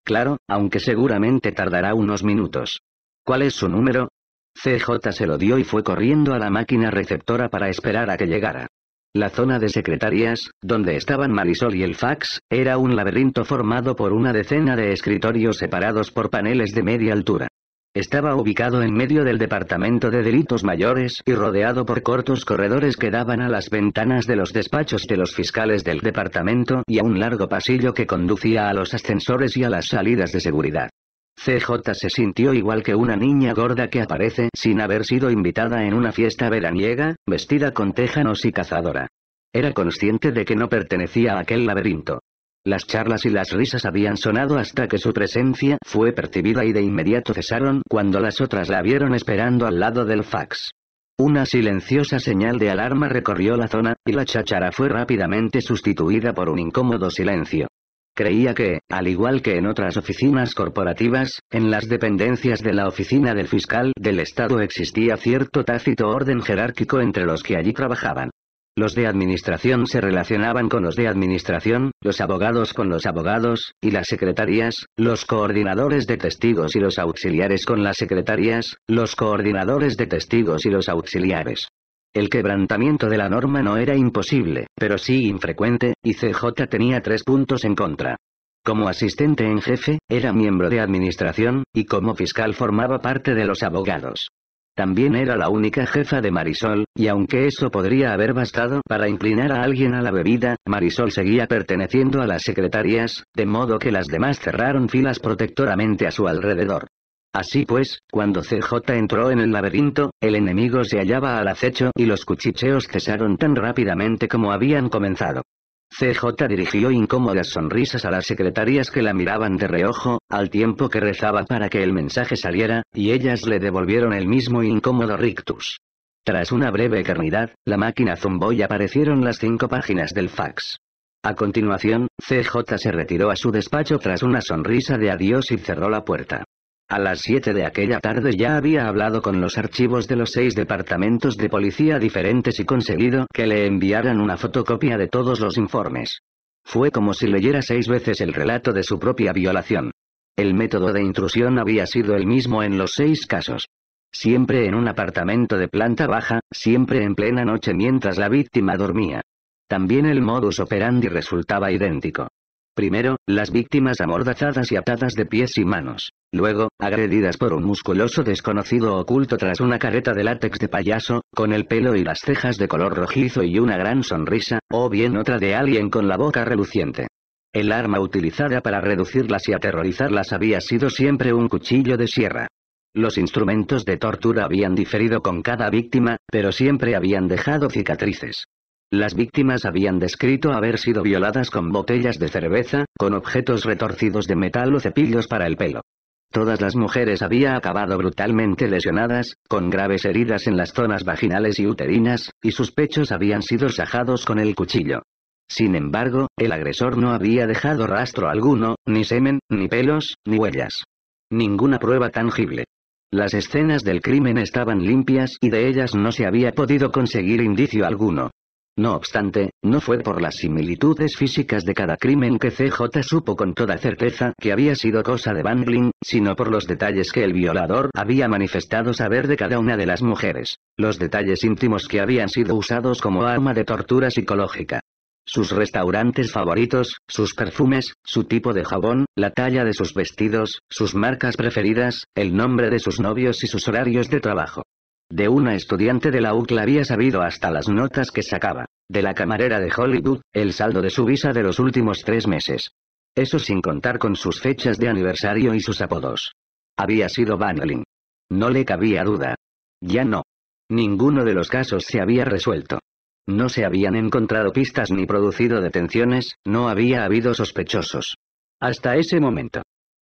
Claro, aunque seguramente tardará unos minutos. ¿Cuál es su número? CJ se lo dio y fue corriendo a la máquina receptora para esperar a que llegara. La zona de secretarías, donde estaban Marisol y el fax, era un laberinto formado por una decena de escritorios separados por paneles de media altura. Estaba ubicado en medio del departamento de delitos mayores y rodeado por cortos corredores que daban a las ventanas de los despachos de los fiscales del departamento y a un largo pasillo que conducía a los ascensores y a las salidas de seguridad. CJ se sintió igual que una niña gorda que aparece sin haber sido invitada en una fiesta veraniega, vestida con téjanos y cazadora. Era consciente de que no pertenecía a aquel laberinto. Las charlas y las risas habían sonado hasta que su presencia fue percibida y de inmediato cesaron cuando las otras la vieron esperando al lado del fax. Una silenciosa señal de alarma recorrió la zona, y la cháchara fue rápidamente sustituida por un incómodo silencio. Creía que, al igual que en otras oficinas corporativas, en las dependencias de la oficina del fiscal del Estado existía cierto tácito orden jerárquico entre los que allí trabajaban. Los de administración se relacionaban con los de administración, los abogados con los abogados, y las secretarias, los coordinadores de testigos y los auxiliares con las secretarias, los coordinadores de testigos y los auxiliares. El quebrantamiento de la norma no era imposible, pero sí infrecuente, y CJ tenía tres puntos en contra. Como asistente en jefe, era miembro de administración, y como fiscal formaba parte de los abogados. También era la única jefa de Marisol, y aunque eso podría haber bastado para inclinar a alguien a la bebida, Marisol seguía perteneciendo a las secretarias, de modo que las demás cerraron filas protectoramente a su alrededor. Así pues, cuando CJ entró en el laberinto, el enemigo se hallaba al acecho y los cuchicheos cesaron tan rápidamente como habían comenzado. CJ dirigió incómodas sonrisas a las secretarias que la miraban de reojo, al tiempo que rezaba para que el mensaje saliera, y ellas le devolvieron el mismo incómodo rictus. Tras una breve eternidad, la máquina zumbó y aparecieron las cinco páginas del fax. A continuación, CJ se retiró a su despacho tras una sonrisa de adiós y cerró la puerta. A las 7 de aquella tarde ya había hablado con los archivos de los seis departamentos de policía diferentes y conseguido que le enviaran una fotocopia de todos los informes. Fue como si leyera seis veces el relato de su propia violación. El método de intrusión había sido el mismo en los seis casos. Siempre en un apartamento de planta baja, siempre en plena noche mientras la víctima dormía. También el modus operandi resultaba idéntico. Primero, las víctimas amordazadas y atadas de pies y manos. Luego, agredidas por un musculoso desconocido oculto tras una careta de látex de payaso, con el pelo y las cejas de color rojizo y una gran sonrisa, o bien otra de alguien con la boca reluciente. El arma utilizada para reducirlas y aterrorizarlas había sido siempre un cuchillo de sierra. Los instrumentos de tortura habían diferido con cada víctima, pero siempre habían dejado cicatrices. Las víctimas habían descrito haber sido violadas con botellas de cerveza, con objetos retorcidos de metal o cepillos para el pelo. Todas las mujeres habían acabado brutalmente lesionadas, con graves heridas en las zonas vaginales y uterinas, y sus pechos habían sido sajados con el cuchillo. Sin embargo, el agresor no había dejado rastro alguno, ni semen, ni pelos, ni huellas. Ninguna prueba tangible. Las escenas del crimen estaban limpias y de ellas no se había podido conseguir indicio alguno. No obstante, no fue por las similitudes físicas de cada crimen que CJ supo con toda certeza que había sido cosa de Bangling, sino por los detalles que el violador había manifestado saber de cada una de las mujeres, los detalles íntimos que habían sido usados como arma de tortura psicológica. Sus restaurantes favoritos, sus perfumes, su tipo de jabón, la talla de sus vestidos, sus marcas preferidas, el nombre de sus novios y sus horarios de trabajo. De una estudiante de la UCLA había sabido hasta las notas que sacaba. De la camarera de Hollywood, el saldo de su visa de los últimos tres meses. Eso sin contar con sus fechas de aniversario y sus apodos. Había sido Vanlin. No le cabía duda. Ya no. Ninguno de los casos se había resuelto. No se habían encontrado pistas ni producido detenciones, no había habido sospechosos. Hasta ese momento.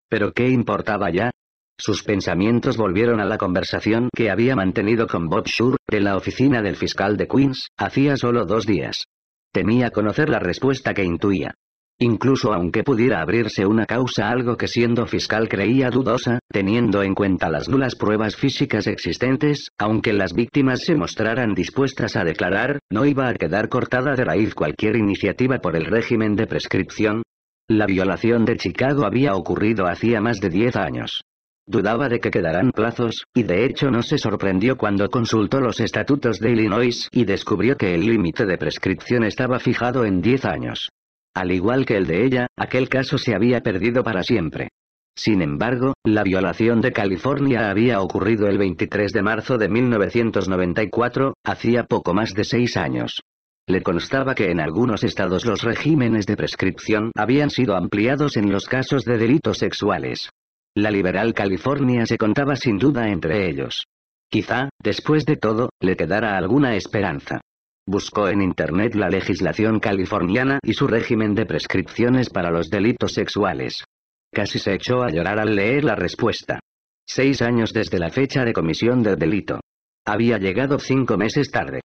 Pero ¿qué importaba ya? Sus pensamientos volvieron a la conversación que había mantenido con Bob Shur, de la oficina del fiscal de Queens, hacía solo dos días. Temía conocer la respuesta que intuía. Incluso aunque pudiera abrirse una causa algo que siendo fiscal creía dudosa, teniendo en cuenta las nulas pruebas físicas existentes, aunque las víctimas se mostraran dispuestas a declarar, no iba a quedar cortada de raíz cualquier iniciativa por el régimen de prescripción. La violación de Chicago había ocurrido hacía más de diez años. Dudaba de que quedaran plazos, y de hecho no se sorprendió cuando consultó los estatutos de Illinois y descubrió que el límite de prescripción estaba fijado en 10 años. Al igual que el de ella, aquel caso se había perdido para siempre. Sin embargo, la violación de California había ocurrido el 23 de marzo de 1994, hacía poco más de seis años. Le constaba que en algunos estados los regímenes de prescripción habían sido ampliados en los casos de delitos sexuales. La liberal California se contaba sin duda entre ellos. Quizá, después de todo, le quedara alguna esperanza. Buscó en Internet la legislación californiana y su régimen de prescripciones para los delitos sexuales. Casi se echó a llorar al leer la respuesta. Seis años desde la fecha de comisión del delito. Había llegado cinco meses tarde.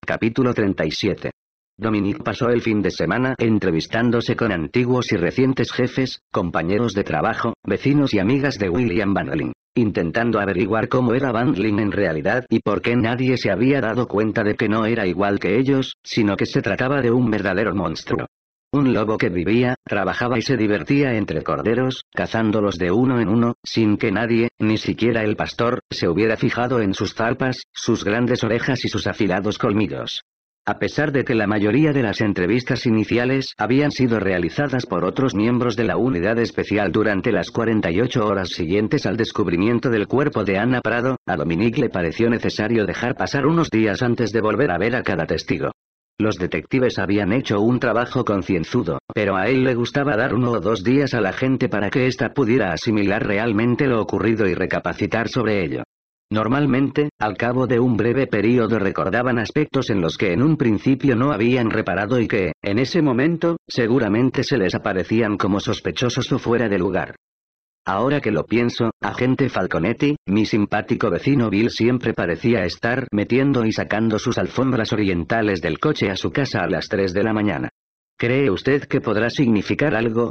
Capítulo 37. Dominic pasó el fin de semana entrevistándose con antiguos y recientes jefes, compañeros de trabajo, vecinos y amigas de William Van intentando averiguar cómo era Bandling en realidad y por qué nadie se había dado cuenta de que no era igual que ellos, sino que se trataba de un verdadero monstruo. Un lobo que vivía, trabajaba y se divertía entre corderos, cazándolos de uno en uno, sin que nadie, ni siquiera el pastor, se hubiera fijado en sus zarpas, sus grandes orejas y sus afilados colmillos. A pesar de que la mayoría de las entrevistas iniciales habían sido realizadas por otros miembros de la unidad especial durante las 48 horas siguientes al descubrimiento del cuerpo de Ana Prado, a Dominique le pareció necesario dejar pasar unos días antes de volver a ver a cada testigo. Los detectives habían hecho un trabajo concienzudo, pero a él le gustaba dar uno o dos días a la gente para que ésta pudiera asimilar realmente lo ocurrido y recapacitar sobre ello. Normalmente, al cabo de un breve período recordaban aspectos en los que en un principio no habían reparado y que, en ese momento, seguramente se les aparecían como sospechosos o fuera de lugar. Ahora que lo pienso, agente Falconetti, mi simpático vecino Bill siempre parecía estar metiendo y sacando sus alfombras orientales del coche a su casa a las 3 de la mañana. ¿Cree usted que podrá significar algo?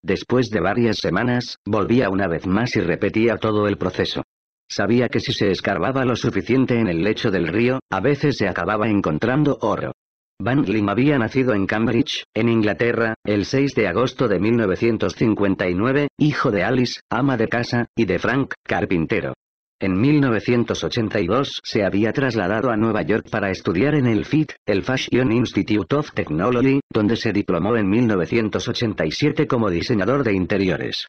Después de varias semanas, volvía una vez más y repetía todo el proceso. Sabía que si se escarbaba lo suficiente en el lecho del río, a veces se acababa encontrando oro. Van Lim había nacido en Cambridge, en Inglaterra, el 6 de agosto de 1959, hijo de Alice, ama de casa, y de Frank, carpintero. En 1982 se había trasladado a Nueva York para estudiar en el FIT, el Fashion Institute of Technology, donde se diplomó en 1987 como diseñador de interiores.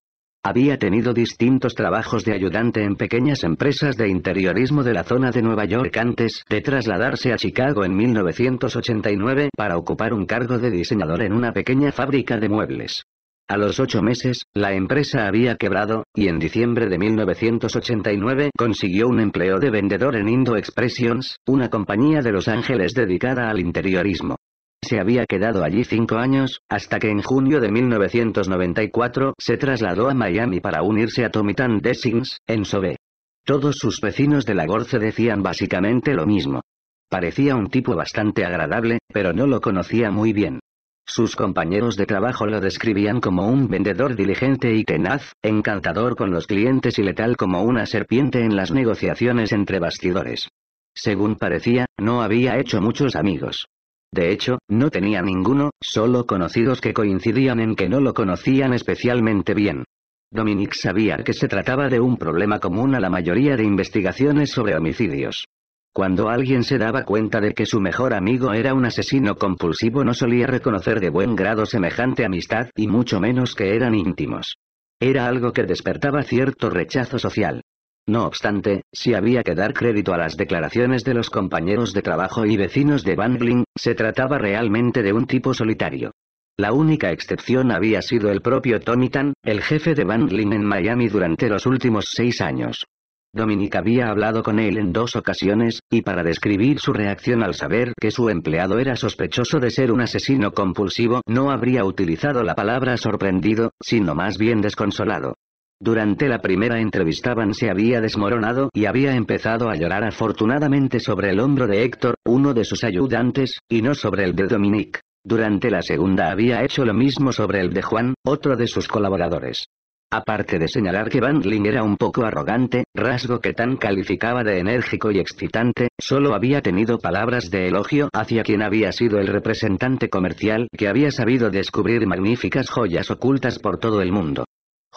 Había tenido distintos trabajos de ayudante en pequeñas empresas de interiorismo de la zona de Nueva York antes de trasladarse a Chicago en 1989 para ocupar un cargo de diseñador en una pequeña fábrica de muebles. A los ocho meses, la empresa había quebrado, y en diciembre de 1989 consiguió un empleo de vendedor en Indo Expressions, una compañía de Los Ángeles dedicada al interiorismo. Se había quedado allí cinco años, hasta que en junio de 1994 se trasladó a Miami para unirse a Tomitan Dessings, en Sobe. Todos sus vecinos de la Gorce decían básicamente lo mismo. Parecía un tipo bastante agradable, pero no lo conocía muy bien. Sus compañeros de trabajo lo describían como un vendedor diligente y tenaz, encantador con los clientes y letal como una serpiente en las negociaciones entre bastidores. Según parecía, no había hecho muchos amigos. De hecho, no tenía ninguno, solo conocidos que coincidían en que no lo conocían especialmente bien. Dominic sabía que se trataba de un problema común a la mayoría de investigaciones sobre homicidios. Cuando alguien se daba cuenta de que su mejor amigo era un asesino compulsivo no solía reconocer de buen grado semejante amistad y mucho menos que eran íntimos. Era algo que despertaba cierto rechazo social. No obstante, si había que dar crédito a las declaraciones de los compañeros de trabajo y vecinos de Bandling, se trataba realmente de un tipo solitario. La única excepción había sido el propio Tomitan, el jefe de Bandling en Miami durante los últimos seis años. Dominic había hablado con él en dos ocasiones, y para describir su reacción al saber que su empleado era sospechoso de ser un asesino compulsivo no habría utilizado la palabra sorprendido, sino más bien desconsolado. Durante la primera entrevista Van se había desmoronado y había empezado a llorar afortunadamente sobre el hombro de Héctor, uno de sus ayudantes, y no sobre el de Dominique. Durante la segunda había hecho lo mismo sobre el de Juan, otro de sus colaboradores. Aparte de señalar que Van Ling era un poco arrogante, rasgo que tan calificaba de enérgico y excitante, solo había tenido palabras de elogio hacia quien había sido el representante comercial que había sabido descubrir magníficas joyas ocultas por todo el mundo.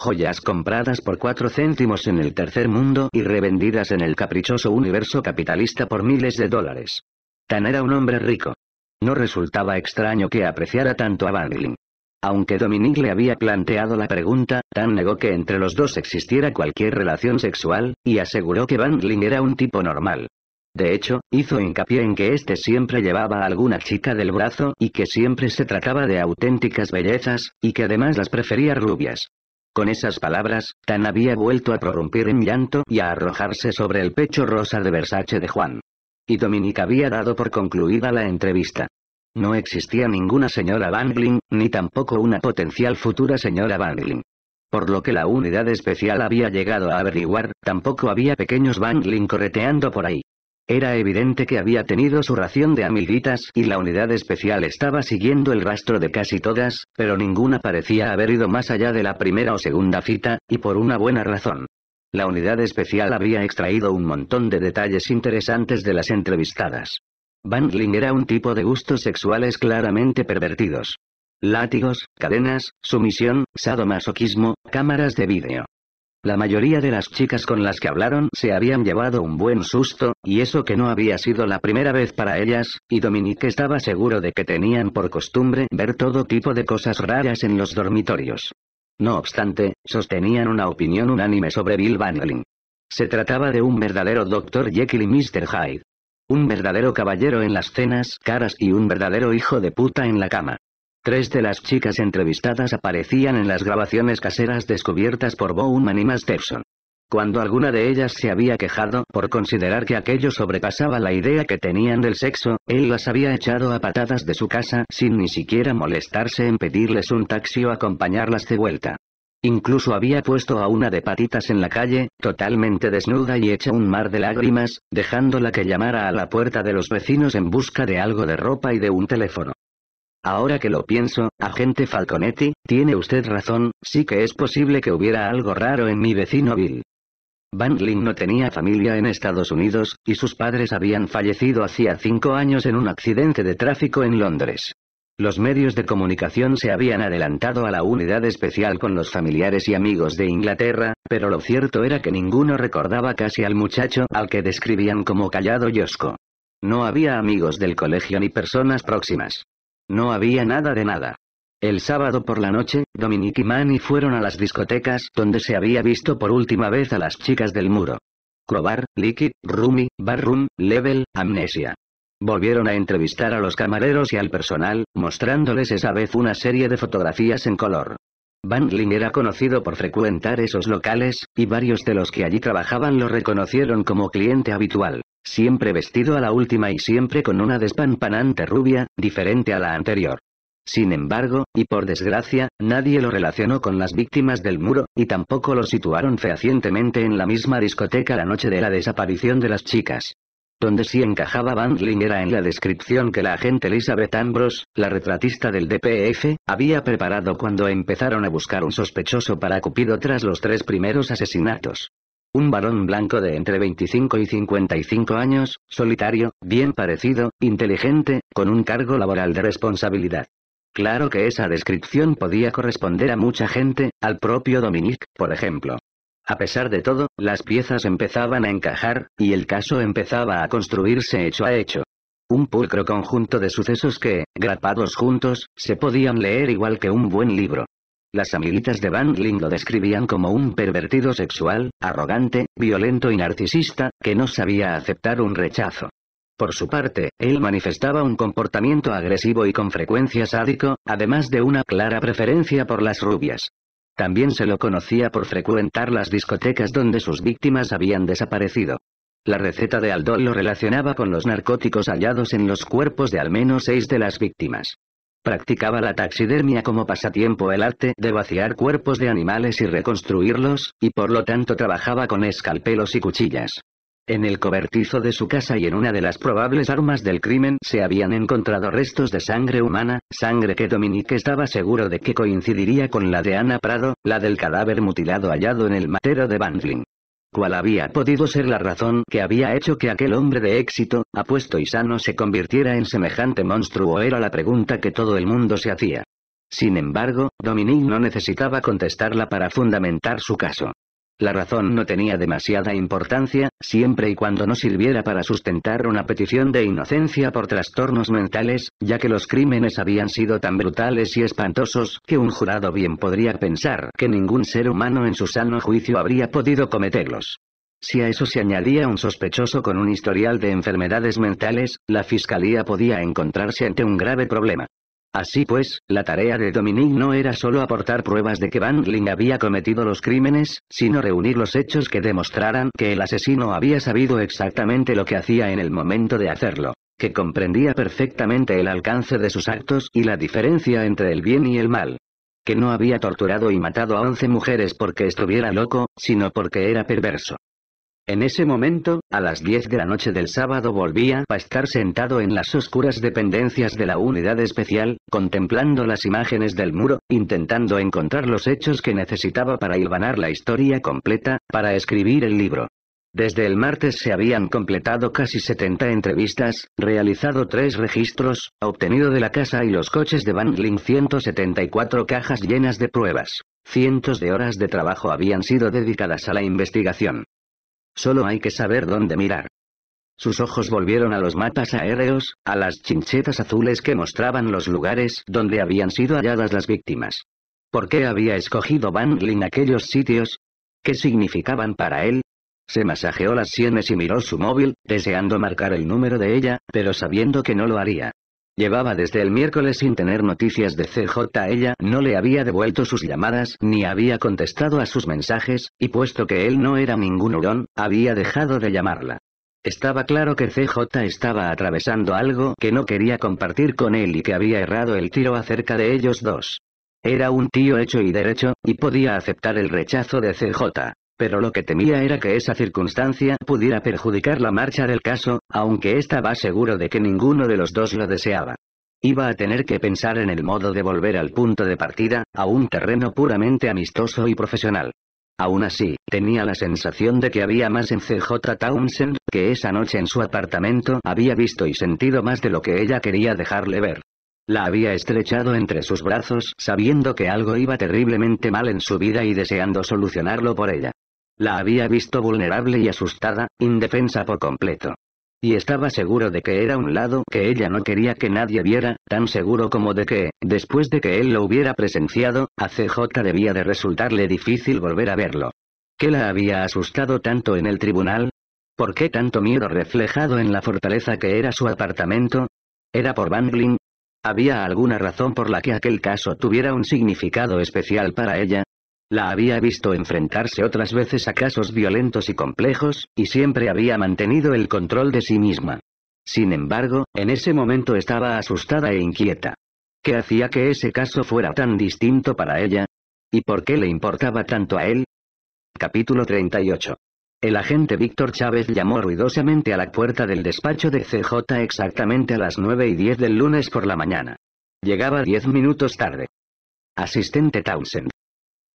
Joyas compradas por cuatro céntimos en el tercer mundo y revendidas en el caprichoso universo capitalista por miles de dólares. Tan era un hombre rico. No resultaba extraño que apreciara tanto a Bangling. Aunque Dominique le había planteado la pregunta, Tan negó que entre los dos existiera cualquier relación sexual, y aseguró que Bangling era un tipo normal. De hecho, hizo hincapié en que éste siempre llevaba a alguna chica del brazo y que siempre se trataba de auténticas bellezas, y que además las prefería rubias. Con esas palabras, Tan había vuelto a prorrumpir en llanto y a arrojarse sobre el pecho rosa de Versace de Juan. Y Dominic había dado por concluida la entrevista. No existía ninguna señora Bangling, ni tampoco una potencial futura señora Bangling. Por lo que la unidad especial había llegado a averiguar, tampoco había pequeños Bangling correteando por ahí. Era evidente que había tenido su ración de amiguitas y la unidad especial estaba siguiendo el rastro de casi todas, pero ninguna parecía haber ido más allá de la primera o segunda cita, y por una buena razón. La unidad especial había extraído un montón de detalles interesantes de las entrevistadas. Bandling era un tipo de gustos sexuales claramente pervertidos. Látigos, cadenas, sumisión, sadomasoquismo, cámaras de vídeo. La mayoría de las chicas con las que hablaron se habían llevado un buen susto, y eso que no había sido la primera vez para ellas, y Dominique estaba seguro de que tenían por costumbre ver todo tipo de cosas raras en los dormitorios. No obstante, sostenían una opinión unánime sobre Bill Bandling. Se trataba de un verdadero Dr. Jekyll y Mr. Hyde. Un verdadero caballero en las cenas caras y un verdadero hijo de puta en la cama. Tres de las chicas entrevistadas aparecían en las grabaciones caseras descubiertas por Bowman y Masterson. Cuando alguna de ellas se había quejado por considerar que aquello sobrepasaba la idea que tenían del sexo, él las había echado a patadas de su casa sin ni siquiera molestarse en pedirles un taxi o acompañarlas de vuelta. Incluso había puesto a una de patitas en la calle, totalmente desnuda y hecha un mar de lágrimas, dejándola que llamara a la puerta de los vecinos en busca de algo de ropa y de un teléfono. Ahora que lo pienso, agente Falconetti, tiene usted razón, sí que es posible que hubiera algo raro en mi vecino Bill. Bandling no tenía familia en Estados Unidos, y sus padres habían fallecido hacía cinco años en un accidente de tráfico en Londres. Los medios de comunicación se habían adelantado a la unidad especial con los familiares y amigos de Inglaterra, pero lo cierto era que ninguno recordaba casi al muchacho al que describían como callado Yosco. No había amigos del colegio ni personas próximas. No había nada de nada. El sábado por la noche, Dominique y Manny fueron a las discotecas donde se había visto por última vez a las chicas del muro. Crowbar, Liquid, Rumi, Barroom, Level, Amnesia. Volvieron a entrevistar a los camareros y al personal, mostrándoles esa vez una serie de fotografías en color. Bandling era conocido por frecuentar esos locales, y varios de los que allí trabajaban lo reconocieron como cliente habitual. Siempre vestido a la última y siempre con una despampanante rubia, diferente a la anterior. Sin embargo, y por desgracia, nadie lo relacionó con las víctimas del muro, y tampoco lo situaron fehacientemente en la misma discoteca la noche de la desaparición de las chicas. Donde sí encajaba Bandling era en la descripción que la agente Elizabeth Ambrose, la retratista del DPF, había preparado cuando empezaron a buscar un sospechoso para Cupido tras los tres primeros asesinatos. Un varón blanco de entre 25 y 55 años, solitario, bien parecido, inteligente, con un cargo laboral de responsabilidad. Claro que esa descripción podía corresponder a mucha gente, al propio Dominique, por ejemplo. A pesar de todo, las piezas empezaban a encajar, y el caso empezaba a construirse hecho a hecho. Un pulcro conjunto de sucesos que, grapados juntos, se podían leer igual que un buen libro. Las amiguitas de Bandling lo describían como un pervertido sexual, arrogante, violento y narcisista, que no sabía aceptar un rechazo. Por su parte, él manifestaba un comportamiento agresivo y con frecuencia sádico, además de una clara preferencia por las rubias. También se lo conocía por frecuentar las discotecas donde sus víctimas habían desaparecido. La receta de Aldol lo relacionaba con los narcóticos hallados en los cuerpos de al menos seis de las víctimas. Practicaba la taxidermia como pasatiempo el arte de vaciar cuerpos de animales y reconstruirlos, y por lo tanto trabajaba con escalpelos y cuchillas. En el cobertizo de su casa y en una de las probables armas del crimen se habían encontrado restos de sangre humana, sangre que Dominique estaba seguro de que coincidiría con la de Ana Prado, la del cadáver mutilado hallado en el matero de Bandling. ¿Cuál había podido ser la razón que había hecho que aquel hombre de éxito, apuesto y sano se convirtiera en semejante monstruo? Era la pregunta que todo el mundo se hacía. Sin embargo, Dominique no necesitaba contestarla para fundamentar su caso. La razón no tenía demasiada importancia, siempre y cuando no sirviera para sustentar una petición de inocencia por trastornos mentales, ya que los crímenes habían sido tan brutales y espantosos que un jurado bien podría pensar que ningún ser humano en su sano juicio habría podido cometerlos. Si a eso se añadía un sospechoso con un historial de enfermedades mentales, la fiscalía podía encontrarse ante un grave problema. Así pues, la tarea de Dominique no era solo aportar pruebas de que Bandling había cometido los crímenes, sino reunir los hechos que demostraran que el asesino había sabido exactamente lo que hacía en el momento de hacerlo, que comprendía perfectamente el alcance de sus actos y la diferencia entre el bien y el mal, que no había torturado y matado a once mujeres porque estuviera loco, sino porque era perverso. En ese momento, a las 10 de la noche del sábado volvía a estar sentado en las oscuras dependencias de la unidad especial, contemplando las imágenes del muro, intentando encontrar los hechos que necesitaba para hilvanar la historia completa, para escribir el libro. Desde el martes se habían completado casi 70 entrevistas, realizado tres registros, obtenido de la casa y los coches de Van 174 cajas llenas de pruebas. Cientos de horas de trabajo habían sido dedicadas a la investigación. Solo hay que saber dónde mirar. Sus ojos volvieron a los mapas aéreos, a las chinchetas azules que mostraban los lugares donde habían sido halladas las víctimas. ¿Por qué había escogido Van Lin aquellos sitios? ¿Qué significaban para él? Se masajeó las sienes y miró su móvil, deseando marcar el número de ella, pero sabiendo que no lo haría. Llevaba desde el miércoles sin tener noticias de CJ. Ella no le había devuelto sus llamadas ni había contestado a sus mensajes, y puesto que él no era ningún hurón, había dejado de llamarla. Estaba claro que CJ estaba atravesando algo que no quería compartir con él y que había errado el tiro acerca de ellos dos. Era un tío hecho y derecho, y podía aceptar el rechazo de CJ pero lo que temía era que esa circunstancia pudiera perjudicar la marcha del caso, aunque estaba seguro de que ninguno de los dos lo deseaba. Iba a tener que pensar en el modo de volver al punto de partida, a un terreno puramente amistoso y profesional. Aún así, tenía la sensación de que había más en CJ Townsend, que esa noche en su apartamento había visto y sentido más de lo que ella quería dejarle ver. La había estrechado entre sus brazos, sabiendo que algo iba terriblemente mal en su vida y deseando solucionarlo por ella. La había visto vulnerable y asustada, indefensa por completo. Y estaba seguro de que era un lado que ella no quería que nadie viera, tan seguro como de que, después de que él lo hubiera presenciado, a CJ debía de resultarle difícil volver a verlo. ¿Qué la había asustado tanto en el tribunal? ¿Por qué tanto miedo reflejado en la fortaleza que era su apartamento? ¿Era por Bangling? ¿Había alguna razón por la que aquel caso tuviera un significado especial para ella? La había visto enfrentarse otras veces a casos violentos y complejos, y siempre había mantenido el control de sí misma. Sin embargo, en ese momento estaba asustada e inquieta. ¿Qué hacía que ese caso fuera tan distinto para ella? ¿Y por qué le importaba tanto a él? Capítulo 38. El agente Víctor Chávez llamó ruidosamente a la puerta del despacho de CJ exactamente a las 9 y 10 del lunes por la mañana. Llegaba diez minutos tarde. Asistente Townsend.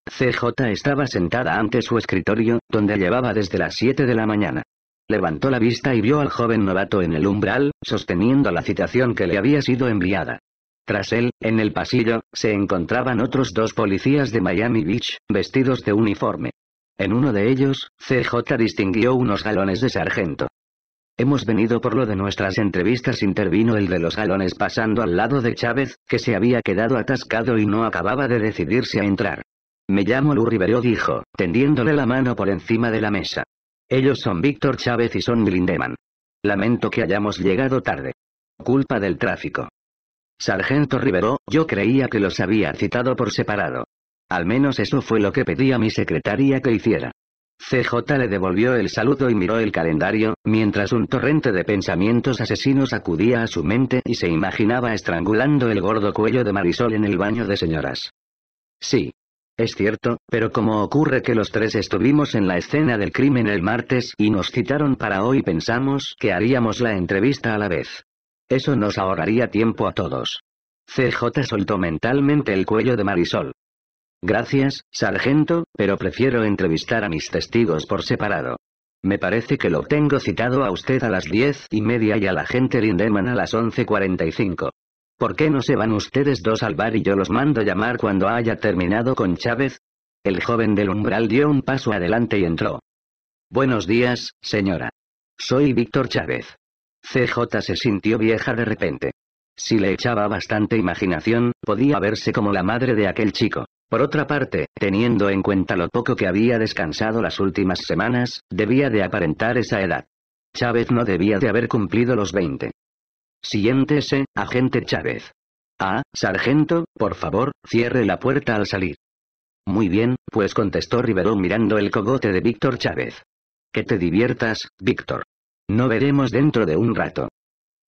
CJ estaba sentada ante su escritorio, donde llevaba desde las 7 de la mañana. Levantó la vista y vio al joven novato en el umbral, sosteniendo la citación que le había sido enviada. Tras él, en el pasillo, se encontraban otros dos policías de Miami Beach, vestidos de uniforme. En uno de ellos, CJ distinguió unos galones de sargento. Hemos venido por lo de nuestras entrevistas, intervino el de los galones pasando al lado de Chávez, que se había quedado atascado y no acababa de decidirse a entrar. Me llamo Lu Rivero dijo, tendiéndole la mano por encima de la mesa. Ellos son Víctor Chávez y son Blindeman. Lamento que hayamos llegado tarde. Culpa del tráfico. Sargento Rivero, yo creía que los había citado por separado. Al menos eso fue lo que pedí a mi secretaria que hiciera. CJ le devolvió el saludo y miró el calendario, mientras un torrente de pensamientos asesinos acudía a su mente y se imaginaba estrangulando el gordo cuello de Marisol en el baño de señoras. Sí, es cierto, pero como ocurre que los tres estuvimos en la escena del crimen el martes y nos citaron para hoy pensamos que haríamos la entrevista a la vez. Eso nos ahorraría tiempo a todos. CJ soltó mentalmente el cuello de Marisol. Gracias, sargento, pero prefiero entrevistar a mis testigos por separado. Me parece que lo tengo citado a usted a las diez y media y a la agente Lindemann a las once cuarenta y cinco. ¿Por qué no se van ustedes dos al bar y yo los mando llamar cuando haya terminado con Chávez? El joven del umbral dio un paso adelante y entró. Buenos días, señora. Soy Víctor Chávez. CJ se sintió vieja de repente. Si le echaba bastante imaginación, podía verse como la madre de aquel chico. Por otra parte, teniendo en cuenta lo poco que había descansado las últimas semanas, debía de aparentar esa edad. Chávez no debía de haber cumplido los 20. Siéntese, agente Chávez. Ah, sargento, por favor, cierre la puerta al salir. Muy bien, pues contestó Rivero mirando el cogote de Víctor Chávez. Que te diviertas, Víctor. No veremos dentro de un rato.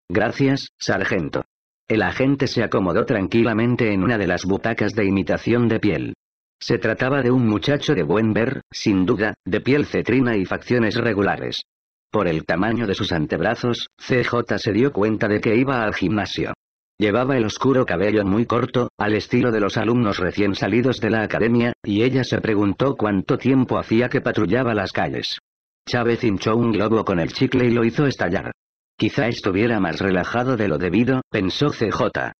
Gracias, sargento. El agente se acomodó tranquilamente en una de las butacas de imitación de piel. Se trataba de un muchacho de buen ver, sin duda, de piel cetrina y facciones regulares. Por el tamaño de sus antebrazos, CJ se dio cuenta de que iba al gimnasio. Llevaba el oscuro cabello muy corto, al estilo de los alumnos recién salidos de la academia, y ella se preguntó cuánto tiempo hacía que patrullaba las calles. Chávez hinchó un globo con el chicle y lo hizo estallar. Quizá estuviera más relajado de lo debido, pensó CJ.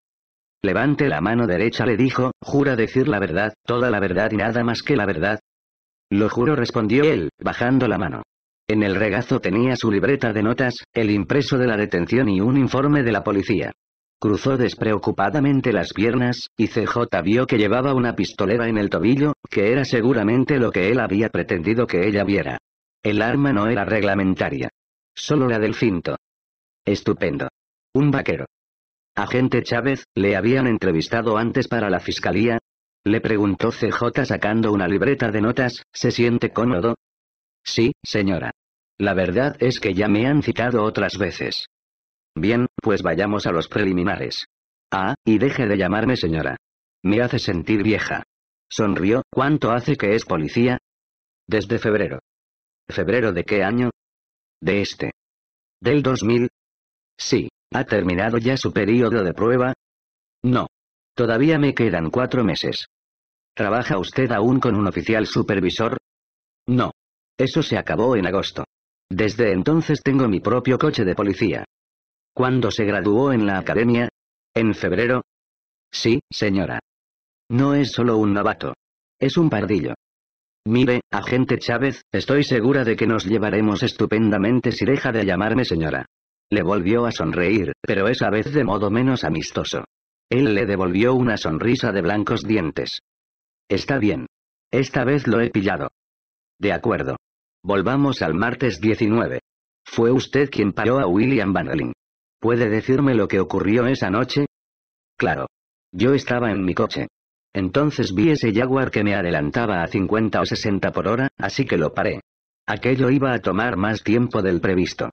Levante la mano derecha, le dijo, jura decir la verdad, toda la verdad y nada más que la verdad. Lo juro, respondió él, bajando la mano. En el regazo tenía su libreta de notas, el impreso de la detención y un informe de la policía. Cruzó despreocupadamente las piernas, y CJ vio que llevaba una pistolera en el tobillo, que era seguramente lo que él había pretendido que ella viera. El arma no era reglamentaria. Solo la del cinto. Estupendo. Un vaquero. Agente Chávez, ¿le habían entrevistado antes para la fiscalía? Le preguntó CJ sacando una libreta de notas, ¿se siente cómodo? Sí, señora. La verdad es que ya me han citado otras veces. Bien, pues vayamos a los preliminares. Ah, y deje de llamarme señora. Me hace sentir vieja. Sonrió, ¿cuánto hace que es policía? Desde febrero. ¿Febrero de qué año? De este. ¿Del 2000? Sí. ¿Ha terminado ya su periodo de prueba? No. Todavía me quedan cuatro meses. ¿Trabaja usted aún con un oficial supervisor? No. Eso se acabó en agosto. Desde entonces tengo mi propio coche de policía. ¿Cuándo se graduó en la academia? ¿En febrero? Sí, señora. No es solo un novato. Es un pardillo. Mire, agente Chávez, estoy segura de que nos llevaremos estupendamente si deja de llamarme señora. Le volvió a sonreír, pero esa vez de modo menos amistoso. Él le devolvió una sonrisa de blancos dientes. Está bien. Esta vez lo he pillado. De acuerdo. Volvamos al martes 19. Fue usted quien paró a William Van ¿Puede decirme lo que ocurrió esa noche? Claro. Yo estaba en mi coche. Entonces vi ese Jaguar que me adelantaba a 50 o 60 por hora, así que lo paré. Aquello iba a tomar más tiempo del previsto.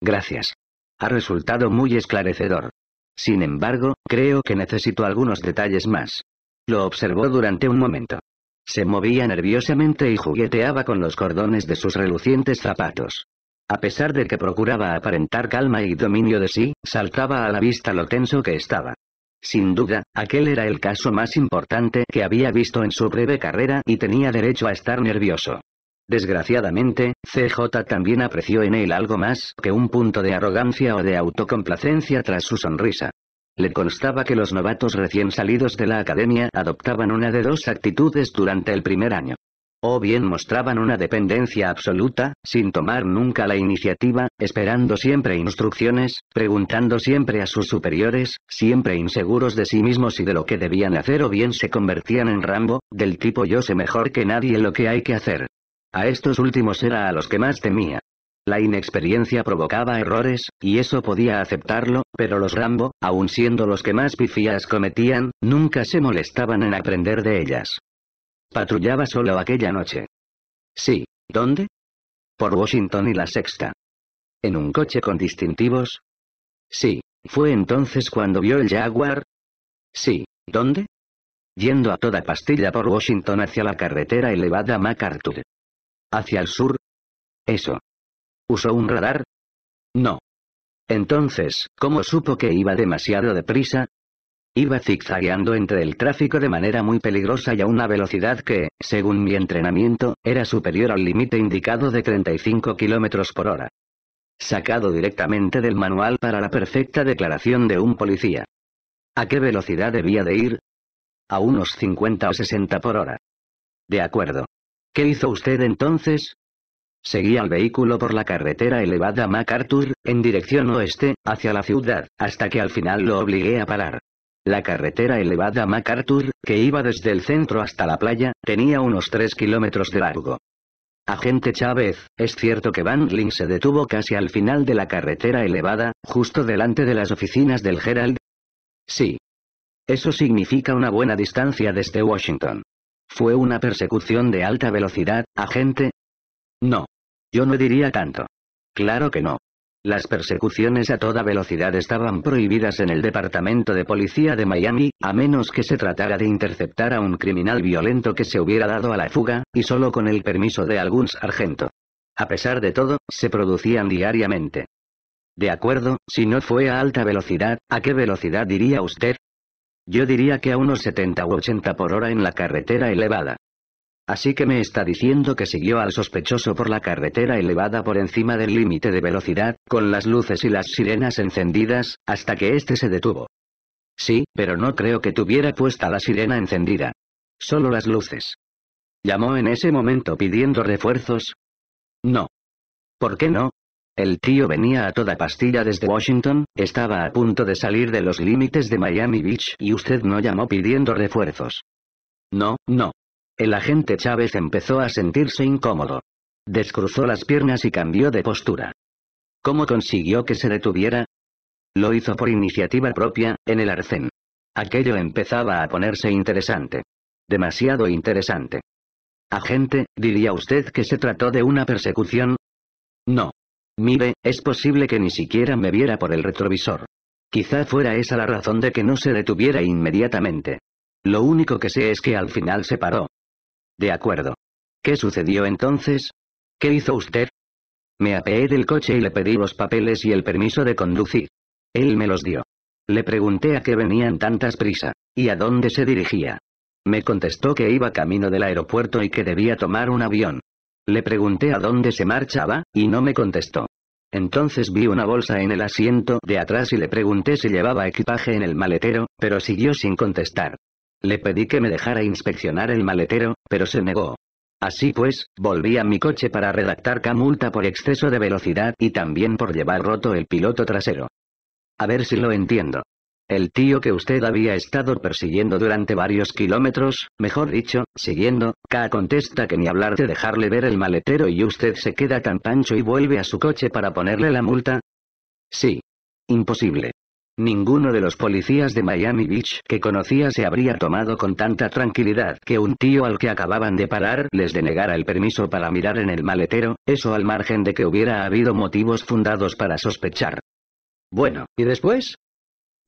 Gracias. Ha resultado muy esclarecedor. Sin embargo, creo que necesito algunos detalles más. Lo observó durante un momento. Se movía nerviosamente y jugueteaba con los cordones de sus relucientes zapatos. A pesar de que procuraba aparentar calma y dominio de sí, saltaba a la vista lo tenso que estaba. Sin duda, aquel era el caso más importante que había visto en su breve carrera y tenía derecho a estar nervioso. Desgraciadamente, CJ también apreció en él algo más que un punto de arrogancia o de autocomplacencia tras su sonrisa. Le constaba que los novatos recién salidos de la academia adoptaban una de dos actitudes durante el primer año. O bien mostraban una dependencia absoluta, sin tomar nunca la iniciativa, esperando siempre instrucciones, preguntando siempre a sus superiores, siempre inseguros de sí mismos y de lo que debían hacer o bien se convertían en Rambo, del tipo yo sé mejor que nadie lo que hay que hacer. A estos últimos era a los que más temía. La inexperiencia provocaba errores, y eso podía aceptarlo, pero los Rambo, aun siendo los que más pifías cometían, nunca se molestaban en aprender de ellas. Patrullaba solo aquella noche. Sí, ¿dónde? Por Washington y la Sexta. ¿En un coche con distintivos? Sí, ¿fue entonces cuando vio el Jaguar? Sí, ¿dónde? Yendo a toda pastilla por Washington hacia la carretera elevada MacArthur. ¿Hacia el sur? Eso. ¿Usó un radar? No. Entonces, ¿cómo supo que iba demasiado deprisa? Iba zigzagueando entre el tráfico de manera muy peligrosa y a una velocidad que, según mi entrenamiento, era superior al límite indicado de 35 km por hora. Sacado directamente del manual para la perfecta declaración de un policía. ¿A qué velocidad debía de ir? A unos 50 o 60 por hora. De acuerdo. ¿Qué hizo usted entonces? Seguía el vehículo por la carretera elevada MacArthur, en dirección oeste, hacia la ciudad, hasta que al final lo obligué a parar. La carretera elevada MacArthur, que iba desde el centro hasta la playa, tenía unos 3 kilómetros de largo. Agente Chávez, ¿es cierto que Van Link se detuvo casi al final de la carretera elevada, justo delante de las oficinas del Herald? Sí. Eso significa una buena distancia desde Washington. ¿Fue una persecución de alta velocidad, agente? No. Yo no diría tanto. Claro que no. Las persecuciones a toda velocidad estaban prohibidas en el Departamento de Policía de Miami, a menos que se tratara de interceptar a un criminal violento que se hubiera dado a la fuga, y solo con el permiso de algún sargento. A pesar de todo, se producían diariamente. De acuerdo, si no fue a alta velocidad, ¿a qué velocidad diría usted? Yo diría que a unos 70 u 80 por hora en la carretera elevada. Así que me está diciendo que siguió al sospechoso por la carretera elevada por encima del límite de velocidad, con las luces y las sirenas encendidas, hasta que éste se detuvo. Sí, pero no creo que tuviera puesta la sirena encendida. Solo las luces. ¿Llamó en ese momento pidiendo refuerzos? No. ¿Por qué no? El tío venía a toda pastilla desde Washington, estaba a punto de salir de los límites de Miami Beach y usted no llamó pidiendo refuerzos. No, no. El agente Chávez empezó a sentirse incómodo. Descruzó las piernas y cambió de postura. ¿Cómo consiguió que se detuviera? Lo hizo por iniciativa propia, en el arcén. Aquello empezaba a ponerse interesante. Demasiado interesante. Agente, ¿diría usted que se trató de una persecución? No. Mire, es posible que ni siquiera me viera por el retrovisor. Quizá fuera esa la razón de que no se detuviera inmediatamente. Lo único que sé es que al final se paró. De acuerdo. ¿Qué sucedió entonces? ¿Qué hizo usted? Me apeé del coche y le pedí los papeles y el permiso de conducir. Él me los dio. Le pregunté a qué venían tantas prisa, y a dónde se dirigía. Me contestó que iba camino del aeropuerto y que debía tomar un avión. Le pregunté a dónde se marchaba, y no me contestó. Entonces vi una bolsa en el asiento de atrás y le pregunté si llevaba equipaje en el maletero, pero siguió sin contestar. Le pedí que me dejara inspeccionar el maletero, pero se negó. Así pues, volví a mi coche para redactar K multa por exceso de velocidad y también por llevar roto el piloto trasero. A ver si lo entiendo. El tío que usted había estado persiguiendo durante varios kilómetros, mejor dicho, siguiendo, K contesta que ni hablar de dejarle ver el maletero y usted se queda tan pancho y vuelve a su coche para ponerle la multa. Sí. Imposible. Ninguno de los policías de Miami Beach que conocía se habría tomado con tanta tranquilidad que un tío al que acababan de parar les denegara el permiso para mirar en el maletero, eso al margen de que hubiera habido motivos fundados para sospechar. Bueno, ¿y después?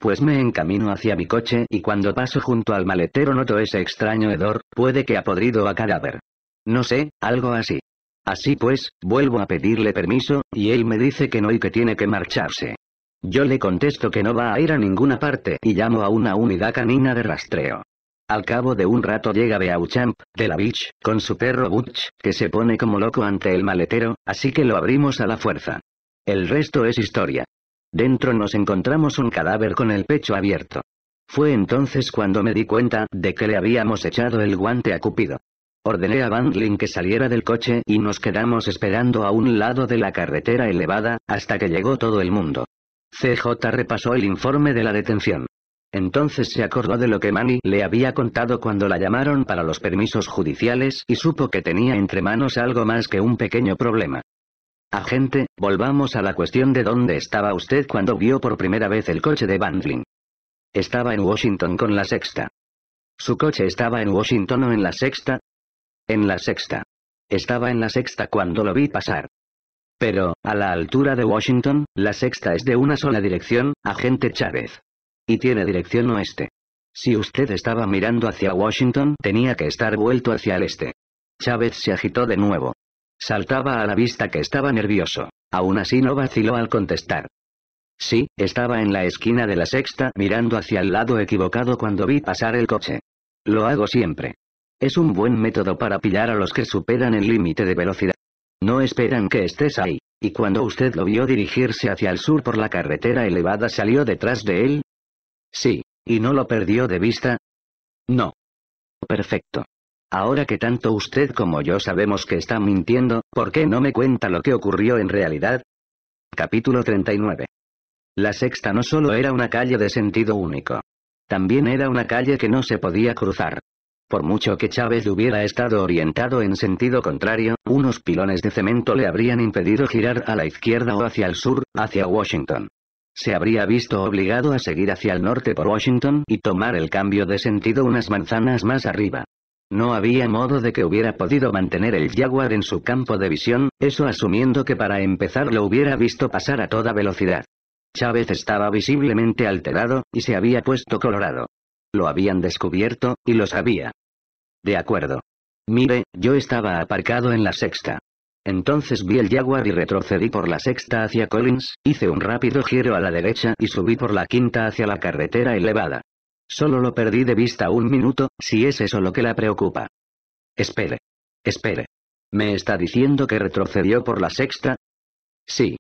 Pues me encamino hacia mi coche y cuando paso junto al maletero noto ese extraño hedor, puede que ha podrido a cadáver. No sé, algo así. Así pues, vuelvo a pedirle permiso, y él me dice que no y que tiene que marcharse. Yo le contesto que no va a ir a ninguna parte y llamo a una unidad canina de rastreo. Al cabo de un rato llega Beauchamp, de la Beach, con su perro Butch, que se pone como loco ante el maletero, así que lo abrimos a la fuerza. El resto es historia. Dentro nos encontramos un cadáver con el pecho abierto. Fue entonces cuando me di cuenta de que le habíamos echado el guante a Cupido. Ordené a Bandling que saliera del coche y nos quedamos esperando a un lado de la carretera elevada, hasta que llegó todo el mundo. CJ repasó el informe de la detención. Entonces se acordó de lo que Manny le había contado cuando la llamaron para los permisos judiciales y supo que tenía entre manos algo más que un pequeño problema. Agente, volvamos a la cuestión de dónde estaba usted cuando vio por primera vez el coche de Bandling. Estaba en Washington con la sexta. ¿Su coche estaba en Washington o en la sexta? En la sexta. Estaba en la sexta cuando lo vi pasar. Pero, a la altura de Washington, la sexta es de una sola dirección, agente Chávez. Y tiene dirección oeste. Si usted estaba mirando hacia Washington, tenía que estar vuelto hacia el este. Chávez se agitó de nuevo. Saltaba a la vista que estaba nervioso. Aún así no vaciló al contestar. Sí, estaba en la esquina de la sexta mirando hacia el lado equivocado cuando vi pasar el coche. Lo hago siempre. Es un buen método para pillar a los que superan el límite de velocidad. No esperan que estés ahí. ¿Y cuando usted lo vio dirigirse hacia el sur por la carretera elevada salió detrás de él? Sí. ¿Y no lo perdió de vista? No. Perfecto. Ahora que tanto usted como yo sabemos que está mintiendo, ¿por qué no me cuenta lo que ocurrió en realidad? Capítulo 39. La sexta no solo era una calle de sentido único. También era una calle que no se podía cruzar. Por mucho que Chávez hubiera estado orientado en sentido contrario, unos pilones de cemento le habrían impedido girar a la izquierda o hacia el sur, hacia Washington. Se habría visto obligado a seguir hacia el norte por Washington y tomar el cambio de sentido unas manzanas más arriba. No había modo de que hubiera podido mantener el Jaguar en su campo de visión, eso asumiendo que para empezar lo hubiera visto pasar a toda velocidad. Chávez estaba visiblemente alterado, y se había puesto colorado. Lo habían descubierto, y lo sabía. De acuerdo. Mire, yo estaba aparcado en la sexta. Entonces vi el Jaguar y retrocedí por la sexta hacia Collins, hice un rápido giro a la derecha y subí por la quinta hacia la carretera elevada. Solo lo perdí de vista un minuto, si es eso lo que la preocupa. Espere. Espere. ¿Me está diciendo que retrocedió por la sexta? Sí.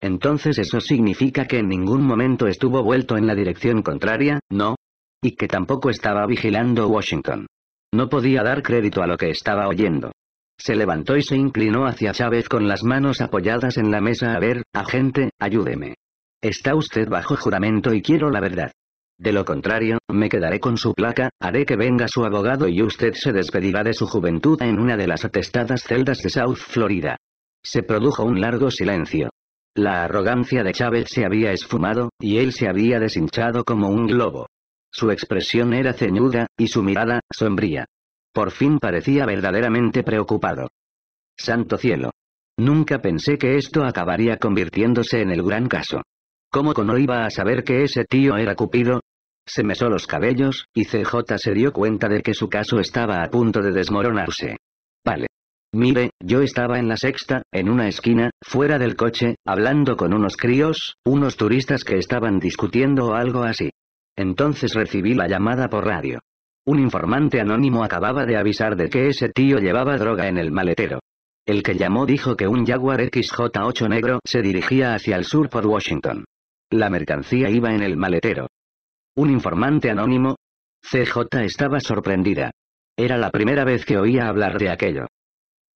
Entonces eso significa que en ningún momento estuvo vuelto en la dirección contraria, ¿no? Y que tampoco estaba vigilando Washington. No podía dar crédito a lo que estaba oyendo. Se levantó y se inclinó hacia Chávez con las manos apoyadas en la mesa. A ver, agente, ayúdeme. Está usted bajo juramento y quiero la verdad. De lo contrario, me quedaré con su placa, haré que venga su abogado y usted se despedirá de su juventud en una de las atestadas celdas de South Florida. Se produjo un largo silencio. La arrogancia de Chávez se había esfumado, y él se había deshinchado como un globo. Su expresión era ceñuda, y su mirada, sombría. Por fin parecía verdaderamente preocupado. Santo cielo. Nunca pensé que esto acabaría convirtiéndose en el gran caso. ¿Cómo no iba a saber que ese tío era Cupido? Se mesó los cabellos, y CJ se dio cuenta de que su caso estaba a punto de desmoronarse. Vale. Mire, yo estaba en la sexta, en una esquina, fuera del coche, hablando con unos críos, unos turistas que estaban discutiendo o algo así. Entonces recibí la llamada por radio. Un informante anónimo acababa de avisar de que ese tío llevaba droga en el maletero. El que llamó dijo que un Jaguar XJ8 negro se dirigía hacia el sur por Washington. La mercancía iba en el maletero. ¿Un informante anónimo? CJ estaba sorprendida. Era la primera vez que oía hablar de aquello.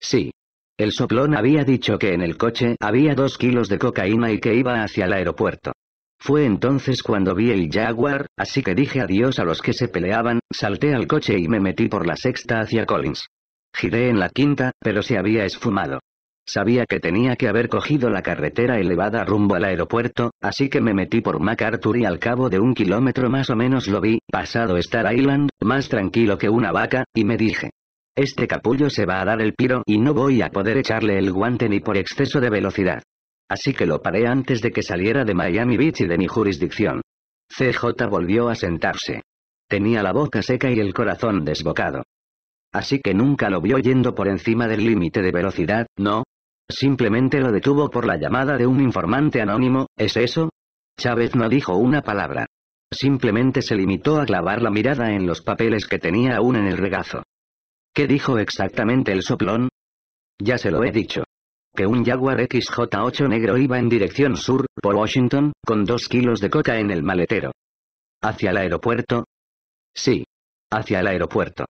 Sí. El soplón había dicho que en el coche había dos kilos de cocaína y que iba hacia el aeropuerto. Fue entonces cuando vi el Jaguar, así que dije adiós a los que se peleaban, salté al coche y me metí por la sexta hacia Collins. Giré en la quinta, pero se había esfumado. Sabía que tenía que haber cogido la carretera elevada rumbo al aeropuerto, así que me metí por MacArthur y al cabo de un kilómetro más o menos lo vi, pasado Star Island, más tranquilo que una vaca, y me dije. Este capullo se va a dar el piro y no voy a poder echarle el guante ni por exceso de velocidad. Así que lo paré antes de que saliera de Miami Beach y de mi jurisdicción. CJ volvió a sentarse. Tenía la boca seca y el corazón desbocado. Así que nunca lo vio yendo por encima del límite de velocidad, ¿no? Simplemente lo detuvo por la llamada de un informante anónimo, ¿es eso? Chávez no dijo una palabra. Simplemente se limitó a clavar la mirada en los papeles que tenía aún en el regazo. ¿Qué dijo exactamente el soplón? Ya se lo he dicho. Que un Jaguar XJ8 negro iba en dirección sur, por Washington, con dos kilos de coca en el maletero. ¿Hacia el aeropuerto? Sí. Hacia el aeropuerto.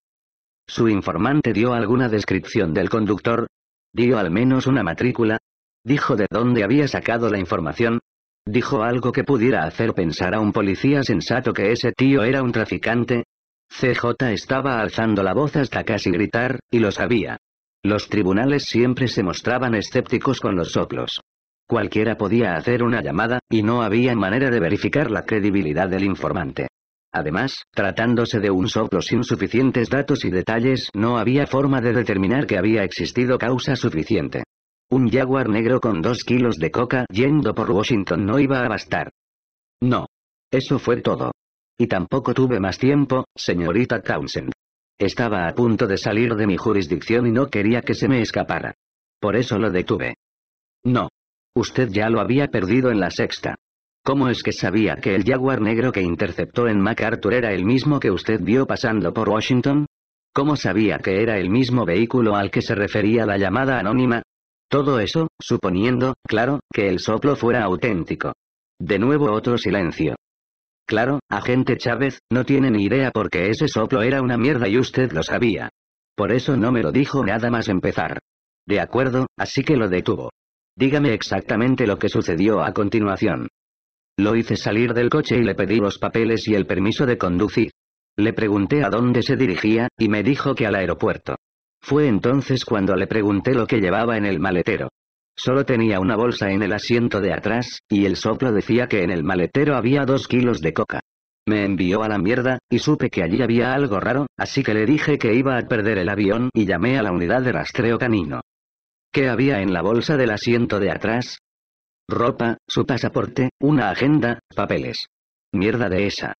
¿Su informante dio alguna descripción del conductor? Dio al menos una matrícula. Dijo de dónde había sacado la información. Dijo algo que pudiera hacer pensar a un policía sensato que ese tío era un traficante. CJ estaba alzando la voz hasta casi gritar, y lo sabía. Los tribunales siempre se mostraban escépticos con los soplos. Cualquiera podía hacer una llamada, y no había manera de verificar la credibilidad del informante. Además, tratándose de un soplo sin suficientes datos y detalles, no había forma de determinar que había existido causa suficiente. Un jaguar negro con dos kilos de coca yendo por Washington no iba a bastar. No. Eso fue todo. Y tampoco tuve más tiempo, señorita Townsend. Estaba a punto de salir de mi jurisdicción y no quería que se me escapara. Por eso lo detuve. No. Usted ya lo había perdido en la sexta. ¿Cómo es que sabía que el Jaguar negro que interceptó en MacArthur era el mismo que usted vio pasando por Washington? ¿Cómo sabía que era el mismo vehículo al que se refería la llamada anónima? Todo eso, suponiendo, claro, que el soplo fuera auténtico. De nuevo otro silencio. Claro, agente Chávez, no tiene ni idea porque ese soplo era una mierda y usted lo sabía. Por eso no me lo dijo nada más empezar. De acuerdo, así que lo detuvo. Dígame exactamente lo que sucedió a continuación. Lo hice salir del coche y le pedí los papeles y el permiso de conducir. Le pregunté a dónde se dirigía, y me dijo que al aeropuerto. Fue entonces cuando le pregunté lo que llevaba en el maletero. Solo tenía una bolsa en el asiento de atrás, y el soplo decía que en el maletero había dos kilos de coca. Me envió a la mierda, y supe que allí había algo raro, así que le dije que iba a perder el avión y llamé a la unidad de rastreo canino. ¿Qué había en la bolsa del asiento de atrás? Ropa, su pasaporte, una agenda, papeles. Mierda de esa.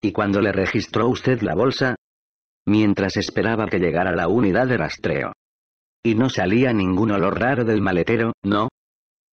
¿Y cuando le registró usted la bolsa? Mientras esperaba que llegara la unidad de rastreo. Y no salía ningún olor raro del maletero, ¿no?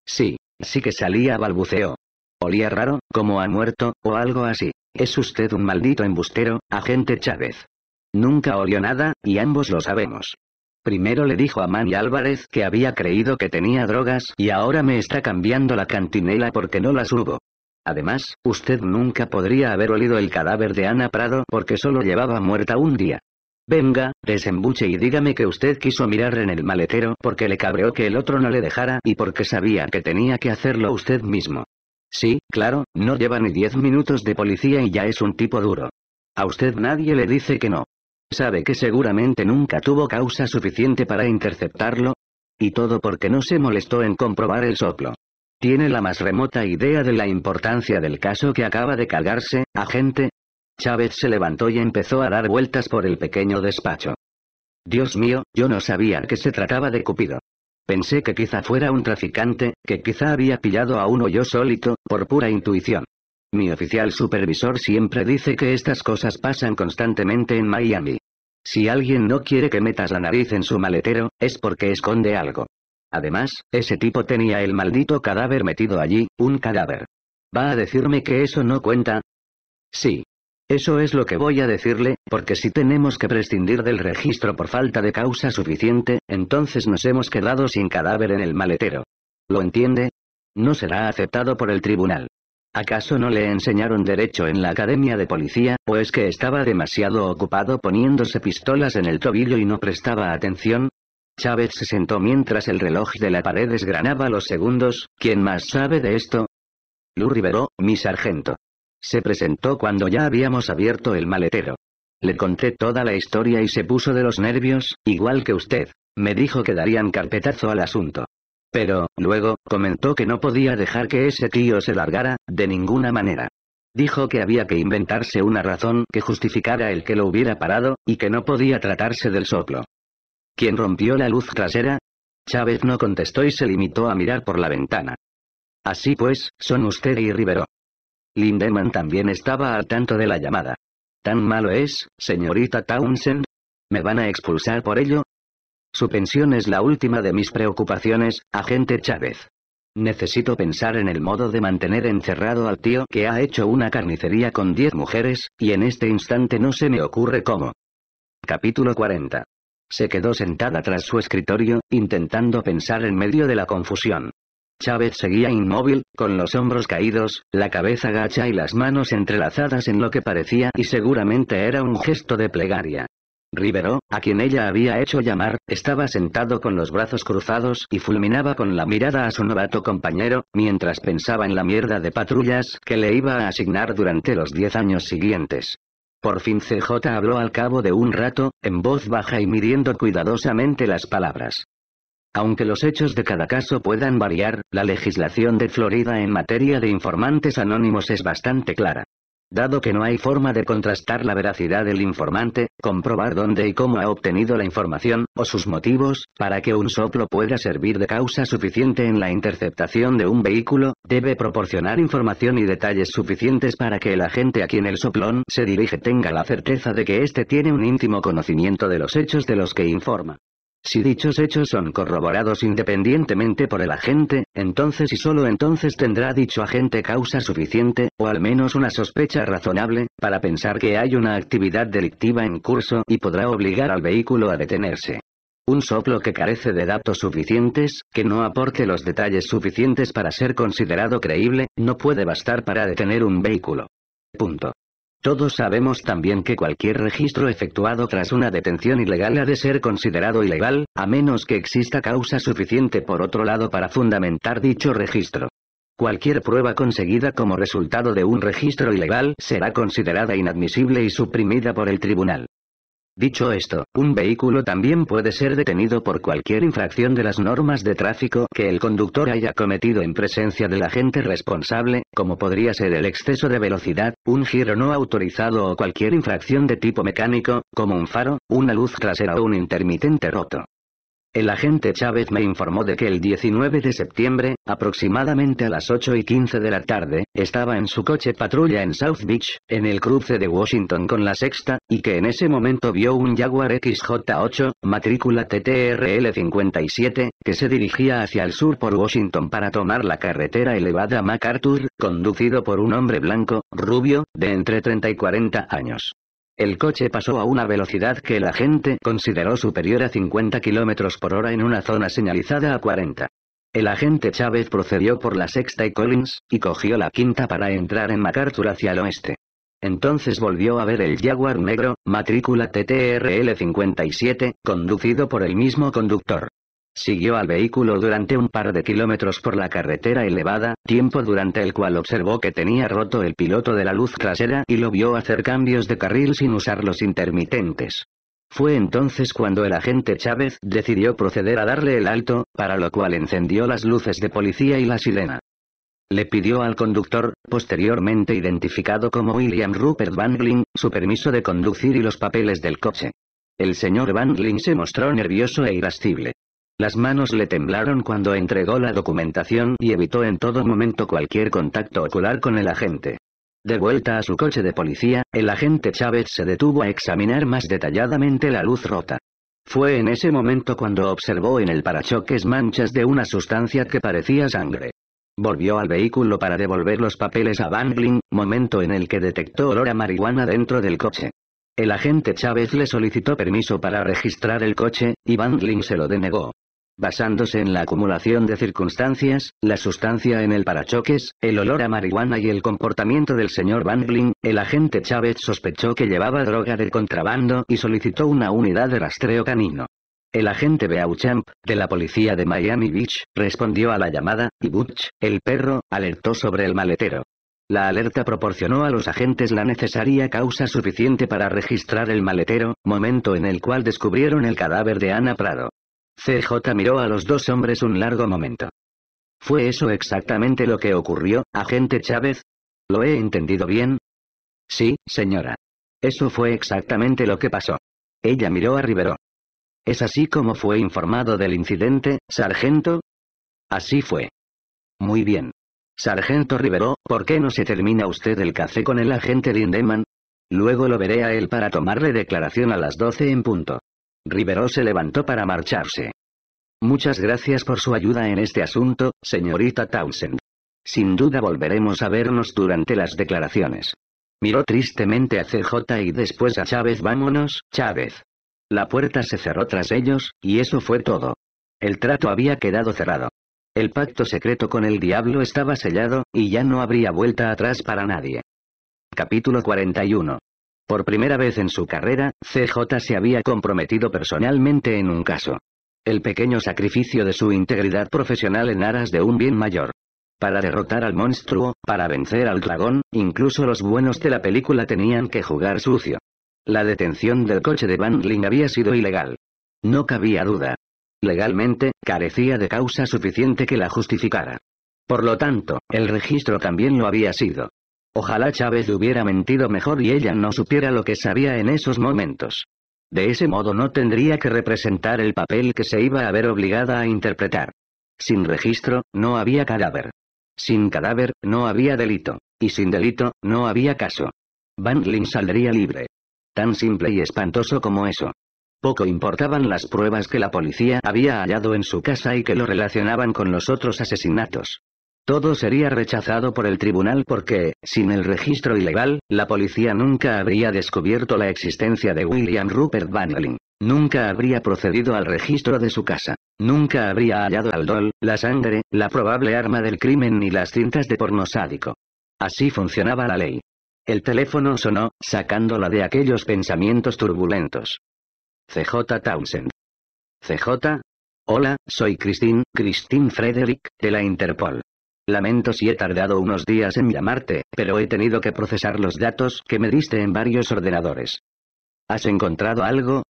Sí, sí que salía balbuceó. Olía raro, como a muerto, o algo así. Es usted un maldito embustero, agente Chávez. Nunca olió nada, y ambos lo sabemos. Primero le dijo a Manny Álvarez que había creído que tenía drogas y ahora me está cambiando la cantinela porque no las hubo. Además, usted nunca podría haber olido el cadáver de Ana Prado porque solo llevaba muerta un día. Venga, desembuche y dígame que usted quiso mirar en el maletero porque le cabreó que el otro no le dejara y porque sabía que tenía que hacerlo usted mismo. Sí, claro, no lleva ni diez minutos de policía y ya es un tipo duro. A usted nadie le dice que no. Sabe que seguramente nunca tuvo causa suficiente para interceptarlo. Y todo porque no se molestó en comprobar el soplo. ¿Tiene la más remota idea de la importancia del caso que acaba de cargarse, agente? Chávez se levantó y empezó a dar vueltas por el pequeño despacho. Dios mío, yo no sabía que se trataba de Cupido. Pensé que quizá fuera un traficante, que quizá había pillado a uno yo solito, por pura intuición. Mi oficial supervisor siempre dice que estas cosas pasan constantemente en Miami. Si alguien no quiere que metas la nariz en su maletero, es porque esconde algo. Además, ese tipo tenía el maldito cadáver metido allí, un cadáver. ¿Va a decirme que eso no cuenta? Sí. Eso es lo que voy a decirle, porque si tenemos que prescindir del registro por falta de causa suficiente, entonces nos hemos quedado sin cadáver en el maletero. ¿Lo entiende? No será aceptado por el tribunal. ¿Acaso no le enseñaron derecho en la academia de policía, o es que estaba demasiado ocupado poniéndose pistolas en el tobillo y no prestaba atención? Chávez se sentó mientras el reloj de la pared desgranaba los segundos, ¿quién más sabe de esto? Lu Rivero, mi sargento. Se presentó cuando ya habíamos abierto el maletero. Le conté toda la historia y se puso de los nervios, igual que usted. Me dijo que darían carpetazo al asunto. Pero, luego, comentó que no podía dejar que ese tío se largara, de ninguna manera. Dijo que había que inventarse una razón que justificara el que lo hubiera parado, y que no podía tratarse del soplo. ¿Quién rompió la luz trasera? Chávez no contestó y se limitó a mirar por la ventana. Así pues, son usted y Rivero. Lindemann también estaba al tanto de la llamada. ¿Tan malo es, señorita Townsend? ¿Me van a expulsar por ello? Su pensión es la última de mis preocupaciones, agente Chávez. Necesito pensar en el modo de mantener encerrado al tío que ha hecho una carnicería con diez mujeres, y en este instante no se me ocurre cómo. Capítulo 40. Se quedó sentada tras su escritorio, intentando pensar en medio de la confusión. Chávez seguía inmóvil, con los hombros caídos, la cabeza gacha y las manos entrelazadas en lo que parecía y seguramente era un gesto de plegaria. Rivero, a quien ella había hecho llamar, estaba sentado con los brazos cruzados y fulminaba con la mirada a su novato compañero, mientras pensaba en la mierda de patrullas que le iba a asignar durante los diez años siguientes. Por fin CJ habló al cabo de un rato, en voz baja y midiendo cuidadosamente las palabras. Aunque los hechos de cada caso puedan variar, la legislación de Florida en materia de informantes anónimos es bastante clara. Dado que no hay forma de contrastar la veracidad del informante, comprobar dónde y cómo ha obtenido la información, o sus motivos, para que un soplo pueda servir de causa suficiente en la interceptación de un vehículo, debe proporcionar información y detalles suficientes para que el agente a quien el soplón se dirige tenga la certeza de que éste tiene un íntimo conocimiento de los hechos de los que informa. Si dichos hechos son corroborados independientemente por el agente, entonces y solo entonces tendrá dicho agente causa suficiente, o al menos una sospecha razonable, para pensar que hay una actividad delictiva en curso y podrá obligar al vehículo a detenerse. Un soplo que carece de datos suficientes, que no aporte los detalles suficientes para ser considerado creíble, no puede bastar para detener un vehículo. Punto. Todos sabemos también que cualquier registro efectuado tras una detención ilegal ha de ser considerado ilegal, a menos que exista causa suficiente por otro lado para fundamentar dicho registro. Cualquier prueba conseguida como resultado de un registro ilegal será considerada inadmisible y suprimida por el tribunal. Dicho esto, un vehículo también puede ser detenido por cualquier infracción de las normas de tráfico que el conductor haya cometido en presencia del agente responsable, como podría ser el exceso de velocidad, un giro no autorizado o cualquier infracción de tipo mecánico, como un faro, una luz trasera o un intermitente roto. El agente Chávez me informó de que el 19 de septiembre, aproximadamente a las 8 y 15 de la tarde, estaba en su coche patrulla en South Beach, en el cruce de Washington con la sexta, y que en ese momento vio un Jaguar XJ8, matrícula TTRL 57, que se dirigía hacia el sur por Washington para tomar la carretera elevada MacArthur, conducido por un hombre blanco, rubio, de entre 30 y 40 años. El coche pasó a una velocidad que el agente consideró superior a 50 km por hora en una zona señalizada a 40. El agente Chávez procedió por la sexta y Collins, y cogió la quinta para entrar en MacArthur hacia el oeste. Entonces volvió a ver el Jaguar negro, matrícula TTRL 57, conducido por el mismo conductor. Siguió al vehículo durante un par de kilómetros por la carretera elevada, tiempo durante el cual observó que tenía roto el piloto de la luz trasera y lo vio hacer cambios de carril sin usar los intermitentes. Fue entonces cuando el agente Chávez decidió proceder a darle el alto, para lo cual encendió las luces de policía y la sirena. Le pidió al conductor, posteriormente identificado como William Rupert Bangling, su permiso de conducir y los papeles del coche. El señor Bangling se mostró nervioso e irascible. Las manos le temblaron cuando entregó la documentación y evitó en todo momento cualquier contacto ocular con el agente. De vuelta a su coche de policía, el agente Chávez se detuvo a examinar más detalladamente la luz rota. Fue en ese momento cuando observó en el parachoques manchas de una sustancia que parecía sangre. Volvió al vehículo para devolver los papeles a Bangling, momento en el que detectó olor a marihuana dentro del coche. El agente Chávez le solicitó permiso para registrar el coche, y Bangling se lo denegó. Basándose en la acumulación de circunstancias, la sustancia en el parachoques, el olor a marihuana y el comportamiento del señor Bangling, el agente Chávez sospechó que llevaba droga de contrabando y solicitó una unidad de rastreo canino. El agente Beauchamp, de la policía de Miami Beach, respondió a la llamada, y Butch, el perro, alertó sobre el maletero. La alerta proporcionó a los agentes la necesaria causa suficiente para registrar el maletero, momento en el cual descubrieron el cadáver de Ana Prado. CJ miró a los dos hombres un largo momento. ¿Fue eso exactamente lo que ocurrió, agente Chávez? ¿Lo he entendido bien? Sí, señora. Eso fue exactamente lo que pasó. Ella miró a Rivero. ¿Es así como fue informado del incidente, sargento? Así fue. Muy bien. Sargento Rivero, ¿por qué no se termina usted el café con el agente Lindemann? Luego lo veré a él para tomarle declaración a las 12 en punto. Rivero se levantó para marcharse. Muchas gracias por su ayuda en este asunto, señorita Townsend. Sin duda volveremos a vernos durante las declaraciones. Miró tristemente a CJ y después a Chávez. Vámonos, Chávez. La puerta se cerró tras ellos, y eso fue todo. El trato había quedado cerrado. El pacto secreto con el diablo estaba sellado, y ya no habría vuelta atrás para nadie. Capítulo 41. Por primera vez en su carrera, CJ se había comprometido personalmente en un caso. El pequeño sacrificio de su integridad profesional en aras de un bien mayor. Para derrotar al monstruo, para vencer al dragón, incluso los buenos de la película tenían que jugar sucio. La detención del coche de Van Ling había sido ilegal. No cabía duda. Legalmente, carecía de causa suficiente que la justificara. Por lo tanto, el registro también lo había sido. Ojalá Chávez hubiera mentido mejor y ella no supiera lo que sabía en esos momentos. De ese modo no tendría que representar el papel que se iba a ver obligada a interpretar. Sin registro, no había cadáver. Sin cadáver, no había delito. Y sin delito, no había caso. Van Lin saldría libre. Tan simple y espantoso como eso. Poco importaban las pruebas que la policía había hallado en su casa y que lo relacionaban con los otros asesinatos. Todo sería rechazado por el tribunal porque, sin el registro ilegal, la policía nunca habría descubierto la existencia de William Rupert Bannerling. Nunca habría procedido al registro de su casa. Nunca habría hallado al dol, la sangre, la probable arma del crimen ni las cintas de porno sádico. Así funcionaba la ley. El teléfono sonó, sacándola de aquellos pensamientos turbulentos. CJ Townsend. CJ. Hola, soy Christine, Christine Frederick, de la Interpol. Lamento si he tardado unos días en llamarte, pero he tenido que procesar los datos que me diste en varios ordenadores. ¿Has encontrado algo?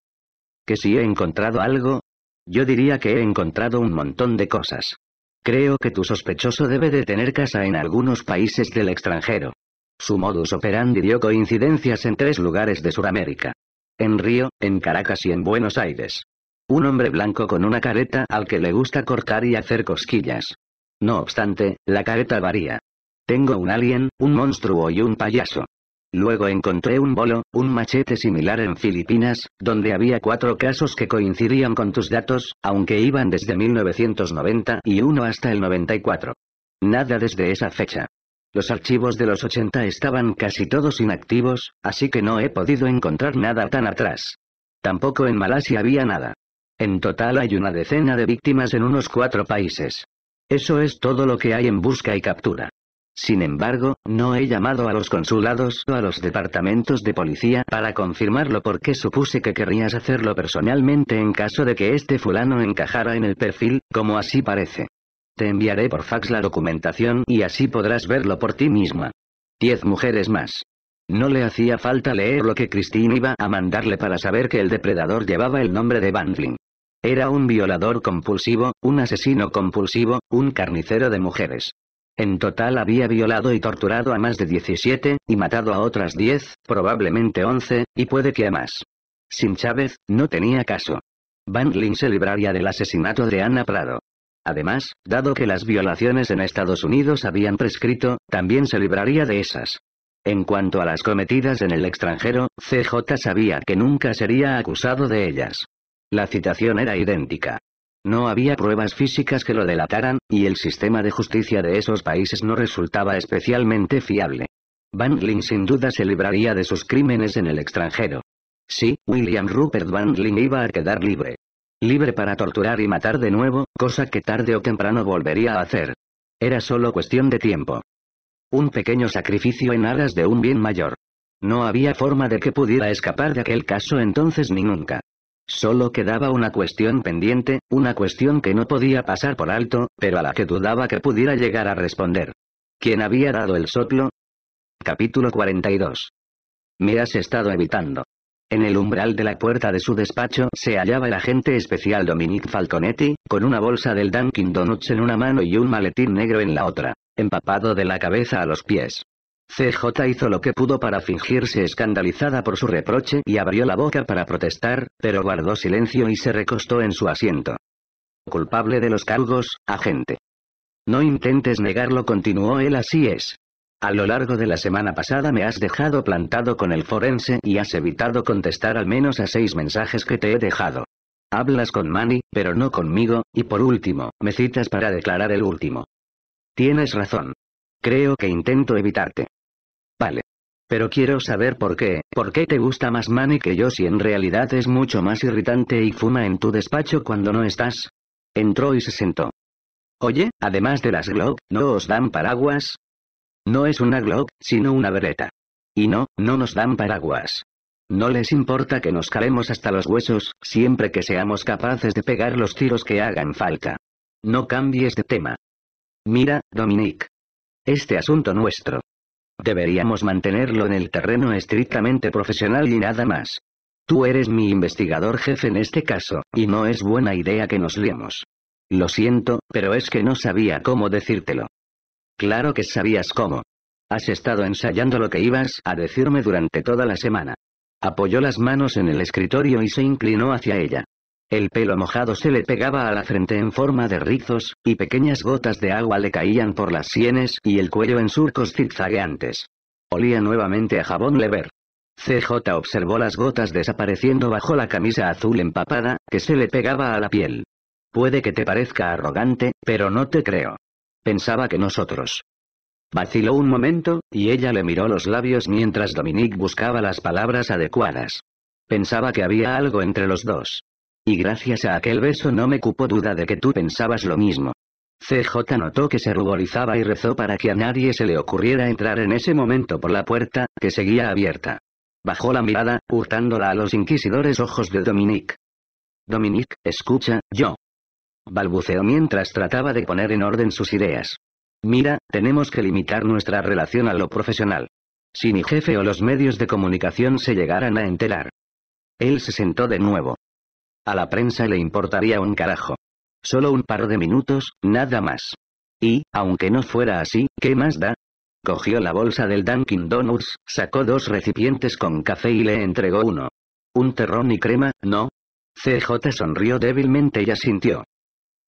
¿Que si he encontrado algo? Yo diría que he encontrado un montón de cosas. Creo que tu sospechoso debe de tener casa en algunos países del extranjero. Su modus operandi dio coincidencias en tres lugares de Sudamérica. En Río, en Caracas y en Buenos Aires. Un hombre blanco con una careta al que le gusta cortar y hacer cosquillas. No obstante, la careta varía. Tengo un alien, un monstruo y un payaso. Luego encontré un bolo, un machete similar en Filipinas, donde había cuatro casos que coincidían con tus datos, aunque iban desde 1990 y uno hasta el 94. Nada desde esa fecha. Los archivos de los 80 estaban casi todos inactivos, así que no he podido encontrar nada tan atrás. Tampoco en Malasia había nada. En total hay una decena de víctimas en unos cuatro países. Eso es todo lo que hay en busca y captura. Sin embargo, no he llamado a los consulados o a los departamentos de policía para confirmarlo porque supuse que querrías hacerlo personalmente en caso de que este fulano encajara en el perfil, como así parece. Te enviaré por fax la documentación y así podrás verlo por ti misma. Diez mujeres más. No le hacía falta leer lo que Christine iba a mandarle para saber que el depredador llevaba el nombre de Bandling. Era un violador compulsivo, un asesino compulsivo, un carnicero de mujeres. En total había violado y torturado a más de 17, y matado a otras 10, probablemente 11, y puede que a más. Sin Chávez, no tenía caso. Bandling se libraría del asesinato de Ana Prado. Además, dado que las violaciones en Estados Unidos habían prescrito, también se libraría de esas. En cuanto a las cometidas en el extranjero, CJ sabía que nunca sería acusado de ellas. La citación era idéntica. No había pruebas físicas que lo delataran, y el sistema de justicia de esos países no resultaba especialmente fiable. Bandling sin duda se libraría de sus crímenes en el extranjero. Sí, William Rupert Bandling iba a quedar libre. Libre para torturar y matar de nuevo, cosa que tarde o temprano volvería a hacer. Era solo cuestión de tiempo. Un pequeño sacrificio en aras de un bien mayor. No había forma de que pudiera escapar de aquel caso entonces ni nunca. Solo quedaba una cuestión pendiente, una cuestión que no podía pasar por alto, pero a la que dudaba que pudiera llegar a responder. ¿Quién había dado el soplo? Capítulo 42. Me has estado evitando. En el umbral de la puerta de su despacho se hallaba el agente especial Dominique Falconetti, con una bolsa del Dunkin' Donuts en una mano y un maletín negro en la otra, empapado de la cabeza a los pies. CJ hizo lo que pudo para fingirse escandalizada por su reproche y abrió la boca para protestar, pero guardó silencio y se recostó en su asiento. Culpable de los cargos, agente. No intentes negarlo, continuó él, así es. A lo largo de la semana pasada me has dejado plantado con el forense y has evitado contestar al menos a seis mensajes que te he dejado. Hablas con Manny, pero no conmigo, y por último, me citas para declarar el último. Tienes razón. Creo que intento evitarte. Pero quiero saber por qué, por qué te gusta más Manny que yo si en realidad es mucho más irritante y fuma en tu despacho cuando no estás. Entró y se sentó. Oye, además de las Glock, ¿no os dan paraguas? No es una Glock, sino una bereta. Y no, no nos dan paraguas. No les importa que nos calemos hasta los huesos, siempre que seamos capaces de pegar los tiros que hagan falta. No cambies de tema. Mira, Dominique. Este asunto nuestro. Deberíamos mantenerlo en el terreno estrictamente profesional y nada más. Tú eres mi investigador jefe en este caso, y no es buena idea que nos liemos. Lo siento, pero es que no sabía cómo decírtelo. Claro que sabías cómo. Has estado ensayando lo que ibas a decirme durante toda la semana. Apoyó las manos en el escritorio y se inclinó hacia ella. El pelo mojado se le pegaba a la frente en forma de rizos, y pequeñas gotas de agua le caían por las sienes y el cuello en surcos zigzagueantes. Olía nuevamente a jabón lever. CJ observó las gotas desapareciendo bajo la camisa azul empapada, que se le pegaba a la piel. Puede que te parezca arrogante, pero no te creo. Pensaba que nosotros. Vaciló un momento, y ella le miró los labios mientras Dominique buscaba las palabras adecuadas. Pensaba que había algo entre los dos. Y gracias a aquel beso no me cupo duda de que tú pensabas lo mismo. CJ notó que se ruborizaba y rezó para que a nadie se le ocurriera entrar en ese momento por la puerta, que seguía abierta. Bajó la mirada, hurtándola a los inquisidores ojos de Dominique. Dominique, escucha, yo, balbuceó mientras trataba de poner en orden sus ideas. Mira, tenemos que limitar nuestra relación a lo profesional. Si mi jefe o los medios de comunicación se llegaran a enterar. Él se sentó de nuevo. A la prensa le importaría un carajo. Solo un par de minutos, nada más. Y, aunque no fuera así, ¿qué más da? Cogió la bolsa del Dunkin' Donuts, sacó dos recipientes con café y le entregó uno. ¿Un terrón y crema, no? CJ sonrió débilmente y asintió.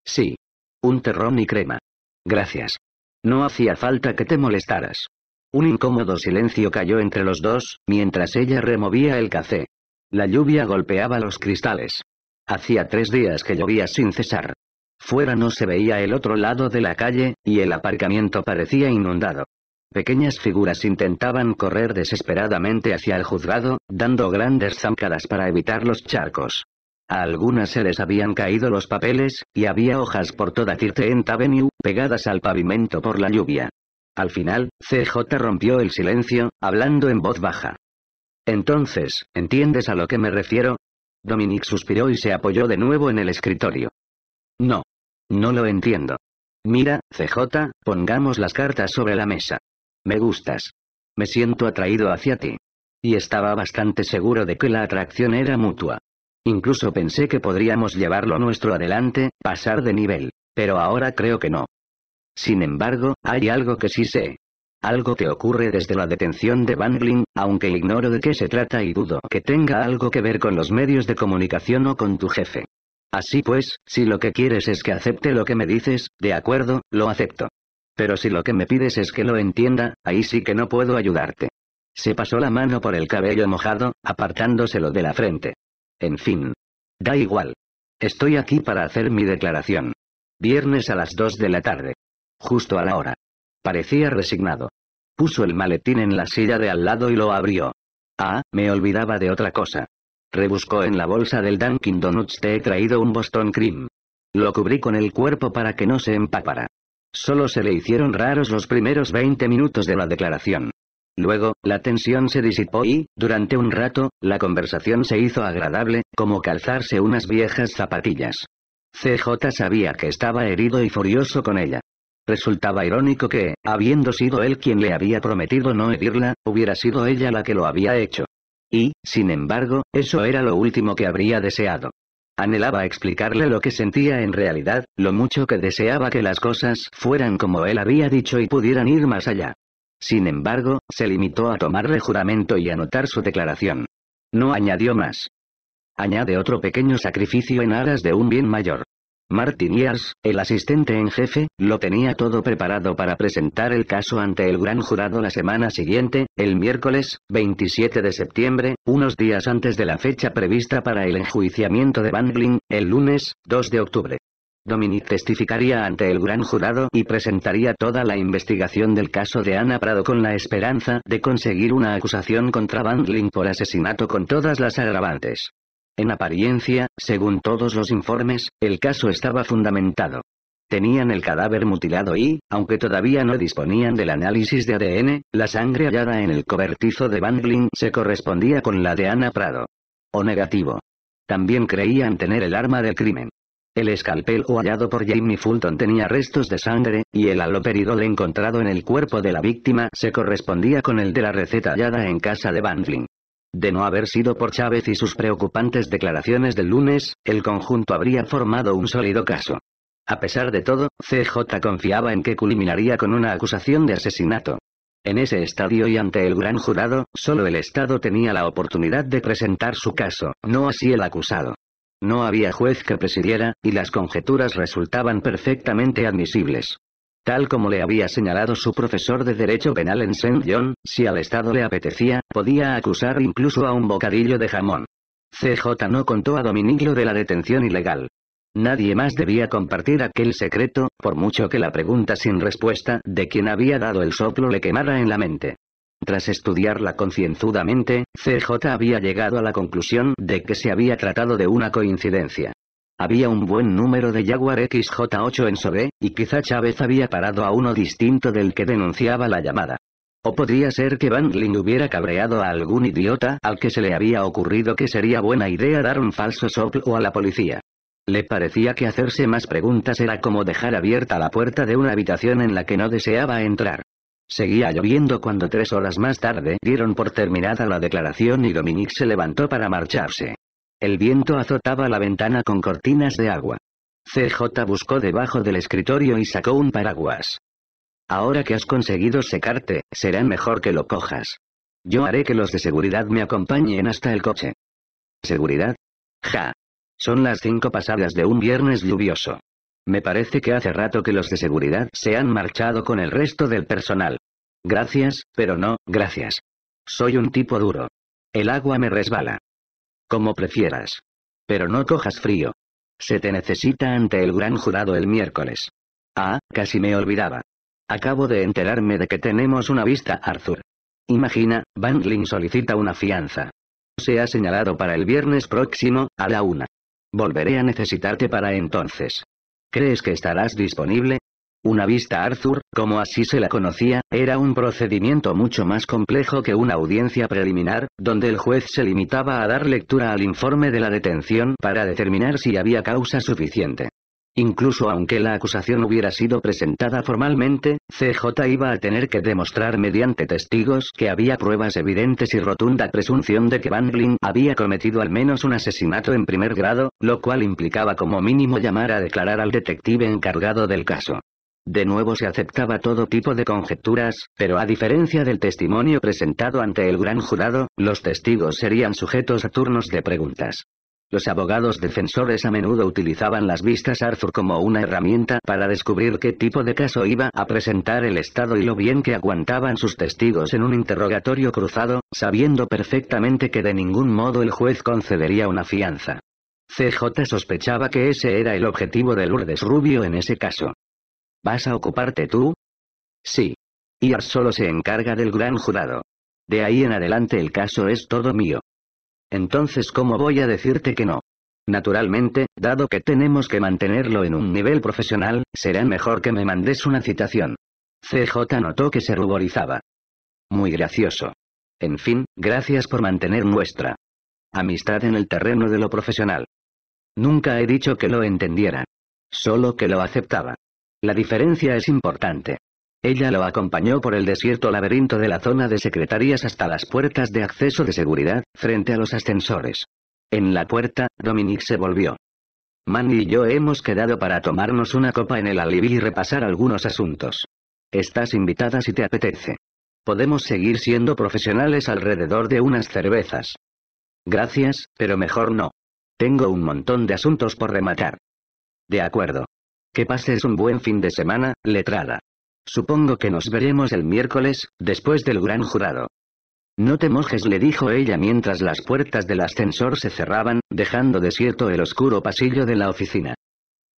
Sí. Un terrón y crema. Gracias. No hacía falta que te molestaras. Un incómodo silencio cayó entre los dos, mientras ella removía el café. La lluvia golpeaba los cristales. Hacía tres días que llovía sin cesar. Fuera no se veía el otro lado de la calle, y el aparcamiento parecía inundado. Pequeñas figuras intentaban correr desesperadamente hacia el juzgado, dando grandes zancadas para evitar los charcos. A algunas se les habían caído los papeles, y había hojas por toda Tirtent Avenue, pegadas al pavimento por la lluvia. Al final, CJ rompió el silencio, hablando en voz baja. Entonces, ¿entiendes a lo que me refiero? Dominic suspiró y se apoyó de nuevo en el escritorio. No. No lo entiendo. Mira, CJ, pongamos las cartas sobre la mesa. Me gustas. Me siento atraído hacia ti. Y estaba bastante seguro de que la atracción era mutua. Incluso pensé que podríamos llevarlo nuestro adelante, pasar de nivel. Pero ahora creo que no. Sin embargo, hay algo que sí sé. Algo te ocurre desde la detención de Bangling, aunque ignoro de qué se trata y dudo que tenga algo que ver con los medios de comunicación o con tu jefe. Así pues, si lo que quieres es que acepte lo que me dices, de acuerdo, lo acepto. Pero si lo que me pides es que lo entienda, ahí sí que no puedo ayudarte. Se pasó la mano por el cabello mojado, apartándoselo de la frente. En fin. Da igual. Estoy aquí para hacer mi declaración. Viernes a las 2 de la tarde. Justo a la hora. Parecía resignado. Puso el maletín en la silla de al lado y lo abrió. Ah, me olvidaba de otra cosa. Rebuscó en la bolsa del Dunkin' Donuts. Te he traído un Boston Cream. Lo cubrí con el cuerpo para que no se empapara. Solo se le hicieron raros los primeros 20 minutos de la declaración. Luego, la tensión se disipó y, durante un rato, la conversación se hizo agradable, como calzarse unas viejas zapatillas. CJ sabía que estaba herido y furioso con ella. Resultaba irónico que, habiendo sido él quien le había prometido no herirla, hubiera sido ella la que lo había hecho. Y, sin embargo, eso era lo último que habría deseado. Anhelaba explicarle lo que sentía en realidad, lo mucho que deseaba que las cosas fueran como él había dicho y pudieran ir más allá. Sin embargo, se limitó a tomarle juramento y anotar su declaración. No añadió más. Añade otro pequeño sacrificio en aras de un bien mayor. Martin Years, el asistente en jefe, lo tenía todo preparado para presentar el caso ante el gran jurado la semana siguiente, el miércoles, 27 de septiembre, unos días antes de la fecha prevista para el enjuiciamiento de Bangling, el lunes, 2 de octubre. Dominic testificaría ante el gran jurado y presentaría toda la investigación del caso de Ana Prado con la esperanza de conseguir una acusación contra Bandling por asesinato con todas las agravantes. En apariencia, según todos los informes, el caso estaba fundamentado. Tenían el cadáver mutilado y, aunque todavía no disponían del análisis de ADN, la sangre hallada en el cobertizo de Bangling se correspondía con la de Ana Prado. O negativo. También creían tener el arma del crimen. El escalpelo hallado por Jamie Fulton tenía restos de sangre, y el aloperidol encontrado en el cuerpo de la víctima se correspondía con el de la receta hallada en casa de Bandling. De no haber sido por Chávez y sus preocupantes declaraciones del lunes, el conjunto habría formado un sólido caso. A pesar de todo, CJ confiaba en que culminaría con una acusación de asesinato. En ese estadio y ante el gran jurado, solo el Estado tenía la oportunidad de presentar su caso, no así el acusado. No había juez que presidiera, y las conjeturas resultaban perfectamente admisibles. Tal como le había señalado su profesor de Derecho Penal en St. John, si al Estado le apetecía, podía acusar incluso a un bocadillo de jamón. CJ no contó a Dominillo de la detención ilegal. Nadie más debía compartir aquel secreto, por mucho que la pregunta sin respuesta de quien había dado el soplo le quemara en la mente. Tras estudiarla concienzudamente, CJ había llegado a la conclusión de que se había tratado de una coincidencia. Había un buen número de Jaguar XJ8 en Sobe, y quizá Chávez había parado a uno distinto del que denunciaba la llamada. O podría ser que Bandling hubiera cabreado a algún idiota al que se le había ocurrido que sería buena idea dar un falso soplo a la policía. Le parecía que hacerse más preguntas era como dejar abierta la puerta de una habitación en la que no deseaba entrar. Seguía lloviendo cuando tres horas más tarde dieron por terminada la declaración y Dominique se levantó para marcharse. El viento azotaba la ventana con cortinas de agua. CJ buscó debajo del escritorio y sacó un paraguas. Ahora que has conseguido secarte, será mejor que lo cojas. Yo haré que los de seguridad me acompañen hasta el coche. ¿Seguridad? Ja. Son las cinco pasadas de un viernes lluvioso. Me parece que hace rato que los de seguridad se han marchado con el resto del personal. Gracias, pero no, gracias. Soy un tipo duro. El agua me resbala. Como prefieras. Pero no cojas frío. Se te necesita ante el gran jurado el miércoles. Ah, casi me olvidaba. Acabo de enterarme de que tenemos una vista, Arthur. Imagina, Van solicita una fianza. Se ha señalado para el viernes próximo, a la una. Volveré a necesitarte para entonces. ¿Crees que estarás disponible? Una vista Arthur, como así se la conocía, era un procedimiento mucho más complejo que una audiencia preliminar, donde el juez se limitaba a dar lectura al informe de la detención para determinar si había causa suficiente. Incluso aunque la acusación hubiera sido presentada formalmente, CJ iba a tener que demostrar mediante testigos que había pruebas evidentes y rotunda presunción de que Van había cometido al menos un asesinato en primer grado, lo cual implicaba como mínimo llamar a declarar al detective encargado del caso. De nuevo se aceptaba todo tipo de conjeturas, pero a diferencia del testimonio presentado ante el gran jurado, los testigos serían sujetos a turnos de preguntas. Los abogados defensores a menudo utilizaban las vistas Arthur como una herramienta para descubrir qué tipo de caso iba a presentar el Estado y lo bien que aguantaban sus testigos en un interrogatorio cruzado, sabiendo perfectamente que de ningún modo el juez concedería una fianza. CJ sospechaba que ese era el objetivo de Lourdes Rubio en ese caso. ¿Vas a ocuparte tú? Sí. IAR solo se encarga del gran jurado. De ahí en adelante el caso es todo mío. Entonces, ¿cómo voy a decirte que no? Naturalmente, dado que tenemos que mantenerlo en un nivel profesional, será mejor que me mandes una citación. CJ notó que se ruborizaba. Muy gracioso. En fin, gracias por mantener nuestra amistad en el terreno de lo profesional. Nunca he dicho que lo entendiera. Solo que lo aceptaba. La diferencia es importante. Ella lo acompañó por el desierto laberinto de la zona de secretarías hasta las puertas de acceso de seguridad, frente a los ascensores. En la puerta, Dominique se volvió. Manny y yo hemos quedado para tomarnos una copa en el alibi y repasar algunos asuntos. Estás invitada si te apetece. Podemos seguir siendo profesionales alrededor de unas cervezas. Gracias, pero mejor no. Tengo un montón de asuntos por rematar. De acuerdo. Que pases un buen fin de semana, letrada. Supongo que nos veremos el miércoles, después del gran jurado. No te mojes, le dijo ella mientras las puertas del ascensor se cerraban, dejando desierto el oscuro pasillo de la oficina.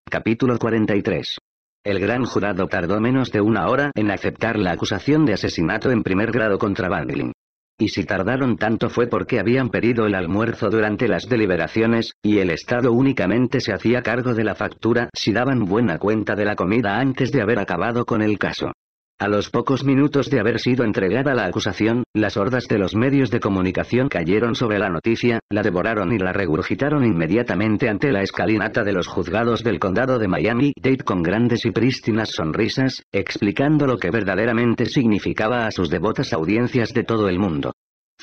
Capítulo 43. El gran jurado tardó menos de una hora en aceptar la acusación de asesinato en primer grado contra Vandling. Y si tardaron tanto fue porque habían pedido el almuerzo durante las deliberaciones, y el Estado únicamente se hacía cargo de la factura si daban buena cuenta de la comida antes de haber acabado con el caso. A los pocos minutos de haber sido entregada la acusación, las hordas de los medios de comunicación cayeron sobre la noticia, la devoraron y la regurgitaron inmediatamente ante la escalinata de los juzgados del condado de Miami-Dade con grandes y prístinas sonrisas, explicando lo que verdaderamente significaba a sus devotas audiencias de todo el mundo.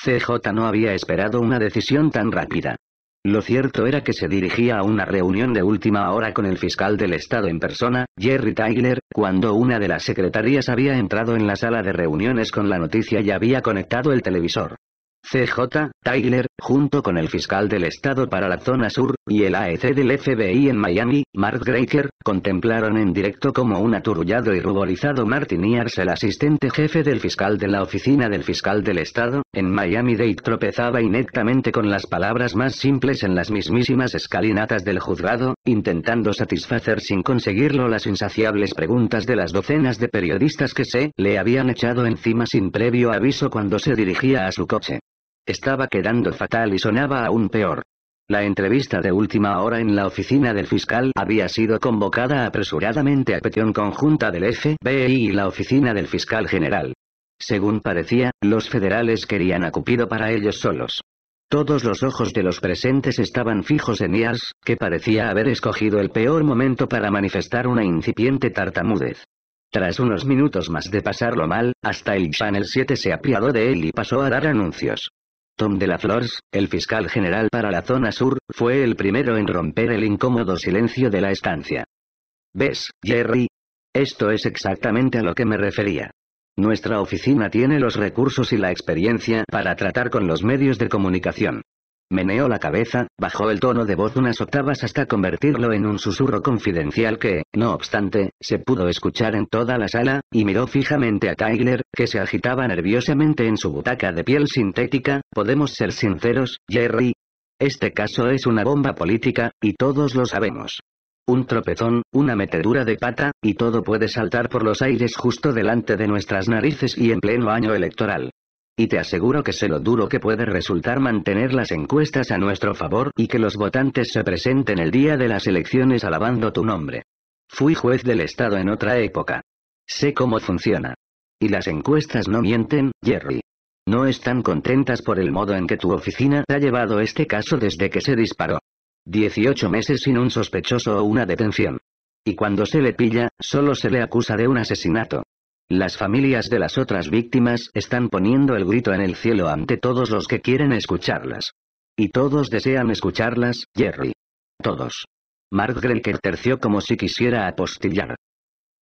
CJ no había esperado una decisión tan rápida. Lo cierto era que se dirigía a una reunión de última hora con el fiscal del estado en persona, Jerry Tyler, cuando una de las secretarías había entrado en la sala de reuniones con la noticia y había conectado el televisor. CJ, Tyler, junto con el fiscal del estado para la zona sur, y el AEC del FBI en Miami, Mark Graker, contemplaron en directo como un aturullado y ruborizado Martin Ears, el asistente jefe del fiscal de la oficina del fiscal del estado, en Miami-Dade tropezaba inectamente con las palabras más simples en las mismísimas escalinatas del juzgado, intentando satisfacer sin conseguirlo las insaciables preguntas de las docenas de periodistas que se le habían echado encima sin previo aviso cuando se dirigía a su coche. Estaba quedando fatal y sonaba aún peor. La entrevista de última hora en la oficina del fiscal había sido convocada apresuradamente a petición conjunta del FBI y la oficina del fiscal general. Según parecía, los federales querían a Cupido para ellos solos. Todos los ojos de los presentes estaban fijos en Ias, que parecía haber escogido el peor momento para manifestar una incipiente tartamudez. Tras unos minutos más de pasarlo mal, hasta el Channel 7 se apiadó de él y pasó a dar anuncios. Tom de la Flores, el fiscal general para la zona sur, fue el primero en romper el incómodo silencio de la estancia. ¿Ves, Jerry? Esto es exactamente a lo que me refería. Nuestra oficina tiene los recursos y la experiencia para tratar con los medios de comunicación. Meneó la cabeza, bajó el tono de voz unas octavas hasta convertirlo en un susurro confidencial que, no obstante, se pudo escuchar en toda la sala, y miró fijamente a Tyler, que se agitaba nerviosamente en su butaca de piel sintética, ¿podemos ser sinceros, Jerry? Este caso es una bomba política, y todos lo sabemos. Un tropezón, una metedura de pata, y todo puede saltar por los aires justo delante de nuestras narices y en pleno año electoral. Y te aseguro que sé lo duro que puede resultar mantener las encuestas a nuestro favor y que los votantes se presenten el día de las elecciones alabando tu nombre. Fui juez del Estado en otra época. Sé cómo funciona. Y las encuestas no mienten, Jerry. No están contentas por el modo en que tu oficina ha llevado este caso desde que se disparó. 18 meses sin un sospechoso o una detención. Y cuando se le pilla, solo se le acusa de un asesinato. Las familias de las otras víctimas están poniendo el grito en el cielo ante todos los que quieren escucharlas. Y todos desean escucharlas, Jerry. Todos. Mark Grelker terció como si quisiera apostillar.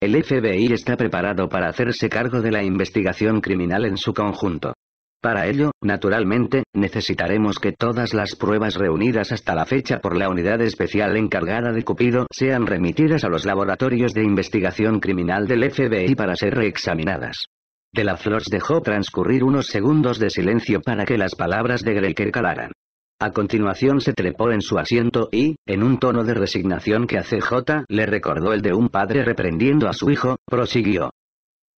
El FBI está preparado para hacerse cargo de la investigación criminal en su conjunto. Para ello, naturalmente, necesitaremos que todas las pruebas reunidas hasta la fecha por la unidad especial encargada de Cupido sean remitidas a los laboratorios de investigación criminal del FBI para ser reexaminadas. De la Flores dejó transcurrir unos segundos de silencio para que las palabras de Greker calaran. A continuación se trepó en su asiento y, en un tono de resignación que a CJ le recordó el de un padre reprendiendo a su hijo, prosiguió.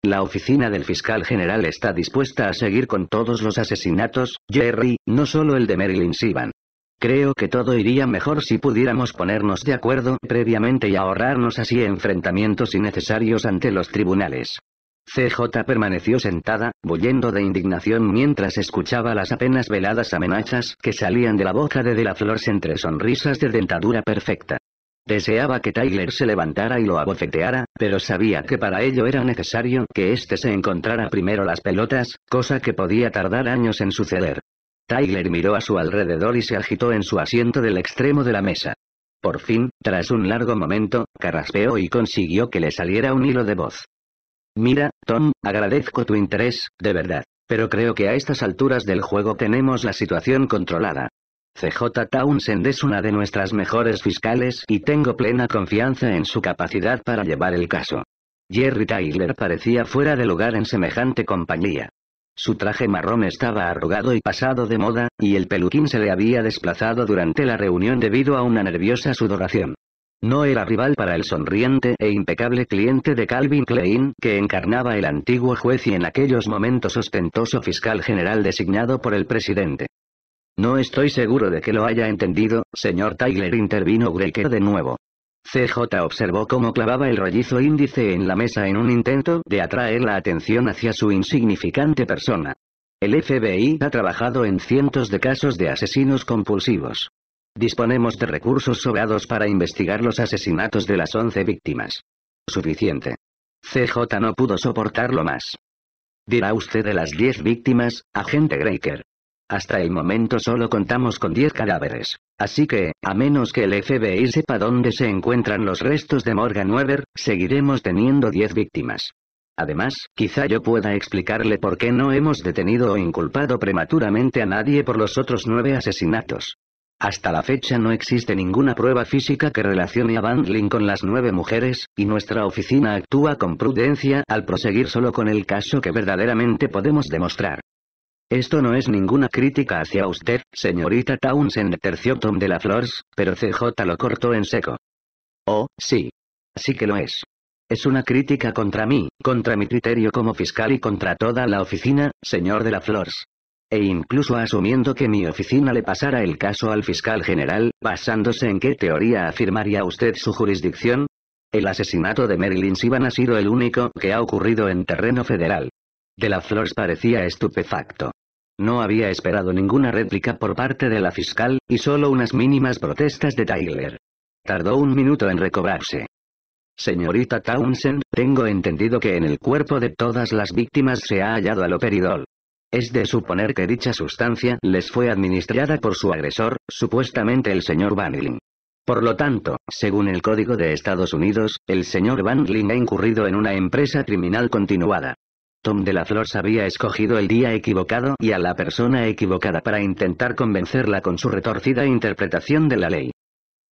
La oficina del fiscal general está dispuesta a seguir con todos los asesinatos, Jerry, no solo el de Marilyn Sivan. Creo que todo iría mejor si pudiéramos ponernos de acuerdo previamente y ahorrarnos así enfrentamientos innecesarios ante los tribunales. CJ permaneció sentada, bullendo de indignación mientras escuchaba las apenas veladas amenazas que salían de la boca de De la Flores entre sonrisas de dentadura perfecta. Deseaba que Tyler se levantara y lo abofeteara, pero sabía que para ello era necesario que éste se encontrara primero las pelotas, cosa que podía tardar años en suceder. Tyler miró a su alrededor y se agitó en su asiento del extremo de la mesa. Por fin, tras un largo momento, carraspeó y consiguió que le saliera un hilo de voz. Mira, Tom, agradezco tu interés, de verdad. Pero creo que a estas alturas del juego tenemos la situación controlada. CJ Townsend es una de nuestras mejores fiscales y tengo plena confianza en su capacidad para llevar el caso. Jerry Tyler parecía fuera de lugar en semejante compañía. Su traje marrón estaba arrugado y pasado de moda, y el peluquín se le había desplazado durante la reunión debido a una nerviosa sudoración. No era rival para el sonriente e impecable cliente de Calvin Klein que encarnaba el antiguo juez y en aquellos momentos ostentoso fiscal general designado por el presidente. No estoy seguro de que lo haya entendido, señor Tyler intervino Greker de nuevo. CJ observó cómo clavaba el rollizo índice en la mesa en un intento de atraer la atención hacia su insignificante persona. El FBI ha trabajado en cientos de casos de asesinos compulsivos. Disponemos de recursos sobrados para investigar los asesinatos de las 11 víctimas. Suficiente. CJ no pudo soportarlo más. Dirá usted de las 10 víctimas, agente Greker. Hasta el momento solo contamos con 10 cadáveres. Así que, a menos que el FBI sepa dónde se encuentran los restos de Morgan Weber, seguiremos teniendo 10 víctimas. Además, quizá yo pueda explicarle por qué no hemos detenido o inculpado prematuramente a nadie por los otros nueve asesinatos. Hasta la fecha no existe ninguna prueba física que relacione a Bandling con las nueve mujeres, y nuestra oficina actúa con prudencia al proseguir solo con el caso que verdaderamente podemos demostrar. Esto no es ninguna crítica hacia usted, señorita Townsend terció Tom de la Flores, pero CJ lo cortó en seco. Oh, sí. Sí que lo es. Es una crítica contra mí, contra mi criterio como fiscal y contra toda la oficina, señor de la Flores. E incluso asumiendo que mi oficina le pasara el caso al fiscal general, basándose en qué teoría afirmaría usted su jurisdicción. El asesinato de Marilyn Sivan ha sido el único que ha ocurrido en terreno federal. De la Flores parecía estupefacto. No había esperado ninguna réplica por parte de la fiscal, y solo unas mínimas protestas de Tyler. Tardó un minuto en recobrarse. Señorita Townsend, tengo entendido que en el cuerpo de todas las víctimas se ha hallado aloperidol. Es de suponer que dicha sustancia les fue administrada por su agresor, supuestamente el señor Vanling. Por lo tanto, según el Código de Estados Unidos, el señor Vanling ha incurrido en una empresa criminal continuada. Tom de la Flor había escogido el día equivocado y a la persona equivocada para intentar convencerla con su retorcida interpretación de la ley.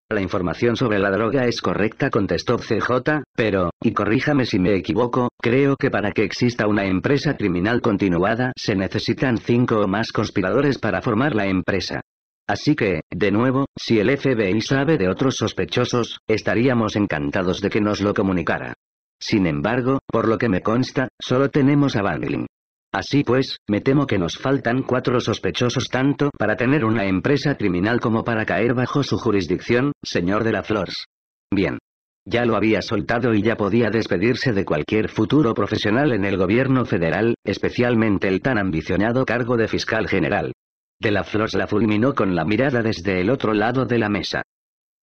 La información sobre la droga es correcta, contestó CJ, pero, y corríjame si me equivoco, creo que para que exista una empresa criminal continuada se necesitan cinco o más conspiradores para formar la empresa. Así que, de nuevo, si el FBI sabe de otros sospechosos, estaríamos encantados de que nos lo comunicara. Sin embargo, por lo que me consta, solo tenemos a Bangling. Así pues, me temo que nos faltan cuatro sospechosos tanto para tener una empresa criminal como para caer bajo su jurisdicción, señor de la Flores. Bien. Ya lo había soltado y ya podía despedirse de cualquier futuro profesional en el gobierno federal, especialmente el tan ambicionado cargo de fiscal general. De la Flores la fulminó con la mirada desde el otro lado de la mesa.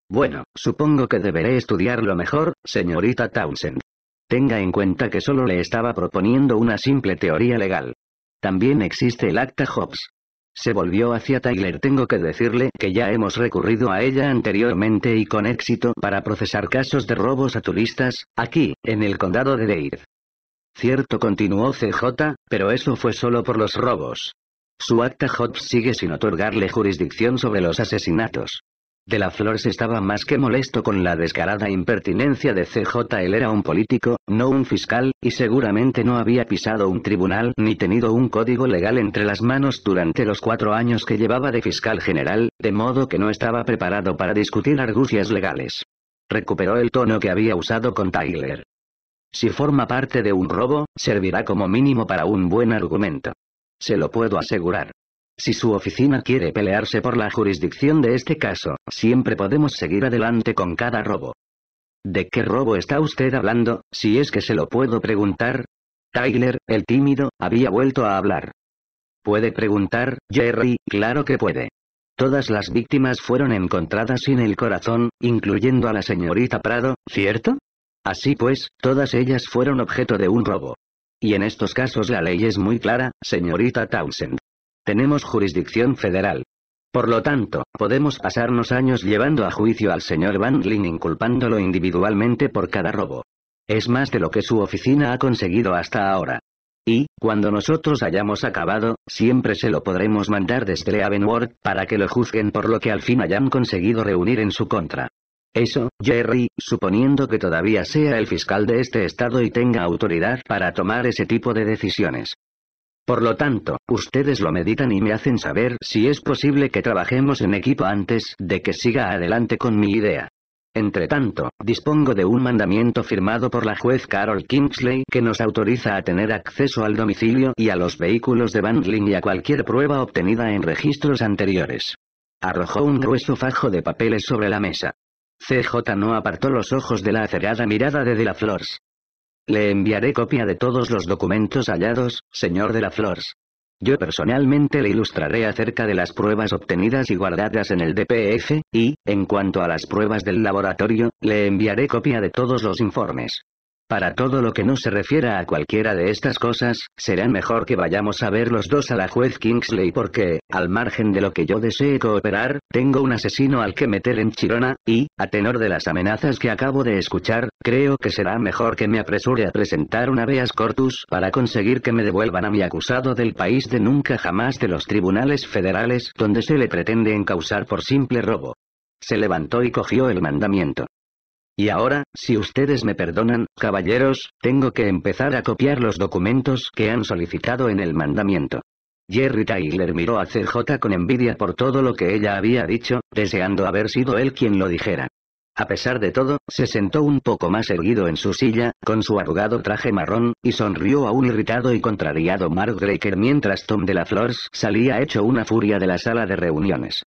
Bueno, supongo que deberé estudiarlo mejor, señorita Townsend. Tenga en cuenta que solo le estaba proponiendo una simple teoría legal. También existe el acta Hobbes. Se volvió hacia Tyler. Tengo que decirle que ya hemos recurrido a ella anteriormente y con éxito para procesar casos de robos a turistas, aquí, en el condado de Dade. Cierto, continuó CJ, pero eso fue solo por los robos. Su acta Hobbes sigue sin otorgarle jurisdicción sobre los asesinatos. De la Flores estaba más que molesto con la descarada impertinencia de CJ. Él era un político, no un fiscal, y seguramente no había pisado un tribunal ni tenido un código legal entre las manos durante los cuatro años que llevaba de fiscal general, de modo que no estaba preparado para discutir argucias legales. Recuperó el tono que había usado con Tyler. Si forma parte de un robo, servirá como mínimo para un buen argumento. Se lo puedo asegurar. Si su oficina quiere pelearse por la jurisdicción de este caso, siempre podemos seguir adelante con cada robo. ¿De qué robo está usted hablando, si es que se lo puedo preguntar? Tyler, el tímido, había vuelto a hablar. Puede preguntar, Jerry, claro que puede. Todas las víctimas fueron encontradas sin el corazón, incluyendo a la señorita Prado, ¿cierto? Así pues, todas ellas fueron objeto de un robo. Y en estos casos la ley es muy clara, señorita Townsend. Tenemos jurisdicción federal. Por lo tanto, podemos pasarnos años llevando a juicio al señor Van Lin inculpándolo individualmente por cada robo. Es más de lo que su oficina ha conseguido hasta ahora. Y, cuando nosotros hayamos acabado, siempre se lo podremos mandar desde Leavenworth para que lo juzguen por lo que al fin hayan conseguido reunir en su contra. Eso, Jerry, suponiendo que todavía sea el fiscal de este estado y tenga autoridad para tomar ese tipo de decisiones. Por lo tanto, ustedes lo meditan y me hacen saber si es posible que trabajemos en equipo antes de que siga adelante con mi idea. Entre tanto, dispongo de un mandamiento firmado por la juez Carol Kingsley que nos autoriza a tener acceso al domicilio y a los vehículos de Bandling y a cualquier prueba obtenida en registros anteriores. Arrojó un grueso fajo de papeles sobre la mesa. CJ no apartó los ojos de la acerada mirada de De Flores. Le enviaré copia de todos los documentos hallados, señor de la Flores. Yo personalmente le ilustraré acerca de las pruebas obtenidas y guardadas en el DPF, y, en cuanto a las pruebas del laboratorio, le enviaré copia de todos los informes. Para todo lo que no se refiera a cualquiera de estas cosas, será mejor que vayamos a ver los dos a la juez Kingsley porque, al margen de lo que yo desee cooperar, tengo un asesino al que meter en Chirona, y, a tenor de las amenazas que acabo de escuchar, creo que será mejor que me apresure a presentar un habeas corpus para conseguir que me devuelvan a mi acusado del país de nunca jamás de los tribunales federales donde se le pretende encausar por simple robo. Se levantó y cogió el mandamiento. Y ahora, si ustedes me perdonan, caballeros, tengo que empezar a copiar los documentos que han solicitado en el mandamiento. Jerry Tyler miró a CJ con envidia por todo lo que ella había dicho, deseando haber sido él quien lo dijera. A pesar de todo, se sentó un poco más erguido en su silla, con su arrugado traje marrón, y sonrió a un irritado y contrariado Mark Draker mientras Tom de la Flores salía hecho una furia de la sala de reuniones.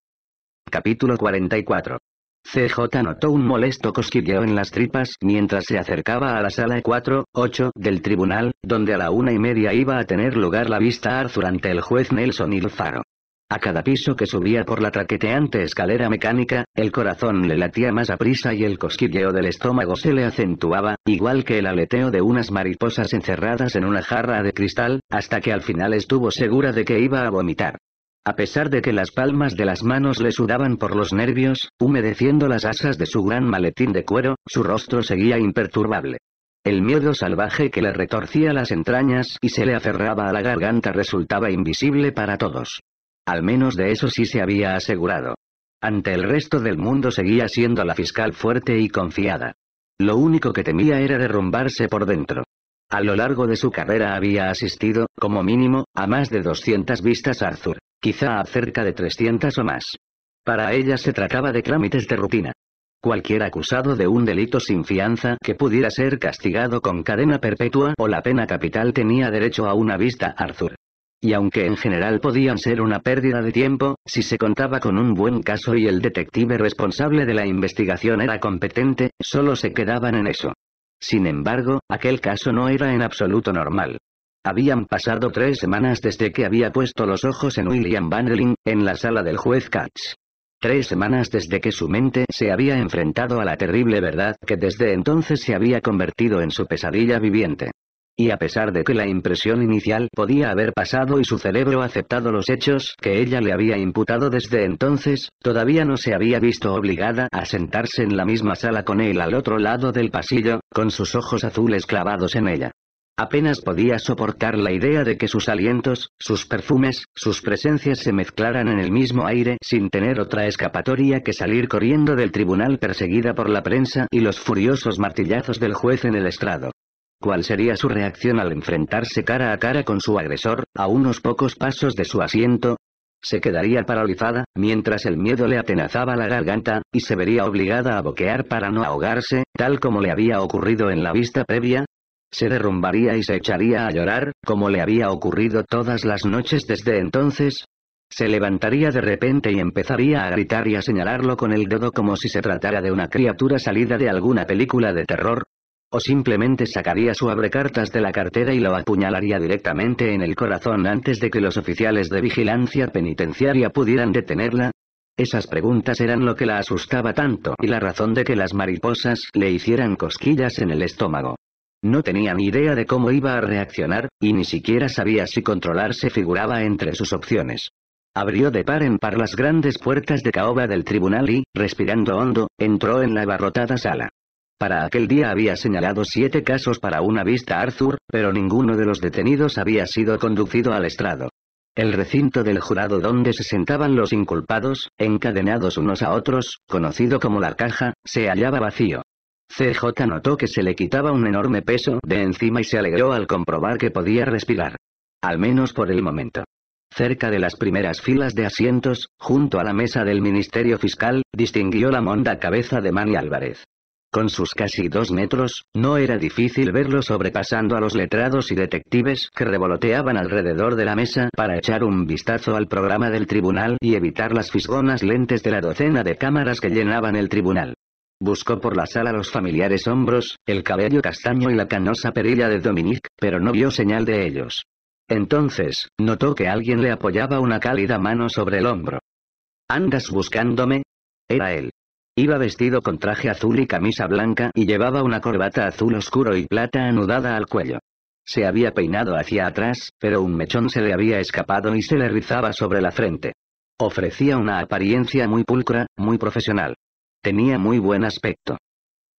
Capítulo 44 CJ notó un molesto cosquilleo en las tripas mientras se acercaba a la sala 4-8 del tribunal, donde a la una y media iba a tener lugar la vista Arthur ante el juez Nelson Ilfaro. A cada piso que subía por la traqueteante escalera mecánica, el corazón le latía más a prisa y el cosquilleo del estómago se le acentuaba, igual que el aleteo de unas mariposas encerradas en una jarra de cristal, hasta que al final estuvo segura de que iba a vomitar. A pesar de que las palmas de las manos le sudaban por los nervios, humedeciendo las asas de su gran maletín de cuero, su rostro seguía imperturbable. El miedo salvaje que le retorcía las entrañas y se le aferraba a la garganta resultaba invisible para todos. Al menos de eso sí se había asegurado. Ante el resto del mundo seguía siendo la fiscal fuerte y confiada. Lo único que temía era derrumbarse por dentro. A lo largo de su carrera había asistido, como mínimo, a más de 200 vistas Arthur, quizá a cerca de 300 o más. Para ella se trataba de trámites de rutina. Cualquier acusado de un delito sin fianza que pudiera ser castigado con cadena perpetua o la pena capital tenía derecho a una vista Arthur. Y aunque en general podían ser una pérdida de tiempo, si se contaba con un buen caso y el detective responsable de la investigación era competente, solo se quedaban en eso. Sin embargo, aquel caso no era en absoluto normal. Habían pasado tres semanas desde que había puesto los ojos en William Vanderlyn, en la sala del juez Katz. Tres semanas desde que su mente se había enfrentado a la terrible verdad que desde entonces se había convertido en su pesadilla viviente. Y a pesar de que la impresión inicial podía haber pasado y su cerebro aceptado los hechos que ella le había imputado desde entonces, todavía no se había visto obligada a sentarse en la misma sala con él al otro lado del pasillo, con sus ojos azules clavados en ella. Apenas podía soportar la idea de que sus alientos, sus perfumes, sus presencias se mezclaran en el mismo aire sin tener otra escapatoria que salir corriendo del tribunal perseguida por la prensa y los furiosos martillazos del juez en el estrado. ¿Cuál sería su reacción al enfrentarse cara a cara con su agresor, a unos pocos pasos de su asiento? Se quedaría paralizada, mientras el miedo le atenazaba la garganta, y se vería obligada a boquear para no ahogarse, tal como le había ocurrido en la vista previa. Se derrumbaría y se echaría a llorar, como le había ocurrido todas las noches desde entonces. Se levantaría de repente y empezaría a gritar y a señalarlo con el dedo como si se tratara de una criatura salida de alguna película de terror, o simplemente sacaría su abrecartas de la cartera y lo apuñalaría directamente en el corazón antes de que los oficiales de vigilancia penitenciaria pudieran detenerla. Esas preguntas eran lo que la asustaba tanto y la razón de que las mariposas le hicieran cosquillas en el estómago. No tenía ni idea de cómo iba a reaccionar, y ni siquiera sabía si controlarse figuraba entre sus opciones. Abrió de par en par las grandes puertas de caoba del tribunal y, respirando hondo, entró en la abarrotada sala. Para aquel día había señalado siete casos para una vista Arthur, pero ninguno de los detenidos había sido conducido al estrado. El recinto del jurado donde se sentaban los inculpados, encadenados unos a otros, conocido como la caja, se hallaba vacío. CJ notó que se le quitaba un enorme peso de encima y se alegró al comprobar que podía respirar. Al menos por el momento. Cerca de las primeras filas de asientos, junto a la mesa del Ministerio Fiscal, distinguió la monda cabeza de Manny Álvarez. Con sus casi dos metros, no era difícil verlo sobrepasando a los letrados y detectives que revoloteaban alrededor de la mesa para echar un vistazo al programa del tribunal y evitar las fisgonas lentes de la docena de cámaras que llenaban el tribunal. Buscó por la sala los familiares hombros, el cabello castaño y la canosa perilla de Dominique, pero no vio señal de ellos. Entonces, notó que alguien le apoyaba una cálida mano sobre el hombro. ¿Andas buscándome? Era él. Iba vestido con traje azul y camisa blanca y llevaba una corbata azul oscuro y plata anudada al cuello. Se había peinado hacia atrás, pero un mechón se le había escapado y se le rizaba sobre la frente. Ofrecía una apariencia muy pulcra, muy profesional. Tenía muy buen aspecto.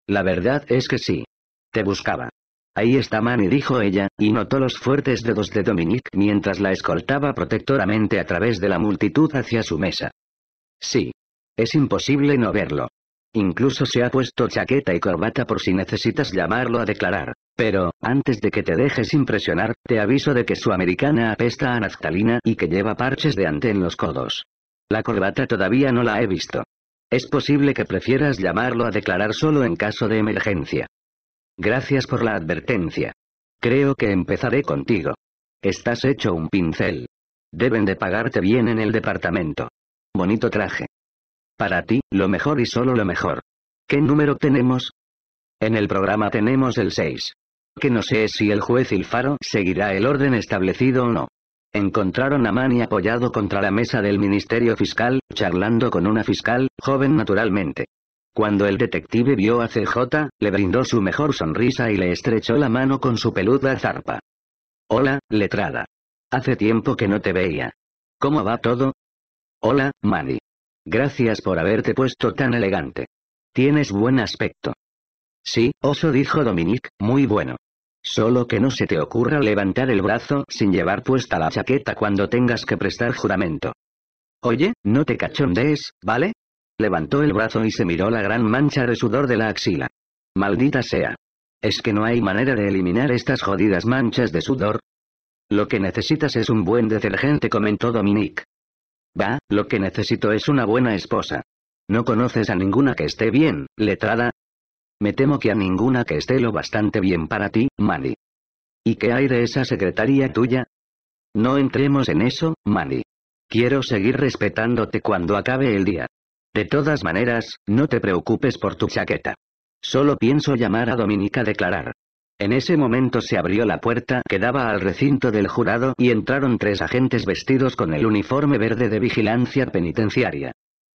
La verdad es que sí. Te buscaba. Ahí está Manny, dijo ella, y notó los fuertes dedos de Dominique mientras la escoltaba protectoramente a través de la multitud hacia su mesa. Sí. Es imposible no verlo. Incluso se ha puesto chaqueta y corbata por si necesitas llamarlo a declarar. Pero, antes de que te dejes impresionar, te aviso de que su americana apesta a naftalina y que lleva parches de ante en los codos. La corbata todavía no la he visto. Es posible que prefieras llamarlo a declarar solo en caso de emergencia. Gracias por la advertencia. Creo que empezaré contigo. Estás hecho un pincel. Deben de pagarte bien en el departamento. Bonito traje. Para ti, lo mejor y solo lo mejor. ¿Qué número tenemos? En el programa tenemos el 6. Que no sé si el juez Ilfaro seguirá el orden establecido o no. Encontraron a Manny apoyado contra la mesa del Ministerio Fiscal, charlando con una fiscal, joven naturalmente. Cuando el detective vio a CJ, le brindó su mejor sonrisa y le estrechó la mano con su peluda zarpa. Hola, letrada. Hace tiempo que no te veía. ¿Cómo va todo? Hola, Manny. Gracias por haberte puesto tan elegante. Tienes buen aspecto. Sí, oso dijo Dominique, muy bueno. Solo que no se te ocurra levantar el brazo sin llevar puesta la chaqueta cuando tengas que prestar juramento. Oye, no te cachondees, ¿vale? Levantó el brazo y se miró la gran mancha de sudor de la axila. Maldita sea. ¿Es que no hay manera de eliminar estas jodidas manchas de sudor? Lo que necesitas es un buen detergente, comentó Dominique. Va, lo que necesito es una buena esposa. ¿No conoces a ninguna que esté bien, letrada? Me temo que a ninguna que esté lo bastante bien para ti, Manny. ¿Y qué hay de esa secretaría tuya? No entremos en eso, Manny. Quiero seguir respetándote cuando acabe el día. De todas maneras, no te preocupes por tu chaqueta. Solo pienso llamar a Dominica a declarar. En ese momento se abrió la puerta que daba al recinto del jurado y entraron tres agentes vestidos con el uniforme verde de vigilancia penitenciaria.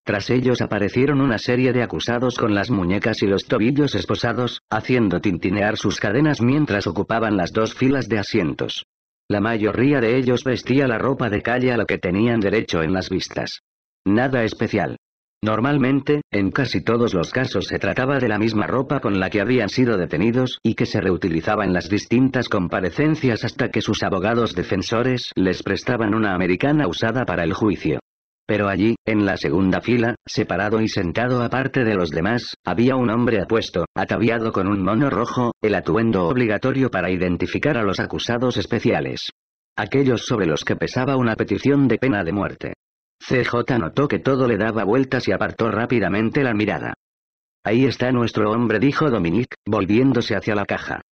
Tras ellos aparecieron una serie de acusados con las muñecas y los tobillos esposados, haciendo tintinear sus cadenas mientras ocupaban las dos filas de asientos. La mayoría de ellos vestía la ropa de calle a la que tenían derecho en las vistas. Nada especial. Normalmente, en casi todos los casos se trataba de la misma ropa con la que habían sido detenidos y que se reutilizaba en las distintas comparecencias hasta que sus abogados defensores les prestaban una americana usada para el juicio. Pero allí, en la segunda fila, separado y sentado aparte de los demás, había un hombre apuesto, ataviado con un mono rojo, el atuendo obligatorio para identificar a los acusados especiales. Aquellos sobre los que pesaba una petición de pena de muerte. CJ notó que todo le daba vueltas y apartó rápidamente la mirada. Ahí está nuestro hombre, dijo Dominique, volviéndose hacia la caja.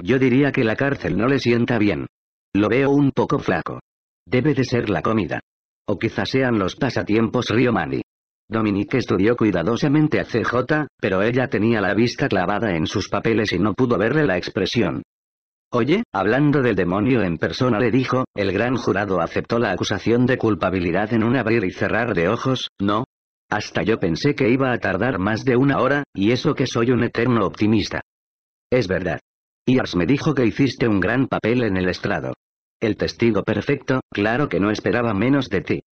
Yo diría que la cárcel no le sienta bien. Lo veo un poco flaco. Debe de ser la comida. O quizás sean los pasatiempos Riomani. Dominique estudió cuidadosamente a CJ, pero ella tenía la vista clavada en sus papeles y no pudo verle la expresión. Oye, hablando del demonio en persona le dijo, el gran jurado aceptó la acusación de culpabilidad en un abrir y cerrar de ojos, ¿no? Hasta yo pensé que iba a tardar más de una hora, y eso que soy un eterno optimista. Es verdad. Iars me dijo que hiciste un gran papel en el estrado. El testigo perfecto, claro que no esperaba menos de ti.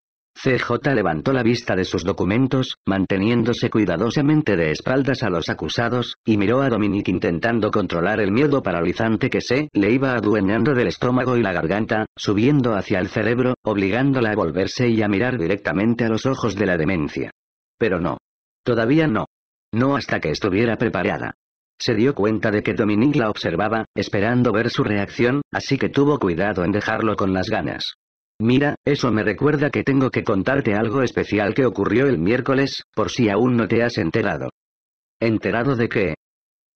CJ levantó la vista de sus documentos, manteniéndose cuidadosamente de espaldas a los acusados, y miró a Dominique intentando controlar el miedo paralizante que se le iba adueñando del estómago y la garganta, subiendo hacia el cerebro, obligándola a volverse y a mirar directamente a los ojos de la demencia. Pero no. Todavía no. No hasta que estuviera preparada. Se dio cuenta de que Dominique la observaba, esperando ver su reacción, así que tuvo cuidado en dejarlo con las ganas. Mira, eso me recuerda que tengo que contarte algo especial que ocurrió el miércoles, por si aún no te has enterado. ¿Enterado de qué?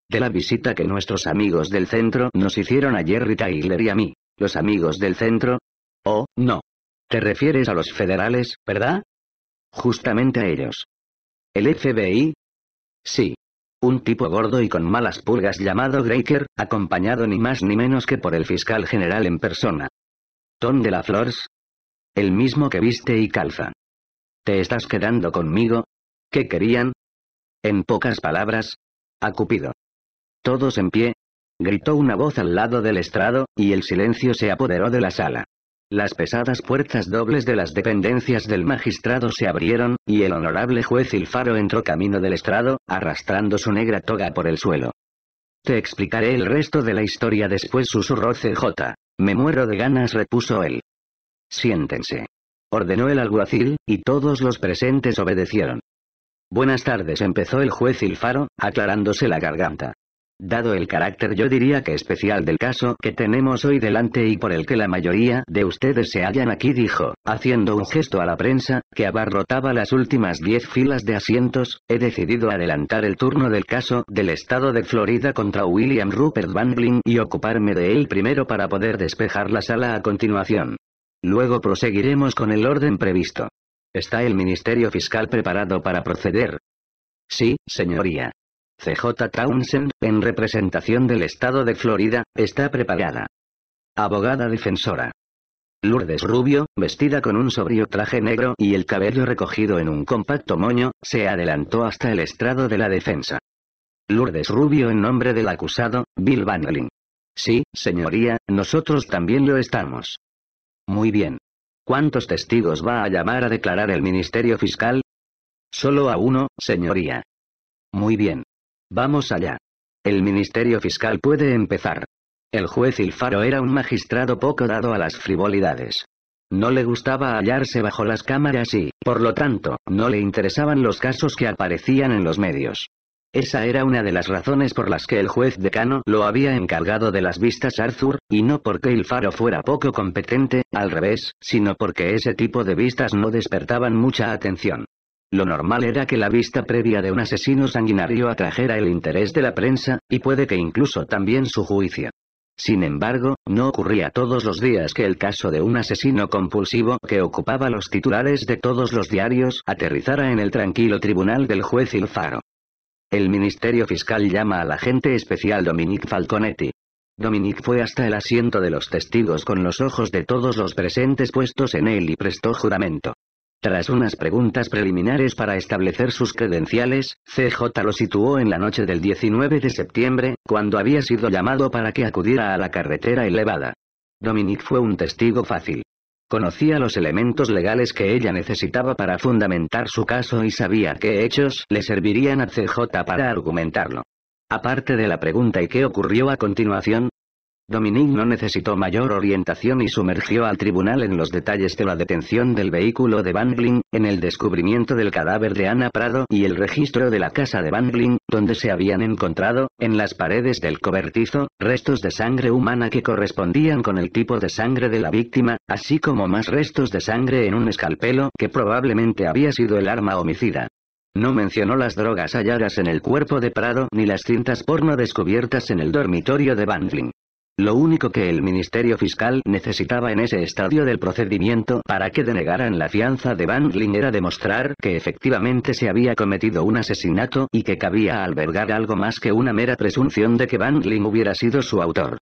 De la visita que nuestros amigos del centro nos hicieron a Jerry Tyler y a mí. ¿Los amigos del centro? Oh, no. Te refieres a los federales, ¿verdad? Justamente a ellos. ¿El FBI? Sí. Un tipo gordo y con malas pulgas llamado Graker, acompañado ni más ni menos que por el fiscal general en persona. ¿Tom de la Flores? El mismo que viste y calza. ¿Te estás quedando conmigo? ¿Qué querían? En pocas palabras, a Cupido. Todos en pie. Gritó una voz al lado del estrado, y el silencio se apoderó de la sala. Las pesadas puertas dobles de las dependencias del magistrado se abrieron, y el honorable juez Ilfaro entró camino del estrado, arrastrando su negra toga por el suelo. Te explicaré el resto de la historia después, susurró CJ. Me muero de ganas, repuso él. Siéntense. Ordenó el alguacil, y todos los presentes obedecieron. Buenas tardes, empezó el juez Ilfaro, aclarándose la garganta. Dado el carácter yo diría que especial del caso que tenemos hoy delante y por el que la mayoría de ustedes se hallan aquí dijo, haciendo un gesto a la prensa, que abarrotaba las últimas diez filas de asientos, he decidido adelantar el turno del caso del estado de Florida contra William Rupert Bangling y ocuparme de él primero para poder despejar la sala a continuación. Luego proseguiremos con el orden previsto. ¿Está el Ministerio Fiscal preparado para proceder? Sí, señoría. CJ Townsend, en representación del Estado de Florida, está preparada. Abogada defensora. Lourdes Rubio, vestida con un sobrio traje negro y el cabello recogido en un compacto moño, se adelantó hasta el estrado de la defensa. Lourdes Rubio en nombre del acusado, Bill Bangling. Sí, señoría, nosotros también lo estamos. Muy bien. ¿Cuántos testigos va a llamar a declarar el Ministerio Fiscal? Solo a uno, señoría. Muy bien. Vamos allá. El Ministerio Fiscal puede empezar. El juez Ilfaro era un magistrado poco dado a las frivolidades. No le gustaba hallarse bajo las cámaras y, por lo tanto, no le interesaban los casos que aparecían en los medios. Esa era una de las razones por las que el juez decano lo había encargado de las vistas Arthur, y no porque el faro fuera poco competente, al revés, sino porque ese tipo de vistas no despertaban mucha atención. Lo normal era que la vista previa de un asesino sanguinario atrajera el interés de la prensa, y puede que incluso también su juicio. Sin embargo, no ocurría todos los días que el caso de un asesino compulsivo que ocupaba los titulares de todos los diarios aterrizara en el tranquilo tribunal del juez Ilfaro. El Ministerio Fiscal llama al agente especial Dominique Falconetti. Dominique fue hasta el asiento de los testigos con los ojos de todos los presentes puestos en él y prestó juramento. Tras unas preguntas preliminares para establecer sus credenciales, CJ lo situó en la noche del 19 de septiembre, cuando había sido llamado para que acudiera a la carretera elevada. Dominique fue un testigo fácil. Conocía los elementos legales que ella necesitaba para fundamentar su caso y sabía qué hechos le servirían a CJ para argumentarlo. Aparte de la pregunta ¿y qué ocurrió a continuación? Dominique no necesitó mayor orientación y sumergió al tribunal en los detalles de la detención del vehículo de Bangling, en el descubrimiento del cadáver de Ana Prado y el registro de la casa de Bangling, donde se habían encontrado, en las paredes del cobertizo, restos de sangre humana que correspondían con el tipo de sangre de la víctima, así como más restos de sangre en un escalpelo que probablemente había sido el arma homicida. No mencionó las drogas halladas en el cuerpo de Prado ni las cintas porno descubiertas en el dormitorio de Bangling. Lo único que el Ministerio Fiscal necesitaba en ese estadio del procedimiento para que denegaran la fianza de Bangling era demostrar que efectivamente se había cometido un asesinato y que cabía albergar algo más que una mera presunción de que Bangling hubiera sido su autor.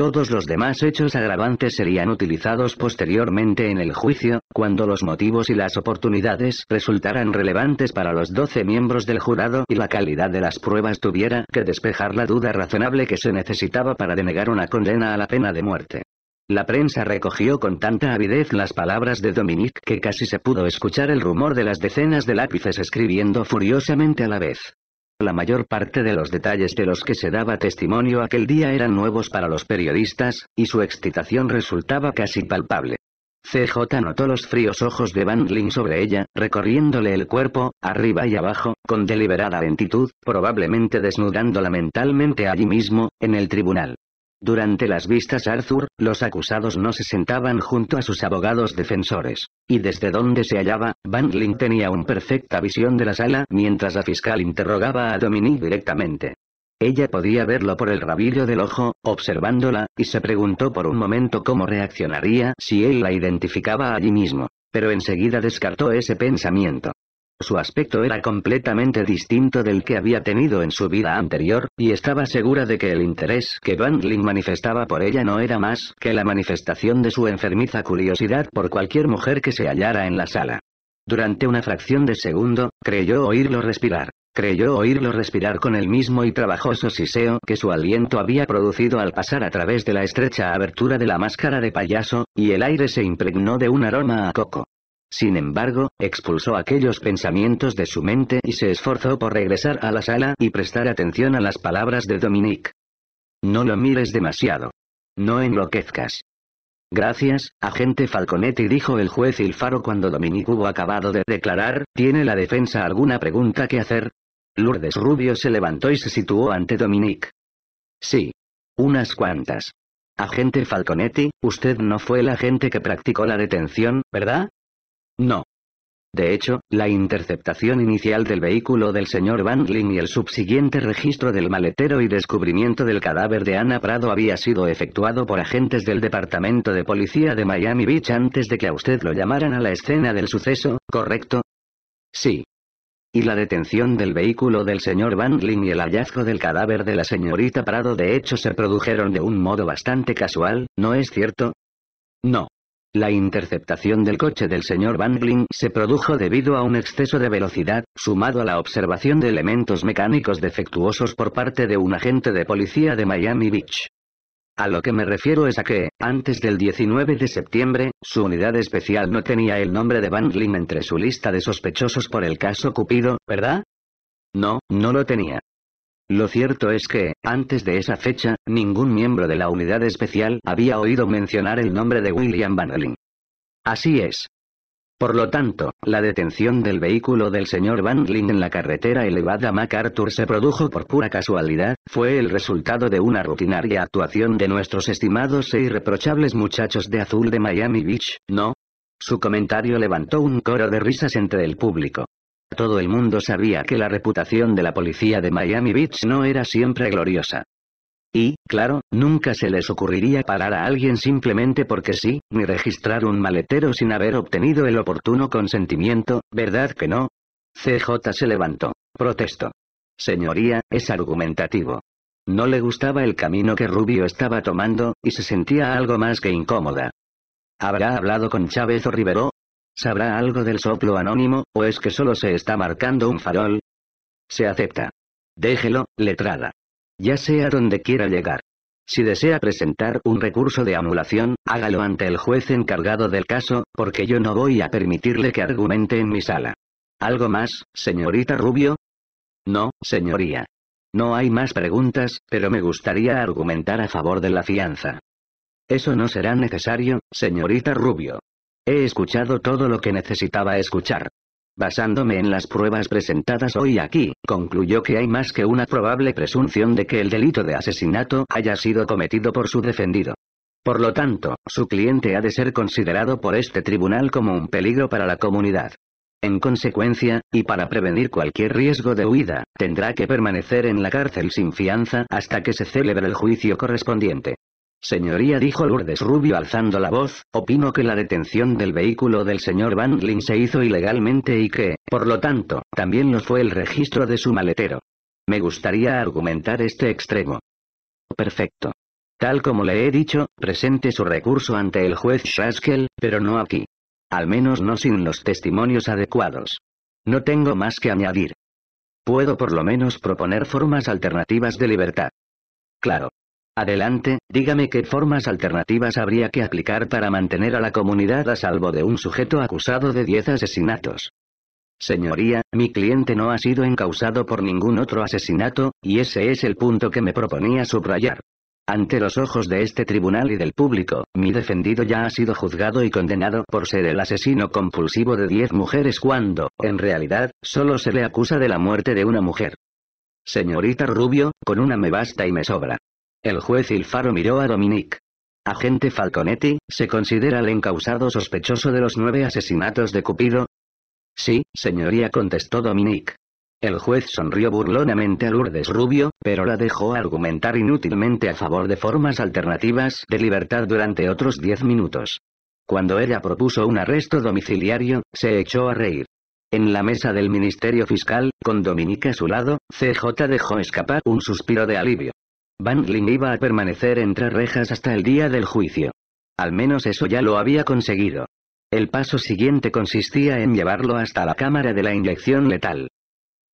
Todos los demás hechos agravantes serían utilizados posteriormente en el juicio, cuando los motivos y las oportunidades resultaran relevantes para los doce miembros del jurado y la calidad de las pruebas tuviera que despejar la duda razonable que se necesitaba para denegar una condena a la pena de muerte. La prensa recogió con tanta avidez las palabras de Dominique que casi se pudo escuchar el rumor de las decenas de lápices escribiendo furiosamente a la vez. La mayor parte de los detalles de los que se daba testimonio aquel día eran nuevos para los periodistas, y su excitación resultaba casi palpable. CJ notó los fríos ojos de Van Ling sobre ella, recorriéndole el cuerpo, arriba y abajo, con deliberada lentitud, probablemente desnudándola mentalmente allí mismo, en el tribunal. Durante las vistas Arthur, los acusados no se sentaban junto a sus abogados defensores. Y desde donde se hallaba, Bangling tenía una perfecta visión de la sala mientras la fiscal interrogaba a Dominique directamente. Ella podía verlo por el rabillo del ojo, observándola, y se preguntó por un momento cómo reaccionaría si él la identificaba allí mismo. Pero enseguida descartó ese pensamiento. Su aspecto era completamente distinto del que había tenido en su vida anterior, y estaba segura de que el interés que Bangling manifestaba por ella no era más que la manifestación de su enfermiza curiosidad por cualquier mujer que se hallara en la sala. Durante una fracción de segundo, creyó oírlo respirar. Creyó oírlo respirar con el mismo y trabajoso siseo que su aliento había producido al pasar a través de la estrecha abertura de la máscara de payaso, y el aire se impregnó de un aroma a coco. Sin embargo, expulsó aquellos pensamientos de su mente y se esforzó por regresar a la sala y prestar atención a las palabras de Dominique. No lo mires demasiado. No enloquezcas. Gracias, agente Falconetti dijo el juez Ilfaro cuando Dominique hubo acabado de declarar, ¿tiene la defensa alguna pregunta que hacer? Lourdes Rubio se levantó y se situó ante Dominique. Sí. Unas cuantas. Agente Falconetti, usted no fue el agente que practicó la detención, ¿verdad? No. De hecho, la interceptación inicial del vehículo del señor Bangling y el subsiguiente registro del maletero y descubrimiento del cadáver de Ana Prado había sido efectuado por agentes del Departamento de Policía de Miami Beach antes de que a usted lo llamaran a la escena del suceso, ¿correcto? Sí. Y la detención del vehículo del señor Bangling y el hallazgo del cadáver de la señorita Prado de hecho se produjeron de un modo bastante casual, ¿no es cierto? No. La interceptación del coche del señor Bangling se produjo debido a un exceso de velocidad, sumado a la observación de elementos mecánicos defectuosos por parte de un agente de policía de Miami Beach. A lo que me refiero es a que, antes del 19 de septiembre, su unidad especial no tenía el nombre de Bangling entre su lista de sospechosos por el caso Cupido, ¿verdad? No, no lo tenía. Lo cierto es que, antes de esa fecha, ningún miembro de la unidad especial había oído mencionar el nombre de William Van Así es. Por lo tanto, la detención del vehículo del señor Van en la carretera elevada MacArthur se produjo por pura casualidad, fue el resultado de una rutinaria actuación de nuestros estimados e irreprochables muchachos de azul de Miami Beach, ¿no? Su comentario levantó un coro de risas entre el público. Todo el mundo sabía que la reputación de la policía de Miami Beach no era siempre gloriosa. Y, claro, nunca se les ocurriría parar a alguien simplemente porque sí, ni registrar un maletero sin haber obtenido el oportuno consentimiento, ¿verdad que no? CJ se levantó. Protesto. Señoría, es argumentativo. No le gustaba el camino que Rubio estaba tomando, y se sentía algo más que incómoda. ¿Habrá hablado con Chávez o Rivero? ¿Sabrá algo del soplo anónimo, o es que solo se está marcando un farol? Se acepta. Déjelo, letrada. Ya sea donde quiera llegar. Si desea presentar un recurso de anulación, hágalo ante el juez encargado del caso, porque yo no voy a permitirle que argumente en mi sala. ¿Algo más, señorita Rubio? No, señoría. No hay más preguntas, pero me gustaría argumentar a favor de la fianza. Eso no será necesario, señorita Rubio. He escuchado todo lo que necesitaba escuchar. Basándome en las pruebas presentadas hoy aquí, concluyó que hay más que una probable presunción de que el delito de asesinato haya sido cometido por su defendido. Por lo tanto, su cliente ha de ser considerado por este tribunal como un peligro para la comunidad. En consecuencia, y para prevenir cualquier riesgo de huida, tendrá que permanecer en la cárcel sin fianza hasta que se celebre el juicio correspondiente. Señoría dijo Lourdes Rubio alzando la voz, opino que la detención del vehículo del señor Van se hizo ilegalmente y que, por lo tanto, también lo fue el registro de su maletero. Me gustaría argumentar este extremo. Perfecto. Tal como le he dicho, presente su recurso ante el juez Schaskel, pero no aquí. Al menos no sin los testimonios adecuados. No tengo más que añadir. Puedo por lo menos proponer formas alternativas de libertad. Claro. Adelante, dígame qué formas alternativas habría que aplicar para mantener a la comunidad a salvo de un sujeto acusado de 10 asesinatos. Señoría, mi cliente no ha sido encausado por ningún otro asesinato, y ese es el punto que me proponía subrayar. Ante los ojos de este tribunal y del público, mi defendido ya ha sido juzgado y condenado por ser el asesino compulsivo de 10 mujeres cuando, en realidad, solo se le acusa de la muerte de una mujer. Señorita Rubio, con una me basta y me sobra. El juez Ilfaro miró a Dominique. Agente Falconetti, ¿se considera el encausado sospechoso de los nueve asesinatos de Cupido? Sí, señoría, contestó Dominique. El juez sonrió burlonamente a Lourdes Rubio, pero la dejó argumentar inútilmente a favor de formas alternativas de libertad durante otros diez minutos. Cuando ella propuso un arresto domiciliario, se echó a reír. En la mesa del Ministerio Fiscal, con Dominique a su lado, CJ dejó escapar un suspiro de alivio. Van Lin iba a permanecer entre rejas hasta el día del juicio. Al menos eso ya lo había conseguido. El paso siguiente consistía en llevarlo hasta la cámara de la inyección letal.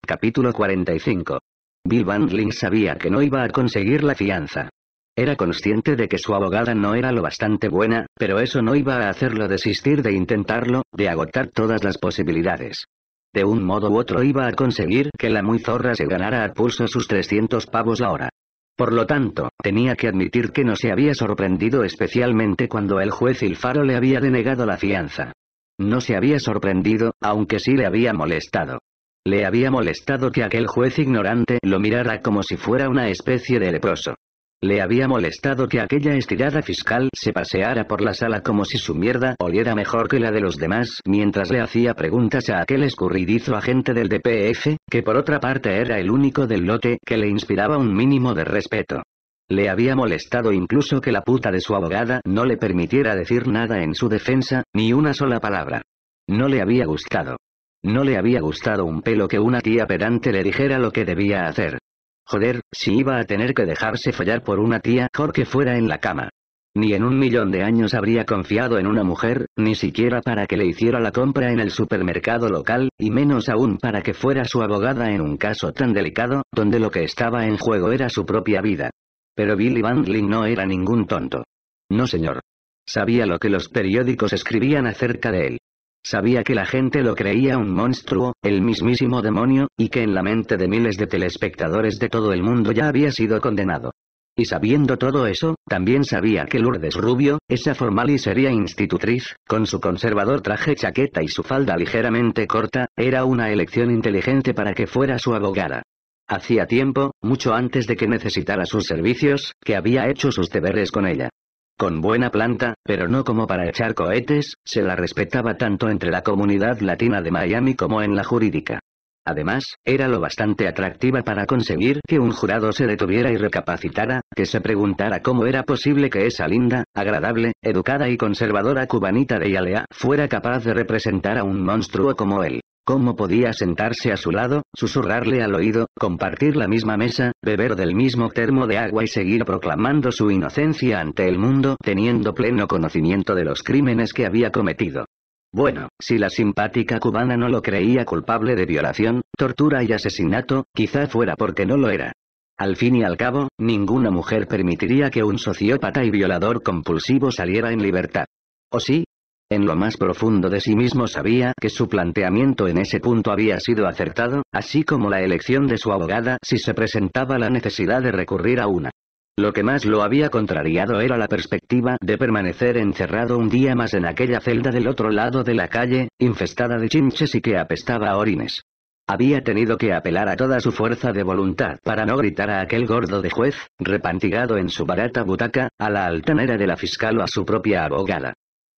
Capítulo 45. Bill Van Lin sabía que no iba a conseguir la fianza. Era consciente de que su abogada no era lo bastante buena, pero eso no iba a hacerlo desistir de intentarlo, de agotar todas las posibilidades. De un modo u otro iba a conseguir que la muy zorra se ganara a pulso sus 300 pavos la hora. Por lo tanto, tenía que admitir que no se había sorprendido especialmente cuando el juez Ilfaro le había denegado la fianza. No se había sorprendido, aunque sí le había molestado. Le había molestado que aquel juez ignorante lo mirara como si fuera una especie de leproso. Le había molestado que aquella estirada fiscal se paseara por la sala como si su mierda oliera mejor que la de los demás mientras le hacía preguntas a aquel escurridizo agente del DPF, que por otra parte era el único del lote que le inspiraba un mínimo de respeto. Le había molestado incluso que la puta de su abogada no le permitiera decir nada en su defensa, ni una sola palabra. No le había gustado. No le había gustado un pelo que una tía pedante le dijera lo que debía hacer. Joder, si iba a tener que dejarse follar por una tía, mejor que fuera en la cama. Ni en un millón de años habría confiado en una mujer, ni siquiera para que le hiciera la compra en el supermercado local, y menos aún para que fuera su abogada en un caso tan delicado, donde lo que estaba en juego era su propia vida. Pero Billy Bandling no era ningún tonto. No señor. Sabía lo que los periódicos escribían acerca de él. Sabía que la gente lo creía un monstruo, el mismísimo demonio, y que en la mente de miles de telespectadores de todo el mundo ya había sido condenado. Y sabiendo todo eso, también sabía que Lourdes Rubio, esa formal y seria institutriz, con su conservador traje chaqueta y su falda ligeramente corta, era una elección inteligente para que fuera su abogada. Hacía tiempo, mucho antes de que necesitara sus servicios, que había hecho sus deberes con ella. Con buena planta, pero no como para echar cohetes, se la respetaba tanto entre la comunidad latina de Miami como en la jurídica. Además, era lo bastante atractiva para conseguir que un jurado se detuviera y recapacitara, que se preguntara cómo era posible que esa linda, agradable, educada y conservadora cubanita de Yalea fuera capaz de representar a un monstruo como él. ¿Cómo podía sentarse a su lado, susurrarle al oído, compartir la misma mesa, beber del mismo termo de agua y seguir proclamando su inocencia ante el mundo, teniendo pleno conocimiento de los crímenes que había cometido? Bueno, si la simpática cubana no lo creía culpable de violación, tortura y asesinato, quizá fuera porque no lo era. Al fin y al cabo, ninguna mujer permitiría que un sociópata y violador compulsivo saliera en libertad. ¿O sí? En lo más profundo de sí mismo sabía que su planteamiento en ese punto había sido acertado, así como la elección de su abogada si se presentaba la necesidad de recurrir a una. Lo que más lo había contrariado era la perspectiva de permanecer encerrado un día más en aquella celda del otro lado de la calle, infestada de chinches y que apestaba a orines. Había tenido que apelar a toda su fuerza de voluntad para no gritar a aquel gordo de juez, repantigado en su barata butaca, a la altanera de la fiscal o a su propia abogada.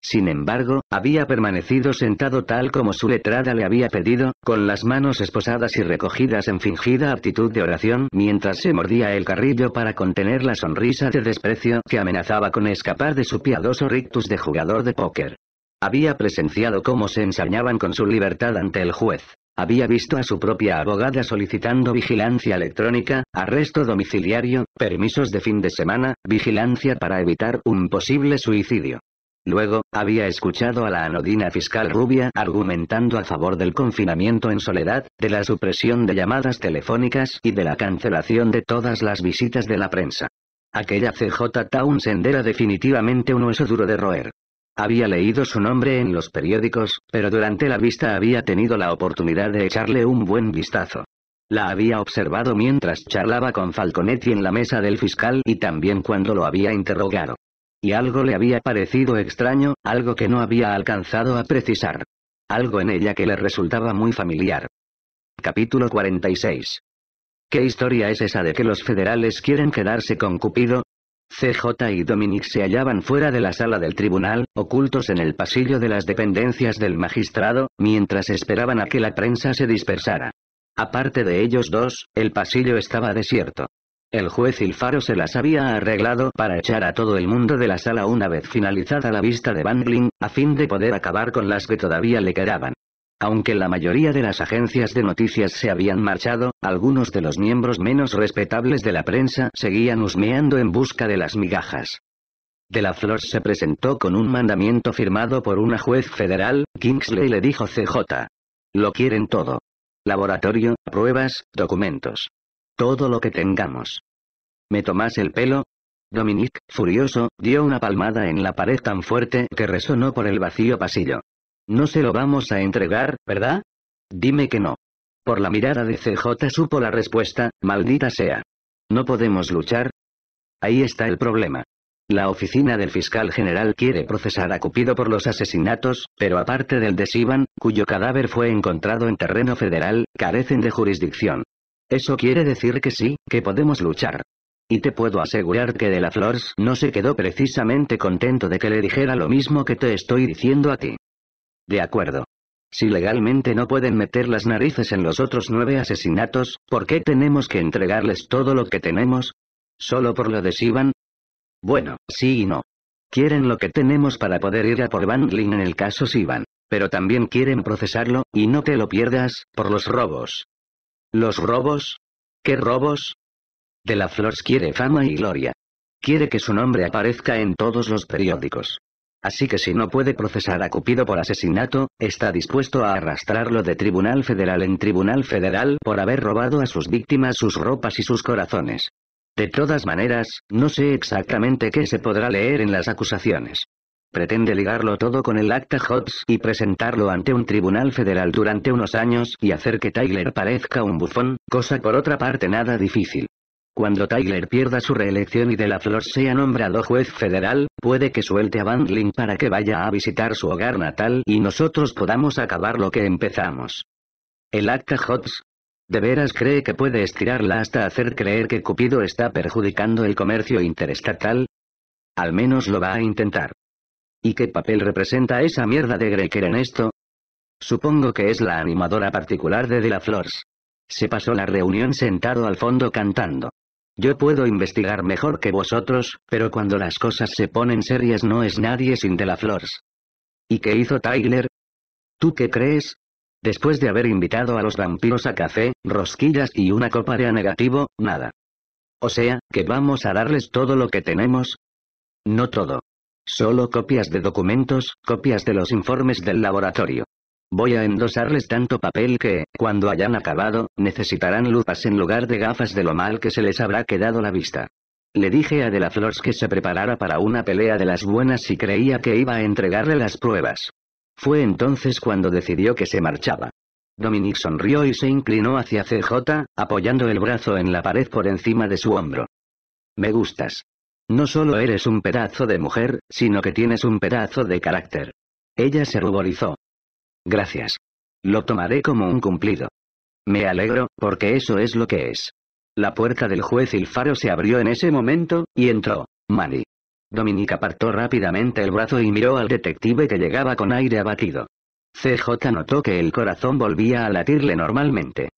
Sin embargo, había permanecido sentado tal como su letrada le había pedido, con las manos esposadas y recogidas en fingida actitud de oración, mientras se mordía el carrillo para contener la sonrisa de desprecio que amenazaba con escapar de su piadoso rictus de jugador de póker. Había presenciado cómo se ensañaban con su libertad ante el juez. Había visto a su propia abogada solicitando vigilancia electrónica, arresto domiciliario, permisos de fin de semana, vigilancia para evitar un posible suicidio. Luego, había escuchado a la anodina fiscal rubia argumentando a favor del confinamiento en soledad, de la supresión de llamadas telefónicas y de la cancelación de todas las visitas de la prensa. Aquella CJ Townsend era definitivamente un hueso duro de roer. Había leído su nombre en los periódicos, pero durante la vista había tenido la oportunidad de echarle un buen vistazo. La había observado mientras charlaba con Falconetti en la mesa del fiscal y también cuando lo había interrogado. Y algo le había parecido extraño, algo que no había alcanzado a precisar. Algo en ella que le resultaba muy familiar. Capítulo 46. ¿Qué historia es esa de que los federales quieren quedarse con Cupido? CJ y Dominic se hallaban fuera de la sala del tribunal, ocultos en el pasillo de las dependencias del magistrado, mientras esperaban a que la prensa se dispersara. Aparte de ellos dos, el pasillo estaba desierto. El juez Ilfaro se las había arreglado para echar a todo el mundo de la sala una vez finalizada la vista de Bandling, a fin de poder acabar con las que todavía le quedaban. Aunque la mayoría de las agencias de noticias se habían marchado, algunos de los miembros menos respetables de la prensa seguían husmeando en busca de las migajas. De la Flor se presentó con un mandamiento firmado por una juez federal, Kingsley le dijo CJ. Lo quieren todo. Laboratorio, pruebas, documentos. Todo lo que tengamos. ¿Me tomás el pelo? Dominique, furioso, dio una palmada en la pared tan fuerte que resonó por el vacío pasillo. No se lo vamos a entregar, ¿verdad? Dime que no. Por la mirada de CJ supo la respuesta, maldita sea. ¿No podemos luchar? Ahí está el problema. La oficina del fiscal general quiere procesar a Cupido por los asesinatos, pero aparte del de Sivan, cuyo cadáver fue encontrado en terreno federal, carecen de jurisdicción. Eso quiere decir que sí, que podemos luchar. Y te puedo asegurar que De la Flores no se quedó precisamente contento de que le dijera lo mismo que te estoy diciendo a ti. De acuerdo. Si legalmente no pueden meter las narices en los otros nueve asesinatos, ¿por qué tenemos que entregarles todo lo que tenemos? ¿Solo por lo de Sivan? Bueno, sí y no. Quieren lo que tenemos para poder ir a por Van en el caso Sivan. Pero también quieren procesarlo, y no te lo pierdas, por los robos. ¿Los robos? ¿Qué robos? De la Flores quiere fama y gloria. quiere que su nombre aparezca en todos los periódicos. Así que si no puede procesar a Cupido por asesinato, está dispuesto a arrastrarlo de tribunal federal en tribunal federal por haber robado a sus víctimas sus ropas y sus corazones. De todas maneras, no sé exactamente qué se podrá leer en las acusaciones. Pretende ligarlo todo con el acta HOTS y presentarlo ante un tribunal federal durante unos años y hacer que Tyler parezca un bufón, cosa por otra parte nada difícil. Cuando Tyler pierda su reelección y De La Flor sea nombrado juez federal, puede que suelte a Bandling para que vaya a visitar su hogar natal y nosotros podamos acabar lo que empezamos. El acta HOTS. ¿De veras cree que puede estirarla hasta hacer creer que Cupido está perjudicando el comercio interestatal? Al menos lo va a intentar. ¿Y qué papel representa esa mierda de Greker en esto? Supongo que es la animadora particular de De La Flors. Se pasó la reunión sentado al fondo cantando. Yo puedo investigar mejor que vosotros, pero cuando las cosas se ponen serias no es nadie sin De La Flors. ¿Y qué hizo Tyler? ¿Tú qué crees? Después de haber invitado a los vampiros a café, rosquillas y una copa de A negativo, nada. O sea, que vamos a darles todo lo que tenemos. No todo. Solo copias de documentos, copias de los informes del laboratorio. Voy a endosarles tanto papel que, cuando hayan acabado, necesitarán lupas en lugar de gafas de lo mal que se les habrá quedado la vista. Le dije a De La Flors que se preparara para una pelea de las buenas y creía que iba a entregarle las pruebas. Fue entonces cuando decidió que se marchaba. Dominic sonrió y se inclinó hacia CJ, apoyando el brazo en la pared por encima de su hombro. Me gustas. No solo eres un pedazo de mujer, sino que tienes un pedazo de carácter. Ella se ruborizó. Gracias. Lo tomaré como un cumplido. Me alegro, porque eso es lo que es. La puerta del juez Ilfaro se abrió en ese momento, y entró. Manny. Dominica apartó rápidamente el brazo y miró al detective que llegaba con aire abatido. CJ notó que el corazón volvía a latirle normalmente.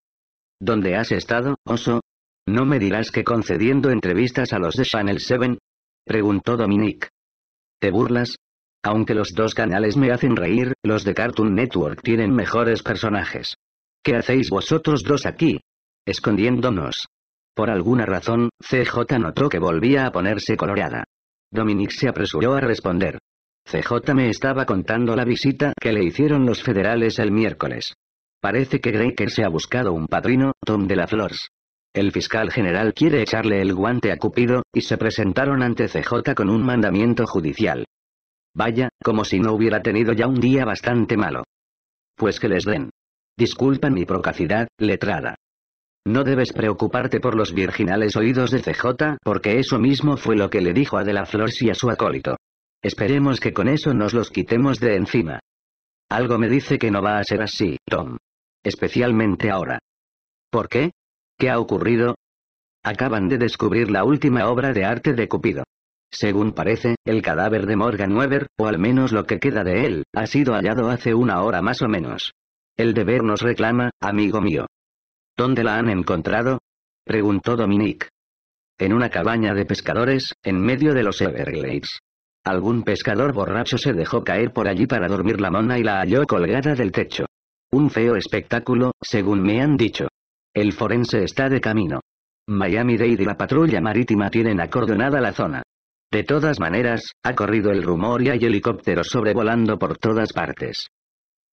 ¿Dónde has estado, oso? ¿No me dirás que concediendo entrevistas a los de Channel 7? Preguntó Dominique. ¿Te burlas? Aunque los dos canales me hacen reír, los de Cartoon Network tienen mejores personajes. ¿Qué hacéis vosotros dos aquí? Escondiéndonos. Por alguna razón, CJ notó que volvía a ponerse colorada. Dominic se apresuró a responder. CJ me estaba contando la visita que le hicieron los federales el miércoles. Parece que Graker se ha buscado un padrino, Tom de la Flors. El fiscal general quiere echarle el guante a Cupido, y se presentaron ante CJ con un mandamiento judicial. Vaya, como si no hubiera tenido ya un día bastante malo. Pues que les den. Disculpa mi procacidad, letrada. No debes preocuparte por los virginales oídos de CJ, porque eso mismo fue lo que le dijo a De la Flor y a su acólito. Esperemos que con eso nos los quitemos de encima. Algo me dice que no va a ser así, Tom. Especialmente ahora. ¿Por qué? ¿Qué ha ocurrido? Acaban de descubrir la última obra de arte de Cupido. Según parece, el cadáver de Morgan Weber, o al menos lo que queda de él, ha sido hallado hace una hora más o menos. El deber nos reclama, amigo mío. ¿Dónde la han encontrado? preguntó Dominique. En una cabaña de pescadores, en medio de los Everglades. Algún pescador borracho se dejó caer por allí para dormir la mona y la halló colgada del techo. Un feo espectáculo, según me han dicho. El forense está de camino. Miami-Dade y la patrulla marítima tienen acordonada la zona. De todas maneras, ha corrido el rumor y hay helicópteros sobrevolando por todas partes.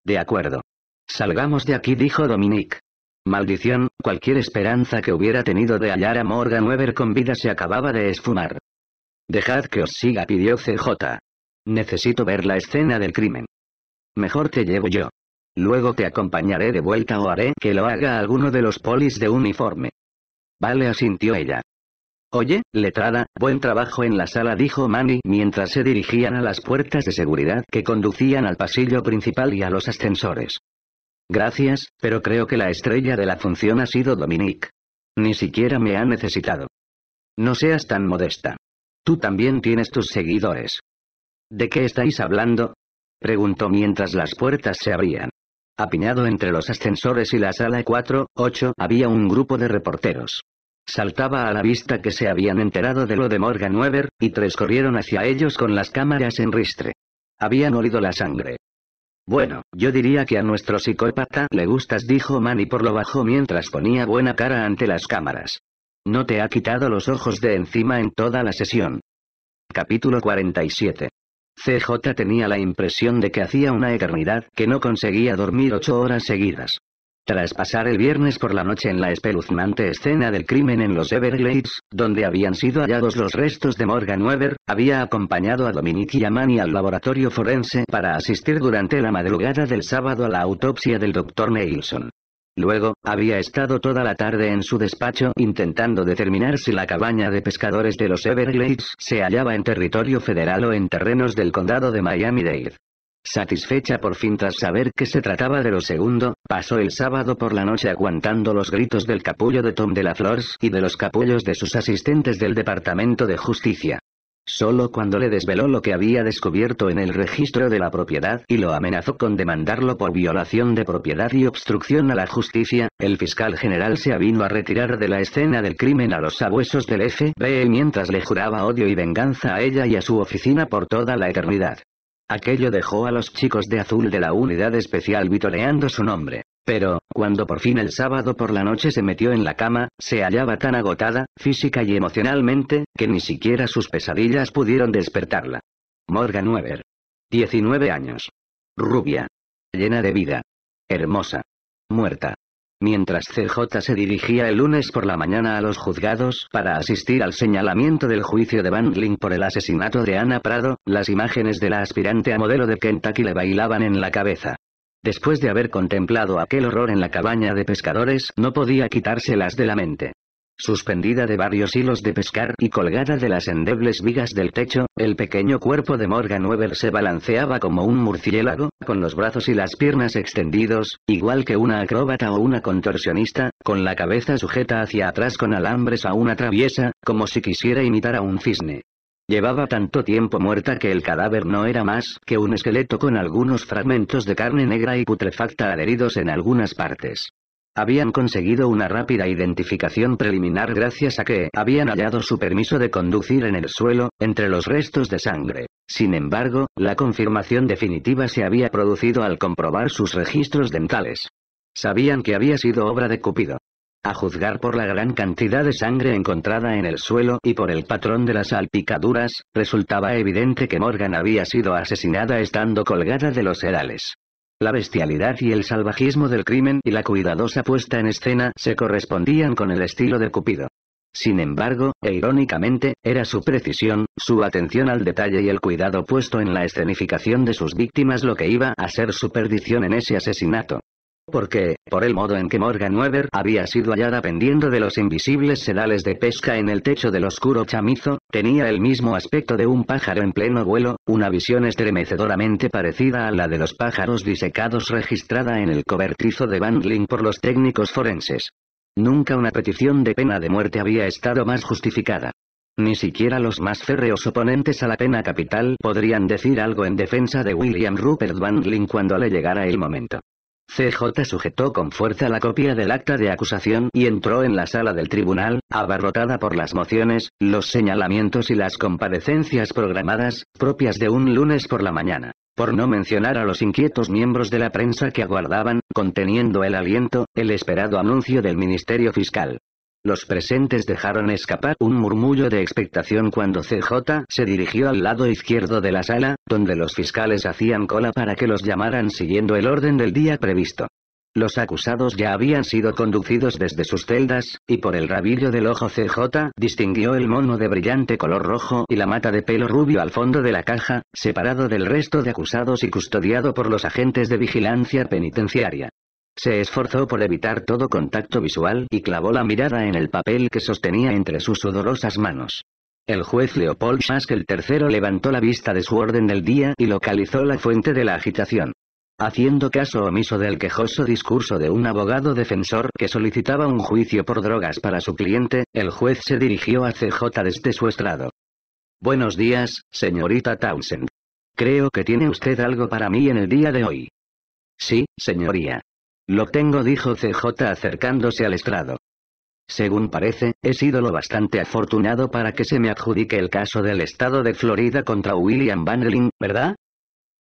De acuerdo. Salgamos de aquí, dijo Dominic. Maldición, cualquier esperanza que hubiera tenido de hallar a Morgan Weber con vida se acababa de esfumar. Dejad que os siga, pidió CJ. Necesito ver la escena del crimen. Mejor te llevo yo. Luego te acompañaré de vuelta o haré que lo haga alguno de los polis de uniforme. Vale, asintió ella. Oye, letrada, buen trabajo en la sala, dijo Manny mientras se dirigían a las puertas de seguridad que conducían al pasillo principal y a los ascensores. Gracias, pero creo que la estrella de la función ha sido Dominique. Ni siquiera me ha necesitado. No seas tan modesta. Tú también tienes tus seguidores. ¿De qué estáis hablando? preguntó mientras las puertas se abrían. Apiñado entre los ascensores y la sala 4, 8 había un grupo de reporteros. Saltaba a la vista que se habían enterado de lo de Morgan Weber, y tres corrieron hacia ellos con las cámaras en ristre. Habían olido la sangre. Bueno, yo diría que a nuestro psicópata le gustas, dijo Manny por lo bajo mientras ponía buena cara ante las cámaras. No te ha quitado los ojos de encima en toda la sesión. Capítulo 47. CJ tenía la impresión de que hacía una eternidad que no conseguía dormir ocho horas seguidas. Tras pasar el viernes por la noche en la espeluznante escena del crimen en los Everglades, donde habían sido hallados los restos de Morgan Weber, había acompañado a Dominique Yamani al laboratorio forense para asistir durante la madrugada del sábado a la autopsia del Dr. Neilson. Luego, había estado toda la tarde en su despacho intentando determinar si la cabaña de pescadores de los Everglades se hallaba en territorio federal o en terrenos del condado de Miami-Dade. Satisfecha por fin tras saber que se trataba de lo segundo, pasó el sábado por la noche aguantando los gritos del capullo de Tom de la Flores y de los capullos de sus asistentes del Departamento de Justicia. Solo cuando le desveló lo que había descubierto en el registro de la propiedad y lo amenazó con demandarlo por violación de propiedad y obstrucción a la justicia, el fiscal general se avino a retirar de la escena del crimen a los sabuesos del FBI mientras le juraba odio y venganza a ella y a su oficina por toda la eternidad. Aquello dejó a los chicos de azul de la unidad especial vitoreando su nombre. Pero, cuando por fin el sábado por la noche se metió en la cama, se hallaba tan agotada, física y emocionalmente, que ni siquiera sus pesadillas pudieron despertarla. Morgan Weber. 19 años. Rubia. Llena de vida. Hermosa. Muerta. Mientras CJ se dirigía el lunes por la mañana a los juzgados para asistir al señalamiento del juicio de Van Link por el asesinato de Ana Prado, las imágenes de la aspirante a modelo de Kentucky le bailaban en la cabeza. Después de haber contemplado aquel horror en la cabaña de pescadores, no podía quitárselas de la mente. Suspendida de varios hilos de pescar y colgada de las endebles vigas del techo, el pequeño cuerpo de Morgan Weber se balanceaba como un murciélago, con los brazos y las piernas extendidos, igual que una acróbata o una contorsionista, con la cabeza sujeta hacia atrás con alambres a una traviesa, como si quisiera imitar a un cisne. Llevaba tanto tiempo muerta que el cadáver no era más que un esqueleto con algunos fragmentos de carne negra y putrefacta adheridos en algunas partes. Habían conseguido una rápida identificación preliminar gracias a que habían hallado su permiso de conducir en el suelo, entre los restos de sangre. Sin embargo, la confirmación definitiva se había producido al comprobar sus registros dentales. Sabían que había sido obra de Cupido. A juzgar por la gran cantidad de sangre encontrada en el suelo y por el patrón de las salpicaduras, resultaba evidente que Morgan había sido asesinada estando colgada de los herales. La bestialidad y el salvajismo del crimen y la cuidadosa puesta en escena se correspondían con el estilo de Cupido. Sin embargo, e irónicamente, era su precisión, su atención al detalle y el cuidado puesto en la escenificación de sus víctimas lo que iba a ser su perdición en ese asesinato. Porque, por el modo en que Morgan Weber había sido hallada pendiendo de los invisibles sedales de pesca en el techo del oscuro chamizo, tenía el mismo aspecto de un pájaro en pleno vuelo, una visión estremecedoramente parecida a la de los pájaros disecados registrada en el cobertizo de Van Link por los técnicos forenses. Nunca una petición de pena de muerte había estado más justificada. Ni siquiera los más férreos oponentes a la pena capital podrían decir algo en defensa de William Rupert Van Link cuando le llegara el momento. CJ sujetó con fuerza la copia del acta de acusación y entró en la sala del tribunal, abarrotada por las mociones, los señalamientos y las comparecencias programadas, propias de un lunes por la mañana. Por no mencionar a los inquietos miembros de la prensa que aguardaban, conteniendo el aliento, el esperado anuncio del Ministerio Fiscal. Los presentes dejaron escapar un murmullo de expectación cuando CJ se dirigió al lado izquierdo de la sala, donde los fiscales hacían cola para que los llamaran siguiendo el orden del día previsto. Los acusados ya habían sido conducidos desde sus celdas, y por el rabillo del ojo CJ distinguió el mono de brillante color rojo y la mata de pelo rubio al fondo de la caja, separado del resto de acusados y custodiado por los agentes de vigilancia penitenciaria. Se esforzó por evitar todo contacto visual y clavó la mirada en el papel que sostenía entre sus sudorosas manos. El juez Leopold el III levantó la vista de su orden del día y localizó la fuente de la agitación. Haciendo caso omiso del quejoso discurso de un abogado defensor que solicitaba un juicio por drogas para su cliente, el juez se dirigió a CJ desde su estrado. Buenos días, señorita Townsend. Creo que tiene usted algo para mí en el día de hoy. Sí, señoría. Lo tengo, dijo CJ acercándose al estrado. Según parece, he sido lo bastante afortunado para que se me adjudique el caso del estado de Florida contra William Vanderlin, ¿verdad?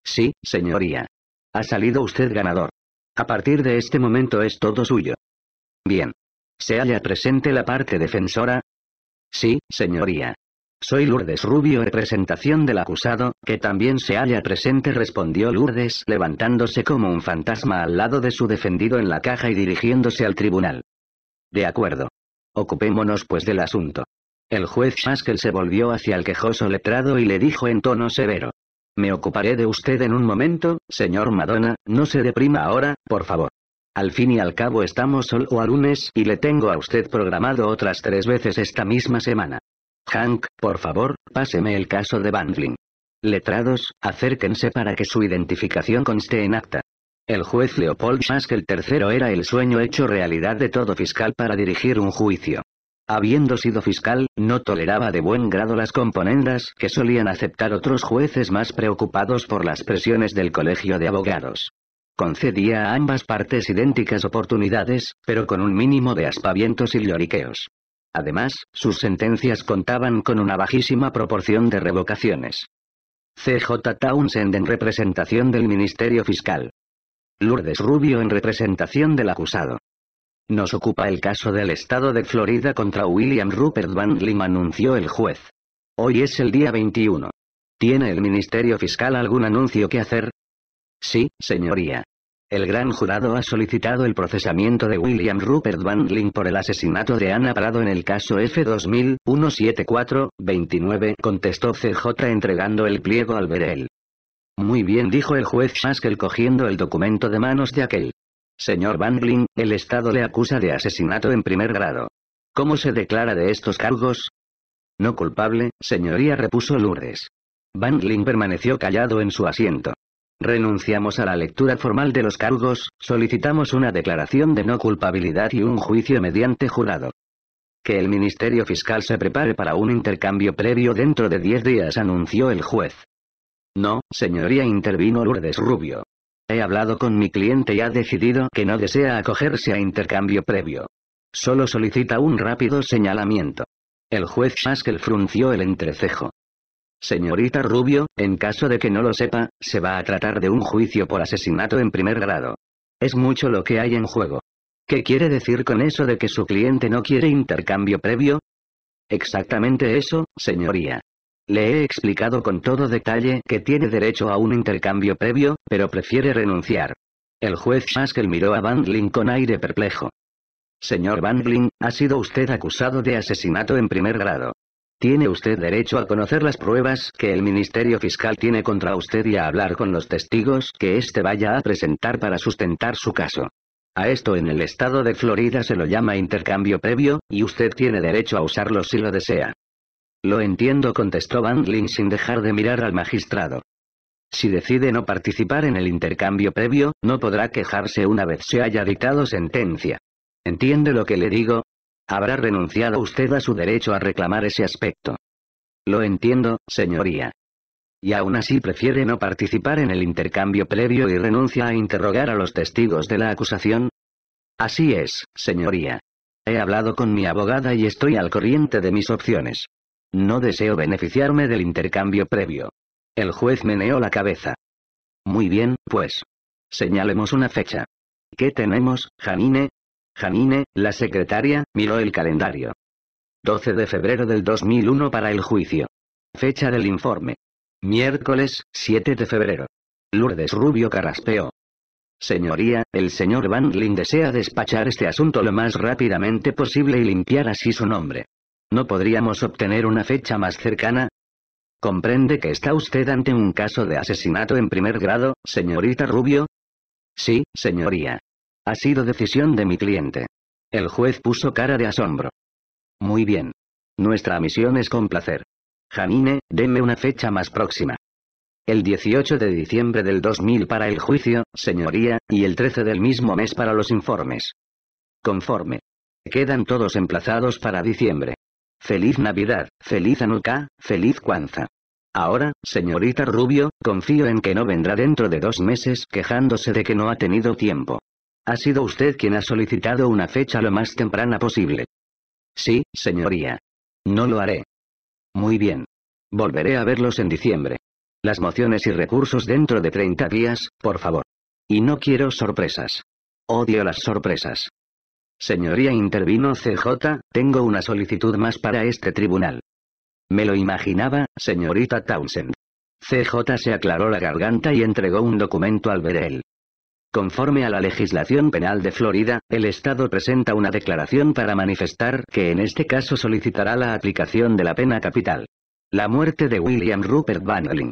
Sí, señoría. Ha salido usted ganador. A partir de este momento es todo suyo. Bien. ¿Se halla presente la parte defensora? Sí, señoría. Soy Lourdes Rubio, representación del acusado, que también se halla presente, respondió Lourdes, levantándose como un fantasma al lado de su defendido en la caja y dirigiéndose al tribunal. De acuerdo. Ocupémonos pues del asunto. El juez Haskell se volvió hacia el quejoso letrado y le dijo en tono severo. Me ocuparé de usted en un momento, señor Madonna, no se deprima ahora, por favor. Al fin y al cabo estamos solo a lunes y le tengo a usted programado otras tres veces esta misma semana. Hank, por favor, páseme el caso de Bandling. Letrados, acérquense para que su identificación conste en acta. El juez Leopold Haskell III era el sueño hecho realidad de todo fiscal para dirigir un juicio. Habiendo sido fiscal, no toleraba de buen grado las componendas que solían aceptar otros jueces más preocupados por las presiones del colegio de abogados concedía a ambas partes idénticas oportunidades, pero con un mínimo de aspavientos y lloriqueos. Además, sus sentencias contaban con una bajísima proporción de revocaciones. CJ Townsend en representación del Ministerio Fiscal. Lourdes Rubio en representación del acusado. Nos ocupa el caso del Estado de Florida contra William Rupert Van Lim anunció el juez. Hoy es el día 21. ¿Tiene el Ministerio Fiscal algún anuncio que hacer? Sí, señoría. El gran jurado ha solicitado el procesamiento de William Rupert Van Link por el asesinato de Ana Prado en el caso F2000-174-29, contestó CJ entregando el pliego al verel. Muy bien dijo el juez Haskell cogiendo el documento de manos de aquel. Señor Van Link, el Estado le acusa de asesinato en primer grado. ¿Cómo se declara de estos cargos? No culpable, señoría repuso Lourdes. Van Link permaneció callado en su asiento. Renunciamos a la lectura formal de los cargos, solicitamos una declaración de no culpabilidad y un juicio mediante jurado. Que el Ministerio Fiscal se prepare para un intercambio previo dentro de diez días, anunció el juez. No, señoría, intervino Lourdes Rubio. He hablado con mi cliente y ha decidido que no desea acogerse a intercambio previo. Solo solicita un rápido señalamiento. El juez Haskell frunció el entrecejo. Señorita Rubio, en caso de que no lo sepa, se va a tratar de un juicio por asesinato en primer grado. Es mucho lo que hay en juego. ¿Qué quiere decir con eso de que su cliente no quiere intercambio previo? Exactamente eso, señoría. Le he explicado con todo detalle que tiene derecho a un intercambio previo, pero prefiere renunciar. El juez Haskell miró a Bandling con aire perplejo. Señor Bandling, ha sido usted acusado de asesinato en primer grado. Tiene usted derecho a conocer las pruebas que el Ministerio Fiscal tiene contra usted y a hablar con los testigos que éste vaya a presentar para sustentar su caso. A esto en el estado de Florida se lo llama intercambio previo, y usted tiene derecho a usarlo si lo desea. Lo entiendo, contestó Van Lin sin dejar de mirar al magistrado. Si decide no participar en el intercambio previo, no podrá quejarse una vez se haya dictado sentencia. ¿Entiende lo que le digo? Habrá renunciado usted a su derecho a reclamar ese aspecto. Lo entiendo, señoría. Y aún así prefiere no participar en el intercambio previo y renuncia a interrogar a los testigos de la acusación. Así es, señoría. He hablado con mi abogada y estoy al corriente de mis opciones. No deseo beneficiarme del intercambio previo. El juez meneó la cabeza. Muy bien, pues. Señalemos una fecha. ¿Qué tenemos, Janine? Janine, la secretaria, miró el calendario. 12 de febrero del 2001 para el juicio. Fecha del informe. Miércoles, 7 de febrero. Lourdes Rubio carraspeó. Señoría, el señor Van Lin desea despachar este asunto lo más rápidamente posible y limpiar así su nombre. ¿No podríamos obtener una fecha más cercana? ¿Comprende que está usted ante un caso de asesinato en primer grado, señorita Rubio? Sí, señoría. Ha sido decisión de mi cliente. El juez puso cara de asombro. Muy bien. Nuestra misión es complacer. Janine, deme una fecha más próxima. El 18 de diciembre del 2000 para el juicio, señoría, y el 13 del mismo mes para los informes. Conforme. Quedan todos emplazados para diciembre. Feliz Navidad, feliz Anuka, feliz Kwanzaa. Ahora, señorita Rubio, confío en que no vendrá dentro de dos meses quejándose de que no ha tenido tiempo. Ha sido usted quien ha solicitado una fecha lo más temprana posible. Sí, señoría. No lo haré. Muy bien. Volveré a verlos en diciembre. Las mociones y recursos dentro de 30 días, por favor. Y no quiero sorpresas. Odio las sorpresas. Señoría intervino CJ, tengo una solicitud más para este tribunal. Me lo imaginaba, señorita Townsend. CJ se aclaró la garganta y entregó un documento al verel. Conforme a la legislación penal de Florida, el Estado presenta una declaración para manifestar que en este caso solicitará la aplicación de la pena capital. La muerte de William Rupert Bannerling.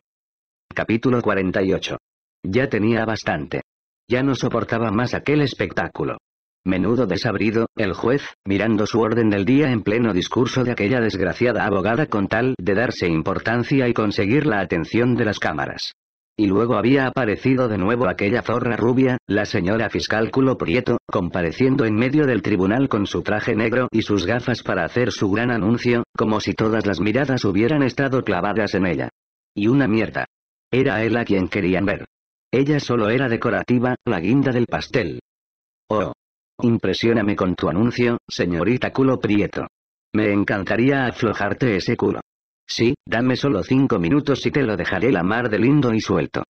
Capítulo 48. Ya tenía bastante. Ya no soportaba más aquel espectáculo. Menudo desabrido, el juez, mirando su orden del día en pleno discurso de aquella desgraciada abogada con tal de darse importancia y conseguir la atención de las cámaras. Y luego había aparecido de nuevo aquella zorra rubia, la señora fiscal culo prieto, compareciendo en medio del tribunal con su traje negro y sus gafas para hacer su gran anuncio, como si todas las miradas hubieran estado clavadas en ella. Y una mierda. Era él a quien querían ver. Ella solo era decorativa, la guinda del pastel. Oh, Impresióname con tu anuncio, señorita culo prieto. Me encantaría aflojarte ese culo. Sí, dame solo cinco minutos y te lo dejaré la mar de lindo y suelto.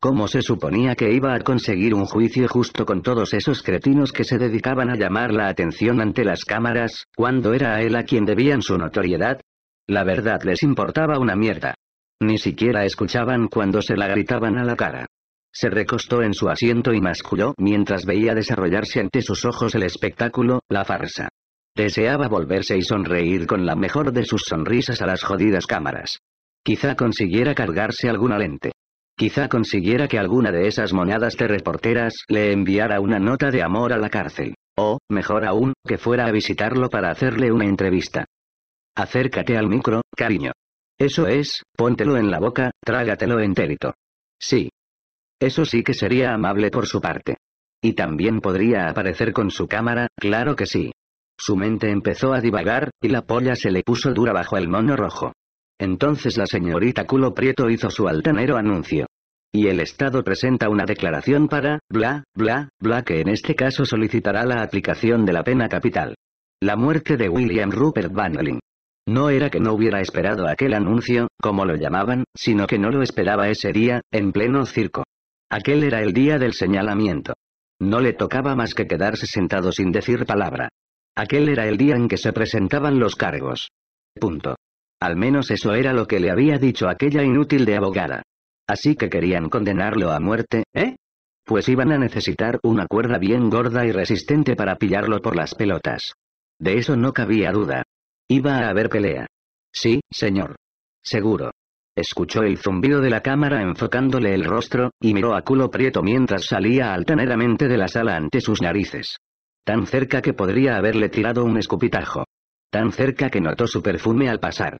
¿Cómo se suponía que iba a conseguir un juicio justo con todos esos cretinos que se dedicaban a llamar la atención ante las cámaras, cuando era a él a quien debían su notoriedad? La verdad les importaba una mierda. Ni siquiera escuchaban cuando se la gritaban a la cara. Se recostó en su asiento y masculló mientras veía desarrollarse ante sus ojos el espectáculo, la farsa. Deseaba volverse y sonreír con la mejor de sus sonrisas a las jodidas cámaras. Quizá consiguiera cargarse alguna lente. Quizá consiguiera que alguna de esas monadas de reporteras le enviara una nota de amor a la cárcel. O, mejor aún, que fuera a visitarlo para hacerle una entrevista. Acércate al micro, cariño. Eso es, póntelo en la boca, trágatelo entérito. Sí, eso sí que sería amable por su parte. Y también podría aparecer con su cámara, claro que sí. Su mente empezó a divagar, y la polla se le puso dura bajo el mono rojo. Entonces la señorita culo prieto hizo su altanero anuncio. Y el Estado presenta una declaración para, bla, bla, bla que en este caso solicitará la aplicación de la pena capital. La muerte de William Rupert Bannerling. No era que no hubiera esperado aquel anuncio, como lo llamaban, sino que no lo esperaba ese día, en pleno circo. Aquel era el día del señalamiento. No le tocaba más que quedarse sentado sin decir palabra. Aquel era el día en que se presentaban los cargos. Punto. Al menos eso era lo que le había dicho aquella inútil de abogada. Así que querían condenarlo a muerte, ¿eh? Pues iban a necesitar una cuerda bien gorda y resistente para pillarlo por las pelotas. De eso no cabía duda. Iba a haber pelea. Sí, señor. Seguro. Escuchó el zumbido de la cámara enfocándole el rostro, y miró a culo prieto mientras salía altaneramente de la sala ante sus narices. Tan cerca que podría haberle tirado un escupitajo. Tan cerca que notó su perfume al pasar.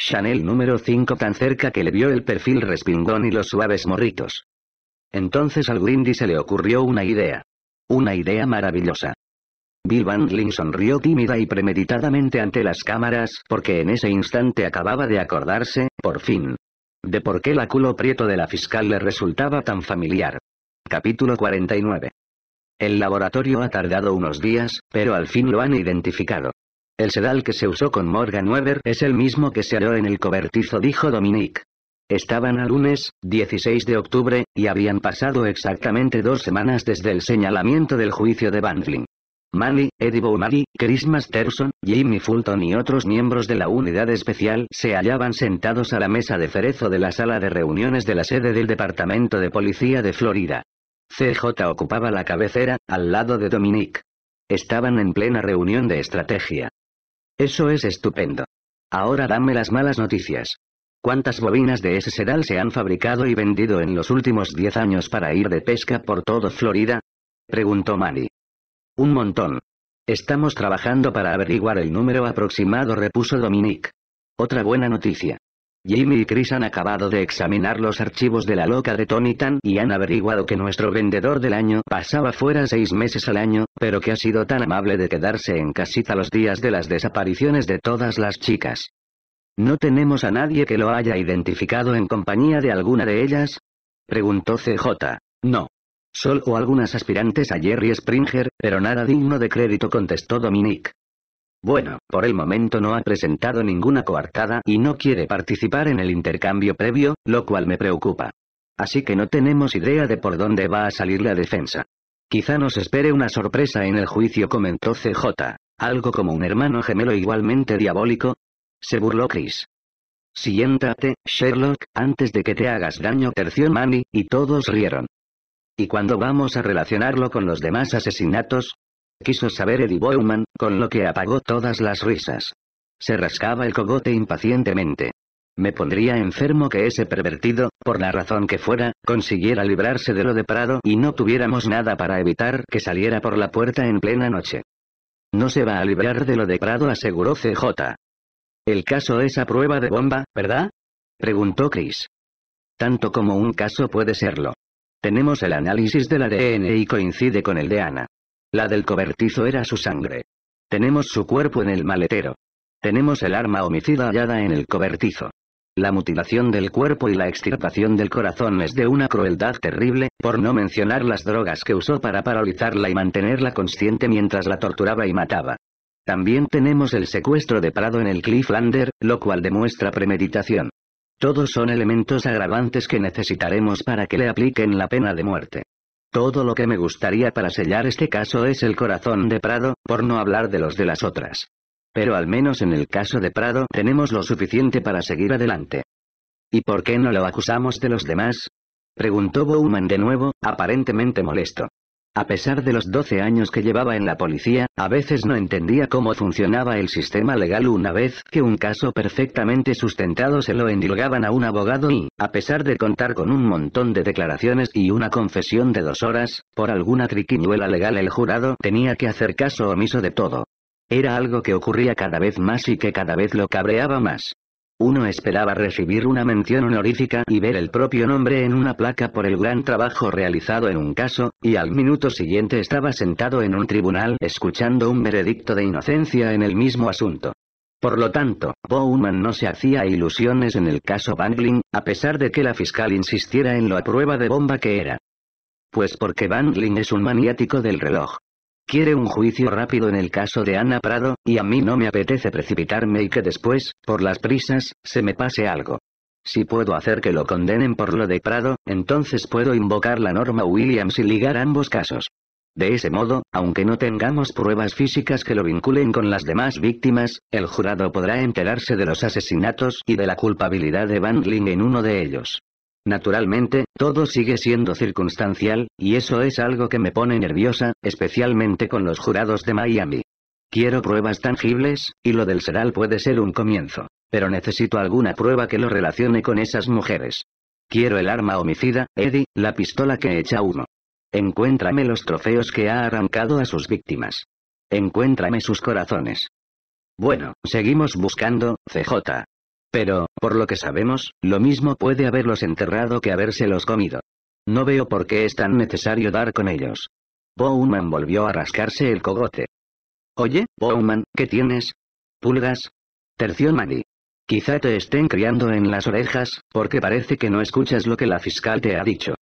Chanel número 5 tan cerca que le vio el perfil respingón y los suaves morritos. Entonces al Windy se le ocurrió una idea. Una idea maravillosa. Bill Bandling sonrió tímida y premeditadamente ante las cámaras porque en ese instante acababa de acordarse, por fin, de por qué la culo prieto de la fiscal le resultaba tan familiar. Capítulo 49. El laboratorio ha tardado unos días, pero al fin lo han identificado. El sedal que se usó con Morgan Weber es el mismo que se halló en el cobertizo, dijo Dominique. Estaban a lunes, 16 de octubre, y habían pasado exactamente dos semanas desde el señalamiento del juicio de Bandling. Manny, Eddie Bowmary, Chris Masterson, Jimmy Fulton y otros miembros de la unidad especial se hallaban sentados a la mesa de cerezo de la sala de reuniones de la sede del Departamento de Policía de Florida. CJ ocupaba la cabecera, al lado de Dominique. Estaban en plena reunión de estrategia. Eso es estupendo. Ahora dame las malas noticias. ¿Cuántas bobinas de ese sedal se han fabricado y vendido en los últimos diez años para ir de pesca por todo Florida? Preguntó Manny. Un montón. Estamos trabajando para averiguar el número aproximado, repuso Dominique. Otra buena noticia. Jimmy y Chris han acabado de examinar los archivos de la loca de Tony Tan y han averiguado que nuestro vendedor del año pasaba fuera seis meses al año, pero que ha sido tan amable de quedarse en casita los días de las desapariciones de todas las chicas. ¿No tenemos a nadie que lo haya identificado en compañía de alguna de ellas? Preguntó CJ. No. Solo algunas aspirantes a Jerry Springer, pero nada digno de crédito, contestó Dominique. Bueno, por el momento no ha presentado ninguna coartada y no quiere participar en el intercambio previo, lo cual me preocupa. Así que no tenemos idea de por dónde va a salir la defensa. Quizá nos espere una sorpresa en el juicio, comentó CJ. Algo como un hermano gemelo igualmente diabólico. Se burló Chris. Siéntate, Sherlock, antes de que te hagas daño, terció Manny, y todos rieron. ¿Y cuándo vamos a relacionarlo con los demás asesinatos? Quiso saber Eddie Bowman, con lo que apagó todas las risas. Se rascaba el cogote impacientemente. Me pondría enfermo que ese pervertido, por la razón que fuera, consiguiera librarse de lo de Prado y no tuviéramos nada para evitar que saliera por la puerta en plena noche. No se va a librar de lo de Prado, aseguró CJ. El caso es a prueba de bomba, ¿verdad? preguntó Chris. Tanto como un caso puede serlo. Tenemos el análisis del ADN y coincide con el de Ana. La del cobertizo era su sangre. Tenemos su cuerpo en el maletero. Tenemos el arma homicida hallada en el cobertizo. La mutilación del cuerpo y la extirpación del corazón es de una crueldad terrible, por no mencionar las drogas que usó para paralizarla y mantenerla consciente mientras la torturaba y mataba. También tenemos el secuestro de Prado en el Clifflander, lo cual demuestra premeditación. Todos son elementos agravantes que necesitaremos para que le apliquen la pena de muerte. Todo lo que me gustaría para sellar este caso es el corazón de Prado, por no hablar de los de las otras. Pero al menos en el caso de Prado tenemos lo suficiente para seguir adelante. ¿Y por qué no lo acusamos de los demás? Preguntó Bowman de nuevo, aparentemente molesto. A pesar de los 12 años que llevaba en la policía, a veces no entendía cómo funcionaba el sistema legal una vez que un caso perfectamente sustentado se lo endilgaban a un abogado y, a pesar de contar con un montón de declaraciones y una confesión de dos horas, por alguna triquiñuela legal el jurado tenía que hacer caso omiso de todo. Era algo que ocurría cada vez más y que cada vez lo cabreaba más. Uno esperaba recibir una mención honorífica y ver el propio nombre en una placa por el gran trabajo realizado en un caso, y al minuto siguiente estaba sentado en un tribunal escuchando un veredicto de inocencia en el mismo asunto. Por lo tanto, Bowman no se hacía ilusiones en el caso Bangling, a pesar de que la fiscal insistiera en lo a prueba de bomba que era. Pues porque Bangling es un maniático del reloj. Quiere un juicio rápido en el caso de Ana Prado, y a mí no me apetece precipitarme y que después, por las prisas, se me pase algo. Si puedo hacer que lo condenen por lo de Prado, entonces puedo invocar la norma Williams y ligar ambos casos. De ese modo, aunque no tengamos pruebas físicas que lo vinculen con las demás víctimas, el jurado podrá enterarse de los asesinatos y de la culpabilidad de Van en uno de ellos. Naturalmente, todo sigue siendo circunstancial, y eso es algo que me pone nerviosa, especialmente con los jurados de Miami. Quiero pruebas tangibles, y lo del Seral puede ser un comienzo. Pero necesito alguna prueba que lo relacione con esas mujeres. Quiero el arma homicida, Eddie, la pistola que echa humo. Encuéntrame los trofeos que ha arrancado a sus víctimas. Encuéntrame sus corazones. Bueno, seguimos buscando, CJ. Pero, por lo que sabemos, lo mismo puede haberlos enterrado que habérselos comido. No veo por qué es tan necesario dar con ellos. Bowman volvió a rascarse el cogote. Oye, Bowman, ¿qué tienes? ¿Pulgas? Terció Manny. Quizá te estén criando en las orejas, porque parece que no escuchas lo que la fiscal te ha dicho.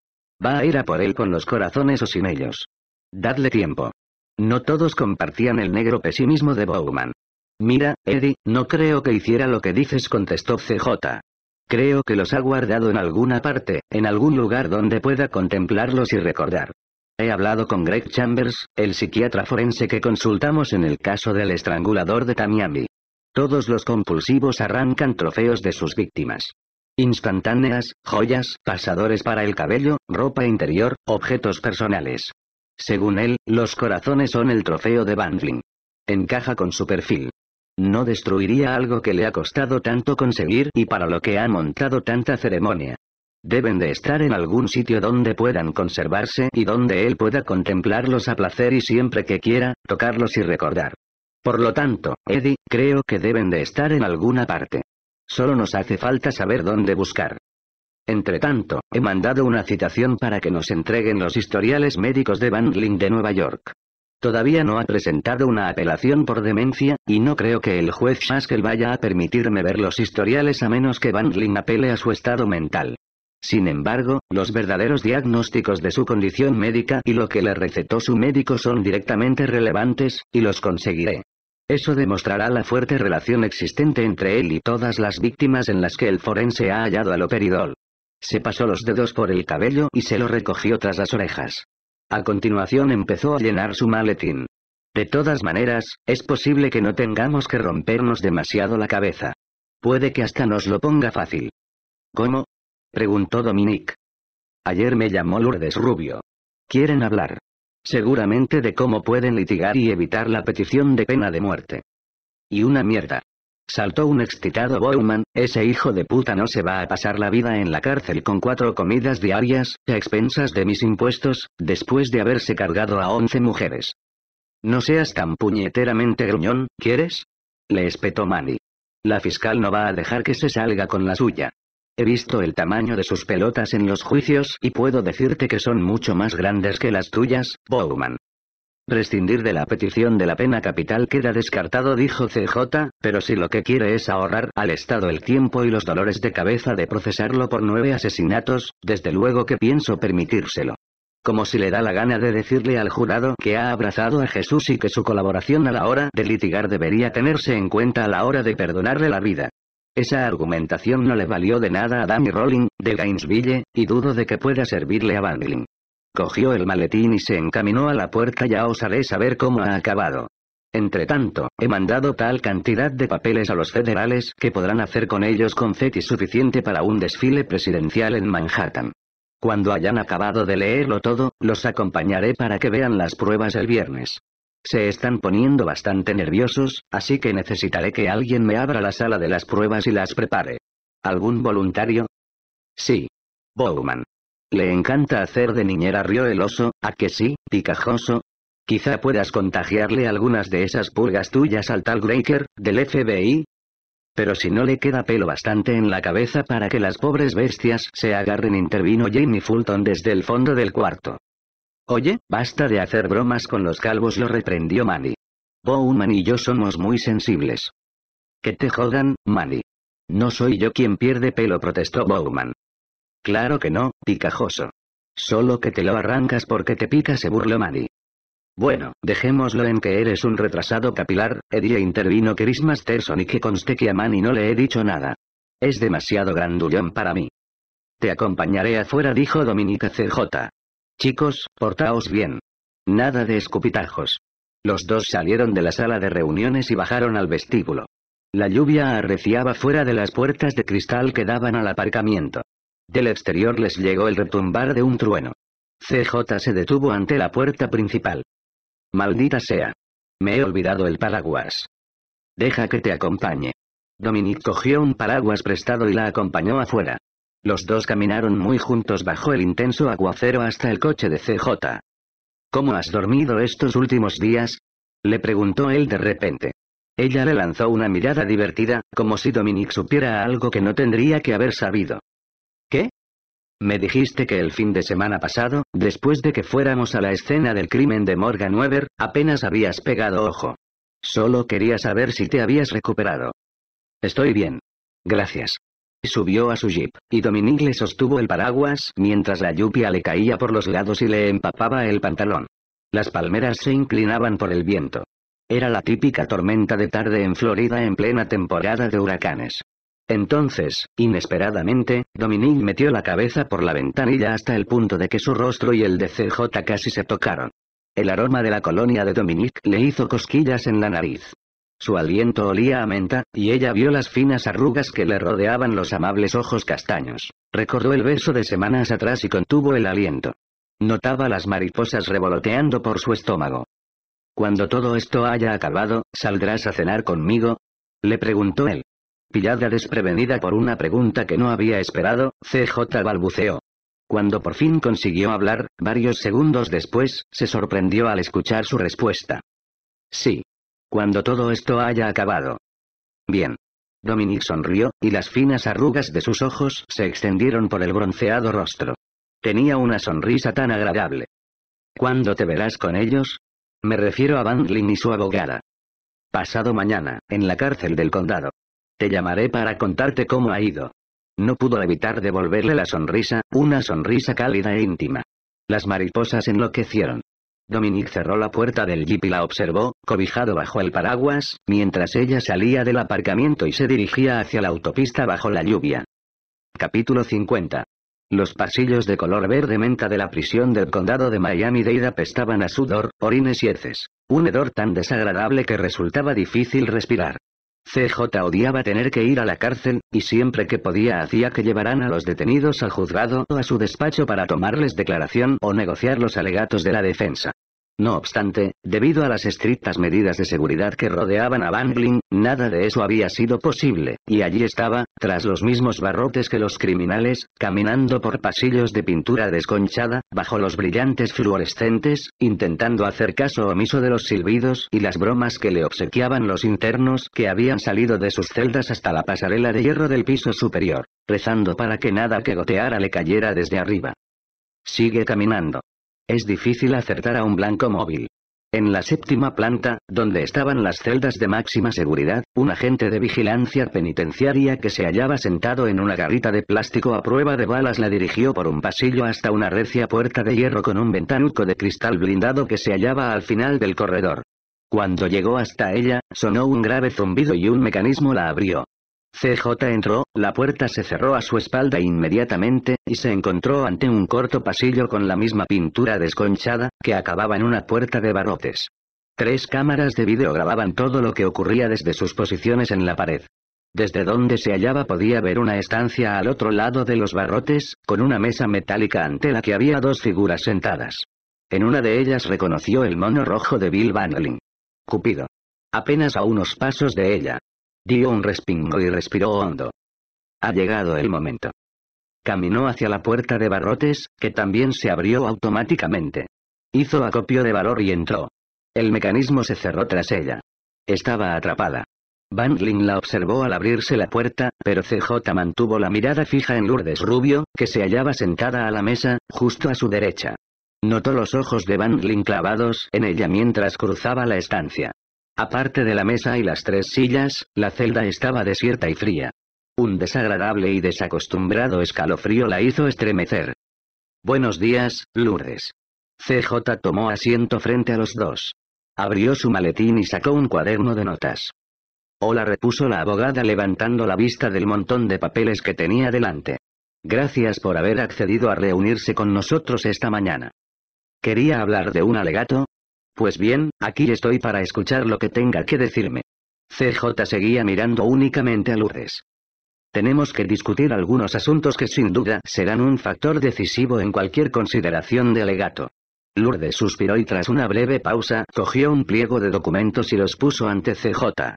Va a ir a por él con los corazones o sin ellos. Dadle tiempo. No todos compartían el negro pesimismo de Bowman. Mira, Eddie, no creo que hiciera lo que dices, contestó CJ. Creo que los ha guardado en alguna parte, en algún lugar donde pueda contemplarlos y recordar. He hablado con Greg Chambers, el psiquiatra forense que consultamos en el caso del estrangulador de Tamiami. Todos los compulsivos arrancan trofeos de sus víctimas. Instantáneas, joyas, pasadores para el cabello, ropa interior, objetos personales. Según él, los corazones son el trofeo de Bandling. Encaja con su perfil. No destruiría algo que le ha costado tanto conseguir y para lo que ha montado tanta ceremonia. Deben de estar en algún sitio donde puedan conservarse y donde él pueda contemplarlos a placer y siempre que quiera, tocarlos y recordar. Por lo tanto, Eddie, creo que deben de estar en alguna parte. Solo nos hace falta saber dónde buscar. Entre tanto, he mandado una citación para que nos entreguen los historiales médicos de Van de Nueva York. Todavía no ha presentado una apelación por demencia, y no creo que el juez Haskell vaya a permitirme ver los historiales a menos que Van Lin apele a su estado mental. Sin embargo, los verdaderos diagnósticos de su condición médica y lo que le recetó su médico son directamente relevantes, y los conseguiré. Eso demostrará la fuerte relación existente entre él y todas las víctimas en las que el forense ha hallado al operidol. Se pasó los dedos por el cabello y se lo recogió tras las orejas. A continuación empezó a llenar su maletín. De todas maneras, es posible que no tengamos que rompernos demasiado la cabeza. Puede que hasta nos lo ponga fácil. ¿Cómo? preguntó Dominique. Ayer me llamó Lourdes Rubio. Quieren hablar. Seguramente de cómo pueden litigar y evitar la petición de pena de muerte. Y una mierda. Saltó un excitado Bowman, ese hijo de puta no se va a pasar la vida en la cárcel con cuatro comidas diarias, a expensas de mis impuestos, después de haberse cargado a once mujeres. No seas tan puñeteramente gruñón, ¿quieres? Le espetó Manny. La fiscal no va a dejar que se salga con la suya. He visto el tamaño de sus pelotas en los juicios y puedo decirte que son mucho más grandes que las tuyas, Bowman. Prescindir de la petición de la pena capital queda descartado, dijo CJ, pero si lo que quiere es ahorrar al Estado el tiempo y los dolores de cabeza de procesarlo por nueve asesinatos, desde luego que pienso permitírselo. Como si le da la gana de decirle al jurado que ha abrazado a Jesús y que su colaboración a la hora de litigar debería tenerse en cuenta a la hora de perdonarle la vida. Esa argumentación no le valió de nada a Danny Rowling, de Gainesville, y dudo de que pueda servirle a Bangling. Cogió el maletín y se encaminó a la puerta ya os haré saber cómo ha acabado. Entretanto, he mandado tal cantidad de papeles a los federales que podrán hacer con ellos confeti suficiente para un desfile presidencial en Manhattan. Cuando hayan acabado de leerlo todo, los acompañaré para que vean las pruebas el viernes. Se están poniendo bastante nerviosos, así que necesitaré que alguien me abra la sala de las pruebas y las prepare. ¿Algún voluntario? Sí. Bowman. Le encanta hacer de niñera río el oso, ¿a que sí, picajoso? Quizá puedas contagiarle algunas de esas pulgas tuyas al tal Graker, del FBI. Pero si no le queda pelo bastante en la cabeza para que las pobres bestias se agarren, intervino Jamie Fulton desde el fondo del cuarto. Oye, basta de hacer bromas con los calvos, lo reprendió Manny. Bowman y yo somos muy sensibles. Que te jodan, Manny. No soy yo quien pierde pelo, protestó Bowman. Claro que no, picajoso. Solo que te lo arrancas porque te pica, se burló Manny. Bueno, dejémoslo en que eres un retrasado capilar, Eddie intervino Chris Masterson y que conste que a Manny no le he dicho nada. Es demasiado grandullón para mí. Te acompañaré afuera, dijo Dominica CJ. Chicos, portaos bien. Nada de escupitajos. Los dos salieron de la sala de reuniones y bajaron al vestíbulo. La lluvia arreciaba fuera de las puertas de cristal que daban al aparcamiento. Del exterior les llegó el retumbar de un trueno. CJ se detuvo ante la puerta principal. Maldita sea. Me he olvidado el paraguas. Deja que te acompañe. Dominique cogió un paraguas prestado y la acompañó afuera. Los dos caminaron muy juntos bajo el intenso aguacero hasta el coche de CJ. ¿Cómo has dormido estos últimos días? Le preguntó él de repente. Ella le lanzó una mirada divertida, como si Dominique supiera algo que no tendría que haber sabido. ¿Qué? Me dijiste que el fin de semana pasado, después de que fuéramos a la escena del crimen de Morgan Weber, apenas habías pegado ojo. Solo quería saber si te habías recuperado. Estoy bien. Gracias. Subió a su jeep, y Dominique le sostuvo el paraguas mientras la lluvia le caía por los lados y le empapaba el pantalón. Las palmeras se inclinaban por el viento. Era la típica tormenta de tarde en Florida en plena temporada de huracanes. Entonces, inesperadamente, Dominique metió la cabeza por la ventanilla hasta el punto de que su rostro y el de CJ casi se tocaron. El aroma de la colonia de Dominique le hizo cosquillas en la nariz. Su aliento olía a menta, y ella vio las finas arrugas que le rodeaban los amables ojos castaños. Recordó el beso de semanas atrás y contuvo el aliento. Notaba las mariposas revoloteando por su estómago. Cuando todo esto haya acabado, ¿saldrás a cenar conmigo? Le preguntó él. Pillada desprevenida por una pregunta que no había esperado, CJ balbuceó. Cuando por fin consiguió hablar, varios segundos después, se sorprendió al escuchar su respuesta. Sí. Cuando todo esto haya acabado. Bien. Dominique sonrió, y las finas arrugas de sus ojos se extendieron por el bronceado rostro. Tenía una sonrisa tan agradable. ¿Cuándo te verás con ellos? Me refiero a Bandlin y su abogada. Pasado mañana, en la cárcel del condado. Te llamaré para contarte cómo ha ido. No pudo evitar devolverle la sonrisa, una sonrisa cálida e íntima. Las mariposas enloquecieron. Dominique cerró la puerta del jeep y la observó, cobijado bajo el paraguas, mientras ella salía del aparcamiento y se dirigía hacia la autopista bajo la lluvia. Capítulo 50. Los pasillos de color verde menta de la prisión del condado de Miami-Dade apestaban a sudor, orines y heces. Un hedor tan desagradable que resultaba difícil respirar. CJ odiaba tener que ir a la cárcel, y siempre que podía hacía que llevaran a los detenidos al juzgado o a su despacho para tomarles declaración o negociar los alegatos de la defensa. No obstante, debido a las estrictas medidas de seguridad que rodeaban a Bangling, nada de eso había sido posible, y allí estaba, tras los mismos barrotes que los criminales, caminando por pasillos de pintura desconchada, bajo los brillantes fluorescentes, intentando hacer caso omiso de los silbidos y las bromas que le obsequiaban los internos que habían salido de sus celdas hasta la pasarela de hierro del piso superior, rezando para que nada que goteara le cayera desde arriba. Sigue caminando. Es difícil acertar a un blanco móvil. En la séptima planta, donde estaban las celdas de máxima seguridad, un agente de vigilancia penitenciaria que se hallaba sentado en una garita de plástico a prueba de balas la dirigió por un pasillo hasta una recia puerta de hierro con un ventanuco de cristal blindado que se hallaba al final del corredor. Cuando llegó hasta ella, sonó un grave zumbido y un mecanismo la abrió. CJ entró, la puerta se cerró a su espalda inmediatamente, y se encontró ante un corto pasillo con la misma pintura desconchada, que acababa en una puerta de barrotes. Tres cámaras de vídeo grababan todo lo que ocurría desde sus posiciones en la pared. Desde donde se hallaba podía ver una estancia al otro lado de los barrotes, con una mesa metálica ante la que había dos figuras sentadas. En una de ellas reconoció el mono rojo de Bill Bangling. Cupido. Apenas a unos pasos de ella. Dio un respingo y respiró hondo. Ha llegado el momento. Caminó hacia la puerta de barrotes, que también se abrió automáticamente. Hizo acopio de valor y entró. El mecanismo se cerró tras ella. Estaba atrapada. Bangling la observó al abrirse la puerta, pero CJ mantuvo la mirada fija en Lourdes Rubio, que se hallaba sentada a la mesa, justo a su derecha. Notó los ojos de Bangling clavados en ella mientras cruzaba la estancia. Aparte de la mesa y las tres sillas, la celda estaba desierta y fría. Un desagradable y desacostumbrado escalofrío la hizo estremecer. Buenos días, Lourdes. CJ tomó asiento frente a los dos. Abrió su maletín y sacó un cuaderno de notas. Hola, repuso la abogada levantando la vista del montón de papeles que tenía delante. Gracias por haber accedido a reunirse con nosotros esta mañana. Quería hablar de un alegato, pues bien, aquí estoy para escuchar lo que tenga que decirme. CJ seguía mirando únicamente a Lourdes. Tenemos que discutir algunos asuntos que sin duda serán un factor decisivo en cualquier consideración de alegato. Lourdes suspiró y tras una breve pausa, cogió un pliego de documentos y los puso ante CJ.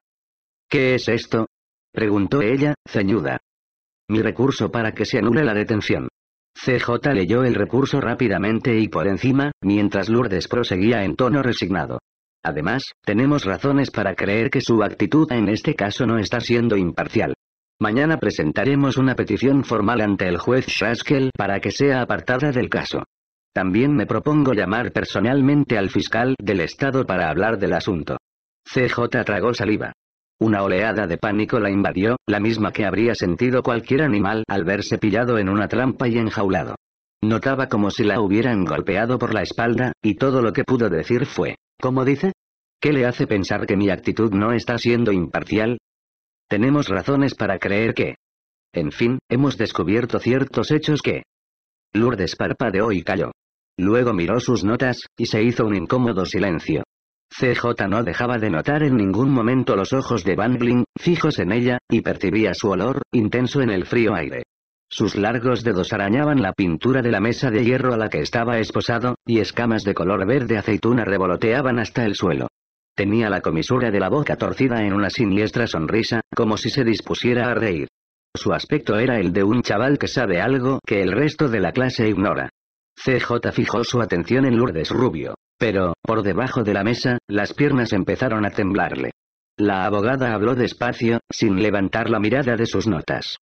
¿Qué es esto? preguntó ella, ceñuda. Mi recurso para que se anule la detención. CJ leyó el recurso rápidamente y por encima, mientras Lourdes proseguía en tono resignado. Además, tenemos razones para creer que su actitud en este caso no está siendo imparcial. Mañana presentaremos una petición formal ante el juez Schaskel para que sea apartada del caso. También me propongo llamar personalmente al fiscal del estado para hablar del asunto. CJ tragó saliva. Una oleada de pánico la invadió, la misma que habría sentido cualquier animal al verse pillado en una trampa y enjaulado. Notaba como si la hubieran golpeado por la espalda, y todo lo que pudo decir fue, ¿cómo dice? ¿Qué le hace pensar que mi actitud no está siendo imparcial? Tenemos razones para creer que... En fin, hemos descubierto ciertos hechos que... Lourdes parpadeó y calló. Luego miró sus notas, y se hizo un incómodo silencio. CJ no dejaba de notar en ningún momento los ojos de Bangling, fijos en ella, y percibía su olor, intenso en el frío aire. Sus largos dedos arañaban la pintura de la mesa de hierro a la que estaba esposado, y escamas de color verde aceituna revoloteaban hasta el suelo. Tenía la comisura de la boca torcida en una siniestra sonrisa, como si se dispusiera a reír. Su aspecto era el de un chaval que sabe algo que el resto de la clase ignora. CJ fijó su atención en Lourdes Rubio. Pero, por debajo de la mesa, las piernas empezaron a temblarle. La abogada habló despacio, sin levantar la mirada de sus notas.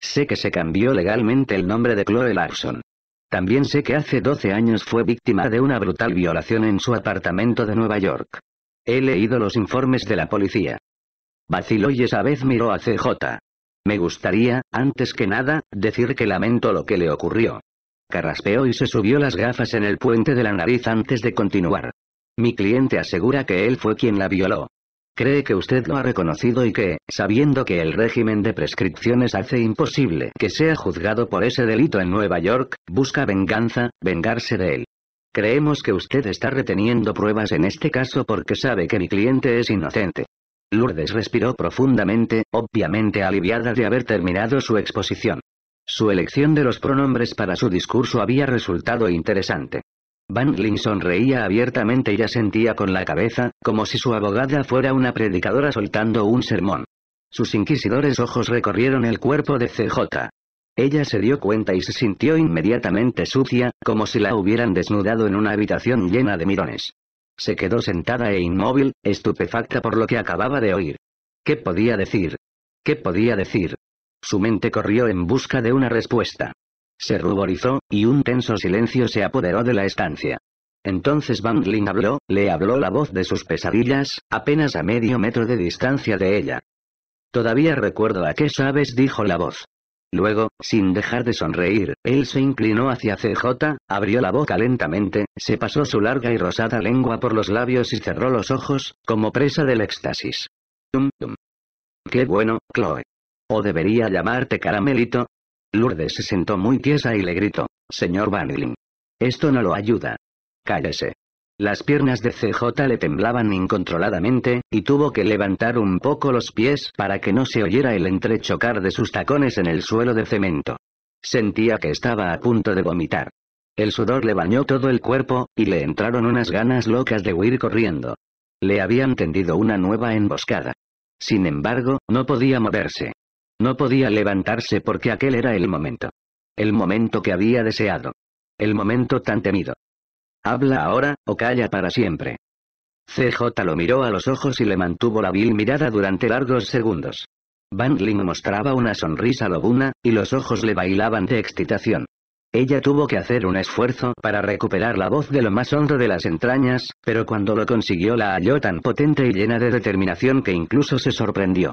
Sé que se cambió legalmente el nombre de Chloe Larson. También sé que hace 12 años fue víctima de una brutal violación en su apartamento de Nueva York. He leído los informes de la policía. Vaciló y esa vez miró a CJ. Me gustaría, antes que nada, decir que lamento lo que le ocurrió. Carraspeó y se subió las gafas en el puente de la nariz antes de continuar. Mi cliente asegura que él fue quien la violó. Cree que usted lo ha reconocido y que, sabiendo que el régimen de prescripciones hace imposible que sea juzgado por ese delito en Nueva York, busca venganza, vengarse de él. Creemos que usted está reteniendo pruebas en este caso porque sabe que mi cliente es inocente. Lourdes respiró profundamente, obviamente aliviada de haber terminado su exposición. Su elección de los pronombres para su discurso había resultado interesante. Van Lin sonreía abiertamente y asentía con la cabeza, como si su abogada fuera una predicadora soltando un sermón. Sus inquisidores ojos recorrieron el cuerpo de CJ. Ella se dio cuenta y se sintió inmediatamente sucia, como si la hubieran desnudado en una habitación llena de mirones. Se quedó sentada e inmóvil, estupefacta por lo que acababa de oír. ¿Qué podía decir? ¿Qué podía decir? Su mente corrió en busca de una respuesta. Se ruborizó, y un tenso silencio se apoderó de la estancia. Entonces Van Lin habló, le habló la voz de sus pesadillas, apenas a medio metro de distancia de ella. Todavía recuerdo a qué sabes, dijo la voz. Luego, sin dejar de sonreír, él se inclinó hacia CJ, abrió la boca lentamente, se pasó su larga y rosada lengua por los labios y cerró los ojos, como presa del éxtasis. Tum, tum. Qué bueno, Chloe. ¿O debería llamarte caramelito? Lourdes se sentó muy tiesa y le gritó, Señor Vanillin. Esto no lo ayuda. Cállese. Las piernas de CJ le temblaban incontroladamente, y tuvo que levantar un poco los pies para que no se oyera el entrechocar de sus tacones en el suelo de cemento. Sentía que estaba a punto de vomitar. El sudor le bañó todo el cuerpo, y le entraron unas ganas locas de huir corriendo. Le habían tendido una nueva emboscada. Sin embargo, no podía moverse. No podía levantarse porque aquel era el momento. El momento que había deseado. El momento tan temido. Habla ahora, o calla para siempre. CJ lo miró a los ojos y le mantuvo la vil mirada durante largos segundos. Van Ling mostraba una sonrisa lobuna, y los ojos le bailaban de excitación. Ella tuvo que hacer un esfuerzo para recuperar la voz de lo más hondo de las entrañas, pero cuando lo consiguió la halló tan potente y llena de determinación que incluso se sorprendió.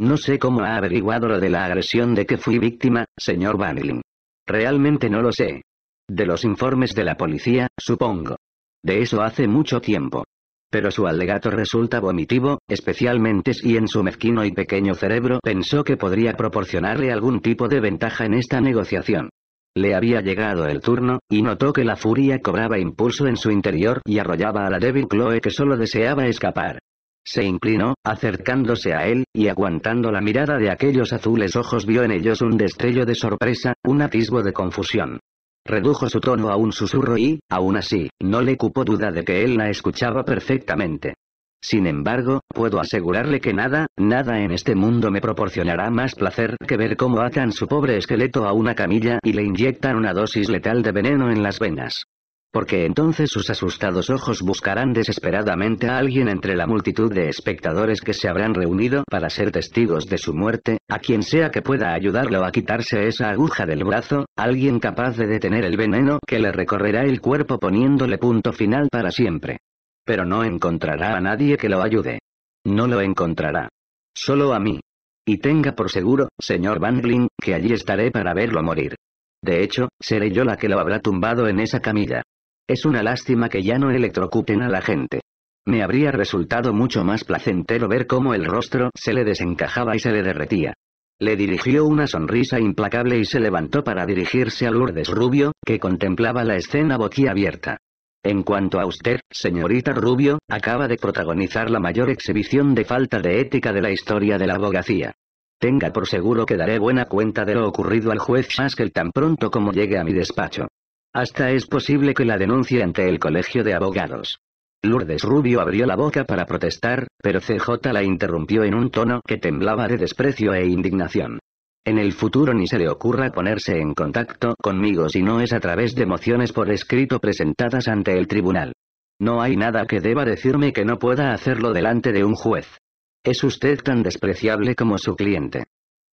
No sé cómo ha averiguado lo de la agresión de que fui víctima, señor Vanilling. Realmente no lo sé. De los informes de la policía, supongo. De eso hace mucho tiempo. Pero su alegato resulta vomitivo, especialmente si en su mezquino y pequeño cerebro pensó que podría proporcionarle algún tipo de ventaja en esta negociación. Le había llegado el turno, y notó que la furia cobraba impulso en su interior y arrollaba a la débil Chloe que solo deseaba escapar. Se inclinó, acercándose a él, y aguantando la mirada de aquellos azules ojos vio en ellos un destello de sorpresa, un atisbo de confusión. Redujo su tono a un susurro y, aún así, no le cupo duda de que él la escuchaba perfectamente. Sin embargo, puedo asegurarle que nada, nada en este mundo me proporcionará más placer que ver cómo atan su pobre esqueleto a una camilla y le inyectan una dosis letal de veneno en las venas. Porque entonces sus asustados ojos buscarán desesperadamente a alguien entre la multitud de espectadores que se habrán reunido para ser testigos de su muerte, a quien sea que pueda ayudarlo a quitarse esa aguja del brazo, alguien capaz de detener el veneno que le recorrerá el cuerpo poniéndole punto final para siempre. Pero no encontrará a nadie que lo ayude. No lo encontrará. Solo a mí. Y tenga por seguro, señor Bangling, que allí estaré para verlo morir. De hecho, seré yo la que lo habrá tumbado en esa camilla. Es una lástima que ya no electrocuten a la gente. Me habría resultado mucho más placentero ver cómo el rostro se le desencajaba y se le derretía. Le dirigió una sonrisa implacable y se levantó para dirigirse a Lourdes Rubio, que contemplaba la escena boquiabierta. En cuanto a usted, señorita Rubio, acaba de protagonizar la mayor exhibición de falta de ética de la historia de la abogacía. Tenga por seguro que daré buena cuenta de lo ocurrido al juez Haskell tan pronto como llegue a mi despacho. Hasta es posible que la denuncie ante el colegio de abogados. Lourdes Rubio abrió la boca para protestar, pero CJ la interrumpió en un tono que temblaba de desprecio e indignación. En el futuro ni se le ocurra ponerse en contacto conmigo si no es a través de mociones por escrito presentadas ante el tribunal. No hay nada que deba decirme que no pueda hacerlo delante de un juez. Es usted tan despreciable como su cliente.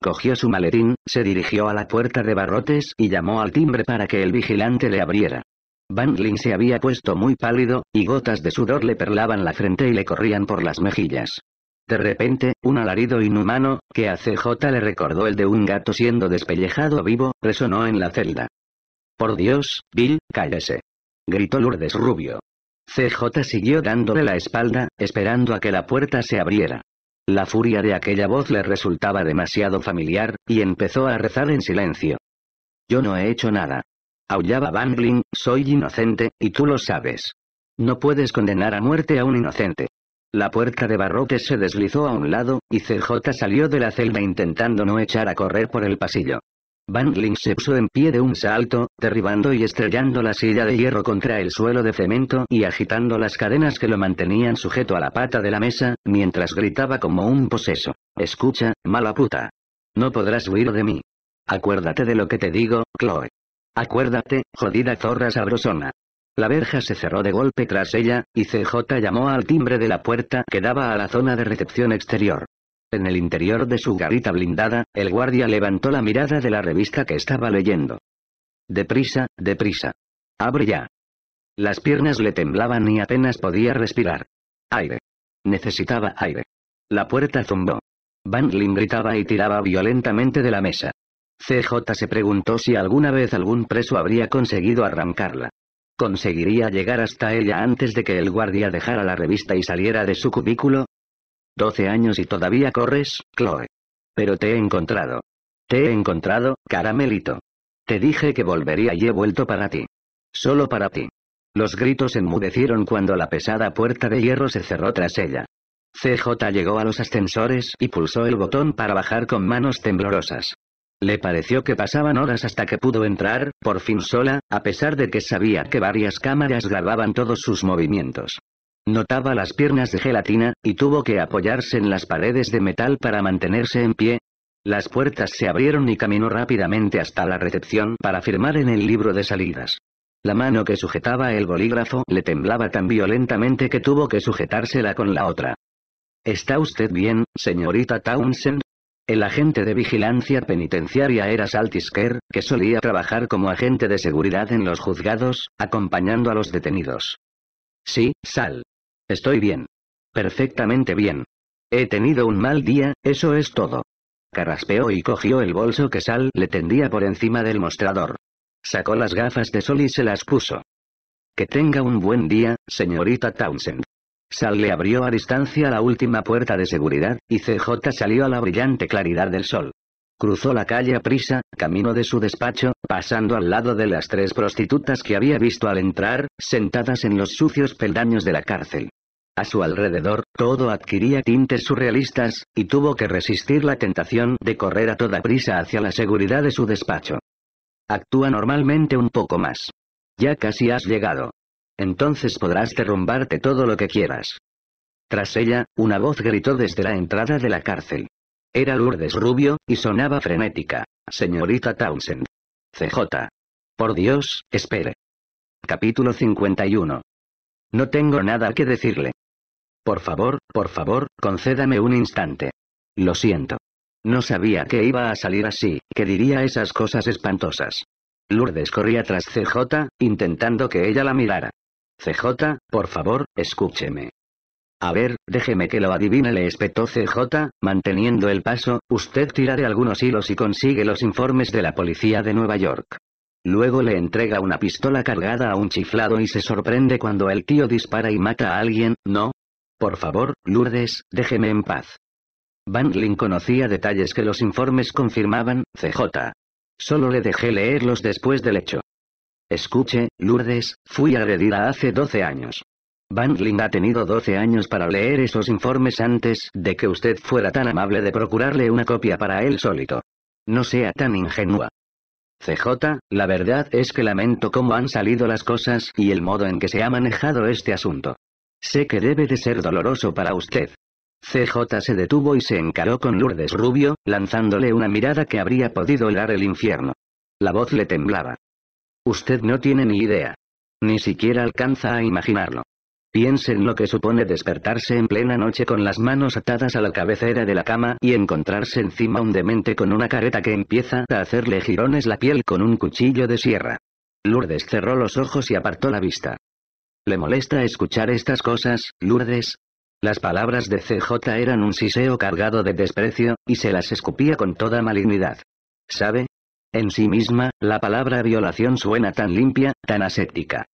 Cogió su maletín, se dirigió a la puerta de barrotes y llamó al timbre para que el vigilante le abriera. Van se había puesto muy pálido, y gotas de sudor le perlaban la frente y le corrían por las mejillas. De repente, un alarido inhumano, que a CJ le recordó el de un gato siendo despellejado vivo, resonó en la celda. Por Dios, Bill, cállese. Gritó Lourdes Rubio. CJ siguió dándole la espalda, esperando a que la puerta se abriera. La furia de aquella voz le resultaba demasiado familiar, y empezó a rezar en silencio. Yo no he hecho nada. Aullaba Bangling, soy inocente, y tú lo sabes. No puedes condenar a muerte a un inocente. La puerta de barrotes se deslizó a un lado, y CJ salió de la celda intentando no echar a correr por el pasillo. Bangling se puso en pie de un salto, derribando y estrellando la silla de hierro contra el suelo de cemento y agitando las cadenas que lo mantenían sujeto a la pata de la mesa, mientras gritaba como un poseso. Escucha, mala puta. No podrás huir de mí. Acuérdate de lo que te digo, Chloe. Acuérdate, jodida zorra sabrosona. La verja se cerró de golpe tras ella, y CJ llamó al timbre de la puerta que daba a la zona de recepción exterior. En el interior de su garita blindada, el guardia levantó la mirada de la revista que estaba leyendo. Deprisa, deprisa. Abre ya. Las piernas le temblaban y apenas podía respirar. Aire. Necesitaba aire. La puerta zumbó. Van Lin gritaba y tiraba violentamente de la mesa. CJ se preguntó si alguna vez algún preso habría conseguido arrancarla. ¿Conseguiría llegar hasta ella antes de que el guardia dejara la revista y saliera de su cubículo? Doce años y todavía corres, Chloe. Pero te he encontrado. Te he encontrado, caramelito. Te dije que volvería y he vuelto para ti. Solo para ti. Los gritos enmudecieron cuando la pesada puerta de hierro se cerró tras ella. CJ llegó a los ascensores y pulsó el botón para bajar con manos temblorosas. Le pareció que pasaban horas hasta que pudo entrar, por fin sola, a pesar de que sabía que varias cámaras grababan todos sus movimientos. Notaba las piernas de gelatina, y tuvo que apoyarse en las paredes de metal para mantenerse en pie. Las puertas se abrieron y caminó rápidamente hasta la recepción para firmar en el libro de salidas. La mano que sujetaba el bolígrafo le temblaba tan violentamente que tuvo que sujetársela con la otra. ¿Está usted bien, señorita Townsend? El agente de vigilancia penitenciaria era Saltisker, que solía trabajar como agente de seguridad en los juzgados, acompañando a los detenidos. Sí, Sal. Estoy bien. Perfectamente bien. He tenido un mal día, eso es todo. Carraspeó y cogió el bolso que Sal le tendía por encima del mostrador. Sacó las gafas de sol y se las puso. Que tenga un buen día, señorita Townsend. Sal le abrió a distancia la última puerta de seguridad, y CJ salió a la brillante claridad del sol. Cruzó la calle a prisa, camino de su despacho, pasando al lado de las tres prostitutas que había visto al entrar, sentadas en los sucios peldaños de la cárcel. A su alrededor, todo adquiría tintes surrealistas, y tuvo que resistir la tentación de correr a toda prisa hacia la seguridad de su despacho. Actúa normalmente un poco más. Ya casi has llegado. Entonces podrás derrumbarte todo lo que quieras. Tras ella, una voz gritó desde la entrada de la cárcel. Era Lourdes Rubio, y sonaba frenética. Señorita Townsend. CJ. Por Dios, espere. Capítulo 51. No tengo nada que decirle. Por favor, por favor, concédame un instante. Lo siento. No sabía que iba a salir así, que diría esas cosas espantosas. Lourdes corría tras CJ, intentando que ella la mirara. CJ, por favor, escúcheme. A ver, déjeme que lo adivine, le espetó CJ, manteniendo el paso, usted tira de algunos hilos y consigue los informes de la policía de Nueva York. Luego le entrega una pistola cargada a un chiflado y se sorprende cuando el tío dispara y mata a alguien, ¿no? Por favor, Lourdes, déjeme en paz. Van Lin conocía detalles que los informes confirmaban, CJ. Solo le dejé leerlos después del hecho. Escuche, Lourdes, fui agredida hace 12 años. Van Ling ha tenido 12 años para leer esos informes antes de que usted fuera tan amable de procurarle una copia para él solito. No sea tan ingenua. CJ, la verdad es que lamento cómo han salido las cosas y el modo en que se ha manejado este asunto. Sé que debe de ser doloroso para usted. CJ se detuvo y se encaró con Lourdes Rubio, lanzándole una mirada que habría podido helar el infierno. La voz le temblaba. Usted no tiene ni idea. Ni siquiera alcanza a imaginarlo. Piense en lo que supone despertarse en plena noche con las manos atadas a la cabecera de la cama y encontrarse encima un demente con una careta que empieza a hacerle girones la piel con un cuchillo de sierra. Lourdes cerró los ojos y apartó la vista. ¿Le molesta escuchar estas cosas, Lourdes? Las palabras de CJ eran un siseo cargado de desprecio, y se las escupía con toda malignidad. ¿Sabe? En sí misma, la palabra violación suena tan limpia, tan aséptica.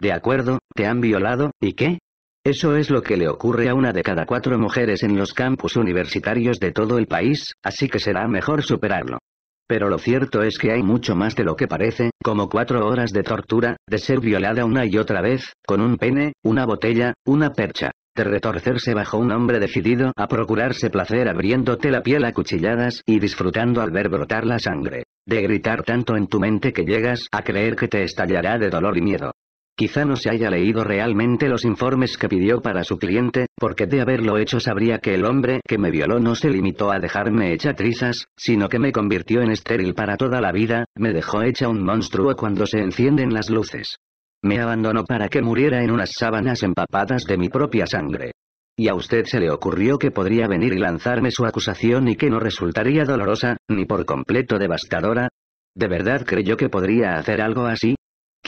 De acuerdo, te han violado, ¿y qué? Eso es lo que le ocurre a una de cada cuatro mujeres en los campus universitarios de todo el país, así que será mejor superarlo. Pero lo cierto es que hay mucho más de lo que parece, como cuatro horas de tortura, de ser violada una y otra vez, con un pene, una botella, una percha, de retorcerse bajo un hombre decidido a procurarse placer abriéndote la piel a cuchilladas y disfrutando al ver brotar la sangre, de gritar tanto en tu mente que llegas a creer que te estallará de dolor y miedo. Quizá no se haya leído realmente los informes que pidió para su cliente, porque de haberlo hecho sabría que el hombre que me violó no se limitó a dejarme hecha trizas, sino que me convirtió en estéril para toda la vida, me dejó hecha un monstruo cuando se encienden las luces. Me abandonó para que muriera en unas sábanas empapadas de mi propia sangre. Y a usted se le ocurrió que podría venir y lanzarme su acusación y que no resultaría dolorosa, ni por completo devastadora. ¿De verdad creyó que podría hacer algo así?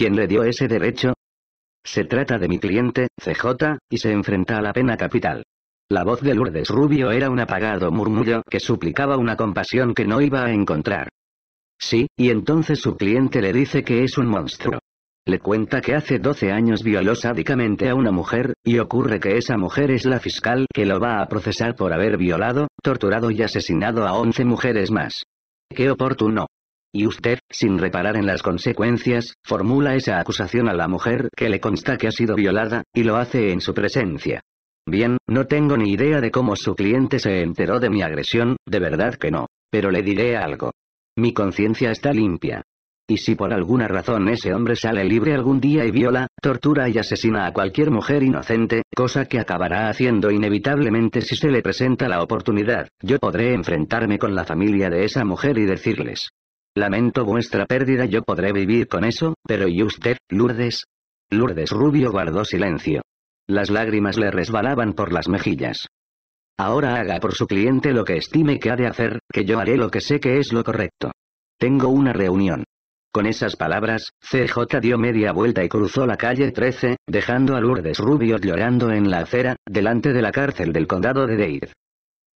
¿Quién le dio ese derecho? Se trata de mi cliente, CJ, y se enfrenta a la pena capital. La voz de Lourdes Rubio era un apagado murmullo que suplicaba una compasión que no iba a encontrar. Sí, y entonces su cliente le dice que es un monstruo. Le cuenta que hace 12 años violó sádicamente a una mujer, y ocurre que esa mujer es la fiscal que lo va a procesar por haber violado, torturado y asesinado a 11 mujeres más. ¡Qué oportuno! Y usted, sin reparar en las consecuencias, formula esa acusación a la mujer que le consta que ha sido violada, y lo hace en su presencia. Bien, no tengo ni idea de cómo su cliente se enteró de mi agresión, de verdad que no. Pero le diré algo. Mi conciencia está limpia. Y si por alguna razón ese hombre sale libre algún día y viola, tortura y asesina a cualquier mujer inocente, cosa que acabará haciendo inevitablemente si se le presenta la oportunidad, yo podré enfrentarme con la familia de esa mujer y decirles, Lamento vuestra pérdida, yo podré vivir con eso, pero ¿y usted, Lourdes? Lourdes Rubio guardó silencio. Las lágrimas le resbalaban por las mejillas. Ahora haga por su cliente lo que estime que ha de hacer, que yo haré lo que sé que es lo correcto. Tengo una reunión. Con esas palabras, CJ dio media vuelta y cruzó la calle 13, dejando a Lourdes Rubio llorando en la acera, delante de la cárcel del condado de Dade.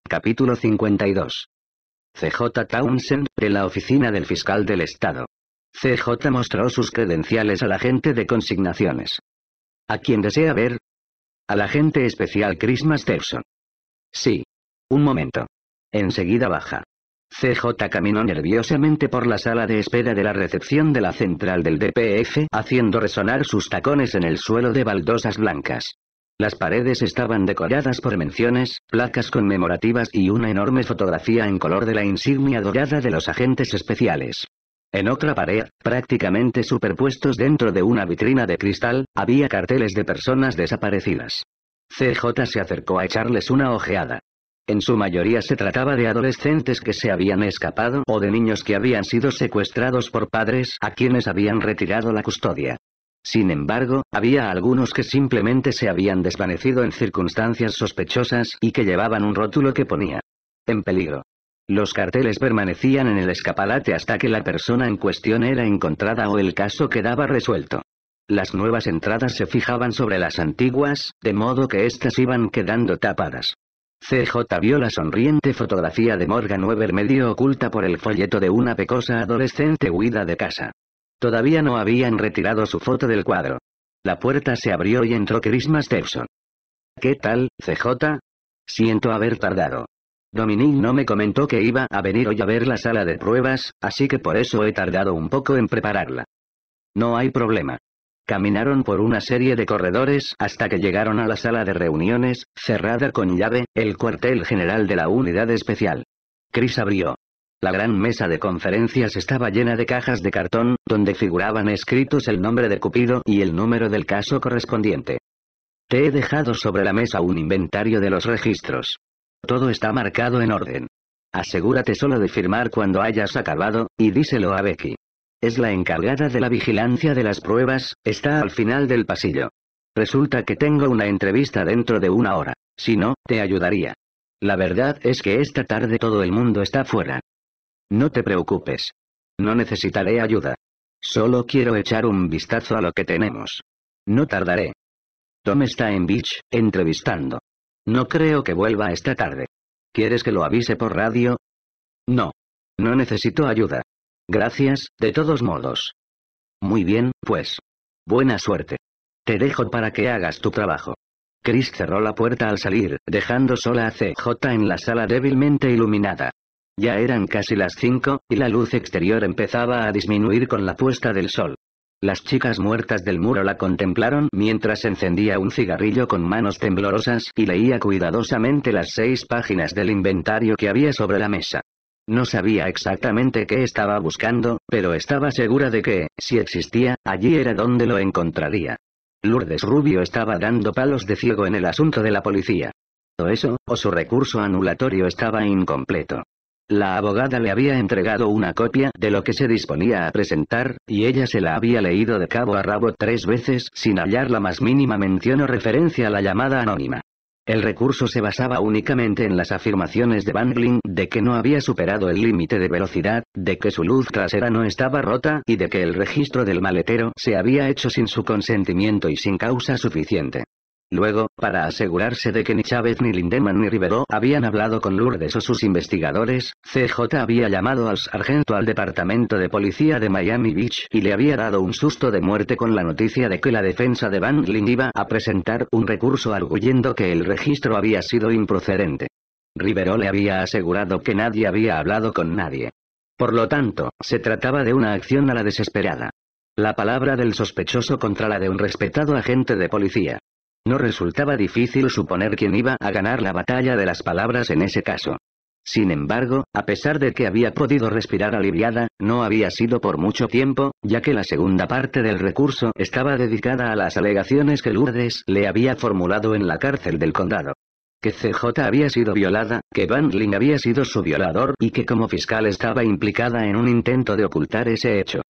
Capítulo 52. CJ Townsend, de la oficina del fiscal del estado. CJ mostró sus credenciales al agente de consignaciones. ¿A quién desea ver? Al agente especial Chris Masterson. Sí. Un momento. Enseguida baja. CJ caminó nerviosamente por la sala de espera de la recepción de la central del DPF, haciendo resonar sus tacones en el suelo de baldosas blancas. Las paredes estaban decoradas por menciones, placas conmemorativas y una enorme fotografía en color de la insignia dorada de los agentes especiales. En otra pared, prácticamente superpuestos dentro de una vitrina de cristal, había carteles de personas desaparecidas. CJ se acercó a echarles una ojeada. En su mayoría se trataba de adolescentes que se habían escapado o de niños que habían sido secuestrados por padres a quienes habían retirado la custodia. Sin embargo, había algunos que simplemente se habían desvanecido en circunstancias sospechosas y que llevaban un rótulo que ponía en peligro. Los carteles permanecían en el escaparate hasta que la persona en cuestión era encontrada o el caso quedaba resuelto. Las nuevas entradas se fijaban sobre las antiguas, de modo que éstas iban quedando tapadas. CJ vio la sonriente fotografía de Morgan Weber medio oculta por el folleto de una pecosa adolescente huida de casa. Todavía no habían retirado su foto del cuadro. La puerta se abrió y entró Chris Masterson. ¿Qué tal, CJ? Siento haber tardado. Dominique no me comentó que iba a venir hoy a ver la sala de pruebas, así que por eso he tardado un poco en prepararla. No hay problema. Caminaron por una serie de corredores hasta que llegaron a la sala de reuniones, cerrada con llave, el cuartel general de la unidad especial. Chris abrió. La gran mesa de conferencias estaba llena de cajas de cartón, donde figuraban escritos el nombre de Cupido y el número del caso correspondiente. Te he dejado sobre la mesa un inventario de los registros. Todo está marcado en orden. Asegúrate solo de firmar cuando hayas acabado, y díselo a Becky. Es la encargada de la vigilancia de las pruebas, está al final del pasillo. Resulta que tengo una entrevista dentro de una hora. Si no, te ayudaría. La verdad es que esta tarde todo el mundo está fuera. No te preocupes. No necesitaré ayuda. Solo quiero echar un vistazo a lo que tenemos. No tardaré. Tom está en Beach, entrevistando. No creo que vuelva esta tarde. ¿Quieres que lo avise por radio? No. No necesito ayuda. Gracias, de todos modos. Muy bien, pues. Buena suerte. Te dejo para que hagas tu trabajo. Chris cerró la puerta al salir, dejando sola a CJ en la sala débilmente iluminada. Ya eran casi las cinco, y la luz exterior empezaba a disminuir con la puesta del sol. Las chicas muertas del muro la contemplaron mientras encendía un cigarrillo con manos temblorosas y leía cuidadosamente las seis páginas del inventario que había sobre la mesa. No sabía exactamente qué estaba buscando, pero estaba segura de que, si existía, allí era donde lo encontraría. Lourdes Rubio estaba dando palos de ciego en el asunto de la policía. O eso, o su recurso anulatorio estaba incompleto. La abogada le había entregado una copia de lo que se disponía a presentar, y ella se la había leído de cabo a rabo tres veces sin hallar la más mínima mención o referencia a la llamada anónima. El recurso se basaba únicamente en las afirmaciones de Bangling de que no había superado el límite de velocidad, de que su luz trasera no estaba rota y de que el registro del maletero se había hecho sin su consentimiento y sin causa suficiente. Luego, para asegurarse de que ni Chávez ni Lindemann ni Rivero habían hablado con Lourdes o sus investigadores, CJ había llamado al sargento al departamento de policía de Miami Beach y le había dado un susto de muerte con la noticia de que la defensa de Van Lind iba a presentar un recurso arguyendo que el registro había sido improcedente. Rivero le había asegurado que nadie había hablado con nadie. Por lo tanto, se trataba de una acción a la desesperada. La palabra del sospechoso contra la de un respetado agente de policía. No resultaba difícil suponer quién iba a ganar la batalla de las palabras en ese caso. Sin embargo, a pesar de que había podido respirar aliviada, no había sido por mucho tiempo, ya que la segunda parte del recurso estaba dedicada a las alegaciones que Lourdes le había formulado en la cárcel del condado. Que CJ había sido violada, que Van había sido su violador y que como fiscal estaba implicada en un intento de ocultar ese hecho.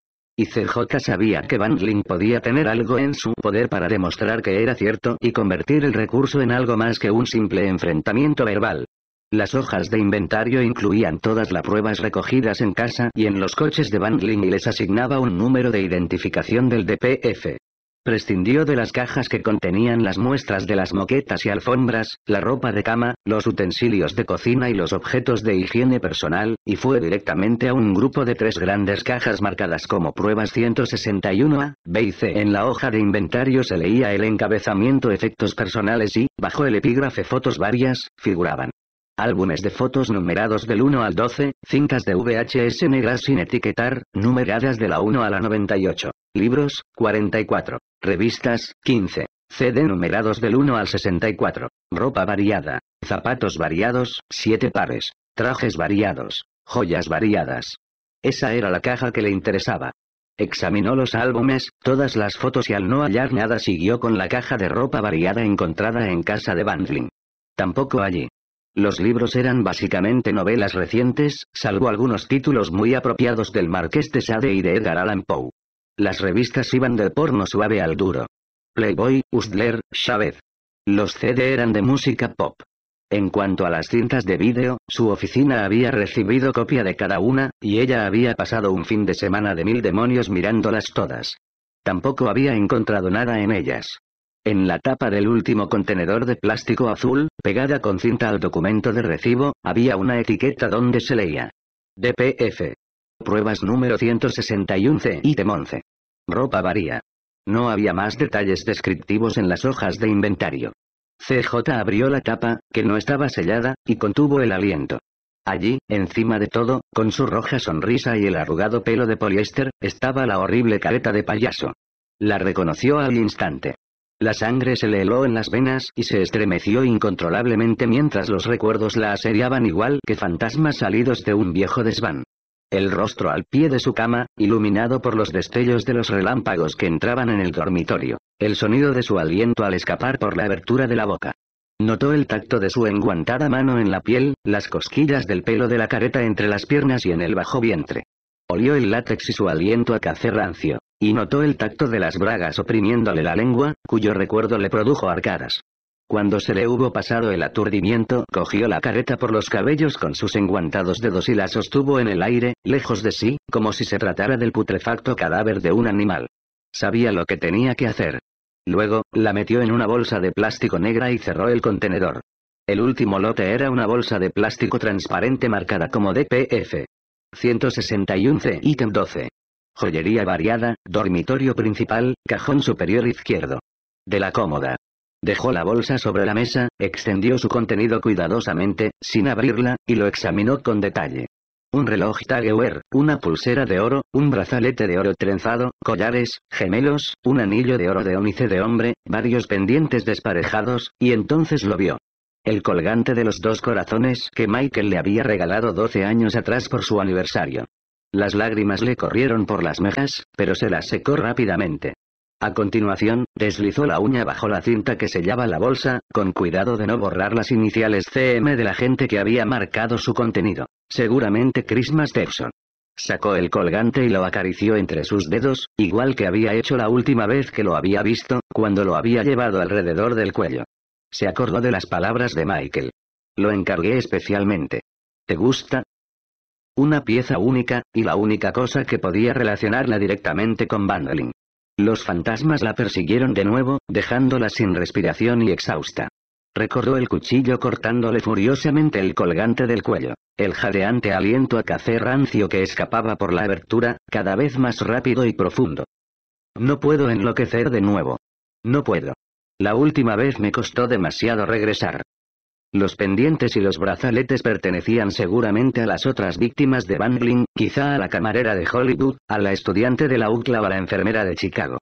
Y CJ sabía que Van Ling podía tener algo en su poder para demostrar que era cierto y convertir el recurso en algo más que un simple enfrentamiento verbal. Las hojas de inventario incluían todas las pruebas recogidas en casa y en los coches de Van Ling y les asignaba un número de identificación del DPF. Prescindió de las cajas que contenían las muestras de las moquetas y alfombras, la ropa de cama, los utensilios de cocina y los objetos de higiene personal, y fue directamente a un grupo de tres grandes cajas marcadas como pruebas 161A, B y C. En la hoja de inventario se leía el encabezamiento efectos personales y, bajo el epígrafe fotos varias, figuraban. Álbumes de fotos numerados del 1 al 12, cintas de VHS negras sin etiquetar, numeradas de la 1 a la 98, libros, 44, revistas, 15, CD numerados del 1 al 64, ropa variada, zapatos variados, 7 pares, trajes variados, joyas variadas. Esa era la caja que le interesaba. Examinó los álbumes, todas las fotos y al no hallar nada siguió con la caja de ropa variada encontrada en casa de Bandling. Tampoco allí. Los libros eran básicamente novelas recientes, salvo algunos títulos muy apropiados del Marqués de Sade y de Edgar Allan Poe. Las revistas iban del porno suave al duro. Playboy, Hustler, Chavez. Los CD eran de música pop. En cuanto a las cintas de vídeo, su oficina había recibido copia de cada una, y ella había pasado un fin de semana de mil demonios mirándolas todas. Tampoco había encontrado nada en ellas. En la tapa del último contenedor de plástico azul, pegada con cinta al documento de recibo, había una etiqueta donde se leía. DPF. Pruebas número 161C ítem 11. Ropa varía. No había más detalles descriptivos en las hojas de inventario. CJ abrió la tapa, que no estaba sellada, y contuvo el aliento. Allí, encima de todo, con su roja sonrisa y el arrugado pelo de poliéster, estaba la horrible careta de payaso. La reconoció al instante. La sangre se le heló en las venas y se estremeció incontrolablemente mientras los recuerdos la asediaban igual que fantasmas salidos de un viejo desván. El rostro al pie de su cama, iluminado por los destellos de los relámpagos que entraban en el dormitorio. El sonido de su aliento al escapar por la abertura de la boca. Notó el tacto de su enguantada mano en la piel, las cosquillas del pelo de la careta entre las piernas y en el bajo vientre. Olió el látex y su aliento a café rancio. Y notó el tacto de las bragas oprimiéndole la lengua, cuyo recuerdo le produjo arcadas. Cuando se le hubo pasado el aturdimiento, cogió la careta por los cabellos con sus enguantados dedos y la sostuvo en el aire, lejos de sí, como si se tratara del putrefacto cadáver de un animal. Sabía lo que tenía que hacer. Luego, la metió en una bolsa de plástico negra y cerró el contenedor. El último lote era una bolsa de plástico transparente marcada como DPF. 161C ítem 12. Joyería variada, dormitorio principal, cajón superior izquierdo. De la cómoda. Dejó la bolsa sobre la mesa, extendió su contenido cuidadosamente, sin abrirla, y lo examinó con detalle. Un reloj Tageuer, una pulsera de oro, un brazalete de oro trenzado, collares, gemelos, un anillo de oro de ónice de hombre, varios pendientes desparejados, y entonces lo vio. El colgante de los dos corazones que Michael le había regalado 12 años atrás por su aniversario. Las lágrimas le corrieron por las mejas, pero se las secó rápidamente. A continuación, deslizó la uña bajo la cinta que sellaba la bolsa, con cuidado de no borrar las iniciales CM de la gente que había marcado su contenido. Seguramente Chris Masterson. Sacó el colgante y lo acarició entre sus dedos, igual que había hecho la última vez que lo había visto, cuando lo había llevado alrededor del cuello. Se acordó de las palabras de Michael. Lo encargué especialmente. ¿Te gusta? Una pieza única, y la única cosa que podía relacionarla directamente con Bundling. Los fantasmas la persiguieron de nuevo, dejándola sin respiración y exhausta. Recordó el cuchillo cortándole furiosamente el colgante del cuello, el jadeante aliento a café rancio que escapaba por la abertura, cada vez más rápido y profundo. No puedo enloquecer de nuevo. No puedo. La última vez me costó demasiado regresar. Los pendientes y los brazaletes pertenecían seguramente a las otras víctimas de Bangling, quizá a la camarera de Hollywood, a la estudiante de la UCLA o a la enfermera de Chicago.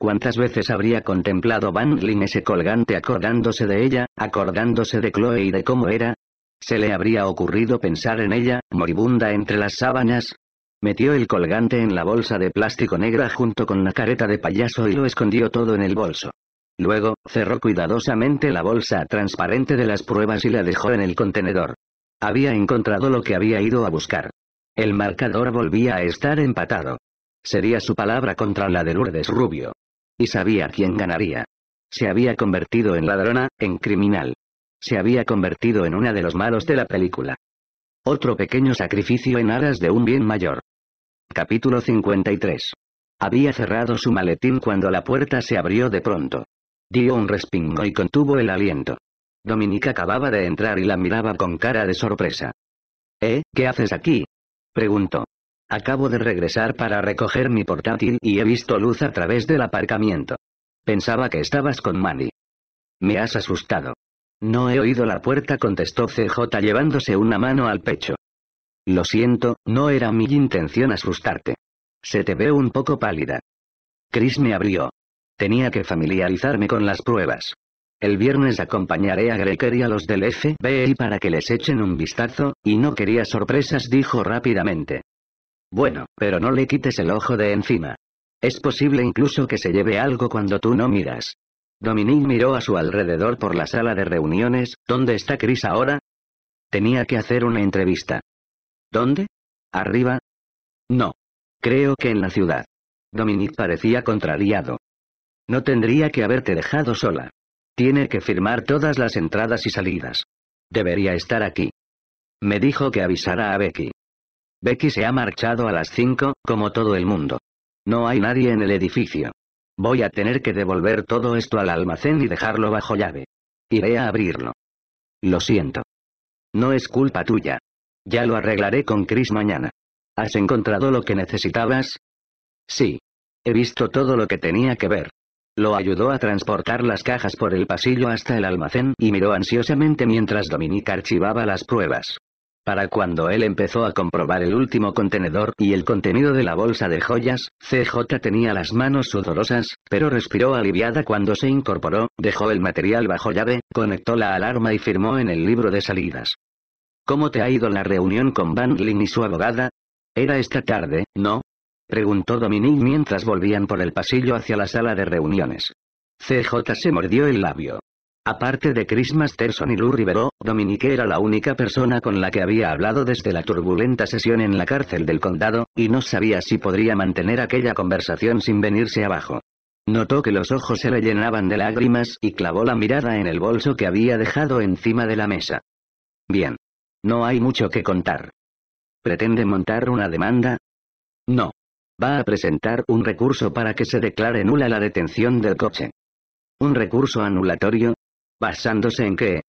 ¿Cuántas veces habría contemplado Bangling ese colgante acordándose de ella, acordándose de Chloe y de cómo era? ¿Se le habría ocurrido pensar en ella, moribunda entre las sábanas? Metió el colgante en la bolsa de plástico negra junto con la careta de payaso y lo escondió todo en el bolso. Luego, cerró cuidadosamente la bolsa transparente de las pruebas y la dejó en el contenedor. Había encontrado lo que había ido a buscar. El marcador volvía a estar empatado. Sería su palabra contra la de Lourdes Rubio. Y sabía quién ganaría. Se había convertido en ladrona, en criminal. Se había convertido en una de los malos de la película. Otro pequeño sacrificio en aras de un bien mayor. Capítulo 53. Había cerrado su maletín cuando la puerta se abrió de pronto. Dio un respingo y contuvo el aliento. Dominique acababa de entrar y la miraba con cara de sorpresa. ¿Eh, qué haces aquí? preguntó. Acabo de regresar para recoger mi portátil y he visto luz a través del aparcamiento. Pensaba que estabas con Manny. Me has asustado. No he oído la puerta, contestó CJ llevándose una mano al pecho. Lo siento, no era mi intención asustarte. Se te ve un poco pálida. Chris me abrió. Tenía que familiarizarme con las pruebas. El viernes acompañaré a Greker y a los del FBI para que les echen un vistazo, y no quería sorpresas, dijo rápidamente. Bueno, pero no le quites el ojo de encima. Es posible incluso que se lleve algo cuando tú no miras. Dominique miró a su alrededor por la sala de reuniones, ¿dónde está Chris ahora? Tenía que hacer una entrevista. ¿Dónde? ¿Arriba? No. Creo que en la ciudad. Dominique parecía contrariado. No tendría que haberte dejado sola. Tiene que firmar todas las entradas y salidas. Debería estar aquí. Me dijo que avisara a Becky. Becky se ha marchado a las cinco, como todo el mundo. No hay nadie en el edificio. Voy a tener que devolver todo esto al almacén y dejarlo bajo llave. Iré a abrirlo. Lo siento. No es culpa tuya. Ya lo arreglaré con Chris mañana. ¿Has encontrado lo que necesitabas? Sí. He visto todo lo que tenía que ver. Lo ayudó a transportar las cajas por el pasillo hasta el almacén y miró ansiosamente mientras Dominique archivaba las pruebas. Para cuando él empezó a comprobar el último contenedor y el contenido de la bolsa de joyas, CJ tenía las manos sudorosas, pero respiró aliviada cuando se incorporó, dejó el material bajo llave, conectó la alarma y firmó en el libro de salidas. ¿Cómo te ha ido la reunión con Van Lin y su abogada? Era esta tarde, ¿no? Preguntó Dominique mientras volvían por el pasillo hacia la sala de reuniones. CJ se mordió el labio. Aparte de Chris Masterson y Lou Rivero, Dominique era la única persona con la que había hablado desde la turbulenta sesión en la cárcel del condado, y no sabía si podría mantener aquella conversación sin venirse abajo. Notó que los ojos se le llenaban de lágrimas y clavó la mirada en el bolso que había dejado encima de la mesa. Bien. No hay mucho que contar. ¿Pretende montar una demanda? No. Va a presentar un recurso para que se declare nula la detención del coche. ¿Un recurso anulatorio? ¿Basándose en qué?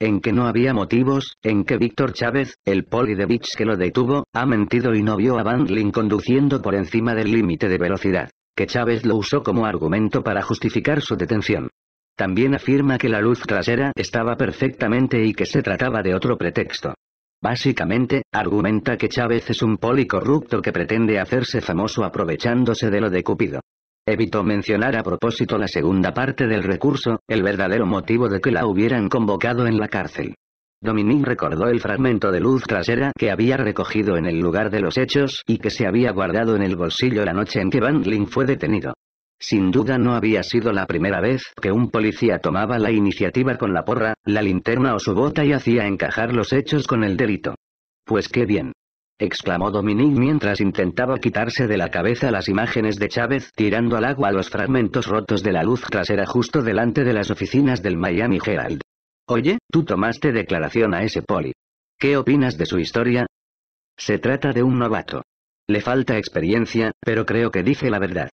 En que no había motivos, en que Víctor Chávez, el poli de Beach que lo detuvo, ha mentido y no vio a Van conduciendo por encima del límite de velocidad. que Chávez lo usó como argumento para justificar su detención. También afirma que la luz trasera estaba perfectamente y que se trataba de otro pretexto. Básicamente, argumenta que Chávez es un poli corrupto que pretende hacerse famoso aprovechándose de lo de Cupido. Evitó mencionar a propósito la segunda parte del recurso, el verdadero motivo de que la hubieran convocado en la cárcel. Dominique recordó el fragmento de luz trasera que había recogido en el lugar de los hechos y que se había guardado en el bolsillo la noche en que Van Lin fue detenido. Sin duda no había sido la primera vez que un policía tomaba la iniciativa con la porra, la linterna o su bota y hacía encajar los hechos con el delito. Pues qué bien. exclamó Dominique mientras intentaba quitarse de la cabeza las imágenes de Chávez tirando al agua los fragmentos rotos de la luz trasera justo delante de las oficinas del Miami Herald. Oye, tú tomaste declaración a ese poli. ¿Qué opinas de su historia? Se trata de un novato. Le falta experiencia, pero creo que dice la verdad.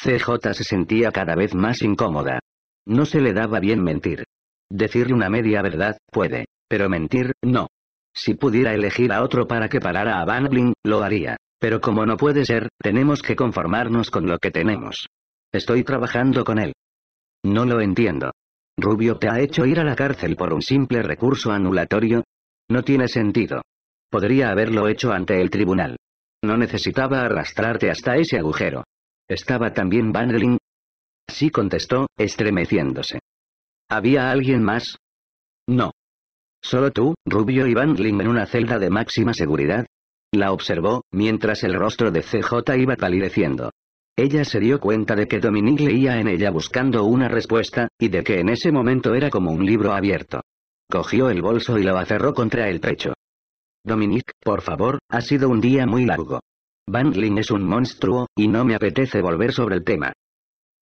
CJ se sentía cada vez más incómoda. No se le daba bien mentir. Decirle una media verdad, puede. Pero mentir, no. Si pudiera elegir a otro para que parara a Van lo haría. Pero como no puede ser, tenemos que conformarnos con lo que tenemos. Estoy trabajando con él. No lo entiendo. Rubio te ha hecho ir a la cárcel por un simple recurso anulatorio. No tiene sentido. Podría haberlo hecho ante el tribunal. No necesitaba arrastrarte hasta ese agujero. ¿Estaba también Vandelin? Sí contestó, estremeciéndose. ¿Había alguien más? No. ¿Solo tú, Rubio y Vandelin en una celda de máxima seguridad? La observó, mientras el rostro de CJ iba palideciendo. Ella se dio cuenta de que Dominique leía en ella buscando una respuesta, y de que en ese momento era como un libro abierto. Cogió el bolso y lo aferró contra el pecho. Dominique, por favor, ha sido un día muy largo. Van es un monstruo, y no me apetece volver sobre el tema.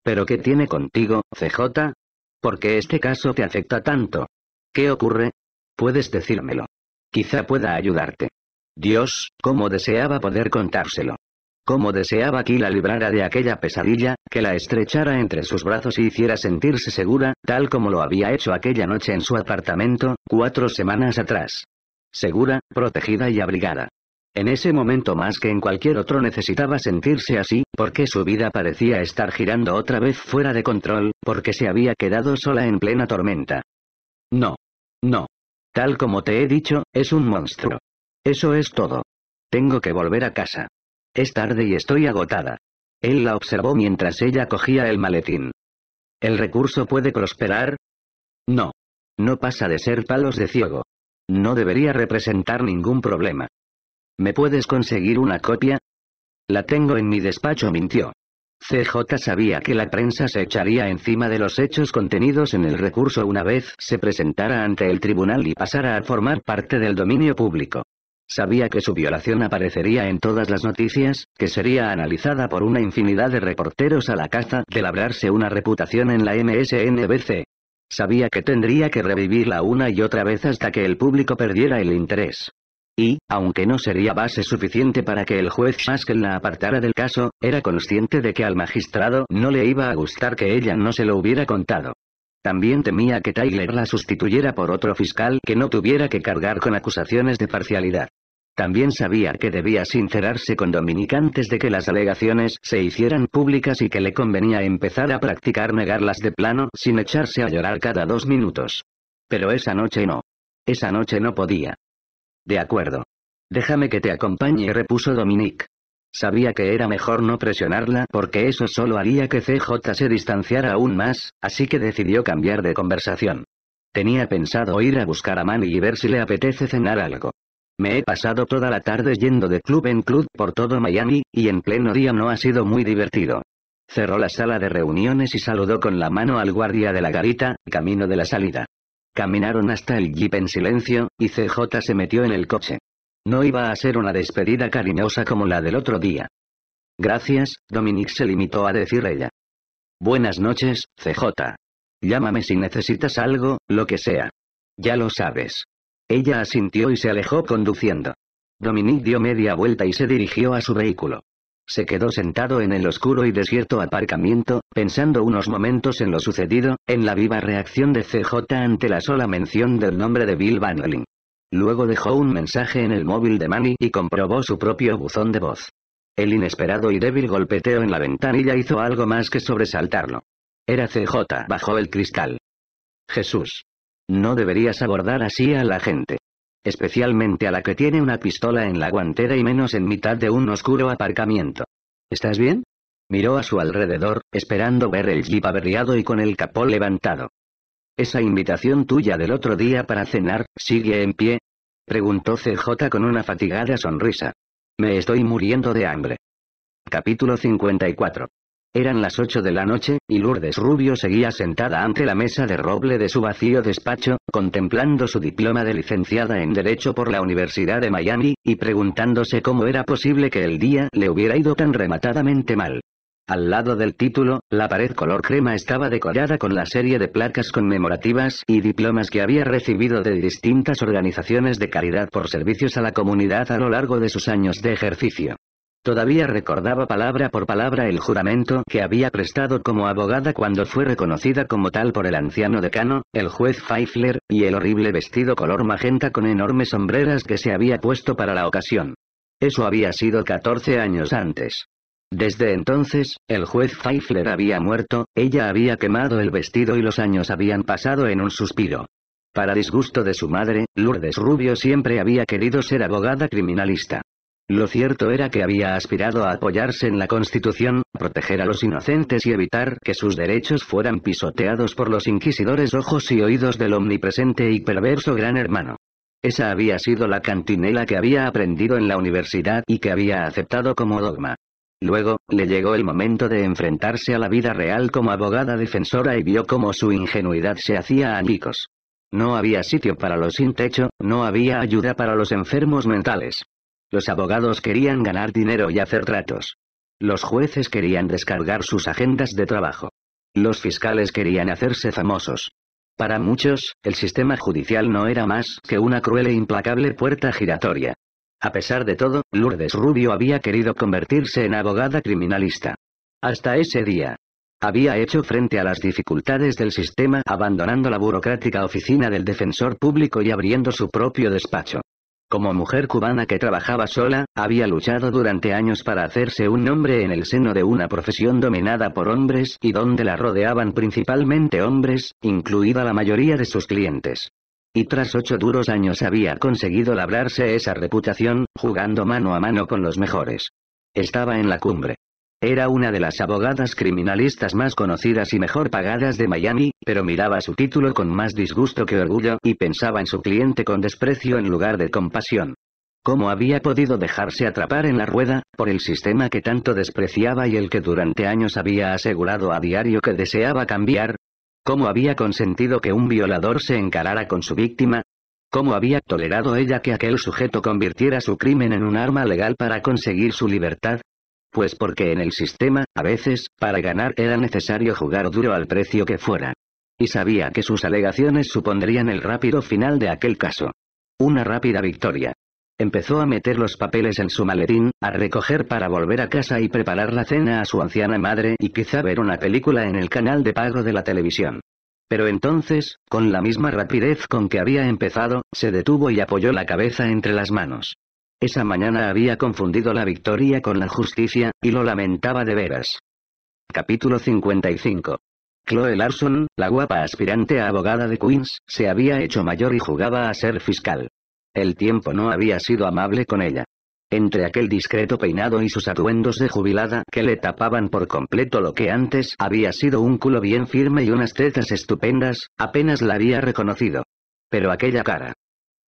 ¿Pero qué tiene contigo, CJ? ¿Por qué este caso te afecta tanto? ¿Qué ocurre? Puedes decírmelo. Quizá pueda ayudarte. Dios, cómo deseaba poder contárselo. Cómo deseaba que la librara de aquella pesadilla, que la estrechara entre sus brazos y hiciera sentirse segura, tal como lo había hecho aquella noche en su apartamento, cuatro semanas atrás. Segura, protegida y abrigada. En ese momento más que en cualquier otro necesitaba sentirse así, porque su vida parecía estar girando otra vez fuera de control, porque se había quedado sola en plena tormenta. No. No. Tal como te he dicho, es un monstruo. Eso es todo. Tengo que volver a casa. Es tarde y estoy agotada. Él la observó mientras ella cogía el maletín. ¿El recurso puede prosperar? No. No pasa de ser palos de ciego. No debería representar ningún problema. ¿Me puedes conseguir una copia? La tengo en mi despacho, mintió. CJ sabía que la prensa se echaría encima de los hechos contenidos en el recurso una vez se presentara ante el tribunal y pasara a formar parte del dominio público. Sabía que su violación aparecería en todas las noticias, que sería analizada por una infinidad de reporteros a la caza de labrarse una reputación en la MSNBC. Sabía que tendría que revivirla una y otra vez hasta que el público perdiera el interés. Y, aunque no sería base suficiente para que el juez Haskell la apartara del caso, era consciente de que al magistrado no le iba a gustar que ella no se lo hubiera contado. También temía que Tyler la sustituyera por otro fiscal que no tuviera que cargar con acusaciones de parcialidad. También sabía que debía sincerarse con Dominic antes de que las alegaciones se hicieran públicas y que le convenía empezar a practicar negarlas de plano sin echarse a llorar cada dos minutos. Pero esa noche no. Esa noche no podía. De acuerdo. Déjame que te acompañe, repuso Dominique. Sabía que era mejor no presionarla porque eso solo haría que CJ se distanciara aún más, así que decidió cambiar de conversación. Tenía pensado ir a buscar a Manny y ver si le apetece cenar algo. Me he pasado toda la tarde yendo de club en club por todo Miami, y en pleno día no ha sido muy divertido. Cerró la sala de reuniones y saludó con la mano al guardia de la garita, camino de la salida. Caminaron hasta el jeep en silencio, y CJ se metió en el coche. No iba a ser una despedida cariñosa como la del otro día. Gracias, Dominique se limitó a decir ella. Buenas noches, CJ. Llámame si necesitas algo, lo que sea. Ya lo sabes. Ella asintió y se alejó conduciendo. Dominique dio media vuelta y se dirigió a su vehículo. Se quedó sentado en el oscuro y desierto aparcamiento, pensando unos momentos en lo sucedido, en la viva reacción de CJ ante la sola mención del nombre de Bill Vanlin. Luego dejó un mensaje en el móvil de Manny y comprobó su propio buzón de voz. El inesperado y débil golpeteo en la ventanilla hizo algo más que sobresaltarlo. Era CJ bajo el cristal. Jesús. No deberías abordar así a la gente. Especialmente a la que tiene una pistola en la guantera y menos en mitad de un oscuro aparcamiento. ¿Estás bien? Miró a su alrededor, esperando ver el jeep averriado y con el capó levantado. ¿Esa invitación tuya del otro día para cenar, sigue en pie? Preguntó CJ con una fatigada sonrisa. Me estoy muriendo de hambre. Capítulo 54. Eran las 8 de la noche, y Lourdes Rubio seguía sentada ante la mesa de roble de su vacío despacho, contemplando su diploma de licenciada en Derecho por la Universidad de Miami, y preguntándose cómo era posible que el día le hubiera ido tan rematadamente mal. Al lado del título, la pared color crema estaba decorada con la serie de placas conmemorativas y diplomas que había recibido de distintas organizaciones de caridad por servicios a la comunidad a lo largo de sus años de ejercicio. Todavía recordaba palabra por palabra el juramento que había prestado como abogada cuando fue reconocida como tal por el anciano decano, el juez Pfeiffer, y el horrible vestido color magenta con enormes sombreras que se había puesto para la ocasión. Eso había sido 14 años antes. Desde entonces, el juez Pfeiffer había muerto, ella había quemado el vestido y los años habían pasado en un suspiro. Para disgusto de su madre, Lourdes Rubio siempre había querido ser abogada criminalista. Lo cierto era que había aspirado a apoyarse en la Constitución, proteger a los inocentes y evitar que sus derechos fueran pisoteados por los inquisidores ojos y oídos del omnipresente y perverso gran hermano. Esa había sido la cantinela que había aprendido en la universidad y que había aceptado como dogma. Luego, le llegó el momento de enfrentarse a la vida real como abogada defensora y vio cómo su ingenuidad se hacía añicos. No había sitio para los sin techo, no había ayuda para los enfermos mentales. Los abogados querían ganar dinero y hacer tratos. Los jueces querían descargar sus agendas de trabajo. Los fiscales querían hacerse famosos. Para muchos, el sistema judicial no era más que una cruel e implacable puerta giratoria. A pesar de todo, Lourdes Rubio había querido convertirse en abogada criminalista. Hasta ese día. Había hecho frente a las dificultades del sistema abandonando la burocrática oficina del defensor público y abriendo su propio despacho. Como mujer cubana que trabajaba sola, había luchado durante años para hacerse un nombre en el seno de una profesión dominada por hombres y donde la rodeaban principalmente hombres, incluida la mayoría de sus clientes. Y tras ocho duros años había conseguido labrarse esa reputación, jugando mano a mano con los mejores. Estaba en la cumbre. Era una de las abogadas criminalistas más conocidas y mejor pagadas de Miami, pero miraba su título con más disgusto que orgullo y pensaba en su cliente con desprecio en lugar de compasión. ¿Cómo había podido dejarse atrapar en la rueda, por el sistema que tanto despreciaba y el que durante años había asegurado a diario que deseaba cambiar? ¿Cómo había consentido que un violador se encarara con su víctima? ¿Cómo había tolerado ella que aquel sujeto convirtiera su crimen en un arma legal para conseguir su libertad? Pues porque en el sistema, a veces, para ganar era necesario jugar duro al precio que fuera. Y sabía que sus alegaciones supondrían el rápido final de aquel caso. Una rápida victoria. Empezó a meter los papeles en su maletín, a recoger para volver a casa y preparar la cena a su anciana madre y quizá ver una película en el canal de pago de la televisión. Pero entonces, con la misma rapidez con que había empezado, se detuvo y apoyó la cabeza entre las manos. Esa mañana había confundido la victoria con la justicia, y lo lamentaba de veras. Capítulo 55. Chloe Larson, la guapa aspirante a abogada de Queens, se había hecho mayor y jugaba a ser fiscal. El tiempo no había sido amable con ella. Entre aquel discreto peinado y sus atuendos de jubilada que le tapaban por completo lo que antes había sido un culo bien firme y unas tetas estupendas, apenas la había reconocido. Pero aquella cara,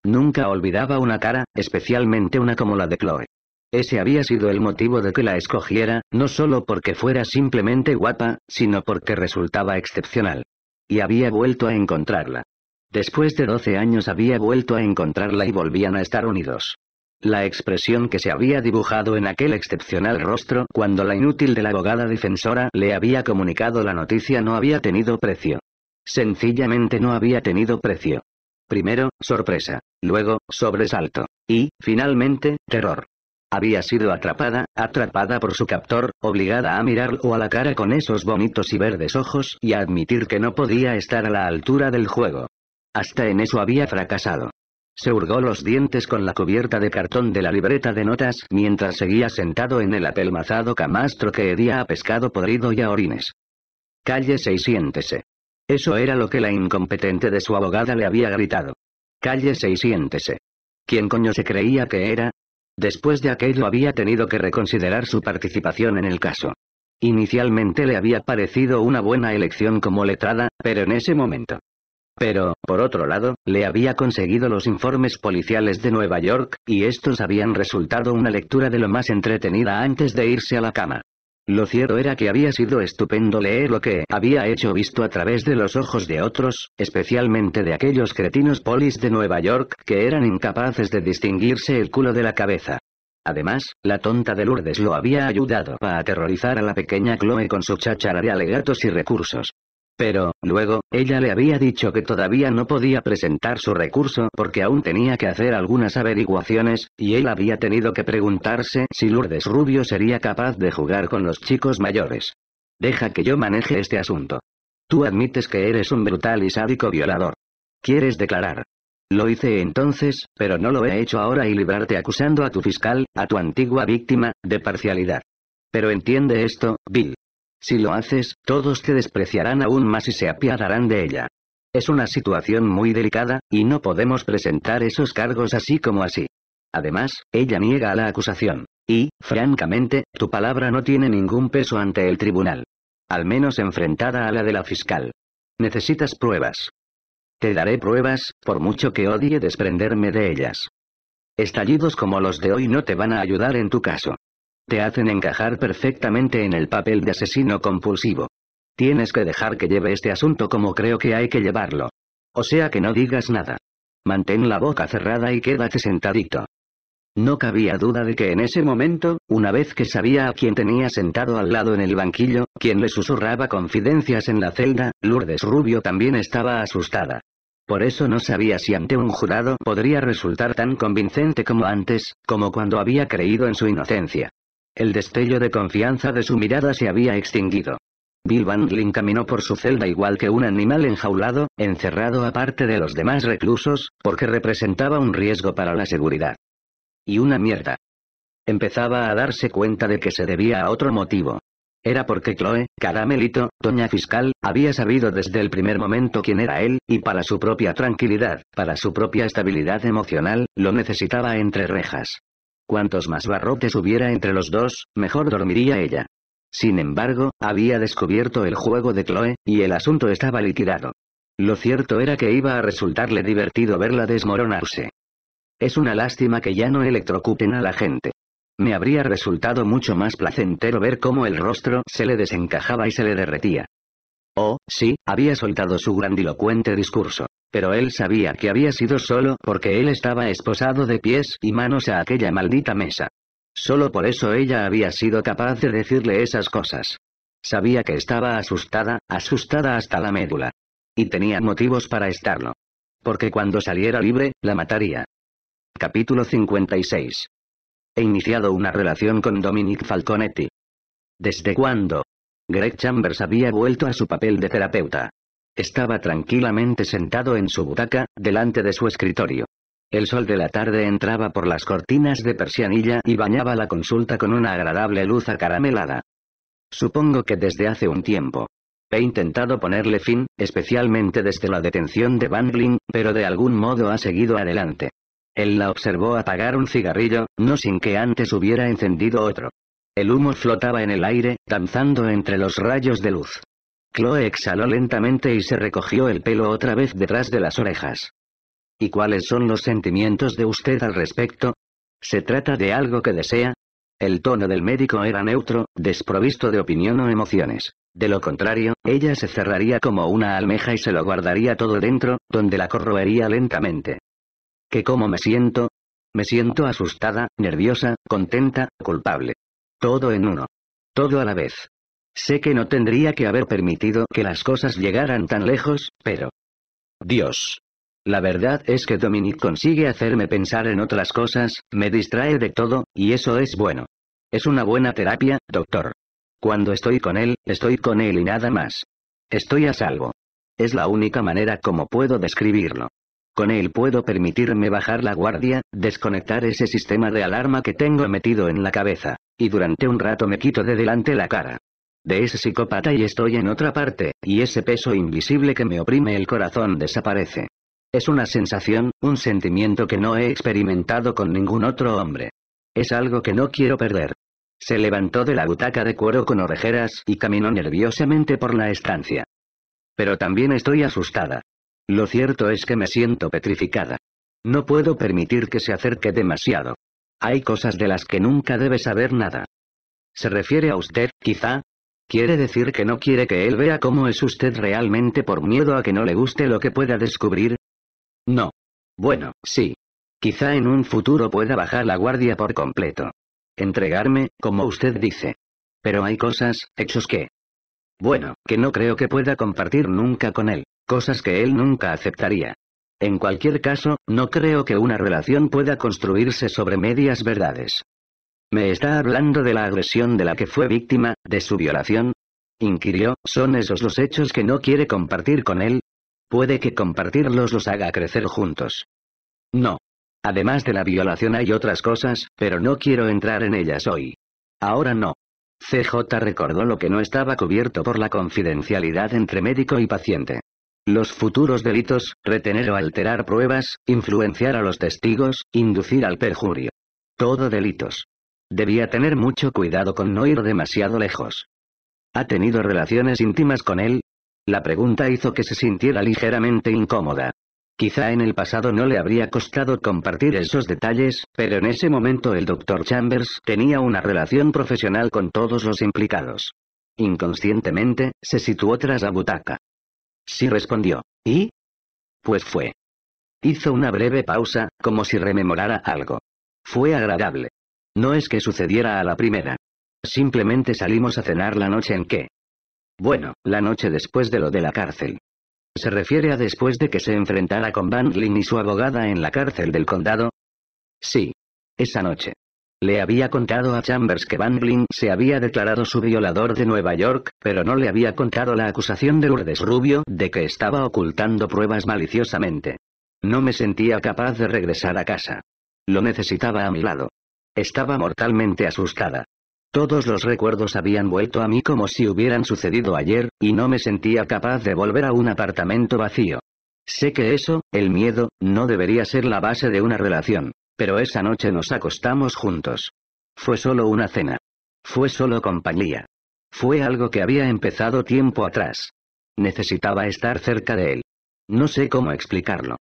Nunca olvidaba una cara, especialmente una como la de Chloe. Ese había sido el motivo de que la escogiera, no solo porque fuera simplemente guapa, sino porque resultaba excepcional. Y había vuelto a encontrarla. Después de 12 años había vuelto a encontrarla y volvían a estar unidos. La expresión que se había dibujado en aquel excepcional rostro cuando la inútil de la abogada defensora le había comunicado la noticia no había tenido precio. Sencillamente no había tenido precio. Primero, sorpresa. Luego, sobresalto. Y, finalmente, terror. Había sido atrapada, atrapada por su captor, obligada a mirarlo a la cara con esos bonitos y verdes ojos y a admitir que no podía estar a la altura del juego. Hasta en eso había fracasado. Se hurgó los dientes con la cubierta de cartón de la libreta de notas mientras seguía sentado en el apelmazado camastro que hedía a pescado podrido y a orines. Cállese y siéntese. Eso era lo que la incompetente de su abogada le había gritado. Cállese y siéntese. ¿Quién coño se creía que era? Después de aquello había tenido que reconsiderar su participación en el caso. Inicialmente le había parecido una buena elección como letrada, pero en ese momento. Pero, por otro lado, le había conseguido los informes policiales de Nueva York, y estos habían resultado una lectura de lo más entretenida antes de irse a la cama. Lo cierto era que había sido estupendo leer lo que había hecho visto a través de los ojos de otros, especialmente de aquellos cretinos polis de Nueva York que eran incapaces de distinguirse el culo de la cabeza. Además, la tonta de Lourdes lo había ayudado a aterrorizar a la pequeña Chloe con su cháchara de alegatos y recursos. Pero, luego, ella le había dicho que todavía no podía presentar su recurso porque aún tenía que hacer algunas averiguaciones, y él había tenido que preguntarse si Lourdes Rubio sería capaz de jugar con los chicos mayores. Deja que yo maneje este asunto. Tú admites que eres un brutal y sádico violador. ¿Quieres declarar? Lo hice entonces, pero no lo he hecho ahora y librarte acusando a tu fiscal, a tu antigua víctima, de parcialidad. Pero entiende esto, Bill. Si lo haces, todos te despreciarán aún más y se apiadarán de ella. Es una situación muy delicada, y no podemos presentar esos cargos así como así. Además, ella niega la acusación. Y, francamente, tu palabra no tiene ningún peso ante el tribunal. Al menos enfrentada a la de la fiscal. Necesitas pruebas. Te daré pruebas, por mucho que odie desprenderme de ellas. Estallidos como los de hoy no te van a ayudar en tu caso. Te hacen encajar perfectamente en el papel de asesino compulsivo. Tienes que dejar que lleve este asunto como creo que hay que llevarlo. O sea que no digas nada. Mantén la boca cerrada y quédate sentadito. No cabía duda de que en ese momento, una vez que sabía a quién tenía sentado al lado en el banquillo, quien le susurraba confidencias en la celda, Lourdes Rubio también estaba asustada. Por eso no sabía si ante un jurado podría resultar tan convincente como antes, como cuando había creído en su inocencia. El destello de confianza de su mirada se había extinguido. Bill Bandling caminó por su celda igual que un animal enjaulado, encerrado aparte de los demás reclusos, porque representaba un riesgo para la seguridad. Y una mierda. Empezaba a darse cuenta de que se debía a otro motivo. Era porque Chloe, caramelito, doña fiscal, había sabido desde el primer momento quién era él, y para su propia tranquilidad, para su propia estabilidad emocional, lo necesitaba entre rejas. Cuantos más barrotes hubiera entre los dos, mejor dormiría ella. Sin embargo, había descubierto el juego de Chloe, y el asunto estaba liquidado. Lo cierto era que iba a resultarle divertido verla desmoronarse. Es una lástima que ya no electrocuten a la gente. Me habría resultado mucho más placentero ver cómo el rostro se le desencajaba y se le derretía. Oh, sí, había soltado su grandilocuente discurso. Pero él sabía que había sido solo porque él estaba esposado de pies y manos a aquella maldita mesa. Solo por eso ella había sido capaz de decirle esas cosas. Sabía que estaba asustada, asustada hasta la médula. Y tenía motivos para estarlo. Porque cuando saliera libre, la mataría. Capítulo 56. He iniciado una relación con Dominic Falconetti. ¿Desde cuándo? Greg Chambers había vuelto a su papel de terapeuta. Estaba tranquilamente sentado en su butaca, delante de su escritorio. El sol de la tarde entraba por las cortinas de persianilla y bañaba la consulta con una agradable luz acaramelada. Supongo que desde hace un tiempo. He intentado ponerle fin, especialmente desde la detención de Bangling, pero de algún modo ha seguido adelante. Él la observó apagar un cigarrillo, no sin que antes hubiera encendido otro. El humo flotaba en el aire, danzando entre los rayos de luz. Chloe exhaló lentamente y se recogió el pelo otra vez detrás de las orejas. ¿Y cuáles son los sentimientos de usted al respecto? ¿Se trata de algo que desea? El tono del médico era neutro, desprovisto de opinión o emociones. De lo contrario, ella se cerraría como una almeja y se lo guardaría todo dentro, donde la corroería lentamente. ¿Qué cómo me siento? Me siento asustada, nerviosa, contenta, culpable. Todo en uno. Todo a la vez. Sé que no tendría que haber permitido que las cosas llegaran tan lejos, pero... Dios. La verdad es que Dominic consigue hacerme pensar en otras cosas, me distrae de todo, y eso es bueno. Es una buena terapia, doctor. Cuando estoy con él, estoy con él y nada más. Estoy a salvo. Es la única manera como puedo describirlo. Con él puedo permitirme bajar la guardia, desconectar ese sistema de alarma que tengo metido en la cabeza, y durante un rato me quito de delante la cara de ese psicópata y estoy en otra parte, y ese peso invisible que me oprime el corazón desaparece. Es una sensación, un sentimiento que no he experimentado con ningún otro hombre. Es algo que no quiero perder. Se levantó de la butaca de cuero con orejeras y caminó nerviosamente por la estancia. Pero también estoy asustada. Lo cierto es que me siento petrificada. No puedo permitir que se acerque demasiado. Hay cosas de las que nunca debe saber nada. ¿Se refiere a usted, quizá? ¿Quiere decir que no quiere que él vea cómo es usted realmente por miedo a que no le guste lo que pueda descubrir? No. Bueno, sí. Quizá en un futuro pueda bajar la guardia por completo. Entregarme, como usted dice. Pero hay cosas, hechos que... Bueno, que no creo que pueda compartir nunca con él, cosas que él nunca aceptaría. En cualquier caso, no creo que una relación pueda construirse sobre medias verdades. ¿Me está hablando de la agresión de la que fue víctima, de su violación? Inquirió, ¿son esos los hechos que no quiere compartir con él? Puede que compartirlos los haga crecer juntos. No. Además de la violación hay otras cosas, pero no quiero entrar en ellas hoy. Ahora no. CJ recordó lo que no estaba cubierto por la confidencialidad entre médico y paciente. Los futuros delitos, retener o alterar pruebas, influenciar a los testigos, inducir al perjurio. Todo delitos. Debía tener mucho cuidado con no ir demasiado lejos. ¿Ha tenido relaciones íntimas con él? La pregunta hizo que se sintiera ligeramente incómoda. Quizá en el pasado no le habría costado compartir esos detalles, pero en ese momento el Dr. Chambers tenía una relación profesional con todos los implicados. Inconscientemente, se situó tras la butaca. Sí respondió. ¿Y? Pues fue. Hizo una breve pausa, como si rememorara algo. Fue agradable. No es que sucediera a la primera. Simplemente salimos a cenar la noche en que. Bueno, la noche después de lo de la cárcel. ¿Se refiere a después de que se enfrentara con Van Lynn y su abogada en la cárcel del condado? Sí. Esa noche. Le había contado a Chambers que Van se había declarado su violador de Nueva York, pero no le había contado la acusación de Lourdes Rubio de que estaba ocultando pruebas maliciosamente. No me sentía capaz de regresar a casa. Lo necesitaba a mi lado. Estaba mortalmente asustada. Todos los recuerdos habían vuelto a mí como si hubieran sucedido ayer, y no me sentía capaz de volver a un apartamento vacío. Sé que eso, el miedo, no debería ser la base de una relación, pero esa noche nos acostamos juntos. Fue solo una cena. Fue solo compañía. Fue algo que había empezado tiempo atrás. Necesitaba estar cerca de él. No sé cómo explicarlo.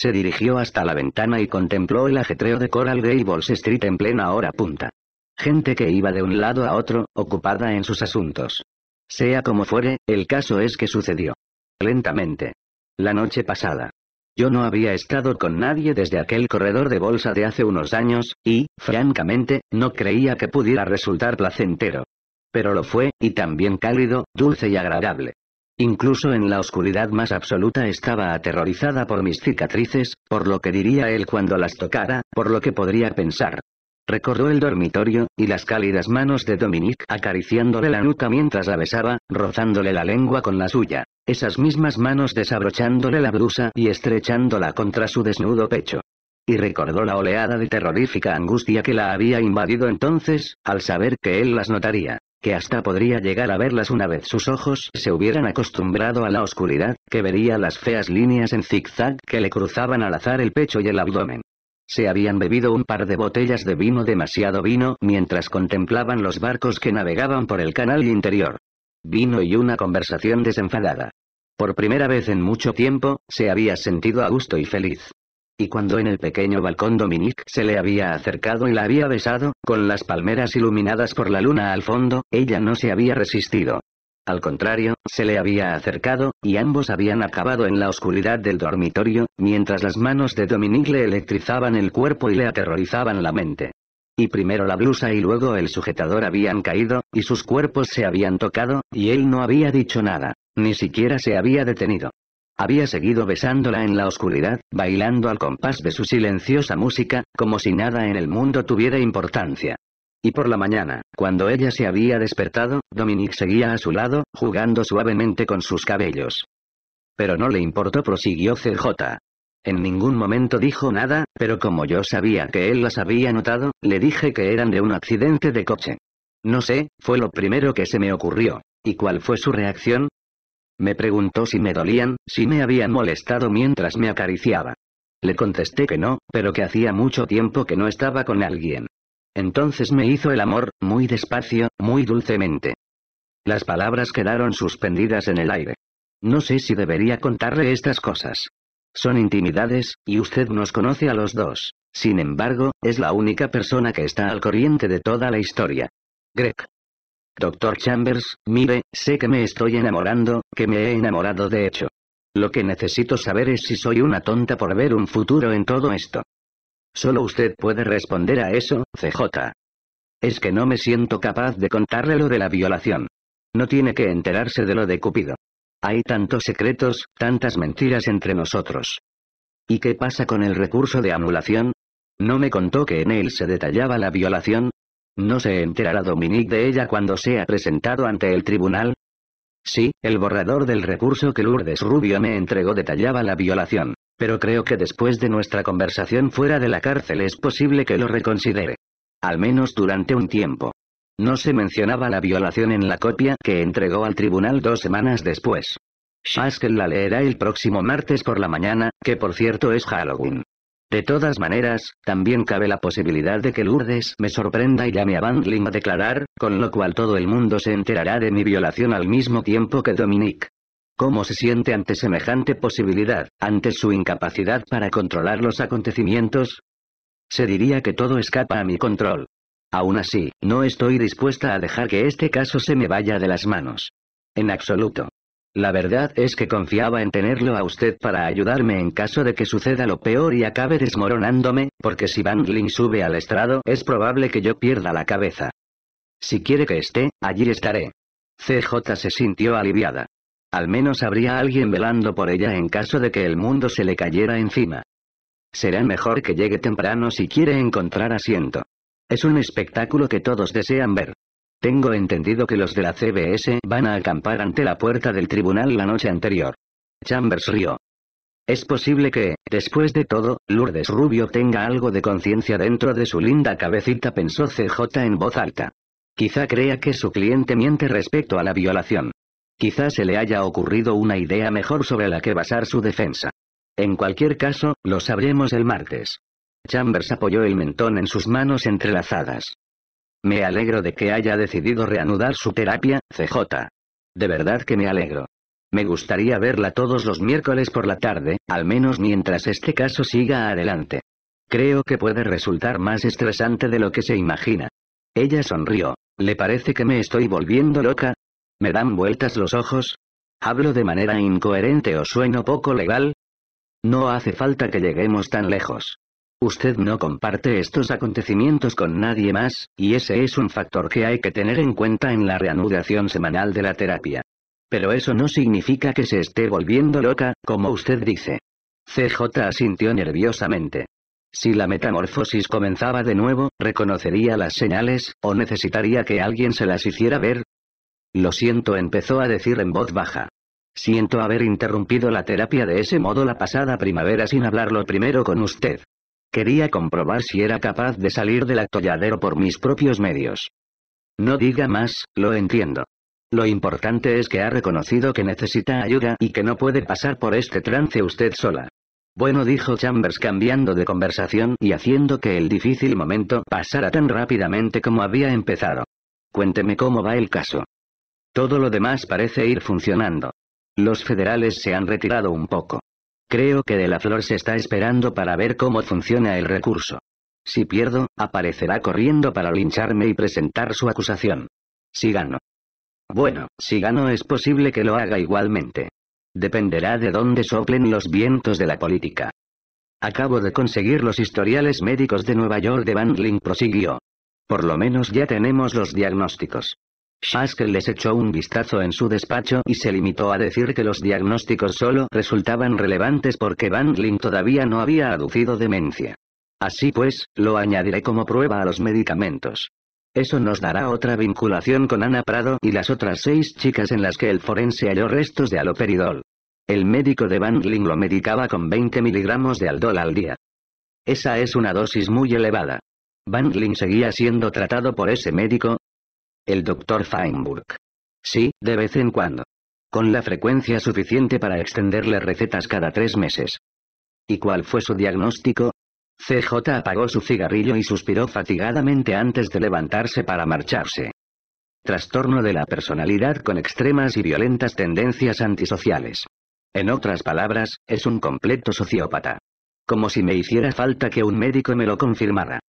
Se dirigió hasta la ventana y contempló el ajetreo de Coral Gables Street en plena hora punta. Gente que iba de un lado a otro, ocupada en sus asuntos. Sea como fuere, el caso es que sucedió. Lentamente. La noche pasada. Yo no había estado con nadie desde aquel corredor de bolsa de hace unos años, y, francamente, no creía que pudiera resultar placentero. Pero lo fue, y también cálido, dulce y agradable. Incluso en la oscuridad más absoluta estaba aterrorizada por mis cicatrices, por lo que diría él cuando las tocara, por lo que podría pensar. Recordó el dormitorio, y las cálidas manos de Dominique acariciándole la nuca mientras la besaba, rozándole la lengua con la suya. Esas mismas manos desabrochándole la blusa y estrechándola contra su desnudo pecho. Y recordó la oleada de terrorífica angustia que la había invadido entonces, al saber que él las notaría que hasta podría llegar a verlas una vez sus ojos se hubieran acostumbrado a la oscuridad, que vería las feas líneas en zigzag que le cruzaban al azar el pecho y el abdomen. Se habían bebido un par de botellas de vino demasiado vino mientras contemplaban los barcos que navegaban por el canal interior. Vino y una conversación desenfadada. Por primera vez en mucho tiempo, se había sentido a gusto y feliz. Y cuando en el pequeño balcón Dominique se le había acercado y la había besado, con las palmeras iluminadas por la luna al fondo, ella no se había resistido. Al contrario, se le había acercado, y ambos habían acabado en la oscuridad del dormitorio, mientras las manos de Dominique le electrizaban el cuerpo y le aterrorizaban la mente. Y primero la blusa y luego el sujetador habían caído, y sus cuerpos se habían tocado, y él no había dicho nada, ni siquiera se había detenido. Había seguido besándola en la oscuridad, bailando al compás de su silenciosa música, como si nada en el mundo tuviera importancia. Y por la mañana, cuando ella se había despertado, Dominique seguía a su lado, jugando suavemente con sus cabellos. Pero no le importó, prosiguió CJ. En ningún momento dijo nada, pero como yo sabía que él las había notado, le dije que eran de un accidente de coche. No sé, fue lo primero que se me ocurrió. ¿Y cuál fue su reacción? Me preguntó si me dolían, si me habían molestado mientras me acariciaba. Le contesté que no, pero que hacía mucho tiempo que no estaba con alguien. Entonces me hizo el amor, muy despacio, muy dulcemente. Las palabras quedaron suspendidas en el aire. No sé si debería contarle estas cosas. Son intimidades, y usted nos conoce a los dos. Sin embargo, es la única persona que está al corriente de toda la historia. Greg. Doctor Chambers, mire, sé que me estoy enamorando, que me he enamorado de hecho. Lo que necesito saber es si soy una tonta por ver un futuro en todo esto. Solo usted puede responder a eso, CJ. Es que no me siento capaz de contarle lo de la violación. No tiene que enterarse de lo de Cupido. Hay tantos secretos, tantas mentiras entre nosotros. ¿Y qué pasa con el recurso de anulación? ¿No me contó que en él se detallaba la violación? ¿No se enterará Dominique de ella cuando sea presentado ante el tribunal? Sí, el borrador del recurso que Lourdes Rubio me entregó detallaba la violación, pero creo que después de nuestra conversación fuera de la cárcel es posible que lo reconsidere. Al menos durante un tiempo. No se mencionaba la violación en la copia que entregó al tribunal dos semanas después. Haskell la leerá el próximo martes por la mañana, que por cierto es Halloween. De todas maneras, también cabe la posibilidad de que Lourdes me sorprenda y llame a Bandling a declarar, con lo cual todo el mundo se enterará de mi violación al mismo tiempo que Dominique. ¿Cómo se siente ante semejante posibilidad, ante su incapacidad para controlar los acontecimientos? Se diría que todo escapa a mi control. Aún así, no estoy dispuesta a dejar que este caso se me vaya de las manos. En absoluto. La verdad es que confiaba en tenerlo a usted para ayudarme en caso de que suceda lo peor y acabe desmoronándome, porque si Van sube al estrado es probable que yo pierda la cabeza. Si quiere que esté, allí estaré. CJ se sintió aliviada. Al menos habría alguien velando por ella en caso de que el mundo se le cayera encima. Será mejor que llegue temprano si quiere encontrar asiento. Es un espectáculo que todos desean ver. Tengo entendido que los de la CBS van a acampar ante la puerta del tribunal la noche anterior. Chambers rió. Es posible que, después de todo, Lourdes Rubio tenga algo de conciencia dentro de su linda cabecita, pensó CJ en voz alta. Quizá crea que su cliente miente respecto a la violación. Quizá se le haya ocurrido una idea mejor sobre la que basar su defensa. En cualquier caso, lo sabremos el martes. Chambers apoyó el mentón en sus manos entrelazadas. Me alegro de que haya decidido reanudar su terapia, CJ. De verdad que me alegro. Me gustaría verla todos los miércoles por la tarde, al menos mientras este caso siga adelante. Creo que puede resultar más estresante de lo que se imagina. Ella sonrió. ¿Le parece que me estoy volviendo loca? ¿Me dan vueltas los ojos? ¿Hablo de manera incoherente o sueno poco legal? No hace falta que lleguemos tan lejos. Usted no comparte estos acontecimientos con nadie más, y ese es un factor que hay que tener en cuenta en la reanudación semanal de la terapia. Pero eso no significa que se esté volviendo loca, como usted dice. CJ asintió nerviosamente. Si la metamorfosis comenzaba de nuevo, ¿reconocería las señales, o necesitaría que alguien se las hiciera ver? Lo siento, empezó a decir en voz baja. Siento haber interrumpido la terapia de ese modo la pasada primavera sin hablarlo primero con usted. Quería comprobar si era capaz de salir del atolladero por mis propios medios. No diga más, lo entiendo. Lo importante es que ha reconocido que necesita ayuda y que no puede pasar por este trance usted sola. Bueno, dijo Chambers cambiando de conversación y haciendo que el difícil momento pasara tan rápidamente como había empezado. Cuénteme cómo va el caso. Todo lo demás parece ir funcionando. Los federales se han retirado un poco. Creo que De la Flor se está esperando para ver cómo funciona el recurso. Si pierdo, aparecerá corriendo para lincharme y presentar su acusación. Si gano. Bueno, si gano es posible que lo haga igualmente. Dependerá de dónde soplen los vientos de la política. Acabo de conseguir los historiales médicos de Nueva York de Bandling prosiguió. Por lo menos ya tenemos los diagnósticos. Haskell les echó un vistazo en su despacho y se limitó a decir que los diagnósticos solo resultaban relevantes porque Van todavía no había aducido demencia. Así pues, lo añadiré como prueba a los medicamentos. Eso nos dará otra vinculación con Ana Prado y las otras seis chicas en las que el forense halló restos de aloperidol. El médico de Bangling lo medicaba con 20 miligramos de aldol al día. Esa es una dosis muy elevada. Bangling seguía siendo tratado por ese médico. El doctor Feinburg. Sí, de vez en cuando. Con la frecuencia suficiente para extenderle recetas cada tres meses. ¿Y cuál fue su diagnóstico? CJ apagó su cigarrillo y suspiró fatigadamente antes de levantarse para marcharse. Trastorno de la personalidad con extremas y violentas tendencias antisociales. En otras palabras, es un completo sociópata. Como si me hiciera falta que un médico me lo confirmara.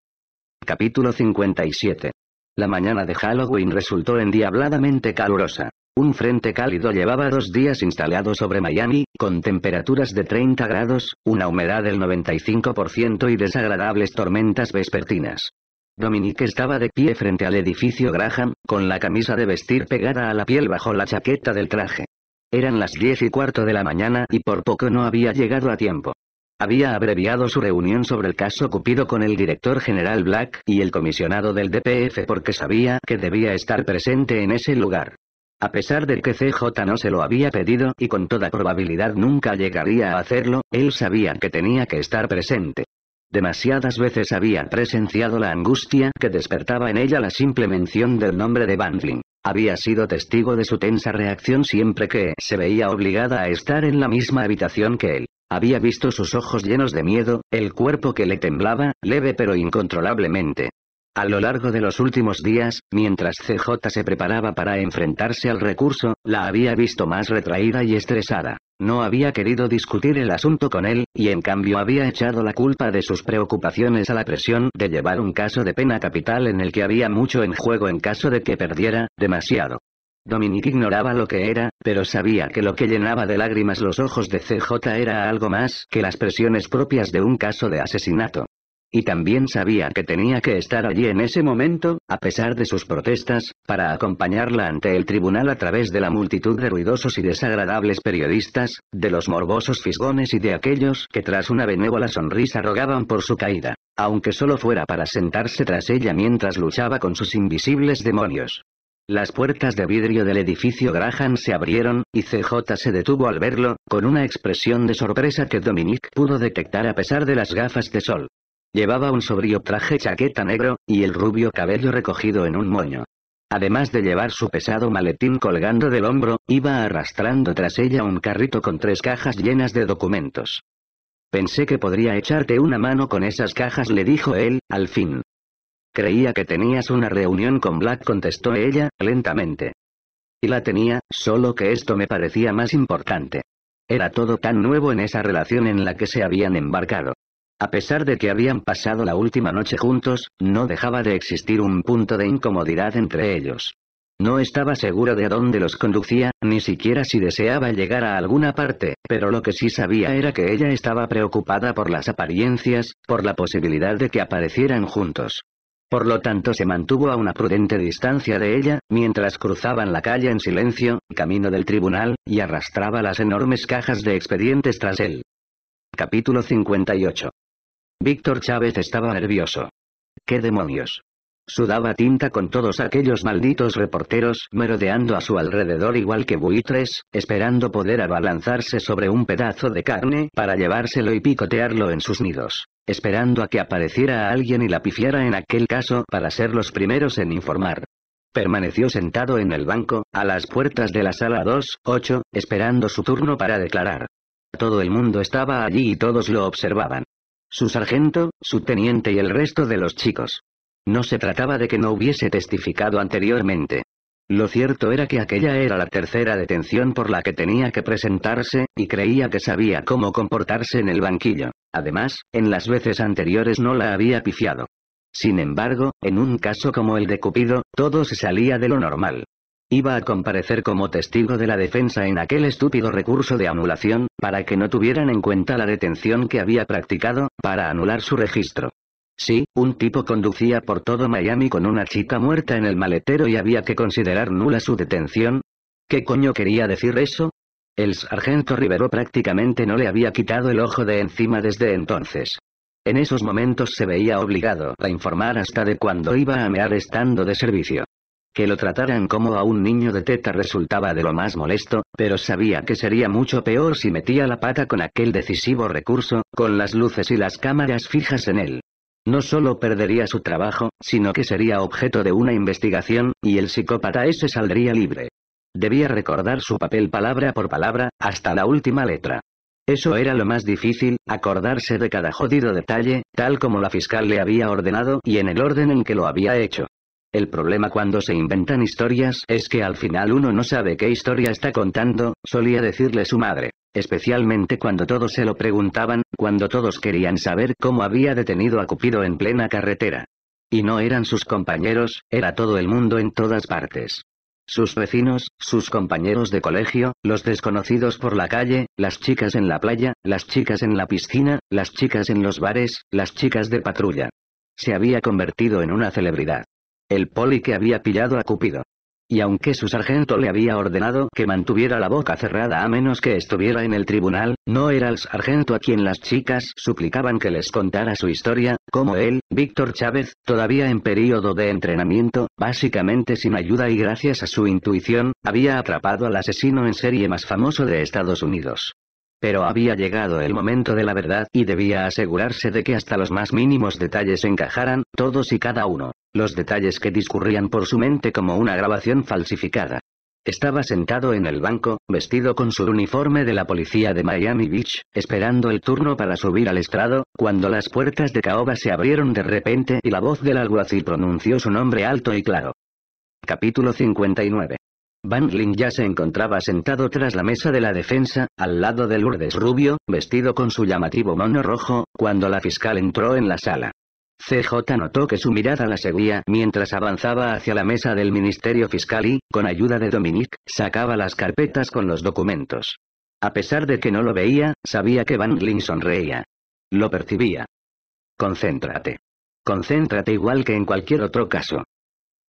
Capítulo 57. La mañana de Halloween resultó endiabladamente calurosa. Un frente cálido llevaba dos días instalado sobre Miami, con temperaturas de 30 grados, una humedad del 95% y desagradables tormentas vespertinas. Dominique estaba de pie frente al edificio Graham, con la camisa de vestir pegada a la piel bajo la chaqueta del traje. Eran las diez y cuarto de la mañana y por poco no había llegado a tiempo. Había abreviado su reunión sobre el caso Cupido con el director general Black y el comisionado del DPF porque sabía que debía estar presente en ese lugar. A pesar de que CJ no se lo había pedido y con toda probabilidad nunca llegaría a hacerlo, él sabía que tenía que estar presente. Demasiadas veces había presenciado la angustia que despertaba en ella la simple mención del nombre de Bandling. Había sido testigo de su tensa reacción siempre que se veía obligada a estar en la misma habitación que él. Había visto sus ojos llenos de miedo, el cuerpo que le temblaba, leve pero incontrolablemente. A lo largo de los últimos días, mientras CJ se preparaba para enfrentarse al recurso, la había visto más retraída y estresada. No había querido discutir el asunto con él, y en cambio había echado la culpa de sus preocupaciones a la presión de llevar un caso de pena capital en el que había mucho en juego en caso de que perdiera, demasiado. Dominique ignoraba lo que era, pero sabía que lo que llenaba de lágrimas los ojos de CJ era algo más que las presiones propias de un caso de asesinato. Y también sabía que tenía que estar allí en ese momento, a pesar de sus protestas, para acompañarla ante el tribunal a través de la multitud de ruidosos y desagradables periodistas, de los morbosos fisgones y de aquellos que tras una benévola sonrisa rogaban por su caída, aunque solo fuera para sentarse tras ella mientras luchaba con sus invisibles demonios. Las puertas de vidrio del edificio Graham se abrieron, y CJ se detuvo al verlo, con una expresión de sorpresa que Dominique pudo detectar a pesar de las gafas de sol. Llevaba un sobrio traje chaqueta negro, y el rubio cabello recogido en un moño. Además de llevar su pesado maletín colgando del hombro, iba arrastrando tras ella un carrito con tres cajas llenas de documentos. Pensé que podría echarte una mano con esas cajas, le dijo él, al fin. Creía que tenías una reunión con Black, contestó ella, lentamente. Y la tenía, solo que esto me parecía más importante. Era todo tan nuevo en esa relación en la que se habían embarcado. A pesar de que habían pasado la última noche juntos, no dejaba de existir un punto de incomodidad entre ellos. No estaba seguro de a dónde los conducía, ni siquiera si deseaba llegar a alguna parte, pero lo que sí sabía era que ella estaba preocupada por las apariencias, por la posibilidad de que aparecieran juntos. Por lo tanto se mantuvo a una prudente distancia de ella, mientras cruzaban la calle en silencio, camino del tribunal, y arrastraba las enormes cajas de expedientes tras él. Capítulo 58. Víctor Chávez estaba nervioso. ¿Qué demonios? Sudaba tinta con todos aquellos malditos reporteros merodeando a su alrededor igual que buitres, esperando poder abalanzarse sobre un pedazo de carne para llevárselo y picotearlo en sus nidos, esperando a que apareciera alguien y la pifiara en aquel caso para ser los primeros en informar. Permaneció sentado en el banco, a las puertas de la sala 2-8, esperando su turno para declarar. Todo el mundo estaba allí y todos lo observaban su sargento, su teniente y el resto de los chicos. No se trataba de que no hubiese testificado anteriormente. Lo cierto era que aquella era la tercera detención por la que tenía que presentarse, y creía que sabía cómo comportarse en el banquillo. Además, en las veces anteriores no la había pifiado. Sin embargo, en un caso como el de Cupido, todo se salía de lo normal. Iba a comparecer como testigo de la defensa en aquel estúpido recurso de anulación, para que no tuvieran en cuenta la detención que había practicado, para anular su registro. Sí, un tipo conducía por todo Miami con una chica muerta en el maletero y había que considerar nula su detención. ¿Qué coño quería decir eso? El sargento Rivero prácticamente no le había quitado el ojo de encima desde entonces. En esos momentos se veía obligado a informar hasta de cuando iba a mear estando de servicio. Que lo trataran como a un niño de teta resultaba de lo más molesto, pero sabía que sería mucho peor si metía la pata con aquel decisivo recurso, con las luces y las cámaras fijas en él. No solo perdería su trabajo, sino que sería objeto de una investigación, y el psicópata ese saldría libre. Debía recordar su papel palabra por palabra, hasta la última letra. Eso era lo más difícil, acordarse de cada jodido detalle, tal como la fiscal le había ordenado y en el orden en que lo había hecho. El problema cuando se inventan historias es que al final uno no sabe qué historia está contando, solía decirle su madre. Especialmente cuando todos se lo preguntaban, cuando todos querían saber cómo había detenido a Cupido en plena carretera. Y no eran sus compañeros, era todo el mundo en todas partes. Sus vecinos, sus compañeros de colegio, los desconocidos por la calle, las chicas en la playa, las chicas en la piscina, las chicas en los bares, las chicas de patrulla. Se había convertido en una celebridad. El poli que había pillado a Cupido. Y aunque su sargento le había ordenado que mantuviera la boca cerrada a menos que estuviera en el tribunal, no era el sargento a quien las chicas suplicaban que les contara su historia, como él, Víctor Chávez, todavía en período de entrenamiento, básicamente sin ayuda y gracias a su intuición, había atrapado al asesino en serie más famoso de Estados Unidos. Pero había llegado el momento de la verdad y debía asegurarse de que hasta los más mínimos detalles encajaran, todos y cada uno. Los detalles que discurrían por su mente como una grabación falsificada. Estaba sentado en el banco, vestido con su uniforme de la policía de Miami Beach, esperando el turno para subir al estrado, cuando las puertas de caoba se abrieron de repente y la voz del alguacil pronunció su nombre alto y claro. Capítulo 59. Van Lin ya se encontraba sentado tras la mesa de la defensa, al lado de Lourdes Rubio, vestido con su llamativo mono rojo, cuando la fiscal entró en la sala. CJ notó que su mirada la seguía mientras avanzaba hacia la mesa del Ministerio Fiscal y, con ayuda de Dominique, sacaba las carpetas con los documentos. A pesar de que no lo veía, sabía que Van Lin sonreía. Lo percibía. Concéntrate. Concéntrate igual que en cualquier otro caso.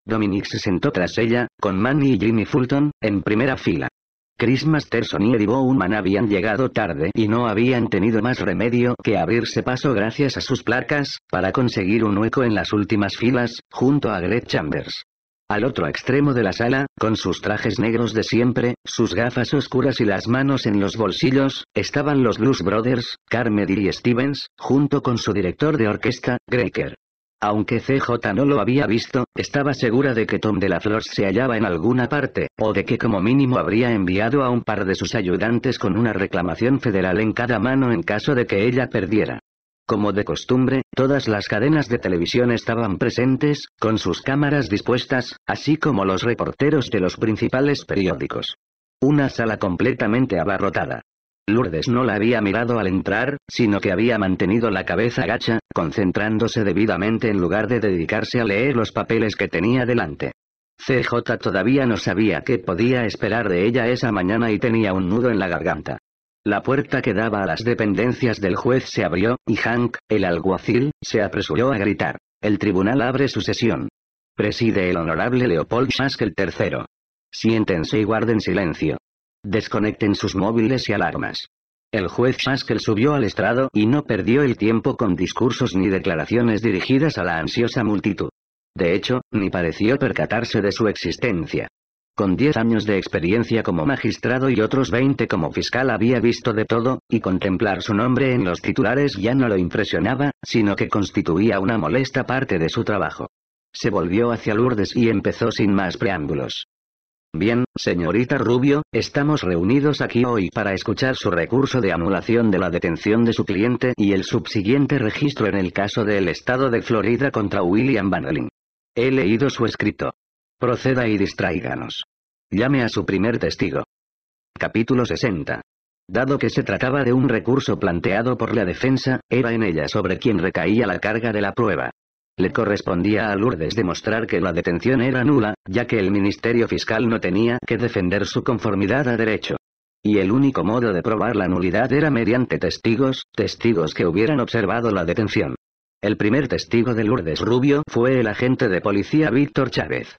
Dominic se sentó tras ella, con Manny y Jimmy Fulton, en primera fila. Chris Masterson y Eddie Bowman habían llegado tarde y no habían tenido más remedio que abrirse paso gracias a sus placas, para conseguir un hueco en las últimas filas, junto a Greg Chambers. Al otro extremo de la sala, con sus trajes negros de siempre, sus gafas oscuras y las manos en los bolsillos, estaban los Blues Brothers, Carmody y Stevens, junto con su director de orquesta, Greker. Aunque CJ no lo había visto, estaba segura de que Tom de la Flor se hallaba en alguna parte, o de que como mínimo habría enviado a un par de sus ayudantes con una reclamación federal en cada mano en caso de que ella perdiera. Como de costumbre, todas las cadenas de televisión estaban presentes, con sus cámaras dispuestas, así como los reporteros de los principales periódicos. Una sala completamente abarrotada. Lourdes no la había mirado al entrar, sino que había mantenido la cabeza gacha, concentrándose debidamente en lugar de dedicarse a leer los papeles que tenía delante. CJ todavía no sabía qué podía esperar de ella esa mañana y tenía un nudo en la garganta. La puerta que daba a las dependencias del juez se abrió, y Hank, el alguacil, se apresuró a gritar. El tribunal abre su sesión. Preside el honorable Leopold Schaskel III. Siéntense y guarden silencio. Desconecten sus móviles y alarmas. El juez Haskell subió al estrado y no perdió el tiempo con discursos ni declaraciones dirigidas a la ansiosa multitud. De hecho, ni pareció percatarse de su existencia. Con 10 años de experiencia como magistrado y otros 20 como fiscal había visto de todo, y contemplar su nombre en los titulares ya no lo impresionaba, sino que constituía una molesta parte de su trabajo. Se volvió hacia Lourdes y empezó sin más preámbulos. Bien, señorita Rubio, estamos reunidos aquí hoy para escuchar su recurso de anulación de la detención de su cliente y el subsiguiente registro en el caso del estado de Florida contra William Vandelin. He leído su escrito. Proceda y distráiganos. Llame a su primer testigo. Capítulo 60. Dado que se trataba de un recurso planteado por la defensa, era en ella sobre quien recaía la carga de la prueba. Le correspondía a Lourdes demostrar que la detención era nula, ya que el Ministerio Fiscal no tenía que defender su conformidad a derecho. Y el único modo de probar la nulidad era mediante testigos, testigos que hubieran observado la detención. El primer testigo de Lourdes Rubio fue el agente de policía Víctor Chávez.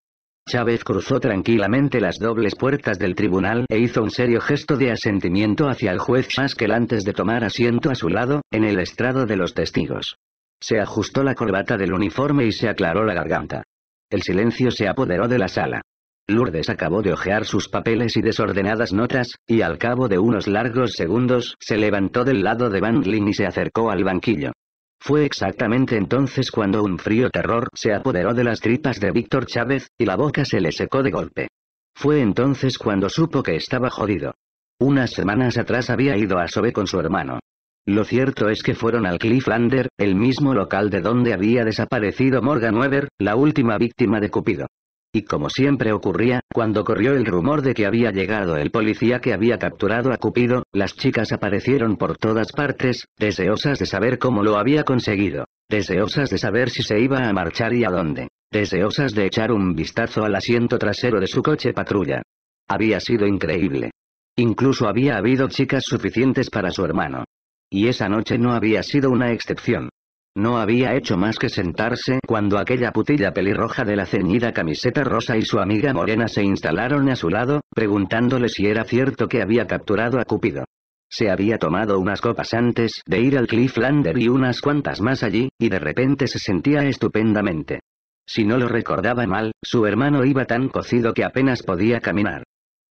Chávez cruzó tranquilamente las dobles puertas del tribunal e hizo un serio gesto de asentimiento hacia el juez Haskell antes de tomar asiento a su lado, en el estrado de los testigos. Se ajustó la corbata del uniforme y se aclaró la garganta. el silencio se apoderó de la sala. Lourdes acabó de hojear sus papeles y desordenadas notas, y al cabo de unos largos segundos, se levantó del lado de Van Lin y se acercó al banquillo. Fue exactamente entonces cuando un frío terror se apoderó de las tripas de Víctor Chávez, y la boca se le secó de golpe. Fue entonces cuando supo que estaba jodido. Unas semanas atrás había ido a Sobe con su hermano. Lo cierto es que fueron al Clifflander, el mismo local de donde había desaparecido Morgan Weber, la última víctima de Cupido. Y como siempre ocurría, cuando corrió el rumor de que había llegado el policía que había capturado a Cupido, las chicas aparecieron por todas partes, deseosas de saber cómo lo había conseguido, deseosas de saber si se iba a marchar y a dónde, deseosas de echar un vistazo al asiento trasero de su coche patrulla. Había sido increíble. Incluso había habido chicas suficientes para su hermano. Y esa noche no había sido una excepción. No había hecho más que sentarse cuando aquella putilla pelirroja de la ceñida camiseta rosa y su amiga morena se instalaron a su lado, preguntándole si era cierto que había capturado a Cupido. Se había tomado unas copas antes de ir al Clifflander y unas cuantas más allí, y de repente se sentía estupendamente. Si no lo recordaba mal, su hermano iba tan cocido que apenas podía caminar.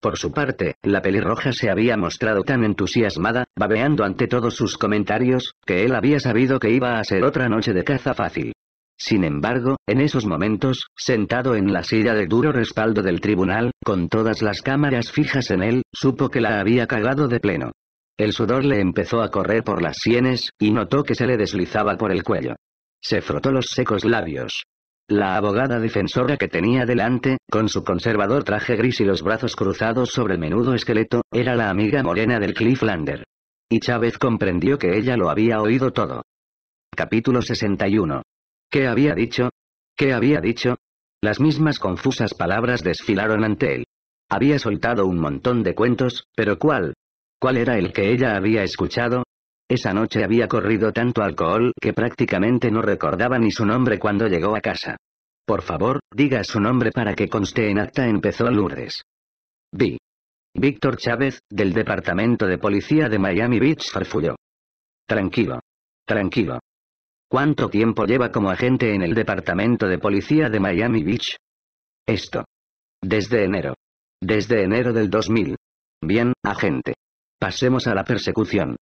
Por su parte, la pelirroja se había mostrado tan entusiasmada, babeando ante todos sus comentarios, que él había sabido que iba a ser otra noche de caza fácil. Sin embargo, en esos momentos, sentado en la silla de duro respaldo del tribunal, con todas las cámaras fijas en él, supo que la había cagado de pleno. El sudor le empezó a correr por las sienes, y notó que se le deslizaba por el cuello. Se frotó los secos labios. La abogada defensora que tenía delante, con su conservador traje gris y los brazos cruzados sobre el menudo esqueleto, era la amiga morena del Clifflander. Y Chávez comprendió que ella lo había oído todo. Capítulo 61. ¿Qué había dicho? ¿Qué había dicho? Las mismas confusas palabras desfilaron ante él. Había soltado un montón de cuentos, pero ¿cuál? ¿Cuál era el que ella había escuchado? Esa noche había corrido tanto alcohol que prácticamente no recordaba ni su nombre cuando llegó a casa. Por favor, diga su nombre para que conste en acta, empezó Lourdes. Vi. Víctor Chávez, del Departamento de Policía de Miami Beach, farfulló. Tranquilo. Tranquilo. ¿Cuánto tiempo lleva como agente en el Departamento de Policía de Miami Beach? Esto. Desde enero. Desde enero del 2000. Bien, agente. Pasemos a la persecución.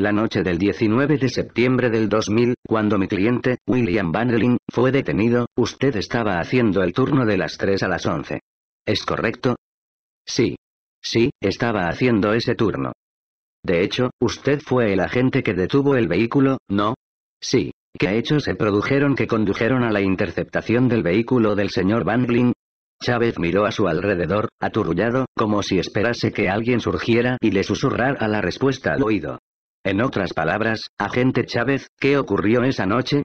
La noche del 19 de septiembre del 2000, cuando mi cliente, William Vandelin, fue detenido, usted estaba haciendo el turno de las 3 a las 11. ¿Es correcto? Sí. Sí, estaba haciendo ese turno. De hecho, usted fue el agente que detuvo el vehículo, ¿no? Sí. ¿Qué hechos se produjeron que condujeron a la interceptación del vehículo del señor Vandelin? Chávez miró a su alrededor, aturullado, como si esperase que alguien surgiera y le susurrara la respuesta al oído. En otras palabras, agente Chávez, ¿qué ocurrió esa noche?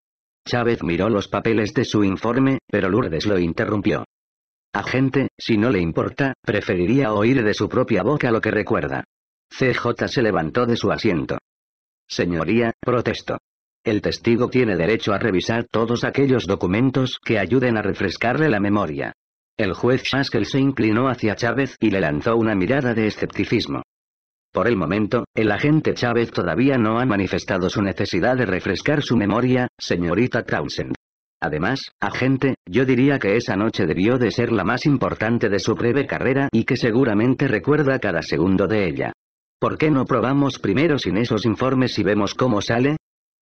Chávez miró los papeles de su informe, pero Lourdes lo interrumpió. Agente, si no le importa, preferiría oír de su propia boca lo que recuerda. CJ se levantó de su asiento. Señoría, protesto. El testigo tiene derecho a revisar todos aquellos documentos que ayuden a refrescarle la memoria. El juez Haskell se inclinó hacia Chávez y le lanzó una mirada de escepticismo. Por el momento, el agente Chávez todavía no ha manifestado su necesidad de refrescar su memoria, señorita Townsend. Además, agente, yo diría que esa noche debió de ser la más importante de su breve carrera y que seguramente recuerda cada segundo de ella. ¿Por qué no probamos primero sin esos informes y vemos cómo sale?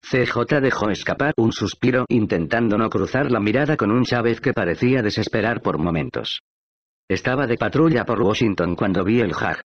CJ dejó escapar un suspiro intentando no cruzar la mirada con un Chávez que parecía desesperar por momentos. Estaba de patrulla por Washington cuando vi el JAG.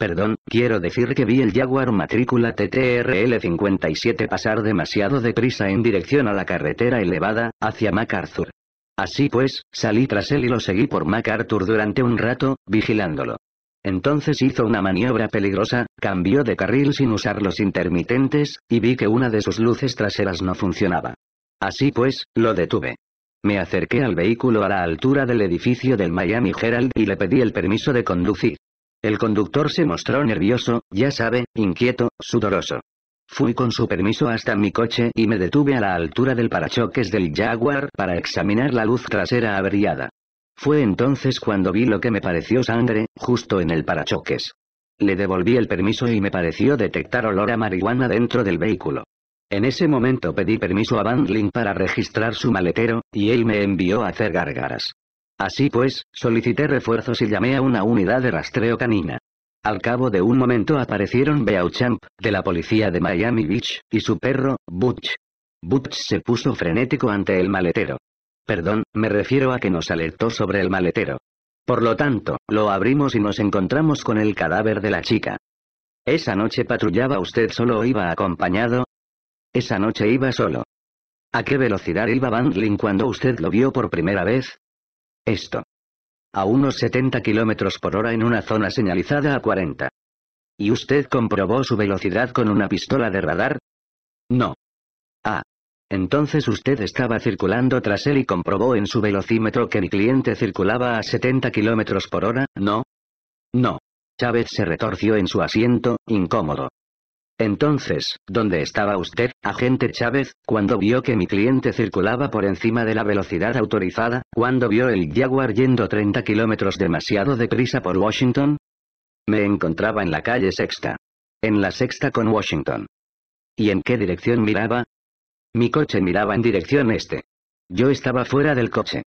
Perdón, quiero decir que vi el Jaguar matrícula TTRL 57 pasar demasiado deprisa en dirección a la carretera elevada, hacia MacArthur. Así pues, salí tras él y lo seguí por MacArthur durante un rato, vigilándolo. Entonces hizo una maniobra peligrosa, cambió de carril sin usar los intermitentes, y vi que una de sus luces traseras no funcionaba. Así pues, lo detuve. Me acerqué al vehículo a la altura del edificio del Miami Herald y le pedí el permiso de conducir. El conductor se mostró nervioso, ya sabe, inquieto, sudoroso. Fui con su permiso hasta mi coche y me detuve a la altura del parachoques del Jaguar para examinar la luz trasera averiada. Fue entonces cuando vi lo que me pareció sangre, justo en el parachoques. Le devolví el permiso y me pareció detectar olor a marihuana dentro del vehículo. En ese momento pedí permiso a Bandling para registrar su maletero, y él me envió a hacer gárgaras. Así pues, solicité refuerzos y llamé a una unidad de rastreo canina. Al cabo de un momento aparecieron Beauchamp, de la policía de Miami Beach, y su perro, Butch. Butch se puso frenético ante el maletero. Perdón, me refiero a que nos alertó sobre el maletero. Por lo tanto, lo abrimos y nos encontramos con el cadáver de la chica. ¿Esa noche patrullaba usted solo o iba acompañado? Esa noche iba solo. ¿A qué velocidad iba Bandling cuando usted lo vio por primera vez? Esto. A unos 70 kilómetros por hora en una zona señalizada a 40. ¿Y usted comprobó su velocidad con una pistola de radar? No. Ah. Entonces usted estaba circulando tras él y comprobó en su velocímetro que mi cliente circulaba a 70 kilómetros por hora, ¿no? No. Chávez se retorció en su asiento, incómodo. Entonces, ¿dónde estaba usted, agente Chávez, cuando vio que mi cliente circulaba por encima de la velocidad autorizada, cuando vio el Jaguar yendo 30 kilómetros demasiado deprisa por Washington? Me encontraba en la calle Sexta. En la Sexta con Washington. ¿Y en qué dirección miraba? Mi coche miraba en dirección este. Yo estaba fuera del coche.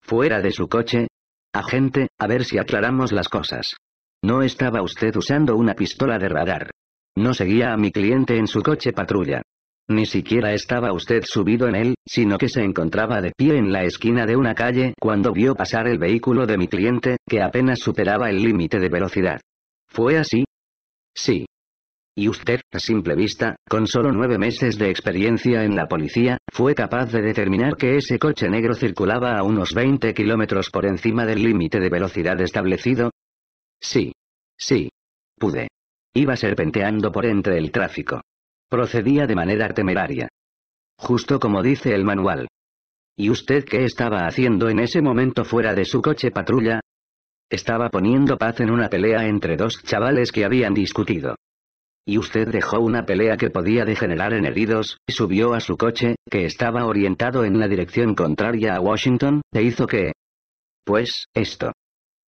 ¿Fuera de su coche? Agente, a ver si aclaramos las cosas. No estaba usted usando una pistola de radar. No seguía a mi cliente en su coche patrulla. Ni siquiera estaba usted subido en él, sino que se encontraba de pie en la esquina de una calle cuando vio pasar el vehículo de mi cliente, que apenas superaba el límite de velocidad. ¿Fue así? Sí. Y usted, a simple vista, con solo nueve meses de experiencia en la policía, fue capaz de determinar que ese coche negro circulaba a unos 20 kilómetros por encima del límite de velocidad establecido. Sí. Sí. Pude. Iba serpenteando por entre el tráfico. Procedía de manera temeraria. Justo como dice el manual. ¿Y usted qué estaba haciendo en ese momento fuera de su coche patrulla? Estaba poniendo paz en una pelea entre dos chavales que habían discutido. Y usted dejó una pelea que podía degenerar en heridos, subió a su coche, que estaba orientado en la dirección contraria a Washington, e hizo que... Pues, esto.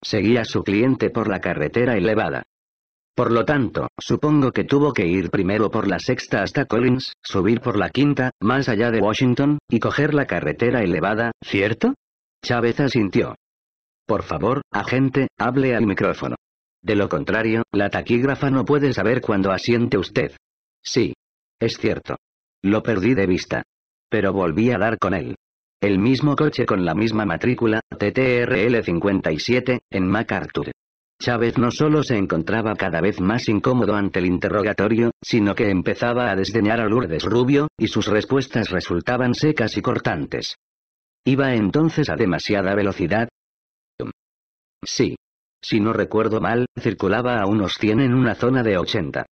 Seguía a su cliente por la carretera elevada. Por lo tanto, supongo que tuvo que ir primero por la sexta hasta Collins, subir por la quinta, más allá de Washington, y coger la carretera elevada, ¿cierto? Chávez asintió. Por favor, agente, hable al micrófono. De lo contrario, la taquígrafa no puede saber cuándo asiente usted. Sí. Es cierto. Lo perdí de vista. Pero volví a dar con él. El mismo coche con la misma matrícula, TTRL 57, en MacArthur. Chávez no solo se encontraba cada vez más incómodo ante el interrogatorio, sino que empezaba a desdeñar a Lourdes Rubio, y sus respuestas resultaban secas y cortantes. ¿Iba entonces a demasiada velocidad? Sí. Si no recuerdo mal, circulaba a unos 100 en una zona de 80.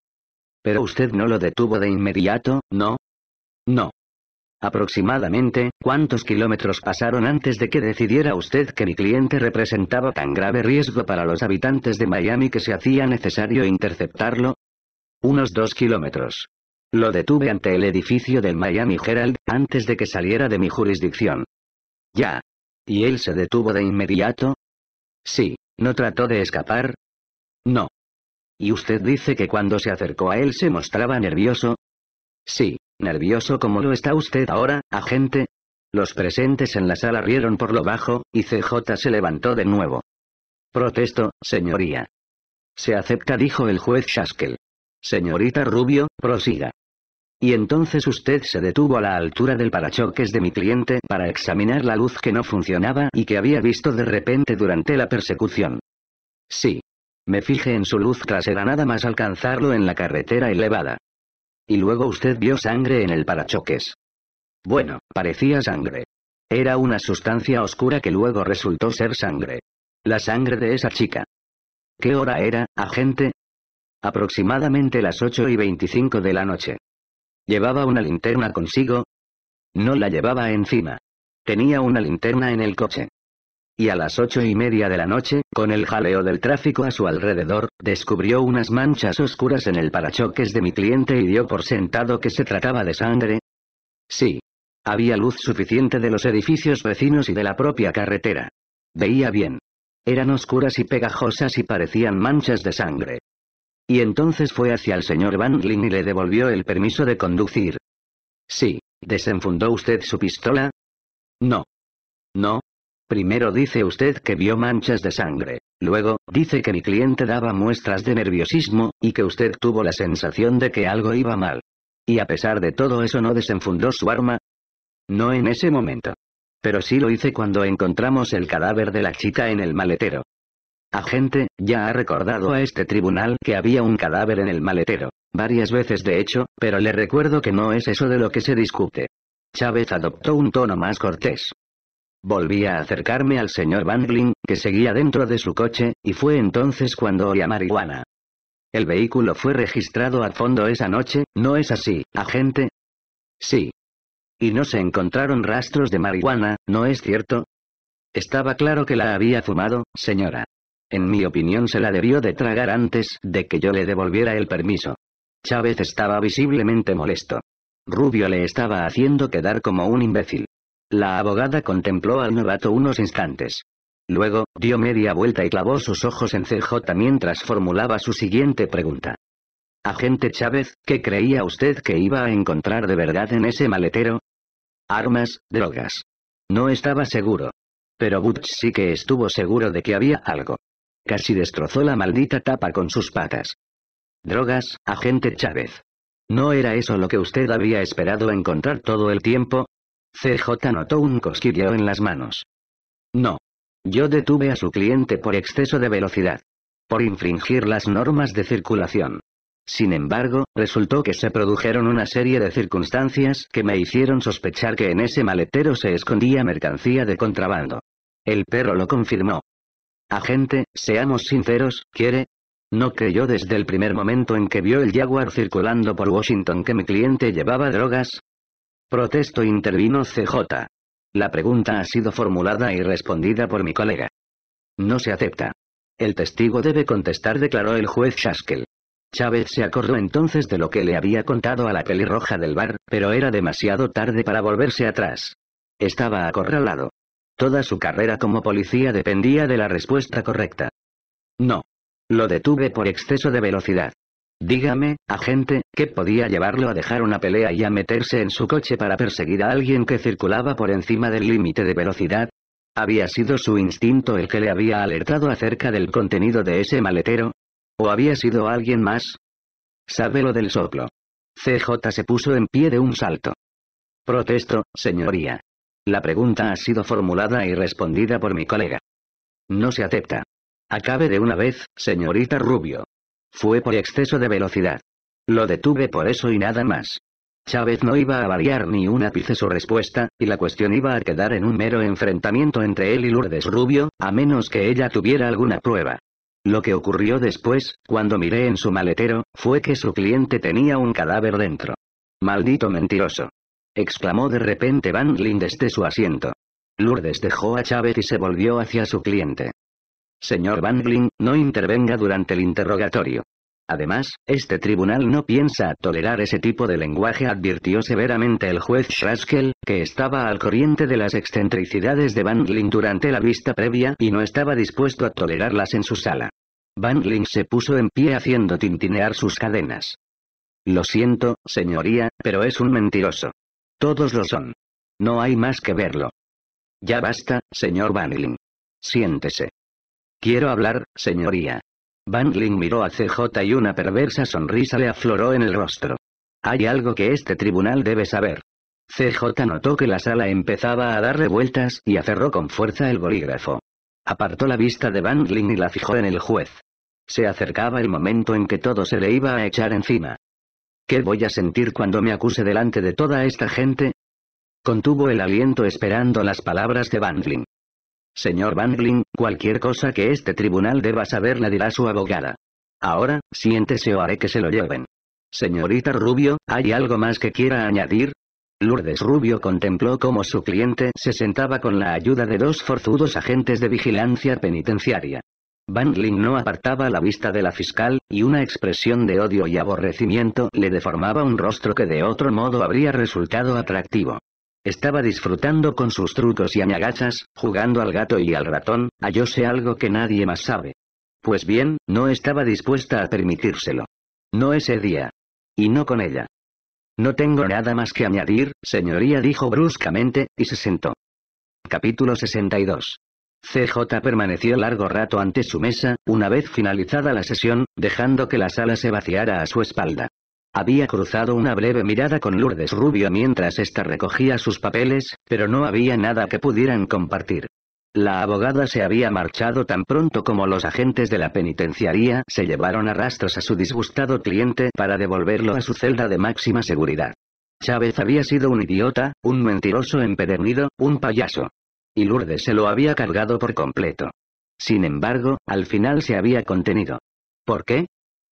Pero usted no lo detuvo de inmediato, ¿no? No. Aproximadamente, ¿cuántos kilómetros pasaron antes de que decidiera usted que mi cliente representaba tan grave riesgo para los habitantes de Miami que se hacía necesario interceptarlo? Unos dos kilómetros. Lo detuve ante el edificio del Miami Herald, antes de que saliera de mi jurisdicción. Ya. ¿Y él se detuvo de inmediato? Sí. ¿No trató de escapar? No. ¿Y usted dice que cuando se acercó a él se mostraba nervioso? Sí. ¿Nervioso como lo está usted ahora, agente? Los presentes en la sala rieron por lo bajo, y CJ se levantó de nuevo. Protesto, señoría. Se acepta, dijo el juez Shaskel. Señorita Rubio, prosiga. Y entonces usted se detuvo a la altura del parachoques de mi cliente para examinar la luz que no funcionaba y que había visto de repente durante la persecución. Sí. Me fijé en su luz trasera nada más alcanzarlo en la carretera elevada. Y luego usted vio sangre en el parachoques. Bueno, parecía sangre. Era una sustancia oscura que luego resultó ser sangre. La sangre de esa chica. ¿Qué hora era, agente? Aproximadamente las 8 y 25 de la noche. ¿Llevaba una linterna consigo? No la llevaba encima. Tenía una linterna en el coche y a las ocho y media de la noche, con el jaleo del tráfico a su alrededor, descubrió unas manchas oscuras en el parachoques de mi cliente y dio por sentado que se trataba de sangre. Sí. Había luz suficiente de los edificios vecinos y de la propia carretera. Veía bien. Eran oscuras y pegajosas y parecían manchas de sangre. Y entonces fue hacia el señor Van Lin y le devolvió el permiso de conducir. Sí. ¿Desenfundó usted su pistola? No. No, Primero dice usted que vio manchas de sangre. Luego, dice que mi cliente daba muestras de nerviosismo, y que usted tuvo la sensación de que algo iba mal. Y a pesar de todo eso no desenfundó su arma. No en ese momento. Pero sí lo hice cuando encontramos el cadáver de la chica en el maletero. Agente, ya ha recordado a este tribunal que había un cadáver en el maletero. Varias veces de hecho, pero le recuerdo que no es eso de lo que se discute. Chávez adoptó un tono más cortés. Volví a acercarme al señor Bangling, que seguía dentro de su coche, y fue entonces cuando olía marihuana. El vehículo fue registrado a fondo esa noche, ¿no es así, agente? Sí. Y no se encontraron rastros de marihuana, ¿no es cierto? Estaba claro que la había fumado, señora. En mi opinión se la debió de tragar antes de que yo le devolviera el permiso. Chávez estaba visiblemente molesto. Rubio le estaba haciendo quedar como un imbécil. La abogada contempló al novato unos instantes. Luego, dio media vuelta y clavó sus ojos en CJ mientras formulaba su siguiente pregunta. Agente Chávez, ¿qué creía usted que iba a encontrar de verdad en ese maletero? Armas, drogas. No estaba seguro. Pero Butch sí que estuvo seguro de que había algo. Casi destrozó la maldita tapa con sus patas. Drogas, agente Chávez. ¿No era eso lo que usted había esperado encontrar todo el tiempo? CJ notó un cosquilleo en las manos. No. Yo detuve a su cliente por exceso de velocidad. Por infringir las normas de circulación. Sin embargo, resultó que se produjeron una serie de circunstancias que me hicieron sospechar que en ese maletero se escondía mercancía de contrabando. El perro lo confirmó. Agente, seamos sinceros, ¿quiere? ¿No creyó desde el primer momento en que vio el Jaguar circulando por Washington que mi cliente llevaba drogas? Protesto intervino CJ. La pregunta ha sido formulada y respondida por mi colega. No se acepta. El testigo debe contestar, declaró el juez Shaskel. Chávez se acordó entonces de lo que le había contado a la pelirroja del bar, pero era demasiado tarde para volverse atrás. Estaba acorralado. Toda su carrera como policía dependía de la respuesta correcta. No. Lo detuve por exceso de velocidad. Dígame, agente, ¿qué podía llevarlo a dejar una pelea y a meterse en su coche para perseguir a alguien que circulaba por encima del límite de velocidad? ¿Había sido su instinto el que le había alertado acerca del contenido de ese maletero? ¿O había sido alguien más? Sabe lo del soplo. CJ se puso en pie de un salto. Protesto, señoría. La pregunta ha sido formulada y respondida por mi colega. No se acepta. Acabe de una vez, señorita Rubio. Fue por exceso de velocidad. Lo detuve por eso y nada más. Chávez no iba a variar ni un ápice su respuesta, y la cuestión iba a quedar en un mero enfrentamiento entre él y Lourdes Rubio, a menos que ella tuviera alguna prueba. Lo que ocurrió después, cuando miré en su maletero, fue que su cliente tenía un cadáver dentro. Maldito mentiroso. exclamó de repente Van Lind desde su asiento. Lourdes dejó a Chávez y se volvió hacia su cliente. Señor Bangling, no intervenga durante el interrogatorio. Además, este tribunal no piensa tolerar ese tipo de lenguaje, advirtió severamente el juez Schraskel, que estaba al corriente de las excentricidades de Bangling durante la vista previa y no estaba dispuesto a tolerarlas en su sala. Bangling se puso en pie haciendo tintinear sus cadenas. Lo siento, señoría, pero es un mentiroso. Todos lo son. No hay más que verlo. Ya basta, señor Bangling. Siéntese. Quiero hablar, señoría. Van miró a CJ y una perversa sonrisa le afloró en el rostro. Hay algo que este tribunal debe saber. CJ notó que la sala empezaba a darle vueltas y aferró con fuerza el bolígrafo. Apartó la vista de Van y la fijó en el juez. Se acercaba el momento en que todo se le iba a echar encima. ¿Qué voy a sentir cuando me acuse delante de toda esta gente? Contuvo el aliento esperando las palabras de Van Ling. Señor Bangling, cualquier cosa que este tribunal deba saber la dirá su abogada. Ahora, siéntese o haré que se lo lleven. Señorita Rubio, ¿hay algo más que quiera añadir? Lourdes Rubio contempló cómo su cliente se sentaba con la ayuda de dos forzudos agentes de vigilancia penitenciaria. Bangling no apartaba la vista de la fiscal, y una expresión de odio y aborrecimiento le deformaba un rostro que de otro modo habría resultado atractivo. Estaba disfrutando con sus trucos y añagachas, jugando al gato y al ratón, sé algo que nadie más sabe. Pues bien, no estaba dispuesta a permitírselo. No ese día. Y no con ella. No tengo nada más que añadir, señoría dijo bruscamente, y se sentó. Capítulo 62. CJ permaneció largo rato ante su mesa, una vez finalizada la sesión, dejando que la sala se vaciara a su espalda. Había cruzado una breve mirada con Lourdes Rubio mientras ésta recogía sus papeles, pero no había nada que pudieran compartir. La abogada se había marchado tan pronto como los agentes de la penitenciaría se llevaron a rastros a su disgustado cliente para devolverlo a su celda de máxima seguridad. Chávez había sido un idiota, un mentiroso empedernido, un payaso. Y Lourdes se lo había cargado por completo. Sin embargo, al final se había contenido. ¿Por qué?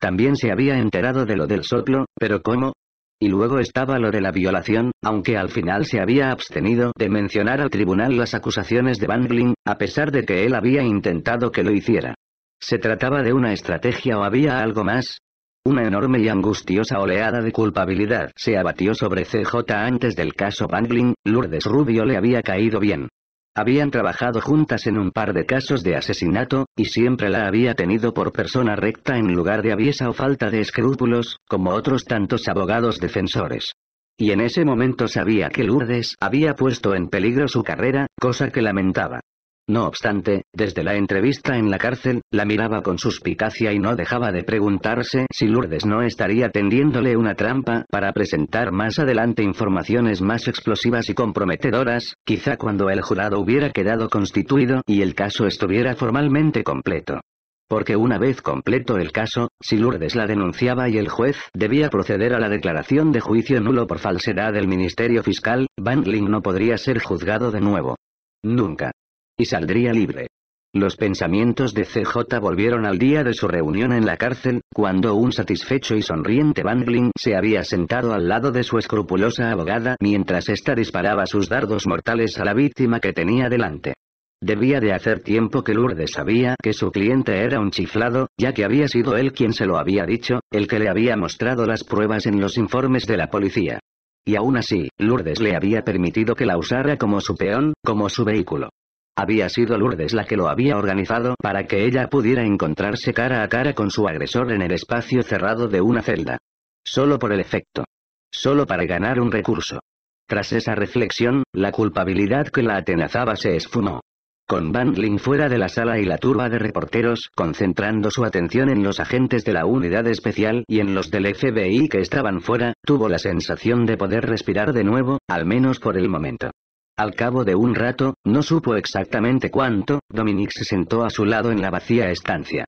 También se había enterado de lo del soplo, pero ¿cómo? Y luego estaba lo de la violación, aunque al final se había abstenido de mencionar al tribunal las acusaciones de Bangling, a pesar de que él había intentado que lo hiciera. ¿Se trataba de una estrategia o había algo más? Una enorme y angustiosa oleada de culpabilidad se abatió sobre CJ antes del caso Bangling, Lourdes Rubio le había caído bien. Habían trabajado juntas en un par de casos de asesinato, y siempre la había tenido por persona recta en lugar de aviesa o falta de escrúpulos, como otros tantos abogados defensores. Y en ese momento sabía que Lourdes había puesto en peligro su carrera, cosa que lamentaba. No obstante, desde la entrevista en la cárcel, la miraba con suspicacia y no dejaba de preguntarse si Lourdes no estaría tendiéndole una trampa para presentar más adelante informaciones más explosivas y comprometedoras, quizá cuando el jurado hubiera quedado constituido y el caso estuviera formalmente completo. Porque una vez completo el caso, si Lourdes la denunciaba y el juez debía proceder a la declaración de juicio nulo por falsedad del Ministerio Fiscal, Bangling no podría ser juzgado de nuevo. Nunca y saldría libre. Los pensamientos de CJ volvieron al día de su reunión en la cárcel, cuando un satisfecho y sonriente Bangling se había sentado al lado de su escrupulosa abogada mientras ésta disparaba sus dardos mortales a la víctima que tenía delante. Debía de hacer tiempo que Lourdes sabía que su cliente era un chiflado, ya que había sido él quien se lo había dicho, el que le había mostrado las pruebas en los informes de la policía. Y aún así, Lourdes le había permitido que la usara como su peón, como su vehículo. Había sido Lourdes la que lo había organizado para que ella pudiera encontrarse cara a cara con su agresor en el espacio cerrado de una celda. Solo por el efecto. Solo para ganar un recurso. Tras esa reflexión, la culpabilidad que la atenazaba se esfumó. Con Bandling fuera de la sala y la turba de reporteros concentrando su atención en los agentes de la unidad especial y en los del FBI que estaban fuera, tuvo la sensación de poder respirar de nuevo, al menos por el momento. Al cabo de un rato, no supo exactamente cuánto, Dominique se sentó a su lado en la vacía estancia.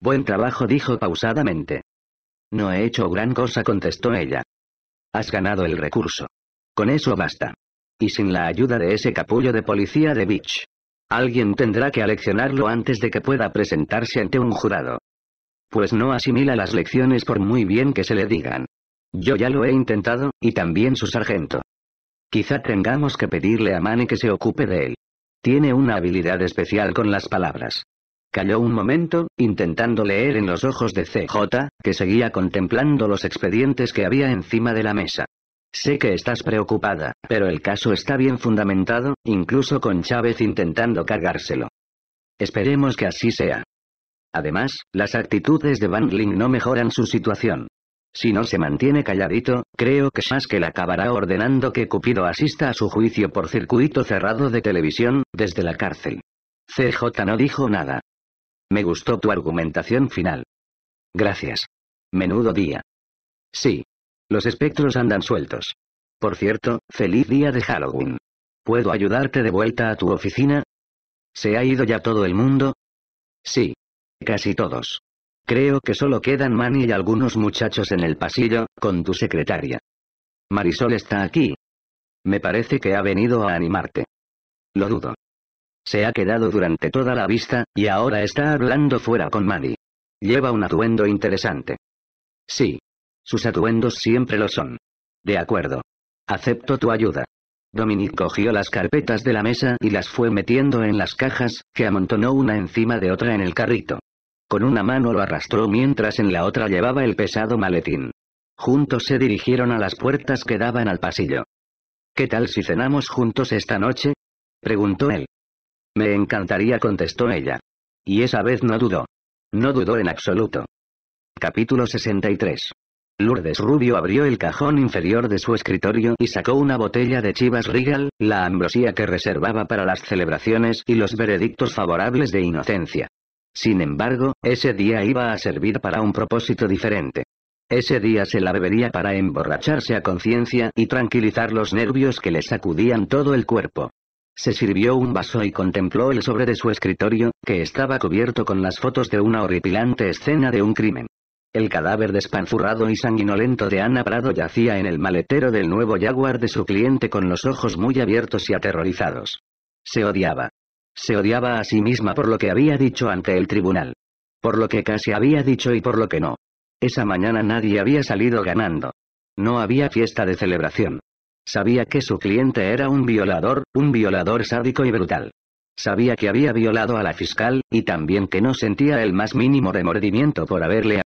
Buen trabajo, dijo pausadamente. No he hecho gran cosa, contestó ella. Has ganado el recurso. Con eso basta. Y sin la ayuda de ese capullo de policía de Beach. Alguien tendrá que aleccionarlo antes de que pueda presentarse ante un jurado. Pues no asimila las lecciones por muy bien que se le digan. Yo ya lo he intentado, y también su sargento. Quizá tengamos que pedirle a Manny que se ocupe de él. Tiene una habilidad especial con las palabras. Calló un momento, intentando leer en los ojos de CJ, que seguía contemplando los expedientes que había encima de la mesa. Sé que estás preocupada, pero el caso está bien fundamentado, incluso con Chávez intentando cargárselo. Esperemos que así sea. Además, las actitudes de Bangling no mejoran su situación. Si no se mantiene calladito, creo que Shaskel acabará ordenando que Cupido asista a su juicio por circuito cerrado de televisión, desde la cárcel. CJ no dijo nada. Me gustó tu argumentación final. Gracias. Menudo día. Sí. Los espectros andan sueltos. Por cierto, feliz día de Halloween. ¿Puedo ayudarte de vuelta a tu oficina? ¿Se ha ido ya todo el mundo? Sí. Casi todos. Creo que solo quedan Manny y algunos muchachos en el pasillo, con tu secretaria. Marisol está aquí. Me parece que ha venido a animarte. Lo dudo. Se ha quedado durante toda la vista, y ahora está hablando fuera con Manny. Lleva un atuendo interesante. Sí. Sus atuendos siempre lo son. De acuerdo. Acepto tu ayuda. Dominique cogió las carpetas de la mesa y las fue metiendo en las cajas, que amontonó una encima de otra en el carrito. Con una mano lo arrastró mientras en la otra llevaba el pesado maletín. Juntos se dirigieron a las puertas que daban al pasillo. ¿Qué tal si cenamos juntos esta noche? preguntó él. Me encantaría, contestó ella. Y esa vez no dudó. No dudó en absoluto. Capítulo 63. Lourdes Rubio abrió el cajón inferior de su escritorio y sacó una botella de Chivas Regal, la ambrosía que reservaba para las celebraciones y los veredictos favorables de inocencia. Sin embargo, ese día iba a servir para un propósito diferente. Ese día se la bebería para emborracharse a conciencia y tranquilizar los nervios que le sacudían todo el cuerpo. Se sirvió un vaso y contempló el sobre de su escritorio, que estaba cubierto con las fotos de una horripilante escena de un crimen. El cadáver despanzurrado y sanguinolento de Ana Prado yacía en el maletero del nuevo Jaguar de su cliente con los ojos muy abiertos y aterrorizados. Se odiaba. Se odiaba a sí misma por lo que había dicho ante el tribunal. Por lo que casi había dicho y por lo que no. Esa mañana nadie había salido ganando. No había fiesta de celebración. Sabía que su cliente era un violador, un violador sádico y brutal. Sabía que había violado a la fiscal, y también que no sentía el más mínimo remordimiento por haberle